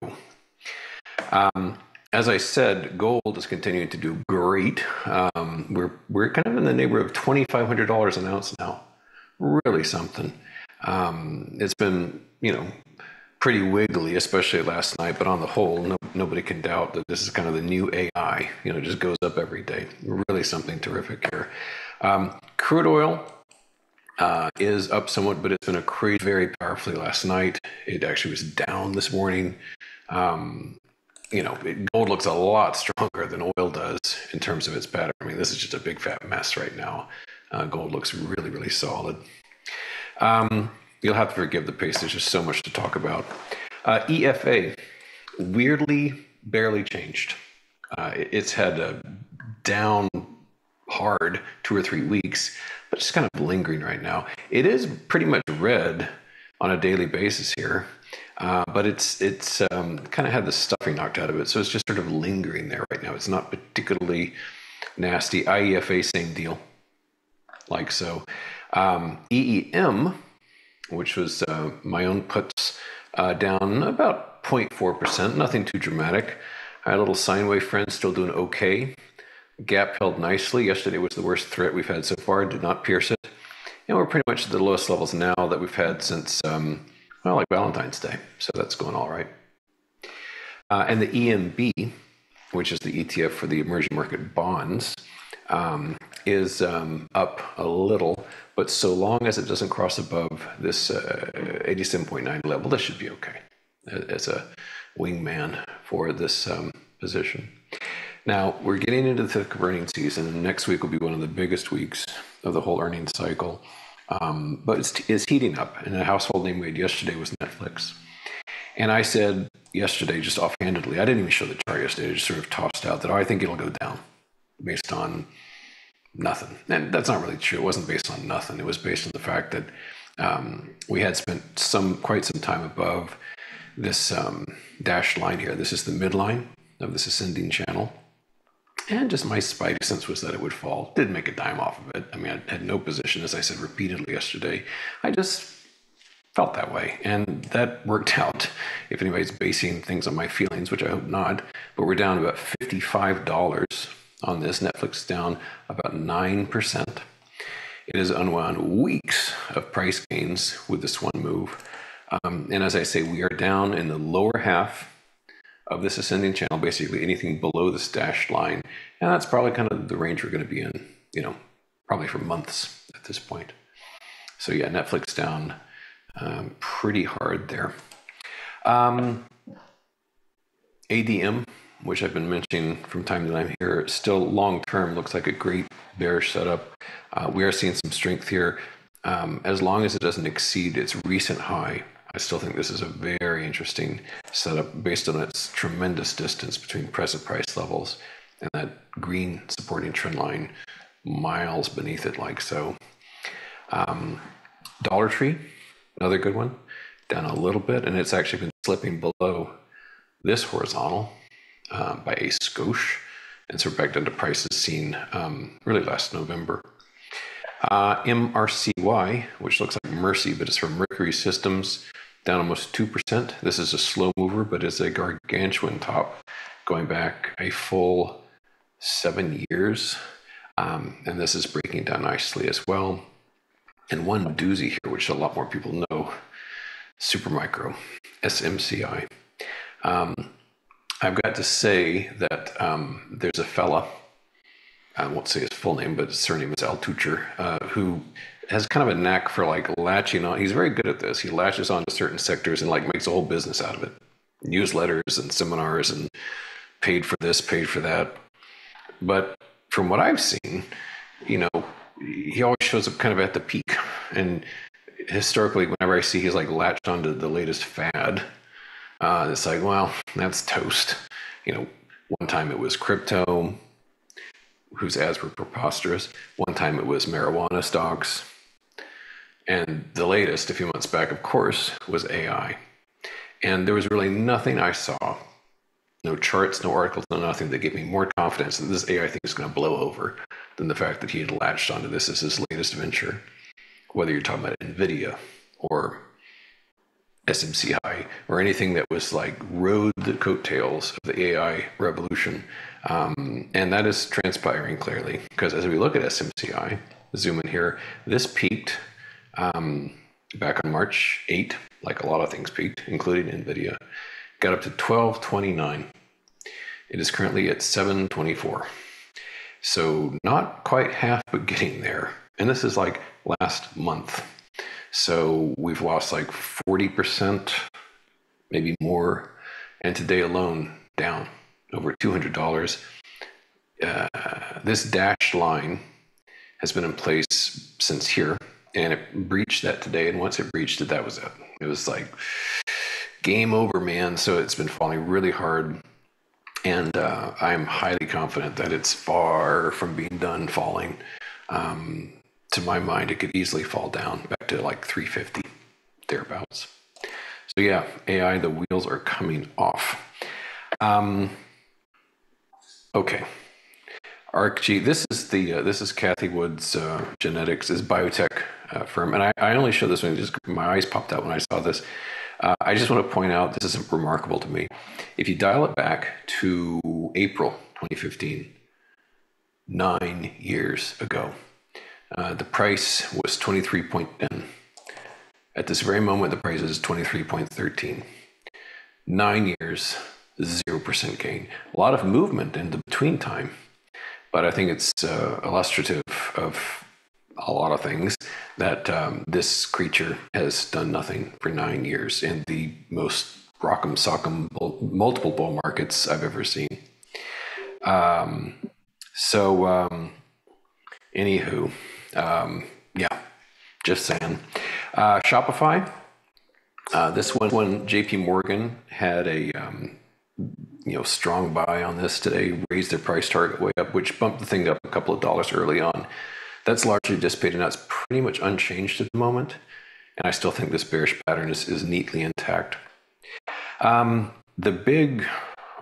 Um, as I said, gold is continuing to do great. Um, we're we're kind of in the neighborhood of twenty five hundred dollars an ounce now. Really something. Um, it's been you know pretty wiggly, especially last night. But on the whole, no, nobody can doubt that this is kind of the new AI. You know, just goes up every day. Really something terrific here. Um, crude oil uh, is up somewhat, but it's been a crazy very powerfully last night. It actually was down this morning. Um, you know, it, gold looks a lot stronger than oil does in terms of its pattern. I mean, this is just a big fat mess right now. Uh, gold looks really, really solid. Um, you'll have to forgive the pace. There's just so much to talk about. Uh, EFA, weirdly, barely changed. Uh, it's had a down hard two or three weeks, but just kind of lingering right now. It is pretty much red on a daily basis here, uh, but it's it's um, kind of had the stuffing knocked out of it, so it's just sort of lingering there right now. It's not particularly nasty. IEFA, same deal, like so. Um, EEM, which was uh, my own puts, uh, down about 0.4%, nothing too dramatic. I had a little sine wave friend still doing okay. Gap held nicely. Yesterday was the worst threat we've had so far, did not pierce it. And we're pretty much at the lowest levels now that we've had since, um, well, like Valentine's Day. So that's going all right. Uh, and the EMB, which is the ETF for the emerging market bonds, um, is um, up a little, but so long as it doesn't cross above this uh, 87.9 level, this should be okay as a wingman for this um, position. Now, we're getting into the thick of earnings season, and next week will be one of the biggest weeks of the whole earnings cycle. Um, but it's, it's heating up, and a household name we had yesterday was Netflix. And I said yesterday, just offhandedly, I didn't even show the chart yesterday, I just sort of tossed out that, oh, I think it'll go down based on nothing. And that's not really true. It wasn't based on nothing. It was based on the fact that um, we had spent some quite some time above this um, dashed line here. This is the midline of this ascending channel. And just my spidey sense was that it would fall. Didn't make a dime off of it. I mean, I had no position, as I said repeatedly yesterday. I just felt that way. And that worked [LAUGHS] out. If anybody's basing things on my feelings, which I hope not, but we're down about $55 on this. Netflix down about 9%. It has unwound weeks of price gains with this one move. Um, and as I say, we are down in the lower half of this ascending channel, basically anything below this dashed line. And that's probably kind of the range we're going to be in, you know, probably for months at this point. So yeah, Netflix down um, pretty hard there. Um, ADM, which I've been mentioning from time to time here, still long term looks like a great bearish setup. Uh, we are seeing some strength here. Um, as long as it doesn't exceed its recent high, I still think this is a very interesting setup based on its tremendous distance between present price levels and that green supporting trend line miles beneath it, like so. Um, Dollar Tree, another good one, down a little bit, and it's actually been slipping below this horizontal uh, by a skosh. And so back down to prices seen um, really last November. Uh, MRCY, which looks like Mercy, but it's from Mercury Systems, down almost 2%. This is a slow mover, but it's a gargantuan top going back a full seven years. Um, and this is breaking down nicely as well. And one doozy here, which a lot more people know Supermicro, SMCI. Um, I've got to say that um, there's a fella, I won't say his full name, but his surname is Altucher, uh, who has kind of a knack for like latching on. He's very good at this. He latches on to certain sectors and like makes a whole business out of it. Newsletters and seminars and paid for this, paid for that. But from what I've seen, you know, he always shows up kind of at the peak. And historically, whenever I see he's like latched onto the latest fad, uh, it's like, well, that's toast. You know, one time it was crypto, whose ads were preposterous. One time it was marijuana stocks. And the latest, a few months back, of course, was AI. And there was really nothing I saw no charts, no articles, no nothing that gave me more confidence that this AI thing is going to blow over than the fact that he had latched onto this as his latest venture. Whether you're talking about NVIDIA or SMCI or anything that was like rode the coattails of the AI revolution. Um, and that is transpiring clearly because as we look at SMCI, zoom in here, this peaked um, back on March 8, like a lot of things peaked, including NVIDIA, got up to 1229. It is currently at 724. So not quite half, but getting there. And this is like last month. So we've lost like 40%, maybe more. And today alone, down over $200. Uh, this dashed line has been in place since here, and it breached that today. And once it breached it, that was it. It was like game over, man. So it's been falling really hard. And uh, I'm highly confident that it's far from being done falling. Um, to my mind, it could easily fall down to like 350, thereabouts. So yeah, AI, the wheels are coming off. Um, okay. ARKG, this is the uh, this is Cathie Wood's uh, genetics, is biotech uh, firm, and I, I only show this one just my eyes popped out when I saw this. Uh, I just want to point out this is remarkable to me. If you dial it back to April 2015, nine years ago, uh, the price was 23.10. At this very moment, the price is 23.13. Nine years, 0% gain. A lot of movement in the between time, but I think it's uh, illustrative of a lot of things that um, this creature has done nothing for nine years in the most rock'em sock'em multiple bull markets I've ever seen. Um, so, um, anywho, um, yeah, just saying. Uh, Shopify. Uh, this one, when JP Morgan had a um, you know strong buy on this today, raised their price target way up, which bumped the thing up a couple of dollars early on. That's largely dissipated. Now it's pretty much unchanged at the moment, and I still think this bearish pattern is, is neatly intact. Um, the big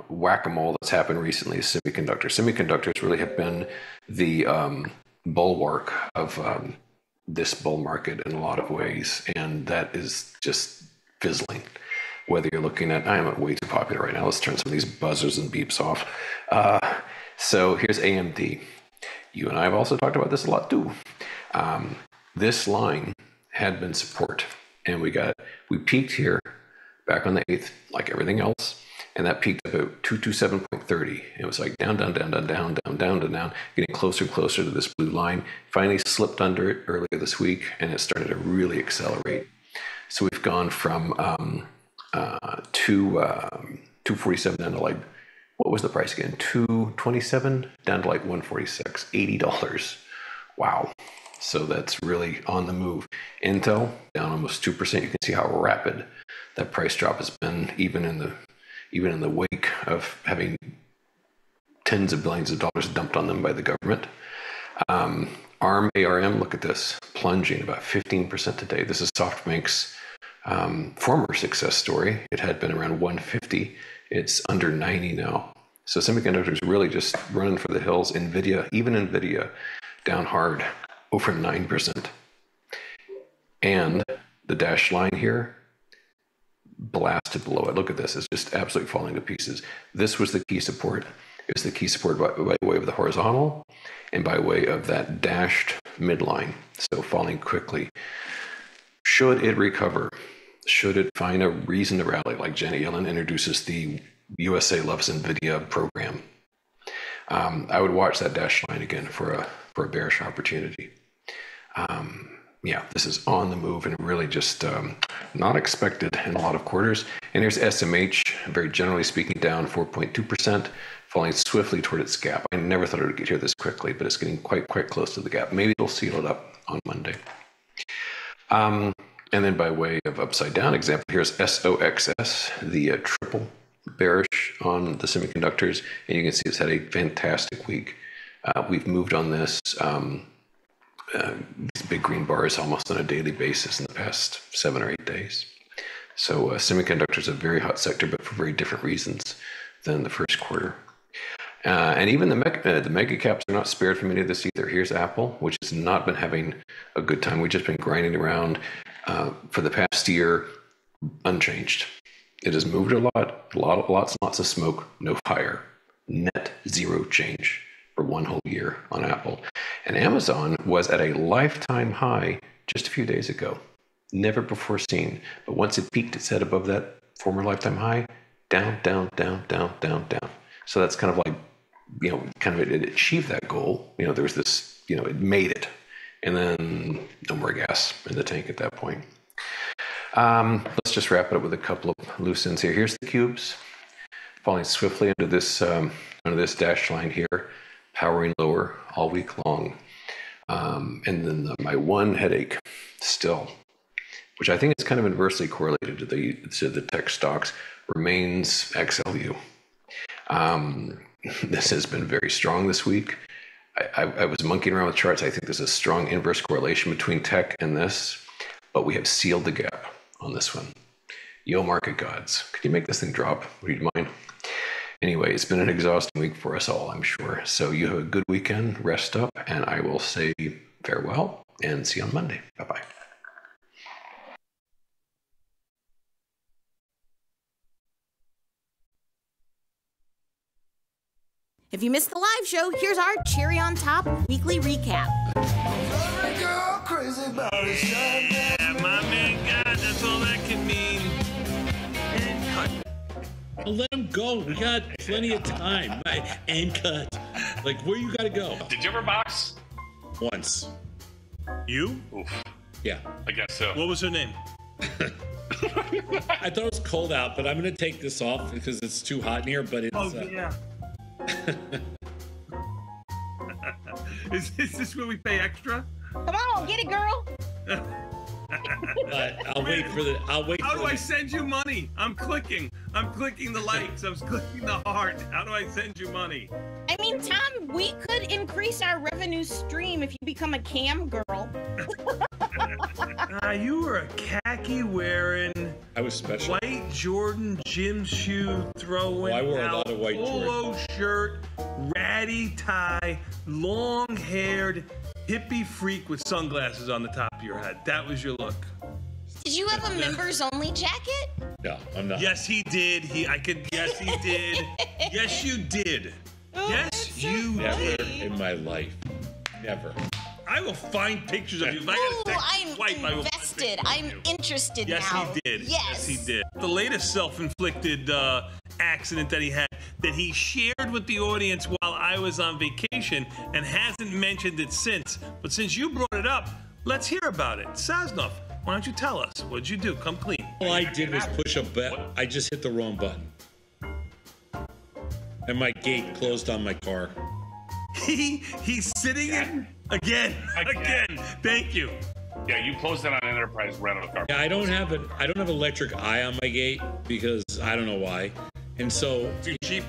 whack-a-mole that's happened recently is semiconductors. Semiconductors really have been the um, bulwark of um, this bull market in a lot of ways, and that is just fizzling. Whether you're looking at, I am way too popular right now. Let's turn some of these buzzers and beeps off. Uh, so here's AMD. You and I have also talked about this a lot too. Um, this line had been support, and we got we peaked here back on the eighth, like everything else and that peaked about 227.30. It was like down, down, down, down, down, down, down, down, down, getting closer and closer to this blue line. Finally slipped under it earlier this week, and it started to really accelerate. So we've gone from um, uh, two, um, 247 down to like, what was the price again? 227 down to like 146, $80. Wow. So that's really on the move. Intel down almost 2%. You can see how rapid that price drop has been, even in the even in the wake of having tens of billions of dollars dumped on them by the government. Um, ARM, ARM, look at this, plunging about 15% today. This is SoftBank's um, former success story. It had been around 150. It's under 90 now. So semiconductors really just running for the hills. Nvidia, even Nvidia, down hard, over nine percent. And the dashed line here, blasted below it. Look at this; it's just absolutely falling to pieces. This was the key support. It was the key support by, by way of the horizontal and by way of that dashed midline. So falling quickly. Should it recover? Should it find a reason to rally, like Janet Yellen introduces the USA Loves NVIDIA program? Um, I would watch that dash line again for a for a bearish opportunity. Um, yeah, this is on the move and really just um, not expected in a lot of quarters. And here's SMH, very generally speaking, down 4.2%, falling swiftly toward its gap. I never thought it would get here this quickly, but it's getting quite, quite close to the gap. Maybe it'll seal it up on Monday. Um, and then by way of upside down example, here's SOXS, the uh, triple bearish on the semiconductors. And you can see it's had a fantastic week. Uh, we've moved on this. Um, uh, these big green bars almost on a daily basis in the past seven or eight days. So uh, semiconductors a very hot sector, but for very different reasons than the first quarter. Uh, and even the mega, uh, the mega caps are not spared from any of this either. Here's Apple, which has not been having a good time. We've just been grinding around uh, for the past year, unchanged. It has moved a lot, a lot, lots, and lots of smoke, no fire, net zero change for one whole year on Apple. And Amazon was at a lifetime high just a few days ago, never before seen. But once it peaked, it set above that former lifetime high, down, down, down, down, down, down. So that's kind of like, you know, kind of it, it achieved that goal. You know, there was this, you know, it made it. And then no more gas in the tank at that point. Um, let's just wrap it up with a couple of loose ends here. Here's the cubes falling swiftly into this um, under this dashed line here, powering lower all week long. Um, and then the, my one headache still, which I think is kind of inversely correlated to the to the tech stocks, remains XLU. Um, [LAUGHS] this has been very strong this week. I, I, I was monkeying around with charts. I think there's a strong inverse correlation between tech and this, but we have sealed the gap on this one. Yo, market gods, could you make this thing drop? Would you mind? Anyway, it's been an exhausting week for us all, I'm sure. So you have a good weekend, rest up, and I will say farewell and see you on Monday. Bye bye. If you missed the live show, here's our cherry on top weekly recap. Yeah, my man God, that's all that can Let him go. We got plenty of time. Right? And cut. Like, where you got to go? Did you ever box? Once. You? Oof. Yeah. I guess so. What was her name? [LAUGHS] I thought it was cold out, but I'm going to take this off because it's too hot in here. But it's. Oh, uh, yeah. [LAUGHS] [LAUGHS] is, is this where we pay extra? Come on, get it, girl. But I'll wait for the. I'll wait How for do the, I send you money? I'm clicking. I'm clicking the likes. I'm clicking the heart. How do I send you money? I mean, Tom, we could increase our revenue stream if you become a cam girl. Ah, you were a khaki wearing. I was special. White Jordan gym shoe throwing. Oh, I wore a out, lot of white polo shirt, ratty tie, long haired hippie freak with sunglasses on the top of your head. That was your look. Did you have a members only jacket? No, I'm not. Yes, he did. He, I could. Yes, he did. [LAUGHS] yes, you did. Oh, yes, you Never did. in my life. Never. I will find pictures of you. If I Ooh, got a text I'm swipe, I will invested. I'm interested Yes, now. Yes, he did. Yes. he did. The latest self-inflicted uh, accident that he had, that he shared with the audience while I was on vacation, and hasn't mentioned it since. But since you brought it up, let's hear about it. Sosnoff, why don't you tell us? What'd you do? Come clean. All I did was push a button. I just hit the wrong button. And my gate closed on my car. He he's sitting in again, again. Thank you. Yeah, you closed it on Enterprise rental car. Yeah, I don't have an I don't have electric eye on my gate because I don't know why. And so too cheap.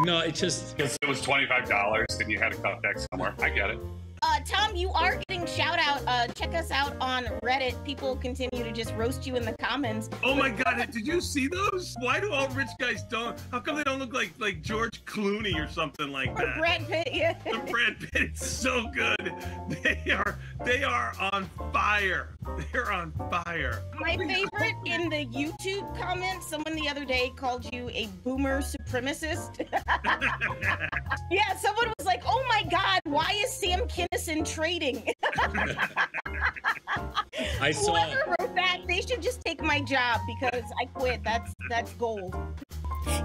No, it just Because it was twenty five dollars and you had a contact somewhere. I get it. Uh, Tom, you are getting shout out. Uh, check us out on Reddit. People continue to just roast you in the comments. Oh my God! Did you see those? Why do all rich guys don't? How come they don't look like like George Clooney or something like Or that? Brad Pitt, yeah. The Brad Pitt is so good. They are they are on fire. They're on fire. My favorite in the YouTube comments, someone the other day called you a boomer supremacist. [LAUGHS] yeah, someone was like, "Oh my God, why is Sam Kinison trading?" [LAUGHS] I saw- Whoever wrote that, they should just take my job because I quit. That's that's gold.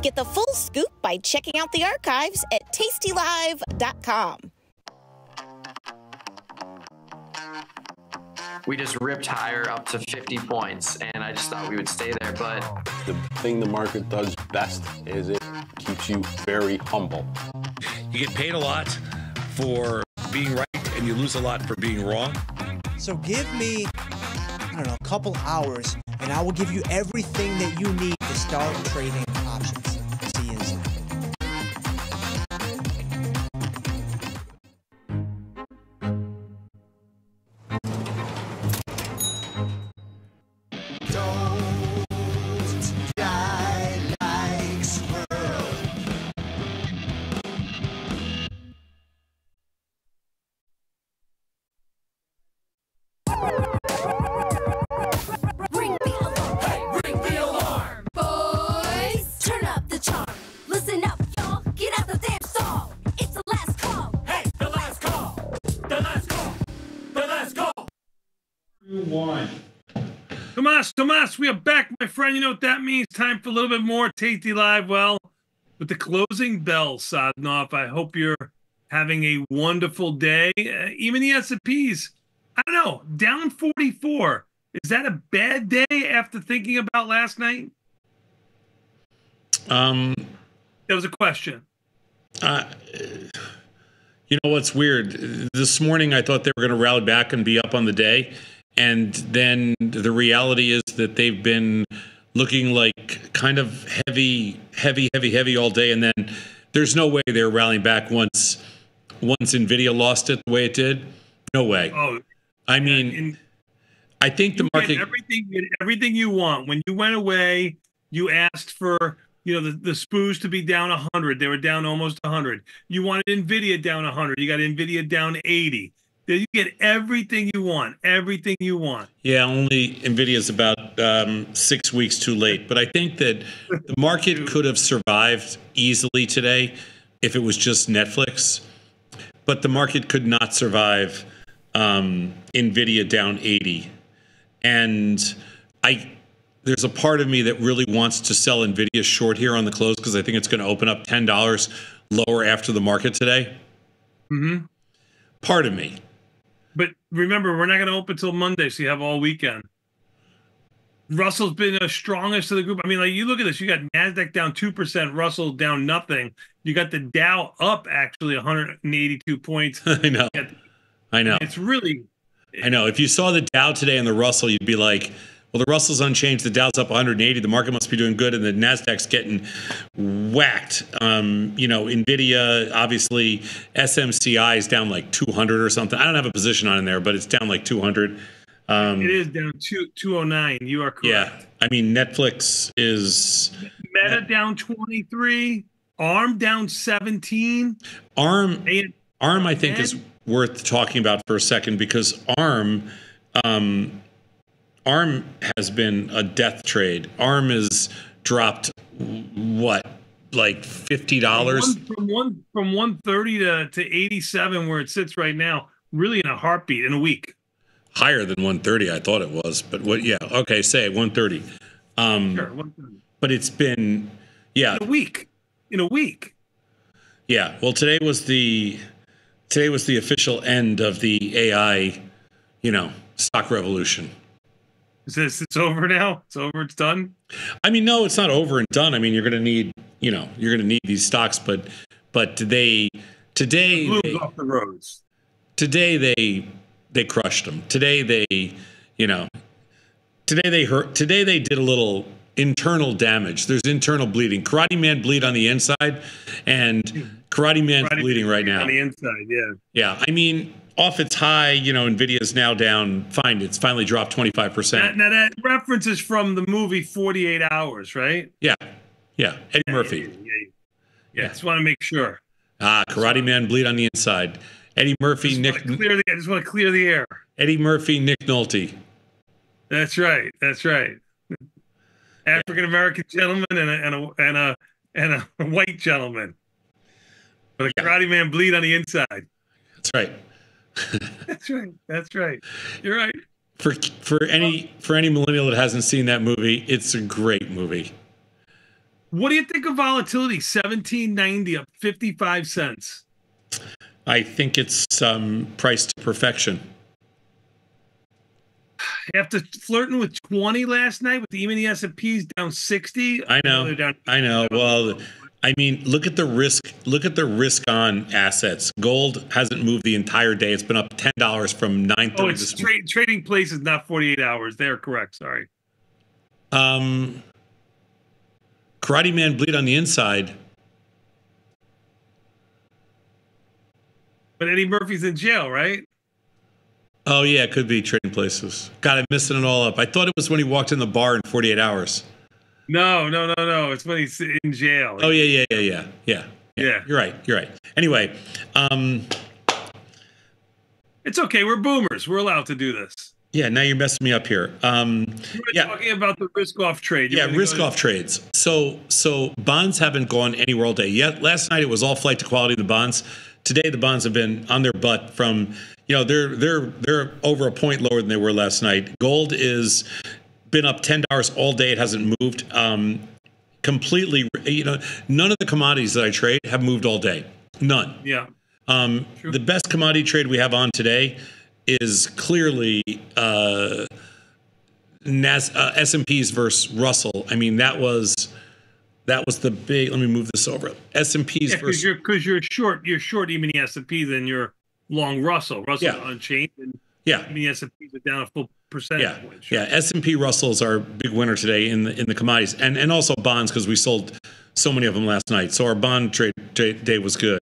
Get the full scoop by checking out the archives at tastylive.com. we just ripped higher up to 50 points, and I just thought we would stay there. But The thing the market does best is it keeps you very humble. You get paid a lot for being right, and you lose a lot for being wrong. So give me, I don't know, a couple hours, and I will give you everything that you need to start trading friend. You know what that means? Time for a little bit more tastylive. Well, with the closing bell off, I hope you're having a wonderful day. Uh, even the S&Ps, I don't know, down 44. Is that a bad day after thinking about last night? Um, That was a question. uh, you know what's weird? This morning I thought they were going to rally back and be up on the day, and then the reality is that they've been looking like kind of heavy, heavy, heavy, heavy all day, and then there's no way they're rallying back once once Nvidia lost it the way it did. No way. Oh, I mean, I think the market. everything everything you want. When you went away, you asked for you know the, the spoos to be down 100. They were down almost 100. You wanted Nvidia down 100. You got Nvidia down 80. You get everything you want. Everything you want. Yeah, only Nvidia's about um, six weeks too late. But I think that the market could have survived easily today if it was just Netflix. But the market could not survive um, Nvidia down 80. And I there's a part of me that really wants to sell Nvidia short here on the close because I think it's going to open up ten dollars lower after the market today. Mm-hmm. Part of me. Remember, we're not going to open till Monday, so you have all weekend. Russell's been the strongest of the group. I mean, like you look at this, you got Nasdaq down two percent, Russell down nothing. You got the Dow up actually 182 points. [LAUGHS] I know. I know. It's really I know. If you saw the Dow today and the Russell, you'd be like, well, the Russell's unchanged. The Dow's up 180. The market must be doing good. And the NASDAQ's getting whacked. Um, you know, NVIDIA, obviously, SMCI is down like 200 or something. I don't have a position on in there, but it's down like 200. Um, it is down two 209. You are correct. yeah. I mean, Netflix is Meta down 23, ARM down 17. ARM. ARM, I think, is worth talking about for a second because ARM, um, ARM has been a death trade. ARM has dropped what, like fifty dollars? From one, from 130 to, to 87 where it sits right now, really in a heartbeat in a week. Higher than one thirty, I thought it was, but what? Yeah, okay, say one thirty. Um, Sure, 130. but it's been, yeah, In a week. In a week. Yeah. Well, today was the today was the official end of the AI, you know, stock revolution. Is this it's over now? It's over, it's done? I mean, no, it's not over and done. I mean, you're going to need, you know, you're going to need these stocks, but but they today Blues they, off the roads. today they they crushed them. Today they, you know, today they hurt. Today they did a little internal damage. There's internal bleeding. Karate Man bleed on the inside, and hmm. Karate Man's bleeding right now. On the inside, yeah. Yeah, I mean, off its high. You know, Nvidia is now down. Fine, it's finally dropped 25 percent. That, now that reference is from the movie 48 Hours, right? Yeah, yeah. Eddie Murphy. Yeah, yeah. Just want to make sure. Ah, Karate Man, bleed on the inside. Eddie Murphy, Nick. Clear the, I just want to clear the air. Eddie Murphy, Nick Nolte. That's right. That's right. African American gentleman and a and a and a and a [LAUGHS] white gentleman. But a karate man bleed on the inside. That's right. [LAUGHS] That's right. That's right. You're right. For for any for any millennial that hasn't seen that movie, it's a great movie. What do you think of volatility? Seventeen ninety up fifty five cents. I think it's um, priced to perfection. After flirting with twenty last night with even the S and P's down sixty. I know. I know. Well, I mean, look at the risk. Look at the risk on assets. Gold hasn't moved the entire day. It's been up ten dollars from nine Oh, thirty it's tra- trading places, not 48 hours. They're correct. Sorry. Um, Karate Man bleed on the inside. But Eddie Murphy's in jail, right? Oh yeah, it could be trading places. God, I'm messing it all up. I thought it was when he walked in the bar in 48 hours. No, no, no, no. It's when he's in jail. Oh yeah, yeah, yeah, yeah, yeah. Yeah. You're right. You're right. Anyway, um, It's okay. We're boomers. We're allowed to do this. yeah. Now you're messing me up here. Um, We're talking about the risk off trade. You yeah, risk off trades. So so bonds haven't gone anywhere all day. Yet last night it was all flight to quality in the bonds. Today the bonds have been on their butt from you know they're they're they're over a point lower than they were last night. Gold is been up ten dollars all day. It hasn't moved. Um, completely you know none of the commodities that I trade have moved all day. None. Yeah. Um, the best commodity trade we have on today is clearly uh, Nas- uh, S&Ps versus Russell. I mean, that was that was the big. Let me move this over. S&Ps Yeah, because you're you're short. You're short even the S and P than you're long Russell. Russell's Yeah. unchanged, and Yeah. even the S and P's are down a full percentage yeah, point. yeah. S&P Russell's our big winner today in the in the commodities and and also bonds because we sold so many of them last night. So our bond trade, trade day was good.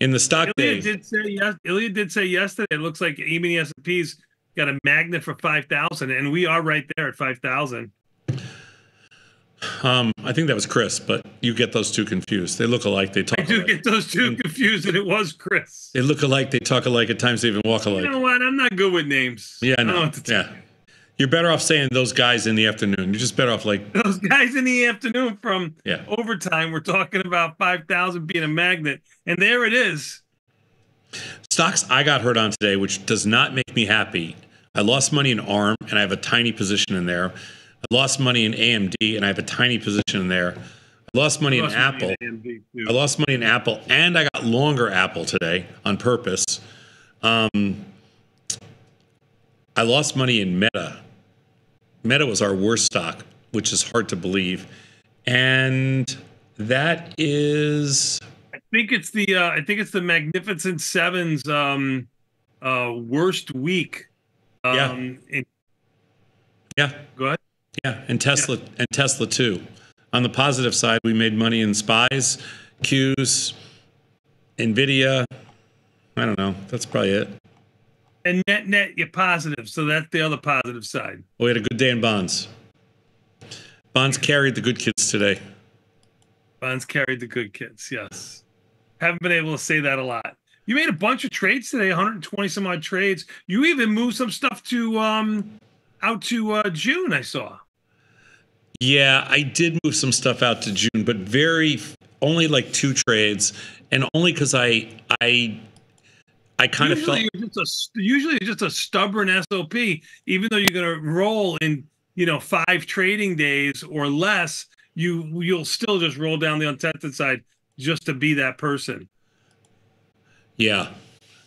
In the stock Ilya day, did say yes. Ilya did say yesterday. It looks like even the S and P's got a magnet for five thousand, and we are right there at five thousand. Um, I think that was Chris, but you get those two confused. They look alike. They talk. I do alike. get those two confused, and it was Chris. They look alike. They talk alike. At times, they even walk alike. You know what? I'm not good with names. Yeah, I know know. what to tell Yeah. You're better off saying those guys in the afternoon. You're just better off like, Those guys in the afternoon from Yeah. overtime. We're talking about five thousand being a magnet, and there it is. stocks I got hurt on today, which does not make me happy. I lost money in ARM and I have a tiny position in there. I lost money in AMD and I have a tiny position in there. I lost money in Lost money Apple. in. I lost money in Apple and I got longer Apple today on purpose. Um, I lost money in Meta. Meta was our worst stock, which is hard to believe. And that is I think it's the uh, I think it's the Magnificent Sevens um, uh, worst week. Um, Yeah. in- yeah. go ahead. Yeah, and Tesla and Tesla too. On the positive side, we made money in SPYs, Qs, Nvidia. I don't know. That's probably it. And net net, you're positive, so that's the other positive side. We had a good day in bonds. Bonds carried the good kids today. Bonds carried the good kids. Yes, haven't been able to say that a lot. You made a bunch of trades today, 120 some odd trades. You even moved some stuff to um out to uh, June. I saw. Yeah, I did move some stuff out to June, but very only like two trades, and only because I I I kind of felt usually you're just a usually just a stubborn SOP, even though you're gonna roll in you know five trading days or less. You you'll still just roll down the untested side just to be that person. yeah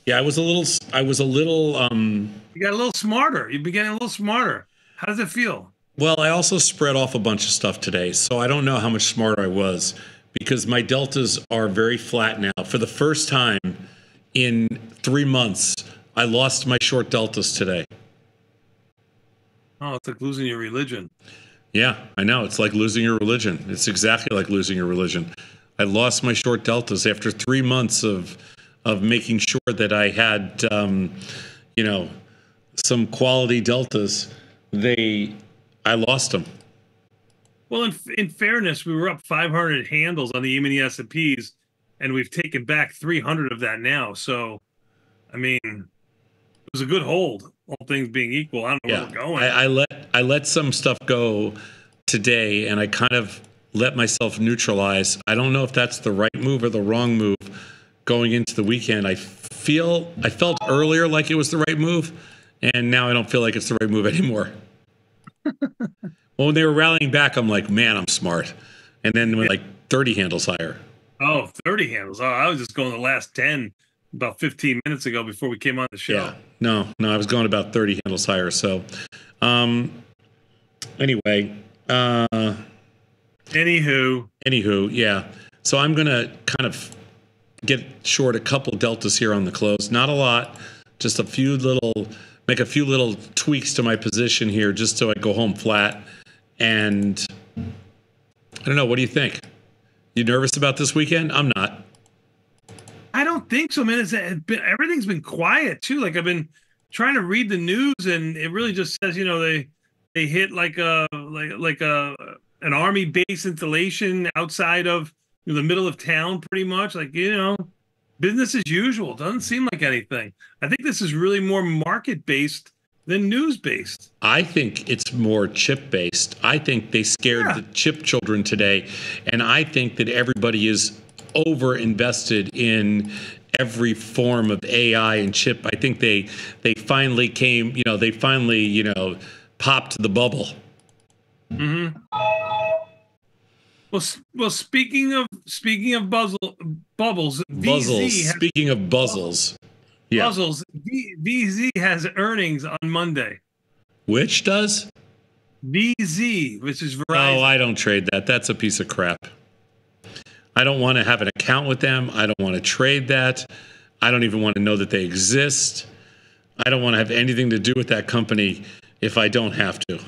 yeah I was a little I was a little um You got a little smarter. You've been getting a little smarter. How does it feel? Well, I also spread off a bunch of stuff today, so I don't know how much smarter I was because my deltas are very flat now. For the first time in three months, I lost my short deltas today. Oh, it's like losing your religion. Yeah, I know. It's like losing your religion. It's exactly like losing your religion. I lost my short deltas after three months of of making sure that I had, um, you know, some quality deltas, they, I lost them. Well, in, in fairness, we were up 500 handles on the E-mini S&Ps, and we've taken back 300 of that now. So, I mean, it was a good hold, all things being equal. I don't know Yeah, where we're going. I, I let I let some stuff go today, and I kind of let myself neutralize. I don't know if that's the right move or the wrong move going into the weekend. I feel I felt earlier like it was the right move, and now I don't feel like it's the right move anymore. Well, [LAUGHS] when they were rallying back, I'm like, man, I'm smart, and then when like 30 handles higher. oh, 30 handles. Oh, I was just going the last 10 about 15 minutes ago before we came on the show. Yeah. No, no, I was going about 30 handles higher. So, um, anyway, uh, anywho, anywho, yeah. So I'm gonna kind of get short a couple deltas here on the close. Not a lot, just a few little, make a few little tweaks to my position here, just so I go home flat. And I don't know. What do you think? You nervous about this weekend? I'm not. I don't think so, man. It's uh, it's been, everything's been quiet too. Like I've been trying to read the news, and it really just says, you know, they they hit like a like like a an army base installation outside of the middle of town, pretty much. Like you know, business as usual. Doesn't seem like anything. I think this is really more market based than news based. I think it's more chip based. I think they scared the chip children today. And I think that everybody is over invested in every form of AI and chip. I think they they finally came, you know, they finally, you know, popped the bubble. hmm Well, well. Speaking of speaking of buzzle, bubbles, Buzzles. VZ has, Speaking of buzzles. Yeah. Buzzles. V, VZ has earnings on Monday. Which does? VZ, which is oh, Verizon. Oh, I don't trade that. That's a piece of crap. I don't want to have an account with them. I don't want to trade that. I don't even want to know that they exist. I don't want to have anything to do with that company if I don't have to.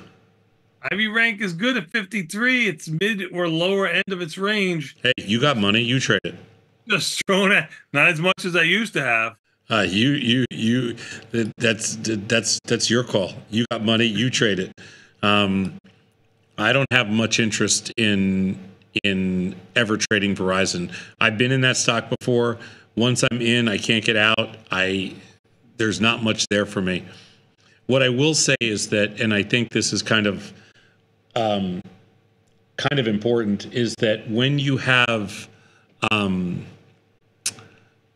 IV rank is good at 53. It's mid or lower end of its range. Hey, you got money, you trade it. Just throwing it, not as much as I used to have. Uh, you, you, you. That's that's that's your call. You got money, you trade it. Um, I don't have much interest in in ever trading Verizon. I've been in that stock before. Once I'm in, I can't get out. I there's not much there for me. What I will say is that, and I think this is kind of um, kind of important, is that when you have um,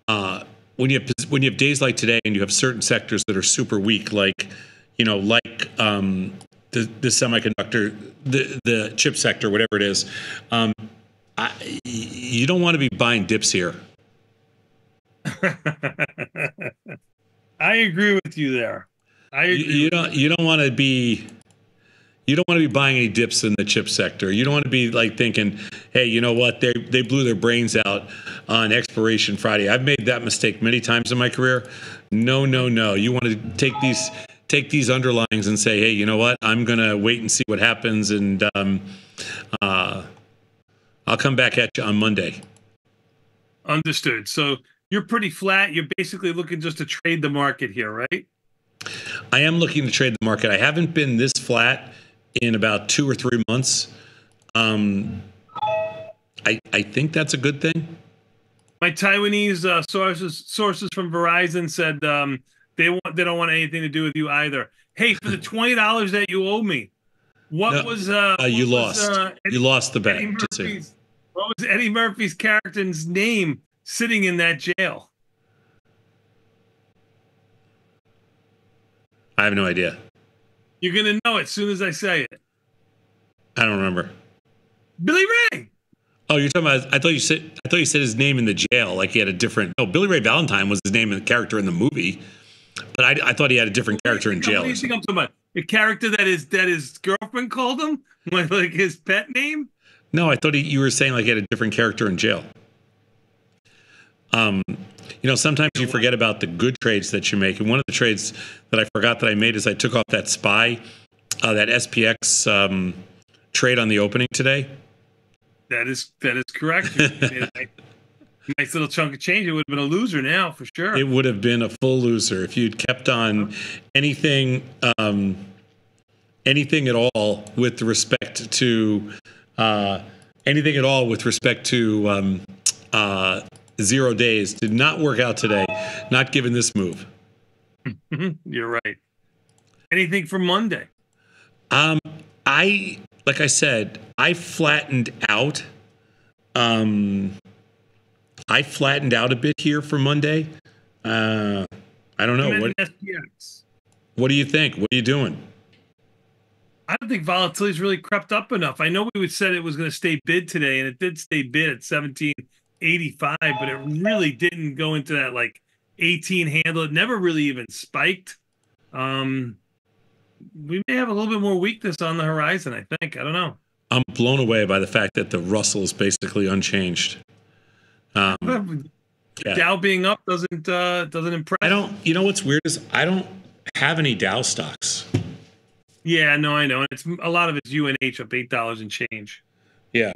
uh, when you have when you have days like today and you have certain sectors that are super weak, like you know, like um, the the semiconductor, the the chip sector, whatever it is, um, I, you don't want to be buying dips here. [LAUGHS] I agree with you there. I You, you don't you don't want to be you don't want to be buying any dips in the chip sector. You don't want to be like thinking, hey, you know what? They they blew their brains out on expiration Friday. I've made that mistake many times in my career. No, no, no. You want to take these take these underlyings and say, hey, you know what? I'm gonna wait and see what happens, and um, uh, I'll come back at you on Monday. Understood. So you're pretty flat. You're basically looking just to trade the market here, right? I am looking to trade the market. I haven't been this flat in about two or three months. Um, I I think that's a good thing. My Taiwanese uh, sources sources from Verizon said um, they want they don't want anything to do with you either. Hey, for the twenty dollars that you owe me, what No, was uh, uh, you what was, lost. uh, you lost the bet. Eddie Just so you- Murphy's, what was Eddie Murphy's character's name sitting in that jail? I have no idea. You're gonna know it as soon as I say it. I don't remember. Billy Ray. Oh, you're talking about. I thought you said. I thought you said his name in the jail, like he had a different. No, Billy Ray Valentine was his name and character in the movie, but I, I thought he had a different character in What jail. do you think I'm talking about? The character that his that his girlfriend called him, [LAUGHS] like, like his pet name. No, I thought he, you were saying like he had a different character in jail. Um, you know, sometimes you forget about the good trades that you make. And one of the trades that I forgot that I made is I took off that SPY, uh, that SPX um, trade on the opening today. That is that is correct. You made a- [LAUGHS] Nice little chunk of change. It would have been a loser now for sure. It would have been a full loser if you'd kept on anything, um, anything at all with respect to uh, anything at all with respect to um, uh, zero days. Did not work out today. Not given this move. [LAUGHS] You're right. Anything for Monday? Um, I like I said, I flattened out. Um, I flattened out a bit here for Monday. Uh, I don't know what. SPX. What do you think? What are you doing? I don't think volatility's really crept up enough. I know we would said it was going to stay bid today, and it did stay bid at 1785, but it really didn't go into that like 18 handle. It never really even spiked. Um, we may have a little bit more weakness on the horizon. I think. I don't know. I'm blown away by the fact that the Russell is basically unchanged. Um, yeah. Dow being up doesn't uh, doesn't impress. I don't. You know what's weird is I don't have any Dow stocks. Yeah, no, I know. And it's a lot of it's UNH up eight dollars and change. Yeah,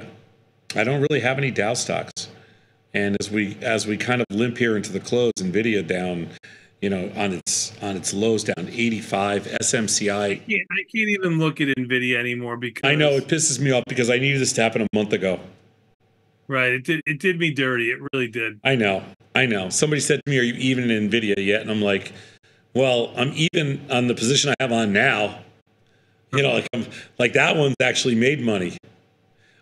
I don't really have any Dow stocks. And as we as we kind of limp here into the close, Nvidia down, you know, on its on its lows down 85. SMCI. Yeah, I can't even look at Nvidia anymore because I know it pisses me off because I needed this to happen a month ago. Right, it did it did me dirty. It really did. I know, I know. Somebody said to me, "Are you even in Nvidia yet?" And I'm like, "Well, I'm even on the position I have on now. You know, like I'm like that one's actually made money.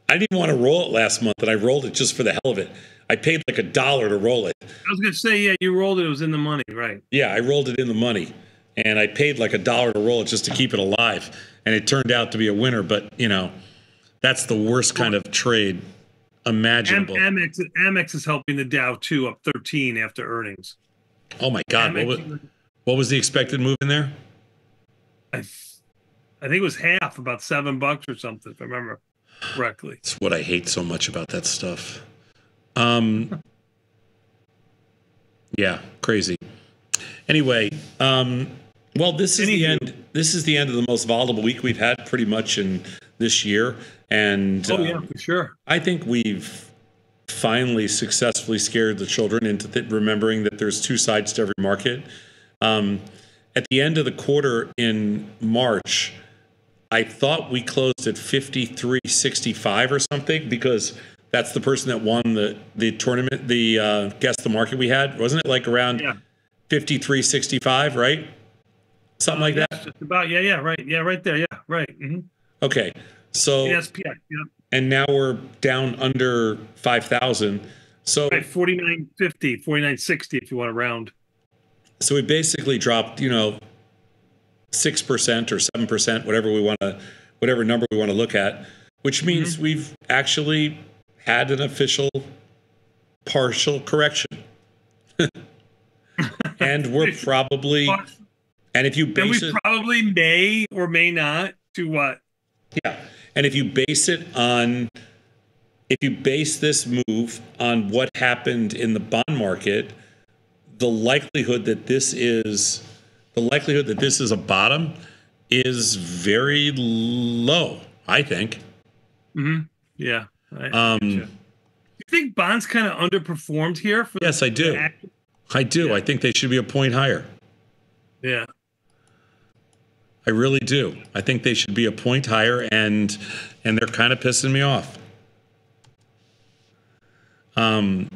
I didn't even want to roll it last month, and I rolled it just for the hell of it. I paid like a dollar to roll it. I was gonna say, yeah, you rolled it. It was in the money, right? Yeah, I rolled it in the money, and I paid like a dollar to roll it just to keep it alive, and it turned out to be a winner. But you know, that's the worst kind of trade imaginable. Amex Amex is helping the Dow too, up 13 after earnings. oh my God, what was, what was the expected move in there? I, I think it was half, about seven bucks or something, if I remember correctly. It's what I hate so much about that stuff. Um, yeah, crazy. Anyway, um, well, this is the end. This is the end of the most volatile week we've had pretty much in this year, and Oh yeah, um, for sure. I think we've finally successfully scared the children into th- remembering that there's two sides to every market. Um, at the end of the quarter in March, I thought we closed at 53.65 or something because that's the person that won the the tournament, the uh, guess the market we had, wasn't it? Like around 53.65, right? Something like that. Just about yeah, yeah, right, yeah, right there, yeah, right. hmm Okay, so Yes, yeah, yeah. and now we're down under 5,000. So Right, 49.50, 49.60 if you want to round. So we basically dropped, you know, six percent or seven percent, whatever we want to, whatever number we want to look at, which means we've actually had an official partial correction, [LAUGHS] and we're probably, and if you And base we it, probably may or may not do what? yeah, and if you base it on, if you base this move on what happened in the bond market, the likelihood that this is the likelihood that this is a bottom is very low. I think. Mm-hmm. Yeah. I- Um, getcha. you think bonds kind of underperformed here? For yes, I do. I do. I think they should be a point higher. Yeah. I really do. I think they should be a point higher, and and they're kind of pissing me off. Um,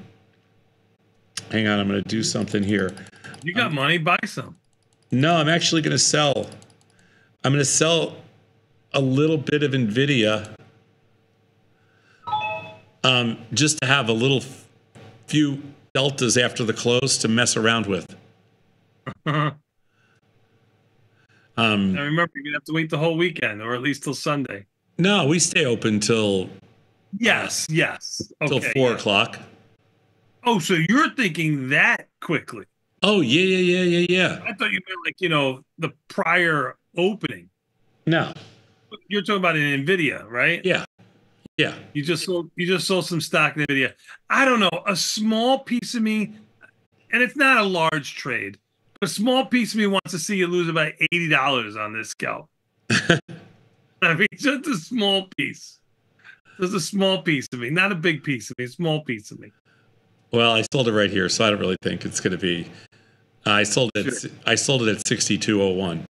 hang on, I'm going to do something here. You got money, buy some. No, I'm actually going to sell. I'm going to sell a little bit of Nvidia, um, just to have a little few deltas after the close to mess around with. [LAUGHS] Um, remember, you're gonna have to wait the whole weekend, or at least till Sunday. no, we stay open till Yes, yes. till four yeah. o'clock. Oh, so you're thinking that quickly? Oh yeah, yeah, yeah, yeah, yeah. I thought you meant like you know the prior opening. No. You're talking about an Nvidia, right? Yeah. Yeah. You just sold you just sold some stock in Nvidia. I don't know, a small piece of me, and it's not a large trade, but a small piece of me wants to see you lose about eighty dollars on this scalp. [LAUGHS] I mean, just a small piece. Just a small piece of me, not a big piece of me, a small piece of me. Well, I sold it right here, so I don't really think it's going to be. I sold it. At, I sold it at sixty two oh one.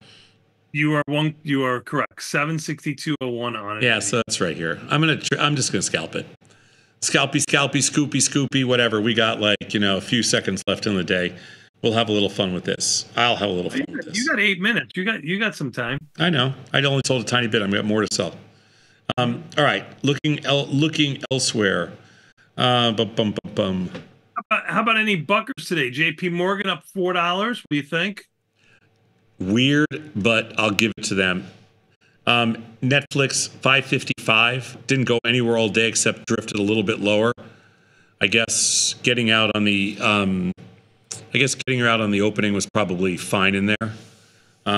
You are one. You are correct. Seven sixty two oh one on it. Yeah, so that's right here. I'm gonna. Tr- I'm just gonna scalp it. Scalpy, scalpy, scoopy, scoopy, whatever. We got like you know a few seconds left in the day. We'll have a little fun with this. I'll have a little fun with this. You got eight minutes. You got you got some time. I know. I only sold a tiny bit. I've got more to sell. Um, all right. Looking el- looking elsewhere. Uh, bum, bum, bum, bum. How about, how about any buckers today? J.P. Morgan up four dollars. What do you think? Weird, but I'll give it to them. Um, Netflix 555 didn't go anywhere all day except drifted a little bit lower. I guess getting out on the um, I guess getting her out on the opening was probably fine in there.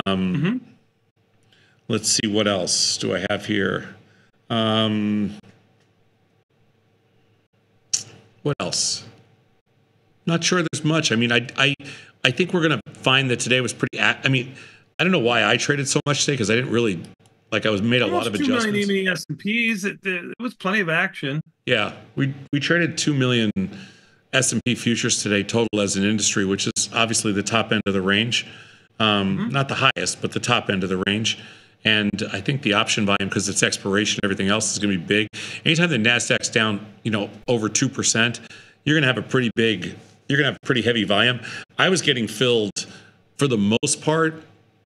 Um, Let's see what else do I have here. Um, what else? Not sure there's much. I mean, I I I think we're gonna find that today was pretty. I mean, I don't know why I traded so much today because I didn't really like. I was made a lot of Almost two million adjustments. S and P's. It, it was plenty of action. Yeah, we we traded two million S and P futures today total as an industry, which is obviously the top end of the range, um, not the highest, but the top end of the range. And I think the option volume, because it's expiration, everything else is going to be big. Anytime the Nasdaq's down, you know, over two percent, you're going to have a pretty big, you're going to have pretty heavy volume. I was getting filled for the most part,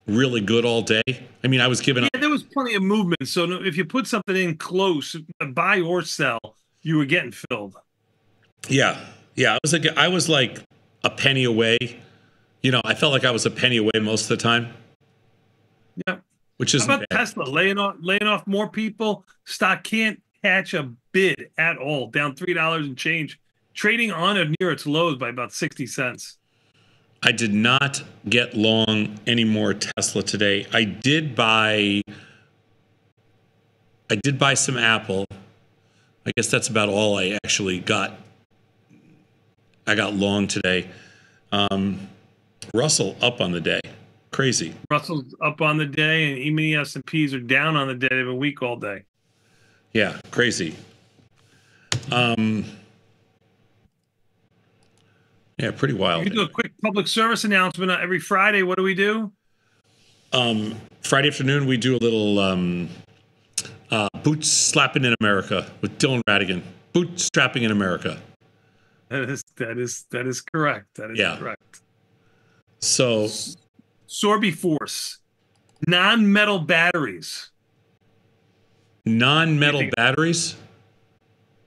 really good all day. I mean, I was giving up. Yeah, there was plenty of movement. So if you put something in close, buy or sell, you were getting filled. Yeah, yeah. I was like, I was like a penny away. You know, I felt like I was a penny away most of the time, Yeah. which is about bad. Tesla laying off laying off more people? Stock can't catch a bid at all. Down three dollars and change. Trading on or near its lows by about sixty cents. I did not get long any more Tesla today. I did buy. I did buy some Apple. I guess that's about all I actually got. I got long today. Um, Russell up on the day, crazy. Russell's up on the day, and even the S and P's are down on the day. They've been weak all day. Yeah, crazy. Um, yeah, pretty wild. We can do a quick public service announcement every Friday. What do we do? Um, Friday afternoon, we do a little um, uh, boot slapping in America with Dylan Ratigan. Boot strapping in America. That is that is that is correct. That is Yeah. correct. So, Sorby Force, non-metal batteries. non-metal batteries.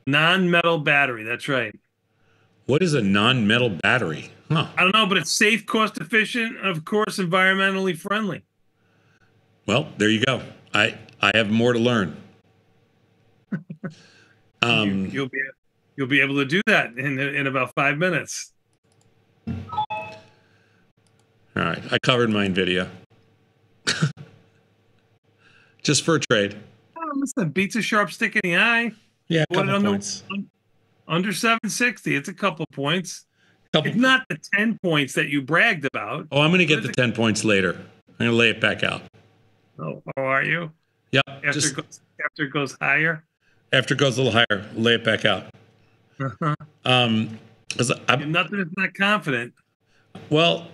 Non-metal battery. That's right. What is a non-metal battery? Huh. I don't know, but it's safe, cost efficient, and of course, environmentally friendly. Well, there you go. I I have more to learn. [LAUGHS] Um, You'll be you'll be able to do that in in about five minutes. all right, I covered my Nvidia. [LAUGHS] Just for a trade. Oh, listen, beats a sharp stick in the eye. Yeah, a What couple under, points. un- under 760. It's a couple points. Couple it's not the 10 points that you bragged about. Oh, I'm going to get the 10 points later. I'm going to lay it back out. Oh, how are you? Yep. After just it goes after it goes higher. after it goes a little higher, lay it back out. Um, 'cause I'm, Nothing is not confident. well,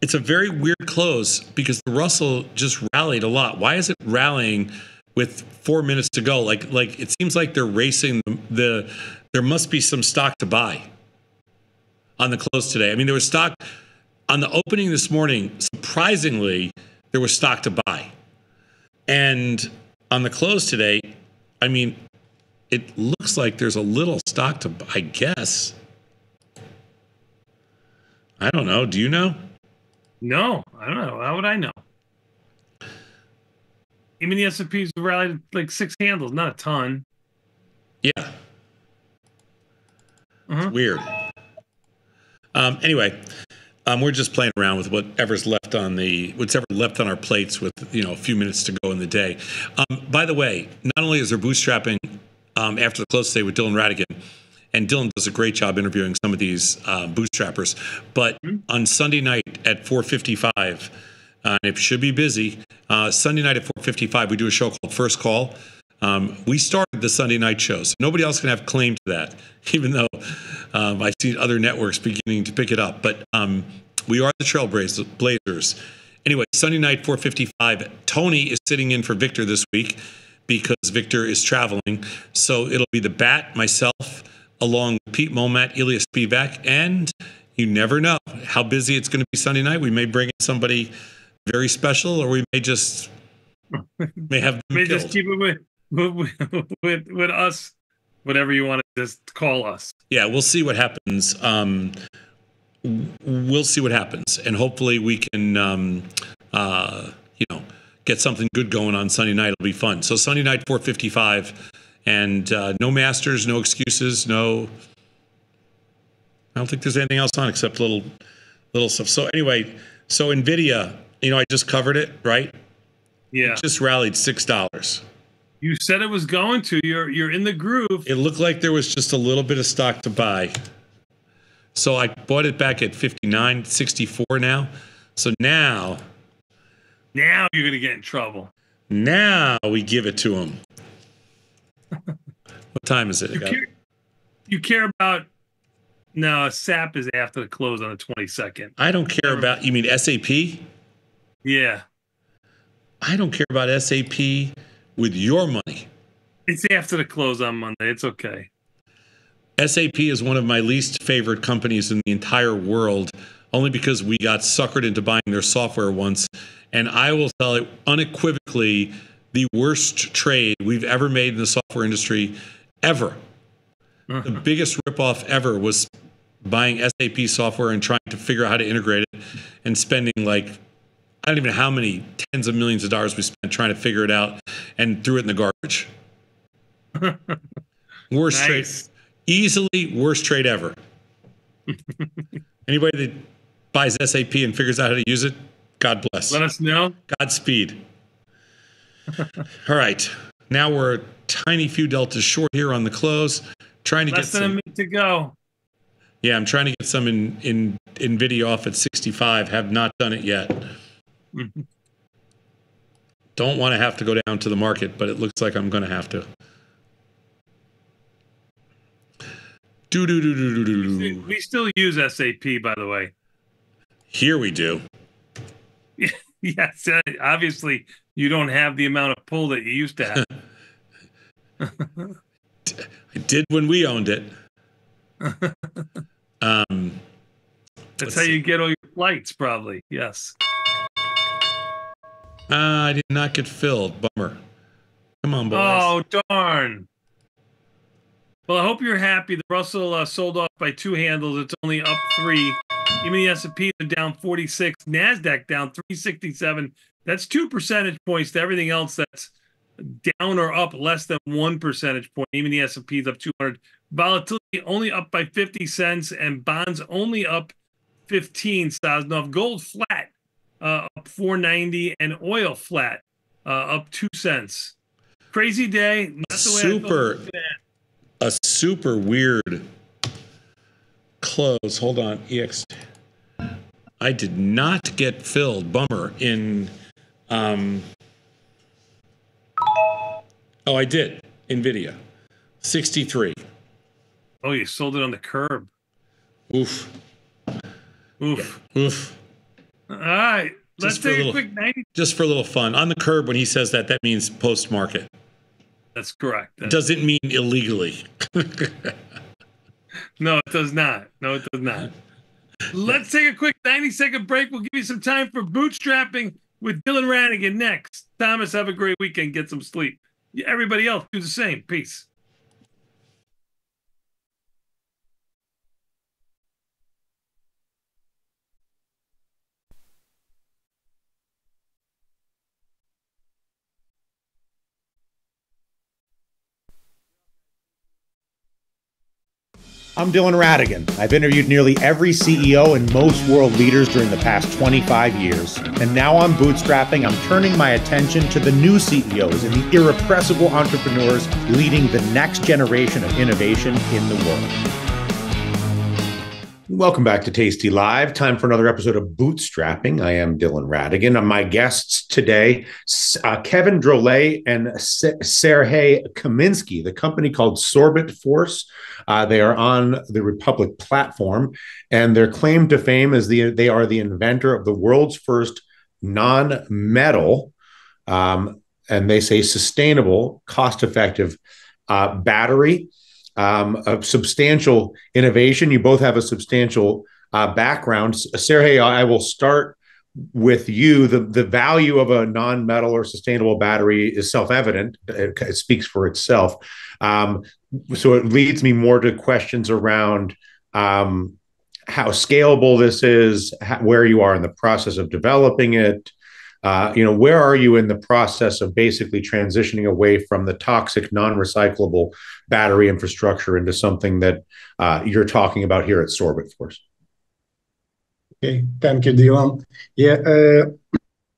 it's a very weird close because the Russell just rallied a lot. Why is it rallying with four minutes to go? Like, like it seems like they're racing the, the there must be some stock to buy on the close today. I mean, there was stock on the opening this morning. Surprisingly, there was stock to buy, and on the close today, I mean, it looks like there's a little stock to. buy, I guess. I don't know. Do you know? No, I don't know. How would I know? Even the S&P's rallied like six handles, not a ton. Yeah. It's weird. Um, anyway, um, we're just playing around with whatever's left on the whatever left on our plates with you know a few minutes to go in the day. Um, by the way, not only is there bootstrapping um, after the close today with Dylan Ratigan, and Dylan does a great job interviewing some of these uh, bootstrappers, but on Sunday night at 4:55, uh, it should be busy. Uh, Sunday night at 4:55, we do a show called First Call. Um, we started the Sunday night shows. Nobody else can have claim to that, [LAUGHS] even though um, I see other networks beginning to pick it up. But um, we are the Trailblazers. Anyway, Sunday night, 4:55. Tony is sitting in for Victor this week because Victor is traveling. So it'll be the Bat, myself, along with Pete Mulmat, Ilya Spivak, and you never know how busy it's going to be Sunday night. We may bring in somebody very special, or we may just [LAUGHS] may have May killed. just keep it with, with, with, with us, whatever you want to just call us. yeah, we'll see what happens. Um, we'll see what happens, and hopefully we can, um, uh, you know, get something good going on Sunday night. It'll be fun. So Sunday night, four fifty-five, and uh, no masters, no excuses, no. I don't think there's anything else on except little, little stuff. So anyway, so Nvidia, you know, I just covered it, right? Yeah. It just rallied six dollars. You said it was going to. You're you're in the groove. It looked like there was just a little bit of stock to buy. So I bought it back at 59, 64 now. So now, Now you're gonna get in trouble. now we give it to him. [LAUGHS] what time is it? You care, you care about no SAP is after the close on the 22nd. I don't care about, you mean SAP? Yeah, I don't care about SAP with your money. it's after the close on Monday. It's okay. SAP is one of my least favorite companies in the entire world, only because we got suckered into buying their software once. And I will tell you unequivocally, the worst trade we've ever made in the software industry ever. Uh-huh. The biggest ripoff ever was buying SAP software and trying to figure out how to integrate it and spending like, I don't even know how many tens of millions of dollars we spent trying to figure it out and threw it in the garbage. [LAUGHS] Worst trade, easily worst trade ever. Anybody that buys SAP and figures out how to use it, God bless. Let us know. Godspeed. All right, now we're a tiny few deltas short here on the close. Trying to Less get than a some. minute to go. Yeah, I'm trying to get some in in Nvidia off at 65. Have not done it yet. Don't want to have to go down to the market, but it looks like I'm going to have to. Do do do do do do. We still use SAP, by the way. Here we do. [LAUGHS] yes, uh, obviously you don't have the amount of pull that you used to have. [LAUGHS] [LAUGHS] I did when we owned it. Um, That's how you get all your flights, probably. Yes. Uh, I did not get filled. Bummer. Come on, boys. Oh darn. Well, I hope you're happy. The Russell uh, sold off by two handles. It's only up three. Even the S&P is down 46. Nasdaq down 367. That's two percentage points to everything else that's down or up less than one percentage point. Even the S&P is up 200. Volatility only up by 50 cents, and bonds only up 15 Sosnoff. Gold flat, uh, up 490, and oil flat, uh, up two cents. Crazy day. Not the way I thought it super a super weird close. Hold on ex i did not get filled. Bummer. In um oh i did. Nvidia. 63 Oh, you sold it on the curb. oof. Oof. oof All right. Let's Just for a take a little- quick 90. just for a little fun on the curb when he says that that means post market That's correct. it doesn't mean illegally [LAUGHS] No, it does not. No, it does not. [LAUGHS] Let's take a quick 90 second break. We'll give you some time for bootstrapping with Dylan Ratigan next. Thomas, have a great weekend. Get some sleep. Everybody else, do the same. Peace. I'm Dylan Ratigan. I've interviewed nearly every CEO and most world leaders during the past 25 years. And now I'm bootstrapping. I'm turning my attention to the new CEOs and the irrepressible entrepreneurs leading the next generation of innovation in the world. Welcome back to tastylive. Time for another episode of Bootstrapping. I am Dylan Ratigan. And my guests today, uh, Kevin Drolet and Serhey Kaminsky, the company called Sorbiforce. Uh, they are on the Republic platform, and their claim to fame is the they are the inventor of the world's first non-metal, um, and they say sustainable, cost-effective uh, battery um, a substantial innovation. You both have a substantial uh, background. Sergey, I will start with you. The, the value of a non metal or sustainable battery is self evident, it, it, speaks for itself. Um, so it leads me more to questions around um, how scalable this is, how, where you are in the process of developing it, uh, you know, where are you in the process of basically transitioning away from the toxic, non-recyclable battery infrastructure into something that uh, you're talking about here at Sorbiforce? Okay, thank you, Dylan. Yeah, uh,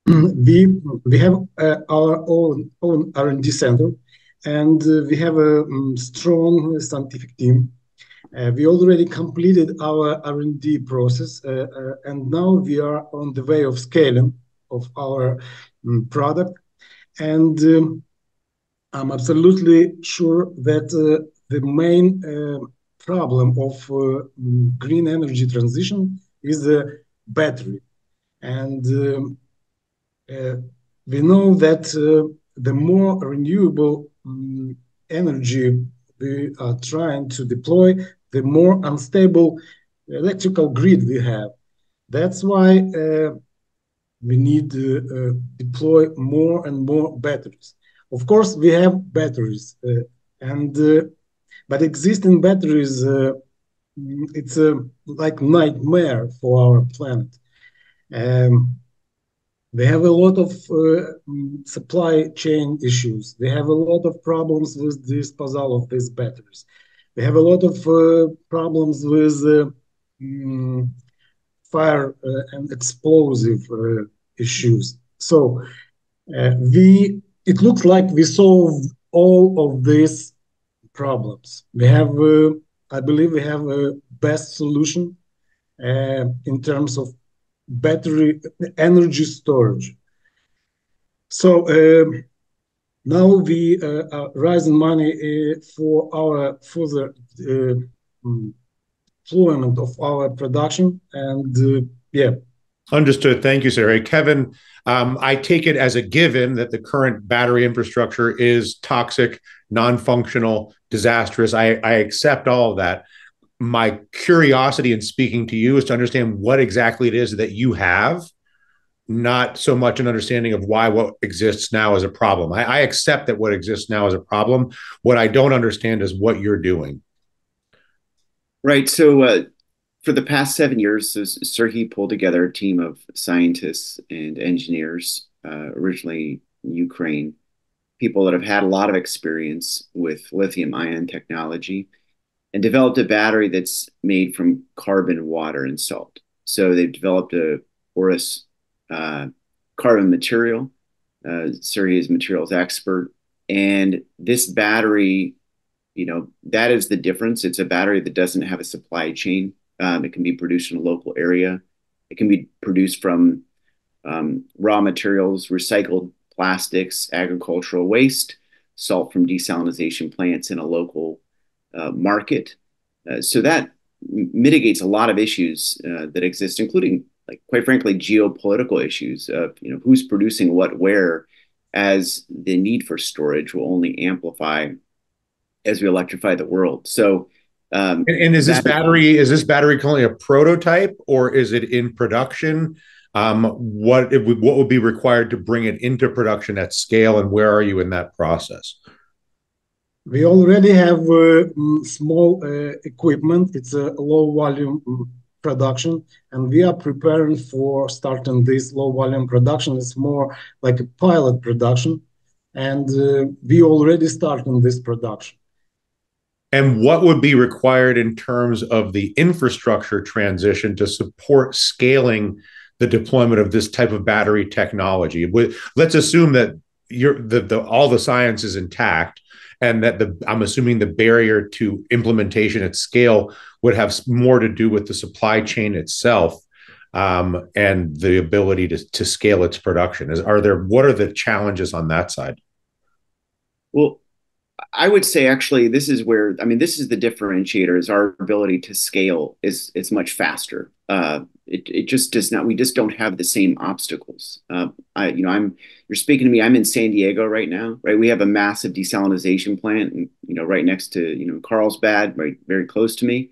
[CLEARS THROAT] we we have uh, our own own R&D center, and uh, we have a um, strong scientific team. Uh, we already completed our R&D process, and now we are on the way of scaling of our um, product. And um, I'm absolutely sure that uh, the main uh, problem of uh, mm, green energy transition is the battery. And um, uh, we know that uh, the more renewable um, energy we are trying to deploy, the more unstable electrical grid we have. That's why uh, we need to uh, deploy more and more batteries. Of course, we have batteries, uh, and uh, but existing batteries, it's a like nightmare for our planet. Um, they have a lot of uh, supply chain issues. They have a lot of problems with disposal of these batteries. They have a lot of uh, problems with uh, mm, fire uh, and explosive uh, issues. So uh, we it looks like we solved all of these problems. We have, uh, I believe, we have a best solution uh, in terms of battery energy storage. So um, now we uh, are raising money uh, for our further uh, deployment of our production, and yeah, Understood. Thank you, Sergey. Kevin, um, I take it as a given that the current battery infrastructure is toxic, non functional, disastrous. I, I accept all of that. My curiosity in speaking to you is to understand what exactly it is that you have, not so much an understanding of why what exists now is a problem. I, I accept that what exists now is a problem. What I don't understand is what you're doing. Right. So, uh, for the past seven years, so Serhey pulled together a team of scientists and engineers, uh, originally Ukraine, people that have had a lot of experience with lithium ion technology, and developed a battery that's made from carbon, water, and salt. So they've developed a porous uh, carbon material. Uh, Serhey is materials expert, and this battery, you know, that is the difference. It's a battery that doesn't have a supply chain um, it can be produced in a local area. It can be produced from um, raw materials, recycled plastics, agricultural waste, salt from desalination plants in a local uh, market. Uh, so that mitigates a lot of issues uh, that exist, including, like, quite frankly, geopolitical issues of you know who's producing what where, as the need for storage will only amplify as we electrify the world. So um, and, and, is this battery is this battery currently a prototype or is it in production? Um, what it would, what would be required to bring it into production at scale, and where are you in that process? We already have uh, small uh, equipment. It's a low volume production, and we are preparing for starting this low volume production. It's more like a pilot production, and uh, we already started this production and what would be required in terms of the infrastructure transition to support scaling the deployment of this type of battery technology let's assume that the, the all the science is intact and that the I'm assuming the barrier to implementation at scale would have more to do with the supply chain itself um, and the ability to to scale its production. Is are there what are the challenges on that side? Well, I would say actually this is where I mean this is the differentiator is our ability to scale is it's much faster. Uh, it it just does not we just don't have the same obstacles. Uh, I you know I'm you're speaking to me. I'm in San Diego right now. Right, we have a massive desalination plant, and you know right next to you know Carlsbad, right very close to me.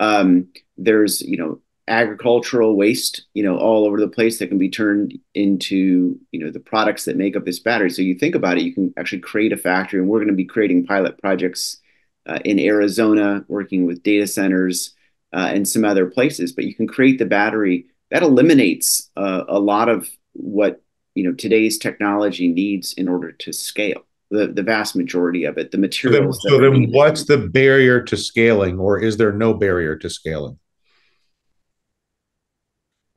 Um, there's you know agricultural waste, you know, all over the place that can be turned into, you know, the products that make up this battery. So you think about it, you can actually create a factory, and we're going to be creating pilot projects uh, in Arizona, working with data centers uh, and some other places. But you can create the battery that eliminates uh, a lot of what you know today's technology needs in order to scale. The, the vast majority of it, the materials. So then, so then what's the barrier to scaling, or is there no barrier to scaling?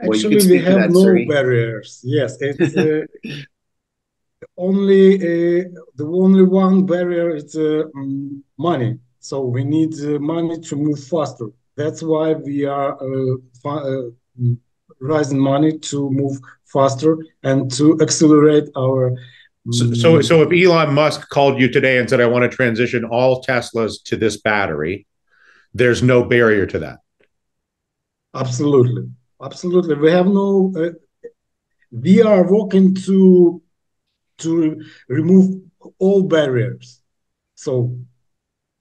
Well, Actually, we have that, no sorry. barriers. Yes, [LAUGHS] it's uh, only uh, the only one barrier is uh, mm, money. So we need uh, money to move faster. That's why we are uh, uh, raising money to move faster and to accelerate our. So, so, so if Elon Musk called you today and said, "I want to transition all Teslas to this battery," there's no barrier to that. Absolutely absolutely. We have no. Uh, we are working to to remove all barriers. So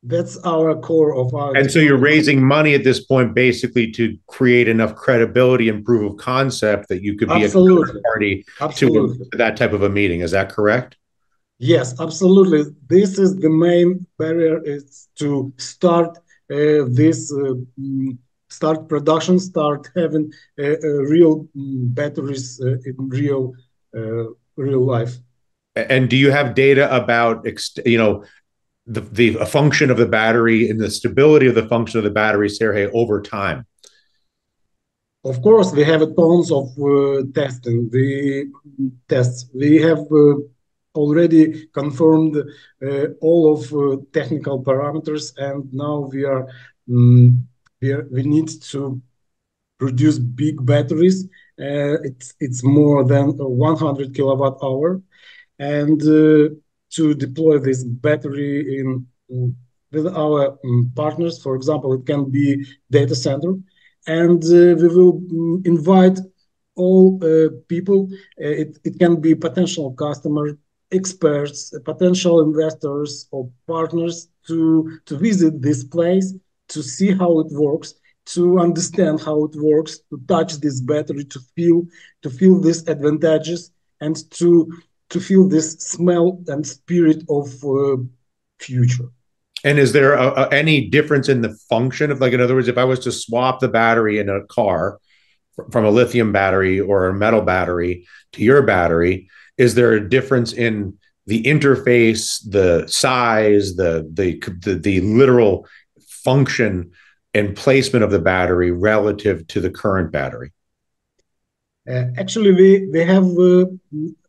that's our core of our. And so you're raising money at this point, basically, to create enough credibility and proof of concept that you could be absolutely. a party absolutely. to that type of a meeting. Is that correct? Yes, absolutely. This is the main barrier: is to start uh, this. Uh, start production, start having uh, uh, real mm, batteries uh, in real real life. And do you have data about you know the the function of the battery and the stability of the function of the battery, Sergey, over time? Of course, we have tons of uh, testing. The tests we have uh, already confirmed uh, all of technical parameters, and now we are um, we, are, we need to produce big batteries. Uh, it's it's more than 100 kilowatt hour, and uh, to deploy this battery in, with our um, partners, for example, it can be data center, and uh, we will um, invite all uh, people. Uh, it it can be potential customer, experts, potential investors or partners to to visit this place to see how it works, to understand how it works, to touch this battery, to feel to feel these advantages, and to to feel this smell and spirit of uh, future. And is there a, a, any difference in the function of, like, in other words, if I was to swap the battery in a car from a lithium battery or a metal battery to your battery, is there a difference in the interface, the size, the the the, the literal function and placement of the battery relative to the current battery? Uh, actually, we, we have uh,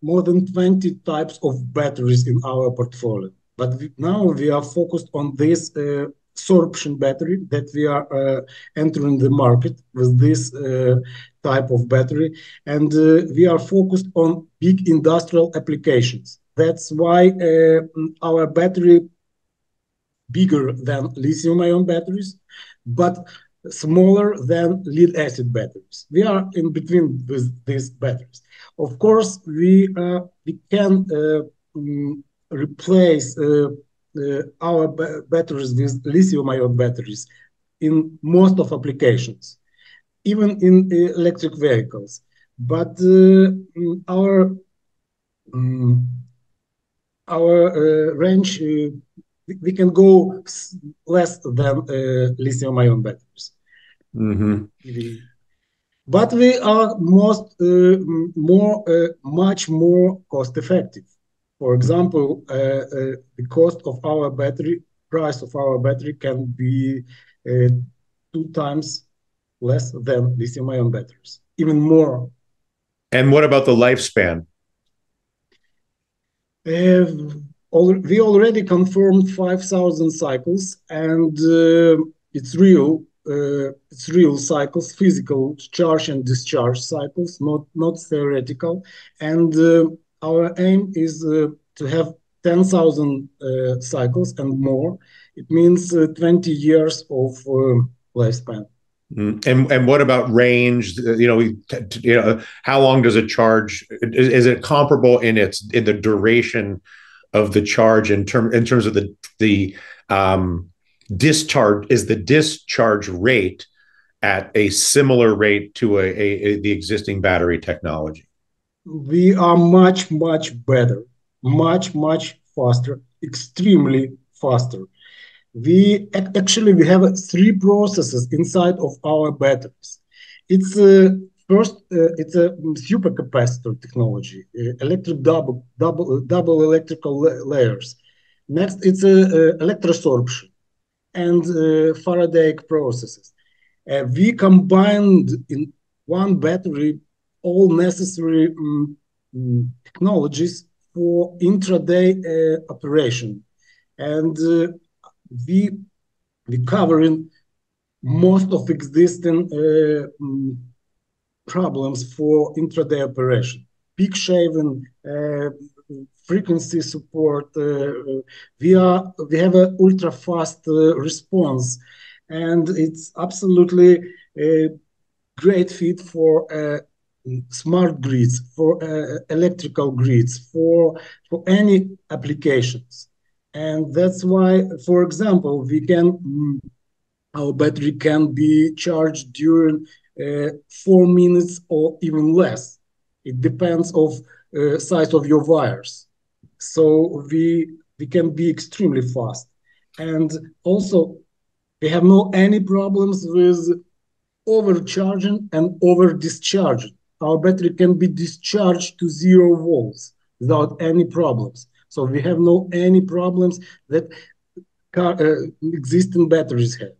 more than 20 types of batteries in our portfolio. But we, now we are focused on this uh, sorption battery that we are uh, entering the market with this uh, type of battery. And uh, we are focused on big industrial applications. That's why our battery bigger than lithium ion batteries, but smaller than lead acid batteries. We are in between with these batteries. Of course, we, uh, we can uh, um, replace uh, uh our batteries with lithium ion batteries in most of applications, even in uh, electric vehicles. But uh, mm, our um, our range we can go less than uh, lithium ion batteries. Mm-hmm. But we are most uh, more uh, much more cost effective. For example, uh, uh, the cost of our battery price of our battery can be uh, two times less than lithium ion batteries, even more. And what about the lifespan? al- we already confirmed 5,000 cycles, and uh, it's real. Uh, it's real cycles, physical charge and discharge cycles, not not theoretical. And uh, our aim is to have 10,000 uh, cycles and more. It means uh, 20 years of lifespan. Mm. And and what about range? You know, how long does it charge? Is, is it comparable in its in the duration of the charge in term in terms of the the um, discharge? Is the discharge rate at a similar rate to a, a, a the existing battery technology? we are much much better much much faster extremely faster we actually we have uh, three processes inside of our batteries it's a first uh, it's a supercapacitor technology uh, electric double double uh, double electrical la- layers. Next it's a, uh electrosorption and uh, faradaic processes. Uh, we combined in one battery all necessary mm, technologies for intraday uh, operation, and we we covering most of existing mm, problems for intraday operation. Peak shaving, uh, frequency support. Uh, we are we have an ultra fast uh, response, and it's absolutely a great fit for uh, smart grids, for uh, electrical grids, for for any applications. And that's why, for example, we can our battery can be charged during four minutes or even less. It depends of uh, size of your wires. So we we can be extremely fast, and also we have no any problems with overcharging and over discharging. Our battery can be discharged to zero volts without any problems. So we have no any problems that car, uh, existing batteries have.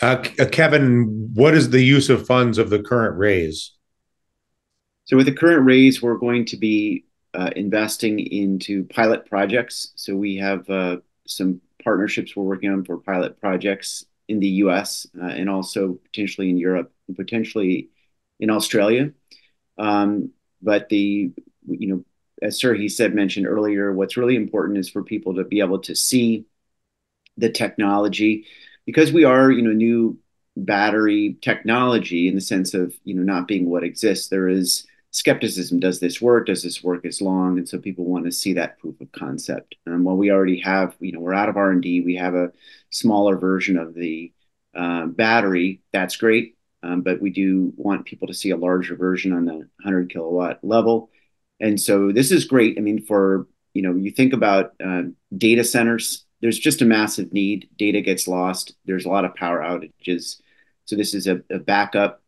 Uh, uh, Kevin, what is the use of funds of the current raise? So with the current raise, we're going to be uh, investing into pilot projects. So we have uh, some partnerships we're working on for pilot projects in the U.S. Uh, and also potentially in Europe and potentially in Australia. Um, but the you know as Serhey said mentioned earlier, what's really important is for people to be able to see the technology because we are you know new battery technology in the sense of you know not being what exists. There is skepticism does this work? Does this work as long? And so people want to see that proof of concept. Um, while we already have you know we're out of r&d we have a smaller version of the uh, battery that's great. Um, but we do want people to see a larger version on the 100 kilowatt level. And so this is great. I mean for you know you think about uh, data centers there's just a massive need data gets lost there's a lot of power outages so this is a, a backup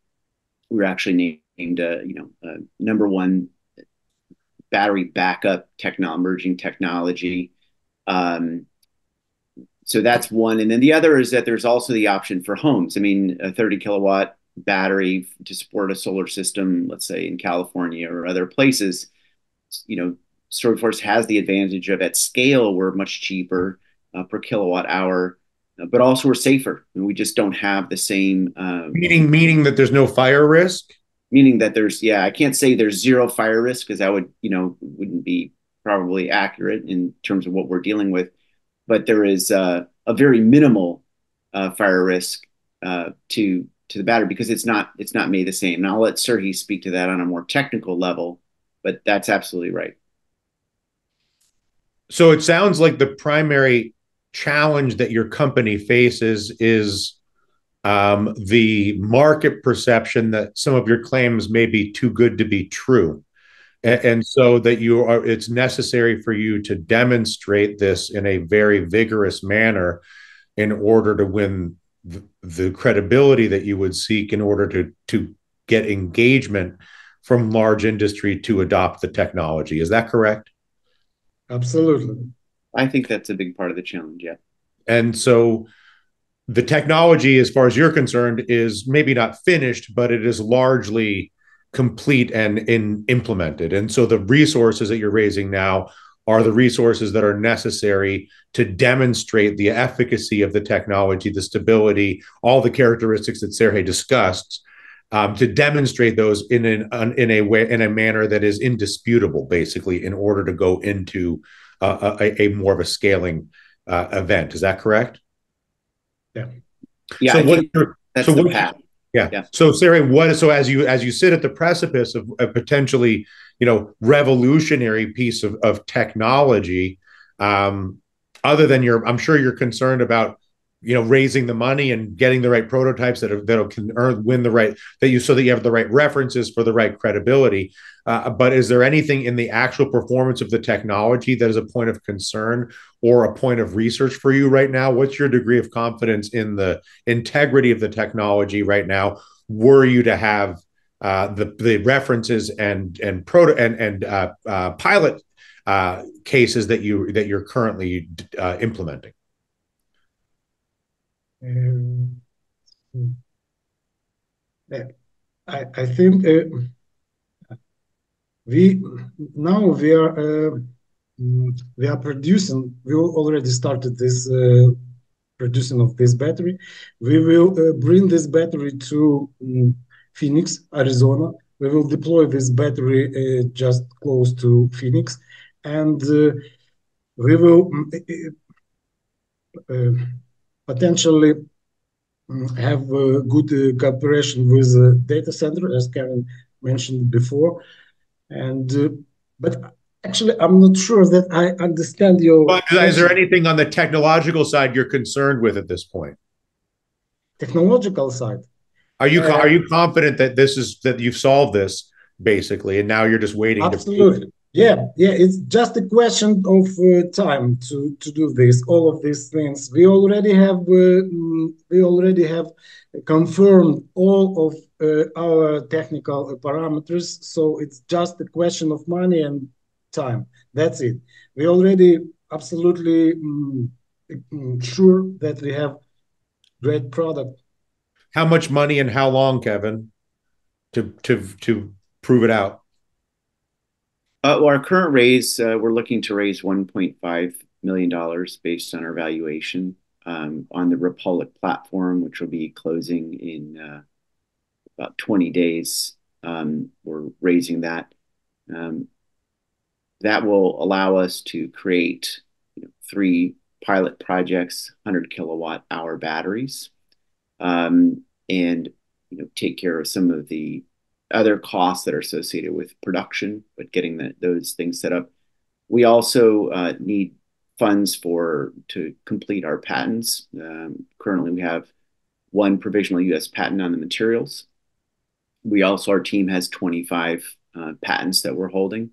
we were actually named named uh, you know uh, number one battery backup techno emerging technology. Um, so that's one, and then the other is that there's also the option for homes. I mean, a 30 kilowatt battery to support a solar system, let's say in California or other places. You know, Sorbiforce has the advantage of at scale we're much cheaper uh, per kilowatt hour, uh, but also we're safer. And we just don't have the same. Uh, Meaning, meaning that there's no fire risk. meaning that there's yeah i can't say there's zero fire risk because that would you know wouldn't be probably accurate in terms of what we're dealing with but there is uh, a very minimal uh, fire risk uh, to to the battery because it's not it's not made the same and i'll let Serhi speak to that on a more technical level but that's absolutely right So it sounds like the primary challenge that your company faces is um, the market perception that some of your claims may be too good to be true. And, and so that you are, it's necessary for you to demonstrate this in a very vigorous manner in order to win the, the credibility that you would seek in order to, to get engagement from large industry to adopt the technology. Is that correct? Absolutely. I think that's a big part of the challenge yeah And so the technology, as far as you're concerned, is maybe not finished, but it is largely complete and in, implemented. And so the resources that you're raising now are the resources that are necessary to demonstrate the efficacy of the technology, the stability, all the characteristics that Sergey discussed, um, to demonstrate those in an in a way in a manner that is indisputable, basically, in order to go into uh, a, a more of a scaling uh, event. Is that correct? Yeah. Yeah, So what that's so the what- path. Yeah. Yeah. So Sergey, what so as you as you sit at the precipice of a potentially, you know, revolutionary piece of, of technology, um, other than your I'm sure you're concerned about, you know, raising the money and getting the right prototypes that are, that can earn win the right that you so that you have the right references for the right credibility. Uh, but is there anything in the actual performance of the technology that is a point of concern or a point of research for you right now? What's your degree of confidence in the integrity of the technology right now? Were you to have uh, the the references and and proto and and uh, uh, pilot uh, cases that you that you're currently uh, implementing? Um, I, I think uh, we now we are uh, we are producing. We already started this uh, producing of this battery. We will uh, bring this battery to mm, Phoenix, Arizona. We will deploy this battery uh, just close to Phoenix, and uh, we will mm, potentially mm, have good uh, cooperation with the data center, as Kevin mentioned before. And uh, but actually, I'm not sure that I understand your. But is there anything on the technological side you're concerned with at this point? technological side? Are you Uh, are you confident that this is that you've solved this basically, and now you're just waiting to Absolutely. Yeah, yeah. It's just a question of uh, time to to do this. All of these things we already have. Uh, mm, we already have confirmed all of uh, our technical parameters. So it's just a question of money and time. That's it. We already absolutely mm, sure that we have great product. How much money and how long, Kevin, to to to prove it out? Uh, well, our current raise, uh, we're looking to raise $1.5 million based on our valuation um, on the Republic platform, which will be closing in uh, about 20 days. Um, we're raising that. Um, that will allow us to create you know, three pilot projects, 100 kilowatt hour batteries, um, and you know take care of some of the other costs that are associated with production, but getting the, those things set up. We also uh, need funds for to complete our patents. Um, currently, we have one provisional U.S. patent on the materials. We also, our team has 25 uh, patents that we're holding,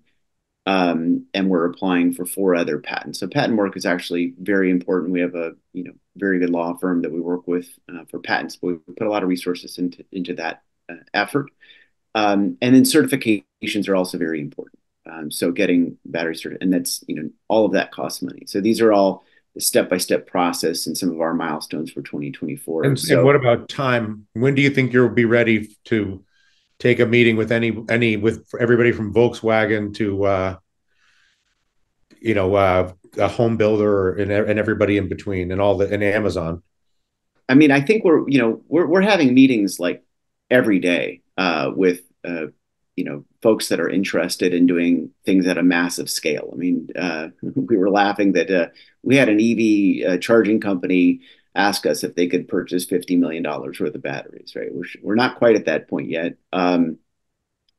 um, and we're applying for four other patents. So patent work is actually very important. We have a you know very good law firm that we work with uh, for patents, but we put a lot of resources into into that uh, effort. Um, and then certifications are also very important. Um, so getting battery cert, and that's you know all of that costs money. So these are all the step by step process and some of our milestones for 2024. And, so, and what about time? When do you think you'll be ready to take a meeting with any any with everybody from Volkswagen to uh, you know uh, a home builder and, and everybody in between and all the and Amazon? I mean, I think we're you know we're we're having meetings like every day uh, with uh, you know folks that are interested in doing things at a massive scale. I mean, uh, [LAUGHS] we were laughing that uh, we had an EV uh, charging company ask us if they could purchase fifty million dollars worth of batteries. Right, we're we're not quite at that point yet. Um,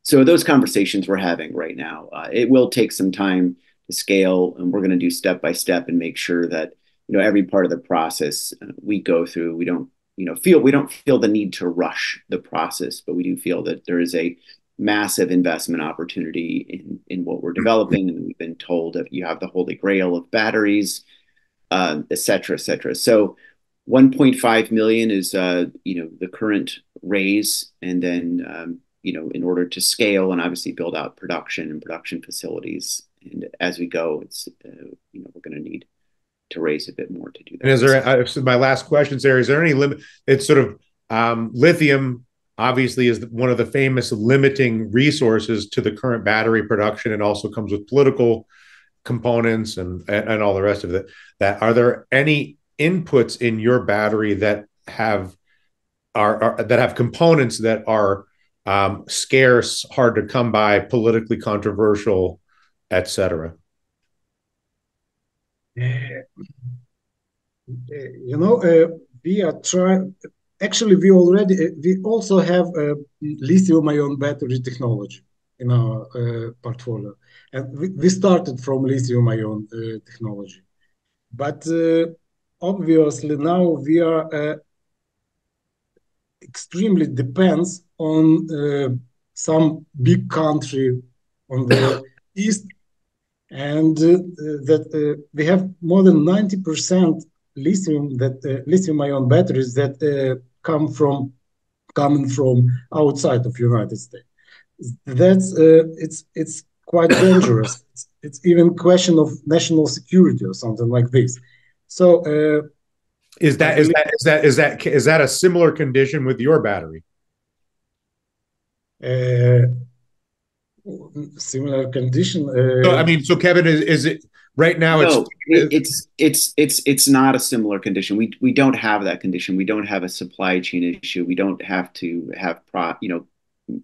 so those conversations we're having right now. Uh, it will take some time to scale, and we're going to do step by step and make sure that you know every part of the process we go through. We don't you know feel we don't feel the need to rush the process, but we do feel that there is a massive investment opportunity in in what we're developing, and we've been told that you have the holy grail of batteries, uh, et cetera, et cetera. So. 1.5 million is uh, you know the current raise, and then um, you know in order to scale and obviously build out production and production facilities, and as we go, it's uh, you know we're going to need to raise a bit more to do that. And is there uh, so my last question, Sergey? Is there any limit? It's sort of um, lithium. Obviously, is one of the famous limiting resources to the current battery production, and also comes with political components and, and all the rest of it. That are there any inputs in your battery that have are, are that have components that are um, scarce, hard to come by, politically controversial, etc. you know, uh, we are trying. Actually, we already uh, we also have uh, lithium-ion battery technology in our uh, portfolio, and we, we started from lithium-ion uh, technology, but uh, obviously now we are extremely depends on some big country on the [COUGHS] east and uh, that uh, we have more than 90% lithium that uh, lithium ion batteries that come from coming from outside of United States. That's it's it's quite dangerous. it's, it's even question of national security or something like this. So is that is that is that is that is that a similar condition with your battery? Similar condition. Uh, so, I mean, so Kevin, is, is it right now? No, it's, it's it's it's it's not a similar condition. We we don't have that condition. We don't have a supply chain issue. We don't have to have pro you know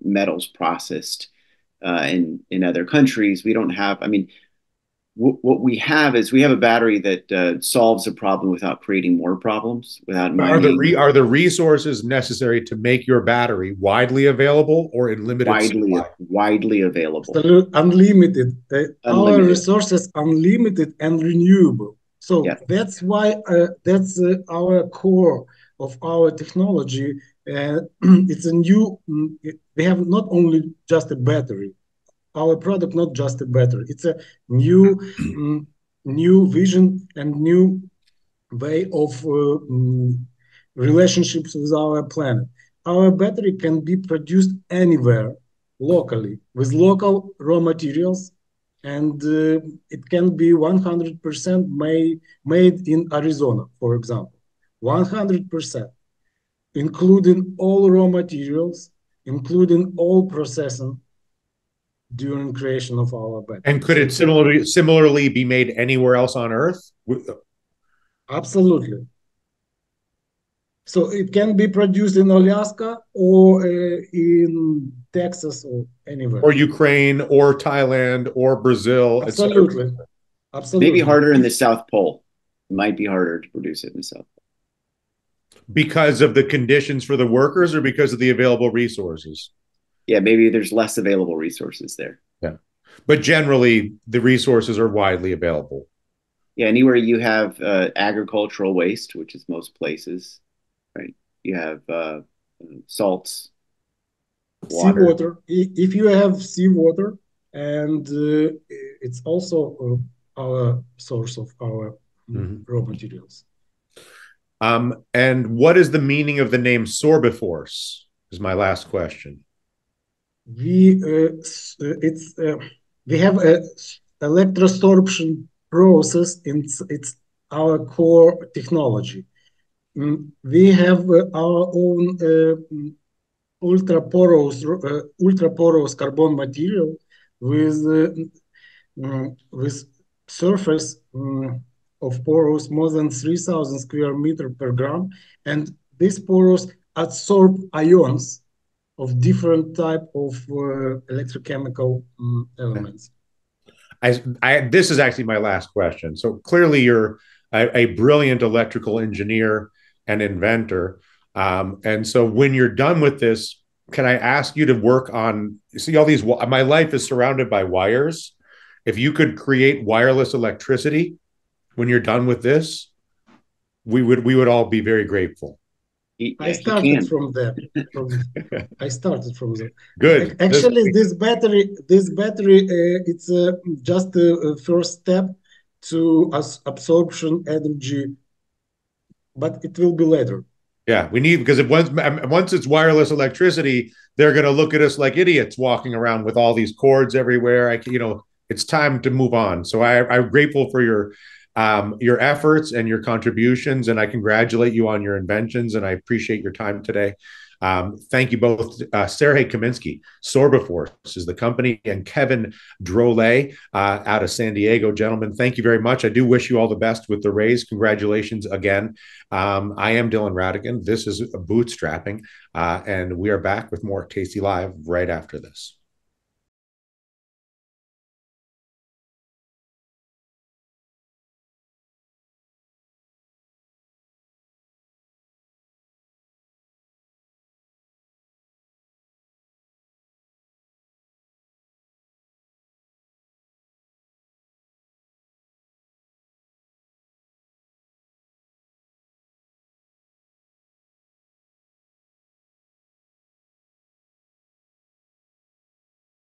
metals processed uh, in in other countries. We don't have. I mean, what we have is we have a battery that uh, solves a problem without creating more problems without are the re- are the resources necessary to make your battery widely available or in limited widely supply? widely available unlimited. unlimited. our resources unlimited and renewable so yeah. that's why uh, that's uh, our core of our technology uh, [CLEARS THROAT] it's a new mm, we have not only just a battery our product not just a battery it's a new um, new vision and new way of uh, um, relationships with our planet. Our battery can be produced anywhere locally with local raw materials and uh, it can be 100% made, made in arizona for example. 100% including all raw materials including all processing during creation of our battery. And could it similarly similarly be made anywhere else on Earth? Absolutely. So it can be produced in Alaska or uh, in Texas or anywhere. Or Ukraine or Thailand or Brazil. Absolutely. Absolutely. Maybe harder in the South Pole. It might be harder to produce it in the South Pole. Because of the conditions for the workers or because of the available resources? Yeah, maybe there's less available resources there. Yeah. But generally, the resources are widely available. Yeah, anywhere you have uh, agricultural waste, which is most places, right? You have uh, salts, water. seawater. If you have seawater, and uh, it's also uh, our source of our mm-hmm. raw materials. Um, and what is the meaning of the name Sorbiforce? Is my last question we uh, uh, it's uh, we have a electrosorption process in it's our core technology. Mm, we have our own ultra porous ultra porous carbon material with mm, with surface mm, of porous more than 3000 square meter per gram and these porous absorb ions of different type of uh, electrochemical um, elements. I, I, this is actually my last question. So clearly, you're a, a brilliant electrical engineer and inventor. Um, and so, when you're done with this, can I ask you to work on? See, all these. My life is surrounded by wires. If you could create wireless electricity when you're done with this, we would we would all be very grateful. I started from there. From, [LAUGHS] I started from there. Good. Actually, this battery, this battery, uh, it's uh, just the first step to absorption energy, but it will be later. Yeah, we need because if once once it's wireless electricity, they're going to look at us like idiots walking around with all these cords everywhere. I, you know, it's time to move on. So I, I'm grateful for your um, your efforts and your contributions. And I congratulate you on your inventions and I appreciate your time today. Um, thank you both, uh, Sergey Kaminsky, Sorbiforce is the company, and Kevin Drolet uh, out of San Diego. Gentlemen, thank you very much. I do wish you all the best with the raise. Congratulations again. Um, I am Dylan Ratigan. This is Bootstrapping, uh, and we are back with more tastylive right after this.